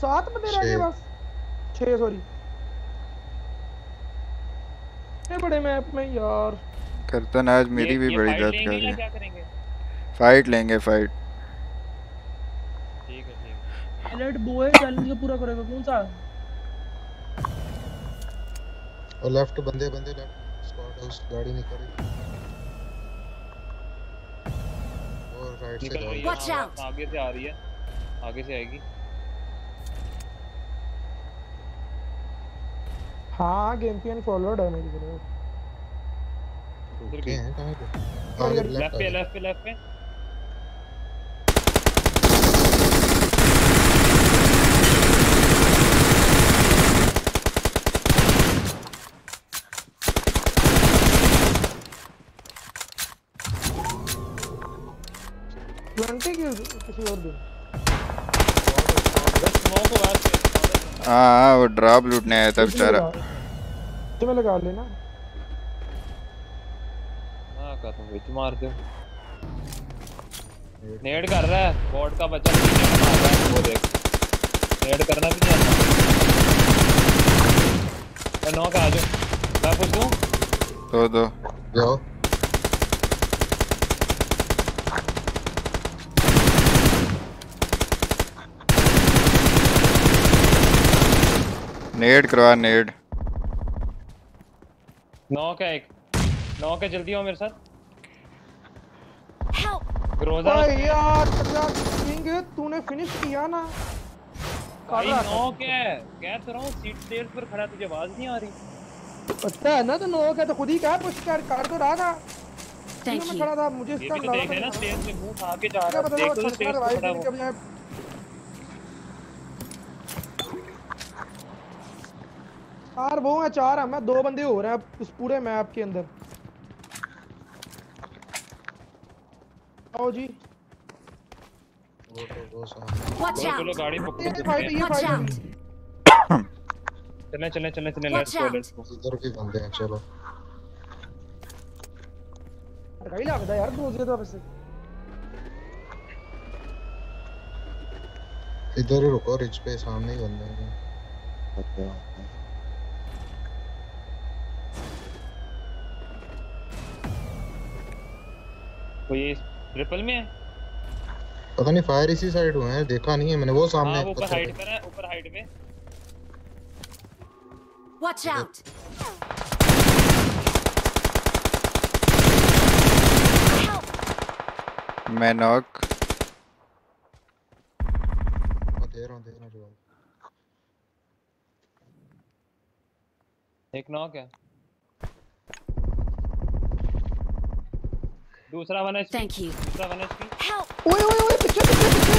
सात बंदे रह गए बस। छह सॉरी बड़े मैप में यार। करतन आज मेरी भी बड़ी दर्द कर रही है। फाइट लेंगे फाइट ठीक है ठीक अलर्ट बॉय चैलेंज का पूरा करेगा कौन सा? और लेफ़्ट बंदे बंदे लेफ़्ट स्क्वाड हाउस गाड़ी निकल। रही राइट से निकल वॉच आउट आगे से आ रही है। आगे से आएगी। हाँ गेम पियन फॉरवर्ड है मेरी तरफ़ ओके हैं कहाँ पे? लेफ़्ट लेफ़्ट पे लेफ़्ट पे लेफ़्ट पे। ट्वेंटी की किसी और दिन? है हाँ वो ड्रॉप लूटने आया था बेचारा। तुम्हें लगा लेना। हाँ कहता हूँ विच मार दो। नेड कर रहा है बॉट का बच्चा मार रहा है वो देख। नेड करना भी नहीं आता। ए, नॉक आ जाओ। मैं पूछ दूँ दो। दो। जाओ नेड करवा नेड नॉक है एक? नॉक है जल्दी आओ मेरे साथ? ग्रोजा यार किंग तूने फिनिश किया ना। भाई नॉक है? कह तो रहा हूँ सीट स्टेयर्स पर खड़ा तुझे आवाज़ नहीं आ रही। पता है ना तो नोक है तो खुद ही कहा पुश कर कर तो रहा था। Thank मैं खड़ा था मुझे इसका तो अंदाज़ा देख रहे ना स्टेयर्स पे मुँह खा के जा रहा है देख तो छक्का पे खड़ा करके यार वो है चार है। मैं दो बंदे हो रहे हैं उस पूरे मैप के अंदर। आओ जी। तो चलो गाड़ी पकड़ो ये फाइट ये फाइट। out! चलने चलने चलने चलने लेट्स गो लेट्स गो इधर भी बंदे हैं चलो। कहीं लगता है यार दूसरे तो वैसे इधर ही रुको रिच पे सामने ही बंदे हैं। तो ये ट्रिपल में? है पता नहीं फायर इसी साइड हुए हैं देखा नहीं है मैंने वो सामने हाँ ऊपर हाइट पर है ऊपर हाइट पे Watch out! मैं नॉक दे रहा हूँ दे रहा हूँ एक नॉक है। दूसरा वन एचपी। Thank you. दूसरा वन एचपी। Help! ओए ओए ओए पीछे पीछे पीछे।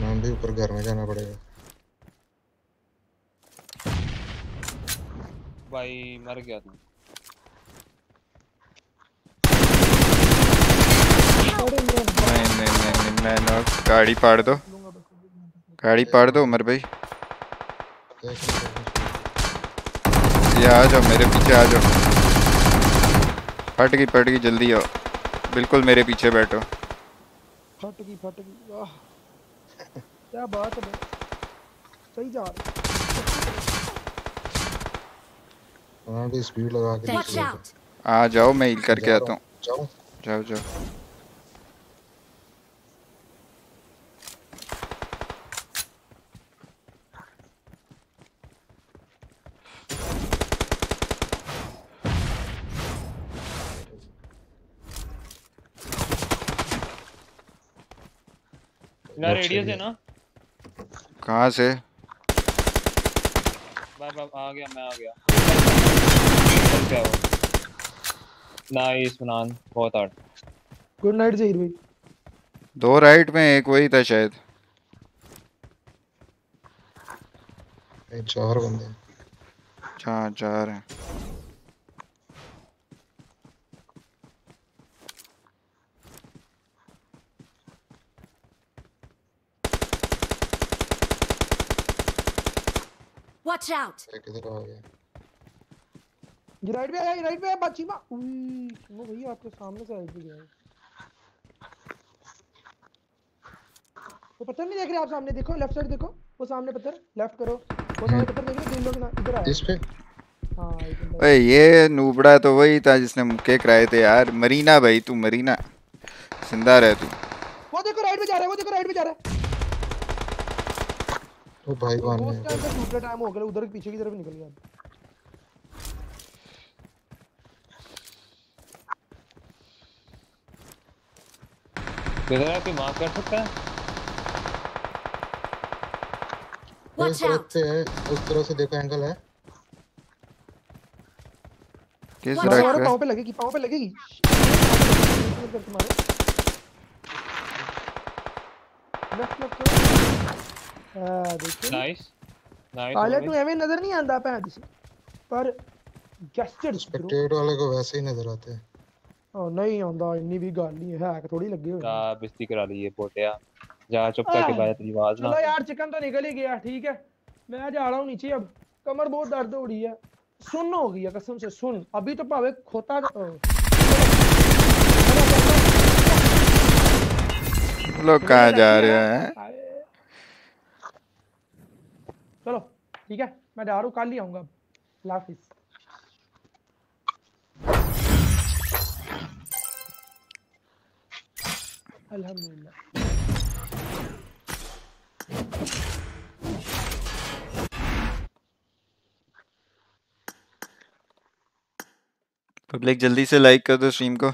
नाम भी ऊपर घर में जाना पड़ेगा। भाई मर गया तू। नहीं नहीं नहीं नहीं मैं नॉक गाड़ी पाड़ दो। गाड़ी पाड़ दो उमर भाई। ये आ जाओ मेरे पीछे आ जाओ। फट गई फट गई जल्दी आओ। बिल्कुल मेरे पीछे बैठो। फट गई फट गई। वाह। क्या बात है सही जा रहा हाँ। भी स्पीड लगा के! आ जाओ मैं हील करके आता हूँ। जाओ। जाओ जाओ। ना रेडियस है। ना। कहाँ से? बाय बाय आ गया मैं आ गया। क्या हुआ? नाइस फनान बहुत आर्ट गुड नाइट जहीर भाई। दो राइट में एक वही था शायद। चार बंदे। चार चार हैं। Watch out! ये किधर आ गया। ये राइट पे आया ये राइट पे आया बाचीमा उई वो भैया आपके सामने से राइट पे गया है। वो पत्थर नहीं देख रहे आप सामने? देखो लेफ़्ट साइड देखो। वो सामने पत्थर लेफ़्ट करो। वो सामने पत्थर देख रहे तीन लोग ना इधर आए। इस पे? हाँ ओए ये नूबड़ा तो वही था जिसने मुक्के कराए थे यार। मरीना भाई तू मरीना। ज़िंदा रह तू। वो देखो राइट पे जा रहा है वो देखो राइट पे जा रहा है। वो भाई कौन वो है उसका अंदर दूसरा टाइम हो गया उधर पीछे की तरफ़ निकल गया किधर है कोई मार्क कर सकता है पे है उस तरह से देखो एंगल है किस मारो पे लगेगी पाँव पे लगेगी लेफ़्ट लेफ़्ट हाँ हाँ, नाइस नाइस पायलट में हमें नज़र नहीं आता पे आदि पर जेस्चर स्पेक्टेट वाले को वैसे ही नज़र आते हैं। ओ नहीं आंदा इतनी भी गल नहीं है हैक थोड़ी लगी हुई हाँ। बिस्ती करा दी ये पोटिया जा चुप हाँ। करके बैठ तेरी आवाज़ ना। चलो यार चिकन तो निकल ही गया ठीक है। मैं जा रहा हूँ नीचे अब। कमर बहुत दर्द हो रही है। सुन हो गई है कसम से सुन अभी तो भावे खोता लोग कहाँ जा रहे हैं? ठीक है? मैं हूँ कल ही आऊँगा लाफिज अल्हम्दुलिल्लाह। पब्लिक जल्दी से लाइक कर दो स्ट्रीम को।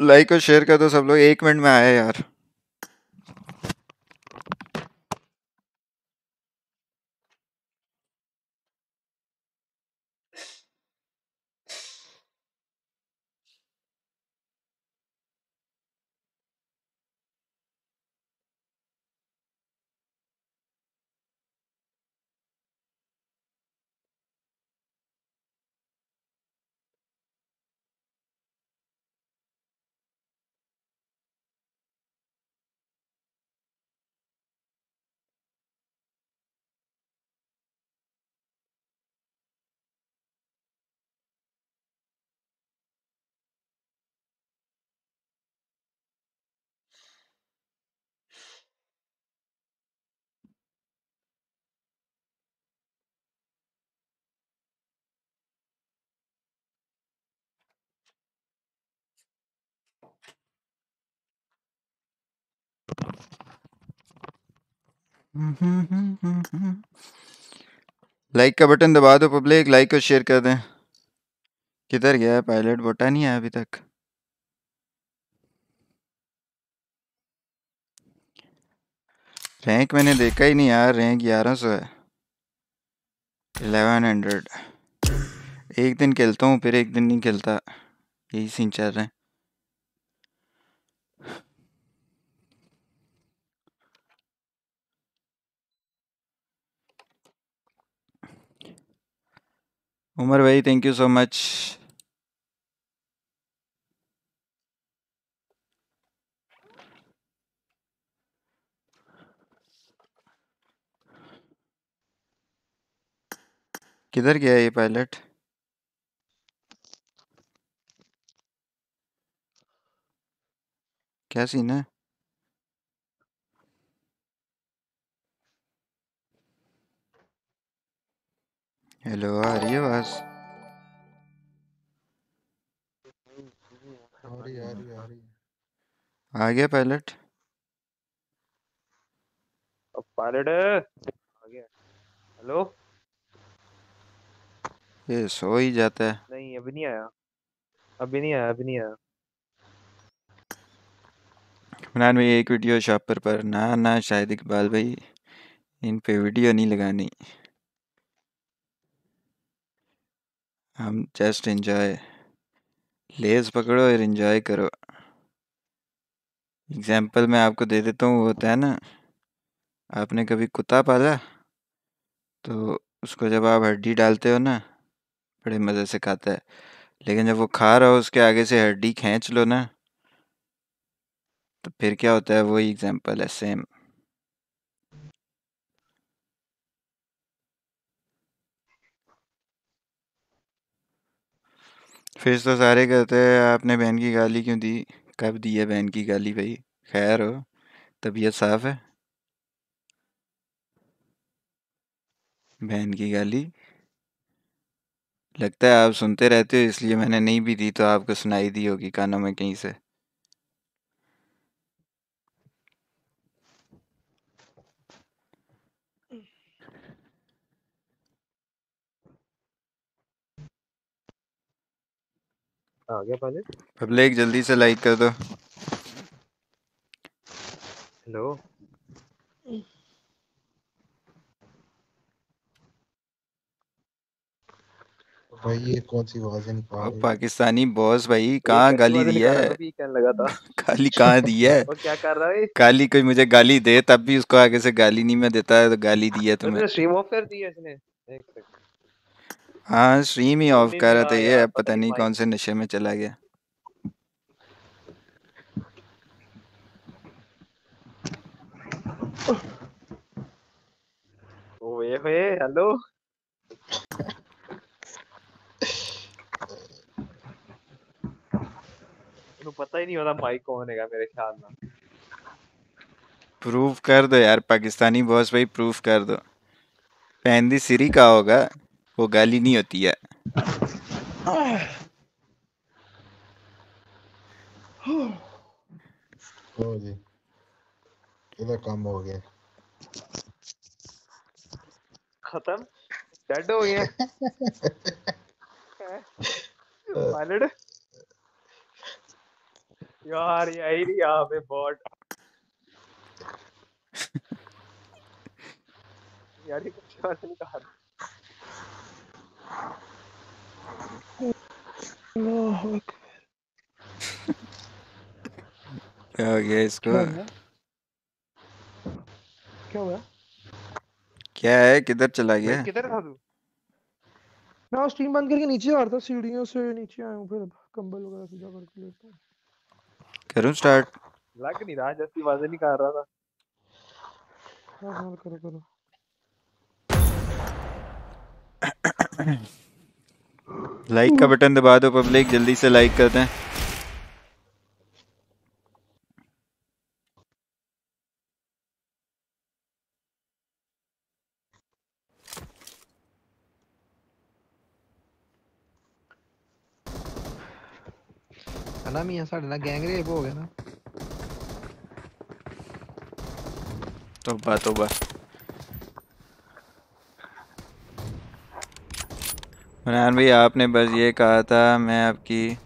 लाइक और शेयर कर दो सब लोग। एक मिनट में आए यार। [laughs] लाइक का बटन दबा दो पब्लिक लाइक और शेयर कर दें। किधर गया है पायलट बोटा नहीं आया अभी तक। रैंक मैंने देखा ही नहीं यार रैंक ग्यारह सौ है। इलेवन हंड्रेड एक दिन खेलता हूँ, फिर एक दिन नहीं खेलता। यही सीन चल रहा है। उमर भाई थैंक यू सो मच किधर गया ये पायलट क्या सीन है? हेलो आ रही है आवाज़ आ गया पायलट अब पायलट आ गया। हेलो ये सो ही जाता है। नहीं अभी नहीं आया। अभी नहीं आया अभी नहीं आया। इमरान भाई एक वीडियो शॉपर पर ना ना शायद इकबाल भाई इन पे वीडियो नहीं लगानी। हम जस्ट एंजॉय लेज पकड़ो और एंजॉय करो। एग्ज़ाम्पल मैं आपको दे देता हूँ, वो होता है ना, आपने कभी कुत्ता पाला? तो उसको जब आप हड्डी डालते हो ना, बड़े मज़े से खाता है, लेकिन जब वो खा रहा हो, उसके आगे से हड्डी खींच लो ना तो फिर क्या होता है, वही एग्ज़ाम्पल है, सेम। फिर तो सारे कहते हैं, आपने बहन की गाली क्यों दी? कब दी है बहन की गाली भाई? खैर हो तबीयत साफ़ है? बहन की गाली? लगता है आप सुनते रहते हो, इसलिए मैंने नहीं भी दी तो आपको सुनाई दी होगी कानों में कहीं से। आ गया पहले? पब्लिक जल्दी से लाइक कर दो। हेलो। भाई ये कौन सी आवाज़ें निकाल और रही है पाकिस्तानी बॉस भाई कहाँ गाली दी है? अभी कहने लगा था। [laughs] गाली कहाँ दी है? वो क्या कर रहा है? गाली कोई मुझे गाली दे तब भी उसको आगे से गाली नहीं मैं देता है तो गाली दी है [laughs] तुम्हें। स्ट्रीम ऑफ़ कर दी है इसने। एक सेकंड हाँ स्ट्रीम ही ऑफ़ कर रहा था ये अब पता नहीं कौन से नशे में चला गया। ओए होए हेलो। पता ही नहीं होता माइक कौन है मेरे ख्याल में प्रूफ कर दो यार पाकिस्तानी बॉस भाई प्रूफ कर दो। पहन दी सिरी का होगा। वो गाली नहीं होती है। ओ जी। इधर काम हो गया? खत्म? डेड हो गया। मालूड यार यही नहीं यहाँ पे बॉट यार ये कुछ नहीं कहा क्या हो गया इसको? क्या हुआ क्या है किधर चला गया? किधर था तू? मैं स्ट्रीम बंद करके नीचे आ रहा था सीढ़ियों से नीचे आया हूँ फिर कंबल वगैरह सीधा करके लेता हूँ। करूँ स्टार्ट लग नहीं रहा जैसी आवाज़ें नहीं कर रहा था। हाँ हाँ करो करो। लाइक का बटन दबा दो पब्लिक जल्दी से लाइक कर दें ਹਨਾ ਮੀਆਂ ਸਾਡੇ ਨਾਲ ਗੈਂਗ ਰੇਪ ਹੋ ਗਿਆ ਨਾ तोबा तोबा मनान भाई, आपने बस ये कहा था, मैं आपकी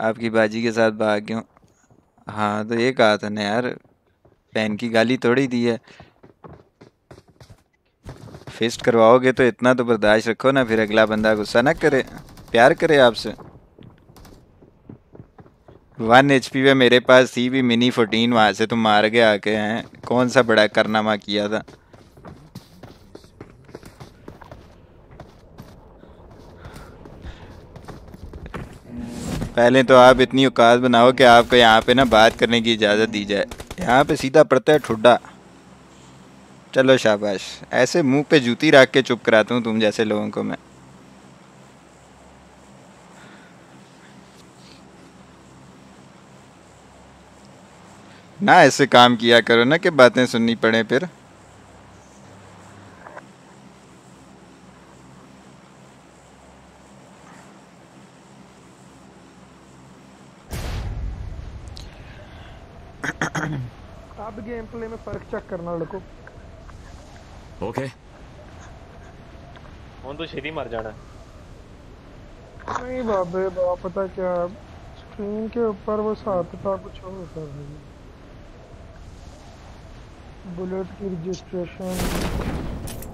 आपकी बाजी के साथ भाग गया हाँ। तो ये कहा था ना यार, बहन की गाली थोड़ी दी है। फिस्ट करवाओगे तो इतना तो बर्दाश्त रखो ना, फिर अगला बंदा गुस्सा ना करे, प्यार करे आपसे। वन एच पी पे मेरे पास थी भी मिनी फोर्टीन वहाँ से तुम मार के आके हैं। कौन सा बड़ा कारनामा किया था? पहले तो आप इतनी औकात बनाओ कि आपको यहाँ पे ना बात करने की इजाज़त दी जाए। यहाँ पे सीधा पड़ता है ठुड्डा। चलो शाबाश। ऐसे मुँह पे जूती रख के चुप कराता हूँ तुम जैसे लोगों को मैं। ना ऐसे काम किया करो, ना कि बातें सुननी पड़े फिर। अब गेम प्ले में फर्क चेक करना लड़को ओके ਹੁਣ ਤੂੰ ਛੇਤੀ ਮਰ ਜਾਣਾ नहीं बाबे बाप पता क्या स्क्रीन के ऊपर वो साथ था कुछ और कर रही है बुलेट की रजिस्ट्रेशन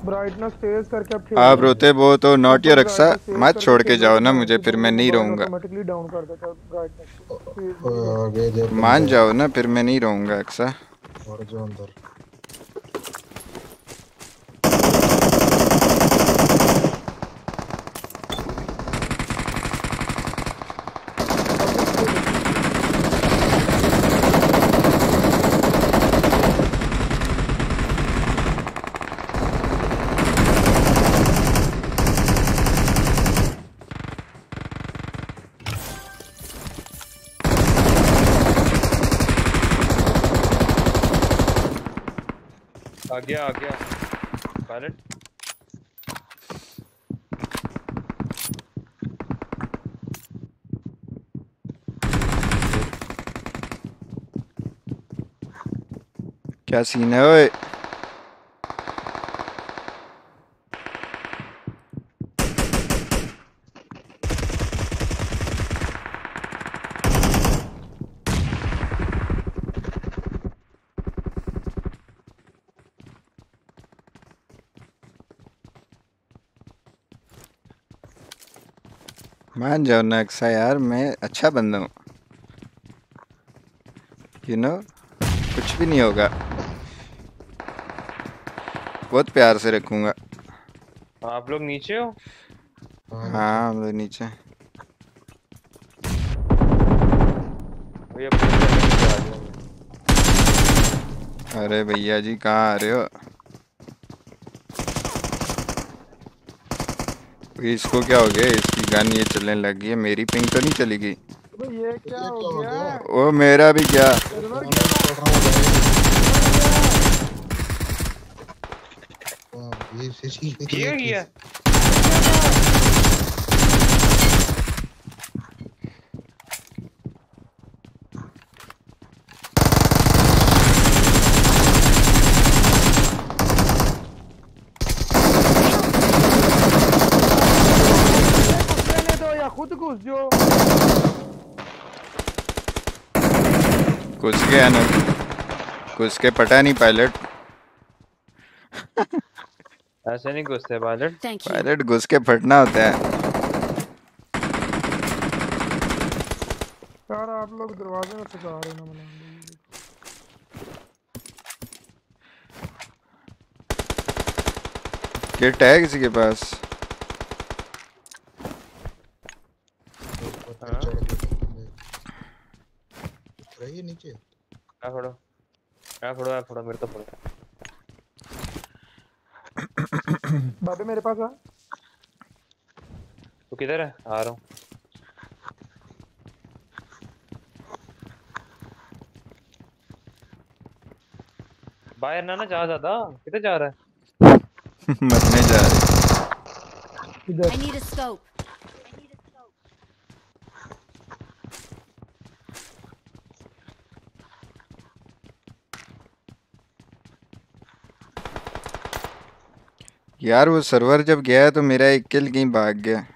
ब्राइटनेस तेज करके अब खेल आप रोते वो तो नॉट योर रक्षा मत छोड़ के जाओ ना मुझे फिर मैं नहीं रहूँगा। ऑटोमेटिकली डाउन कर देता ब्राइटनेस मान जाओ ना फिर मैं नहीं रहूँगा अक्सा और जो अंदर। आ गया आ गया पायलट क्या सीन है ओए? मान जाओ ना अक्सा यार मैं अच्छा बंदा हूँ। यू नो कुछ भी नहीं होगा। बहुत प्यार से रखूँगा। आप लोग नीचे हो? हाँ हम लोग नीचे। अरे भैया जी कहाँ आ रहे हो? इसको क्या हो गया? इसकी गन ये चलने लग गई है। मेरी पिंग तो नहीं चली गई वो ये क्या हो गया? ओ मेरा भी क्या? सर्वर ये सीसी किया किया घुसने दो या खुद घुस जाओ घुस गया ना। घुस के पटा नहीं पायलट। ऐसे नहीं घुसते पायलट। पायलट घुस के फटना होता है। यार आप लोग दरवाजे में फंसा रहे हो ना किट है किसी के पास? रहिए नीचे। आ फोड़ो। आ फोड़ो आ फोड़ो मेरे तो फोड़ो। बाबे मेरे पास आ। तू किधर है? आ रहा हूँ। बाहर ना ना जा ज़्यादा। किधर जा रहा है? [laughs] मरने जा रहे। I need a scope. यार वो सर्वर जब गया तो मेरा एक किल कहीं भाग गया।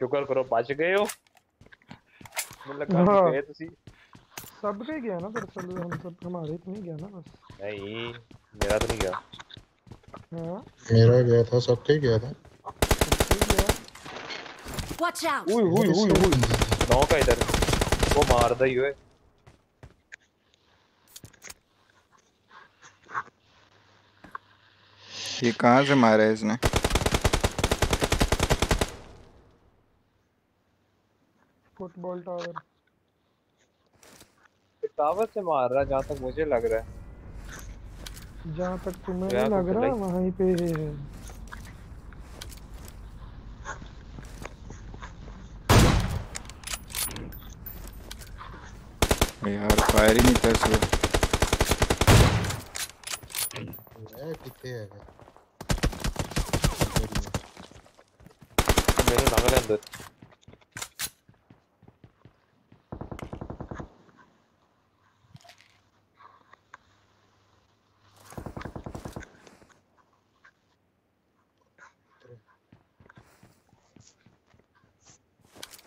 शुक्र करो बच गए हो। हाँ। कि गए सब के गया ना दरअसल हम सब हमारे तो नहीं गया ना बस। नहीं मेरा तो नहीं गया। हाँ। मेरा गया था सबके गया था। Watch out. उई उई उई उई। नौ का इधर। वो मार दा ही। ये कहाँ से मारा है इसने? Football tower. टावर से मार रहा है जहाँ तक मुझे लग रहा है। जहाँ तक तुम्हें नहीं लग कुछ रहा नहीं। वहीं पे है। यार फायर ही नहीं कर हुआ है कितने है? beni namerende.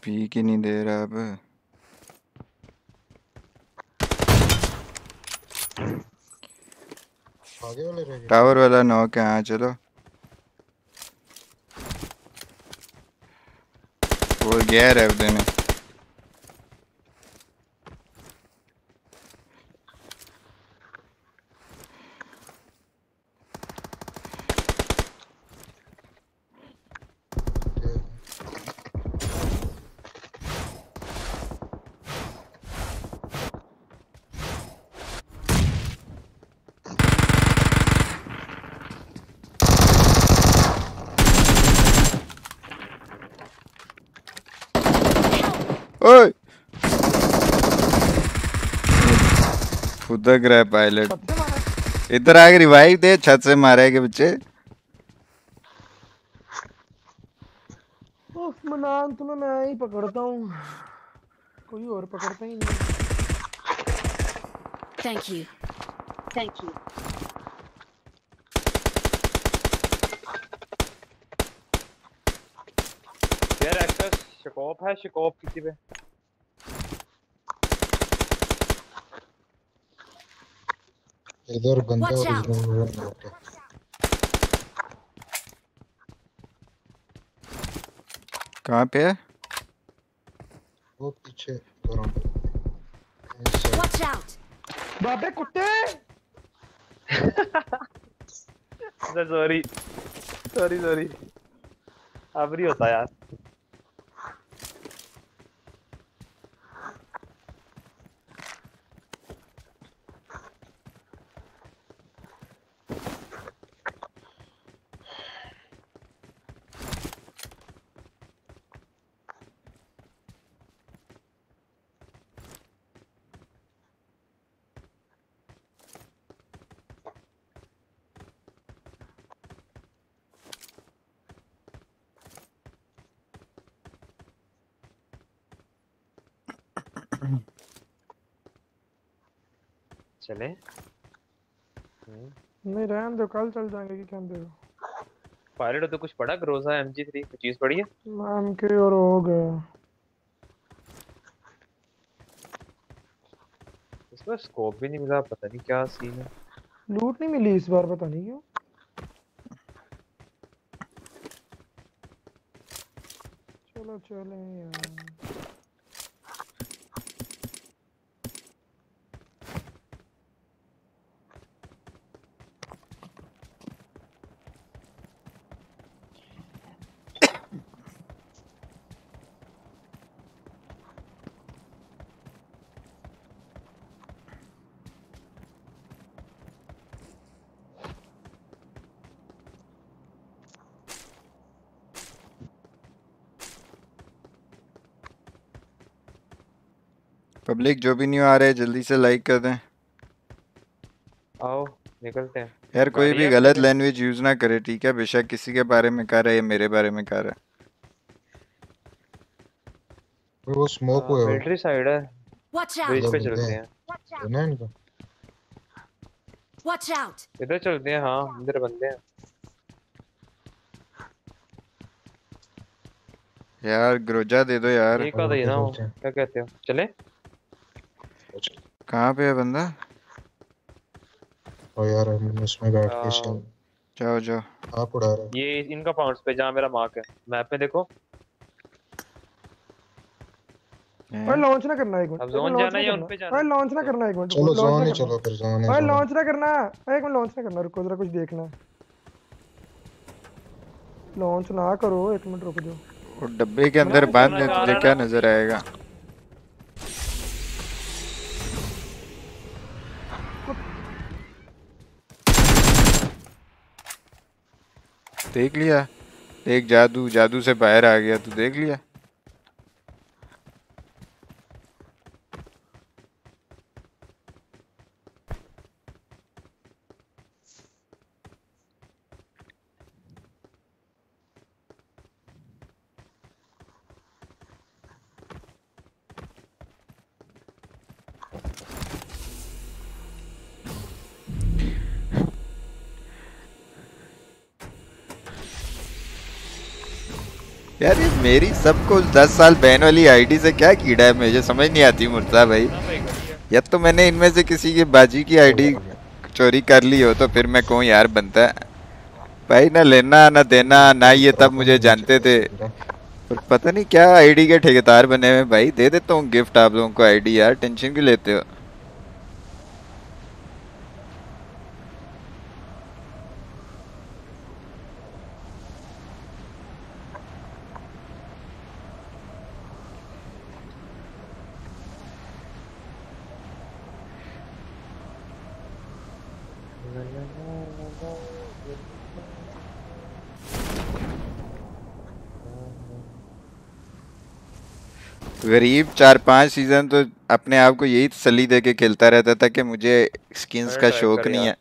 पी की नहीं दे रहा अब टावर वाला नॉक है हाँ, चलो। वो उधर है देने ओए खुदा रहा है पायलट इधर आके रिवाइव दे छत से मारे के बच्चे मनान तुम्हें मैं ही पकड़ता हूँ कोई और पकड़ता ही नहीं Thank you. Thank you. यार एक्सेस शिकोप है शिकोप किसी पे इधर बंदा है कहाँ पे है? वो पीछे ग्राउंड Watch out. बाबे कुत्ते! [laughs] Sorry sorry sorry. अब नहीं होता यार चले हम्म, रहने दो कल चल जाएँगे कि क्या दे पायलट तो कुछ पढ़ा ग्रोजा एमजी थ्री कुछ चीज़ पढ़ी है? मैम के और हो गया। इसमें स्कोप भी नहीं मिला पता नहीं क्या सीन है। लूट नहीं मिली इस बार पता नहीं क्यों। चलो चले यार। पब्लिक जो भी न्यू आ रहे हैं जल्दी से लाइक कर दें। आओ निकलते हैं। यार कोई भी गलत लैंग्वेज यूज़ ना करे ठीक है? बेशक किसी के बारे में कह रहा है या मेरे बारे में कह रहा है। वो स्मोक हुए हो? मिलिट्री साइड है. ब्रिज पे चलते हैं। है ना इनको? Watch out. इधर चलते हैं हाँ इधर बंदे हैं। यार ग्रोजा दे दो यार। एक आधा ही ना क्या कहते हो? चले? कहाँ पे है बंदा? और यार हम उसमें बैठ के आ, शायद जाओ जाओ। आप उड़ा रहे ये इनका पाउंड्स पे जहाँ मेरा मार्क है। मैप पे देखो। ओए लॉन्च ना करना एक मिनट। अब launch जाना है या उन पे जाना ओए लॉन्च ना करना एक मिनट चलो जोन ही चलो फिर जोन ही जोन लॉन्च ना करना। एक मिनट लॉन्च ना करना रुको जरा कुछ देखना। लॉन्च ना करो एक मिनट रुक जाओ। वो डब्बे के अंदर बंद है तुझे क्या नज़र आएगा? देख लिया। देख जादू जादू से बाहर आ गया तू देख लिया यार ये मेरी सबको दस साल बैन वाली आईडी से क्या कीड़ा है? मुझे समझ नहीं आती मुर्ता भाई। या तो मैंने इनमें से किसी की बाजी की आईडी चोरी कर ली हो तो फिर मैं कहूँ, यार, बनता है। भाई, ना लेना, ना देना, ना ये तब मुझे जानते थे। पर पता नहीं क्या आईडी के ठेकेदार बने हुए भाई। दे देता हूँ गिफ्ट आप लोगों को आईडी यार, टेंशन क्यों लेते हो? गरीब चार पाँच सीज़न तो अपने आप को यही तसल्ली दे के खेलता रहता था कि मुझे स्किन्स का शौक नहीं है।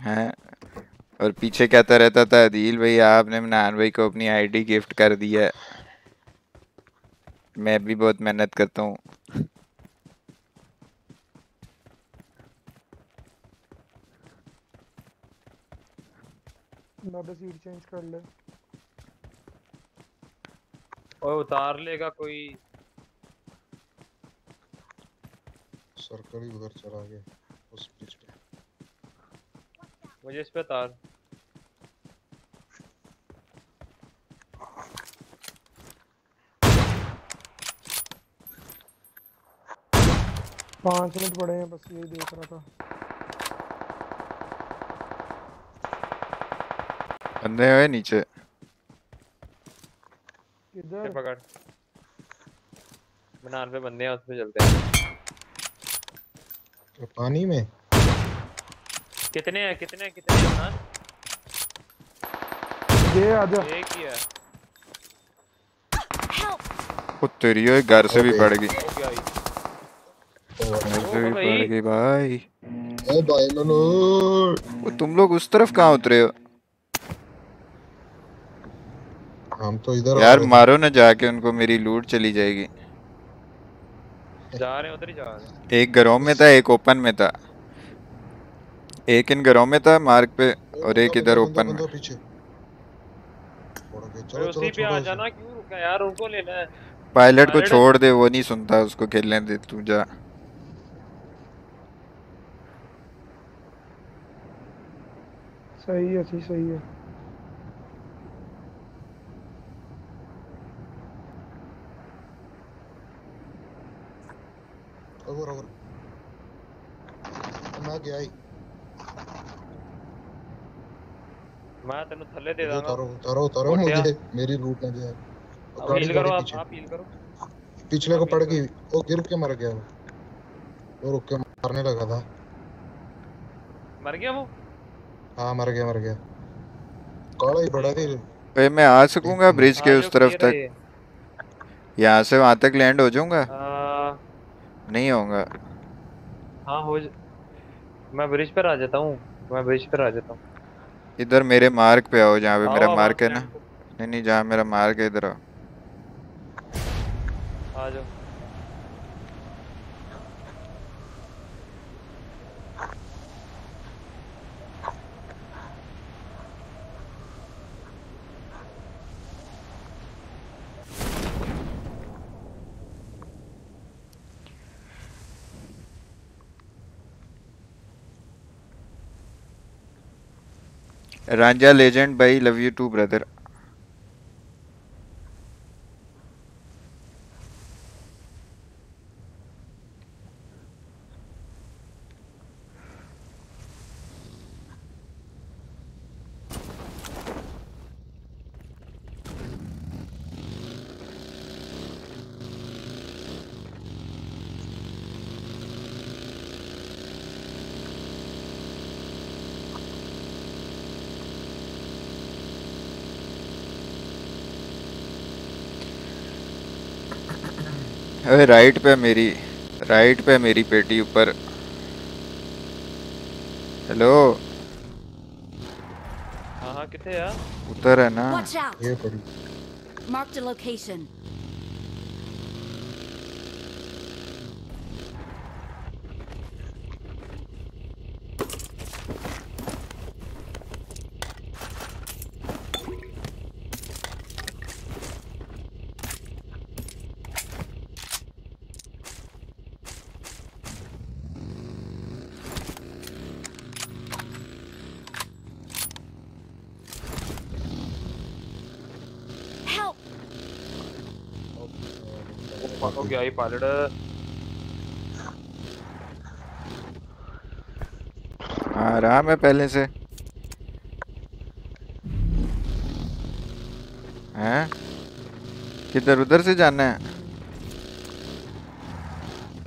हैं? और पीछे कहता रहता था अदील भाई आपने मनान भाई को अपनी आईडी गिफ्ट कर दिया है। मैं भी बहुत मेहनत करता हूँ। चेंज कर ले। ओए उतार लेगा कोई। सरकारी उधर चला गया उस ब्रिज पे। मुझे इस पे उतार। पाँच मिनट पड़े हैं बस यही देख रहा था। बंदे हुए नीचे। किधर पकड़। मनान पे बंदे हैं उस पे चलते हैं। तो पानी में? कितने हैं कितने हैं कितने हैं मनान? ये आजा एक ही है। वो तेरी ओए घर से भी पड़ गई। घर से भी भाई। पड़ गई भाई। ओ भाई वो तुम लोग उस तरफ़ कहाँ उतरे हो? हम तो इधर यार मारो ना जाके उनको मेरी लूट चली जाएगी। जा रहे उधर ही जा रहे एक घरों में था एक ओपन में था। एक इन घरों में था मार्ग पे और एक इधर ओपन में। उसी पे आ जाना क्यों रुका यार उनको लेना है। पायलट को छोड़ दे वो नहीं सुनता उसको खेलने दे तू जा। सही है सही सही है। ओवर ओवर मैं गया ही। मैं तेन थल्ले दे दांगा। उतारो उतारो उतारो। मुझे। मेरी लूट ना जाए अब हील करो आप पीछे। आप हील करो। पिछले को पड़ गई। वो गिर के मर गया वो। वो रुक के मारने लगा था। मर गया वो? हाँ मर गया मर गया। काला ही बड़ा थी भाई मैं आ सकूँगा ब्रिज के उस तरफ़ है। तक। यहाँ से वहाँ तक लैंड हो जाऊँगा? आ, नहीं होगा। हाँ हो ज... मैं ब्रिज पर आ जाता हूँ। मैं ब्रिज पर आ जाता हूँ। इधर मेरे मार्ग पे आओ जहाँ पे मेरा मार्क मार्ग है ना। नहीं नहीं जहाँ मेरा मार्ग है इधर आओ। आ जाओ। रांझा लेजेंड भाई लव यू टू ब्रदर अरे राइट पे मेरी राइट पे मेरी पेटी ऊपर। हेलो हाँ हाँ कितने यार? उतर है ना। ये पड़ी। Mark the location. हो गया ये पायलट। आ रहा मैं पहले से। हैं? किधर उधर से जाना है?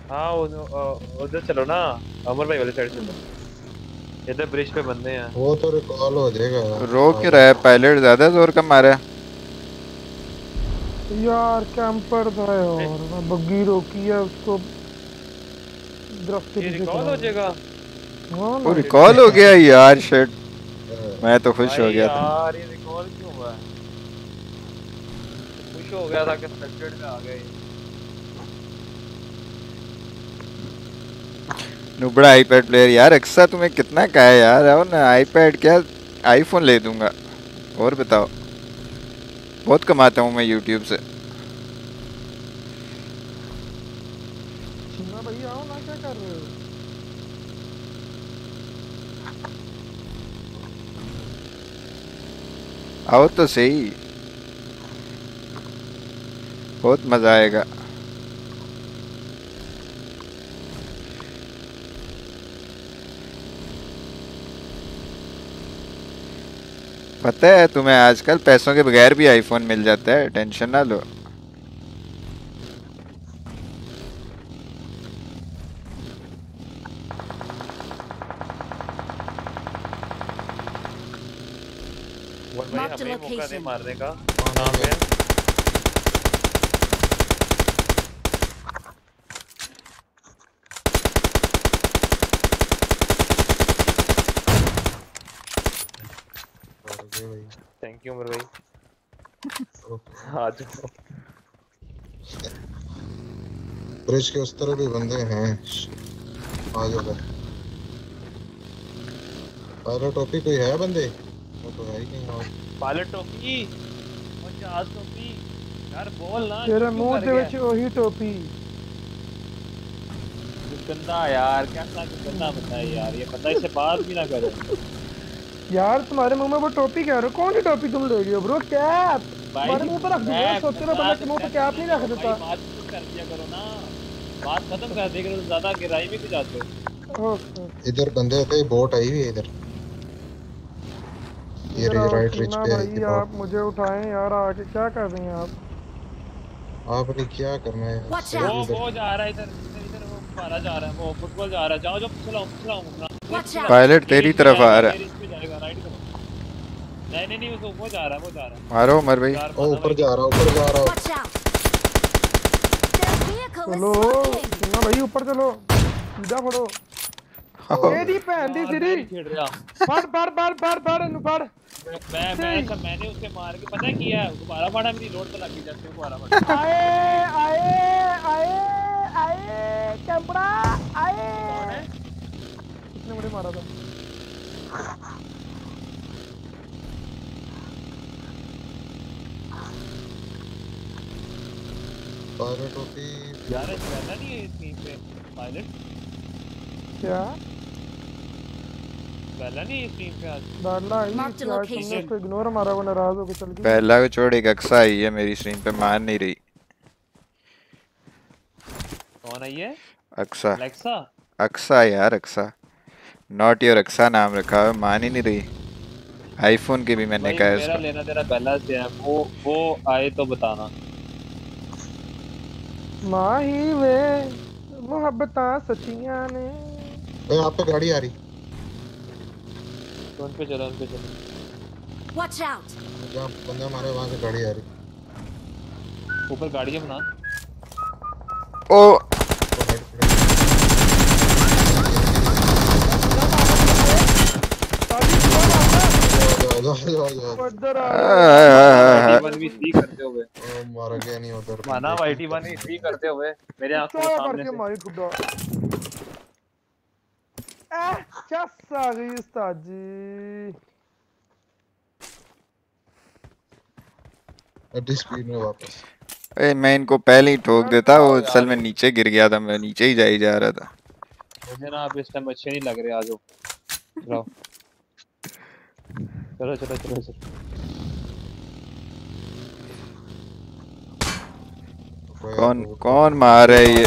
हाँ उधर चलो ना अमर भाई वाले साइड चलो। इधर ब्रिज पे बंदे हैं। वो तो रिकॉल हो जाएगा। यार। रोक क्यों रहा है पायलट ज़्यादा ज़ोर का मारा है। यार कैंपर था यार। मैं बग्गी रोकी है उसको दरख्त के रिकॉल हो जाएगा। हाँ वो रिकॉल हो गया यार शिट मैं तो खुश हो गया था। यार ये रिकॉल क्यों हुआ? खुश हो गया था कि फ्रस्ट्रेट में आ गए। नुबड़ा आईपैड प्लेयर यार अक्सा तुम्हें कितना का है यार? आओ ना आईपैड क्या? आईफोन ले दूँगा। और बताओ। बहुत कमाता हूँ मैं यूट्यूब से छिन्ना भाई आओ ना क्या कर रहे हो आओ तो सही। बहुत मज़ा आएगा। पता है, तुम्हें आजकल पैसों के बगैर भी आईफोन मिल जाता है, टेंशन ना लो वन भाई Marked a हमें मौका location. मारने का। पे है। थैंक यू उमर भाई। आ जाओ। ब्रिज के उस तरफ़ भी बंदे हैं। आ जाओ। पायलट टोपी कोई है बंदे? तो है ही नहीं और पायलट टोपी और जहाज टोपी यार बोल ना तेरे क्यों मुंह कर ਦੇ गया? ਵਿੱਚ ਉਹੀ ਟੋਪੀ गंदा यार कैसा गंदा बंदा है यार ये बंदा इससे बात भी ना करे यार तुम्हारे मुंह में वो टोपी क्या है कौन सी टोपी तुम ले रही हो ब्रो कैप तुम्हारे मुंह पे रख दूंगा मैं सोते रहो बंदा के मुंह पे कैप नहीं रख देता भाई बात तो कर दिया करो ना बात खत्म कर दिया करो ज्यादा गहराई में क्यों जाते हो ओके इधर बंदे थे बोट आई हुई है इधर ये राइट रिच पे है ये आप मुझे उठाएँ यार आके क्या कर रहे हैं आप? आपने क्या करना है? वो वो जा रहा है इधर इधर वो पारा जा रहा है वो फुटबॉल जा रहा है। जाओ जो चलाओ चलाओ पायलट तेरी तरफ़ आ रहा है। नहीं नहीं नहीं वो जा रहा है वो जा रहा है। मारो मर भाई। ओ ऊपर जा रहा ऊपर जा रहा। चलो ना भाई ऊपर चलो। सीधा फड़ो मेरी [laughs] भैन दी सिरी पढ़ पढ़ पढ़ पढ़ पढ़ इनु पढ़ मैं मैं सब मैंने उसे मार के पता किया दोबारा फाड़ा मेरी लोड पे लग गई जैसे दोबारा फाड़ा आए आए आए आए कैंपड़ा आए। किसने मुझे मारा था? पायलट टोपी यार ये नहीं है इस टीम पे। पायलट क्या? पहला नहीं है इस टीम पे आज तुमने location. उसको इग्नोर मारा वो नाराज़ होकर चल पहला को छोड़ एक अक्सा आई है मेरी स्क्रीन पे मान नहीं रही कौन आई है अक्सा अक्सा यार अक्सा नॉट योर अक्सा नाम रखा है मान ही नहीं रही आईफोन के भी मैंने कहा है मेरा लेना तेरा पहला से है वो वो आए तो बताना माही वे मोहब्बतां सच्चियाँ ने ए आप पे गाड़ी आ रही तो उन पे चलो उन पे चलो। Watch out. जहाँ बंदा हमारे वहाँ से गाड़ी आ रही। ऊपर गाड़ी है बना ओ। मारा गया नहीं उधर माना वाईटी वन भी करते हुए मेरे आँखों के सामने मारी खुदा आ क्या सागी उस्ताद जी एडी स्पीड में वापस ए, मैं इनको पहले ही ठोक देता वो असल में नीचे गिर गया था मैं नीचे ही जा ही जा रहा था। मुझे ना आप इस टाइम अच्छे नहीं लग रहे आज। चलो। चलो चलो चलो चलो। कौन कौन मार है? ये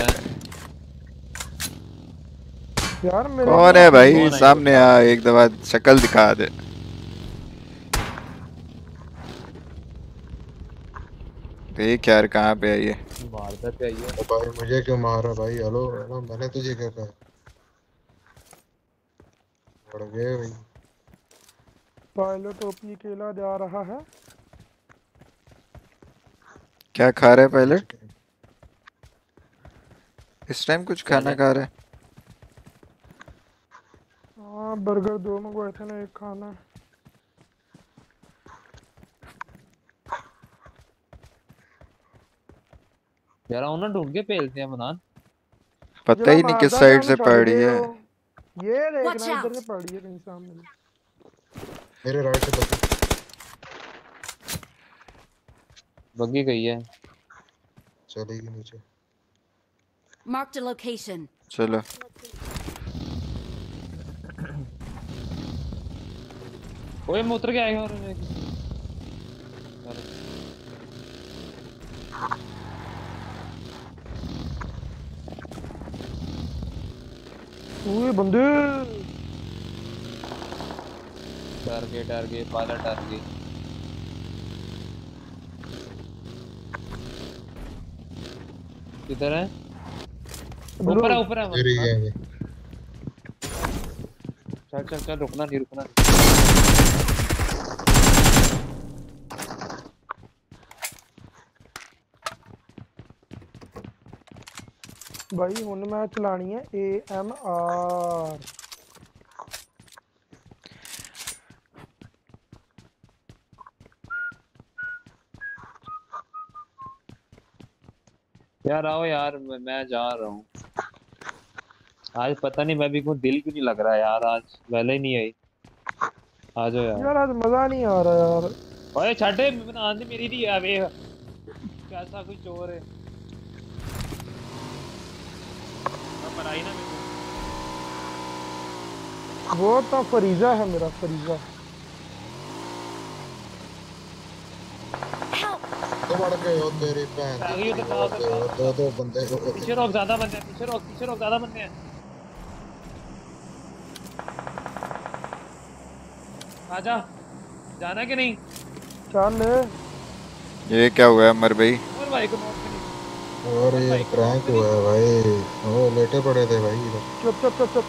यार मेरे कौन है भाई? सामने आ एक दफ़ा शक्ल दिखा दे। देख यार कहाँ पे है ये? मारता क्या ये। तो भाई मुझे क्यों मार रहा भाई? हेलो हेलो मैंने तुझे क्या कहा? बढ़ गए भाई। पायलट ओपी अकेला जा रहा है। क्या खा रहा है पहले इस टाइम कुछ खाना खा रहा है बर्गर दो मंगवाए थे ना एक खाना। यार उन्हें ढूंढ के पेलते हैं मनान। पता ही नहीं किस साइड से पड़ है ये Watch देखना इधर से पड़ी है कहीं सामने। मेरे राइट से बस बग्गी गई है। चलेगी नीचे। Marked a location. चलो। ओए मैं उतर के आएगा और मैं ओए बंदे। डर गए डर गए पाला डर गए। किधर है? ऊपर है ऊपर है। चल चल चल रुकना नहीं रुकना नहीं। भाई ਹੁਣ ਮੈਂ ਚਲਾਣੀ ਹੈ ਏ ਐਮ ਆਰ यार आओ यार मैं, मैं जा रहा हूँ आज पता नहीं मैं भी को दिल क्यों नहीं लग रहा यार आज पहले ही नहीं आई आ जाओ यार ਯਾਰ ਅੱਜ ਮਜ਼ਾ ਨਹੀਂ ਆ ਰਿਹਾ ਯਾਰ ओए छाटे बनान दी मेरी दी है वे कैसा कोई चोर है बनाई ना मेरे को। वो तो फरीजा है मेरा फरीजा। तो बढ़ गए हो तेरी भैन। आ गई की उधर आओ, उधर आओ। दो दो बंदे को पीछे रोक ज़्यादा बंदे हैं पीछे रोक पीछे रोक ज़्यादा बंदे हैं। आजा। जाना कि नहीं? चल ये क्या हुआ है अमर भाई और भाई को नोट नहीं और ये प्रैंक हुआ है भाई। वो लेटे पड़े थे भाई इधर चुप चुप चुप चुप।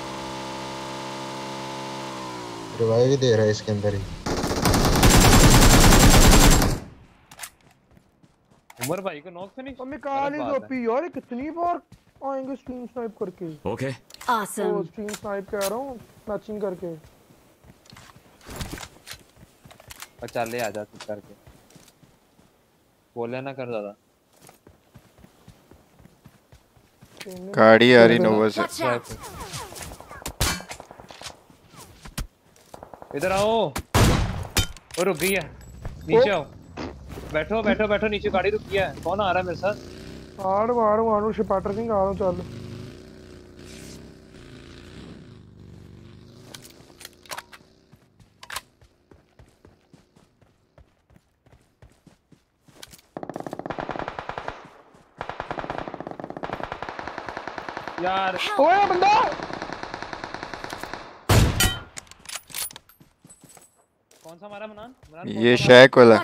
रिवाइव ही दे रहा है इसके अंदर ही। उमर भाई को नॉक तो नहीं? मम्मी काली है। टोपी? यार ये कितनी बार आएँगे स्ट्रीम स्नाइप करके? Okay Awesome. वो स्ट्रीम स्नाइप कह रहा हूँ मैचिंग करके। चल ले आजा चुप करके। बोले ना कर ज़्यादा गाड़ी आ रही नोवा से। इधर आओ। वो रुक गई है। नीचे आओ। बैठो बैठो बैठो नीचे गाड़ी रुक गई है। कौन आ रहा है मेरे साथ? आड़ वाड़ वाड़ू शिपाटर सिंह आ रहा हूँ चल। यार। ओए बंदा! कौन सा मारा मनान? मनान ये शैक वाला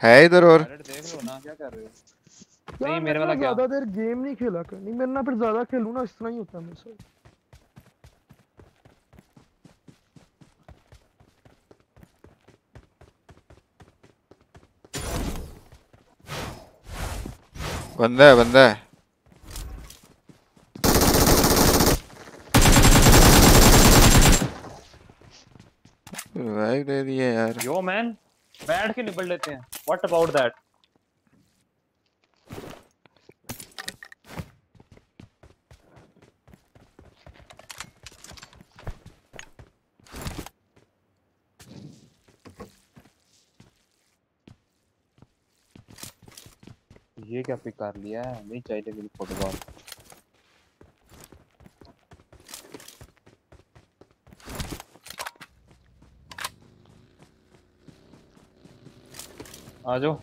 है इधर और। देख लो ना। क्या कर रहे हो? नहीं मेरे वाला क्या? ज़्यादा देर गेम नहीं खेला करनी मेरे ना फिर ज़्यादा खेलूँ ना इस तरह ही होता है मेरे साथ। बंदा है बंदा है रिवाइव दे दिए यार यो मैन बैठ के निपट लेते हैं. व्हाट अबाउट दैट ये क्या पिक कर लिया है? नहीं चाहिए तो मेरी फुटबॉल। आ जाओ।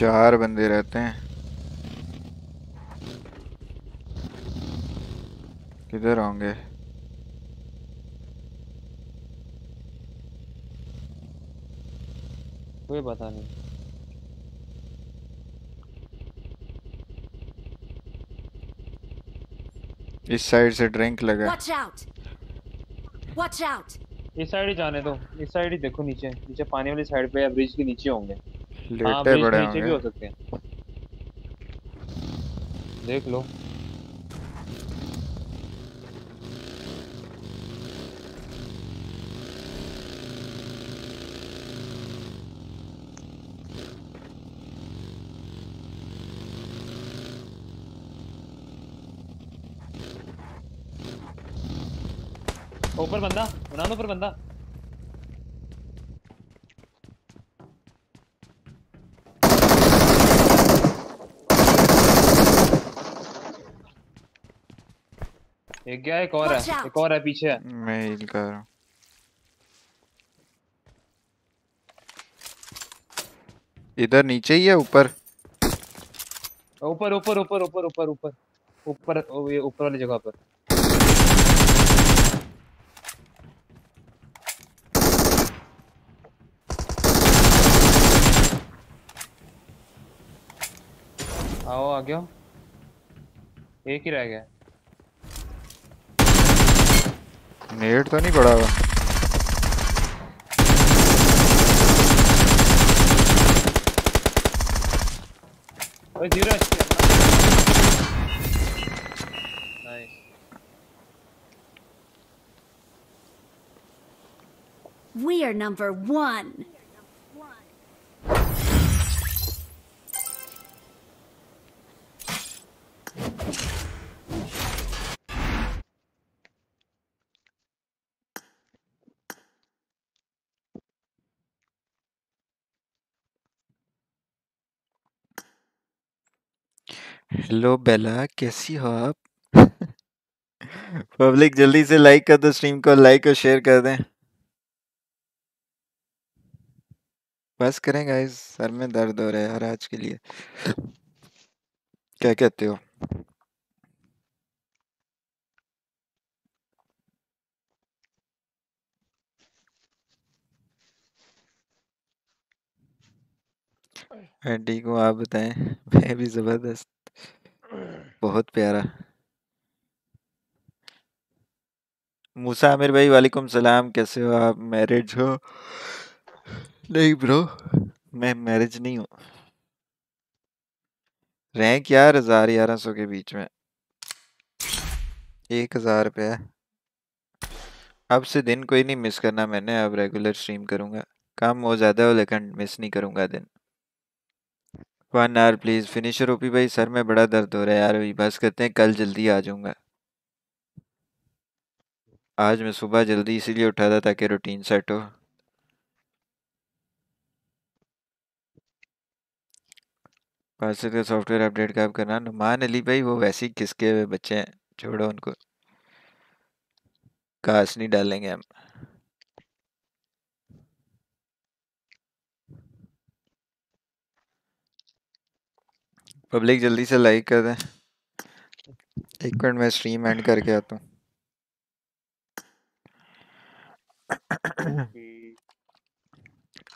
चार बंदे रहते हैं किधर होंगे कोई पता नहीं इस साइड से ड्रिंक लगा है। Watch out! Watch out! इस साइड ही जाने दो इस साइड ही देखो नीचे नीचे पानी वाली साइड पे या ब्रिज के नीचे होंगे लेटे के नीचे भी होंगे। हो सकते हैं। देख लो। ऊपर बंदा उन्होंने ऊपर बंदा। एक गया एक और है एक और है पीछे। मैं हील कर रहा हूँ। इधर नीचे ही है ऊपर? ऊपर ऊपर ऊपर ऊपर ऊपर ऊपर। ऊपर ये ऊपर वाली जगह पर। आओ आ गया एक ही रह गया। नेट तो नहीं पड़ा हुआ। ओए zero nice We are number one. Hello Bela कैसी हो आप? [laughs] पब्लिक जल्दी से लाइक कर दो स्ट्रीम को लाइक और शेयर कर दें। बस करें गाइस सर में दर्द हो रहा है यार आज के लिए। क्या कहते हो? हूँ आप बताएँ? [laughs] मैं भी ज़बरदस्त। बहुत प्यारा। मूसा आमिर भाई वालेकुम सलाम। कैसे हो आप? मैरिज हो? नहीं ब्रो। मैं मैरिज नहीं हूँ। रैंक यार हज़ार ग्यारह सौ के बीच में? एक हज़ार रुपया अब से दिन कोई नहीं मिस करना। मैंने अब रेगुलर स्ट्रीम करूँगा। काम हो ज़्यादा हो लेकिन मिस नहीं करूँगा दिन। One hour please finisher OP भाई। सर में बड़ा दर्द हो रहा है यार अभी। बस करते हैं, कल जल्दी आ जाऊँगा। आज मैं सुबह जल्दी इसीलिए उठा था ताकि रूटीन सेट हो। पार्सल का सॉफ्टवेयर अपडेट कब करना। नुमान अली भाई, वो वैसे ही किसके हुए बच्चे हैं? छोड़ो उनको। काश नहीं डालेंगे हम। पब्लिक जल्दी से लाइक कर। दें एक मिनट मैं स्ट्रीम एंड करके आता हूँ।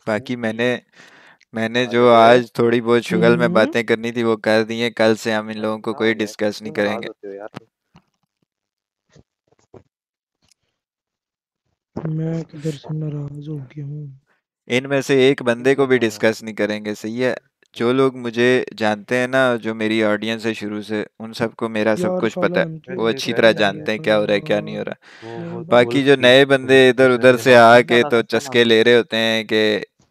बाकी मैंने मैंने जो आज थोड़ी बहुत शुगल में हम्म। बातें करनी थी वो कर दी है। कल से हम इन लोगों को कोई डिस्कस नहीं करेंगे। मैं किधर से नाराज़ हो गया हूँ। इनमें से एक बंदे को भी डिस्कस नहीं करेंगे सही है? जो लोग मुझे जानते हैं ना जो मेरी ऑडियंस है शुरू से उन सबको मेरा सब यार कुछ पता है। वो अच्छी तरह क्या जानते हैं क्या हो रहा है क्या नहीं हो रहा। बाकी जो नए बंदे इधर उधर से आके तो चस्के ले रहे होते हैं कि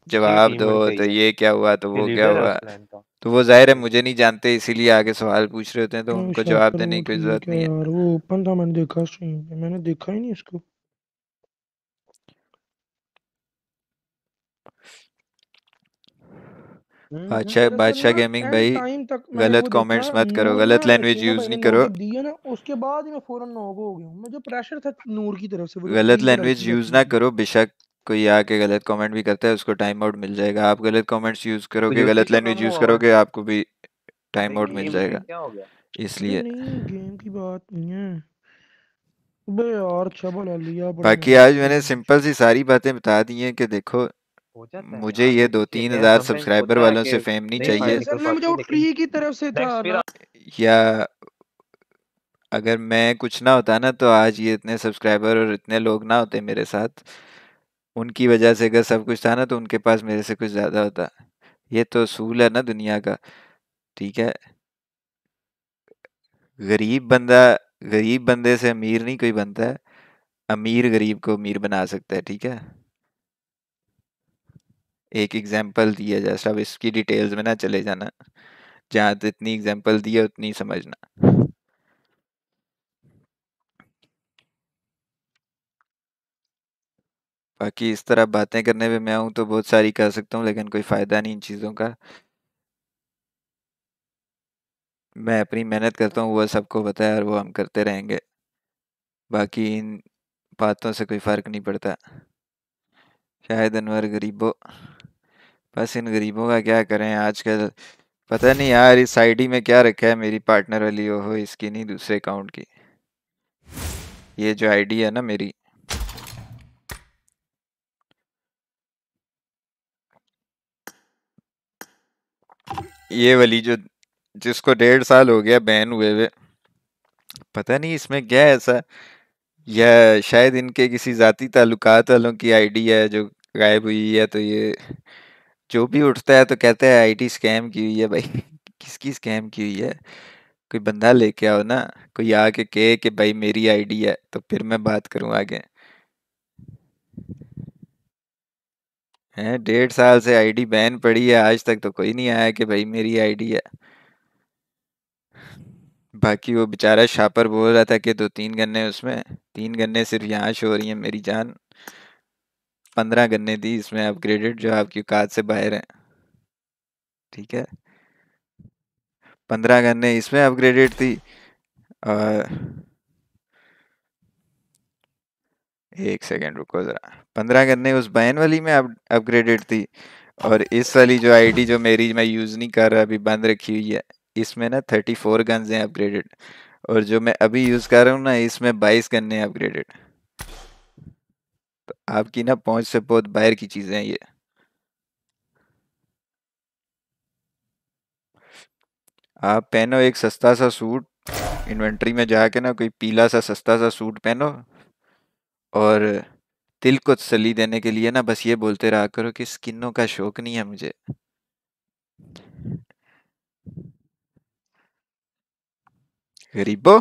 जवाब दो तो ये क्या हुआ तो वो क्या हुआ। तो वो ज़ाहिर है मुझे नहीं जानते इसीलिए आगे सवाल पूछ रहे होते हैं तो उनको जवाब देने की कोई ज़रूरत नहीं है। यार वो ओपन था मैंने देखा स्ट्रीम पे मैंने देखा ही नहीं इसको बादशाह बादशाह गेमिंग भाई गलत कमेंट्स मत करो गलत लैंग्वेज यूज़ नहीं करो। ना उसके बाद ही मैं फ़ौरन नॉक हो गया हूँ। मुझे प्रेशर था नूर की तरफ़ से गलत लैंग्वेज यूज़ ना करो बेशक कोई आके गलत कमेंट भी करता है उसको टाइम आउट मिल जाएगा। आप गलत कमेंट्स यूज़ करोगे गलत लैंग्वेज यूज़ करोगे आपको भी टाइम आउट मिल जाएगा। इसलिए। गेम की बात नहीं है। बे यार छबल लिया बाकी आज मैंने सिंपल सी सारी बातें बता दी हैं कि देखो मुझे ये दो तीन हज़ार सब्सक्राइबर वालों से फेम नहीं चाहिए। ना। या अगर मैं कुछ ना होता ना तो आज ये इतने सब्सक्राइबर और इतने लोग ना होते मेरे साथ। उनकी वजह से अगर सब कुछ था ना तो उनके पास मेरे से कुछ ज़्यादा होता। ये तो असूल है ना दुनिया का ठीक है? गरीब बंदा गरीब बंदे से अमीर नहीं कोई बनता है। अमीर गरीब को अमीर बना सकता है ठीक है? एक एग्ज़ाम्पल दिया जैसा सब इसकी डिटेल्स में ना चले जाना। जहाँ जितनी एग्जांपल दी है, उतनी समझना। बाकी इस तरह बातें करने पे मैं हूँ तो बहुत सारी कर सकता हूँ, लेकिन कोई फ़ायदा नहीं इन चीज़ों का। मैं अपनी मेहनत करता हूँ वो सबको पता है और वो हम करते रहेंगे। बाकी इन बातों से कोई फ़र्क नहीं पड़ता। शायद अनवर गरीबों बस इन गरीबों का क्या करें आजकल? पता नहीं यार, इस आईडी में क्या रखा है मेरी पार्टनर वाली? ओहो, इसकी नहीं, दूसरे अकाउंट की। ये जो आईडी है ना मेरी। ये वाली जो, जिसको डेढ़ साल हो गया बैन हुए हुए। पता नहीं इसमें क्या है ऐसा? या शायद इनके किसी ज़ाती ताल्लुकात वालों की आईडी है जो गायब हुई है तो ये जो भी उठता है तो कहता है आईडी स्कैम की हुई है भाई। [laughs] किसकी स्कैम की हुई है? कोई बंदा लेके आओ ना, कोई आके कहे कि, भाई मेरी आईडी है। तो फिर मैं बात करूँ आगे। हैं? डेढ़ साल से आईडी बैन पड़ी है, आज तक तो कोई नहीं आया कि भाई मेरी आईडी है। बाकी वो बेचारा शापर बोल रहा था कि दो तीन गन्ने उसमें, तीन गन्ने सिर्फ़ यहाँ शो हो रही हैं, मेरी जान। पंद्रह गन्ने दी, इसमें अपग्रेडेड जो आपकी औकात से बाहर हैं। ठीक है? पंद्रह गन्ने इसमें अपग्रेडेड थी और एक सेकेंड रुको ज़रा। पंद्रह गन्ने उस बैन वाली में अप अपग्रेडेड थी और इस वाली जो आईडी जो मेरी मैं यूज़ नहीं कर रहा, अभी बंद रखी हुई है, इसमें ना थर्टी फोर गन्स हैं अपग्रेडेड और जो मैं अभी यूज़ कर रहा हूँ ना, इसमें बाईस गन्ने अपग्रेडेड आपकी ना पहुँच से बहुत बाहर की चीज़ें हैं ये। आप पहनो एक सस्ता सा सूट, इन्वेंट्री में जाके ना कोई पीला सा सस्ता सा सूट पहनो और दिल को तसल्ली देने के लिए ना बस ये बोलते रहा करो कि स्किनों का शौक नहीं है मुझे। गरीबो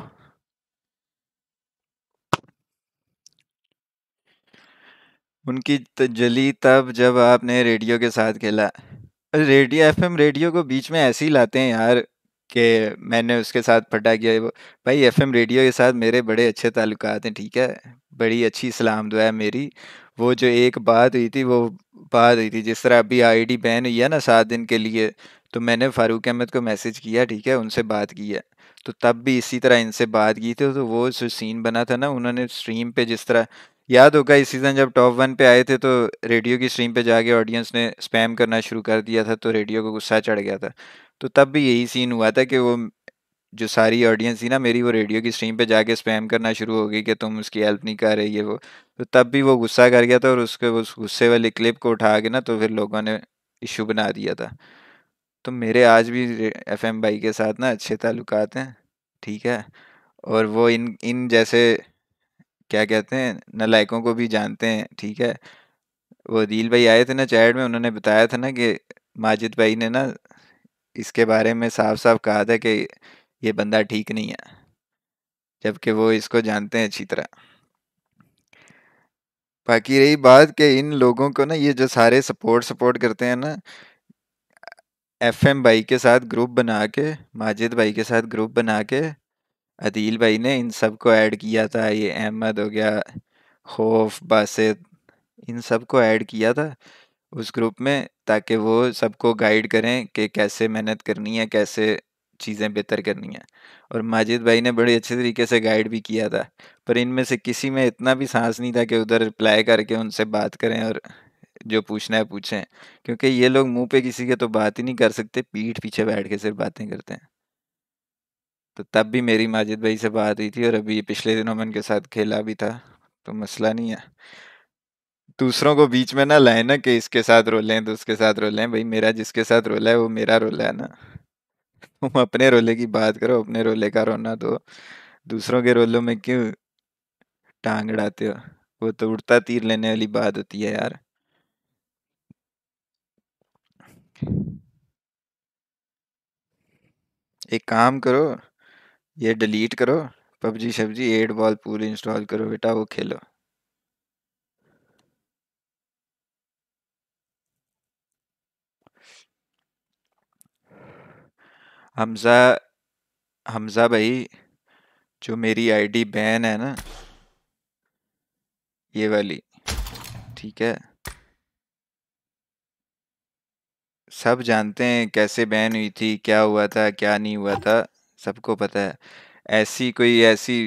उनकी तजली तब जब आपने रेडियो के साथ खेला। रेडियो, एफएम रेडियो को बीच में ऐसे ही लाते हैं यार कि मैंने उसके साथ फटा किया वो। भाई, एफएम रेडियो के साथ मेरे बड़े अच्छे ताल्लुकात हैं, ठीक है? बड़ी अच्छी सलाम दुआ है मेरी। वो जो एक बात हुई थी, वो बात हुई थी, जिस तरह अभी आईडी बैन हुई है ना सात दिन के लिए तो मैंने फारूक अहमद को मैसेज किया, ठीक है? उनसे बात की है। तो तब भी इसी तरह इनसे बात की थी तो वो जो सीन बना था ना, उन्होंने स्ट्रीम पे जिस तरह याद होगा इस सीज़न जब टॉप वन पे आए थे तो रेडियो की स्ट्रीम पे जाके ऑडियंस ने स्पैम करना शुरू कर दिया था तो रेडियो को गुस्सा चढ़ गया था। तो तब भी यही सीन हुआ था कि वो जो सारी ऑडियंस थी ना, मेरी वो रेडियो की स्ट्रीम पे जाके स्पैम करना शुरू हो गई कि तुम उसकी हेल्प नहीं कर रहे, ये वो। तो तब भी वो गुस्सा कर गया था और उसके उस गुस्से वाली क्लिप को उठा के ना तो फिर लोगों ने इशू बना दिया था। तो मेरे आज भी एफ़ एम भाई के साथ ना अच्छे ताल्लुकात हैं, ठीक है? और वो इन इन जैसे क्या कहते हैं नालायकों को भी जानते हैं, ठीक है? वो दिल भाई आए थे ना चैट में, उन्होंने बताया था ना कि माजिद भाई ने ना इसके बारे में साफ़ साफ़ कहा था कि ये बंदा ठीक नहीं है, जबकि वो इसको जानते हैं अच्छी तरह। बाकी रही बात कि इन लोगों को ना ये जो सारे सपोर्ट सपोर्ट करते हैं ना, एफएम भाई के साथ ग्रुप बना के, माजिद भाई के साथ ग्रुप बना के अदील भाई ने इन सबको ऐड किया था, ये अहमद हो गया, खौफ बासित इन सबको ऐड किया था उस ग्रुप में ताकि वो सबको गाइड करें कि कैसे मेहनत करनी है, कैसे चीज़ें बेहतर करनी है। और माजिद भाई ने बड़े अच्छे तरीके से गाइड भी किया था, पर इनमें से किसी में इतना भी सांस नहीं था कि उधर रिप्लाई करके उनसे बात करें और जो पूछना है पूछें, क्योंकि ये लोग मुँह पे किसी के तो बात ही नहीं कर सकते, पीठ पीछे बैठ के सिर्फ़ बातें करते हैं। तो तब भी मेरी माजिद भाई से बात हुई थी और अभी पिछले दिनों में उनके साथ खेला भी था तो मसला नहीं है। दूसरों को बीच में ना लाए ना कि इसके साथ रोले तो उसके साथ रोले, भाई मेरा जिसके साथ रोला है वो मेरा रोला है ना। [laughs] तुम अपने रोले की बात करो, अपने रोले का रोना तो दूसरों के रोलों में क्यों टांग अड़ाते हो? वो तो उड़ता तीर लेने वाली बात होती है यार। एक काम करो ये डिलीट करो, पबजी, शबजी एट बॉल पूरी इंस्टॉल करो बेटा, वो खेलो। हमजा हमजा भाई, जो मेरी आईडी बैन है ना, ये वाली, ठीक है? सब जानते हैं कैसे बैन हुई थी, क्या हुआ था, क्या नहीं हुआ था। सबको पता है। ऐसी कोई ऐसी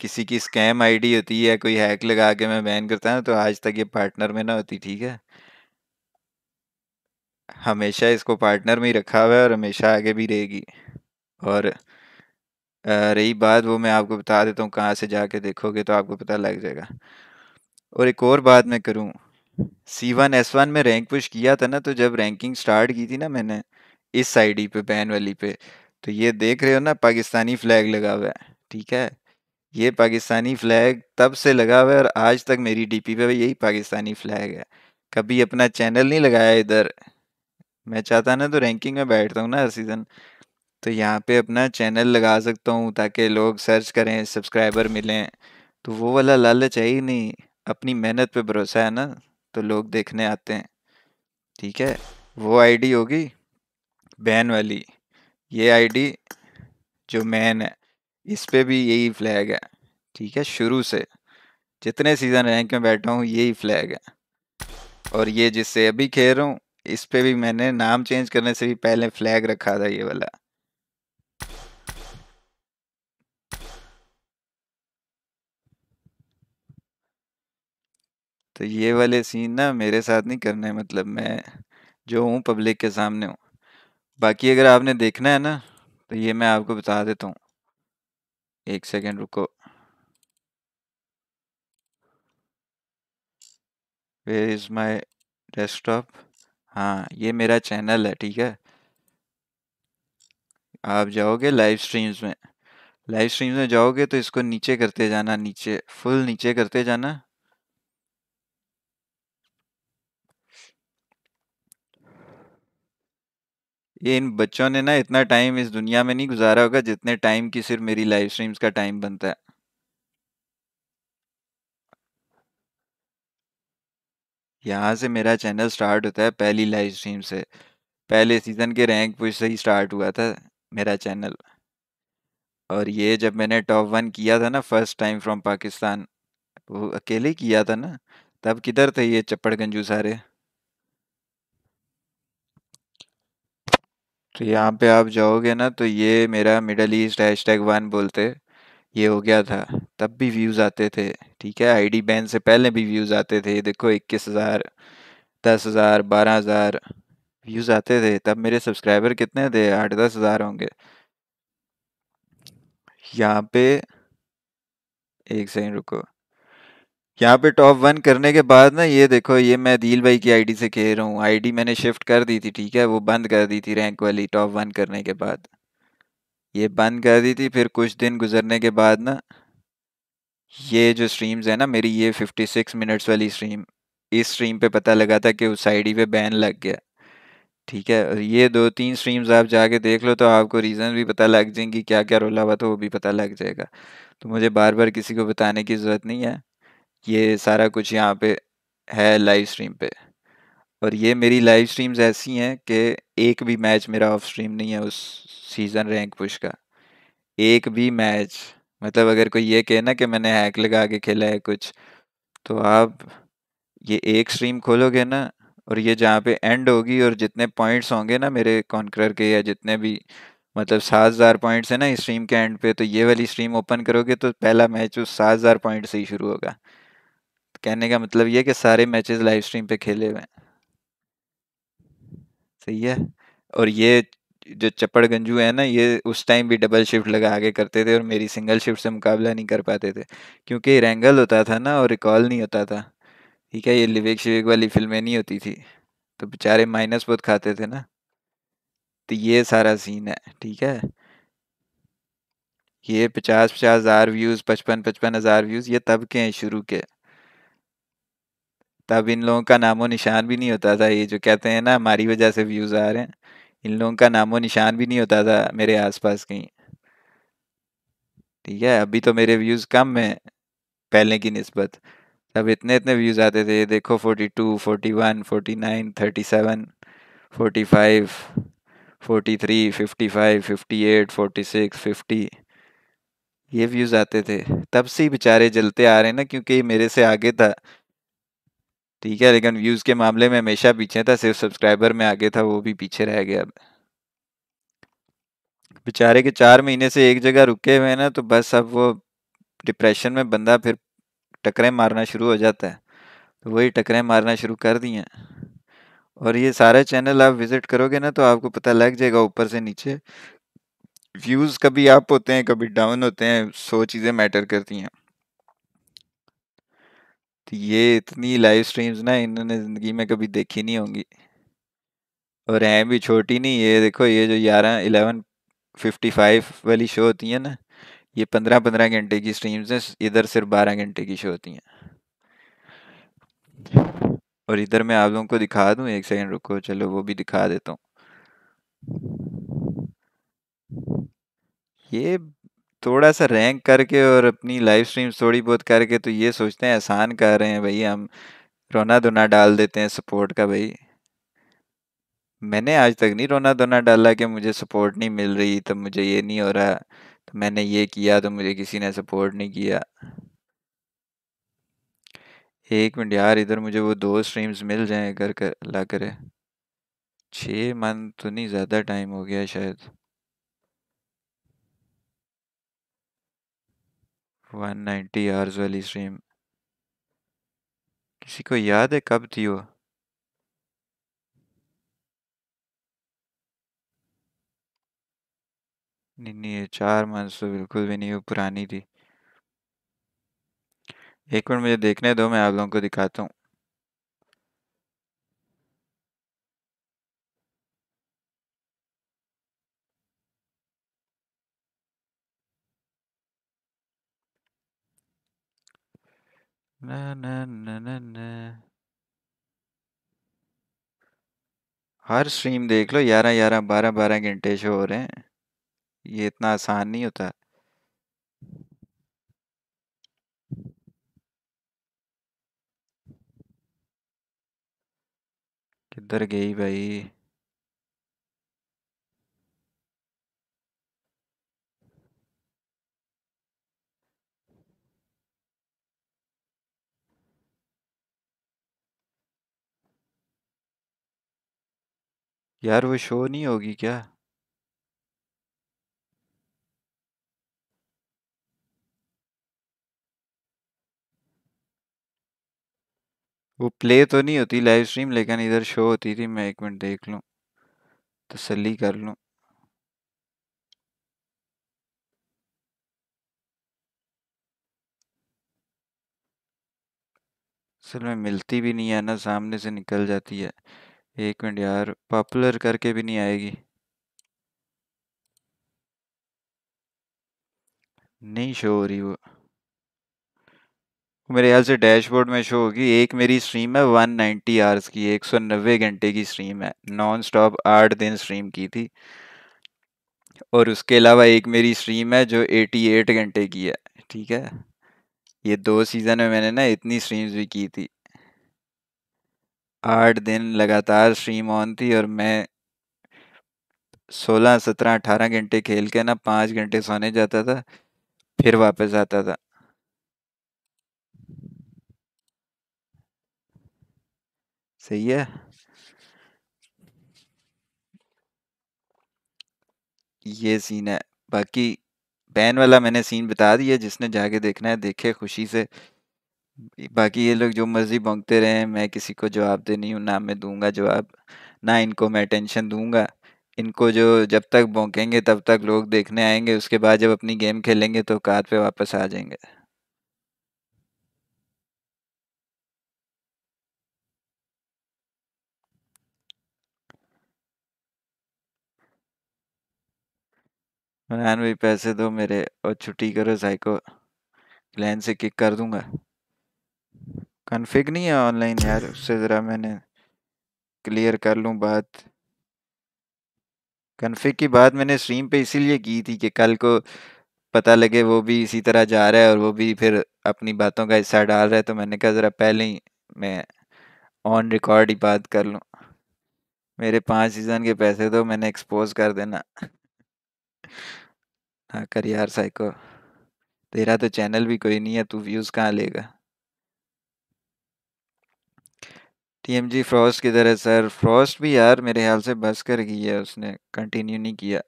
किसी की स्कैम आईडी होती है, कोई हैक लगा के मैं बैन करता हूँ तो आज तक ये पार्टनर में ना होती, ठीक है? हमेशा इसको पार्टनर में ही रखा हुआ है और हमेशा आगे भी रहेगी। और रही बात वो मैं आपको बता देता हूँ, कहाँ से जाके देखोगे तो आपको पता लग जाएगा। और एक और बात मैं करूँ सी वन एस वन में रैंक पुश किया था ना तो जब रैंकिंग स्टार्ट की थी ना मैंने, इस आईडी पे, बैन वाली पे तो ये देख रहे हो ना, पाकिस्तानी फ्लैग लगा हुआ है, ठीक है? ये पाकिस्तानी फ्लैग तब से लगा हुआ है और आज तक मेरी डीपी पे यही पाकिस्तानी फ्लैग है। कभी अपना चैनल नहीं लगाया इधर। मैं चाहता ना तो रैंकिंग में बैठता हूँ ना हर सीज़न तो यहाँ पे अपना चैनल लगा सकता हूँ ताकि लोग सर्च करें सब्सक्राइबर मिलें। तो वो वाला लालच है ही नहीं। अपनी मेहनत पे भरोसा है ना तो लोग देखने आते हैं, ठीक है? वो आईडी होगी बैन वाली। ये आईडी जो मैन है, इस पे भी यही फ्लैग है, ठीक है? शुरू से, जितने सीज़न रैंक में बैठा हूँ, यही फ्लैग है। और ये जिससे अभी खेल रहा हूँ, इस पे भी मैंने नाम चेंज करने से भी पहले फ्लैग रखा था ये वाला। तो ये वाले सीन ना मेरे साथ नहीं करने मतलब मैं जो हूँ, पब्लिक के सामने हूँ। बाकी अगर आपने देखना है ना तो ये मैं आपको बता देता हूँ। एक सेकेंड रुको। वेयर इज़ माई डेस्कटॉप हाँ ये मेरा चैनल है, ठीक है? आप जाओगे लाइव स्ट्रीम्स में। लाइव स्ट्रीम्स में जाओगे तो इसको नीचे करते जाना, नीचे फुल नीचे करते जाना। ये इन बच्चों ने ना इतना टाइम इस दुनिया में नहीं गुजारा होगा जितने टाइम की सिर्फ़ मेरी लाइव स्ट्रीम्स का टाइम बनता है। यहाँ से मेरा चैनल स्टार्ट होता है पहली लाइव स्ट्रीम से। पहले सीज़न के रैंक पुश से ही स्टार्ट हुआ था मेरा चैनल और ये जब मैंने टॉप वन किया था ना फ़र्स्ट टाइम फ्रॉम पाकिस्तान, वो अकेले किया था ना? तब किधर थे ये चप्पड़ गंजू सारे? तो यहाँ पे आप जाओगे ना तो ये मेरा middle east hashtag one बोलते, ये हो गया था। तब भी व्यूज़ आते थे, ठीक है? आईडी बैन से पहले भी व्यूज़ आते थे। देखो, इक्कीस हज़ार, दस हज़ार, बारह हज़ार व्यूज़ आते थे। तब मेरे सब्सक्राइबर कितने थे? आठ दस हज़ार होंगे। यहाँ पे, एक सेकंड रुको। यहाँ पे टॉप वन करने के बाद ना ये देखो, ये मैं दिल भाई की आईडी से खेल रहा हूँ। आईडी मैंने शिफ्ट कर दी थी, ठीक है? वो बंद कर दी थी रैंक वाली टॉप वन करने के बाद। ये बंद कर दी थी, फिर कुछ दिन गुजरने के बाद ना ये जो स्ट्रीम्स है ना, मेरी ये 56 मिनट्स वाली स्ट्रीम इस स्ट्रीम पे पता लगा था कि उस आईडी पे बैन लग गया। ठीक है? और ये दो तीन स्ट्रीम्स आप जाके देख लो तो आपको रीज़न भी पता लग जाएँगी क्या क्या रोला हुआ तो वो भी पता लग जाएगा। तो मुझे बार बार किसी को बताने की ज़रूरत नहीं है। ये सारा कुछ यहाँ पे है लाइव स्ट्रीम पे। और ये मेरी लाइव स्ट्रीम्स ऐसी हैं कि एक भी मैच मेरा ऑफ़ स्ट्रीम नहीं है उस सीज़न रैंक पुश का। एक भी मैच मतलब अगर कोई ये कहे ना कि मैंने हैक लगा के खेला है कुछ तो आप ये एक स्ट्रीम खोलोगे ना और ये जहाँ पे एंड होगी और जितने पॉइंट्स होंगे ना मेरे कॉन्करर के या जितने भी मतलब सात हज़ार पॉइंट्स है ना इस स्ट्रीम के एंड पे तो ये वाली स्ट्रीम ओपन करोगे तो पहला मैच उस सात हज़ार पॉइंट से ही शुरू होगा। कहने का मतलब ये कि सारे मैचेस लाइव स्ट्रीम पे खेले हुए सही है। और ये जो चप्पड़ गंजू है ना, ये उस टाइम भी डबल शिफ्ट लगा के करते थे और मेरी सिंगल शिफ्ट से मुकाबला नहीं कर पाते थे। क्योंकि रैंगल होता था ना और रिकॉल नहीं होता था। ठीक है, ये लिविक शिविक वाली फ़िल्में नहीं होती थी। तो बेचारे माइनस बहुत खाते थे ना। तो ये सारा सीन है, ठीक है। ये पचास पचास हज़ार व्यूज़ पचपन पचपन हज़ार व्यूज़, ये तब के हैं, शुरू के। तब इन लोगों का नामो निशान भी नहीं होता था, ये जो कहते हैं ना, हमारी वजह से व्यूज़ आ रहे हैं, इन लोगों का नामो निशान भी नहीं होता था मेरे आसपास कहीं। ठीक है, अभी तो मेरे व्यूज़ कम हैं, पहले की नस्बत। तब इतने इतने व्यूज़ आते थे देखो forty two forty one forty nine thirty seven forty five forty three fifty five fifty eight forty six fifty ये व्यूज़ आते थे। तब से ही बेचारे जलते आ रहे हैं ना, क्योंकि मेरे से आगे था। ठीक है, लेकिन व्यूज़ के मामले में हमेशा पीछे था, सिर्फ़ सब्सक्राइबर में आगे था, वो भी पीछे रह गया बेचारे के चार महीने से एक जगह रुके हुए हैं ना तो बस अब वो डिप्रेशन में बंदा फिर टकरें मारना शुरू हो जाता है। तो वही टकरें मारना शुरू कर दी हैं। और ये सारे चैनल आप विज़िट करोगे ना तो आपको पता लग जाएगा ऊपर से नीचे। व्यूज़ कभी अप होते हैं, कभी डाउन होते हैं, सौ चीज़ें मैटर करती हैं। तो ये इतनी लाइव स्ट्रीम्स ना इन्होंने ज़िंदगी में कभी देखी नहीं होंगी। और हैं भी छोटी नहीं, ये देखो, ये जो ग्यारह इलेवन फिफ्टी फाइव वाली शो होती है ना, ये पंद्रह पंद्रह घंटे की स्ट्रीम्स हैं, इधर सिर्फ़ बारह घंटे की शो होती हैं। और इधर मैं आप लोगों को दिखा दूँ, एक सेकंड रुको, चलो वो भी दिखा देता हूँ। ये थोड़ा सा रैंक करके और अपनी लाइव स्ट्रीम्स थोड़ी बहुत करके तो ये सोचते हैं, आसान कर रहे हैं भाई हम। रोना धोना डाल देते हैं सपोर्ट का भाई। मैंने आज तक नहीं रोना धोना डाला कि मुझे सपोर्ट नहीं मिल रही तो मुझे ये नहीं हो रहा। तो मैंने ये किया तो मुझे किसी ने सपोर्ट नहीं किया। एक मिनट यार, इधर मुझे वो दो स्ट्रीम्स मिल जाएँ अगर कर अल्लाह करे। छः मंथ तो नहीं, ज़्यादा टाइम हो गया शायद। वन नाइन्टी आवर्स वाली स्ट्रीम किसी को याद है कब थी वो? नहीं नहीं चार मंथ्स तो बिल्कुल भी नहीं, वो पुरानी थी। एक मिनट मुझे देखने दो, मैं आप लोगों को दिखाता हूँ। ना ना ना ना ना हर स्ट्रीम देख लो, ग्यारह ग्यारह, बारह बारह घंटे शो हो रहे हैं। ये इतना आसान नहीं होता। किधर गई भाई? यार वो शो नहीं होगी क्या? वो प्ले तो नहीं होती लाइव स्ट्रीम लेकिन इधर शो होती थी, मैं एक मिनट देख लूँ, तसल्ली कर लूँ। असल में मिलती भी नहीं है ना, सामने से निकल जाती है। एक मिनट यार पॉपुलर करके भी नहीं आएगी। नहीं शो हो रही वो। मेरे ख्याल से डैशबोर्ड में शो होगी। एक मेरी स्ट्रीम है 190 आवर्स की 190 घंटे की स्ट्रीम है। नॉन स्टॉप आठ दिन स्ट्रीम की थी। और उसके अलावा एक मेरी स्ट्रीम है जो 88 घंटे की है। ठीक है? ये दो सीज़न में मैंने ना इतनी स्ट्रीम्स भी की थी। आठ दिन लगातार ऑन थी और मैं सोलह, सत्रह, अठारह घंटे खेल के ना पाँच घंटे सोने जाता था, फिर वापस आता था। सही है। ये सीन है। बाकी बैन वाला मैंने सीन बता दिया, जिसने जाके देखना है, देखे खुशी से। बाकी ये लोग जो मर्ज़ी भोंगते रहे, मैं किसी को जवाब दे नहीं हूँ, ना मैं दूँगा जवाब, ना इनको मैं टेंशन दूँगा। इनको जो जब तक भौंकेंगे, तब तक लोग देखने आएँगे, उसके बाद जब अपनी गेम खेलेंगे तो कार पे वापस आ जाएँगे। भाई, पैसे दो मेरे और छुट्टी करो, साइको क्लैन से किक कर दूँगा। कन्फिग नहीं है ऑनलाइन यार, उससे ज़रा मैंने क्लियर कर लूँ बात। कन्फिग की बात मैंने स्ट्रीम पे इसीलिए की थी कि कल को पता लगे वो भी इसी तरह जा रहा है और वो भी फिर अपनी बातों का हिस्सा डाल रहा है तो मैंने कहा ज़रा पहले ही मैं ऑन रिकॉर्ड ही बात कर लूँ। मेरे पाँच सीज़न के पैसे तो मैंने एक्सपोज कर देना। हाँ कर यार साइको तेरा तो चैनल भी कोई नहीं है, तू व्यूज़ कहाँ लेगा? टीएमजी फ्रॉस्ट किधर है सर। फ्रॉस्ट भी यार मेरे ख्याल से बस कर गई है, उसने कंटिन्यू नहीं किया।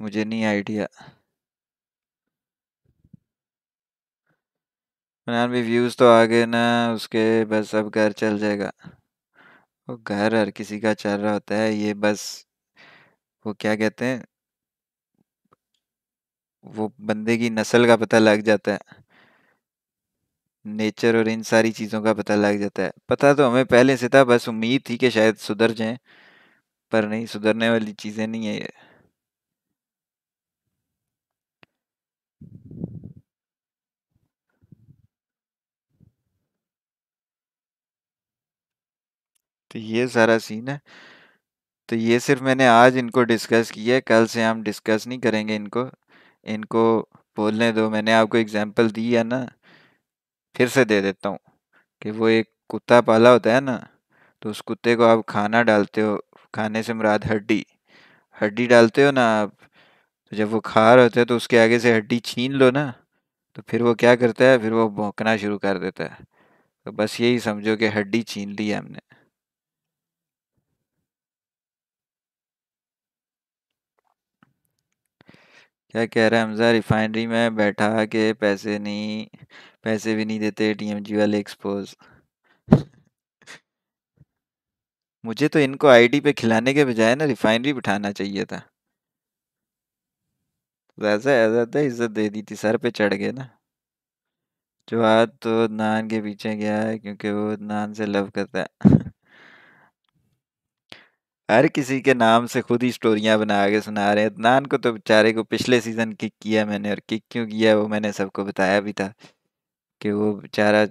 मुझे नहीं आइडिया फरहान भी व्यूज़ तो आ गए ना, उसके बस अब घर चल जाएगा। वो घर हर किसी का चल रहा होता है, ये बस, वो क्या कहते हैं? वो बंदे की नस्ल का पता लग जाता है। नेचर और इन सारी चीज़ों का पता लग जाता है। पता तो हमें पहले से था, बस उम्मीद थी कि शायद सुधर जाएँ, पर नहीं, सुधरने वाली चीज़ें नहीं है ये। तो ये सारा सीन है। तो ये सिर्फ़ मैंने आज इनको डिस्कस किया है, कल से हम डिस्कस नहीं करेंगे इनको। इनको बोलने दो, मैंने आपको एग्जांपल दी है ना फिर से दे देता हूँ कि वो एक कुत्ता पाला होता है ना तो उस कुत्ते को आप खाना डालते हो, खाने से मुराद हड्डी हड्डी डालते हो ना आप तो जब वो खा रहे होते हैं तो उसके आगे से हड्डी छीन लो ना तो फिर वो क्या करता है, फिर वो भौंकना शुरू कर देता है। तो बस यही समझो कि हड्डी छीन ली है हमने। क्या कह रहा है हमजा रिफाइनरी में बैठा के पैसे नहीं, पैसे भी नहीं देते टीएमजी वाले एक्सपोज। मुझे तो इनको आईडी पे खिलाने के बजाय ना रिफाइनरी बिठाना चाहिए था। वैसा ऐसा इज़्ज़त दे दी थी, सर पे चढ़ गए ना। जो आज तो नान के पीछे गया है, क्योंकि वो नान से लव करता है। हर किसी के नाम से खुद ही स्टोरियाँ बना के सुना रहे हैं। नान को तो बेचारे को पिछले सीज़न किक किया मैंने और किक क्यों किया वो मैंने सबको बताया भी था कि वो बेचारा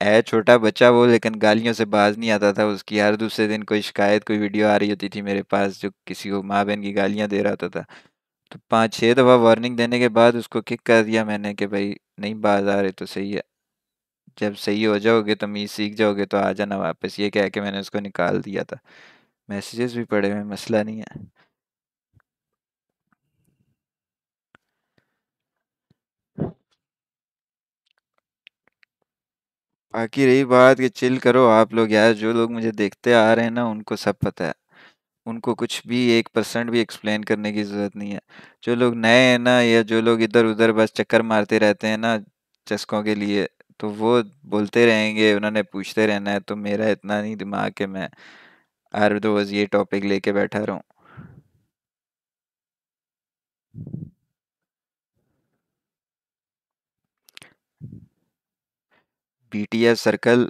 है छोटा बच्चा वो, लेकिन गालियों से बाज नहीं आता था। उसकी हर दूसरे दिन कोई शिकायत, कोई वीडियो आ रही होती थी मेरे पास जो किसी को माँ बहन की गालियाँ दे रहा होता था। तो पाँच छः दफ़ा वार्निंग देने के बाद उसको किक कर दिया मैंने कि भाई नहीं बाज आ रहे तो सही है। जब सही हो जाओगे तमीज़ सीख जाओगे तो आ जाना वापस। ये कह के मैंने उसको निकाल दिया था। मैसेजेस भी पड़े हुए मसला नहीं है। बाकी रही बात कि चिल करो, आप लोग यार जो लोग मुझे देखते आ रहे हैं ना, उनको सब पता है। उनको कुछ भी एक परसेंट भी एक्सप्लेन करने की ज़रूरत नहीं है। जो लोग नए हैं ना, या जो लोग इधर उधर बस चक्कर मारते रहते हैं ना, चस्कों के लिए तो वो बोलते रहेंगे, उन्होंने पूछते रहना है तो मेरा इतना नहीं, दिमाग है मैं। हर रोज़ ये टॉपिक लेके बैठा रहूँ। बीटीएस सर्कल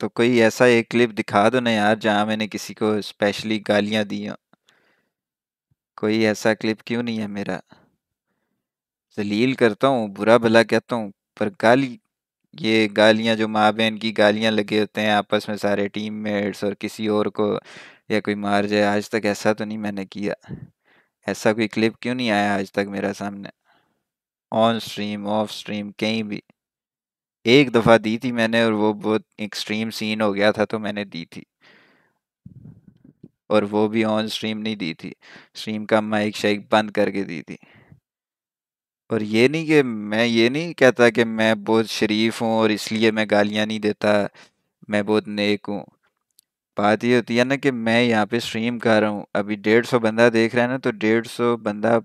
तो कोई ऐसा एक क्लिप दिखा दो ना यार, जहाँ मैंने किसी को स्पेशली गालियाँ दी हों। कोई ऐसा क्लिप क्यों नहीं है मेरा? जलील करता हूँ, बुरा भला कहता हूँ, पर गाली ये गालियाँ जो माँ बहन की गालियाँ लगे होते हैं आपस में सारे टीममेट्स और किसी और को या कोई मार जाए, आज तक ऐसा तो नहीं मैंने किया। ऐसा कोई क्लिप क्यों नहीं आया आज तक मेरा सामने? ऑन स्ट्रीम ऑफ़ स्ट्रीम कहीं भी। एक दफ़ा दी थी मैंने और वो बहुत एक्सट्रीम सीन हो गया था तो मैंने दी थी। और वो भी ऑन स्ट्रीम नहीं दी थी। स्ट्रीम का माइक शाइक बंद करके दी थी। और ये नहीं कि मैं ये नहीं कहता कि मैं बहुत शरीफ हूँ और इसलिए मैं गालियाँ नहीं देता, मैं बहुत नेक हूँ। बात ये होती है ना कि मैं यहाँ पे स्ट्रीम कर रहा हूँ, अभी डेढ़ सौ बंदा देख रहा है ना तो डेढ़ सौ बंदा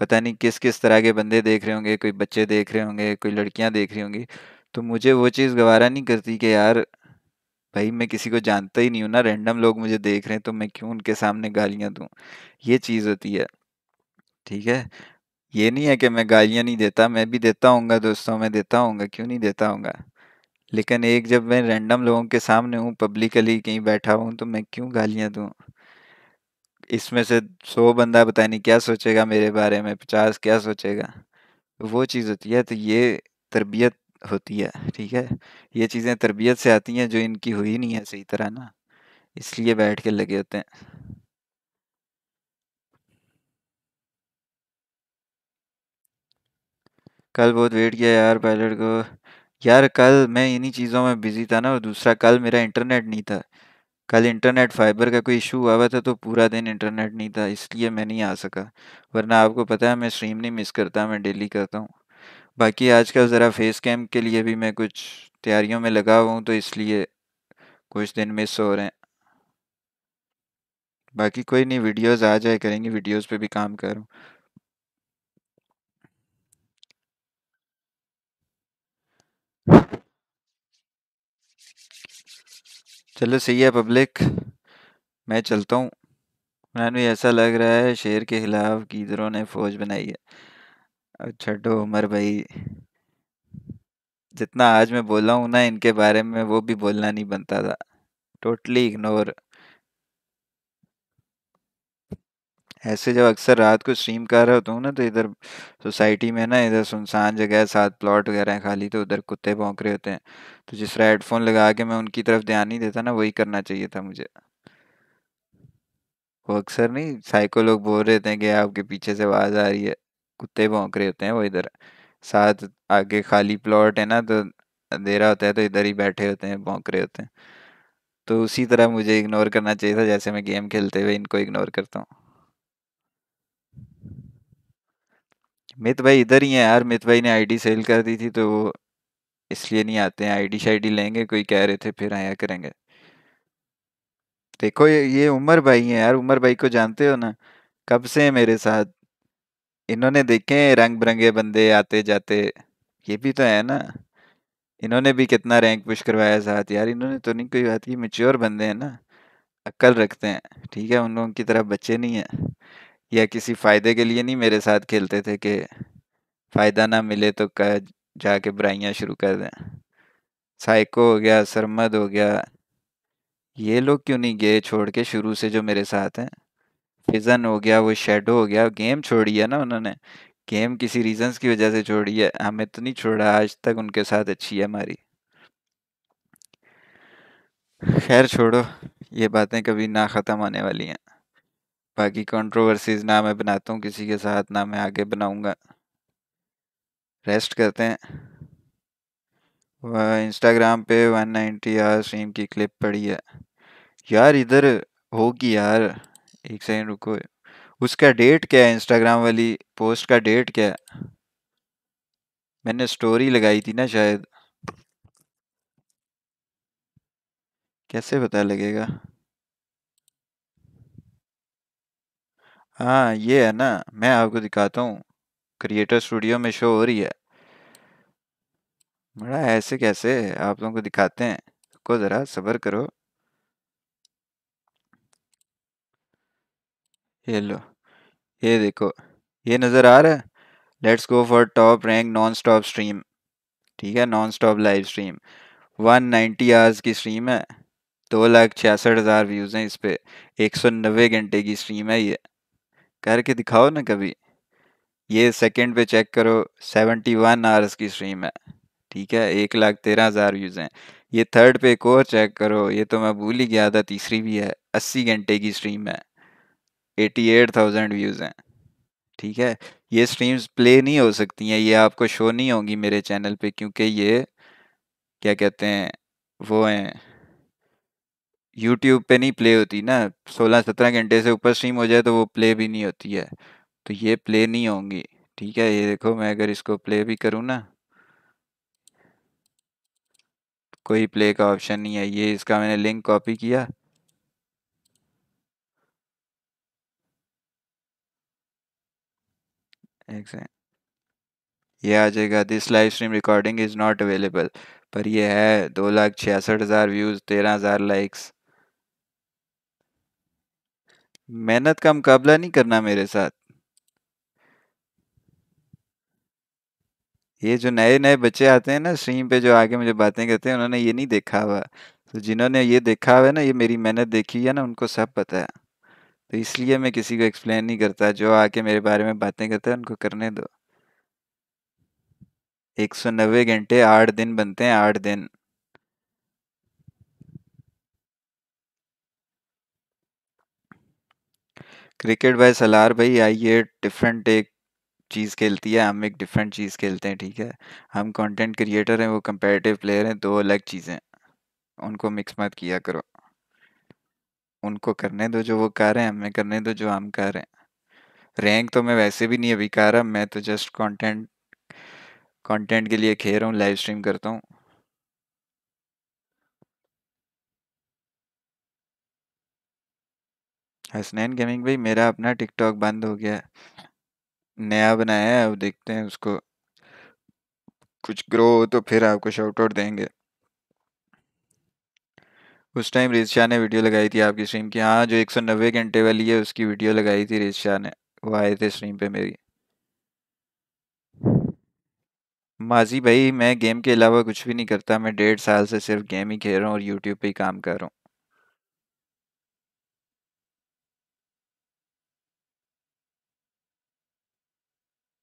पता नहीं किस किस तरह के बंदे देख रहे होंगे, कोई बच्चे देख रहे होंगे, कोई लड़कियाँ देख रही होंगी तो मुझे वो चीज़ गवारा नहीं करती कि यार भाई मैं किसी को जानता ही नहीं हूँ ना रैंडम लोग मुझे देख रहे हैं तो मैं क्यों उनके सामने गालियाँ दूँ? ये चीज़ होती है, ठीक है? ये नहीं है कि मैं गालियाँ नहीं देता, मैं भी देता हूँगा, दोस्तों, में देता हूँगा, क्यों नहीं देता हूँगा? लेकिन एक जब मैं रैंडम लोगों के सामने हूँ पब्लिकली कहीं बैठा हूँ तो मैं क्यों गालियाँ दूँ? इसमें से सौ बंदा पता नहीं क्या सोचेगा मेरे बारे में, पचास क्या सोचेगा? वो चीज़ होती है तो ये तरबियत होती है, ठीक है? ये चीज़ें तरबियत से आती हैं, जो इनकी हुई नहीं है सही तरह ना, इसलिए बैठ के लगे होते हैं। कल बहुत वेट किया यार पायलट को। यार कल मैं इन्हीं चीज़ों में बिज़ी था ना और दूसरा कल मेरा इंटरनेट नहीं था। कल इंटरनेट फाइबर का कोई इशू हुआ हुआ था तो पूरा दिन इंटरनेट नहीं था, इसलिए मैं नहीं आ सका। वरना आपको पता है मैं स्ट्रीम नहीं मिस करता, मैं डेली करता हूँ। बाकी आजकल ज़रा फेस कैम के लिए भी मैं कुछ तैयारियों में लगा हुआ हूँ तो इसलिए कुछ दिन मिस हो रहे हैं। बाकी कोई नहीं वीडियोस आ जाए, करेंगे वीडियोस पे भी काम कर रहा हूँ चलो सही है पब्लिक। मैं चलता हूँ। मैंने ऐसा लग रहा है शेर के खिलाफ गीदरों ने फौज बनाई है। अब छठो उमर भाई। जितना आज मैं बोला हूँ ना इनके बारे में वो भी बोलना नहीं बनता था। टोटली इग्नोर ऐसे जब अक्सर रात को स्ट्रीम कर रहा होता हूँ ना तो इधर सोसाइटी में ना, इधर सुनसान जगह है साथ प्लॉट वगैरह हैं खाली तो उधर कुत्ते भौंक रहे होते हैं। तो जिस तरह हेडफोन लगा के मैं उनकी तरफ़ ध्यान नहीं देता ना, वही करना चाहिए था मुझे। वो अक्सर नहीं साइको लोग बोल रहे थे कि आपके पीछे से आवाज़ आ रही है, कुत्ते भौंक रहे होते हैं वो इधर। साथ आगे खाली प्लॉट है ना तो अंधेरा होता है तो इधर ही बैठे होते हैं, भौंक रहे होते हैं। तो उसी तरह मुझे इग्नोर करना चाहिए था, जैसे मैं गेम खेलते हुए इनको इग्नोर करता हूँ। मित भाई इधर ही है यार, मित भाई ने आईडी सेल कर दी थी तो वो इसलिए नहीं आते हैं। आईडी शाईडी लेंगे, कोई कह रहे थे, फिर आया करेंगे। देखो ये ये उमर भाई हैं यार, उमर भाई को जानते हो ना? कब से है मेरे साथ? इन्होंने देखे हैं रंग बिरंगे बंदे आते जाते। ये भी तो है ना? इन्होंने भी कितना रैंक पुश करवाया साथ। यार इन्होंने तो नहीं, कोई बात की मेच्योर बंदे हैं ना? अक्ल रखते हैं। ठीक है, उन लोगों की तरह बच्चे नहीं हैं। या किसी फ़ायदे के लिए नहीं, मेरे साथ खेलते थे कि फ़ायदा ना मिले तो क, जाके बुराइयाँ शुरू कर दें। साइको हो गया सरमद हो गया। ये लोग क्यों नहीं गए छोड़ के शुरू से जो मेरे साथ हैं? फिजन हो गया, वो शेडो हो गया गेम छोड़ी है ना उन्होंने। गेम किसी रीजंस की वजह से छोड़ी है। हमें तो नहीं छोड़ा, आज तक उनके साथ अच्छी है हमारी। खैर छोड़ो, ये बातें कभी ना ख़त्म होने वाली हैं। बाकी कंट्रोवर्सीज ना मैं बनाता हूँ, किसी के साथ ना मैं आगे बनाऊँगा। रेस्ट करते हैं। इंस्टाग्राम पे 190 आर स्ट्रीम की क्लिप पड़ी है। यार इधर होगी यार। एक सेकंड रुको। उसका डेट क्या है? इंस्टाग्राम वाली पोस्ट का डेट क्या है? मैंने स्टोरी लगाई थी ना शायद। कैसे पता लगेगा? हाँ ये है ना, मैं आपको दिखाता हूँ। क्रिएटर स्टूडियो में शो हो रही है। बड़ा ऐसे कैसे आप लोगों को दिखाते हैं? को ज़रा सब्र करो। ये लो, ये देखो, ये नज़र आ रहा है? Let's go for top rank nonstop stream ठीक है non stop live stream 190 hours की स्ट्रीम है। दो लाख छियासठ हज़ार व्यूज़ हैं इस पर एक सौ नब्बे घंटे की स्ट्रीम है ये। करके दिखाओ ना कभी। ये सेकंड पे चेक करो 71 आवर्स की स्ट्रीम है, ठीक है? एक लाख तेरह हज़ार व्यूज़ हैं। ये थर्ड पे एक और चेक करो, ये तो मैं भूल ही गया था, तीसरी भी है, अस्सी घंटे की स्ट्रीम है एटी एट थाउज़ेंड व्यूज़ हैं, ठीक है? ये स्ट्रीम्स प्ले नहीं हो सकती हैं, ये आपको शो नहीं होंगी मेरे चैनल पे, क्योंकि ये, क्या कहते हैं, वो हैं यूट्यूब पे नहीं प्ले होती ना। सोलह सत्रह घंटे से ऊपर स्ट्रीम हो जाए तो वो प्ले भी नहीं होती है। तो ये प्ले नहीं होंगी। ठीक है, ये देखो मैं अगर इसको प्ले भी करूँ ना। कोई प्ले का ऑप्शन नहीं है। ये इसका मैंने लिंक कॉपी किया। ये आ जाएगा। This live stream recording is not available पर ये है दो लाख छियासठ हज़ार व्यूज़ तेरह हज़ार लाइक्स मेहनत का मुकाबला नहीं करना मेरे साथ। ये जो नए नए बच्चे आते हैं ना स्ट्रीम पे जो आके मुझे बातें करते हैं, उन्होंने ये नहीं देखा हुआ। तो जिन्होंने ये देखा हुआ है ना, ये मेरी मेहनत देखी है ना, उनको सब पता है। तो इसलिए मैं किसी को एक्सप्लेन नहीं करता, जो आके मेरे बारे में बातें करते हैं, उनको करने दो। एक सौ नब्बे घंटे आठ दिन बनते हैं, आठ दिन। क्रिकेट बाय सलार भाई आइए डिफरेंट एक चीज़ खेलती है, हम एक डिफरेंट चीज़ खेलते हैं, ठीक है? हम कंटेंट क्रिएटर हैं, वो कंपेरेटिव प्लेयर हैं, दो अलग चीज़ें उनको मिक्स मत किया करो। उनको करने दो जो वो कर रहे हैं, हमें करने दो जो हम कर रहे हैं। रैंक तो मैं वैसे भी नहीं अभी कर रहा, मैं तो जस्ट कंटेंट कंटेंट के लिए खेल रहा हूँ लाइव स्ट्रीम करता हूँ। हसनैन गेमिंग भाई मेरा अपना टिकटॉक बंद हो गया नया बनाया है, अब देखते हैं उसको। कुछ ग्रो हो तो फिर आपको शाउट आउट देंगे। उस टाइम रिज शाह ने वीडियो लगाई थी आपकी स्ट्रीम की। हाँ जो एक सौ नब्बे घंटे वाली है, उसकी वीडियो लगाई थी रिज शाह ने। वो आए थे स्ट्रीम पे मेरी। माजी भाई, मैं गेम के अलावा कुछ भी नहीं करता। मैं डेढ़ साल से सिर्फ़ गेम ही खेल रहा हूँ और यूट्यूब पे ही काम कर रहा हूँ।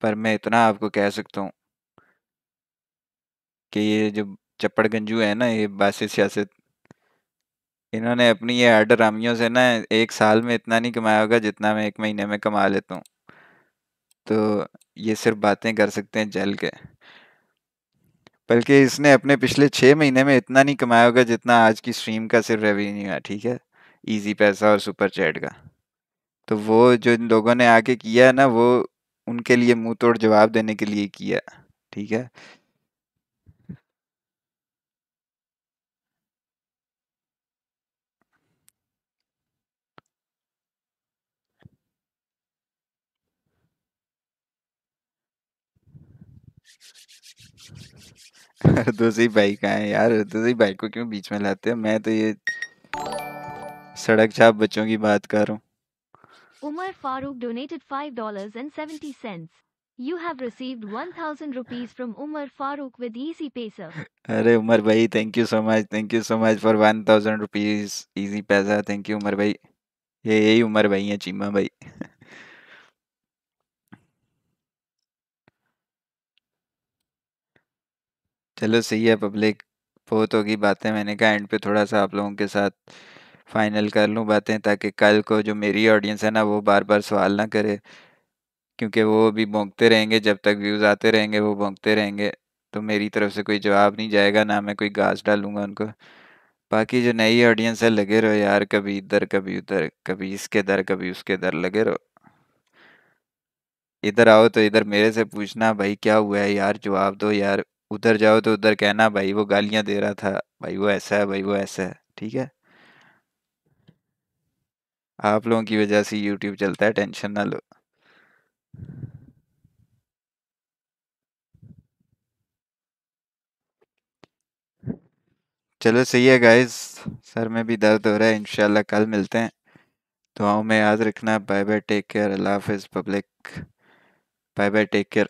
पर मैं इतना आपको कह सकता हूँ कि ये जो चप्पड़ गंजू है ना, ये बासित सियासत, इन्होंने अपनी ये आर्डरामियों से ना एक साल में इतना नहीं कमाया होगा जितना मैं एक महीने में कमा लेता हूँ। तो ये सिर्फ़ बातें कर सकते हैं जल के। बल्कि इसने अपने पिछले छः महीने में इतना नहीं कमाया होगा जितना आज की स्ट्रीम का सिर्फ़ रेवेन्यू है, ठीक है? इजी पैसा और सुपर चैट का। तो वो जो इन लोगों ने आके किया है ना, वो उनके लिए मुँह तोड़ जवाब देने के लिए किया, ठीक है? [laughs] दूसरी भाई कहाँ है यार? दूसरी भाई को क्यों बीच में लाते हो? मैं तो ये सड़क छाप बच्चों की बात कर रहा हूँ। Umar Farooq donated $5.70. You have received 1000 rupees from Umar Farooq with Easy Paisa. अरे उमर भाई thank you so much thank you so much for one thousand rupees Easypaisa thank you Umar भाई ये यही उमर भाई है, चीमा भाई चलो सही है पब्लिक बहुत होगी बातें, मैंने कहा एंड पे थोड़ा सा आप लोगों के साथ फाइनल कर लूँ बातें ताकि कल को जो मेरी ऑडियंस है ना, वो बार बार सवाल ना करे। क्योंकि वो भी भोंकते रहेंगे, जब तक व्यूज़ आते रहेंगे, वो भोंकते रहेंगे। तो मेरी तरफ़ से कोई जवाब नहीं जाएगा, ना मैं कोई घास डालूँगा उनको। बाकी जो नई ऑडियंस है, लगे रहो यार, कभी इधर, कभी उधर, कभी इसके दर कभी उसके दर लगे रहो। इधर आओ तो इधर मेरे से पूछना, भाई क्या हुआ है यार? जवाब दो यार। उधर जाओ तो उधर कहना, भाई वो गालियाँ दे रहा था। भाई वो ऐसा है, भाई वो ऐसा है। ठीक है? आप लोगों की वजह से यूट्यूब चलता है, टेंशन ना लो। चलो सही है गाइस सर में भी दर्द हो रहा है, इंशाल्लाह कल मिलते हैं। दुआओं में याद रखना बाय बाय टेक केयर अल्लाह हाफिज़ public bye bye take care